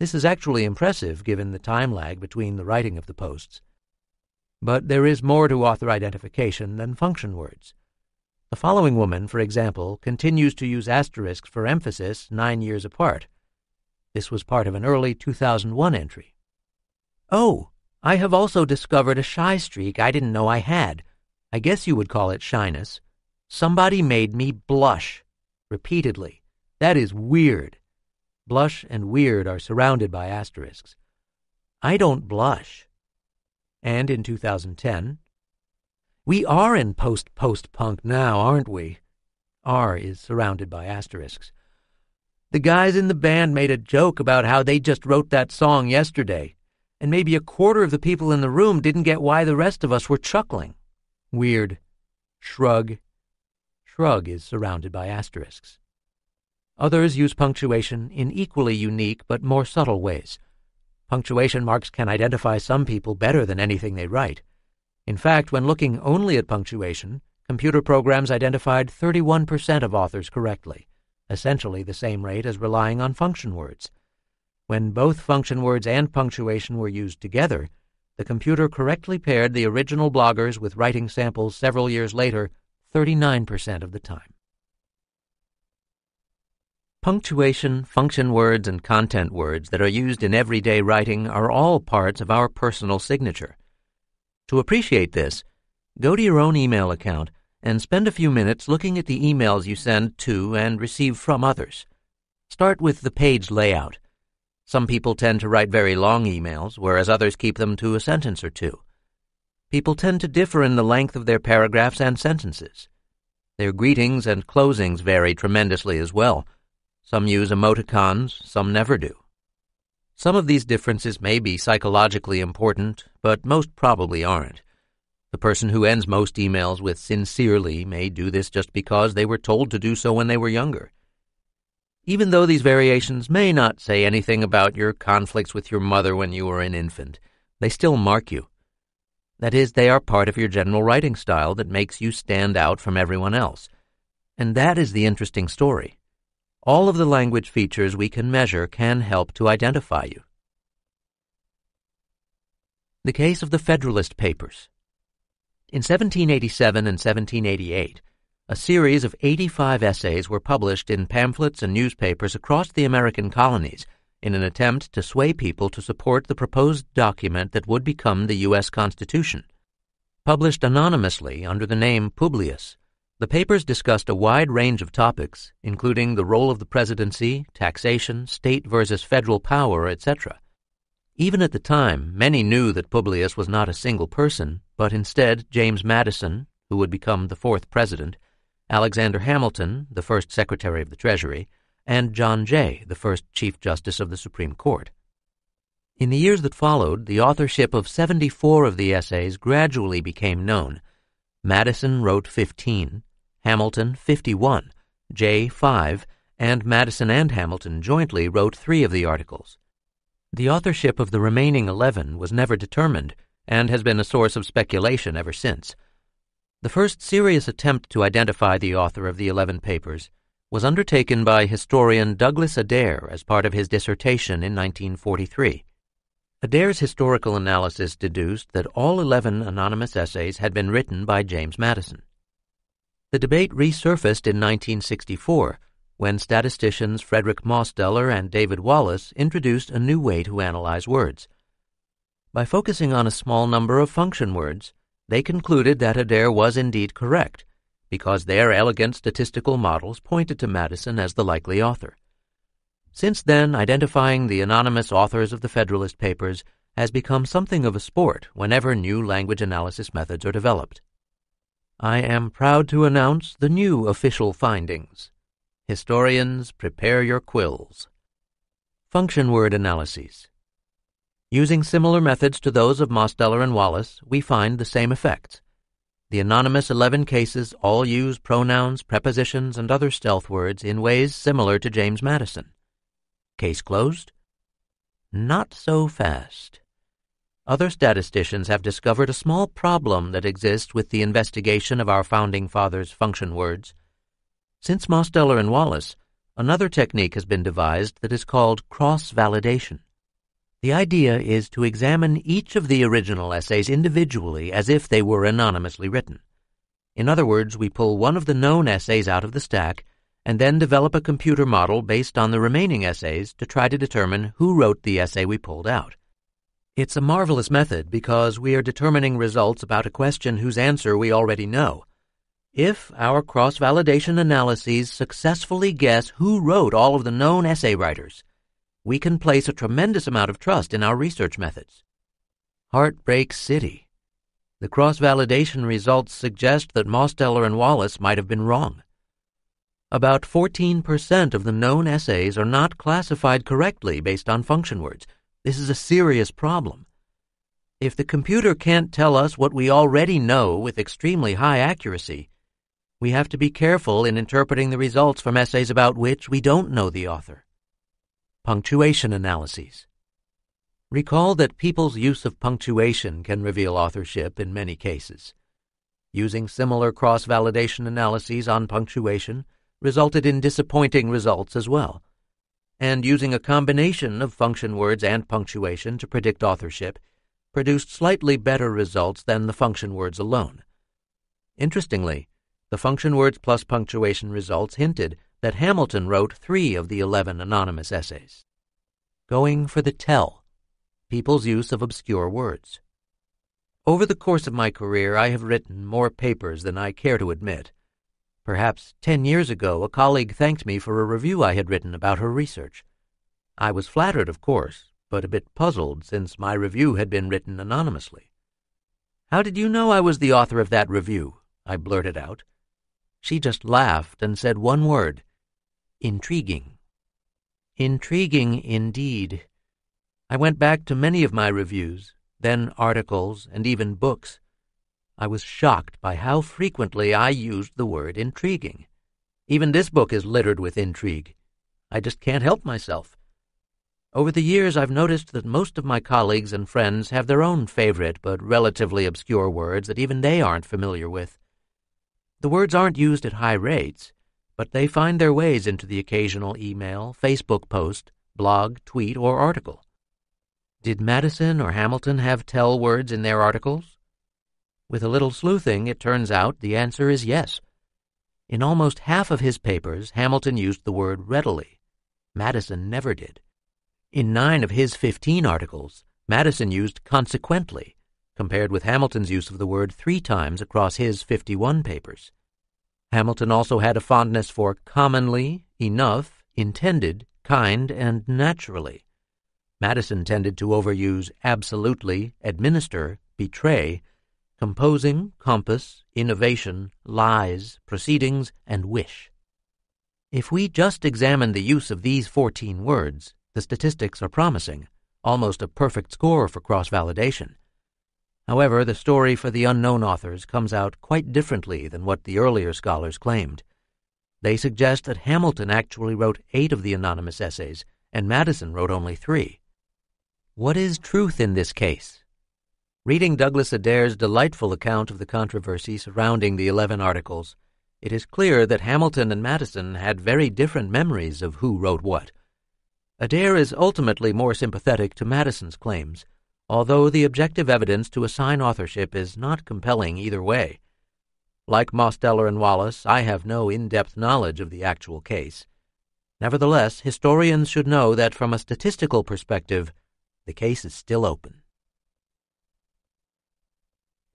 S1: This is actually impressive given the time lag between the writing of the posts. But there is more to author identification than function words. The following woman, for example, continues to use asterisks for emphasis nine years apart. This was part of an early 2001 entry. Oh, I have also discovered a shy streak I didn't know I had. I guess you would call it shyness. Somebody made me blush. Repeatedly. That is weird. Blush and weird are surrounded by asterisks. I don't blush. And in 2010, we are in post post punk now, aren't we? R is surrounded by asterisks. The guys in the band made a joke about how they just wrote that song yesterday, and maybe a quarter of the people in the room didn't get why the rest of us were chuckling. Weird. Shrug. Shrug is surrounded by asterisks. Others use punctuation in equally unique but more subtle ways. Punctuation marks can identify some people better than anything they write. In fact, when looking only at punctuation, computer programs identified 31% of authors correctly, essentially the same rate as relying on function words. When both function words and punctuation were used together, the computer correctly paired the original bloggers with writing samples several years later 39% of the time. Punctuation, function words, and content words that are used in everyday writing are all parts of our personal signature. To appreciate this, go to your own email account and spend a few minutes looking at the emails you send to and receive from others. Start with the page layout. Some people tend to write very long emails, whereas others keep them to a sentence or two. People tend to differ in the length of their paragraphs and sentences. Their greetings and closings vary tremendously as well. Some use emoticons, some never do. Some of these differences may be psychologically important, but most probably aren't. The person who ends most emails with sincerely may do this just because they were told to do so when they were younger. Even though these variations may not say anything about your conflicts with your mother when you were an infant, they still mark you. That is, they are part of your general writing style that makes you stand out from everyone else. And that is the interesting story. All of the language features we can measure can help to identify you. The case of the Federalist Papers. In 1787 and 1788, a series of 85 essays were published in pamphlets and newspapers across the American colonies in an attempt to sway people to support the proposed document that would become the U.S. Constitution. Published anonymously under the name Publius, the papers discussed a wide range of topics, including the role of the presidency, taxation, state versus federal power, etc. Even at the time, many knew that Publius was not a single person, but instead James Madison, who would become the fourth president, Alexander Hamilton, the first Secretary of the Treasury, and John Jay, the first Chief Justice of the Supreme Court. In the years that followed, the authorship of 74 of the essays gradually became known. Madison wrote 15, Hamilton 51, Jay 5, and Madison and Hamilton jointly wrote three of the articles. The authorship of the remaining 11 was never determined and has been a source of speculation ever since. The first serious attempt to identify the author of the 11 papers was undertaken by historian Douglas Adair as part of his dissertation in 1943. Adair's historical analysis deduced that all 11 anonymous essays had been written by James Madison. The debate resurfaced in 1964 when statisticians Frederick Mosteller and David Wallace introduced a new way to analyze words. By focusing on a small number of function words, they concluded that Adair was indeed correct, because their elegant statistical models pointed to Madison as the likely author. Since then, identifying the anonymous authors of the Federalist Papers has become something of a sport whenever new language analysis methods are developed. I am proud to announce the new official findings. Historians, prepare your quills. Function word analyses. Using similar methods to those of Mosteller and Wallace, we find the same effects. The anonymous 11 cases all use pronouns, prepositions, and other stealth words in ways similar to James Madison. Case closed? Not so fast. Other statisticians have discovered a small problem that exists with the investigation of our Founding Fathers' function words. Since Mosteller and Wallace, another technique has been devised that is called cross validation. The idea is to examine each of the original essays individually as if they were anonymously written. In other words, we pull one of the known essays out of the stack and then develop a computer model based on the remaining essays to try to determine who wrote the essay we pulled out. It's a marvelous method because we are determining results about a question whose answer we already know. If our cross validation analyses successfully guess who wrote all of the known essay writers, we can place a tremendous amount of trust in our research methods. Heartbreak City. The cross validation results suggest that Mosteller and Wallace might have been wrong. About 14% of the known essays are not classified correctly based on function words this is a serious problem. If the computer can't tell us what we already know with extremely high accuracy, we have to be careful in interpreting the results from essays about which we don't know the author. Punctuation analyses. Recall that people's use of punctuation can reveal authorship in many cases. Using similar cross validation analyses on punctuation resulted in disappointing results as well and using a combination of function words and punctuation to predict authorship, produced slightly better results than the function words alone. Interestingly, the function words plus punctuation results hinted that Hamilton wrote three of the 11 anonymous essays. Going for the tell, people's use of obscure words. Over the course of my career, I have written more papers than I care to admit. Perhaps ten years ago, a colleague thanked me for a review I had written about her research. I was flattered, of course, but a bit puzzled since my review had been written anonymously. How did you know I was the author of that review? I blurted out. She just laughed and said one word intriguing. Intriguing indeed. I went back to many of my reviews, then articles, and even books. I was shocked by how frequently I used the word intriguing. Even this book is littered with intrigue. I just can't help myself. Over the years, I've noticed that most of my colleagues and friends have their own favorite but relatively obscure words that even they aren't familiar with. The words aren't used at high rates, but they find their ways into the occasional email, Facebook post, blog, tweet, or article. Did Madison or Hamilton have tell words in their articles? With a little sleuthing, it turns out the answer is yes. In almost half of his papers, Hamilton used the word readily. Madison never did. In nine of his 15 articles, Madison used consequently, compared with Hamilton's use of the word three times across his 51 papers. Hamilton also had a fondness for commonly, enough, intended, kind, and naturally. Madison tended to overuse absolutely, administer, betray, composing, compass, innovation, lies, proceedings, and wish. If we just examine the use of these 14 words, the statistics are promising, almost a perfect score for cross validation. However, the story for the unknown authors comes out quite differently than what the earlier scholars claimed. They suggest that Hamilton actually wrote eight of the anonymous essays, and Madison wrote only three. What is truth in this case? Reading Douglas Adair's delightful account of the controversy surrounding the Eleven Articles, it is clear that Hamilton and Madison had very different memories of who wrote what. Adair is ultimately more sympathetic to Madison's claims, although the objective evidence to assign authorship is not compelling either way. Like Mosteller and Wallace, I have no in depth knowledge of the actual case. Nevertheless, historians should know that from a statistical perspective, the case is still open.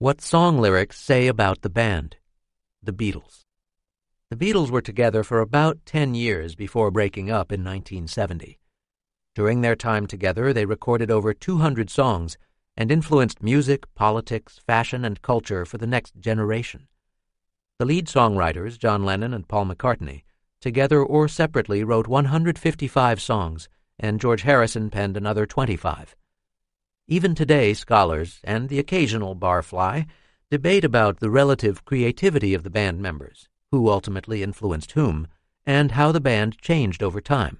S1: What song lyrics say about the band? The Beatles. The Beatles were together for about 10 years before breaking up in 1970. During their time together, they recorded over 200 songs and influenced music, politics, fashion, and culture for the next generation. The lead songwriters, John Lennon and Paul McCartney, together or separately wrote 155 songs, and George Harrison penned another 25. Even today, scholars and the occasional barfly debate about the relative creativity of the band members, who ultimately influenced whom, and how the band changed over time.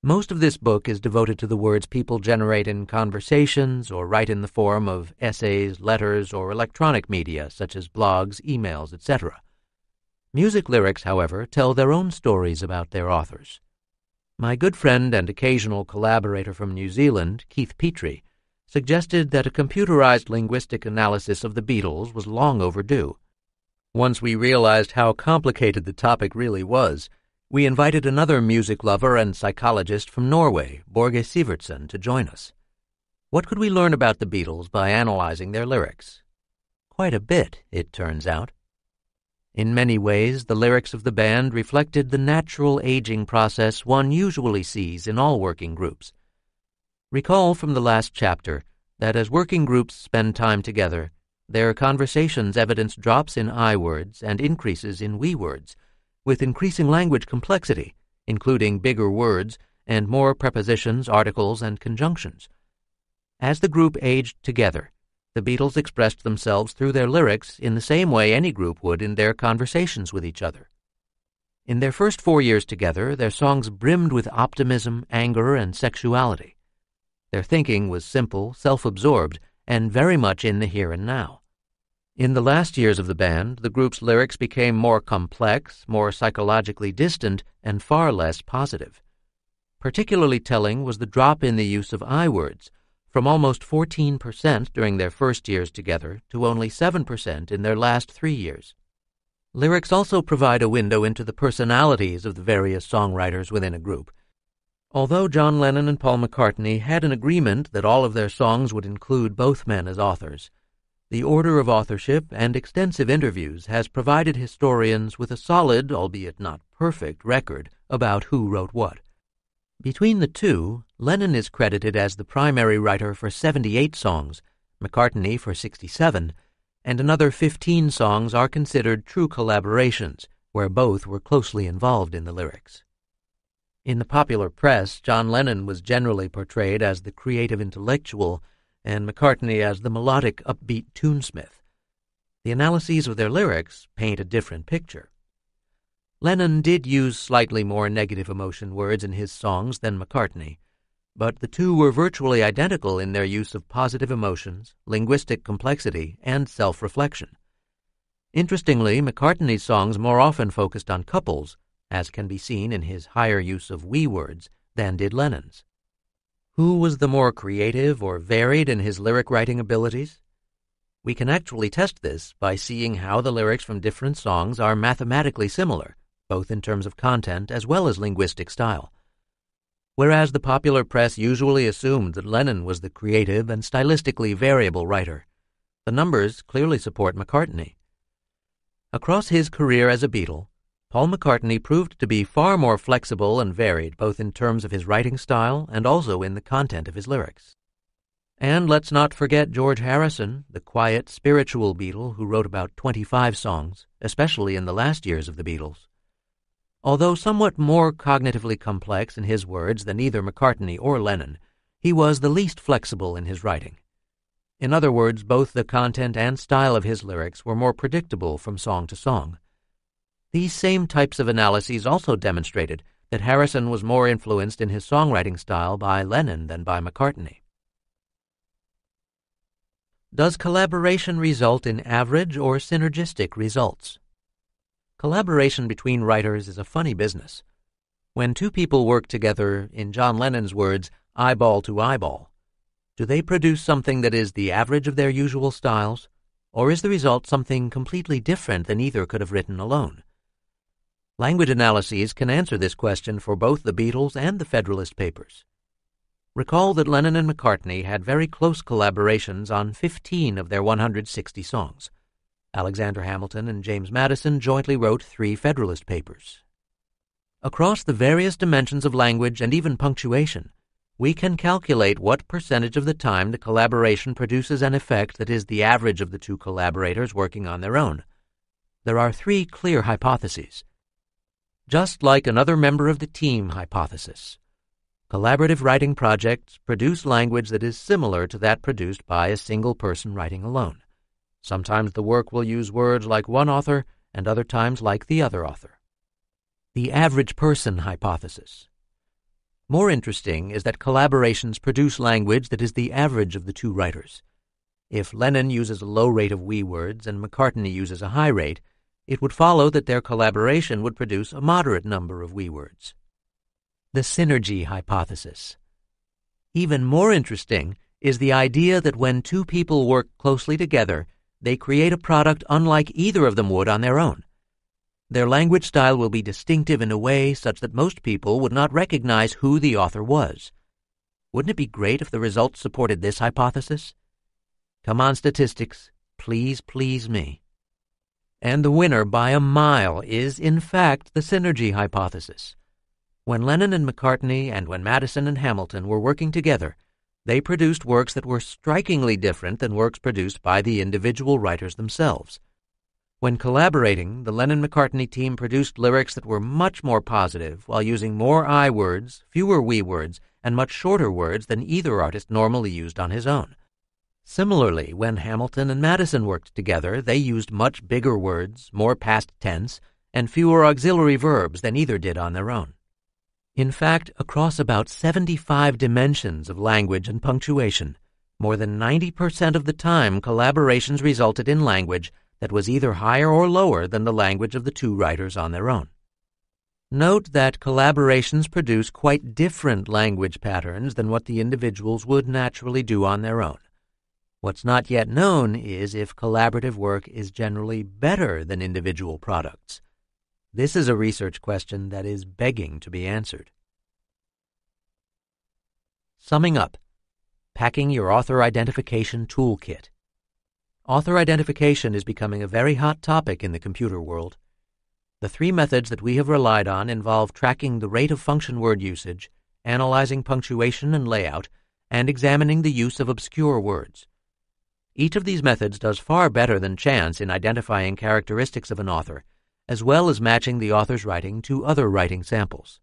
S1: Most of this book is devoted to the words people generate in conversations or write in the form of essays, letters, or electronic media such as blogs, emails, etc. Music lyrics, however, tell their own stories about their authors. My good friend and occasional collaborator from New Zealand, Keith Petrie, suggested that a computerized linguistic analysis of the Beatles was long overdue. Once we realized how complicated the topic really was, we invited another music lover and psychologist from Norway, Borge Sivertsen, to join us. What could we learn about the Beatles by analyzing their lyrics? Quite a bit, it turns out. In many ways, the lyrics of the band reflected the natural aging process one usually sees in all working groups Recall from the last chapter that as working groups spend time together, their conversations evidence drops in I words and increases in we words, with increasing language complexity, including bigger words and more prepositions, articles, and conjunctions. As the group aged together, the Beatles expressed themselves through their lyrics in the same way any group would in their conversations with each other. In their first four years together, their songs brimmed with optimism, anger, and sexuality. Their thinking was simple, self absorbed, and very much in the here and now. In the last years of the band, the group's lyrics became more complex, more psychologically distant, and far less positive. Particularly telling was the drop in the use of I words, from almost 14% during their first years together to only 7% in their last three years. Lyrics also provide a window into the personalities of the various songwriters within a group Although John Lennon and Paul McCartney had an agreement that all of their songs would include both men as authors, the order of authorship and extensive interviews has provided historians with a solid, albeit not perfect, record about who wrote what. Between the two, Lennon is credited as the primary writer for 78 songs, McCartney for 67, and another 15 songs are considered true collaborations, where both were closely involved in the lyrics. In the popular press, John Lennon was generally portrayed as the creative intellectual and McCartney as the melodic, upbeat tunesmith. The analyses of their lyrics paint a different picture. Lennon did use slightly more negative emotion words in his songs than McCartney, but the two were virtually identical in their use of positive emotions, linguistic complexity, and self reflection. Interestingly, McCartney's songs more often focused on couples as can be seen in his higher use of we words than did Lennon's. Who was the more creative or varied in his lyric writing abilities? We can actually test this by seeing how the lyrics from different songs are mathematically similar, both in terms of content as well as linguistic style. Whereas the popular press usually assumed that Lennon was the creative and stylistically variable writer, the numbers clearly support McCartney. Across his career as a Beatle, Paul McCartney proved to be far more flexible and varied, both in terms of his writing style and also in the content of his lyrics. And let's not forget George Harrison, the quiet, spiritual Beatle who wrote about 25 songs, especially in the last years of the Beatles. Although somewhat more cognitively complex in his words than either McCartney or Lennon, he was the least flexible in his writing. In other words, both the content and style of his lyrics were more predictable from song to song these same types of analyses also demonstrated that Harrison was more influenced in his songwriting style by Lennon than by McCartney. Does collaboration result in average or synergistic results? Collaboration between writers is a funny business. When two people work together, in John Lennon's words, eyeball to eyeball, do they produce something that is the average of their usual styles, or is the result something completely different than either could have written alone? Language analyses can answer this question for both the Beatles and the Federalist Papers. Recall that Lennon and McCartney had very close collaborations on 15 of their 160 songs. Alexander Hamilton and James Madison jointly wrote three Federalist Papers. Across the various dimensions of language and even punctuation, we can calculate what percentage of the time the collaboration produces an effect that is the average of the two collaborators working on their own. There are three clear hypotheses just like another member of the team hypothesis. Collaborative writing projects produce language that is similar to that produced by a single person writing alone. Sometimes the work will use words like one author and other times like the other author. The average person hypothesis. More interesting is that collaborations produce language that is the average of the two writers. If Lennon uses a low rate of we words and McCartney uses a high rate, it would follow that their collaboration would produce a moderate number of words. The synergy hypothesis. Even more interesting is the idea that when two people work closely together, they create a product unlike either of them would on their own. Their language style will be distinctive in a way such that most people would not recognize who the author was. Wouldn't it be great if the results supported this hypothesis? Come on, statistics. Please, please me and the winner by a mile is, in fact, the synergy hypothesis. When Lennon and McCartney and when Madison and Hamilton were working together, they produced works that were strikingly different than works produced by the individual writers themselves. When collaborating, the Lennon McCartney team produced lyrics that were much more positive while using more I words, fewer we words, and much shorter words than either artist normally used on his own. Similarly, when Hamilton and Madison worked together, they used much bigger words, more past tense, and fewer auxiliary verbs than either did on their own. In fact, across about 75 dimensions of language and punctuation, more than 90% of the time collaborations resulted in language that was either higher or lower than the language of the two writers on their own. Note that collaborations produce quite different language patterns than what the individuals would naturally do on their own. What's not yet known is if collaborative work is generally better than individual products. This is a research question that is begging to be answered. Summing up, packing your author identification toolkit. Author identification is becoming a very hot topic in the computer world. The three methods that we have relied on involve tracking the rate of function word usage, analyzing punctuation and layout, and examining the use of obscure words. Each of these methods does far better than chance in identifying characteristics of an author, as well as matching the author's writing to other writing samples.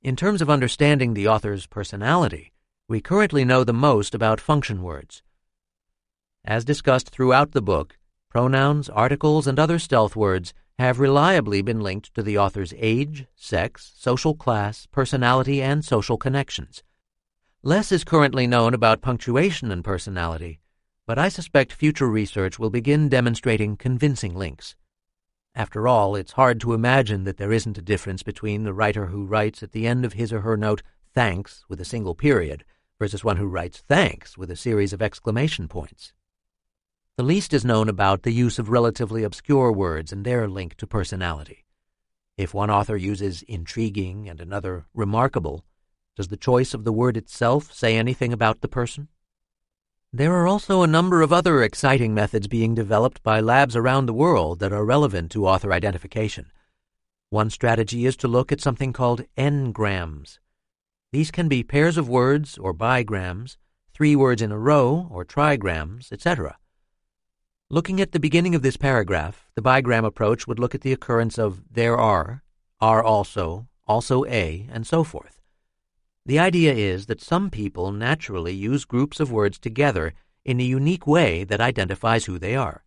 S1: In terms of understanding the author's personality, we currently know the most about function words. As discussed throughout the book, pronouns, articles, and other stealth words have reliably been linked to the author's age, sex, social class, personality, and social connections. Less is currently known about punctuation and personality, but I suspect future research will begin demonstrating convincing links. After all, it's hard to imagine that there isn't a difference between the writer who writes at the end of his or her note, thanks, with a single period, versus one who writes thanks with a series of exclamation points. The least is known about the use of relatively obscure words and their link to personality. If one author uses intriguing and another remarkable, does the choice of the word itself say anything about the person? There are also a number of other exciting methods being developed by labs around the world that are relevant to author identification. One strategy is to look at something called n-grams. These can be pairs of words or bigrams, three words in a row or trigrams, etc. Looking at the beginning of this paragraph, the bigram approach would look at the occurrence of there are, are also, also a, and so forth. The idea is that some people naturally use groups of words together in a unique way that identifies who they are.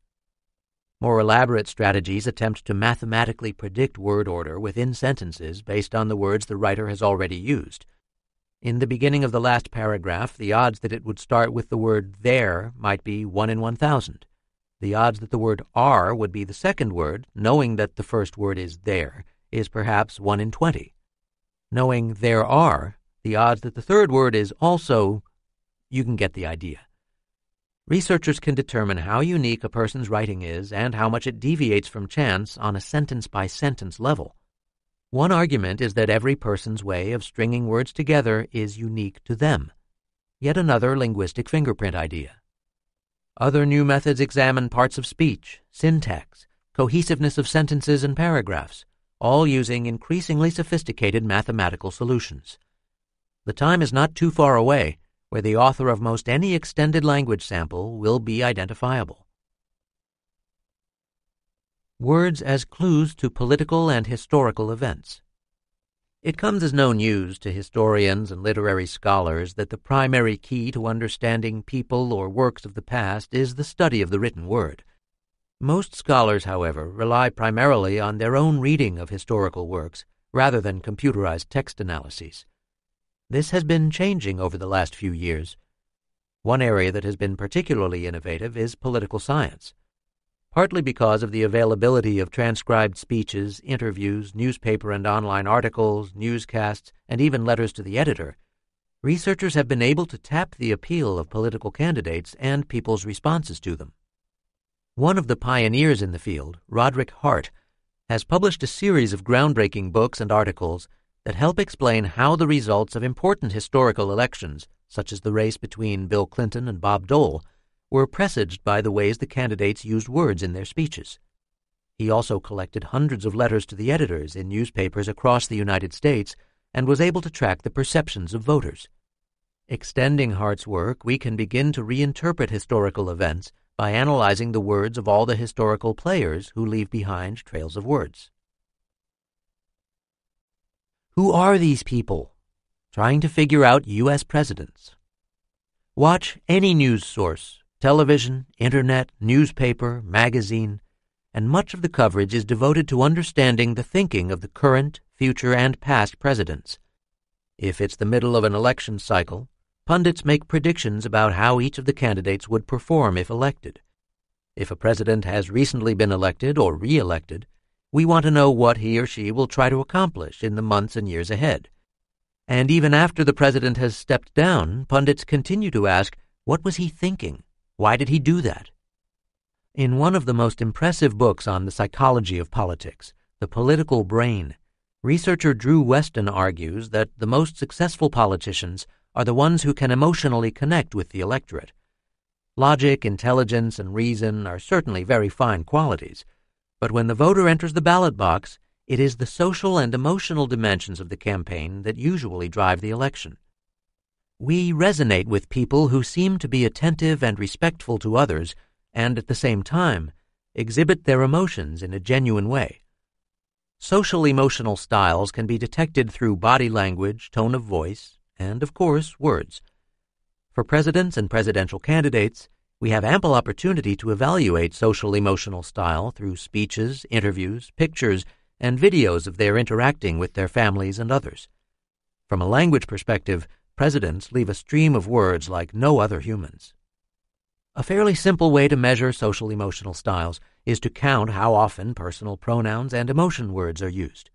S1: More elaborate strategies attempt to mathematically predict word order within sentences based on the words the writer has already used. In the beginning of the last paragraph, the odds that it would start with the word there might be 1 in 1,000. The odds that the word are would be the second word, knowing that the first word is there, is perhaps 1 in 20. Knowing there are the odds that the third word is also, you can get the idea. Researchers can determine how unique a person's writing is and how much it deviates from chance on a sentence by sentence level. One argument is that every person's way of stringing words together is unique to them. Yet another linguistic fingerprint idea. Other new methods examine parts of speech, syntax, cohesiveness of sentences and paragraphs, all using increasingly sophisticated mathematical solutions. The time is not too far away where the author of most any extended language sample will be identifiable. Words as clues to political and historical events. It comes as no news to historians and literary scholars that the primary key to understanding people or works of the past is the study of the written word. Most scholars, however, rely primarily on their own reading of historical works rather than computerized text analyses. This has been changing over the last few years. One area that has been particularly innovative is political science, partly because of the availability of transcribed speeches, interviews, newspaper and online articles, newscasts, and even letters to the editor. Researchers have been able to tap the appeal of political candidates and people's responses to them. One of the pioneers in the field, Roderick Hart, has published a series of groundbreaking books and articles that help explain how the results of important historical elections, such as the race between Bill Clinton and Bob Dole, were presaged by the ways the candidates used words in their speeches. He also collected hundreds of letters to the editors in newspapers across the United States and was able to track the perceptions of voters. Extending Hart's work, we can begin to reinterpret historical events by analyzing the words of all the historical players who leave behind trails of words. Who are these people? Trying to figure out U.S. presidents. Watch any news source television, internet, newspaper, magazine, and much of the coverage is devoted to understanding the thinking of the current, future, and past presidents. If it's the middle of an election cycle, pundits make predictions about how each of the candidates would perform if elected. If a president has recently been elected or re elected, we want to know what he or she will try to accomplish in the months and years ahead. And even after the president has stepped down, pundits continue to ask, what was he thinking? Why did he do that? In one of the most impressive books on the psychology of politics, The Political Brain, researcher Drew Westen argues that the most successful politicians are the ones who can emotionally connect with the electorate. Logic, intelligence, and reason are certainly very fine qualities, but when the voter enters the ballot box, it is the social and emotional dimensions of the campaign that usually drive the election. We resonate with people who seem to be attentive and respectful to others, and at the same time, exhibit their emotions in a genuine way. Social emotional styles can be detected through body language, tone of voice, and, of course, words. For presidents and presidential candidates, we have ample opportunity to evaluate social emotional style through speeches, interviews, pictures, and videos of their interacting with their families and others. From a language perspective, presidents leave a stream of words like no other humans. A fairly simple way to measure social emotional styles is to count how often personal pronouns and emotion words are used.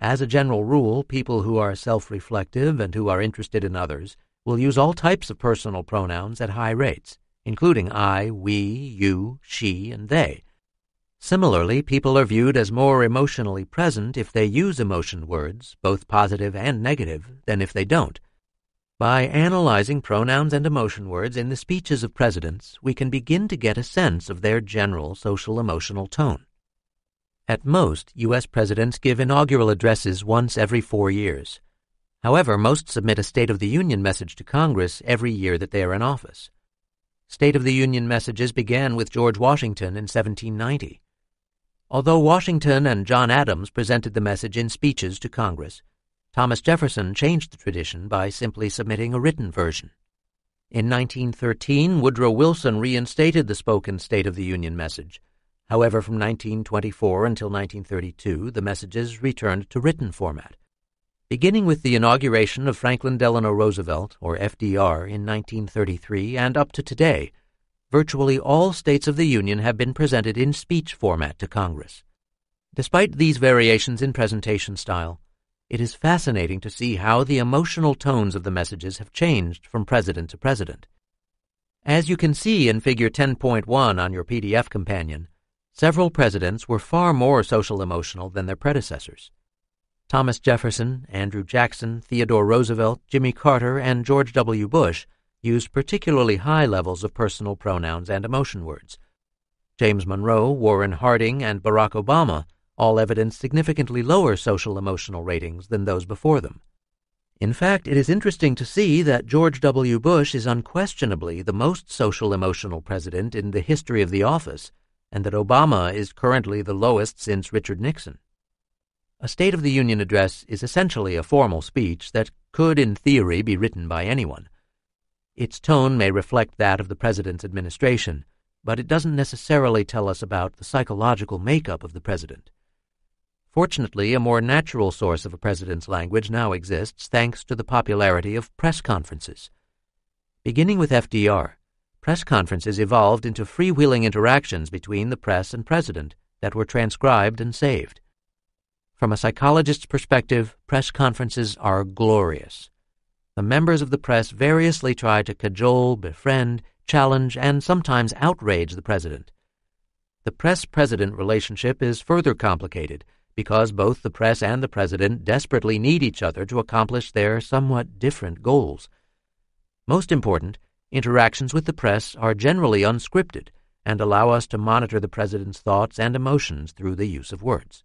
S1: As a general rule, people who are self reflective and who are interested in others will use all types of personal pronouns at high rates including I, we, you, she, and they. Similarly, people are viewed as more emotionally present if they use emotion words, both positive and negative, than if they don't. By analyzing pronouns and emotion words in the speeches of presidents, we can begin to get a sense of their general social emotional tone. At most, U.S. presidents give inaugural addresses once every four years. However, most submit a State of the Union message to Congress every year that they are in office. State of the Union messages began with George Washington in 1790. Although Washington and John Adams presented the message in speeches to Congress, Thomas Jefferson changed the tradition by simply submitting a written version. In 1913, Woodrow Wilson reinstated the spoken State of the Union message. However, from 1924 until 1932, the messages returned to written format. Beginning with the inauguration of Franklin Delano Roosevelt, or FDR, in 1933 and up to today, virtually all states of the Union have been presented in speech format to Congress. Despite these variations in presentation style, it is fascinating to see how the emotional tones of the messages have changed from president to president. As you can see in Figure 10.1 on your PDF companion, several presidents were far more social emotional than their predecessors. Thomas Jefferson, Andrew Jackson, Theodore Roosevelt, Jimmy Carter, and George W. Bush used particularly high levels of personal pronouns and emotion words. James Monroe, Warren Harding, and Barack Obama all evidenced significantly lower social emotional ratings than those before them. In fact, it is interesting to see that George W. Bush is unquestionably the most social emotional president in the history of the office, and that Obama is currently the lowest since Richard Nixon. A State of the Union address is essentially a formal speech that could, in theory, be written by anyone. Its tone may reflect that of the President's administration, but it doesn't necessarily tell us about the psychological makeup of the President. Fortunately, a more natural source of a President's language now exists thanks to the popularity of press conferences. Beginning with FDR, press conferences evolved into freewheeling interactions between the press and President that were transcribed and saved. From a psychologist's perspective, press conferences are glorious. The members of the press variously try to cajole, befriend, challenge, and sometimes outrage the president. The press president relationship is further complicated because both the press and the president desperately need each other to accomplish their somewhat different goals. Most important, interactions with the press are generally unscripted and allow us to monitor the president's thoughts and emotions through the use of words.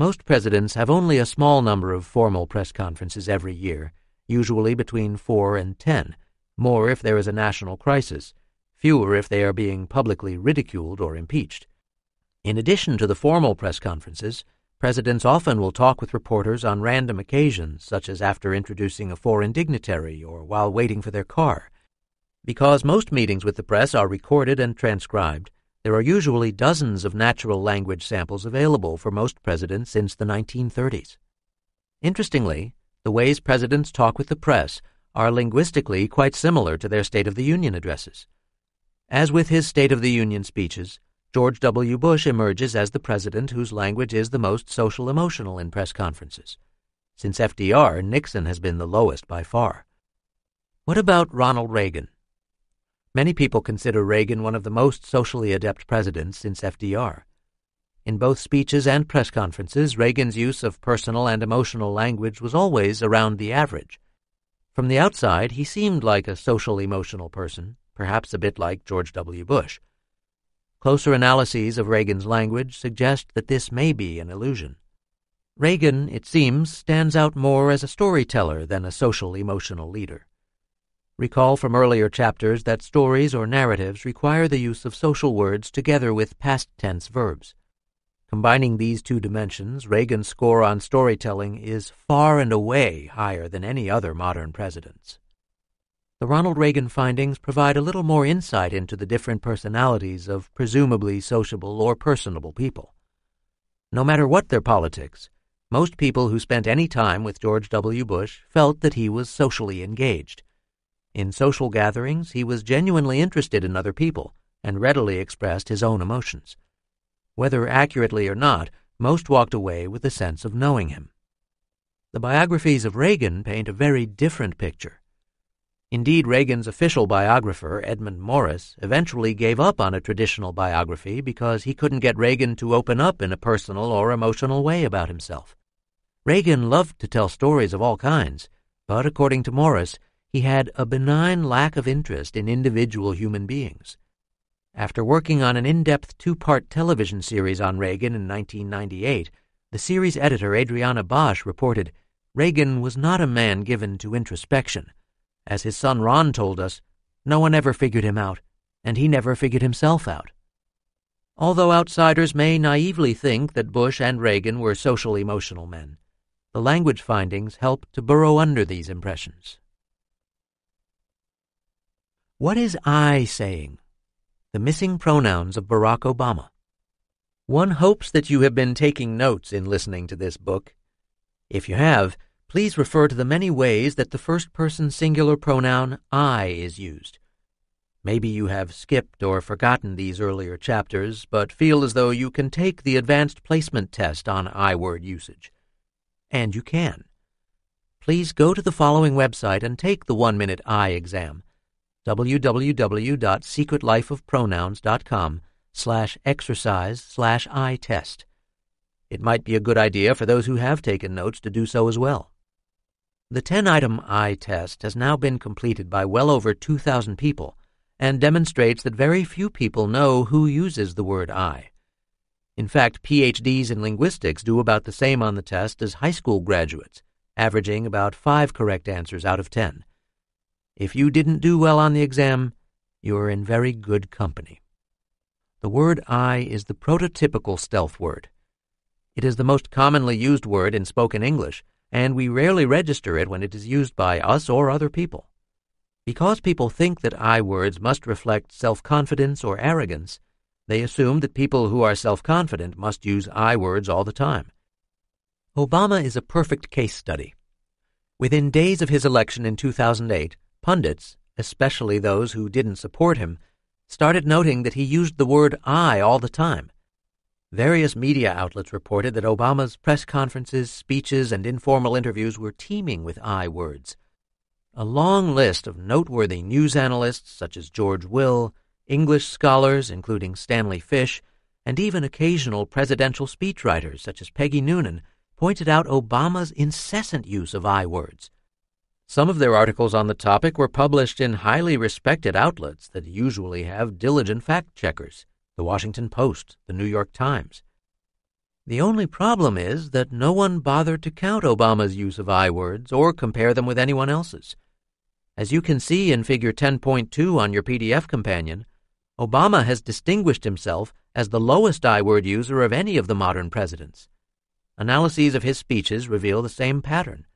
S1: Most presidents have only a small number of formal press conferences every year, usually between four and ten, more if there is a national crisis, fewer if they are being publicly ridiculed or impeached. In addition to the formal press conferences, presidents often will talk with reporters on random occasions, such as after introducing a foreign dignitary or while waiting for their car. Because most meetings with the press are recorded and transcribed, there are usually dozens of natural language samples available for most presidents since the 1930s. Interestingly, the ways presidents talk with the press are linguistically quite similar to their State of the Union addresses. As with his State of the Union speeches, George W. Bush emerges as the president whose language is the most social emotional in press conferences. Since FDR, Nixon has been the lowest by far. What about Ronald Reagan? Many people consider Reagan one of the most socially adept presidents since FDR. In both speeches and press conferences, Reagan's use of personal and emotional language was always around the average. From the outside, he seemed like a social emotional person, perhaps a bit like George W. Bush. Closer analyses of Reagan's language suggest that this may be an illusion. Reagan, it seems, stands out more as a storyteller than a social emotional leader. Recall from earlier chapters that stories or narratives require the use of social words together with past tense verbs. Combining these two dimensions, Reagan's score on storytelling is far and away higher than any other modern president's. The Ronald Reagan findings provide a little more insight into the different personalities of presumably sociable or personable people. No matter what their politics, most people who spent any time with George W. Bush felt that he was socially engaged in social gatherings, he was genuinely interested in other people and readily expressed his own emotions. Whether accurately or not, most walked away with a sense of knowing him. The biographies of Reagan paint a very different picture. Indeed, Reagan's official biographer, Edmund Morris, eventually gave up on a traditional biography because he couldn't get Reagan to open up in a personal or emotional way about himself. Reagan loved to tell stories of all kinds, but according to Morris, he had a benign lack of interest in individual human beings. After working on an in depth two part television series on Reagan in 1998, the series editor Adriana Bosch reported Reagan was not a man given to introspection. As his son Ron told us, no one ever figured him out, and he never figured himself out. Although outsiders may naively think that Bush and Reagan were social emotional men, the language findings help to burrow under these impressions. What is I saying? The missing pronouns of Barack Obama. One hopes that you have been taking notes in listening to this book. If you have, please refer to the many ways that the first person singular pronoun I is used. Maybe you have skipped or forgotten these earlier chapters, but feel as though you can take the advanced placement test on I word usage. And you can. Please go to the following website and take the one minute I exam www.secretlifeofpronouns.com slash exercise slash eye test. It might be a good idea for those who have taken notes to do so as well. The 10 item eye test has now been completed by well over 2,000 people and demonstrates that very few people know who uses the word I. In fact, PhDs in linguistics do about the same on the test as high school graduates, averaging about five correct answers out of 10. If you didn't do well on the exam, you are in very good company. The word I is the prototypical stealth word. It is the most commonly used word in spoken English, and we rarely register it when it is used by us or other people. Because people think that I words must reflect self confidence or arrogance, they assume that people who are self confident must use I words all the time. Obama is a perfect case study. Within days of his election in 2008, Pundits, especially those who didn't support him, started noting that he used the word I all the time. Various media outlets reported that Obama's press conferences, speeches, and informal interviews were teeming with I words. A long list of noteworthy news analysts such as George Will, English scholars including Stanley Fish, and even occasional presidential speechwriters such as Peggy Noonan pointed out Obama's incessant use of I words. Some of their articles on the topic were published in highly respected outlets that usually have diligent fact checkers the Washington Post, the New York Times. The only problem is that no one bothered to count Obama's use of I words or compare them with anyone else's. As you can see in Figure 10.2 on your PDF companion, Obama has distinguished himself as the lowest I word user of any of the modern presidents. Analyses of his speeches reveal the same pattern.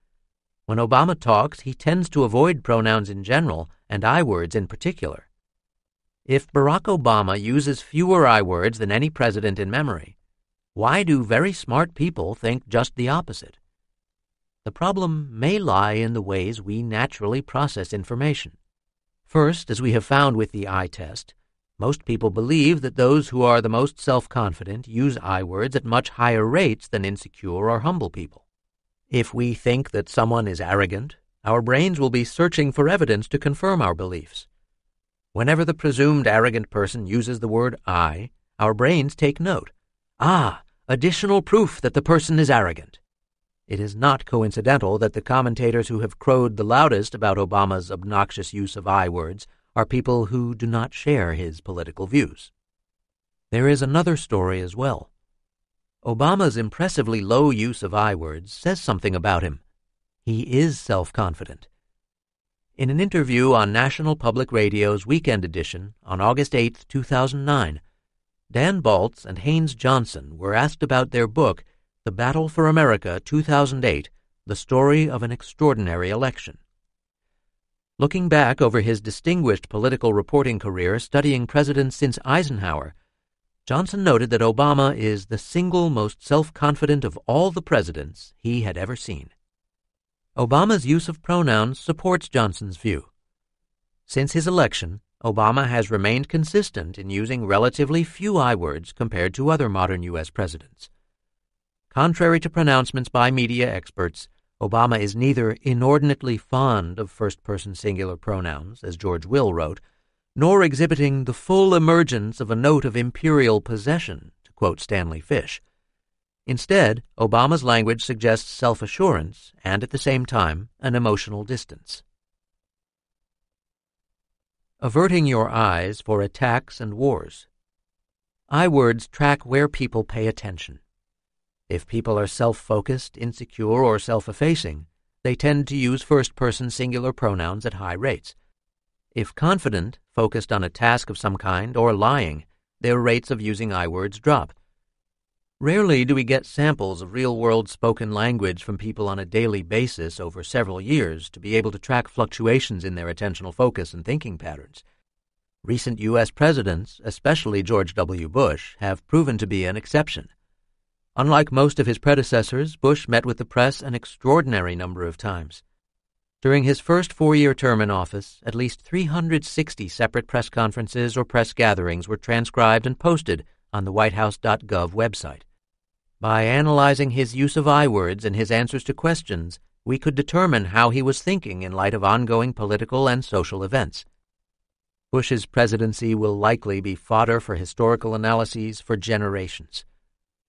S1: When Obama talks, he tends to avoid pronouns in general and I words in particular. If Barack Obama uses fewer I words than any president in memory, why do very smart people think just the opposite? The problem may lie in the ways we naturally process information. First, as we have found with the eye test, most people believe that those who are the most self confident use I words at much higher rates than insecure or humble people. If we think that someone is arrogant, our brains will be searching for evidence to confirm our beliefs. Whenever the presumed arrogant person uses the word I, our brains take note. Ah, additional proof that the person is arrogant. It is not coincidental that the commentators who have crowed the loudest about Obama's obnoxious use of I words are people who do not share his political views. There is another story as well. Obama's impressively low use of I words says something about him. He is self confident. In an interview on National Public Radio's Weekend Edition on August 8, 2009, Dan Balz and Haynes Johnson were asked about their book, The Battle for America 2008 The Story of an Extraordinary Election. Looking back over his distinguished political reporting career studying presidents since Eisenhower, Johnson noted that Obama is the single most self confident of all the presidents he had ever seen. Obama's use of pronouns supports Johnson's view. Since his election, Obama has remained consistent in using relatively few I words compared to other modern U.S. presidents. Contrary to pronouncements by media experts, Obama is neither inordinately fond of first person singular pronouns, as George Will wrote, nor exhibiting the full emergence of a note of imperial possession, to quote Stanley Fish. Instead, Obama's language suggests self assurance and, at the same time, an emotional distance. Averting your eyes for attacks and wars. I words track where people pay attention. If people are self focused, insecure, or self effacing, they tend to use first person singular pronouns at high rates. If confident, focused on a task of some kind, or lying, their rates of using I words drop. Rarely do we get samples of real world spoken language from people on a daily basis over several years to be able to track fluctuations in their attentional focus and thinking patterns. Recent U.S. presidents, especially George W. Bush, have proven to be an exception. Unlike most of his predecessors, Bush met with the press an extraordinary number of times. During his first four year term in office, at least 360 separate press conferences or press gatherings were transcribed and posted on the WhiteHouse.gov website. By analyzing his use of I words and his answers to questions, we could determine how he was thinking in light of ongoing political and social events. Bush's presidency will likely be fodder for historical analyses for generations.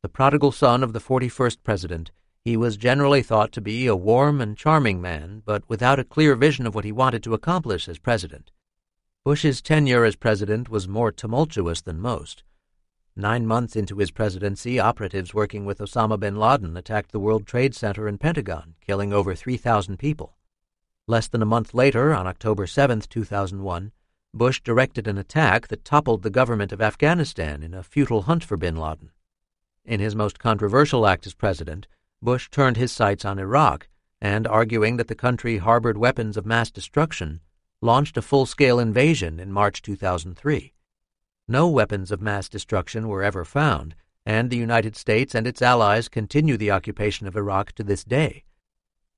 S1: The prodigal son of the 41st president he was generally thought to be a warm and charming man, but without a clear vision of what he wanted to accomplish as president. Bush's tenure as president was more tumultuous than most. Nine months into his presidency, operatives working with Osama bin Laden attacked the World Trade Center and Pentagon, killing over 3,000 people. Less than a month later, on October 7, 2001, Bush directed an attack that toppled the government of Afghanistan in a futile hunt for bin Laden. In his most controversial act as president, Bush turned his sights on Iraq and, arguing that the country harbored weapons of mass destruction, launched a full scale invasion in March 2003. No weapons of mass destruction were ever found, and the United States and its allies continue the occupation of Iraq to this day.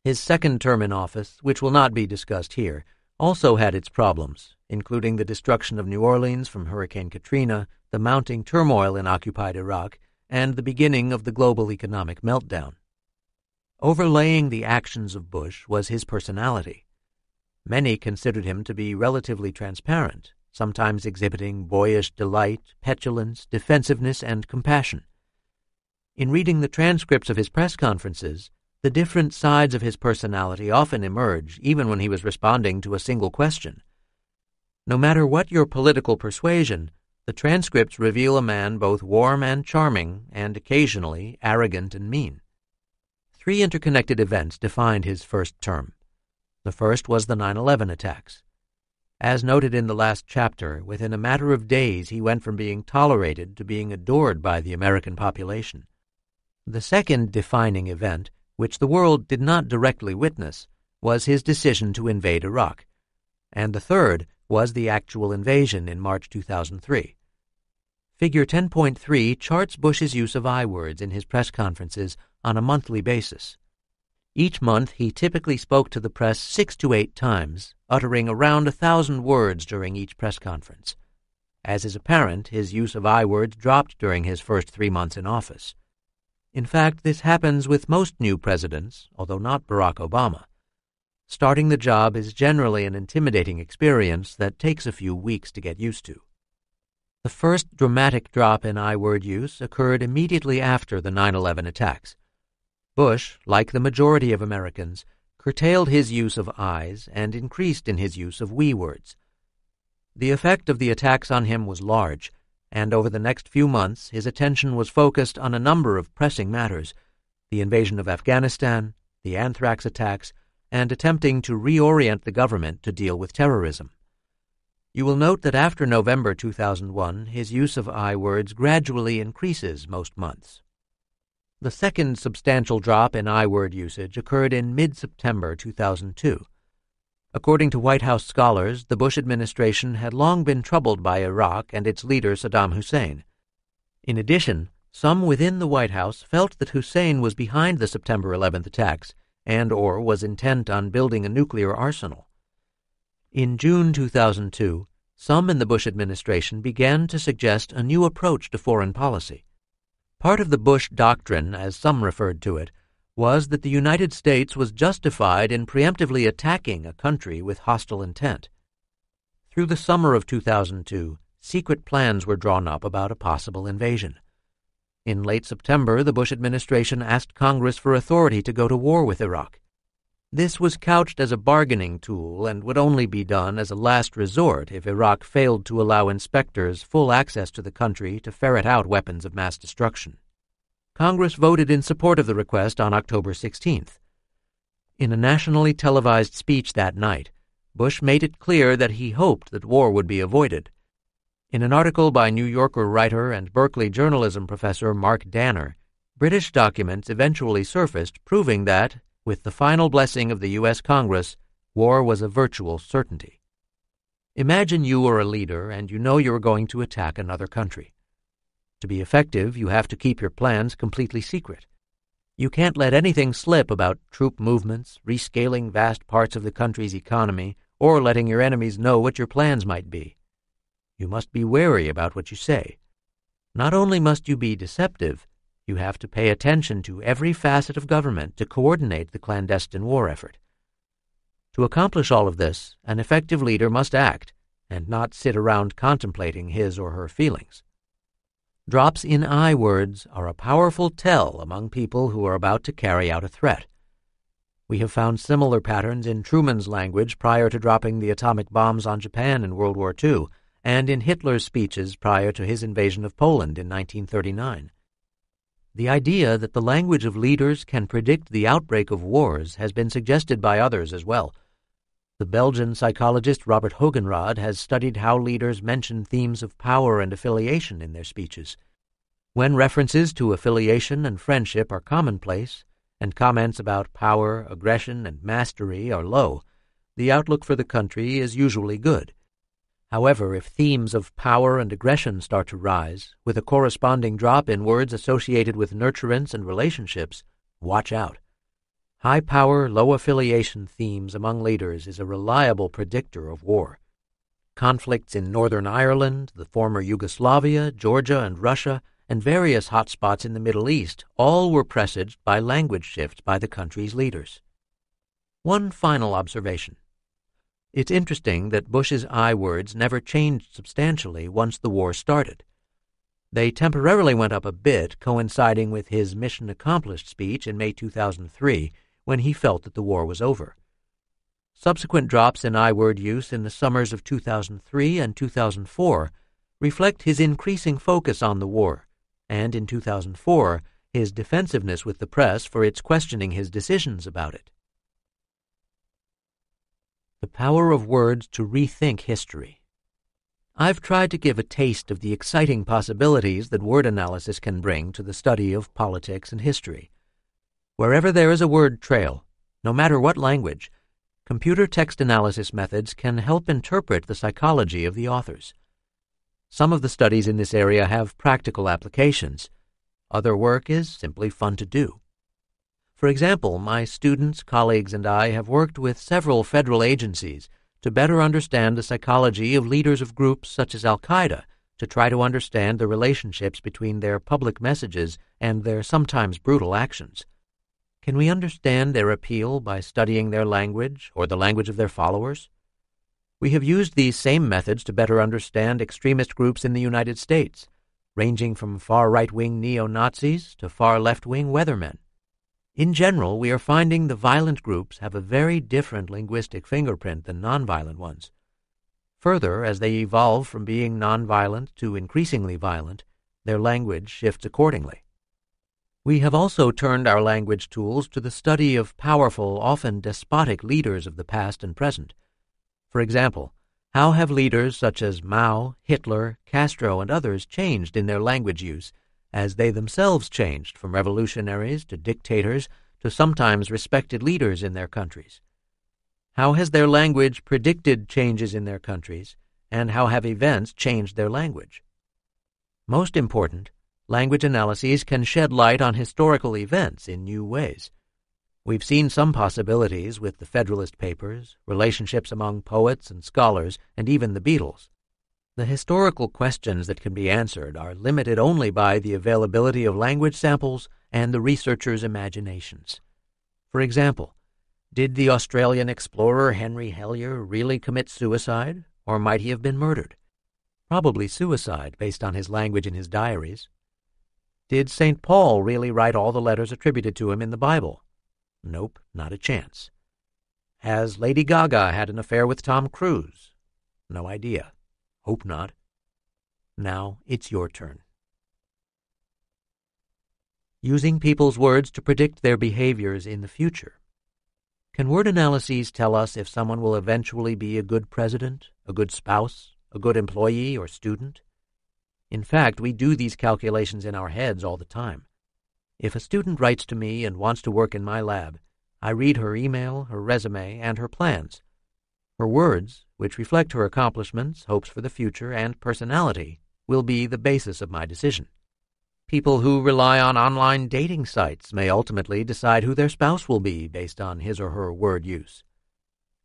S1: His second term in office, which will not be discussed here, also had its problems, including the destruction of New Orleans from Hurricane Katrina, the mounting turmoil in occupied Iraq, and the beginning of the global economic meltdown. Overlaying the actions of Bush was his personality. Many considered him to be relatively transparent, sometimes exhibiting boyish delight, petulance, defensiveness, and compassion. In reading the transcripts of his press conferences, the different sides of his personality often emerge even when he was responding to a single question. No matter what your political persuasion, the transcripts reveal a man both warm and charming, and occasionally arrogant and mean. Three interconnected events defined his first term. The first was the 9 11 attacks. As noted in the last chapter, within a matter of days he went from being tolerated to being adored by the American population. The second defining event, which the world did not directly witness, was his decision to invade Iraq. And the third was the actual invasion in March 2003. Figure 10.3 charts Bush's use of I words in his press conferences on a monthly basis. Each month, he typically spoke to the press six to eight times, uttering around a thousand words during each press conference. As is apparent, his use of I words dropped during his first three months in office. In fact, this happens with most new presidents, although not Barack Obama. Starting the job is generally an intimidating experience that takes a few weeks to get used to. The first dramatic drop in I word use occurred immediately after the 9 11 attacks. Bush, like the majority of Americans, curtailed his use of I's and increased in his use of we words. The effect of the attacks on him was large, and over the next few months his attention was focused on a number of pressing matters the invasion of Afghanistan, the anthrax attacks, and attempting to reorient the government to deal with terrorism. You will note that after November 2001, his use of I words gradually increases most months. The second substantial drop in I word usage occurred in mid September 2002. According to White House scholars, the Bush administration had long been troubled by Iraq and its leader Saddam Hussein. In addition, some within the White House felt that Hussein was behind the September 11th attacks and or was intent on building a nuclear arsenal. In June 2002, some in the Bush administration began to suggest a new approach to foreign policy. Part of the Bush Doctrine, as some referred to it, was that the United States was justified in preemptively attacking a country with hostile intent. Through the summer of 2002, secret plans were drawn up about a possible invasion. In late September, the Bush administration asked Congress for authority to go to war with Iraq. This was couched as a bargaining tool and would only be done as a last resort if Iraq failed to allow inspectors full access to the country to ferret out weapons of mass destruction. Congress voted in support of the request on October 16th. In a nationally televised speech that night, Bush made it clear that he hoped that war would be avoided. In an article by New Yorker writer and Berkeley journalism professor Mark Danner, British documents eventually surfaced proving that, with the final blessing of the U.S. Congress, war was a virtual certainty. Imagine you are a leader and you know you are going to attack another country. To be effective, you have to keep your plans completely secret. You can't let anything slip about troop movements, rescaling vast parts of the country's economy, or letting your enemies know what your plans might be. You must be wary about what you say. Not only must you be deceptive, you have to pay attention to every facet of government to coordinate the clandestine war effort. To accomplish all of this, an effective leader must act and not sit around contemplating his or her feelings. Drops in I words are a powerful tell among people who are about to carry out a threat. We have found similar patterns in Truman's language prior to dropping the atomic bombs on Japan in World War II, and in Hitler's speeches prior to his invasion of Poland in 1939. The idea that the language of leaders can predict the outbreak of wars has been suggested by others as well. The Belgian psychologist Robert Hogenraad has studied how leaders mention themes of power and affiliation in their speeches. When references to affiliation and friendship are commonplace, and comments about power, aggression, and mastery are low, the outlook for the country is usually good. However, if themes of power and aggression start to rise, with a corresponding drop in words associated with nurturance and relationships, watch out. High power, low affiliation themes among leaders is a reliable predictor of war. Conflicts in Northern Ireland, the former Yugoslavia, Georgia, and Russia, and various hotspots in the Middle East all were presaged by language shifts by the country's leaders. One final observation. It's interesting that Bush's I words never changed substantially once the war started. They temporarily went up a bit, coinciding with his mission accomplished speech in May 2003, when he felt that the war was over. Subsequent drops in I word use in the summers of 2003 and 2004 reflect his increasing focus on the war, and in 2004, his defensiveness with the press for its questioning his decisions about it. The Power of Words to Rethink History. I've tried to give a taste of the exciting possibilities that word analysis can bring to the study of politics and history. Wherever there is a word trail, no matter what language, computer text analysis methods can help interpret the psychology of the authors. Some of the studies in this area have practical applications. Other work is simply fun to do. For example, my students, colleagues, and I have worked with several federal agencies to better understand the psychology of leaders of groups such as Al Qaeda, to try to understand the relationships between their public messages and their sometimes brutal actions. Can we understand their appeal by studying their language or the language of their followers? We have used these same methods to better understand extremist groups in the United States, ranging from far right wing neo Nazis to far left wing weathermen. In general, we are finding the violent groups have a very different linguistic fingerprint than nonviolent ones. Further, as they evolve from being nonviolent to increasingly violent, their language shifts accordingly. We have also turned our language tools to the study of powerful, often despotic leaders of the past and present. For example, how have leaders such as Mao, Hitler, Castro, and others changed in their language use? as they themselves changed from revolutionaries to dictators to sometimes respected leaders in their countries? How has their language predicted changes in their countries, and how have events changed their language? Most important, language analyses can shed light on historical events in new ways. We've seen some possibilities with the Federalist Papers, relationships among poets and scholars, and even the Beatles. The historical questions that can be answered are limited only by the availability of language samples and the researchers' imaginations. For example, did the Australian explorer Henry Hellyer really commit suicide, or might he have been murdered? Probably suicide, based on his language in his diaries. Did St. Paul really write all the letters attributed to him in the Bible? Nope, not a chance. Has Lady Gaga had an affair with Tom Cruise? No idea. Hope not. Now it's your turn. Using people's words to predict their behaviors in the future. Can word analyses tell us if someone will eventually be a good president, a good spouse, a good employee, or student? In fact, we do these calculations in our heads all the time. If a student writes to me and wants to work in my lab, I read her email, her resume, and her plans, her words, which reflect her accomplishments, hopes for the future, and personality, will be the basis of my decision. People who rely on online dating sites may ultimately decide who their spouse will be based on his or her word use.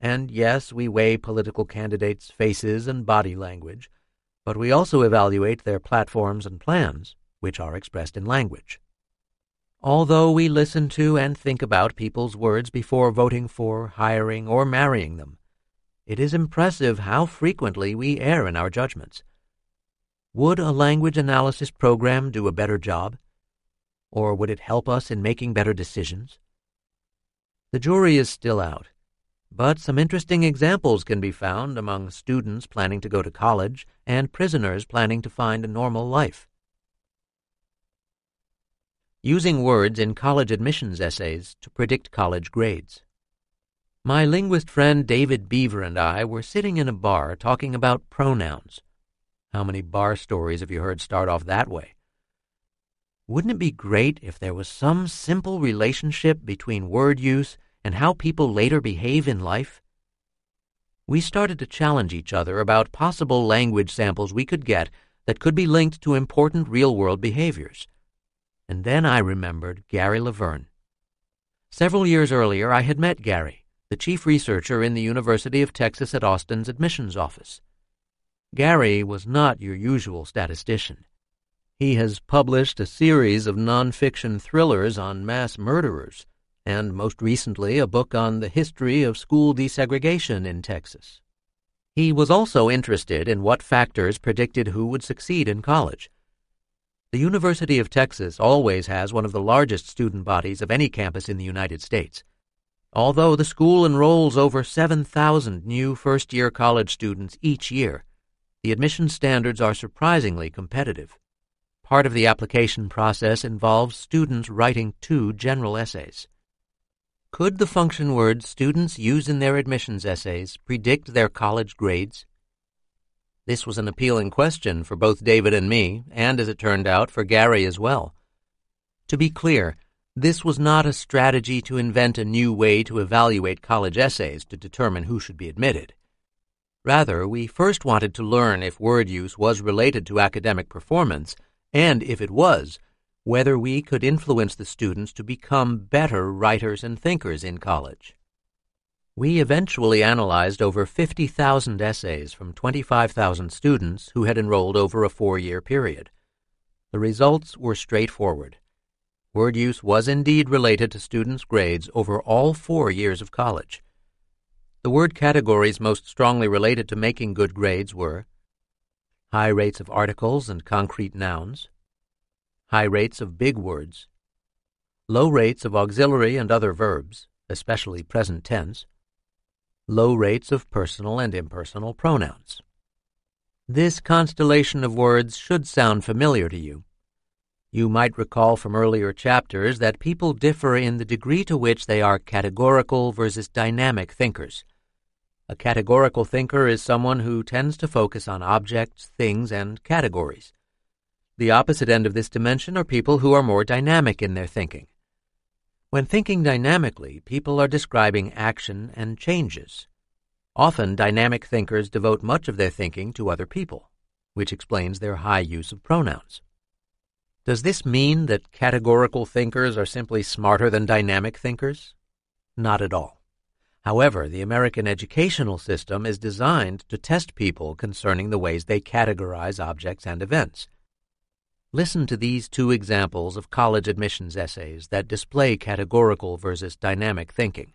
S1: And yes, we weigh political candidates' faces and body language, but we also evaluate their platforms and plans, which are expressed in language. Although we listen to and think about people's words before voting for, hiring, or marrying them, it is impressive how frequently we err in our judgments. Would a language analysis program do a better job? Or would it help us in making better decisions? The jury is still out, but some interesting examples can be found among students planning to go to college and prisoners planning to find a normal life. Using words in college admissions essays to predict college grades. My linguist friend David Beaver and I were sitting in a bar talking about pronouns. How many bar stories have you heard start off that way? Wouldn't it be great if there was some simple relationship between word use and how people later behave in life? We started to challenge each other about possible language samples we could get that could be linked to important real world behaviors. And then I remembered Gary Lavergne. Several years earlier, I had met Gary the chief researcher in the University of Texas at Austin's admissions office. Gary was not your usual statistician. He has published a series of nonfiction thrillers on mass murderers, and most recently a book on the history of school desegregation in Texas. He was also interested in what factors predicted who would succeed in college. The University of Texas always has one of the largest student bodies of any campus in the United States. Although the school enrolls over 7,000 new first year college students each year, the admission standards are surprisingly competitive. Part of the application process involves students writing two general essays. Could the function words students use in their admissions essays predict their college grades? This was an appealing question for both David and me, and as it turned out, for Gary as well. To be clear, this was not a strategy to invent a new way to evaluate college essays to determine who should be admitted. Rather, we first wanted to learn if word use was related to academic performance, and if it was, whether we could influence the students to become better writers and thinkers in college. We eventually analyzed over 50,000 essays from 25,000 students who had enrolled over a four year period. The results were straightforward word use was indeed related to students' grades over all four years of college. The word categories most strongly related to making good grades were high rates of articles and concrete nouns, high rates of big words, low rates of auxiliary and other verbs, especially present tense, low rates of personal and impersonal pronouns. This constellation of words should sound familiar to you. You might recall from earlier chapters that people differ in the degree to which they are categorical versus dynamic thinkers. A categorical thinker is someone who tends to focus on objects, things, and categories. The opposite end of this dimension are people who are more dynamic in their thinking. When thinking dynamically, people are describing action and changes. Often, dynamic thinkers devote much of their thinking to other people, which explains their high use of pronouns. Does this mean that categorical thinkers are simply smarter than dynamic thinkers? Not at all. However, the American educational system is designed to test people concerning the ways they categorize objects and events. Listen to these two examples of college admissions essays that display categorical versus dynamic thinking.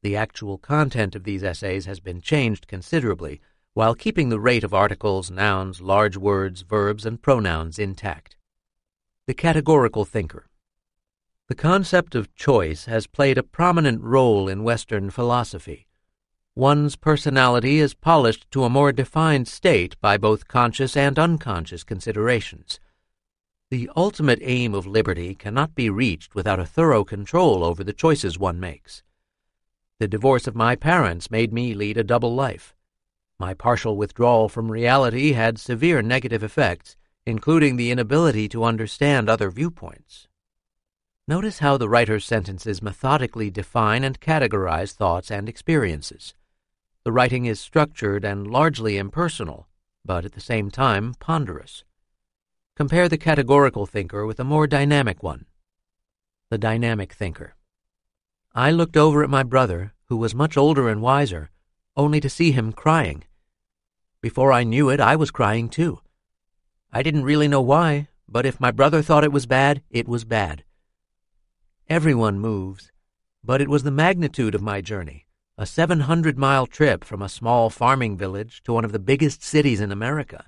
S1: The actual content of these essays has been changed considerably while keeping the rate of articles, nouns, large words, verbs, and pronouns intact. The categorical thinker. The concept of choice has played a prominent role in Western philosophy. One's personality is polished to a more defined state by both conscious and unconscious considerations. The ultimate aim of liberty cannot be reached without a thorough control over the choices one makes. The divorce of my parents made me lead a double life. My partial withdrawal from reality had severe negative effects, including the inability to understand other viewpoints. Notice how the writer's sentences methodically define and categorize thoughts and experiences. The writing is structured and largely impersonal, but at the same time ponderous. Compare the categorical thinker with a more dynamic one. The dynamic thinker. I looked over at my brother, who was much older and wiser, only to see him crying. Before I knew it, I was crying too. I didn't really know why, but if my brother thought it was bad, it was bad. Everyone moves, but it was the magnitude of my journey, a 700 mile trip from a small farming village to one of the biggest cities in America.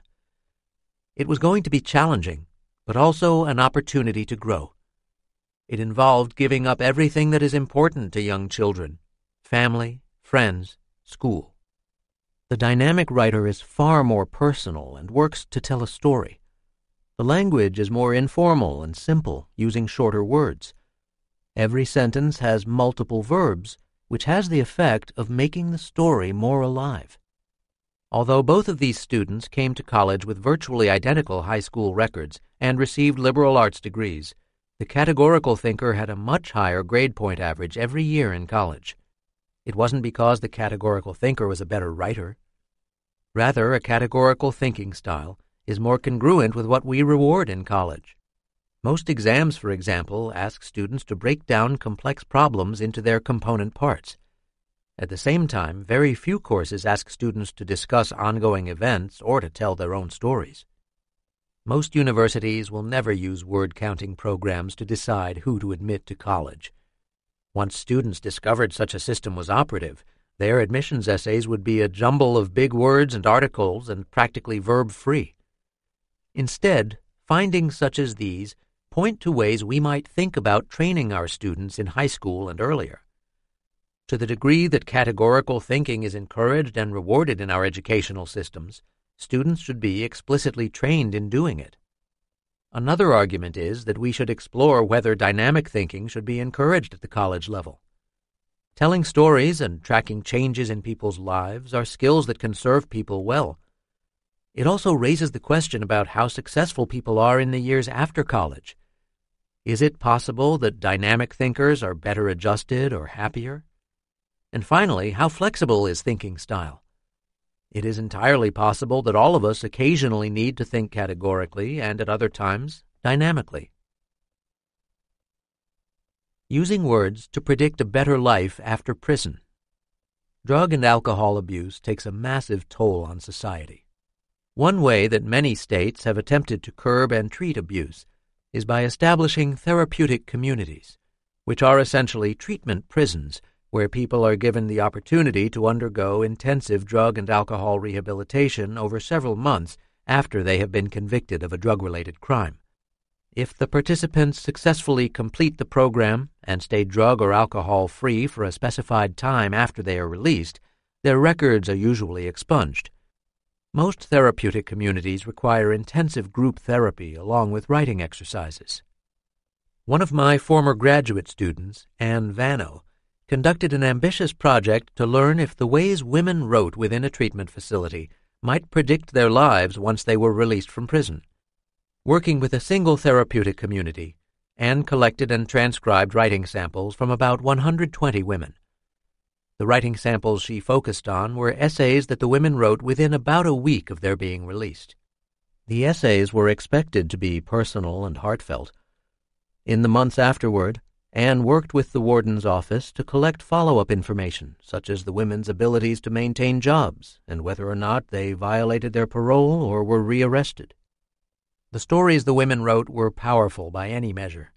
S1: It was going to be challenging, but also an opportunity to grow. It involved giving up everything that is important to young children family, friends, school. The dynamic writer is far more personal and works to tell a story. The language is more informal and simple, using shorter words. Every sentence has multiple verbs, which has the effect of making the story more alive. Although both of these students came to college with virtually identical high school records and received liberal arts degrees, the categorical thinker had a much higher grade point average every year in college. It wasn't because the categorical thinker was a better writer. Rather, a categorical thinking style is more congruent with what we reward in college. Most exams, for example, ask students to break down complex problems into their component parts. At the same time, very few courses ask students to discuss ongoing events or to tell their own stories. Most universities will never use word counting programs to decide who to admit to college. Once students discovered such a system was operative, their admissions essays would be a jumble of big words and articles and practically verb free. Instead, findings such as these point to ways we might think about training our students in high school and earlier. To the degree that categorical thinking is encouraged and rewarded in our educational systems, students should be explicitly trained in doing it. Another argument is that we should explore whether dynamic thinking should be encouraged at the college level. Telling stories and tracking changes in people's lives are skills that can serve people well. It also raises the question about how successful people are in the years after college. Is it possible that dynamic thinkers are better adjusted or happier? And finally, how flexible is thinking style? It is entirely possible that all of us occasionally need to think categorically and at other times dynamically. Using words to predict a better life after prison. Drug and alcohol abuse takes a massive toll on society. One way that many states have attempted to curb and treat abuse is by establishing therapeutic communities, which are essentially treatment prisons where people are given the opportunity to undergo intensive drug and alcohol rehabilitation over several months after they have been convicted of a drug related crime. If the participants successfully complete the program and stay drug or alcohol free for a specified time after they are released, their records are usually expunged. Most therapeutic communities require intensive group therapy along with writing exercises. One of my former graduate students, Anne Vano, conducted an ambitious project to learn if the ways women wrote within a treatment facility might predict their lives once they were released from prison working with a single therapeutic community, Anne collected and transcribed writing samples from about 120 women. The writing samples she focused on were essays that the women wrote within about a week of their being released. The essays were expected to be personal and heartfelt. In the months afterward, Anne worked with the warden's office to collect follow up information, such as the women's abilities to maintain jobs and whether or not they violated their parole or were rearrested. The stories the women wrote were powerful by any measure.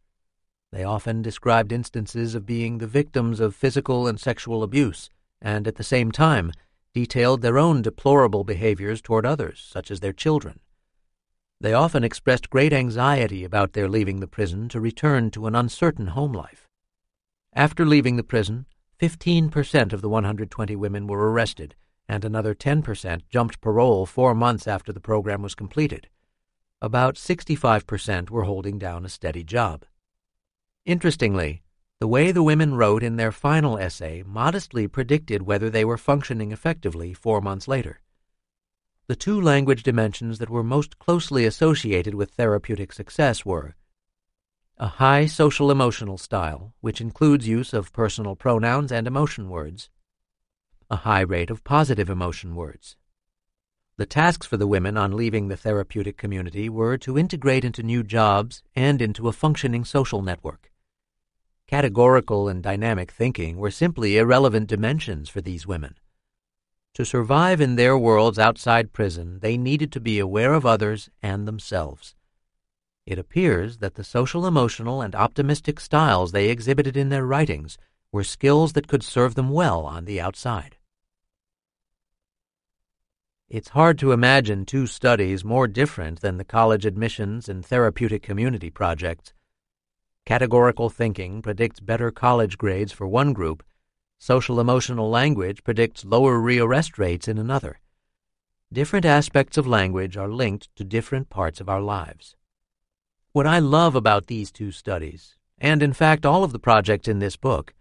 S1: They often described instances of being the victims of physical and sexual abuse, and at the same time detailed their own deplorable behaviors toward others, such as their children. They often expressed great anxiety about their leaving the prison to return to an uncertain home life. After leaving the prison, 15% of the 120 women were arrested, and another 10% jumped parole four months after the program was completed about 65% were holding down a steady job. Interestingly, the way the women wrote in their final essay modestly predicted whether they were functioning effectively four months later. The two language dimensions that were most closely associated with therapeutic success were a high social emotional style, which includes use of personal pronouns and emotion words, a high rate of positive emotion words, the tasks for the women on leaving the therapeutic community were to integrate into new jobs and into a functioning social network. Categorical and dynamic thinking were simply irrelevant dimensions for these women. To survive in their worlds outside prison, they needed to be aware of others and themselves. It appears that the social emotional and optimistic styles they exhibited in their writings were skills that could serve them well on the outside. It's hard to imagine two studies more different than the college admissions and therapeutic community projects. Categorical thinking predicts better college grades for one group, social emotional language predicts lower rearrest rates in another. Different aspects of language are linked to different parts of our lives. What I love about these two studies, and in fact all of the projects in this book,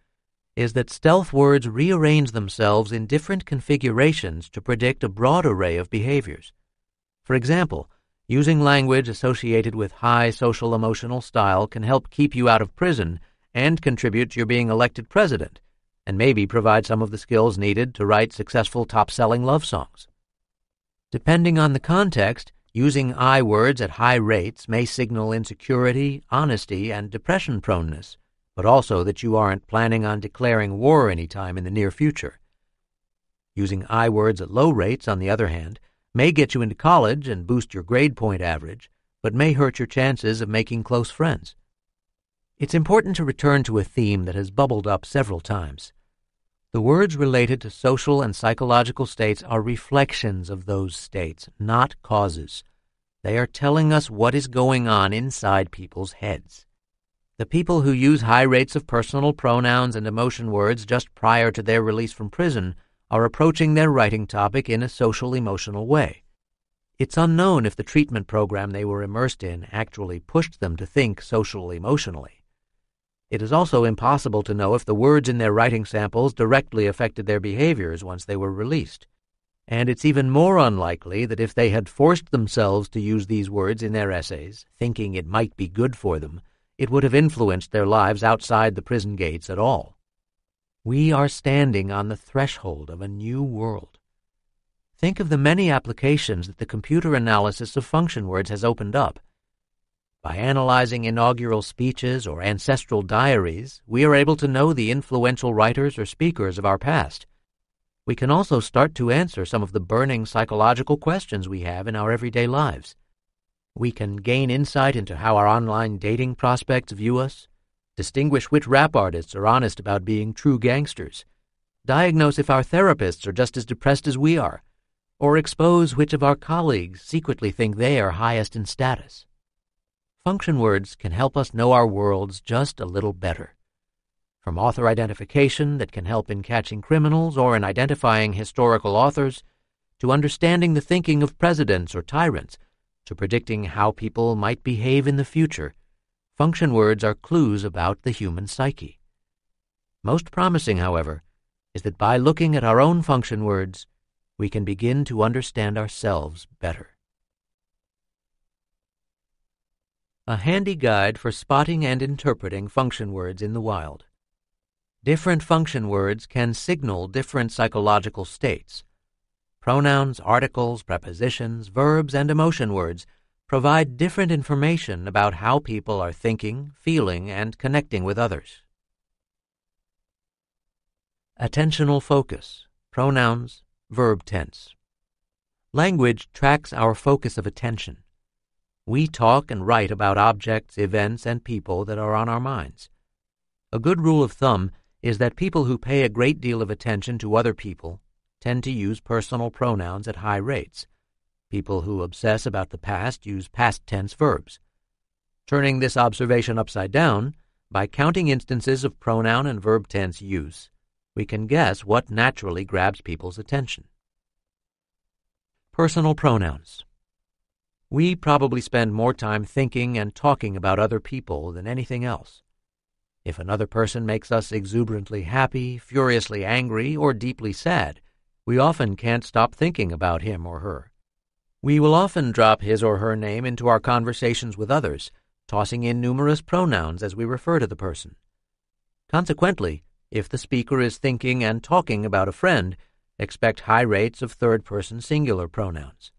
S1: is that stealth words rearrange themselves in different configurations to predict a broad array of behaviors. For example, using language associated with high social emotional style can help keep you out of prison and contribute to your being elected president, and maybe provide some of the skills needed to write successful top selling love songs. Depending on the context, using I words at high rates may signal insecurity, honesty, and depression proneness but also that you aren't planning on declaring war any time in the near future. Using I words at low rates, on the other hand, may get you into college and boost your grade point average, but may hurt your chances of making close friends. It's important to return to a theme that has bubbled up several times. The words related to social and psychological states are reflections of those states, not causes. They are telling us what is going on inside people's heads. The people who use high rates of personal pronouns and emotion words just prior to their release from prison are approaching their writing topic in a social emotional way. It's unknown if the treatment program they were immersed in actually pushed them to think social emotionally. It is also impossible to know if the words in their writing samples directly affected their behaviors once they were released and it's even more unlikely that if they had forced themselves to use these words in their essays, thinking it might be good for them, it would have influenced their lives outside the prison gates at all. We are standing on the threshold of a new world. Think of the many applications that the computer analysis of function words has opened up. By analyzing inaugural speeches or ancestral diaries, we are able to know the influential writers or speakers of our past. We can also start to answer some of the burning psychological questions we have in our everyday lives. We can gain insight into how our online dating prospects view us, distinguish which rap artists are honest about being true gangsters, diagnose if our therapists are just as depressed as we are, or expose which of our colleagues secretly think they are highest in status. Function words can help us know our worlds just a little better. From author identification that can help in catching criminals or in identifying historical authors, to understanding the thinking of presidents or tyrants to predicting how people might behave in the future, function words are clues about the human psyche. Most promising, however, is that by looking at our own function words, we can begin to understand ourselves better. A handy guide for spotting and interpreting function words in the wild. Different function words can signal different psychological states, Pronouns, articles, prepositions, verbs, and emotion words provide different information about how people are thinking, feeling, and connecting with others. Attentional focus, pronouns, verb tense. Language tracks our focus of attention. We talk and write about objects, events, and people that are on our minds. A good rule of thumb is that people who pay a great deal of attention to other people tend to use personal pronouns at high rates. People who obsess about the past use past tense verbs. Turning this observation upside down, by counting instances of pronoun and verb tense use, we can guess what naturally grabs people's attention. Personal pronouns. We probably spend more time thinking and talking about other people than anything else. If another person makes us exuberantly happy, furiously angry, or deeply sad, we often can't stop thinking about him or her. We will often drop his or her name into our conversations with others, tossing in numerous pronouns as we refer to the person. Consequently, if the speaker is thinking and talking about a friend, expect high rates of third person singular pronouns.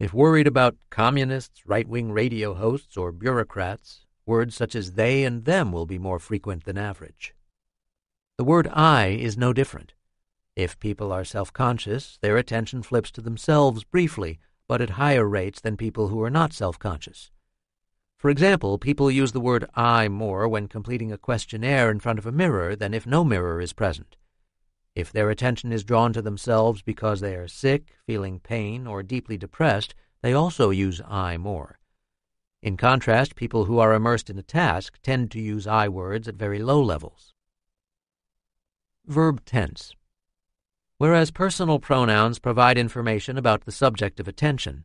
S1: If worried about communists, right wing radio hosts, or bureaucrats, words such as they and them will be more frequent than average. The word I is no different. If people are self conscious, their attention flips to themselves briefly, but at higher rates than people who are not self conscious. For example, people use the word I more when completing a questionnaire in front of a mirror than if no mirror is present. If their attention is drawn to themselves because they are sick, feeling pain, or deeply depressed, they also use I more. In contrast, people who are immersed in a task tend to use I words at very low levels. Verb tense. Whereas personal pronouns provide information about the subject of attention,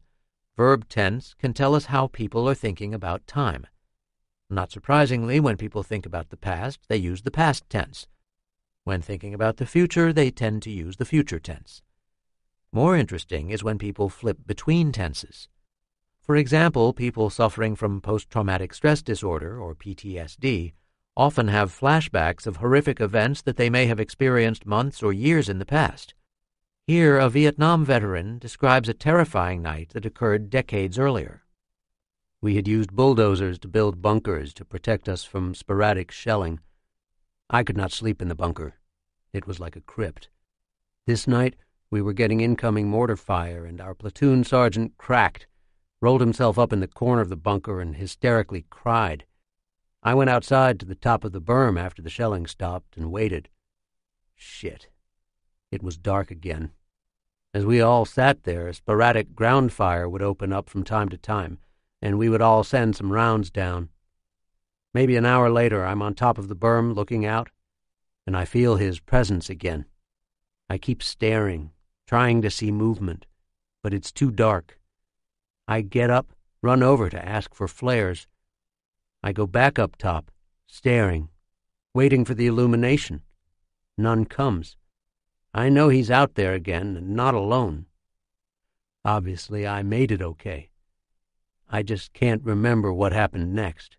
S1: verb tense can tell us how people are thinking about time. Not surprisingly, when people think about the past, they use the past tense. When thinking about the future, they tend to use the future tense. More interesting is when people flip between tenses. For example, people suffering from post traumatic stress disorder, or PTSD, often have flashbacks of horrific events that they may have experienced months or years in the past. Here, a Vietnam veteran describes a terrifying night that occurred decades earlier. We had used bulldozers to build bunkers to protect us from sporadic shelling. I could not sleep in the bunker. It was like a crypt. This night, we were getting incoming mortar fire, and our platoon sergeant cracked, rolled himself up in the corner of the bunker, and hysterically cried. I went outside to the top of the berm after the shelling stopped and waited. Shit. It was dark again. As we all sat there, a sporadic ground fire would open up from time to time, and we would all send some rounds down. Maybe an hour later, I'm on top of the berm looking out, and I feel his presence again. I keep staring, trying to see movement, but it's too dark. I get up, run over to ask for flares I go back up top, staring, waiting for the illumination. None comes. I know he's out there again, and not alone. Obviously, I made it okay. I just can't remember what happened next.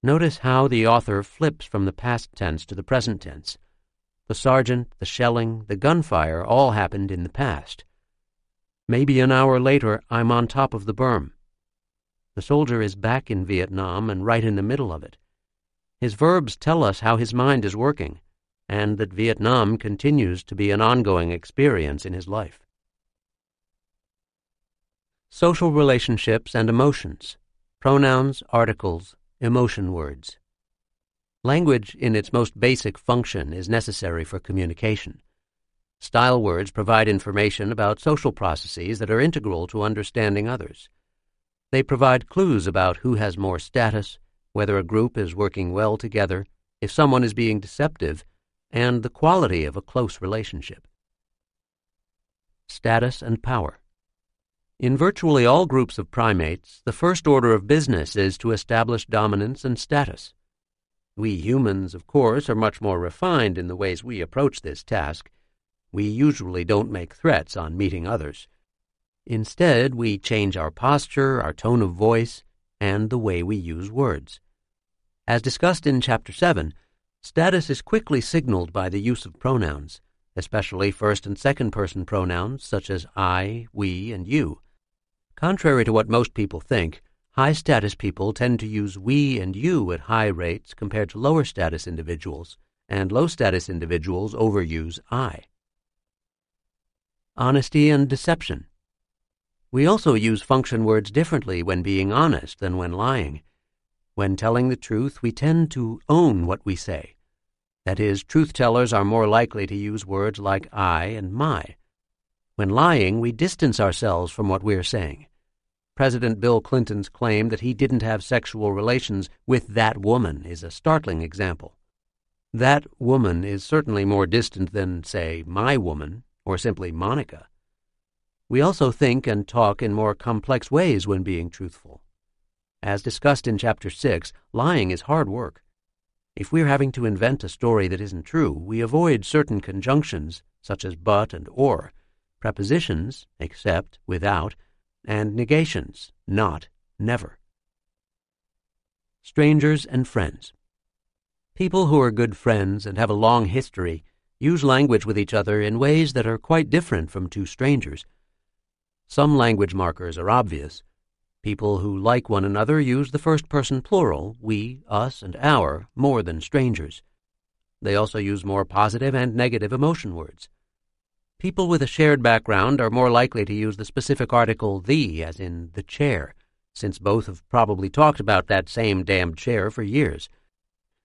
S1: Notice how the author flips from the past tense to the present tense. The sergeant, the shelling, the gunfire all happened in the past. Maybe an hour later, I'm on top of the berm. The soldier is back in Vietnam and right in the middle of it. His verbs tell us how his mind is working, and that Vietnam continues to be an ongoing experience in his life. Social relationships and emotions, pronouns, articles, emotion words. Language, in its most basic function, is necessary for communication. Style words provide information about social processes that are integral to understanding others. They provide clues about who has more status, whether a group is working well together, if someone is being deceptive, and the quality of a close relationship. Status and power. In virtually all groups of primates, the first order of business is to establish dominance and status. We humans, of course, are much more refined in the ways we approach this task. We usually don't make threats on meeting others. Instead, we change our posture, our tone of voice, and the way we use words. As discussed in Chapter 7, status is quickly signaled by the use of pronouns, especially first and second person pronouns such as I, we, and you. Contrary to what most people think, high status people tend to use we and you at high rates compared to lower status individuals, and low status individuals overuse I. Honesty and deception. We also use function words differently when being honest than when lying. When telling the truth, we tend to own what we say. That is, truth tellers are more likely to use words like I and my. When lying, we distance ourselves from what we're saying. President Bill Clinton's claim that he didn't have sexual relations with that woman is a startling example. That woman is certainly more distant than, say, my woman or simply Monica. We also think and talk in more complex ways when being truthful. As discussed in Chapter 6, lying is hard work. If we're having to invent a story that isn't true, we avoid certain conjunctions, such as but and or, prepositions, except, without, and negations, not, never. Strangers and friends. People who are good friends and have a long history use language with each other in ways that are quite different from two strangers. Some language markers are obvious. People who like one another use the first person plural, we, us, and our, more than strangers. They also use more positive and negative emotion words. People with a shared background are more likely to use the specific article the, as in the chair, since both have probably talked about that same damned chair for years.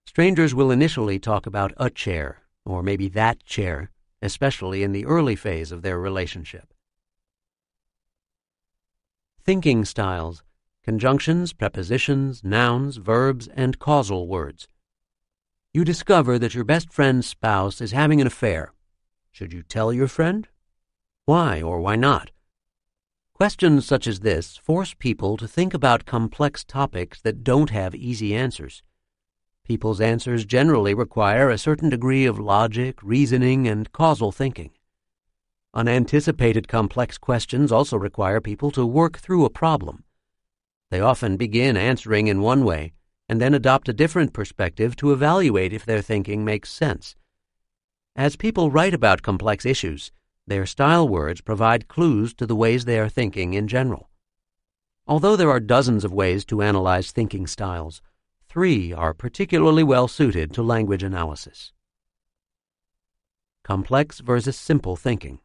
S1: Strangers will initially talk about a chair, or maybe that chair, especially in the early phase of their relationship. Thinking styles conjunctions, prepositions, nouns, verbs, and causal words. You discover that your best friend's spouse is having an affair. Should you tell your friend? Why or why not? Questions such as this force people to think about complex topics that don't have easy answers. People's answers generally require a certain degree of logic, reasoning, and causal thinking. Unanticipated complex questions also require people to work through a problem. They often begin answering in one way and then adopt a different perspective to evaluate if their thinking makes sense. As people write about complex issues, their style words provide clues to the ways they are thinking in general. Although there are dozens of ways to analyze thinking styles, three are particularly well suited to language analysis. Complex versus simple thinking.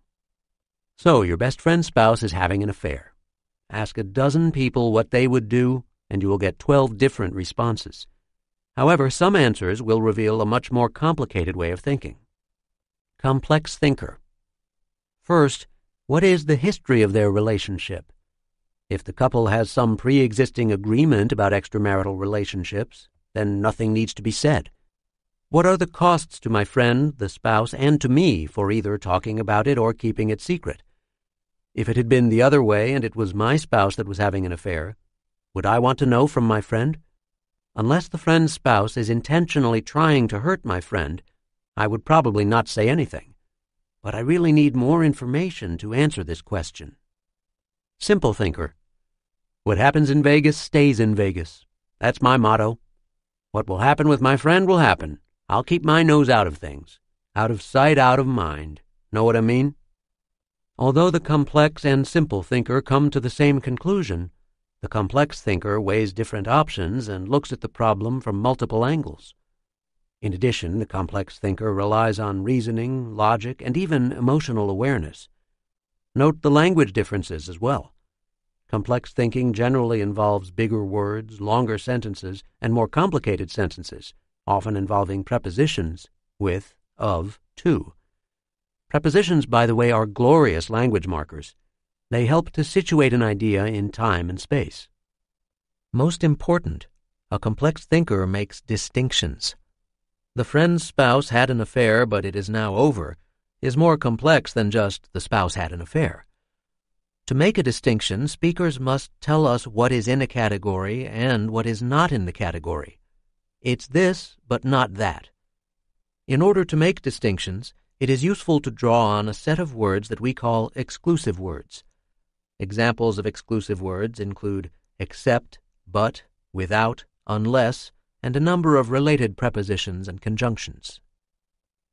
S1: So your best friend's spouse is having an affair. Ask a dozen people what they would do, and you will get 12 different responses. However, some answers will reveal a much more complicated way of thinking. Complex thinker. First, what is the history of their relationship? If the couple has some pre existing agreement about extramarital relationships, then nothing needs to be said. What are the costs to my friend, the spouse, and to me for either talking about it or keeping it secret? If it had been the other way and it was my spouse that was having an affair, would I want to know from my friend? Unless the friend's spouse is intentionally trying to hurt my friend, I would probably not say anything. But I really need more information to answer this question. Simple thinker. What happens in Vegas stays in Vegas. That's my motto. What will happen with my friend will happen. I'll keep my nose out of things. Out of sight, out of mind. Know what I mean? Although the complex and simple thinker come to the same conclusion, the complex thinker weighs different options and looks at the problem from multiple angles. In addition, the complex thinker relies on reasoning, logic, and even emotional awareness. Note the language differences as well. Complex thinking generally involves bigger words, longer sentences, and more complicated sentences, often involving prepositions with, of, to. Prepositions, by the way, are glorious language markers. They help to situate an idea in time and space. Most important, a complex thinker makes distinctions. The friend's spouse had an affair, but it is now over, is more complex than just the spouse had an affair. To make a distinction, speakers must tell us what is in a category and what is not in the category. It's this, but not that. In order to make distinctions, it is useful to draw on a set of words that we call exclusive words. Examples of exclusive words include except, but, without, unless, and a number of related prepositions and conjunctions.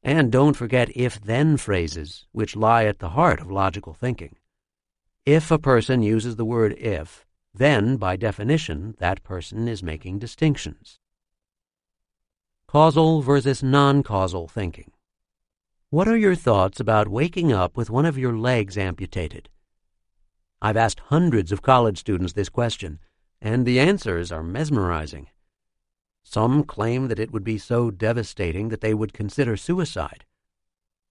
S1: And don't forget if then phrases, which lie at the heart of logical thinking. If a person uses the word if, then, by definition, that person is making distinctions. Causal versus non causal thinking. What are your thoughts about waking up with one of your legs amputated? I've asked hundreds of college students this question, and the answers are mesmerizing. Some claim that it would be so devastating that they would consider suicide.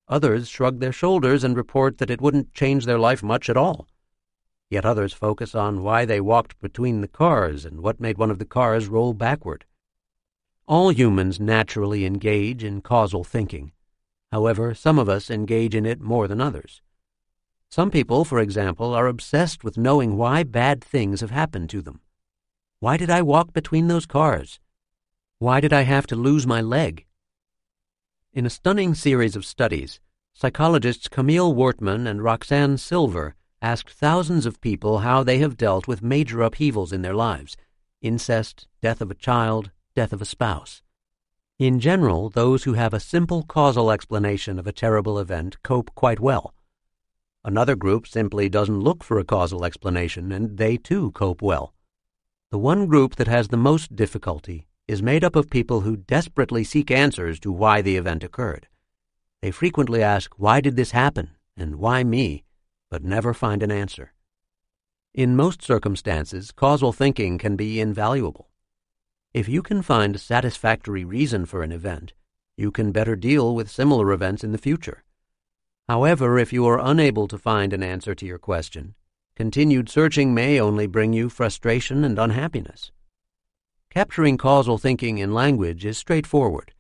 S1: Others shrug their shoulders and report that it wouldn't change their life much at all. Yet others focus on why they walked between the cars and what made one of the cars roll backward. All humans naturally engage in causal thinking. However, some of us engage in it more than others. Some people, for example, are obsessed with knowing why bad things have happened to them. Why did I walk between those cars? Why did I have to lose my leg? In a stunning series of studies, psychologists Camille Wortman and Roxanne Silver asked thousands of people how they have dealt with major upheavals in their lives incest, death of a child, death of a spouse. In general, those who have a simple causal explanation of a terrible event cope quite well. Another group simply doesn't look for a causal explanation, and they too cope well. The one group that has the most difficulty is made up of people who desperately seek answers to why the event occurred. They frequently ask, Why did this happen? and Why me? but never find an answer. In most circumstances, causal thinking can be invaluable. If you can find a satisfactory reason for an event, you can better deal with similar events in the future. However, if you are unable to find an answer to your question, continued searching may only bring you frustration and unhappiness. Capturing causal thinking in language is straightforward.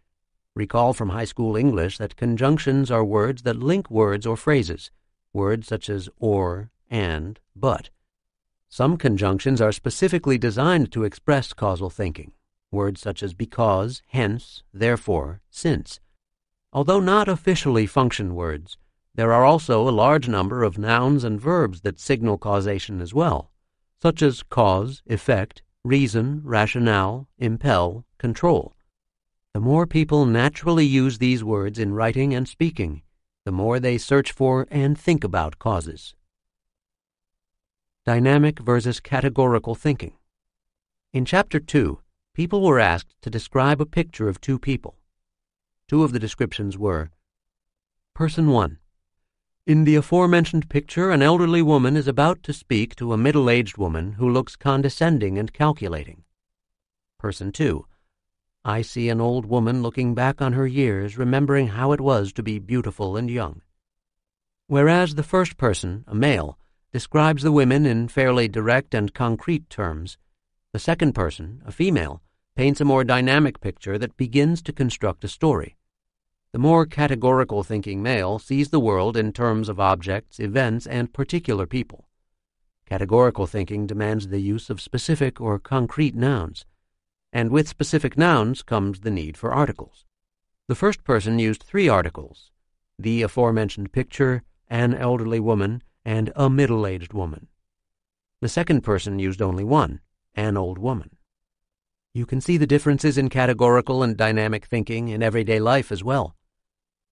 S1: Recall from high school English that conjunctions are words that link words or phrases, words such as or, and, but. Some conjunctions are specifically designed to express causal thinking words such as because, hence, therefore, since. Although not officially function words, there are also a large number of nouns and verbs that signal causation as well, such as cause, effect, reason, rationale, impel, control. The more people naturally use these words in writing and speaking, the more they search for and think about causes. Dynamic versus categorical thinking. In Chapter 2, people were asked to describe a picture of two people. Two of the descriptions were Person 1. In the aforementioned picture, an elderly woman is about to speak to a middle aged woman who looks condescending and calculating. Person 2. I see an old woman looking back on her years, remembering how it was to be beautiful and young. Whereas the first person, a male, describes the women in fairly direct and concrete terms, the second person, a female, paints a more dynamic picture that begins to construct a story. The more categorical thinking male sees the world in terms of objects, events, and particular people. Categorical thinking demands the use of specific or concrete nouns, and with specific nouns comes the need for articles. The first person used three articles the aforementioned picture, an elderly woman, and a middle aged woman. The second person used only one, an old woman. You can see the differences in categorical and dynamic thinking in everyday life as well.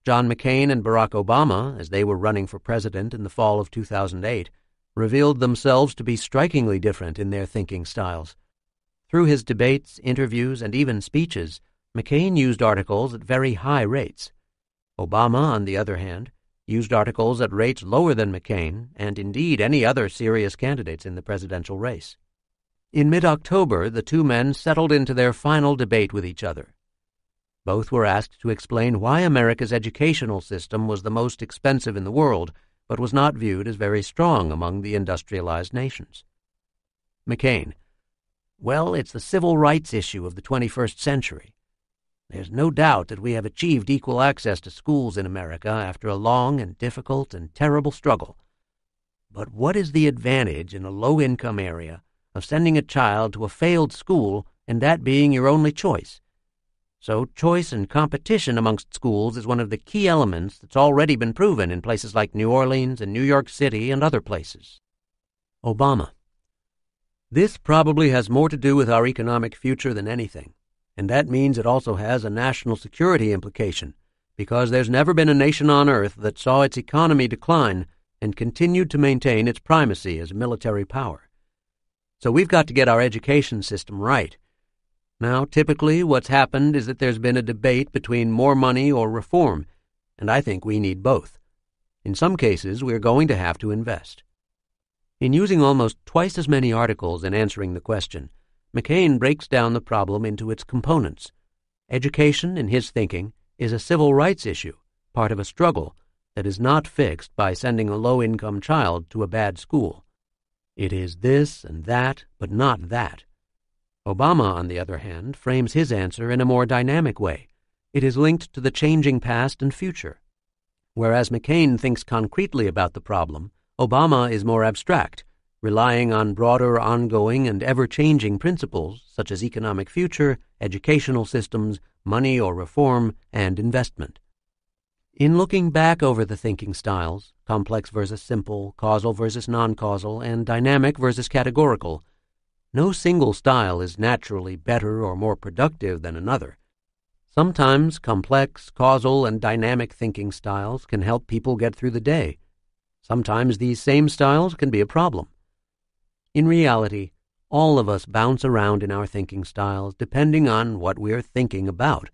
S1: John McCain and Barack Obama, as they were running for president in the fall of 2008, revealed themselves to be strikingly different in their thinking styles. Through his debates, interviews, and even speeches, McCain used articles at very high rates. Obama, on the other hand, used articles at rates lower than McCain and indeed any other serious candidates in the presidential race. In mid October, the two men settled into their final debate with each other. Both were asked to explain why America's educational system was the most expensive in the world, but was not viewed as very strong among the industrialized nations. McCain, well, it's the civil rights issue of the 21st century. There's no doubt that we have achieved equal access to schools in America after a long and difficult and terrible struggle. But what is the advantage in a low income area of sending a child to a failed school and that being your only choice. So, choice and competition amongst schools is one of the key elements that's already been proven in places like New Orleans and New York City and other places. Obama. This probably has more to do with our economic future than anything, and that means it also has a national security implication, because there's never been a nation on earth that saw its economy decline and continued to maintain its primacy as a military power. So we've got to get our education system right. Now, typically, what's happened is that there's been a debate between more money or reform, and I think we need both. In some cases, we're going to have to invest. In using almost twice as many articles in answering the question, McCain breaks down the problem into its components. Education, in his thinking, is a civil rights issue, part of a struggle that is not fixed by sending a low income child to a bad school. It is this and that, but not that. Obama, on the other hand, frames his answer in a more dynamic way. It is linked to the changing past and future. Whereas McCain thinks concretely about the problem, Obama is more abstract, relying on broader, ongoing, and ever changing principles such as economic future, educational systems, money or reform, and investment. In looking back over the thinking styles, complex versus simple, causal versus non causal, and dynamic versus categorical. No single style is naturally better or more productive than another. Sometimes complex, causal, and dynamic thinking styles can help people get through the day. Sometimes these same styles can be a problem. In reality, all of us bounce around in our thinking styles depending on what we are thinking about.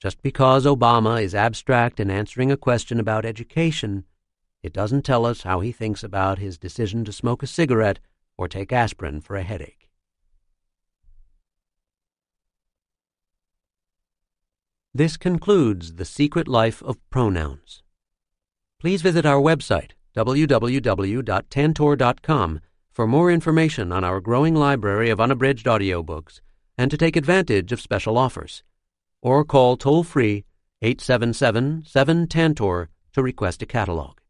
S1: Just because Obama is abstract in answering a question about education it doesn't tell us how he thinks about his decision to smoke a cigarette or take aspirin for a headache. This concludes The Secret Life of Pronouns. Please visit our website, www.tantor.com, for more information on our growing library of unabridged audiobooks and to take advantage of special offers. Or call toll free 877 7 Tantor to request a catalog.